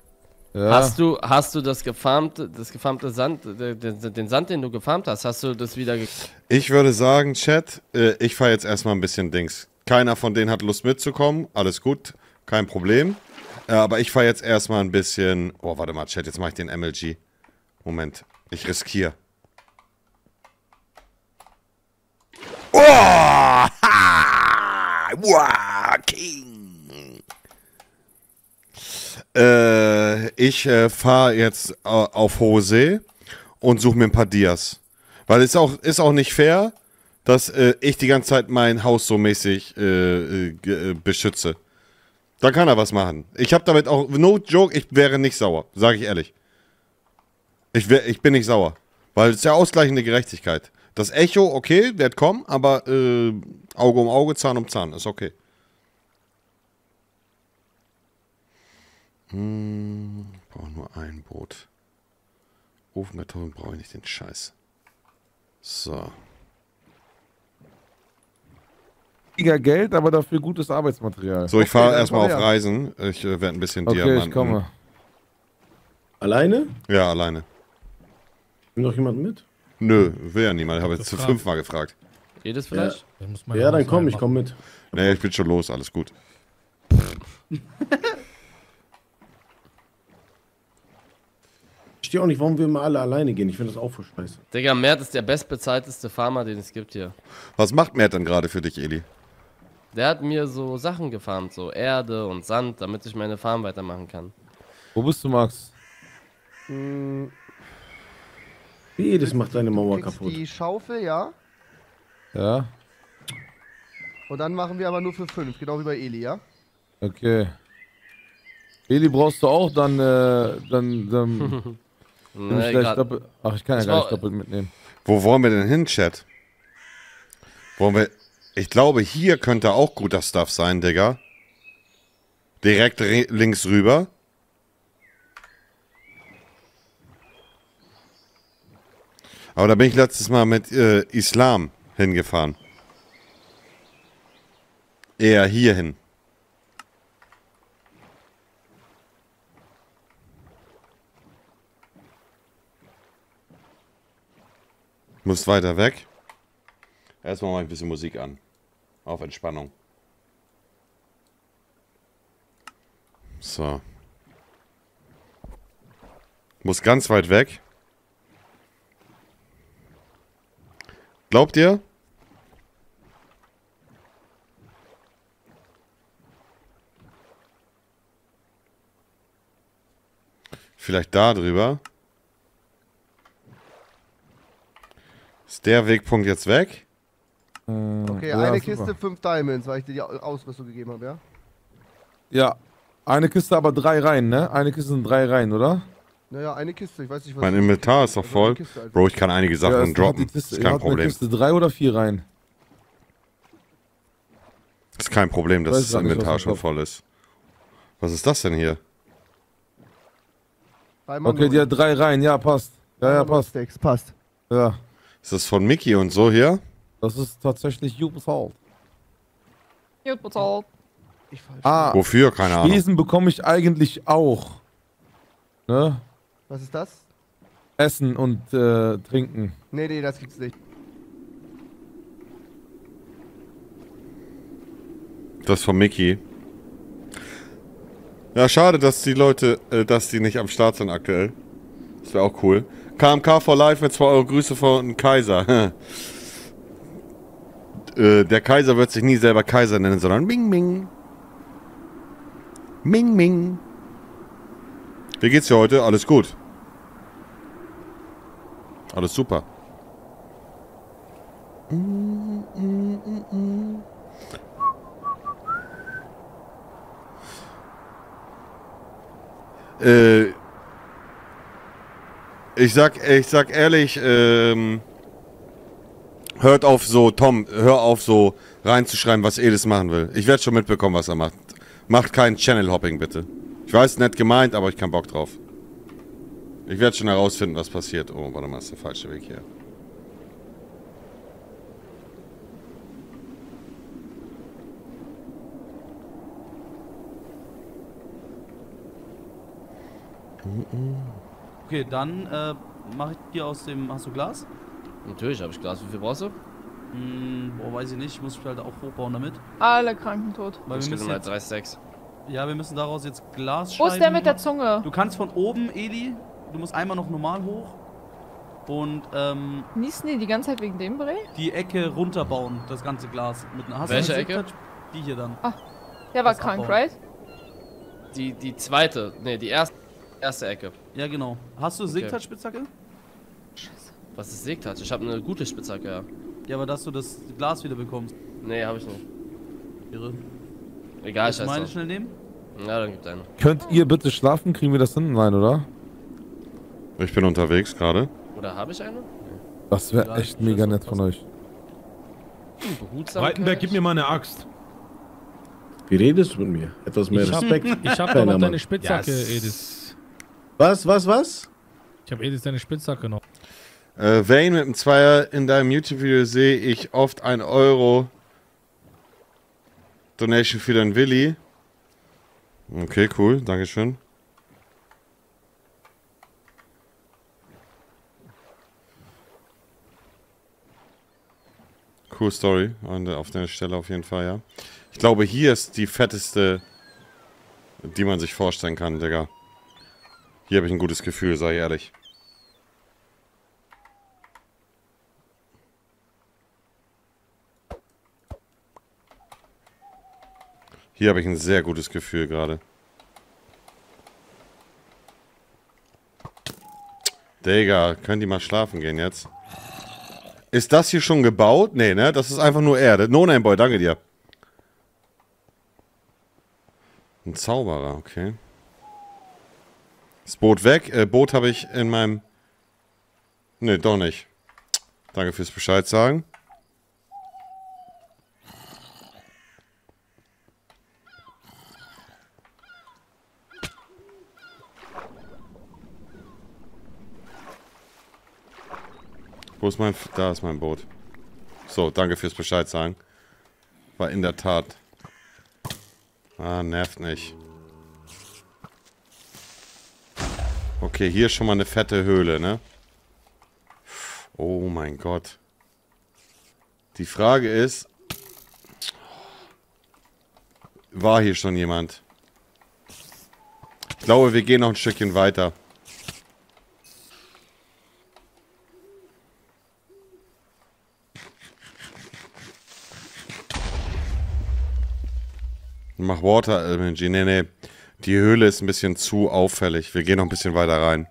Ja. hast du, hast du das gefarmte, das gefarmte Sand, den, den, den Sand, den du gefarmt hast, hast du das wieder Ich würde sagen, Chat, äh, ich fahre jetzt erstmal ein bisschen Dings. Keiner von denen hat Lust mitzukommen. Alles gut, kein Problem. Äh, aber ich fahre jetzt erstmal ein bisschen. Oh, warte mal, Chat, jetzt mache ich den MLG. Moment, ich riskiere. Oh! Wow, King! Äh, ich äh, fahre jetzt äh, auf hohe See und suche mir ein paar Dias. Weil es auch, ist auch nicht fair, dass äh, ich die ganze Zeit mein Haus so mäßig äh, äh, beschütze. Da kann er was machen. Ich habe damit auch, no joke, ich wäre nicht sauer, sage ich ehrlich. Ich, wär, ich bin nicht sauer. Weil es ist ja ausgleichende Gerechtigkeit. Das Echo, okay, wird kommen, aber äh, Auge um Auge, Zahn um Zahn, ist okay. Hm, brauche nur ein Boot. Ofenmethoden brauche ich nicht den Scheiß. So. Weniger Geld, aber dafür gutes Arbeitsmaterial. So, ich fahre erstmal auf. Reisen. Ich äh, werde ein bisschen Okay, Diamanten. ich komme. Alleine? Ja, alleine. Nimm noch jemand mit? Nö, will ja niemand. Ich habe jetzt Gefragt. fünfmal gefragt. Jedes vielleicht? Ja, Ja, dann komm, ich komm mit. Nee, ich bin schon los, alles gut. Ich verstehe auch nicht, warum wir immer alle alleine gehen. Ich finde das auch voll scheiße. Digga, Mert ist der bestbezahlteste Farmer, den es gibt hier. Was macht Mert denn gerade für dich, Eli? Der hat mir so Sachen gefarmt, so Erde und Sand, damit ich meine Farm weitermachen kann. Wo bist du, Max? Hm, Jedes macht seine Mauer kaputt. die Schaufel, ja? Ja, Und dann machen wir aber nur für fünf, genau wie bei Eli, ja? okay. Eli, brauchst du auch dann, äh, dann, dann. Nee, ich doppelt, ach, ich kann ja gar nicht doppelt mitnehmen. Wo wollen wir denn hin, Chat? Wollen wir. Ich glaube, hier könnte auch guter Stuff sein, Digga. Direkt re- links rüber. Aber da bin ich letztes Mal mit äh, Islam hingefahren. Eher hierhin. Muss weiter weg. Erstmal mal ein bisschen Musik an. Auf Entspannung. So. Muss ganz weit weg. Glaubt ihr? Vielleicht da drüber. Ist der Wegpunkt jetzt weg? Okay, Ja, eine super. Kiste, fünf Diamonds, weil ich dir die Au- Ausrüstung gegeben habe, ja? Ja. Eine Kiste, aber drei Reihen, ne? Eine Kiste sind drei Reihen, oder? Naja, eine Kiste, ich weiß nicht, was. Mein Inventar ist doch Also voll. Kiste. Bro, ich kann einige Sachen ja, droppen. Kiste, ist kein Problem. Kiste drei oder vier Reihen? Ist kein Problem, dass das nicht, Inventar was schon voll ist. Was ist das denn hier? Okay, die hat drei Reihen, ja, passt. Ja, ja, passt. Sticks, passt. Ja. Ist das von Mickey und so hier? Das ist tatsächlich. Ich falsch. Ah, Wofür? Keine Ahnung. Spesen bekomme ich eigentlich auch. Ne? Was ist das? Essen und äh, Trinken. Nee, nee, das gibt's nicht. Das von Mickey. Ja, schade, dass die Leute, äh, dass die nicht am Start sind aktuell. Das wäre auch cool. KMK for Life mit 2 Euro Grüße von Kaiser. äh, der Kaiser wird sich nie selber Kaiser nennen, sondern Ming Ming. Ming Ming. Wie geht's dir heute? Alles gut. Alles super. Äh, ich sag, ich sag ehrlich, ähm, hört auf so, Tom, hör auf so reinzuschreiben, was Edis machen will. Ich werde schon mitbekommen, was er macht. Macht kein Channel-Hopping, bitte. Ich weiß, nett gemeint, aber ich keinen Bock drauf. Ich werde schon herausfinden, was passiert. Oh, warte mal, ist der falsche Weg hier. Okay, dann äh, mache ich dir aus dem. Hast du Glas? Natürlich habe ich Glas. Wie viel brauchst du? Hm, boah, weiß ich nicht. Ich muss mich halt auch hochbauen damit. Alle Kranken tot. Weil wir müssen jetzt, 36. ja, wir müssen daraus jetzt Glas Wo ist der schneiden. mit der Zunge? Du kannst von oben, Eli, du musst einmal noch normal hoch und ähm, Niesen die die ganze Zeit wegen dem Bray? die Ecke runterbauen, das ganze Glas. Mit einer hast Welche Ecke? Die hier dann. Ah, der war Das krank, abbauen. right? Die, die zweite, ne, die erste, erste Ecke. Ja, genau. Hast du Sektouch-Spitzhacke? Was ist Segtat? Ich habe eine gute Spitzhacke, ja. Ja, aber dass du das Glas wieder bekommst. Nee, habe ich nicht. Irre. Egal, Willst du scheiß meine schnell nehmen? Ja, dann gib deine. Könnt ihr bitte schlafen? Kriegen wir das hin? Nein, oder? Ich bin unterwegs gerade. Oder habe ich eine? Das wäre echt ich mega nett von euch. Breitenberg, gib mir mal eine Axt. Wie redest du mit mir? Etwas mehr Ich hab, Respekt. ich hab kleiner noch Mann. deine Spitzhacke, Yes. Edis. Was, was, was? Ich hab Edis deine Spitzhacke noch. Äh, Wayne mit dem Zweier in deinem YouTube-Video sehe ich oft ein Euro Donation für dein Willi. Okay, cool, Dankeschön. Cool Story der, auf der Stelle auf jeden Fall, ja. Ich glaube, hier ist die fetteste, die man sich vorstellen kann, Digga. Hier habe ich ein gutes Gefühl, sei ehrlich. Hier habe ich ein sehr gutes Gefühl gerade. Digga, können die mal schlafen gehen jetzt? Ist das hier schon gebaut? Nee, ne? Das ist einfach nur Erde. No Name Boy, danke dir. Ein Zauberer, okay. Das Boot weg. Äh, Boot habe ich in meinem... Ne, doch nicht. Danke fürs Bescheid sagen. Wo ist mein... Da ist mein Boot. So, danke fürs Bescheid sagen. War in der Tat... Ah, nervt nicht. Okay, hier ist schon mal eine fette Höhle, ne? Oh mein Gott. Die Frage ist... War hier schon jemand? Ich glaube, wir gehen noch ein Stückchen weiter. Mach Water LMG. Nee, nee. Die Höhle ist ein bisschen zu auffällig. Wir gehen noch ein bisschen weiter rein.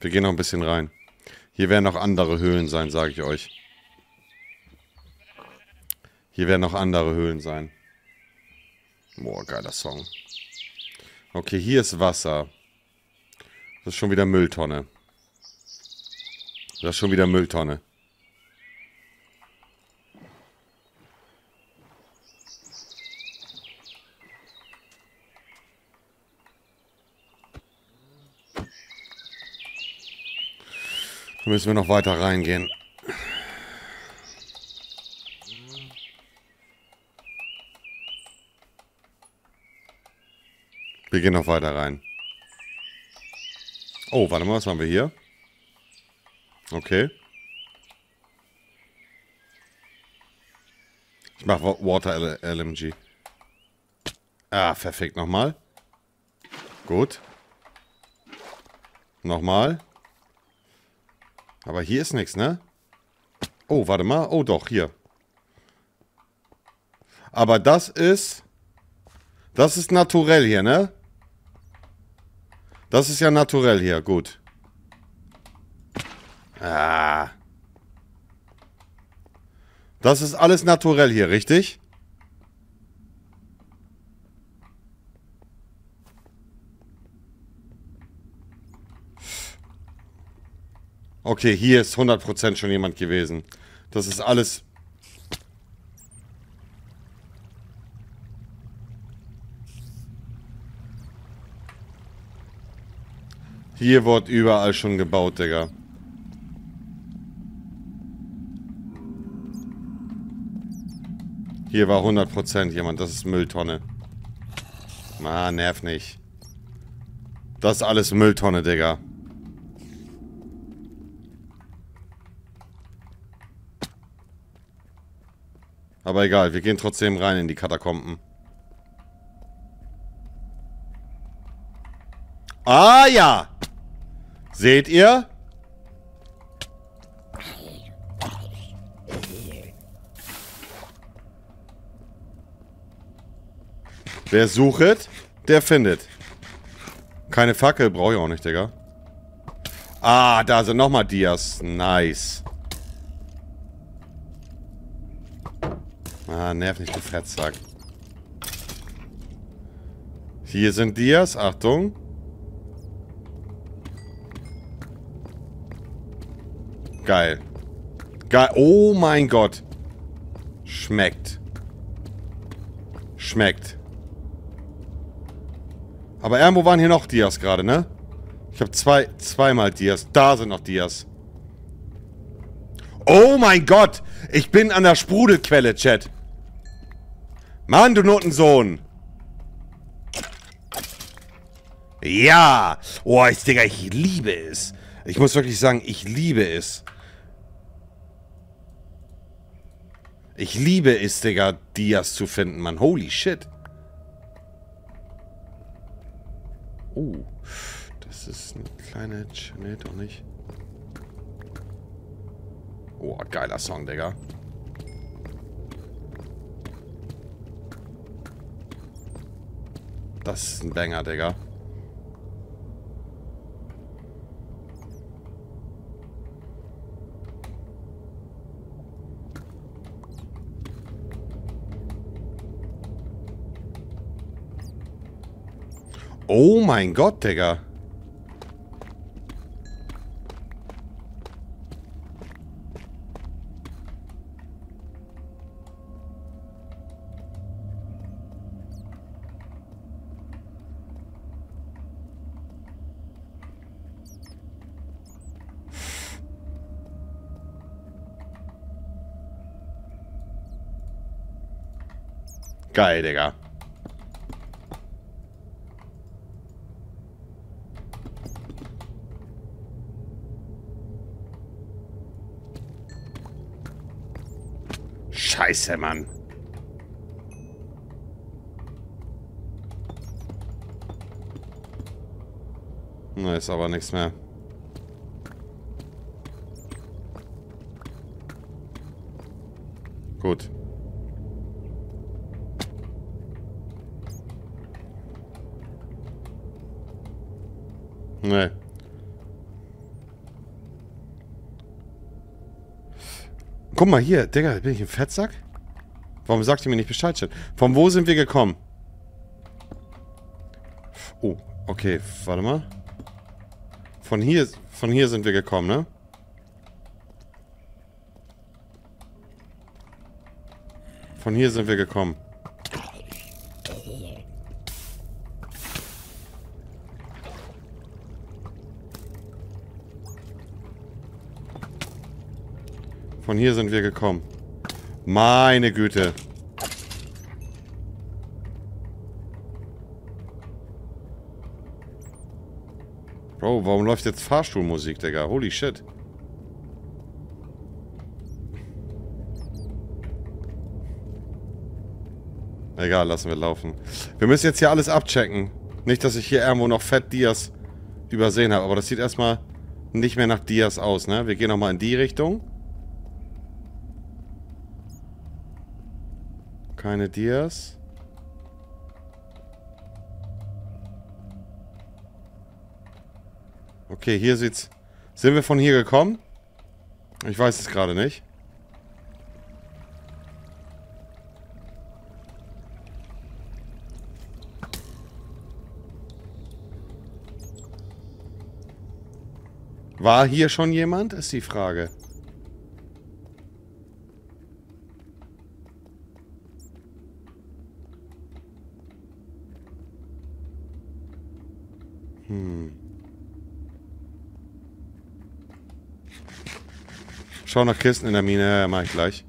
Wir gehen noch ein bisschen rein. Hier werden noch andere Höhlen sein, sage ich euch. Hier werden noch andere Höhlen sein. Boah, geiler Song. Okay, hier ist Wasser. Das ist schon wieder Mülltonne. Das ist schon wieder Mülltonne. Müssen wir noch weiter reingehen. Wir gehen noch weiter rein. Oh, warte mal, was haben wir hier? Okay. Ich mache Water LMG. Ah, perfekt. Nochmal. Gut. Nochmal. Aber hier ist nichts, ne? Oh, warte mal. Oh, doch, hier. Aber das ist... Das ist naturell hier, ne? Das ist ja naturell hier. Gut. Ah. Das ist alles naturell hier, richtig? Okay, hier ist 100% schon jemand gewesen. Das ist alles... Hier wird überall schon gebaut, Digga. Hier war 100% jemand. Das ist Mülltonne. Ah, nerv nicht. Das ist alles Mülltonne, Digga. Aber egal, wir gehen trotzdem rein in die Katakomben. Ah ja! Seht ihr? Wer sucht, der findet. Keine Fackel brauche ich auch nicht, Digga. Ah, da sind nochmal Dias. Nice. Ah, nerv nicht, du Fettsack. Hier sind Dias. Achtung. Geil. Geil. Oh mein Gott. Schmeckt. Schmeckt. Aber irgendwo waren hier noch Dias gerade, ne? Ich habe zwei, zweimal Dias. Da sind noch Dias. Oh mein Gott! Ich bin an der Sprudelquelle, Chat. Mann, du Notensohn. Ja! Oh, ich, Digga, ich liebe es. Ich muss wirklich sagen, ich liebe es. Ich liebe es, Digga, Dias zu finden, Mann. Holy shit. Oh, das ist eine kleine... Nee, doch nicht. Oh, geiler Song, Digga. Das ist ein Banger, Digga. Oh mein Gott, Digga. Geil, Digga. Scheiße, Mann. Na, ist aber nichts mehr. Gut. Nee. Guck mal hier, Digga, bin ich im Fettsack? Warum sagt ihr mir nicht Bescheid, Chat? Von wo sind wir gekommen? Oh, okay, warte mal. Von hier, von hier sind wir gekommen, ne? Von hier sind wir gekommen. Von hier sind wir gekommen. Meine Güte. Bro, warum läuft jetzt Fahrstuhlmusik, Digga? Holy shit. Egal, lassen wir laufen. Wir müssen jetzt hier alles abchecken. Nicht, dass ich hier irgendwo noch Fett Dias übersehen habe. Aber das sieht erstmal nicht mehr nach Dias aus, ne? Wir gehen nochmal in die Richtung. Keine Dias. Okay, hier sieht's... Sind wir von hier gekommen? Ich weiß es gerade nicht. War hier schon jemand? Ist die Frage. Schau nach Kisten in der Mine. Ja, mach ich gleich.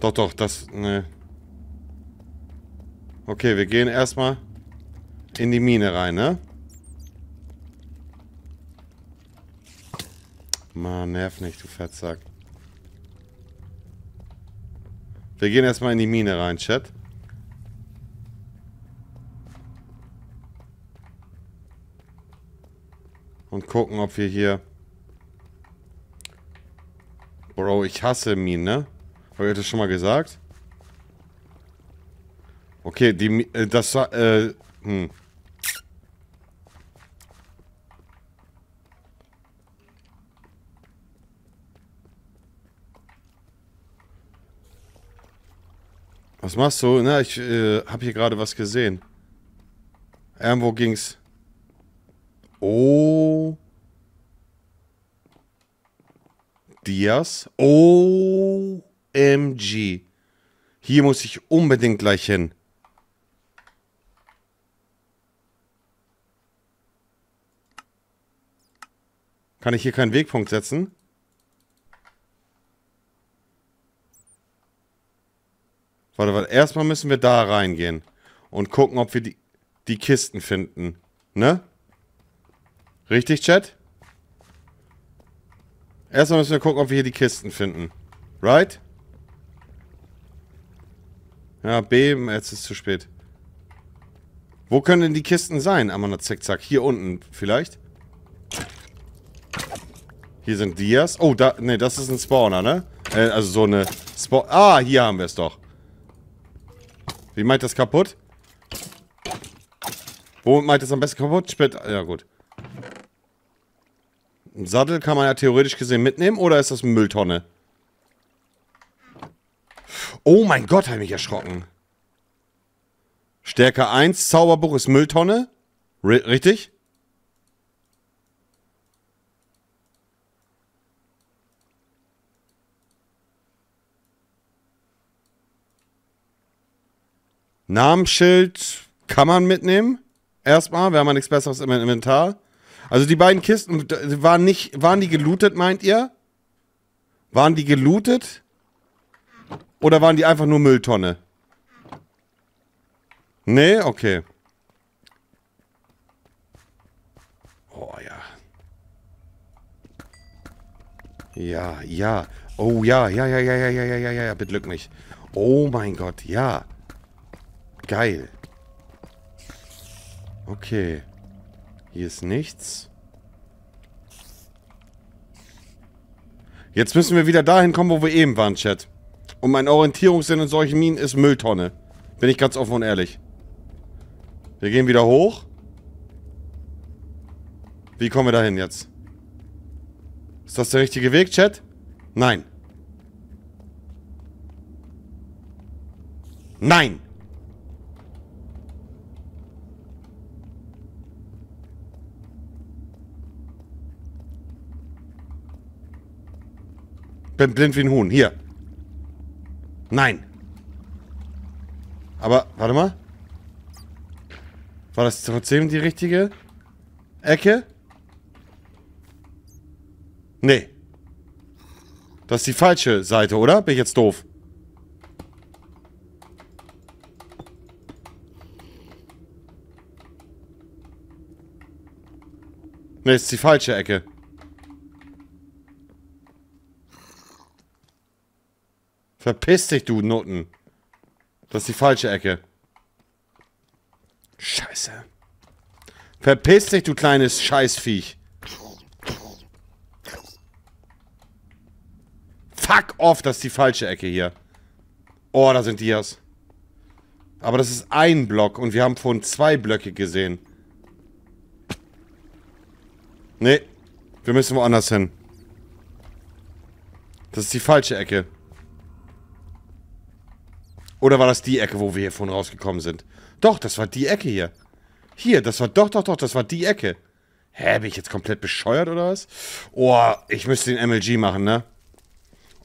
Doch, doch, das... Ne. Okay, wir gehen erstmal in die Mine rein, ne? Mann, nerv nicht, du Fettsack. Wir gehen erstmal in die Mine rein, Chat. Und gucken, ob wir hier... Bro, ich hasse Minen, ne? Habe ich das schon mal gesagt? Okay, die... Äh, Das war... Äh, hm. Was machst du? Na, ich äh, habe hier gerade was gesehen. Irgendwo ging's. Oh. Diaz. OMG. Hier muss ich unbedingt gleich hin. Kann ich hier keinen Wegpunkt setzen? Warte, warte. Erstmal müssen wir da reingehen. Und gucken, ob wir die, die Kisten finden. Ne? Richtig, Chat? Erstmal müssen wir gucken, ob wir hier die Kisten finden. Right? Ja, B, jetzt ist es zu spät. Wo können denn die Kisten sein, Amanda Zickzack? Hier unten vielleicht? Hier sind Dias. Oh, da, ne, das ist ein Spawner, ne? Äh, also so eine Spawn... Ah, hier haben wir es doch. Wie meint das kaputt? Wo meint das am besten kaputt? Spät. Ja, gut. Ein Sattel kann man ja theoretisch gesehen mitnehmen oder ist das eine Mülltonne? Oh mein Gott, habe ich mich erschrocken. Stärke 1, Zauberbuch ist Mülltonne. R richtig? Namensschild kann man mitnehmen. Erstmal, wir haben ja nichts Besseres im Inventar. Also die beiden Kisten waren nicht, waren die gelootet, meint ihr? Waren die gelootet? Oder waren die einfach nur Mülltonne? Nee, okay. Oh ja. Ja, ja. Oh ja, ja, ja, ja, ja, ja, ja, ja, ja, ja, lüg nicht. Oh mein Gott, ja. Geil. Okay. Hier ist nichts. Jetzt müssen wir wieder dahin kommen, wo wir eben waren, Chat. Und mein Orientierungssinn in solchen Minen ist Mülltonne. Bin ich ganz offen und ehrlich. Wir gehen wieder hoch. Wie kommen wir da hin jetzt? Ist das der richtige Weg, Chat? Nein. Nein! Bin blind wie ein Huhn. Hier. Nein. Aber, warte mal. War das trotzdem die richtige Ecke? Nee. Das ist die falsche Seite, oder? Bin ich jetzt doof? Nee, ist die falsche Ecke. Verpiss dich, du Nutten. Das ist die falsche Ecke. Scheiße. Verpiss dich, du kleines Scheißviech. Fuck off, das ist die falsche Ecke hier. Oh, da sind Dias. Aber das ist ein Block und wir haben vorhin zwei Blöcke gesehen. Nee, wir müssen woanders hin. Das ist die falsche Ecke. Oder war das die Ecke, wo wir hier vorhin rausgekommen sind? Doch, das war die Ecke hier. Hier, das war doch, doch, doch, das war die Ecke. Hä, bin ich jetzt komplett bescheuert oder was? Oh, ich müsste den MLG machen, ne?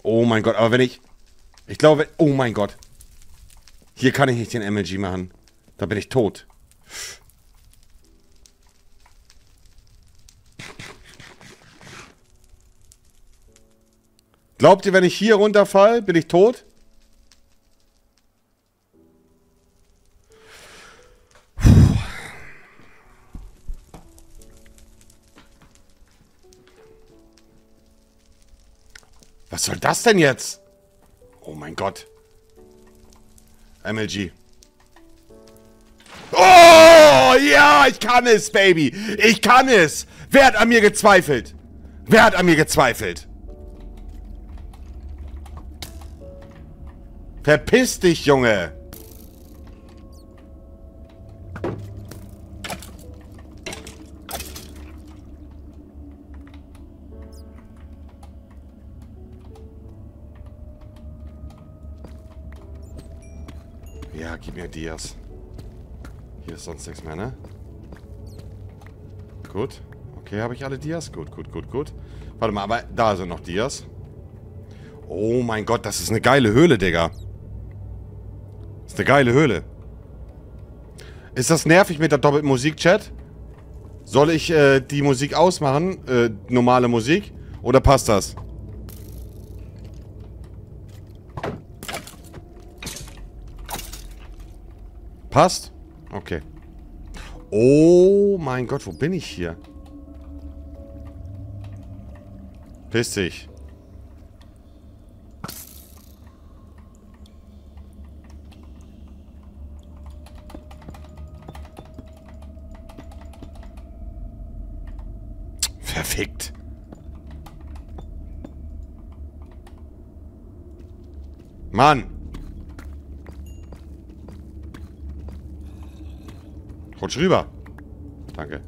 Oh mein Gott, aber wenn ich... Ich glaube, oh mein Gott. Hier kann ich nicht den MLG machen. Da bin ich tot. Glaubt ihr, wenn ich hier runterfall, bin ich tot? Was soll das denn jetzt? Oh mein Gott. MLG. Oh, ja, ich kann es, Baby. Ich kann es. Wer hat an mir gezweifelt? Wer hat an mir gezweifelt? Verpiss dich, Junge. Mir Dias. Hier ist sonst nichts mehr, ne? Gut. Okay, habe ich alle Dias? Gut, gut, gut, gut. Warte mal, aber da sind noch Dias. Oh mein Gott, das ist eine geile Höhle, Digga. Das ist eine geile Höhle. Ist das nervig mit der doppelten Musik, Chat? Soll ich äh, die Musik ausmachen? Äh, normale Musik? Oder passt das? Passt? Okay. Oh mein Gott, wo bin ich hier? Piss dich. Verfickt. Mann. Rutsch rüber. Danke.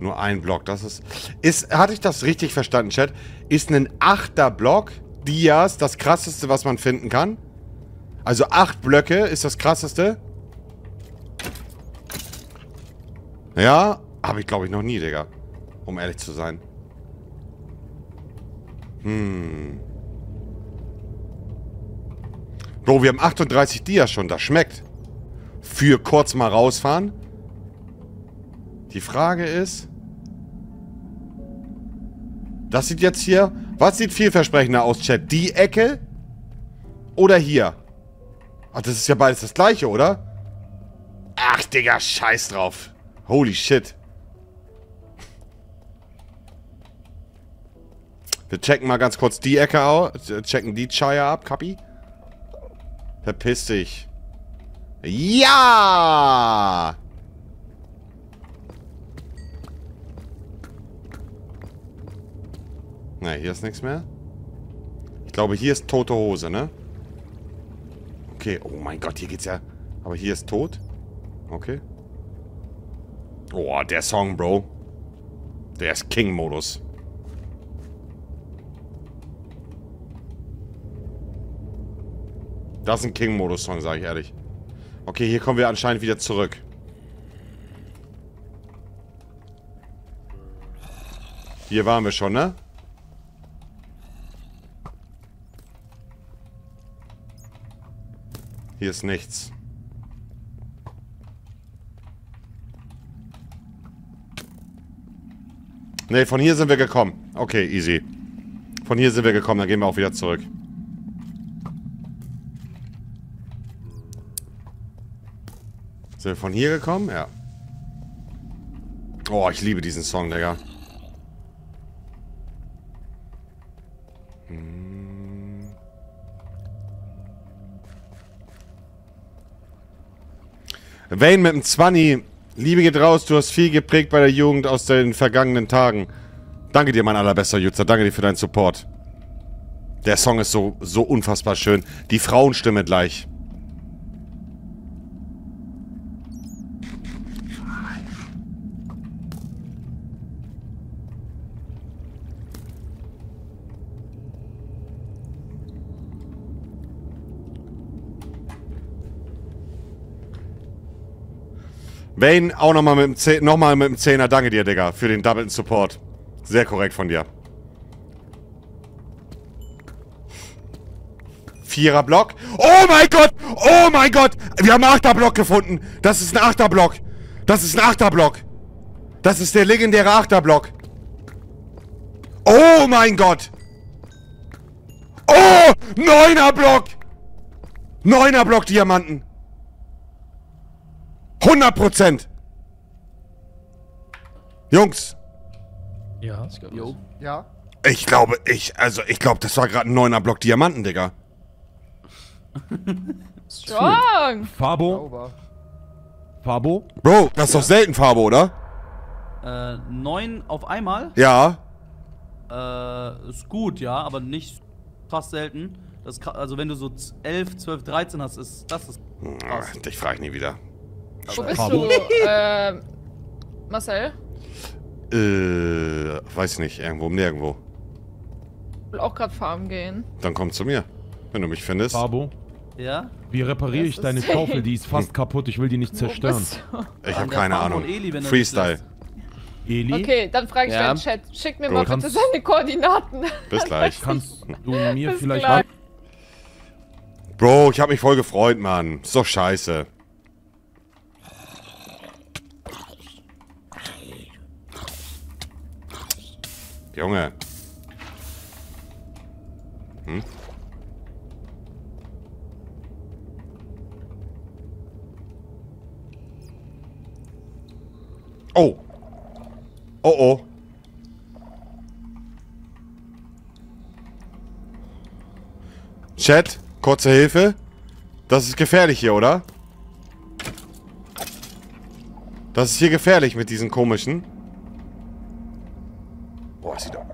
Nur ein Block, das ist... Ist, hatte ich das richtig verstanden, Chat? Ist ein achter Block Dias das krasseste, was man finden kann? Also acht Blöcke ist das krasseste? Ja, habe ich glaube ich noch nie, Digga. Um ehrlich zu sein. Hm. Bro, wir haben 38 Dias schon, das schmeckt. Für kurz mal rausfahren. Die Frage ist... Das sieht jetzt hier... Was sieht vielversprechender aus, Chat? Die Ecke? Oder hier? Ach, das ist ja beides das gleiche, oder? Ach, Digga, scheiß drauf. Holy shit. Wir checken mal ganz kurz die Ecke aus. Checken die Chaya ab, Kapi. Verpiss dich. Ja! Ne, hier ist nichts mehr. Ich glaube, hier ist tote Hose, ne? Okay, oh mein Gott, hier geht's ja... Aber hier ist tot? Okay. Oh, der Song, Bro. Der ist King-Modus. Das ist ein King-Modus-Song, sage ich ehrlich. Okay, hier kommen wir anscheinend wieder zurück. Hier waren wir schon, ne? Hier ist nichts. Ne, von hier sind wir gekommen. Okay, easy. Von hier sind wir gekommen, dann gehen wir auch wieder zurück. Sind wir von hier gekommen? Ja. Oh, ich liebe diesen Song, Digga. Wayne mit dem 20. Liebe geht raus, du hast viel geprägt bei der Jugend aus den vergangenen Tagen. Danke dir, mein allerbester Jutzer. Danke dir für deinen Support. Der Song ist so, so unfassbar schön. Die Frauenstimme gleich. Wayne, auch nochmal mit, dem Zeh- noch mal mit dem Zehner. Danke dir, Digga, für den doublen Support. Sehr korrekt von dir. Vierer Block. Oh mein Gott! Oh mein Gott! Wir haben einen Achterblock gefunden. Das ist ein Achterblock. Das ist ein Achterblock. Das ist der legendäre Achterblock. Oh mein Gott! Oh! Neuner Block! Neuner Block Diamanten. 100 Prozent. Jungs, Ja. Jo. Ja. ich glaube, ich, also ich glaube, das war gerade ein neuner Block Diamanten, Digga. Strong! Fabo. Fabo. Bro, das ist doch selten Farbe, oder? Äh, neun auf einmal? Ja. Äh, ist gut, ja, aber nicht krass selten. Das also wenn du so 11, 12, 13 hast, ist das ist krass. Dich frage ich nie wieder. Wo bist du, äh, Marcel? Äh, weiß nicht, irgendwo, nirgendwo. Ich will auch gerade farmen gehen. Dann komm zu mir, wenn du mich findest. Fabo. Ja? Wie repariere Das ich deine safe. Schaufel? Die ist fast kaputt. Ich will die nicht zerstören. Ich habe keine Ahnung. Eli, Freestyle. Eli, Okay, dann frage ich Ja. deinen Chat. Schick mir Gut. mal bitte Kannst- seine Koordinaten. Bis gleich. kannst du mir Bis vielleicht... gleich. Bro, ich habe mich voll gefreut, Mann. Ist doch scheiße. Junge. Hm? Oh. Oh oh. Chat, kurze Hilfe. Das ist gefährlich hier, oder? Das ist hier gefährlich mit diesen komischen. Boah, sieht doch.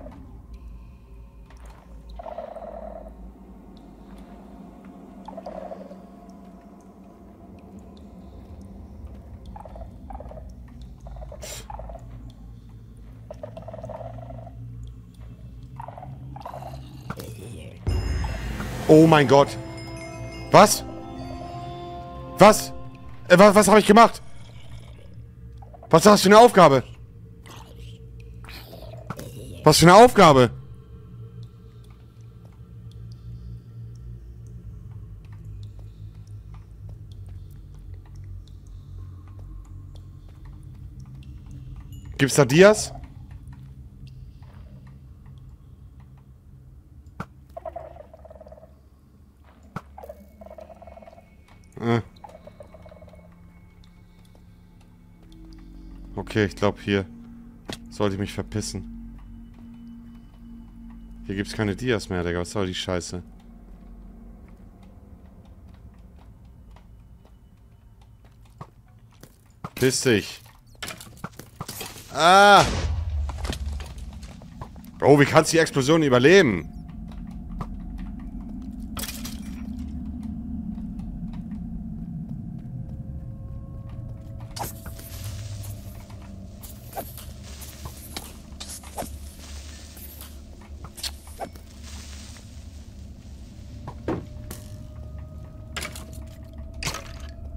Oh mein Gott. Was? Was? Äh, was was habe ich gemacht? Was ist das für eine Aufgabe? Was für eine Aufgabe? Gibt's da Dias? Äh. Okay, ich glaube hier sollte ich mich verpissen. Hier gibt's keine Dias mehr, Digga. Was soll die Scheiße? Piss dich. Ah! Bro, wie kannst du die Explosion überleben?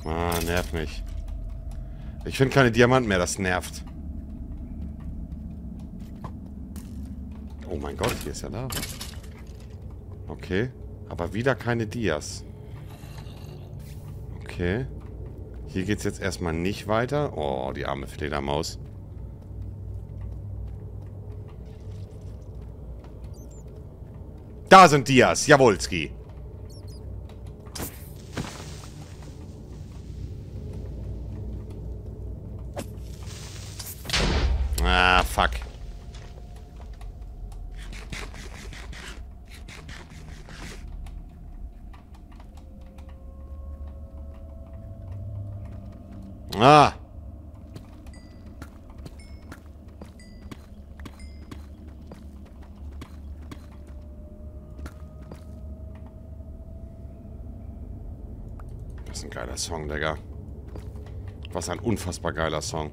Ah, nervt mich. Ich finde keine Diamanten mehr, das nervt. Oh mein Gott, hier ist ja Lava. Okay. Aber wieder keine Dias. Okay. Hier geht's jetzt erstmal nicht weiter. Oh, die arme Fledermaus. Da sind Dias. Jawolski. Ah, fuck. Ah. Das ist ein geiler Song, Digga. Was ein unfassbar geiler Song.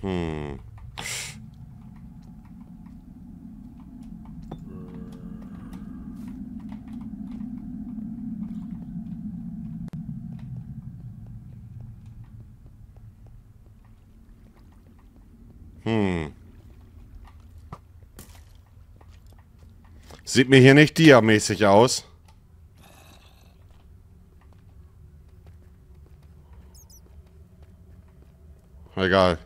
Hm. Hm. Sieht mir hier nicht diamäßig aus. Egal.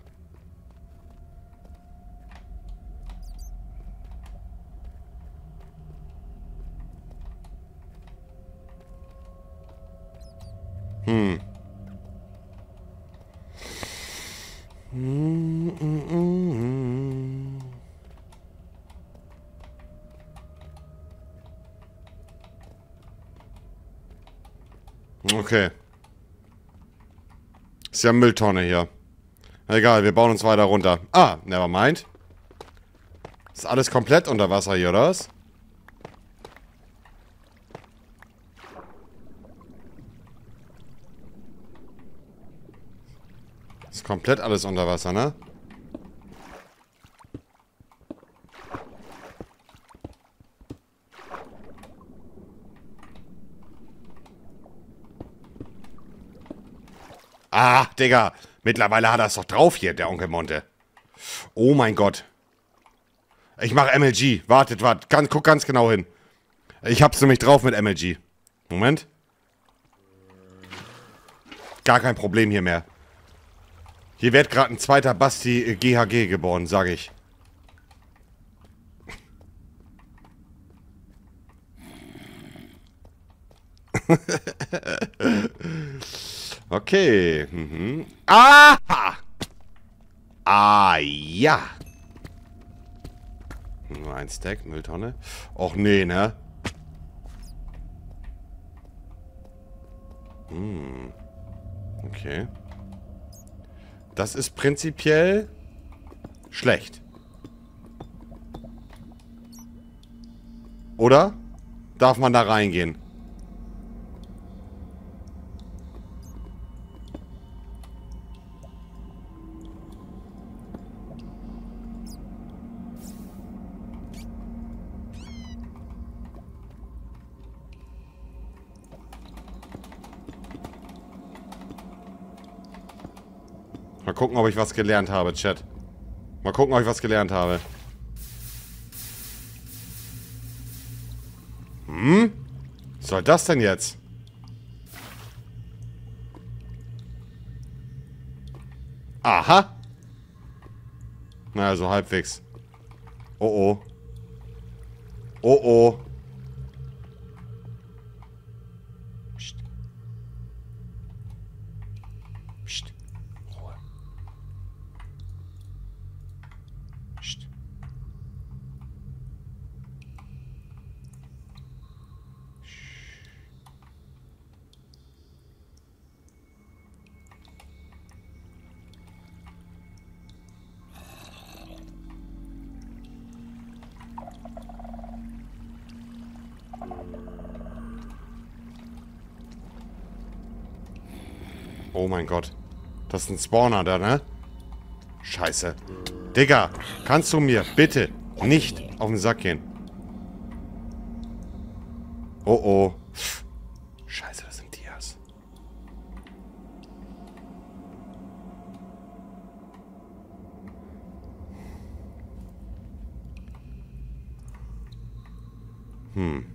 Hm. Mm, mm, mm, mm. Okay. Ist ja Mülltonne hier. Egal, wir bauen uns weiter runter. Ah, never mind. Ist alles komplett unter Wasser hier, oder was? Ist komplett alles unter Wasser, ne? Ah, Digga. Mittlerweile hat er es doch drauf hier, der Onkel Monte. Oh mein Gott. Ich mache MLG. Wartet, wartet. Ganz, guck ganz genau hin. Ich hab's nämlich drauf mit MLG. Moment. Gar kein Problem hier mehr. Hier wird gerade ein zweiter Basti äh, GHG geboren, sage ich. okay. Mhm. Aha! Ah, ja. Nur ein Stack, Mülltonne. Och nee, ne? Hm. Okay. Das ist prinzipiell schlecht. Oder? Darf man da reingehen? Gucken, ob ich was gelernt habe, Chat. Mal gucken, ob ich was gelernt habe. Hm? Was soll das denn jetzt? Aha. Naja, so halbwegs. Oh oh. Oh oh. Oh mein Gott. Das ist ein Spawner da, ne? Scheiße. Digga, kannst du mir bitte nicht auf den Sack gehen? Oh oh. Scheiße, das sind Dias. Hm.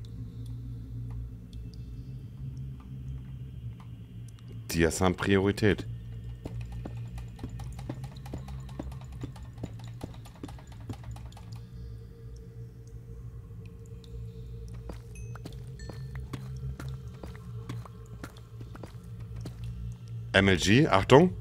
Dias haben Priorität. MLG, Achtung.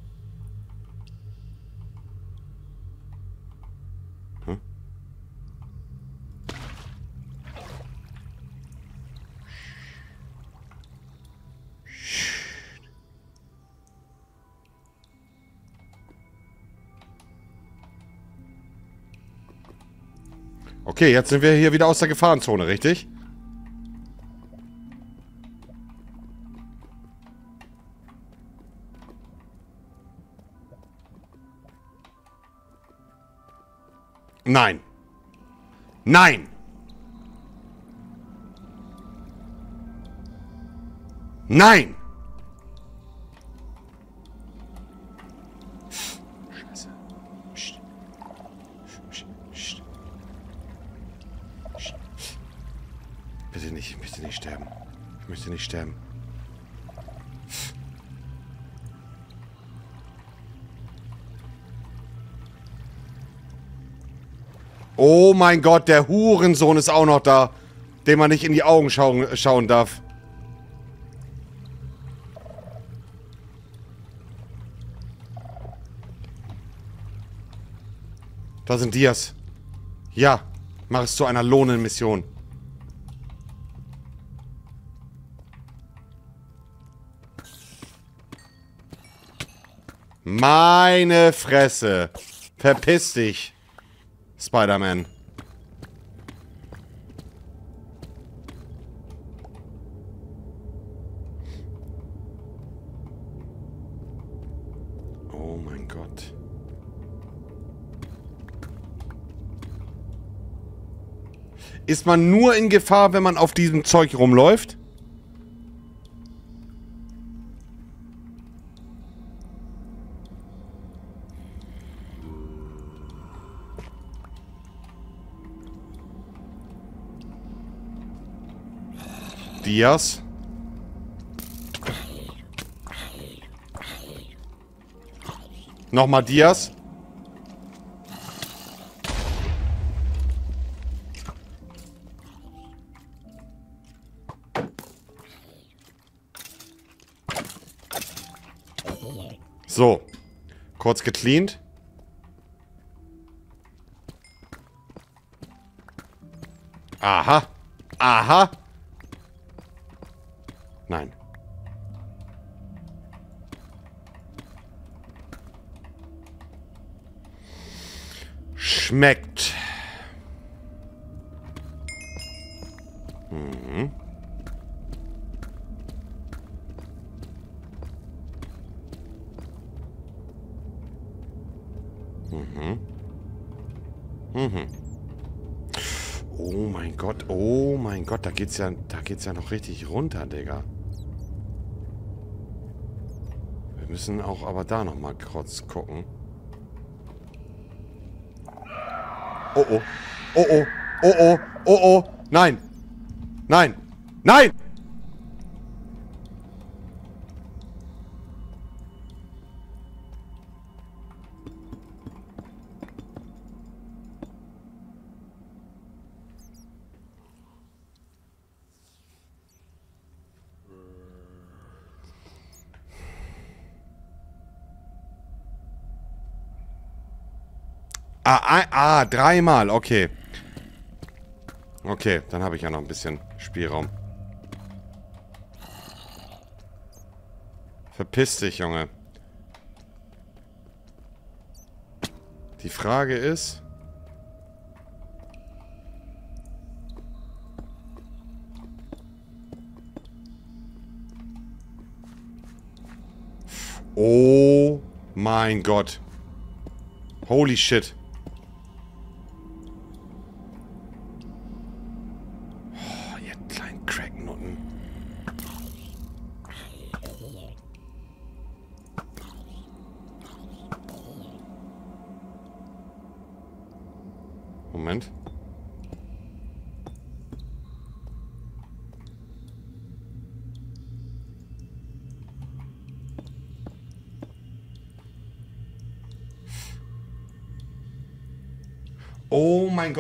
Okay, jetzt sind wir hier wieder aus der Gefahrenzone, richtig? Nein. Nein. Nein. Mein Gott, der Hurensohn ist auch noch da, dem man nicht in die Augen schauen, schauen darf. Da sind Dias. Ja, mach es zu einer lohnenden Mission. Meine Fresse. Verpiss dich. Spider-Man. Oh mein Gott. Ist man nur in Gefahr, wenn man auf diesem Zeug rumläuft? Dias. Nochmal Dias. Kurz gecleant. Aha. Aha. Nein. Schmeckt. Mhm. Mhm. Mhm. Oh mein Gott, oh mein Gott, da geht's ja, da geht's ja noch richtig runter, Digga. Wir müssen auch aber da noch mal kurz gucken. Oh oh. Oh oh. Oh oh. Oh oh. Nein. Nein. Nein! Dreimal, okay. Okay, dann habe ich ja noch ein bisschen Spielraum. Verpiss dich, Junge. Die Frage ist... Oh mein Gott. Holy shit.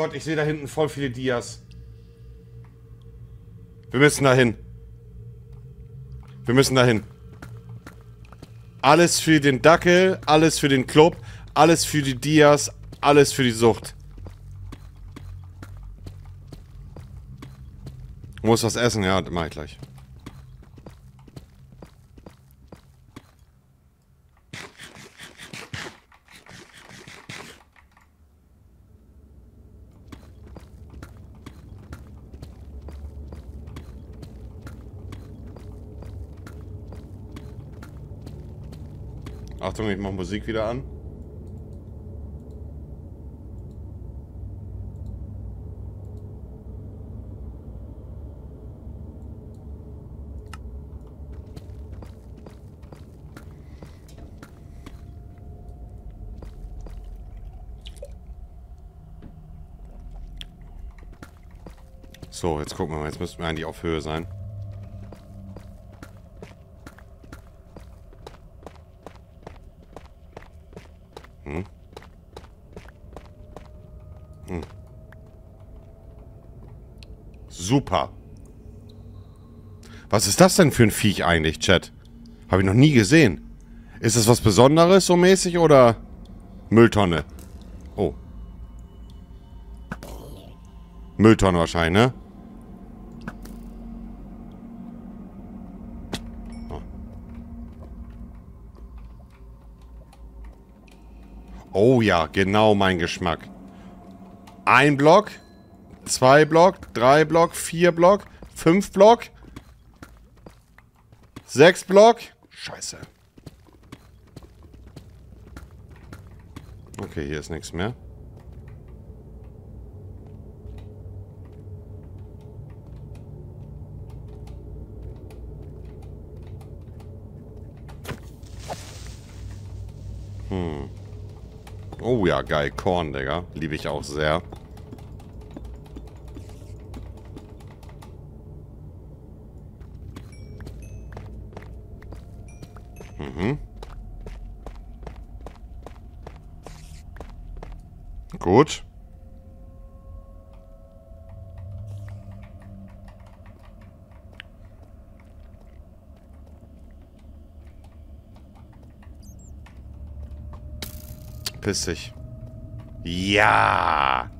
Gott, ich sehe da hinten voll viele Dias. Wir müssen da hin. Wir müssen da hin. Alles für den Dackel, alles für den Club, alles für die Dias, alles für die Sucht. Muss was essen, ja, mach ich gleich. Achtung, ich mach Musik wieder an. So, jetzt gucken wir mal. Jetzt müssten wir eigentlich auf Höhe sein. Hm. Hm. Super. Was ist das denn für ein Viech eigentlich, Chat? Habe ich noch nie gesehen. Ist das was Besonderes so mäßig oder Mülltonne? Oh. Mülltonne wahrscheinlich, ne? Oh ja, genau mein Geschmack. Ein Block, zwei Block, drei Block, vier Block, fünf Block, sechs Block. Scheiße. Okay, hier ist nichts mehr. Hm. Oh ja, geil. Korn, Digga. Liebe ich auch sehr. Mhm. Gut. Pissig. Ja.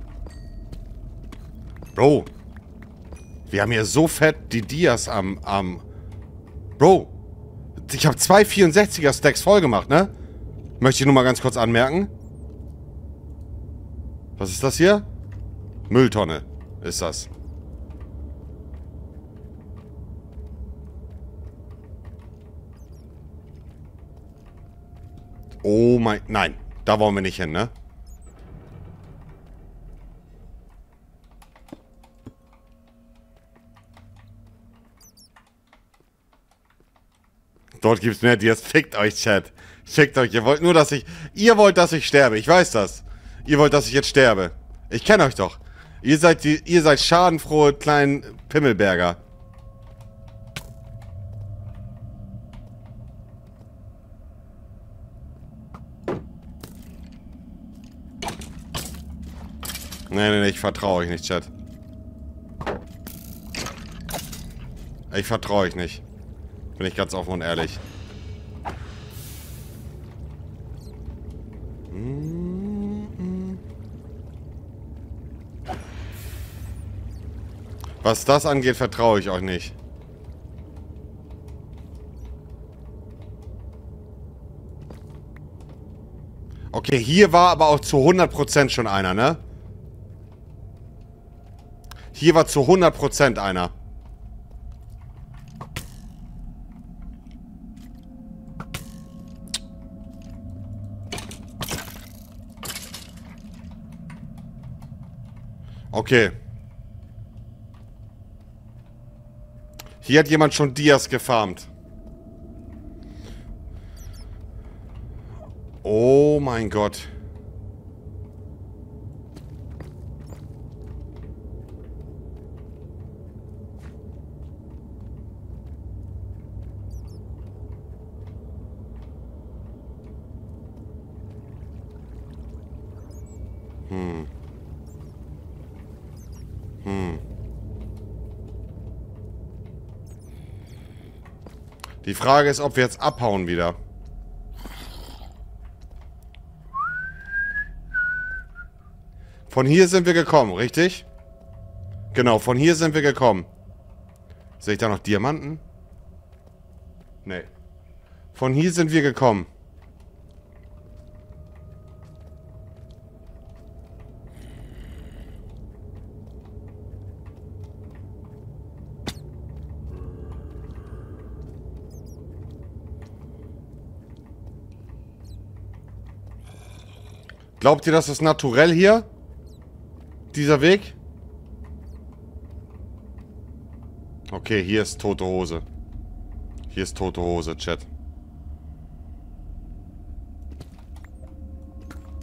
Bro. Wir haben hier so fett die Dias am... am Bro. Ich habe zwei 64er Stacks voll gemacht, ne? Möchte ich nur mal ganz kurz anmerken. Was ist das hier? Mülltonne ist das. Oh mein... Nein. Da wollen wir nicht hin, ne? Dort gibt's mehr Dias. Fickt euch, Chat. Fickt euch. Ihr wollt nur, dass ich... Ihr wollt, dass ich sterbe. Ich weiß das. Ihr wollt, dass ich jetzt sterbe. Ich kenne euch doch. Ihr seid die... Ihr seid schadenfrohe kleinen Pimmelberger. Nee, nee, nee, ich vertraue euch nicht, Chat. Ich vertraue euch nicht. Bin ich ganz offen und ehrlich. Was das angeht, vertraue ich euch nicht. Okay, hier war aber auch zu 100% schon einer, ne? Hier war zu 100% einer. Okay. Hier hat jemand schon Dias gefarmt. Oh mein Gott. Die Frage ist, ob wir jetzt abhauen wieder. Von hier sind wir gekommen, richtig? Genau, von hier sind wir gekommen. Sehe ich da noch Diamanten? Nee. Von hier sind wir gekommen. Glaubt ihr, das ist naturell hier? Dieser Weg? Okay, hier ist tote Hose. Hier ist tote Hose, Chat.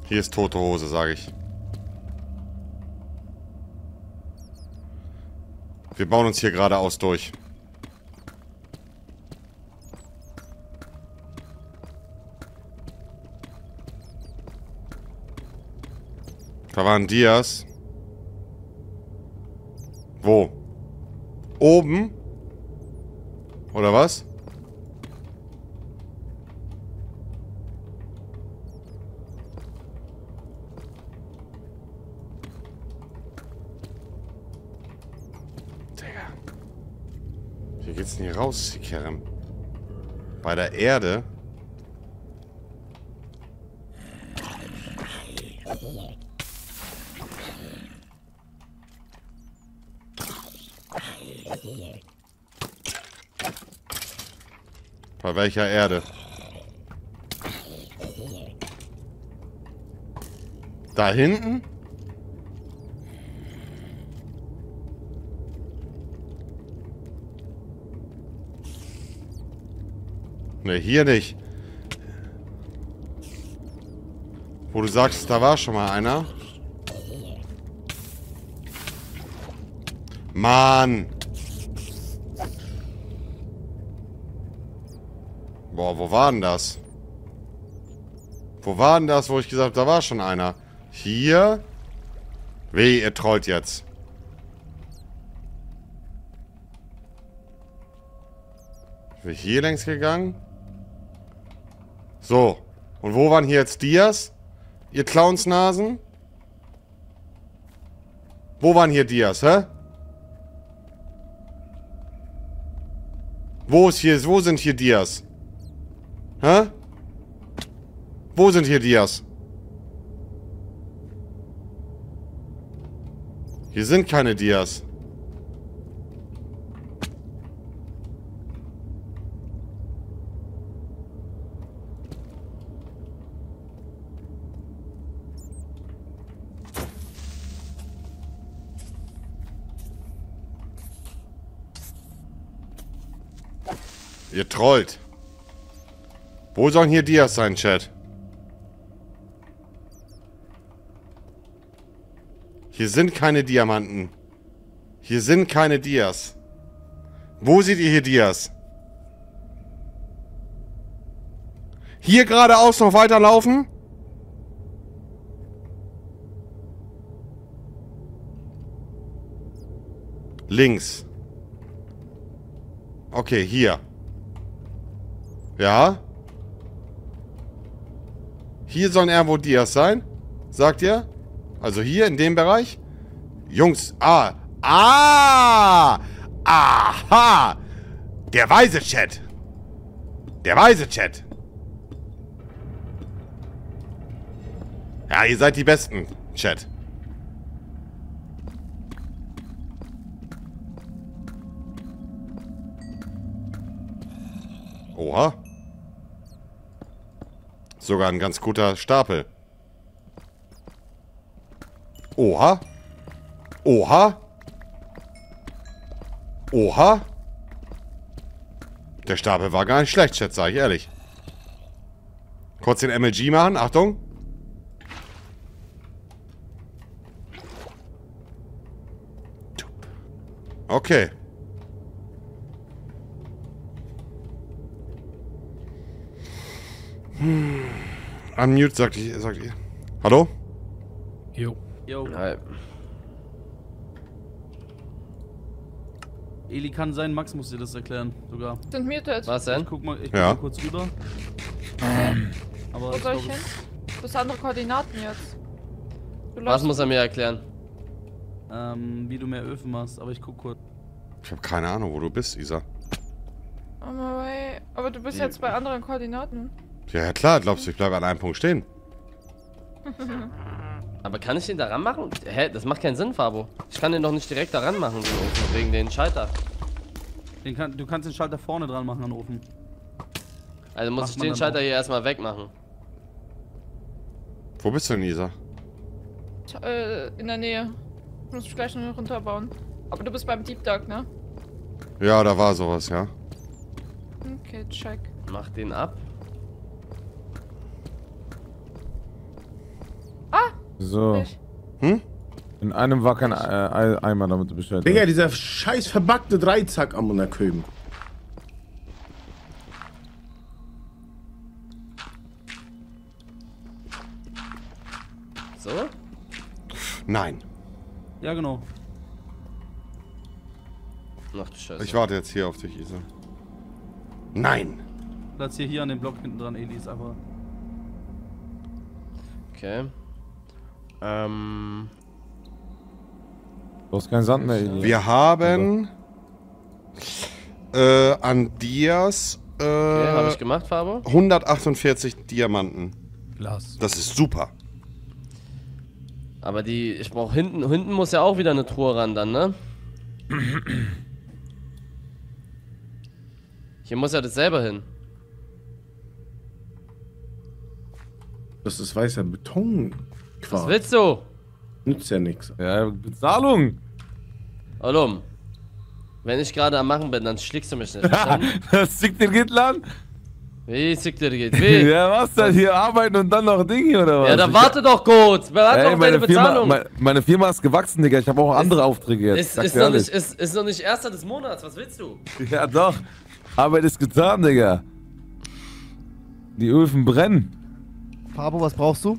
Hier ist tote Hose, sage ich. Wir bauen uns hier geradeaus durch. Da waren Dias. Wo? Oben? Oder was? Digga. Wie geht's hier raus, Kerem? Bei der Erde? Bei welcher Erde? Da hinten? Ne, hier nicht. Wo du sagst, da war schon mal einer. Mann! Boah, wo war denn das? Wo war denn das, wo ich gesagt habe, da war schon einer? Hier? Weh, ihr trollt jetzt. Bin ich hier längs gegangen? So. Und wo waren hier jetzt Dias? Ihr Clownsnasen? Wo waren hier Dias, hä? Wo ist hier, wo sind hier Dias? Hä? Wo sind hier Dias? Hier sind keine Dias. Ihr trollt. Wo sollen hier Dias sein, Chat? Hier sind keine Diamanten. Hier sind keine Dias. Wo seht ihr hier Dias? Hier geradeaus noch weiterlaufen? Links. Okay, hier. Ja. Hier sollen irgendwo Dias sein. Sagt ihr? Also hier in dem Bereich? Jungs, ah. Ah! Aha! Der weise Chat. Der weise Chat. Ja, ihr seid die Besten, Chat. Oha. Sogar ein ganz guter Stapel. Oha. Oha. Oha. Der Stapel war gar nicht schlecht, Chat, sag ich ehrlich. Kurz den MLG machen, Achtung. Okay. Hm. Unmute, sagt ich, sagt ihr. Hallo? Jo. Jo. Hi. Eli kann sein, Max muss dir das erklären, sogar. Sind muted. Was denn? Ich guck mal, ich guck Ja. mal kurz rüber. Aber Wo soll ich glaub, hin? Du hast andere Koordinaten jetzt. Du Was läufst- muss er mir erklären? ähm, wie du mehr Öfen machst, aber ich guck kurz. Ich habe keine Ahnung, wo du bist, Isa. On my way. Aber du bist jetzt bei anderen Koordinaten. Ja, klar, glaubst du, ich bleibe an einem Punkt stehen. Aber kann ich den da ranmachen? Hä, das macht keinen Sinn, Fabo. Ich kann den doch nicht direkt da ranmachen, den Ofen, wegen den Schalter. Den kann, du kannst den Schalter vorne dran machen an den Ofen. Also muss Macht ich den Schalter auch. hier erstmal wegmachen. Wo bist du denn, Isa? Äh, in der Nähe. Muss ich gleich noch runterbauen. Aber du bist beim Deep Dark, ne? Ja, da war sowas, ja. Okay, check. Mach den ab. So. Hm? In einem war kein äh, Ei- Eimer, damit Bescheid Digga, dieser scheiß verbackte Dreizack am Unterköben. So? Nein. Ja, genau. Ach du Scheiße. Ich warte jetzt hier auf dich, Isa. Nein. Platz hier, hier an dem Block hinten dran, Eli, ist einfach. Okay. Ähm. Du hast keinen Sand mehr, Eli. Wir haben äh, an Dias äh, Okay, habe ich gemacht, Fabo. 148 Diamanten. Glas. Das ist super. Aber die, ich brauche hinten, hinten muss ja auch wieder eine Truhe ran dann, ne? Hier muss ja das selber hin. Das ist weißer Beton. Was willst du? Nützt ja nichts. Ja, Bezahlung. Olum. Wenn ich gerade am Machen bin, dann schlägst du mich nicht. Das zickt den Gittlan? Wie sick dir geht? Wie? Ja, was denn? Hier arbeiten und dann noch Dinge oder was? Ja, dann Ich- warte doch kurz. Warte Ey, doch deine meine, Firma, Bezahlung. meine, meine Firma ist gewachsen, Digga. Ich habe auch andere Aufträge jetzt. ist, ist, noch nicht, ist, ist noch nicht erster des Monats. Was willst du? Ja, doch. Arbeit ist getan, Digga. Die Öfen brennen. Fabo, was brauchst du?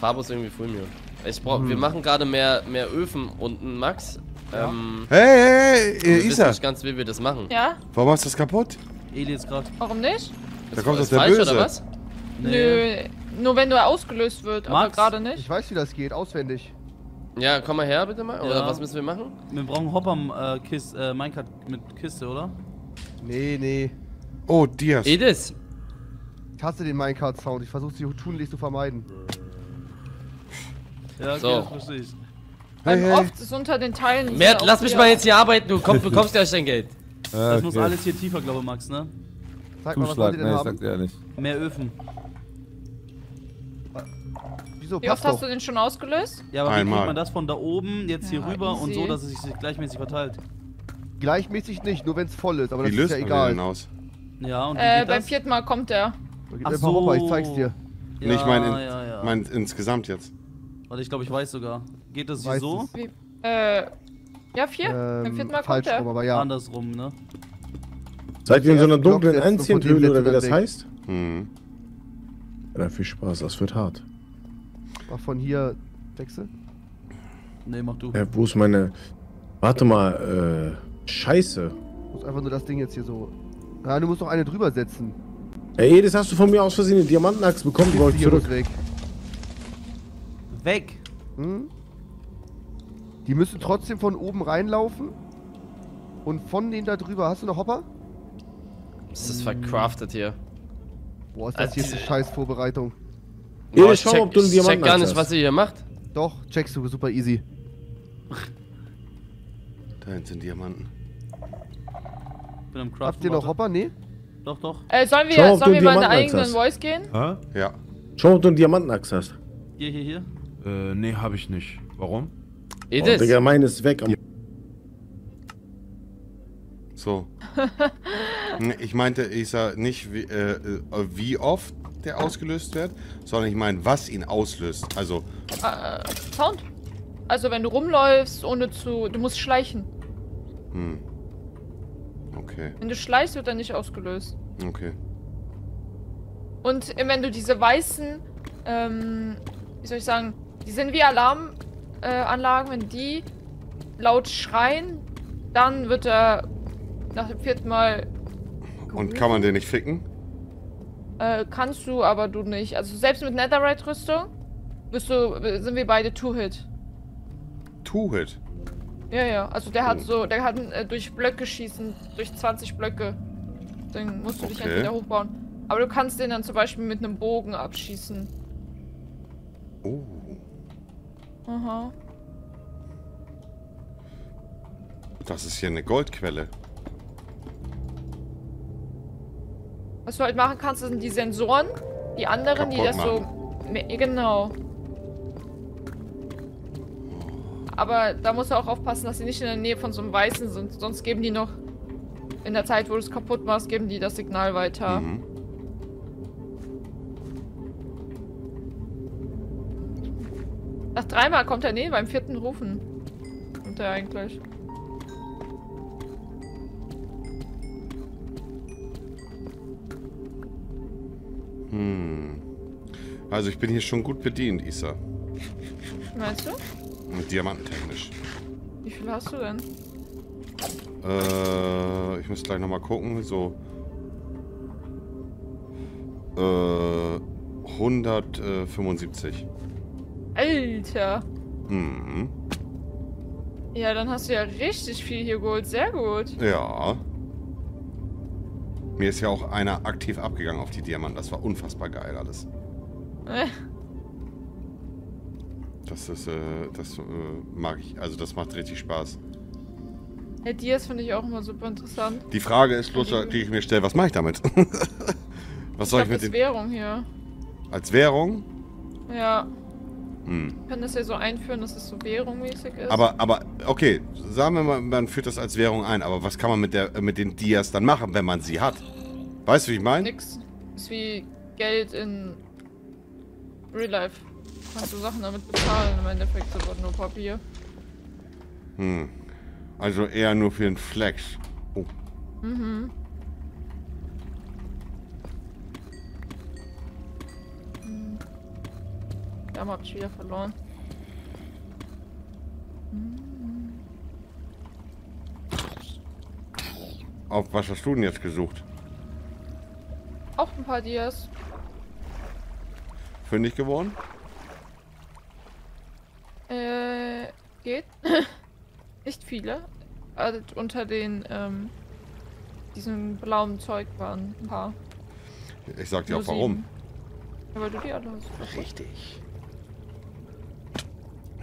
Fabo ist irgendwie Full Mute. Ich brauch, Wir machen gerade mehr, mehr Öfen unten, Max. Ähm, Hey, hey, hey, wir äh, Isa. nicht ganz, wie wir das machen. Ja? Warum hast du das kaputt? Eli jetzt gerade. Warum nicht? Da kommt ist das der falsch, Böse. oder was? Nö, nur wenn du ausgelöst wird, aber Max? gerade nicht. Ich weiß, wie das geht, auswendig. Ja, komm mal her bitte mal. Oder Ja. was müssen wir machen? Wir brauchen Hopper äh, Kist, äh, Minecart mit Kiste, oder? Nee, nee. Oh, Dias. Edis. Ich hasse den Minecart-Sound. Ich versuche sie tunlichst zu vermeiden. Ja, okay, So. das verstehe ich. Weil hey. oft ist unter den Teilen. Mert, lass mich mal jetzt hier arbeiten. Du komm, bekommst gleich dein Geld. Das muss alles hier tiefer, glaube ich, Max, ne? Sag mal, was wollt Zuschlag, ihr denn ne, ich haben? sag dir ehrlich. Mehr Öfen. Wieso? Wie oft hast du den schon ausgelöst? Ja, aber wie Einmal. kriegt man das von da oben jetzt hier Ja, rüber und easy. so, dass es sich gleichmäßig verteilt? Gleichmäßig nicht, nur wenn es voll ist. Aber Wie das löst ist ja man den egal. aus? Ja, und wie Äh, geht beim vierten Mal kommt gibt Ach ein paar Hopper, ich so. zeig's dir. Ja, Nee, ich meine in, ja, ja. mein insgesamt jetzt. Warte, ich glaube, ich weiß sogar. Geht das hier Weiß so? Wie, äh, ja, vier. beim Ähm, vierten Mal kommt falsch der. rum, aber ja. Andersrum, ne? Seid ihr in so einer dunklen Enzienhöhle oder wie das weg. heißt? Hm. Ja, dann viel Spaß, das wird hart. Mach von hier Wechsel. Ne, mach du. Ja, wo ist meine. Warte mal, äh. Scheiße. Du musst einfach nur das Ding jetzt hier so. Ja, du musst noch eine drüber setzen. Ey, das hast du von mir aus Versehen eine Diamantenaxt bekommen, die ich zurück. weg. Weg! Hm? Die müssen trotzdem von oben reinlaufen. Und von denen da drüber. Hast du noch Hopper? Das ist vercraftet hier. Boah, ist das hier Also, eine scheiß Vorbereitung. Ja, ich schau, check, ob du einen ich check gar nicht, hast. was ihr hier macht. Doch, checkst du, super easy. Da hinten sind Diamanten. Bin am Craften. Habt ihr noch warte. Hopper? Nee? Doch, doch. Äh, sollen Schau, wir, ob sollen du wir mal in einen der eigenen hast. Voice gehen? Ha? Ja. Schau, ob du einen Diamantenaxt hast. Hier, hier, hier. Äh, nee, habe ich nicht. Warum? Oh, Digga, meine ist weg. Am So. Ich meinte, ich sag nicht, wie, äh, äh, wie oft der ausgelöst wird, sondern ich meine, was ihn auslöst. Also, Äh, Sound. Also wenn du rumläufst, ohne zu... Du musst schleichen. hm. Okay, Wenn du schleichst, wird er nicht ausgelöst. okay. Und wenn du diese weißen, ähm, wie soll ich sagen, die sind wie Alarmanlagen, äh, wenn die laut schreien, dann wird er nach dem vierten Mal, Und kann man den nicht ficken? äh, kannst du, aber du nicht. Also selbst mit Netherite-Rüstung bist du, sind wir beide Two-Hit. Two-Hit? Ja, ja, also der hat Oh. so, der kann äh, durch Blöcke schießen, durch 20 Blöcke. Dann musst du dich Okay. entweder hochbauen. Aber du kannst den dann zum Beispiel mit einem Bogen abschießen. Oh. Aha. Das ist hier eine Goldquelle. Was du halt machen kannst, sind die Sensoren. Die anderen, die Kaputt das so. Me- Genau. Aber da musst du auch aufpassen, dass sie nicht in der Nähe von so einem Weißen sind. Sonst geben die noch. In der Zeit, wo du es kaputt machst, geben die das Signal weiter. Mhm. Nach dreimal kommt er. Nee, beim vierten Rufen. Kommt er eigentlich. Hm. Also ich bin hier schon gut bedient, Isa. Meinst du? Mit Diamantentechnisch. Wie viel hast du denn? Äh, ich muss gleich nochmal gucken. So. Äh, 175. Alter. Mhm. Ja, dann hast du ja richtig viel hier geholt. Sehr gut. Ja. Mir ist ja auch einer aktiv abgegangen auf die Diamanten. Das war unfassbar geil alles. Äh, Das ist, äh, das äh, mag ich. Also das macht richtig Spaß. Ja, Dias finde ich auch immer super interessant. Die Frage ist bloß, die ich mir stelle, was mache ich damit? was soll ich, mit das den... Währung hier. Als Währung? Ja. Hm. Können das ja so einführen, dass es so währungmäßig ist. Aber, aber, okay, sagen wir mal, man führt das als Währung ein, aber was kann man mit, der, mit den Dias dann machen, wenn man sie hat? Weißt du, wie ich meine? Nix. Ist wie Geld in Real Life. Kannst du Sachen damit bezahlen, im Endeffekt ist aber nur Papier. Hm. Also eher nur für den Flex. Oh. Mhm. Hm. Wir haben habt wieder verloren. Auf was hast du denn jetzt gesucht? Auch ein paar Dias. Fündig geworden? Äh, geht. Nicht viele. Also unter den, ähm, diesem blauen Zeug waren ein paar. Ich sag dir Nur auch warum. weil du die alle hast. Richtig.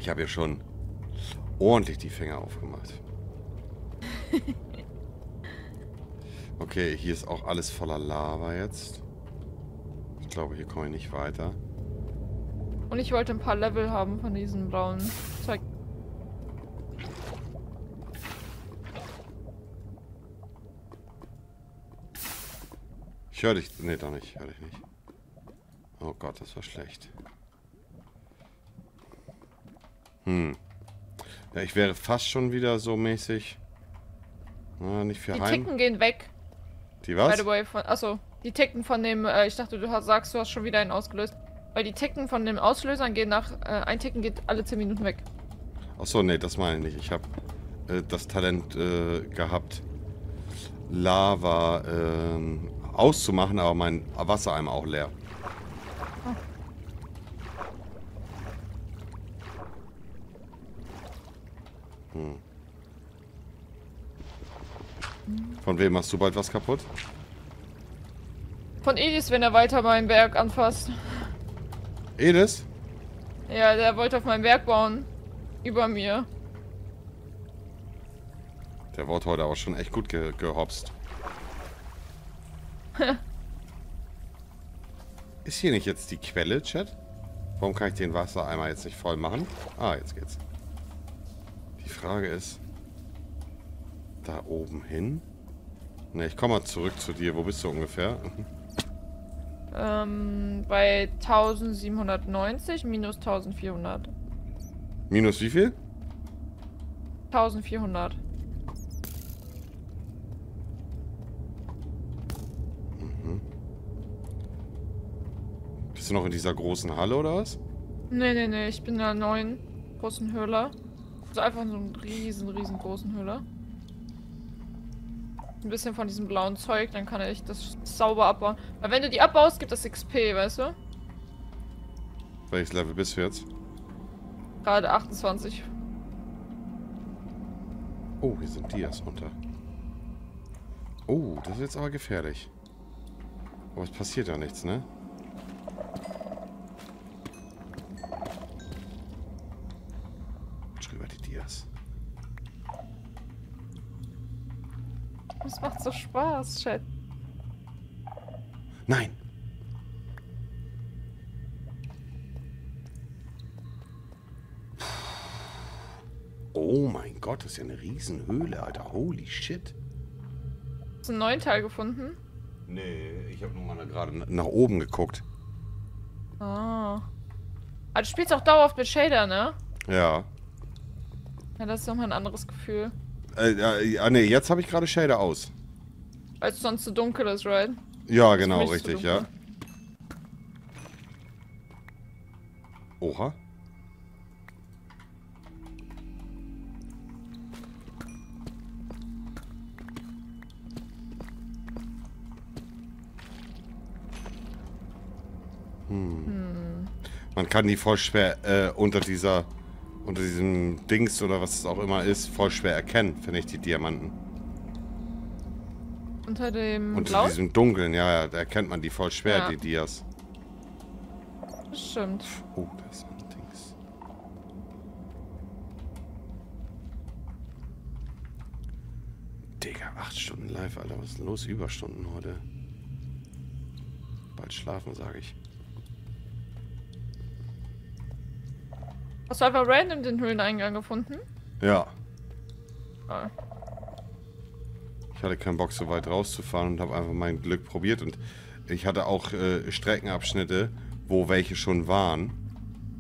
Ich habe ja schon ordentlich die Finger aufgemacht. Okay, hier ist auch alles voller Lava jetzt. Ich glaube, hier komme ich nicht weiter. Und ich wollte ein paar Level haben von diesem blauen Zeug. Ich höre dich. Nee, doch nicht. Ich höre dich nicht. Oh Gott, das war schlecht. Hm. Ja, ich wäre fast schon wieder so mäßig. Na, nicht für Die heim. Ticken gehen weg. Die was? By the way, von, achso, die Ticken von dem, äh, ich dachte, du hast, sagst, du hast schon wieder einen ausgelöst. Weil die Ticken von den Auslösern gehen nach, äh, ein Ticken geht alle 10 Minuten weg. Achso, nee, das meine ich nicht. Ich habe äh, das Talent äh, gehabt, Lava ähm, auszumachen, aber mein Wassereimer auch leer. Hm. Von wem machst du bald was kaputt? Von Edis, wenn er weiter meinen Berg anfasst. Edis? Ja, der wollte auf meinen Berg bauen. Über mir. Der wurde heute aber schon echt gut ge gehopst. Ist hier nicht jetzt die Quelle, Chat? Warum kann ich den Wassereimer jetzt nicht voll machen? Ah, jetzt geht's. Die Frage ist, da oben hin? Ne, ich komme mal zurück zu dir. Wo bist du ungefähr? Ähm, bei 1790 minus 1400. Minus wie viel? 1400. Bist du noch in dieser großen Halle oder was? Nee, nee, nee, ich bin in der neuen großen Höhle. Also einfach so einen riesen, riesengroßen Höhle. Ein bisschen von diesem blauen Zeug, dann kann ich das sauber abbauen. Weil wenn du die abbaust, gibt das XP, weißt du? Welches Level bist du jetzt? Gerade 28. Oh, hier sind Dias unter. Oh, das ist jetzt aber gefährlich. Aber es passiert ja nichts, ne? Drüber die Dias. Das macht so Spaß, Chat. Nein! Oh mein Gott, das ist ja eine Riesenhöhle, Alter. Holy shit. Hast du einen neuen Teil gefunden? Nee, ich habe nur mal gerade nach oben geguckt. Ah. Ah, du spielst auch dauerhaft mit Shader, ne? Ja. Ja, das ist nochmal ein anderes Gefühl. Äh, ja, ja, nee, jetzt habe ich gerade Shader aus. Weil es sonst zu dunkel ist, right? Ja, genau, richtig, ja. Oha. Hm. Man kann die voll schwer äh, unter dieser, unter diesem Dings oder was es auch immer ist, voll schwer erkennen, finde ich, die Diamanten. Unter dem Unter Blau? diesem Dunkeln, ja, ja, da erkennt man die voll schwer, Ja. die Dias. Stimmt. Oh, da ist ein Dings. Digga, acht Stunden live, Alter. Was ist denn los? Überstunden heute. Bald schlafen, sage ich. Hast du einfach random den Höhleneingang gefunden? Ja. Ah. Ich hatte keinen Bock, so weit rauszufahren und habe einfach mein Glück probiert. Und ich hatte auch äh, Streckenabschnitte, wo welche schon waren.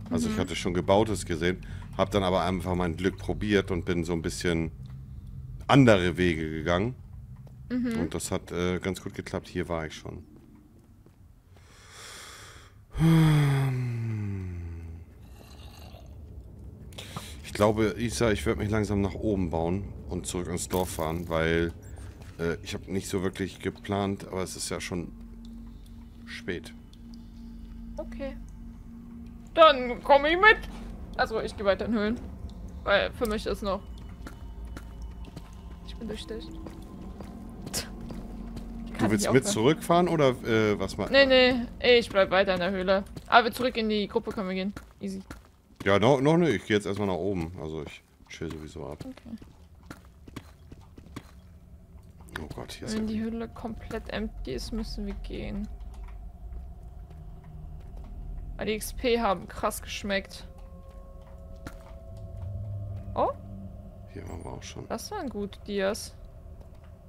Also ich Mhm. hatte schon gebautes gesehen, habe dann aber einfach mein Glück probiert und bin so ein bisschen andere Wege gegangen. Mhm. Und das hat äh, ganz gut geklappt. Hier war ich schon. Ich glaube, Isa, ich werde mich langsam nach oben bauen und zurück ins Dorf fahren, weil äh, ich habe nicht so wirklich geplant, aber es ist ja schon spät. Okay. Dann komme ich mit. Also ich gehe weiter in Höhlen. Weil für mich ist noch. Ich bin durchstich. Du willst mit zurückfahren oder äh, was mal? Nee, nee, ich bleib weiter in der Höhle. Aber zurück in die Gruppe können wir gehen. Easy. Ja, noch, noch nicht. Ich gehe jetzt erstmal nach oben. Also ich chill sowieso ab. Okay. Oh Gott, hier ist Wenn die Höhle komplett empty ist, müssen wir gehen. Aber die XP haben krass geschmeckt. Oh, Hier waren wir auch schon. das waren gut Dias.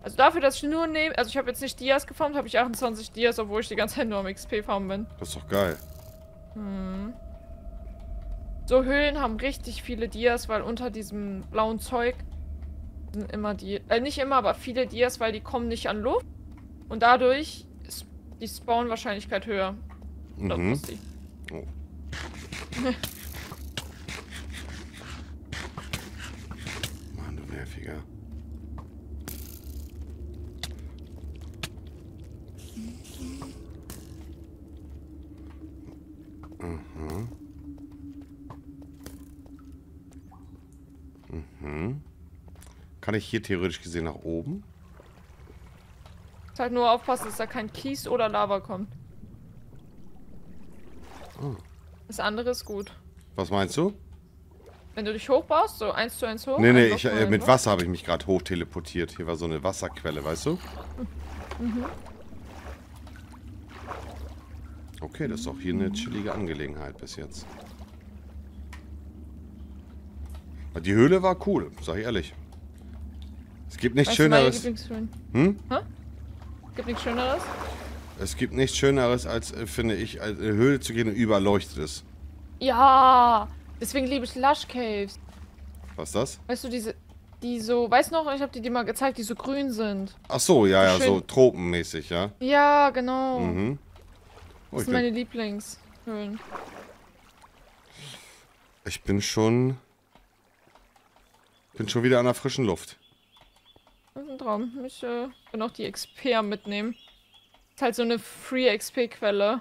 Also dafür, dass ich nur nehme, also ich habe jetzt nicht Dias gefarmt, habe ich 28 Dias, obwohl ich die ganze Zeit nur am XP farmen bin. Das ist doch geil. Hm. So Höhlen haben richtig viele Dias, weil unter diesem blauen Zeug sind immer die, äh nicht immer, aber viele Dias, weil die kommen nicht an Luft und dadurch ist die Spawn-Wahrscheinlichkeit höher. Das Mhm. ich. Oh. Mann, du nerviger. Mhm. Mhm. Kann ich hier theoretisch gesehen nach oben? Muss halt nur aufpassen, dass da kein Kies oder Lava kommt. Oh. Das andere ist gut. Was meinst du? Wenn du dich hochbaust, so eins zu eins hoch. Nee, nee, ich, äh, mit hin, Wasser habe ich mich gerade hoch teleportiert. Hier war so eine Wasserquelle, weißt du? Mhm. Okay, das ist auch hier eine chillige Angelegenheit bis jetzt. Aber Die Höhle war cool, sag ich ehrlich. Es gibt nichts Weißt Schöneres. Hm? Hä? Gibt nichts Schöneres? Es gibt nichts Schöneres, als, äh, finde ich, als in eine Höhle zu gehen und überall leuchtet es. Ja, deswegen liebe ich Lush Caves. Was ist das? Weißt du, diese, die so, weißt du noch, ich habe dir die mal gezeigt, die so grün sind. Ach so, ja, ja, Schön. so tropenmäßig, ja. Ja, genau. Mhm. Oh, Das sind meine Lieblingshöhlen. ich bin schon. Bin schon wieder an der frischen Luft. Das ist ein Traum. Ich äh, bin auch die XP am mitnehmen. Ist halt so eine Free XP-Quelle.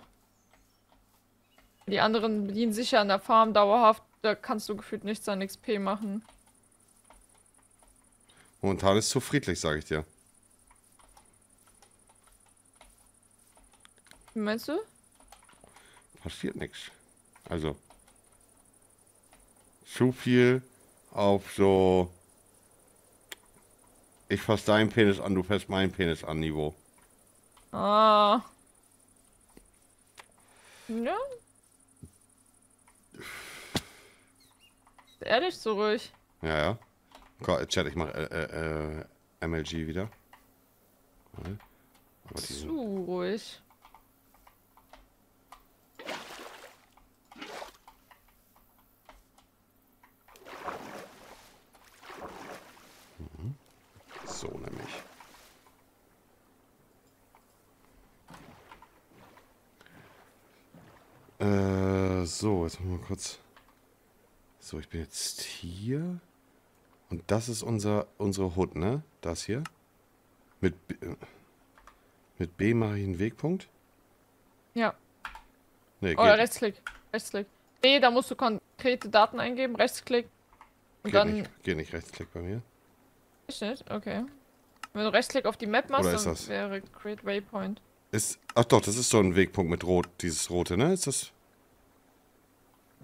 Die anderen bedienen sich ja an der Farm dauerhaft. Da kannst du gefühlt nichts an XP machen. Momentan ist es zu friedlich, sage ich dir. Wie meinst du? Passiert nichts. Also. Zu viel auf so. Ich fass deinen Penis an, du fasst meinen Penis an Niveau. Ah. Ja. Ehrlich so ruhig. Ja, ja. Gott, Chat, ich mach äh, äh, äh, MLG wieder. Zu ruhig. so nämlich. Äh, so, jetzt mal kurz. So, ich bin jetzt hier. Und das ist unser, unsere Hut, ne? Das hier. Mit, B- äh, mit B mache ich einen Wegpunkt. Ja. Nee, Oder geht, Rechtsklick. Rechtsklick. Nee, da musst du konkrete Daten eingeben. Rechtsklick. Und geht, dann. nicht, geht nicht Rechtsklick bei mir. Ist nicht? Okay. Wenn du Rechtsklick auf die Map machst, dann das? wäre Create Waypoint. Ist, ach doch, das ist so ein Wegpunkt mit Rot, dieses rote, ne? Ist das.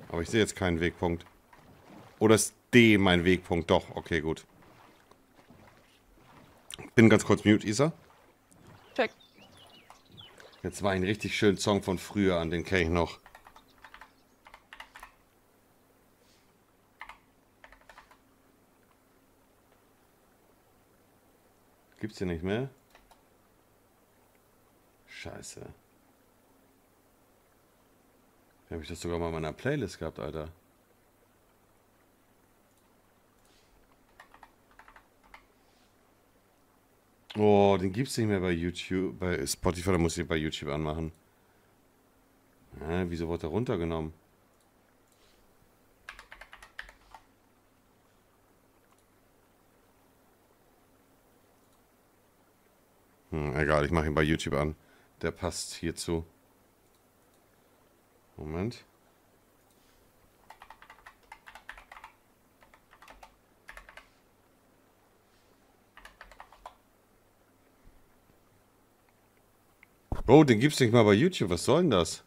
Aber ich sehe jetzt keinen Wegpunkt. Oder ist D mein Wegpunkt? Doch, okay, gut. Bin ganz kurz mute, Isa. Check. Jetzt war ein richtig schönen Song von früher an, den kenne ich noch. Gibt's hier nicht mehr? Scheiße. Wie habe ich das sogar mal in meiner Playlist gehabt, Alter? Oh, den gibt's nicht mehr bei YouTube. Bei Spotify, da muss ich bei YouTube anmachen. Hä, wieso wurde er runtergenommen? Hm, egal, ich mache ihn bei YouTube an. Der passt hierzu. Moment. Oh, den gibt's nicht mal bei YouTube. Was soll denn das?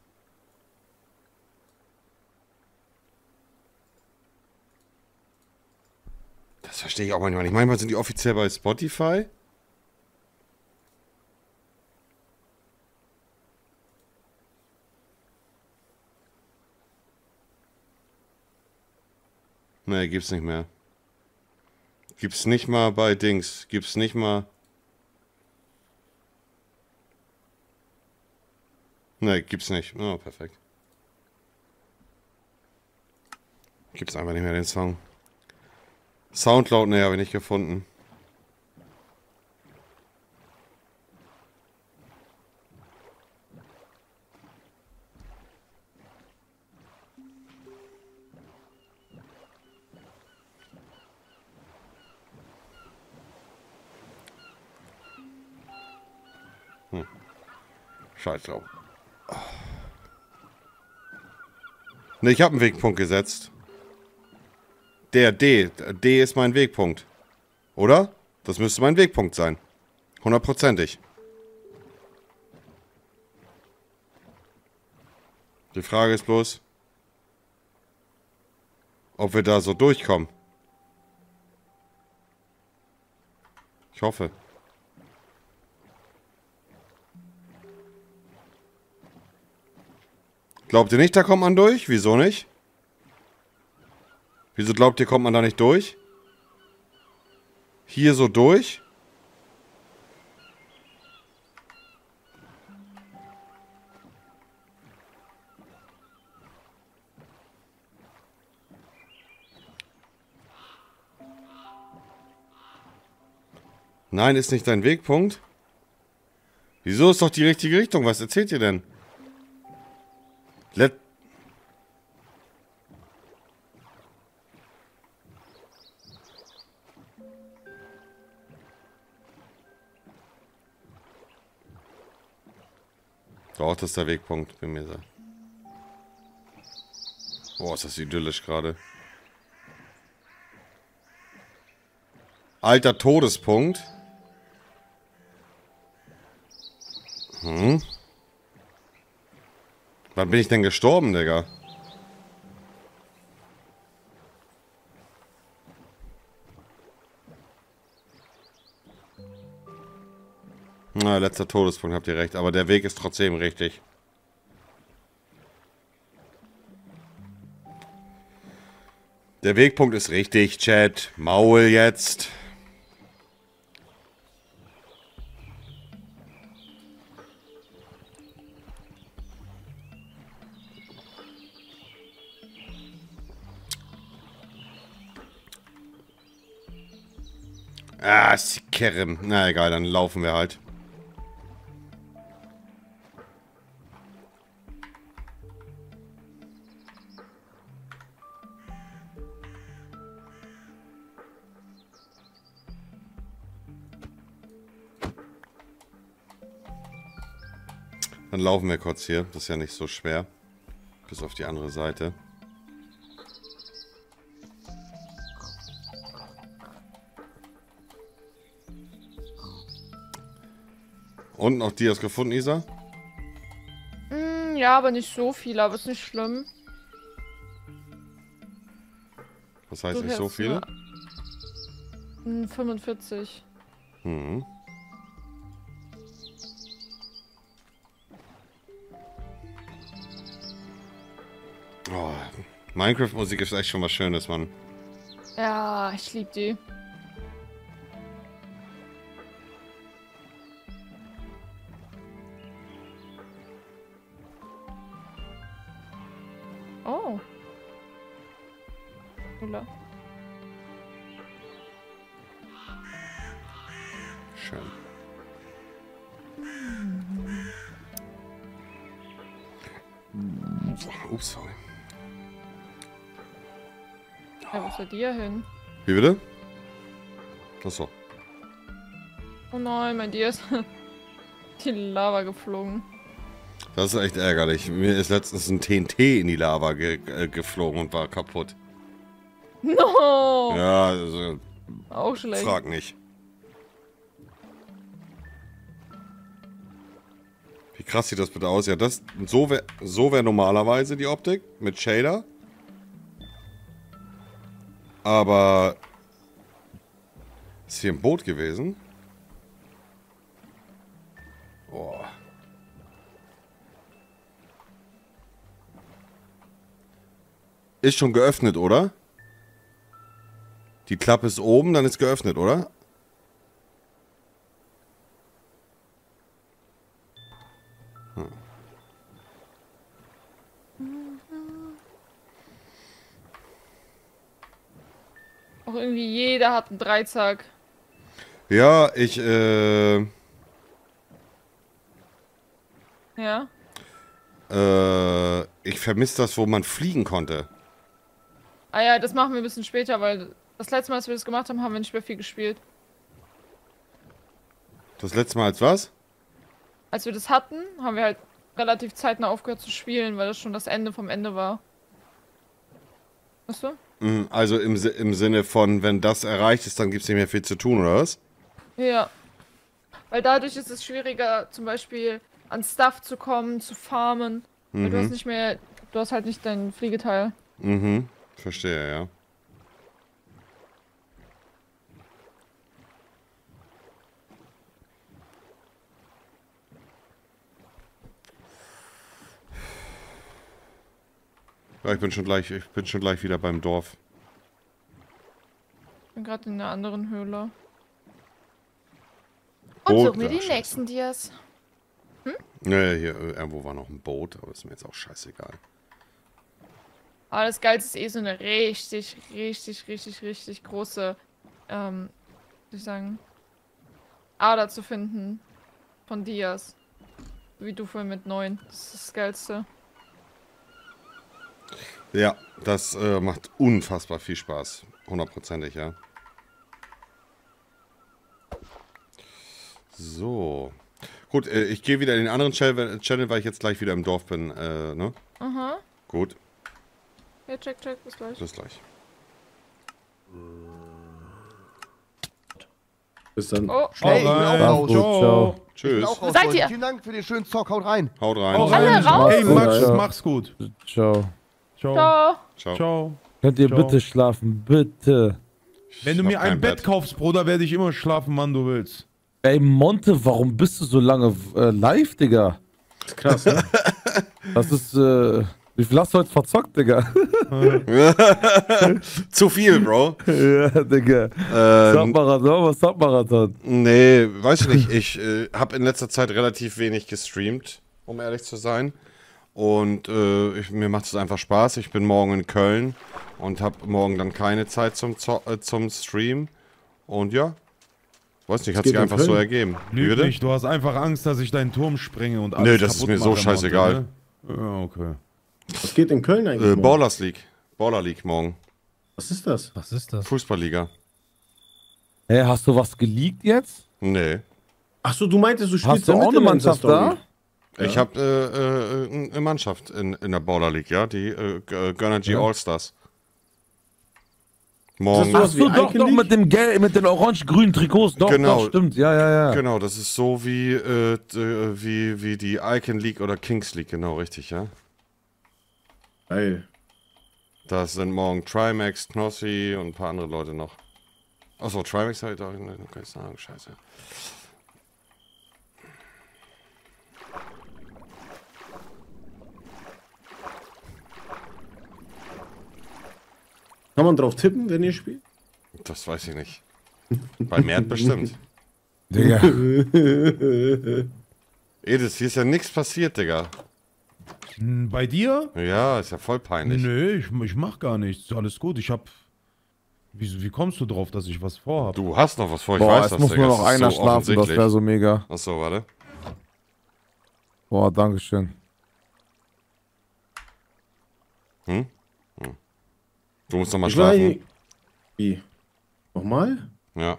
Das verstehe ich auch manchmal nicht. Manchmal sind die offiziell bei Spotify. Nee, gibt's nicht mehr. Gibt's nicht mal bei Dings. Gibt's nicht mal. Nee, gibt's nicht. Oh, perfekt. Gibt's einfach nicht mehr den Song. Soundcloud, nee, habe ich nicht gefunden. Scheiß drauf. Ne, ich habe einen Wegpunkt gesetzt. Der D. D ist mein Wegpunkt. Oder? Das müsste mein Wegpunkt sein. Hundertprozentig. Die Frage ist bloß, ob wir da so durchkommen. Ich hoffe. Glaubt ihr nicht, da kommt man durch? Wieso nicht? Wieso glaubt ihr, kommt man da nicht durch? Hier so durch? Nein, ist nicht dein Wegpunkt. Wieso ist doch die richtige Richtung? Was erzählt ihr denn? Let das ist der Wegpunkt, bin mir sicher. Boah, ist das idyllisch gerade. Alter Todespunkt. Hm. Wann bin ich denn gestorben, Digga? Na, letzter Todespunkt, habt ihr recht. Aber der Weg ist trotzdem richtig. Der Wegpunkt ist richtig, Chat. Maul jetzt. Ah, Kerren. Na egal, dann laufen wir halt. Dann laufen wir kurz hier. Das ist ja nicht so schwer. Bis auf die andere Seite. Und noch Dias gefunden, Isa? Mm, ja, aber nicht so viel, aber ist nicht schlimm. Was heißt Du nicht so hast viel? nur- Mm, 45. Hm. Oh, Minecraft-Musik ist echt schon was Schönes, Mann. Ja, ich lieb die. Wie bitte? Achso. Oh nein, mein Dir ist die Lava geflogen. Das ist echt ärgerlich. Mir ist letztens ein TNT in die Lava ge äh, geflogen und war kaputt. No! Ja, also. Auch schlecht. Frag nicht. Wie krass sieht das bitte aus? Ja, das so wäre so wär normalerweise die Optik mit Shader. Aber ist hier ein Boot gewesen? Oh. Ist schon geöffnet, oder? Die Klappe ist oben, dann ist geöffnet, oder? Auch irgendwie jeder hat einen Dreizack. Ja, ich, äh, Ja? äh, ich vermisse das, wo man fliegen konnte. Ah ja, das machen wir ein bisschen später, weil das letzte Mal, als wir das gemacht haben, haben wir nicht mehr viel gespielt. Das letzte Mal als was? Als wir das hatten, haben wir halt relativ zeitnah aufgehört zu spielen, weil das schon das Ende vom Ende war. Weißt du? Mm, Also im, im Sinne von, wenn das erreicht ist, dann gibt es nicht mehr viel zu tun, oder was? Ja. Weil dadurch ist es schwieriger, zum Beispiel an Stuff zu kommen, zu farmen. Weil du Mhm. hast nicht mehr, du hast halt nicht dein Fliegeteil. Mhm, verstehe, ja. Ja, ich bin schon gleich, ich bin schon gleich wieder beim Dorf. Ich bin gerade in einer anderen Höhle. Und Boot, such mir ach, die scheiße. nächsten Dias. Ne, hier äh, irgendwo war noch ein Boot, aber ist mir jetzt auch scheißegal. Aber das Geilste ist eh so eine richtig, richtig, richtig, richtig große, ähm, wie soll ich sagen, Ader zu finden von Dias. Wie du vorhin mit neun. Das ist das Geilste. Ja, das äh, macht unfassbar viel Spaß. Hundertprozentig, ja. So. Gut, äh, ich gehe wieder in den anderen Channel, weil ich jetzt gleich wieder im Dorf bin, äh, ne? Aha. Gut, Ja, check, check, bis gleich. bis gleich. Bis dann. Oh, Hey, auch raus. Ciao. Ich Tschüss. Seid ihr? Vielen Dank für den schönen Zock. Haut rein. Haut rein. Hau Alle rein. raus. Hey, Max, mach's gut. Ciao. Ciao. Ciao. Ciao. Ciao. Könnt ihr Ciao. bitte schlafen? Bitte. Wenn du mir ein Bett, Bett. kaufst, Bruder, werde ich immer schlafen, wann du willst. Ey, Monte, warum bist du so lange äh, live, Digga? Krass, ne? Das ist, äh, wie viel hast du heute verzockt, Digga? Zu viel, Bro. ja, Digga. Ähm, Submarathon, was Submarathon? Nee, weiß ich nicht. Ich äh, habe in letzter Zeit relativ wenig gestreamt, um ehrlich zu sein. Und äh, ich, mir macht es einfach Spaß. Ich bin morgen in Köln und habe morgen dann keine Zeit zum, Zo äh, zum Stream. Und ja, weiß nicht, hat sich in einfach so Köln? ergeben. Wie Lüg bitte? nicht, du hast einfach Angst, dass ich deinen Turm sprenge und alles Nö, das ist mir so scheißegal. Ne? Ja, okay. Was geht in Köln eigentlich? Äh? Ballers League. Baller League morgen. Was ist das? Was ist das? Fußballliga. Hä, hast du was geleakt jetzt? Nee. Achso, du meintest, du spielst Hast du ja auch eine Mannschaft da? Story. Ich habe äh, äh, eine Mannschaft in, in der Baller League, ja, die äh, G- Gönnergy Ja. All-Stars. Morgen. sowas Ach so, wie doch, Icon doch, mit dem Gel mit den orange-grünen Trikots. Doch, Genau. doch, stimmt. Ja, ja, ja. Genau, das ist so wie, äh, äh, wie, wie die Icon League oder Kings League, genau richtig, ja. Geil. Das sind morgen Trimax, Knossi und ein paar andere Leute noch. Achso, Trimax habe ich da ne, kann ich sagen, scheiße. Kann man drauf tippen, wenn ihr spielt? Das weiß ich nicht. Bei Mert bestimmt. Digga. Edis, hier ist ja nichts passiert, Digga. Hm, Bei dir? Ja, ist ja voll peinlich. Nö, ich, ich mach gar nichts. Alles gut. Ich hab. Wie, wie kommst du drauf, dass ich was vorhab? Du hast noch was vor, ich Boah, weiß es das, muss Digga. nur noch einer so schlafen, das wäre so mega. Achso, warte. Boah, dankeschön. Hm. Du musst noch mal Ich war schlafen. Wie? Nochmal? Ja.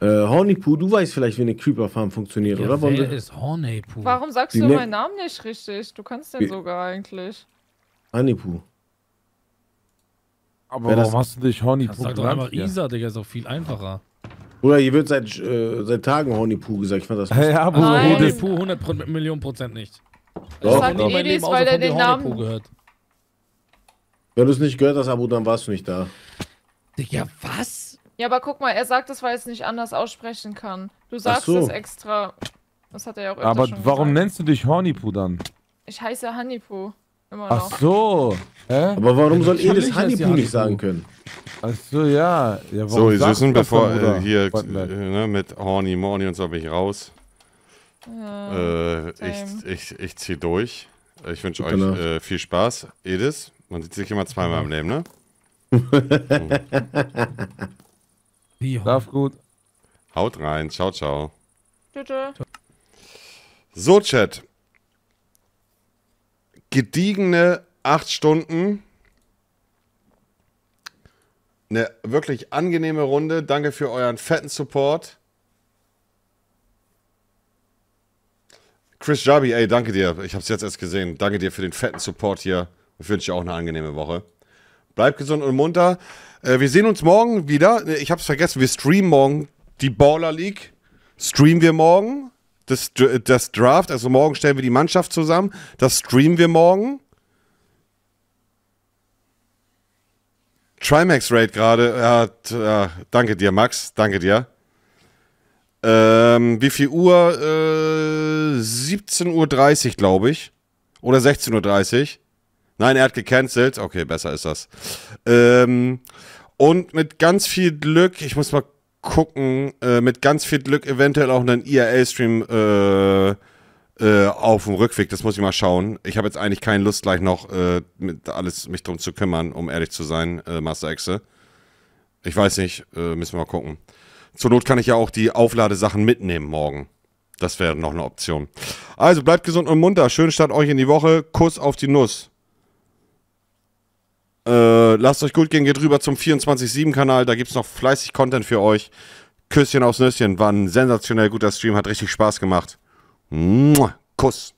Äh, Hornypoo, du weißt vielleicht, wie eine Creeper Farm funktioniert, oder? Wollen wer ist Horneypoo? Warum sagst Die du ne- meinen Namen nicht richtig? Du kannst den Wie- sogar eigentlich. Honeypoo. Aber warum hast du dich Horny Sag doch einfach Isa, Digga, ist auch viel einfacher. Oder hier wird seit, äh, seit Tagen Hornypoo gesagt. Ich fand das Hey, aber Nein. Horneypoo 100 Pro- Millionen Prozent nicht. Doch, hab sagt Edis, weil er den Namen- gehört. Wenn du es nicht gehört hast, Abo, dann warst du nicht da. Digga, was? Ja, aber guck mal, er sagt das, weil er es nicht anders aussprechen kann. Du sagst so. es extra. Das hat er ja auch öfter Aber schon warum gesagt. nennst du dich Hornypoo dann? Ich heiße Honeypoo. Immer Ach noch. so. Hä? Aber warum soll heißt die Honeypoo nicht sagen können? Ach so, ja. ja So, ihr Süßen, das bevor äh, hier äh, ne, mit Horny Morny und so bin ich raus. Ja, Äh, ich, ich, ich zieh durch. Ich wünsche euch äh, viel Spaß. Edis, man sieht sich immer zweimal im Leben, ne? Wie Schlaf gut. Haut rein. Ciao, ciao. Tschüss. So, Chat. Gediegene acht Stunden. Eine wirklich angenehme Runde. Danke für euren fetten Support. Chris Jabi, ey, danke dir. Ich hab's jetzt erst gesehen. Danke dir für den fetten Support hier. Ich wünsche dir auch eine angenehme Woche. Bleibt gesund und munter. Äh, wir sehen uns morgen wieder. Ich hab's vergessen, wir streamen morgen die Baller League. Streamen wir morgen. Das, das Draft, also morgen stellen wir die Mannschaft zusammen. Das streamen wir morgen. Trimax Raid gerade. Ja, danke dir, Max. Danke dir. Ähm, wie viel Uhr? Äh, 17.30 Uhr, glaube ich. Oder 16.30 Uhr. Nein, er hat gecancelt. Okay, besser ist das. Ähm, und mit ganz viel Glück, ich muss mal gucken, äh, mit ganz viel Glück eventuell auch einen IRL-Stream äh, äh, auf dem Rückweg. Das muss ich mal schauen. Ich habe jetzt eigentlich keine Lust, gleich noch äh, mit alles mich drum zu kümmern, um ehrlich zu sein, äh, Master Exe. Ich weiß nicht, äh, müssen wir mal gucken. Zur Not kann ich ja auch die Aufladesachen mitnehmen morgen. Das wäre noch eine Option. Also bleibt gesund und munter. Schönen Start euch in die Woche. Kuss auf die Nuss. Äh, lasst euch gut gehen, geht rüber zum 24-7-Kanal. Da gibt es noch fleißig Content für euch. Küsschen aufs Nüsschen. War ein sensationell guter Stream, hat richtig Spaß gemacht. Kuss.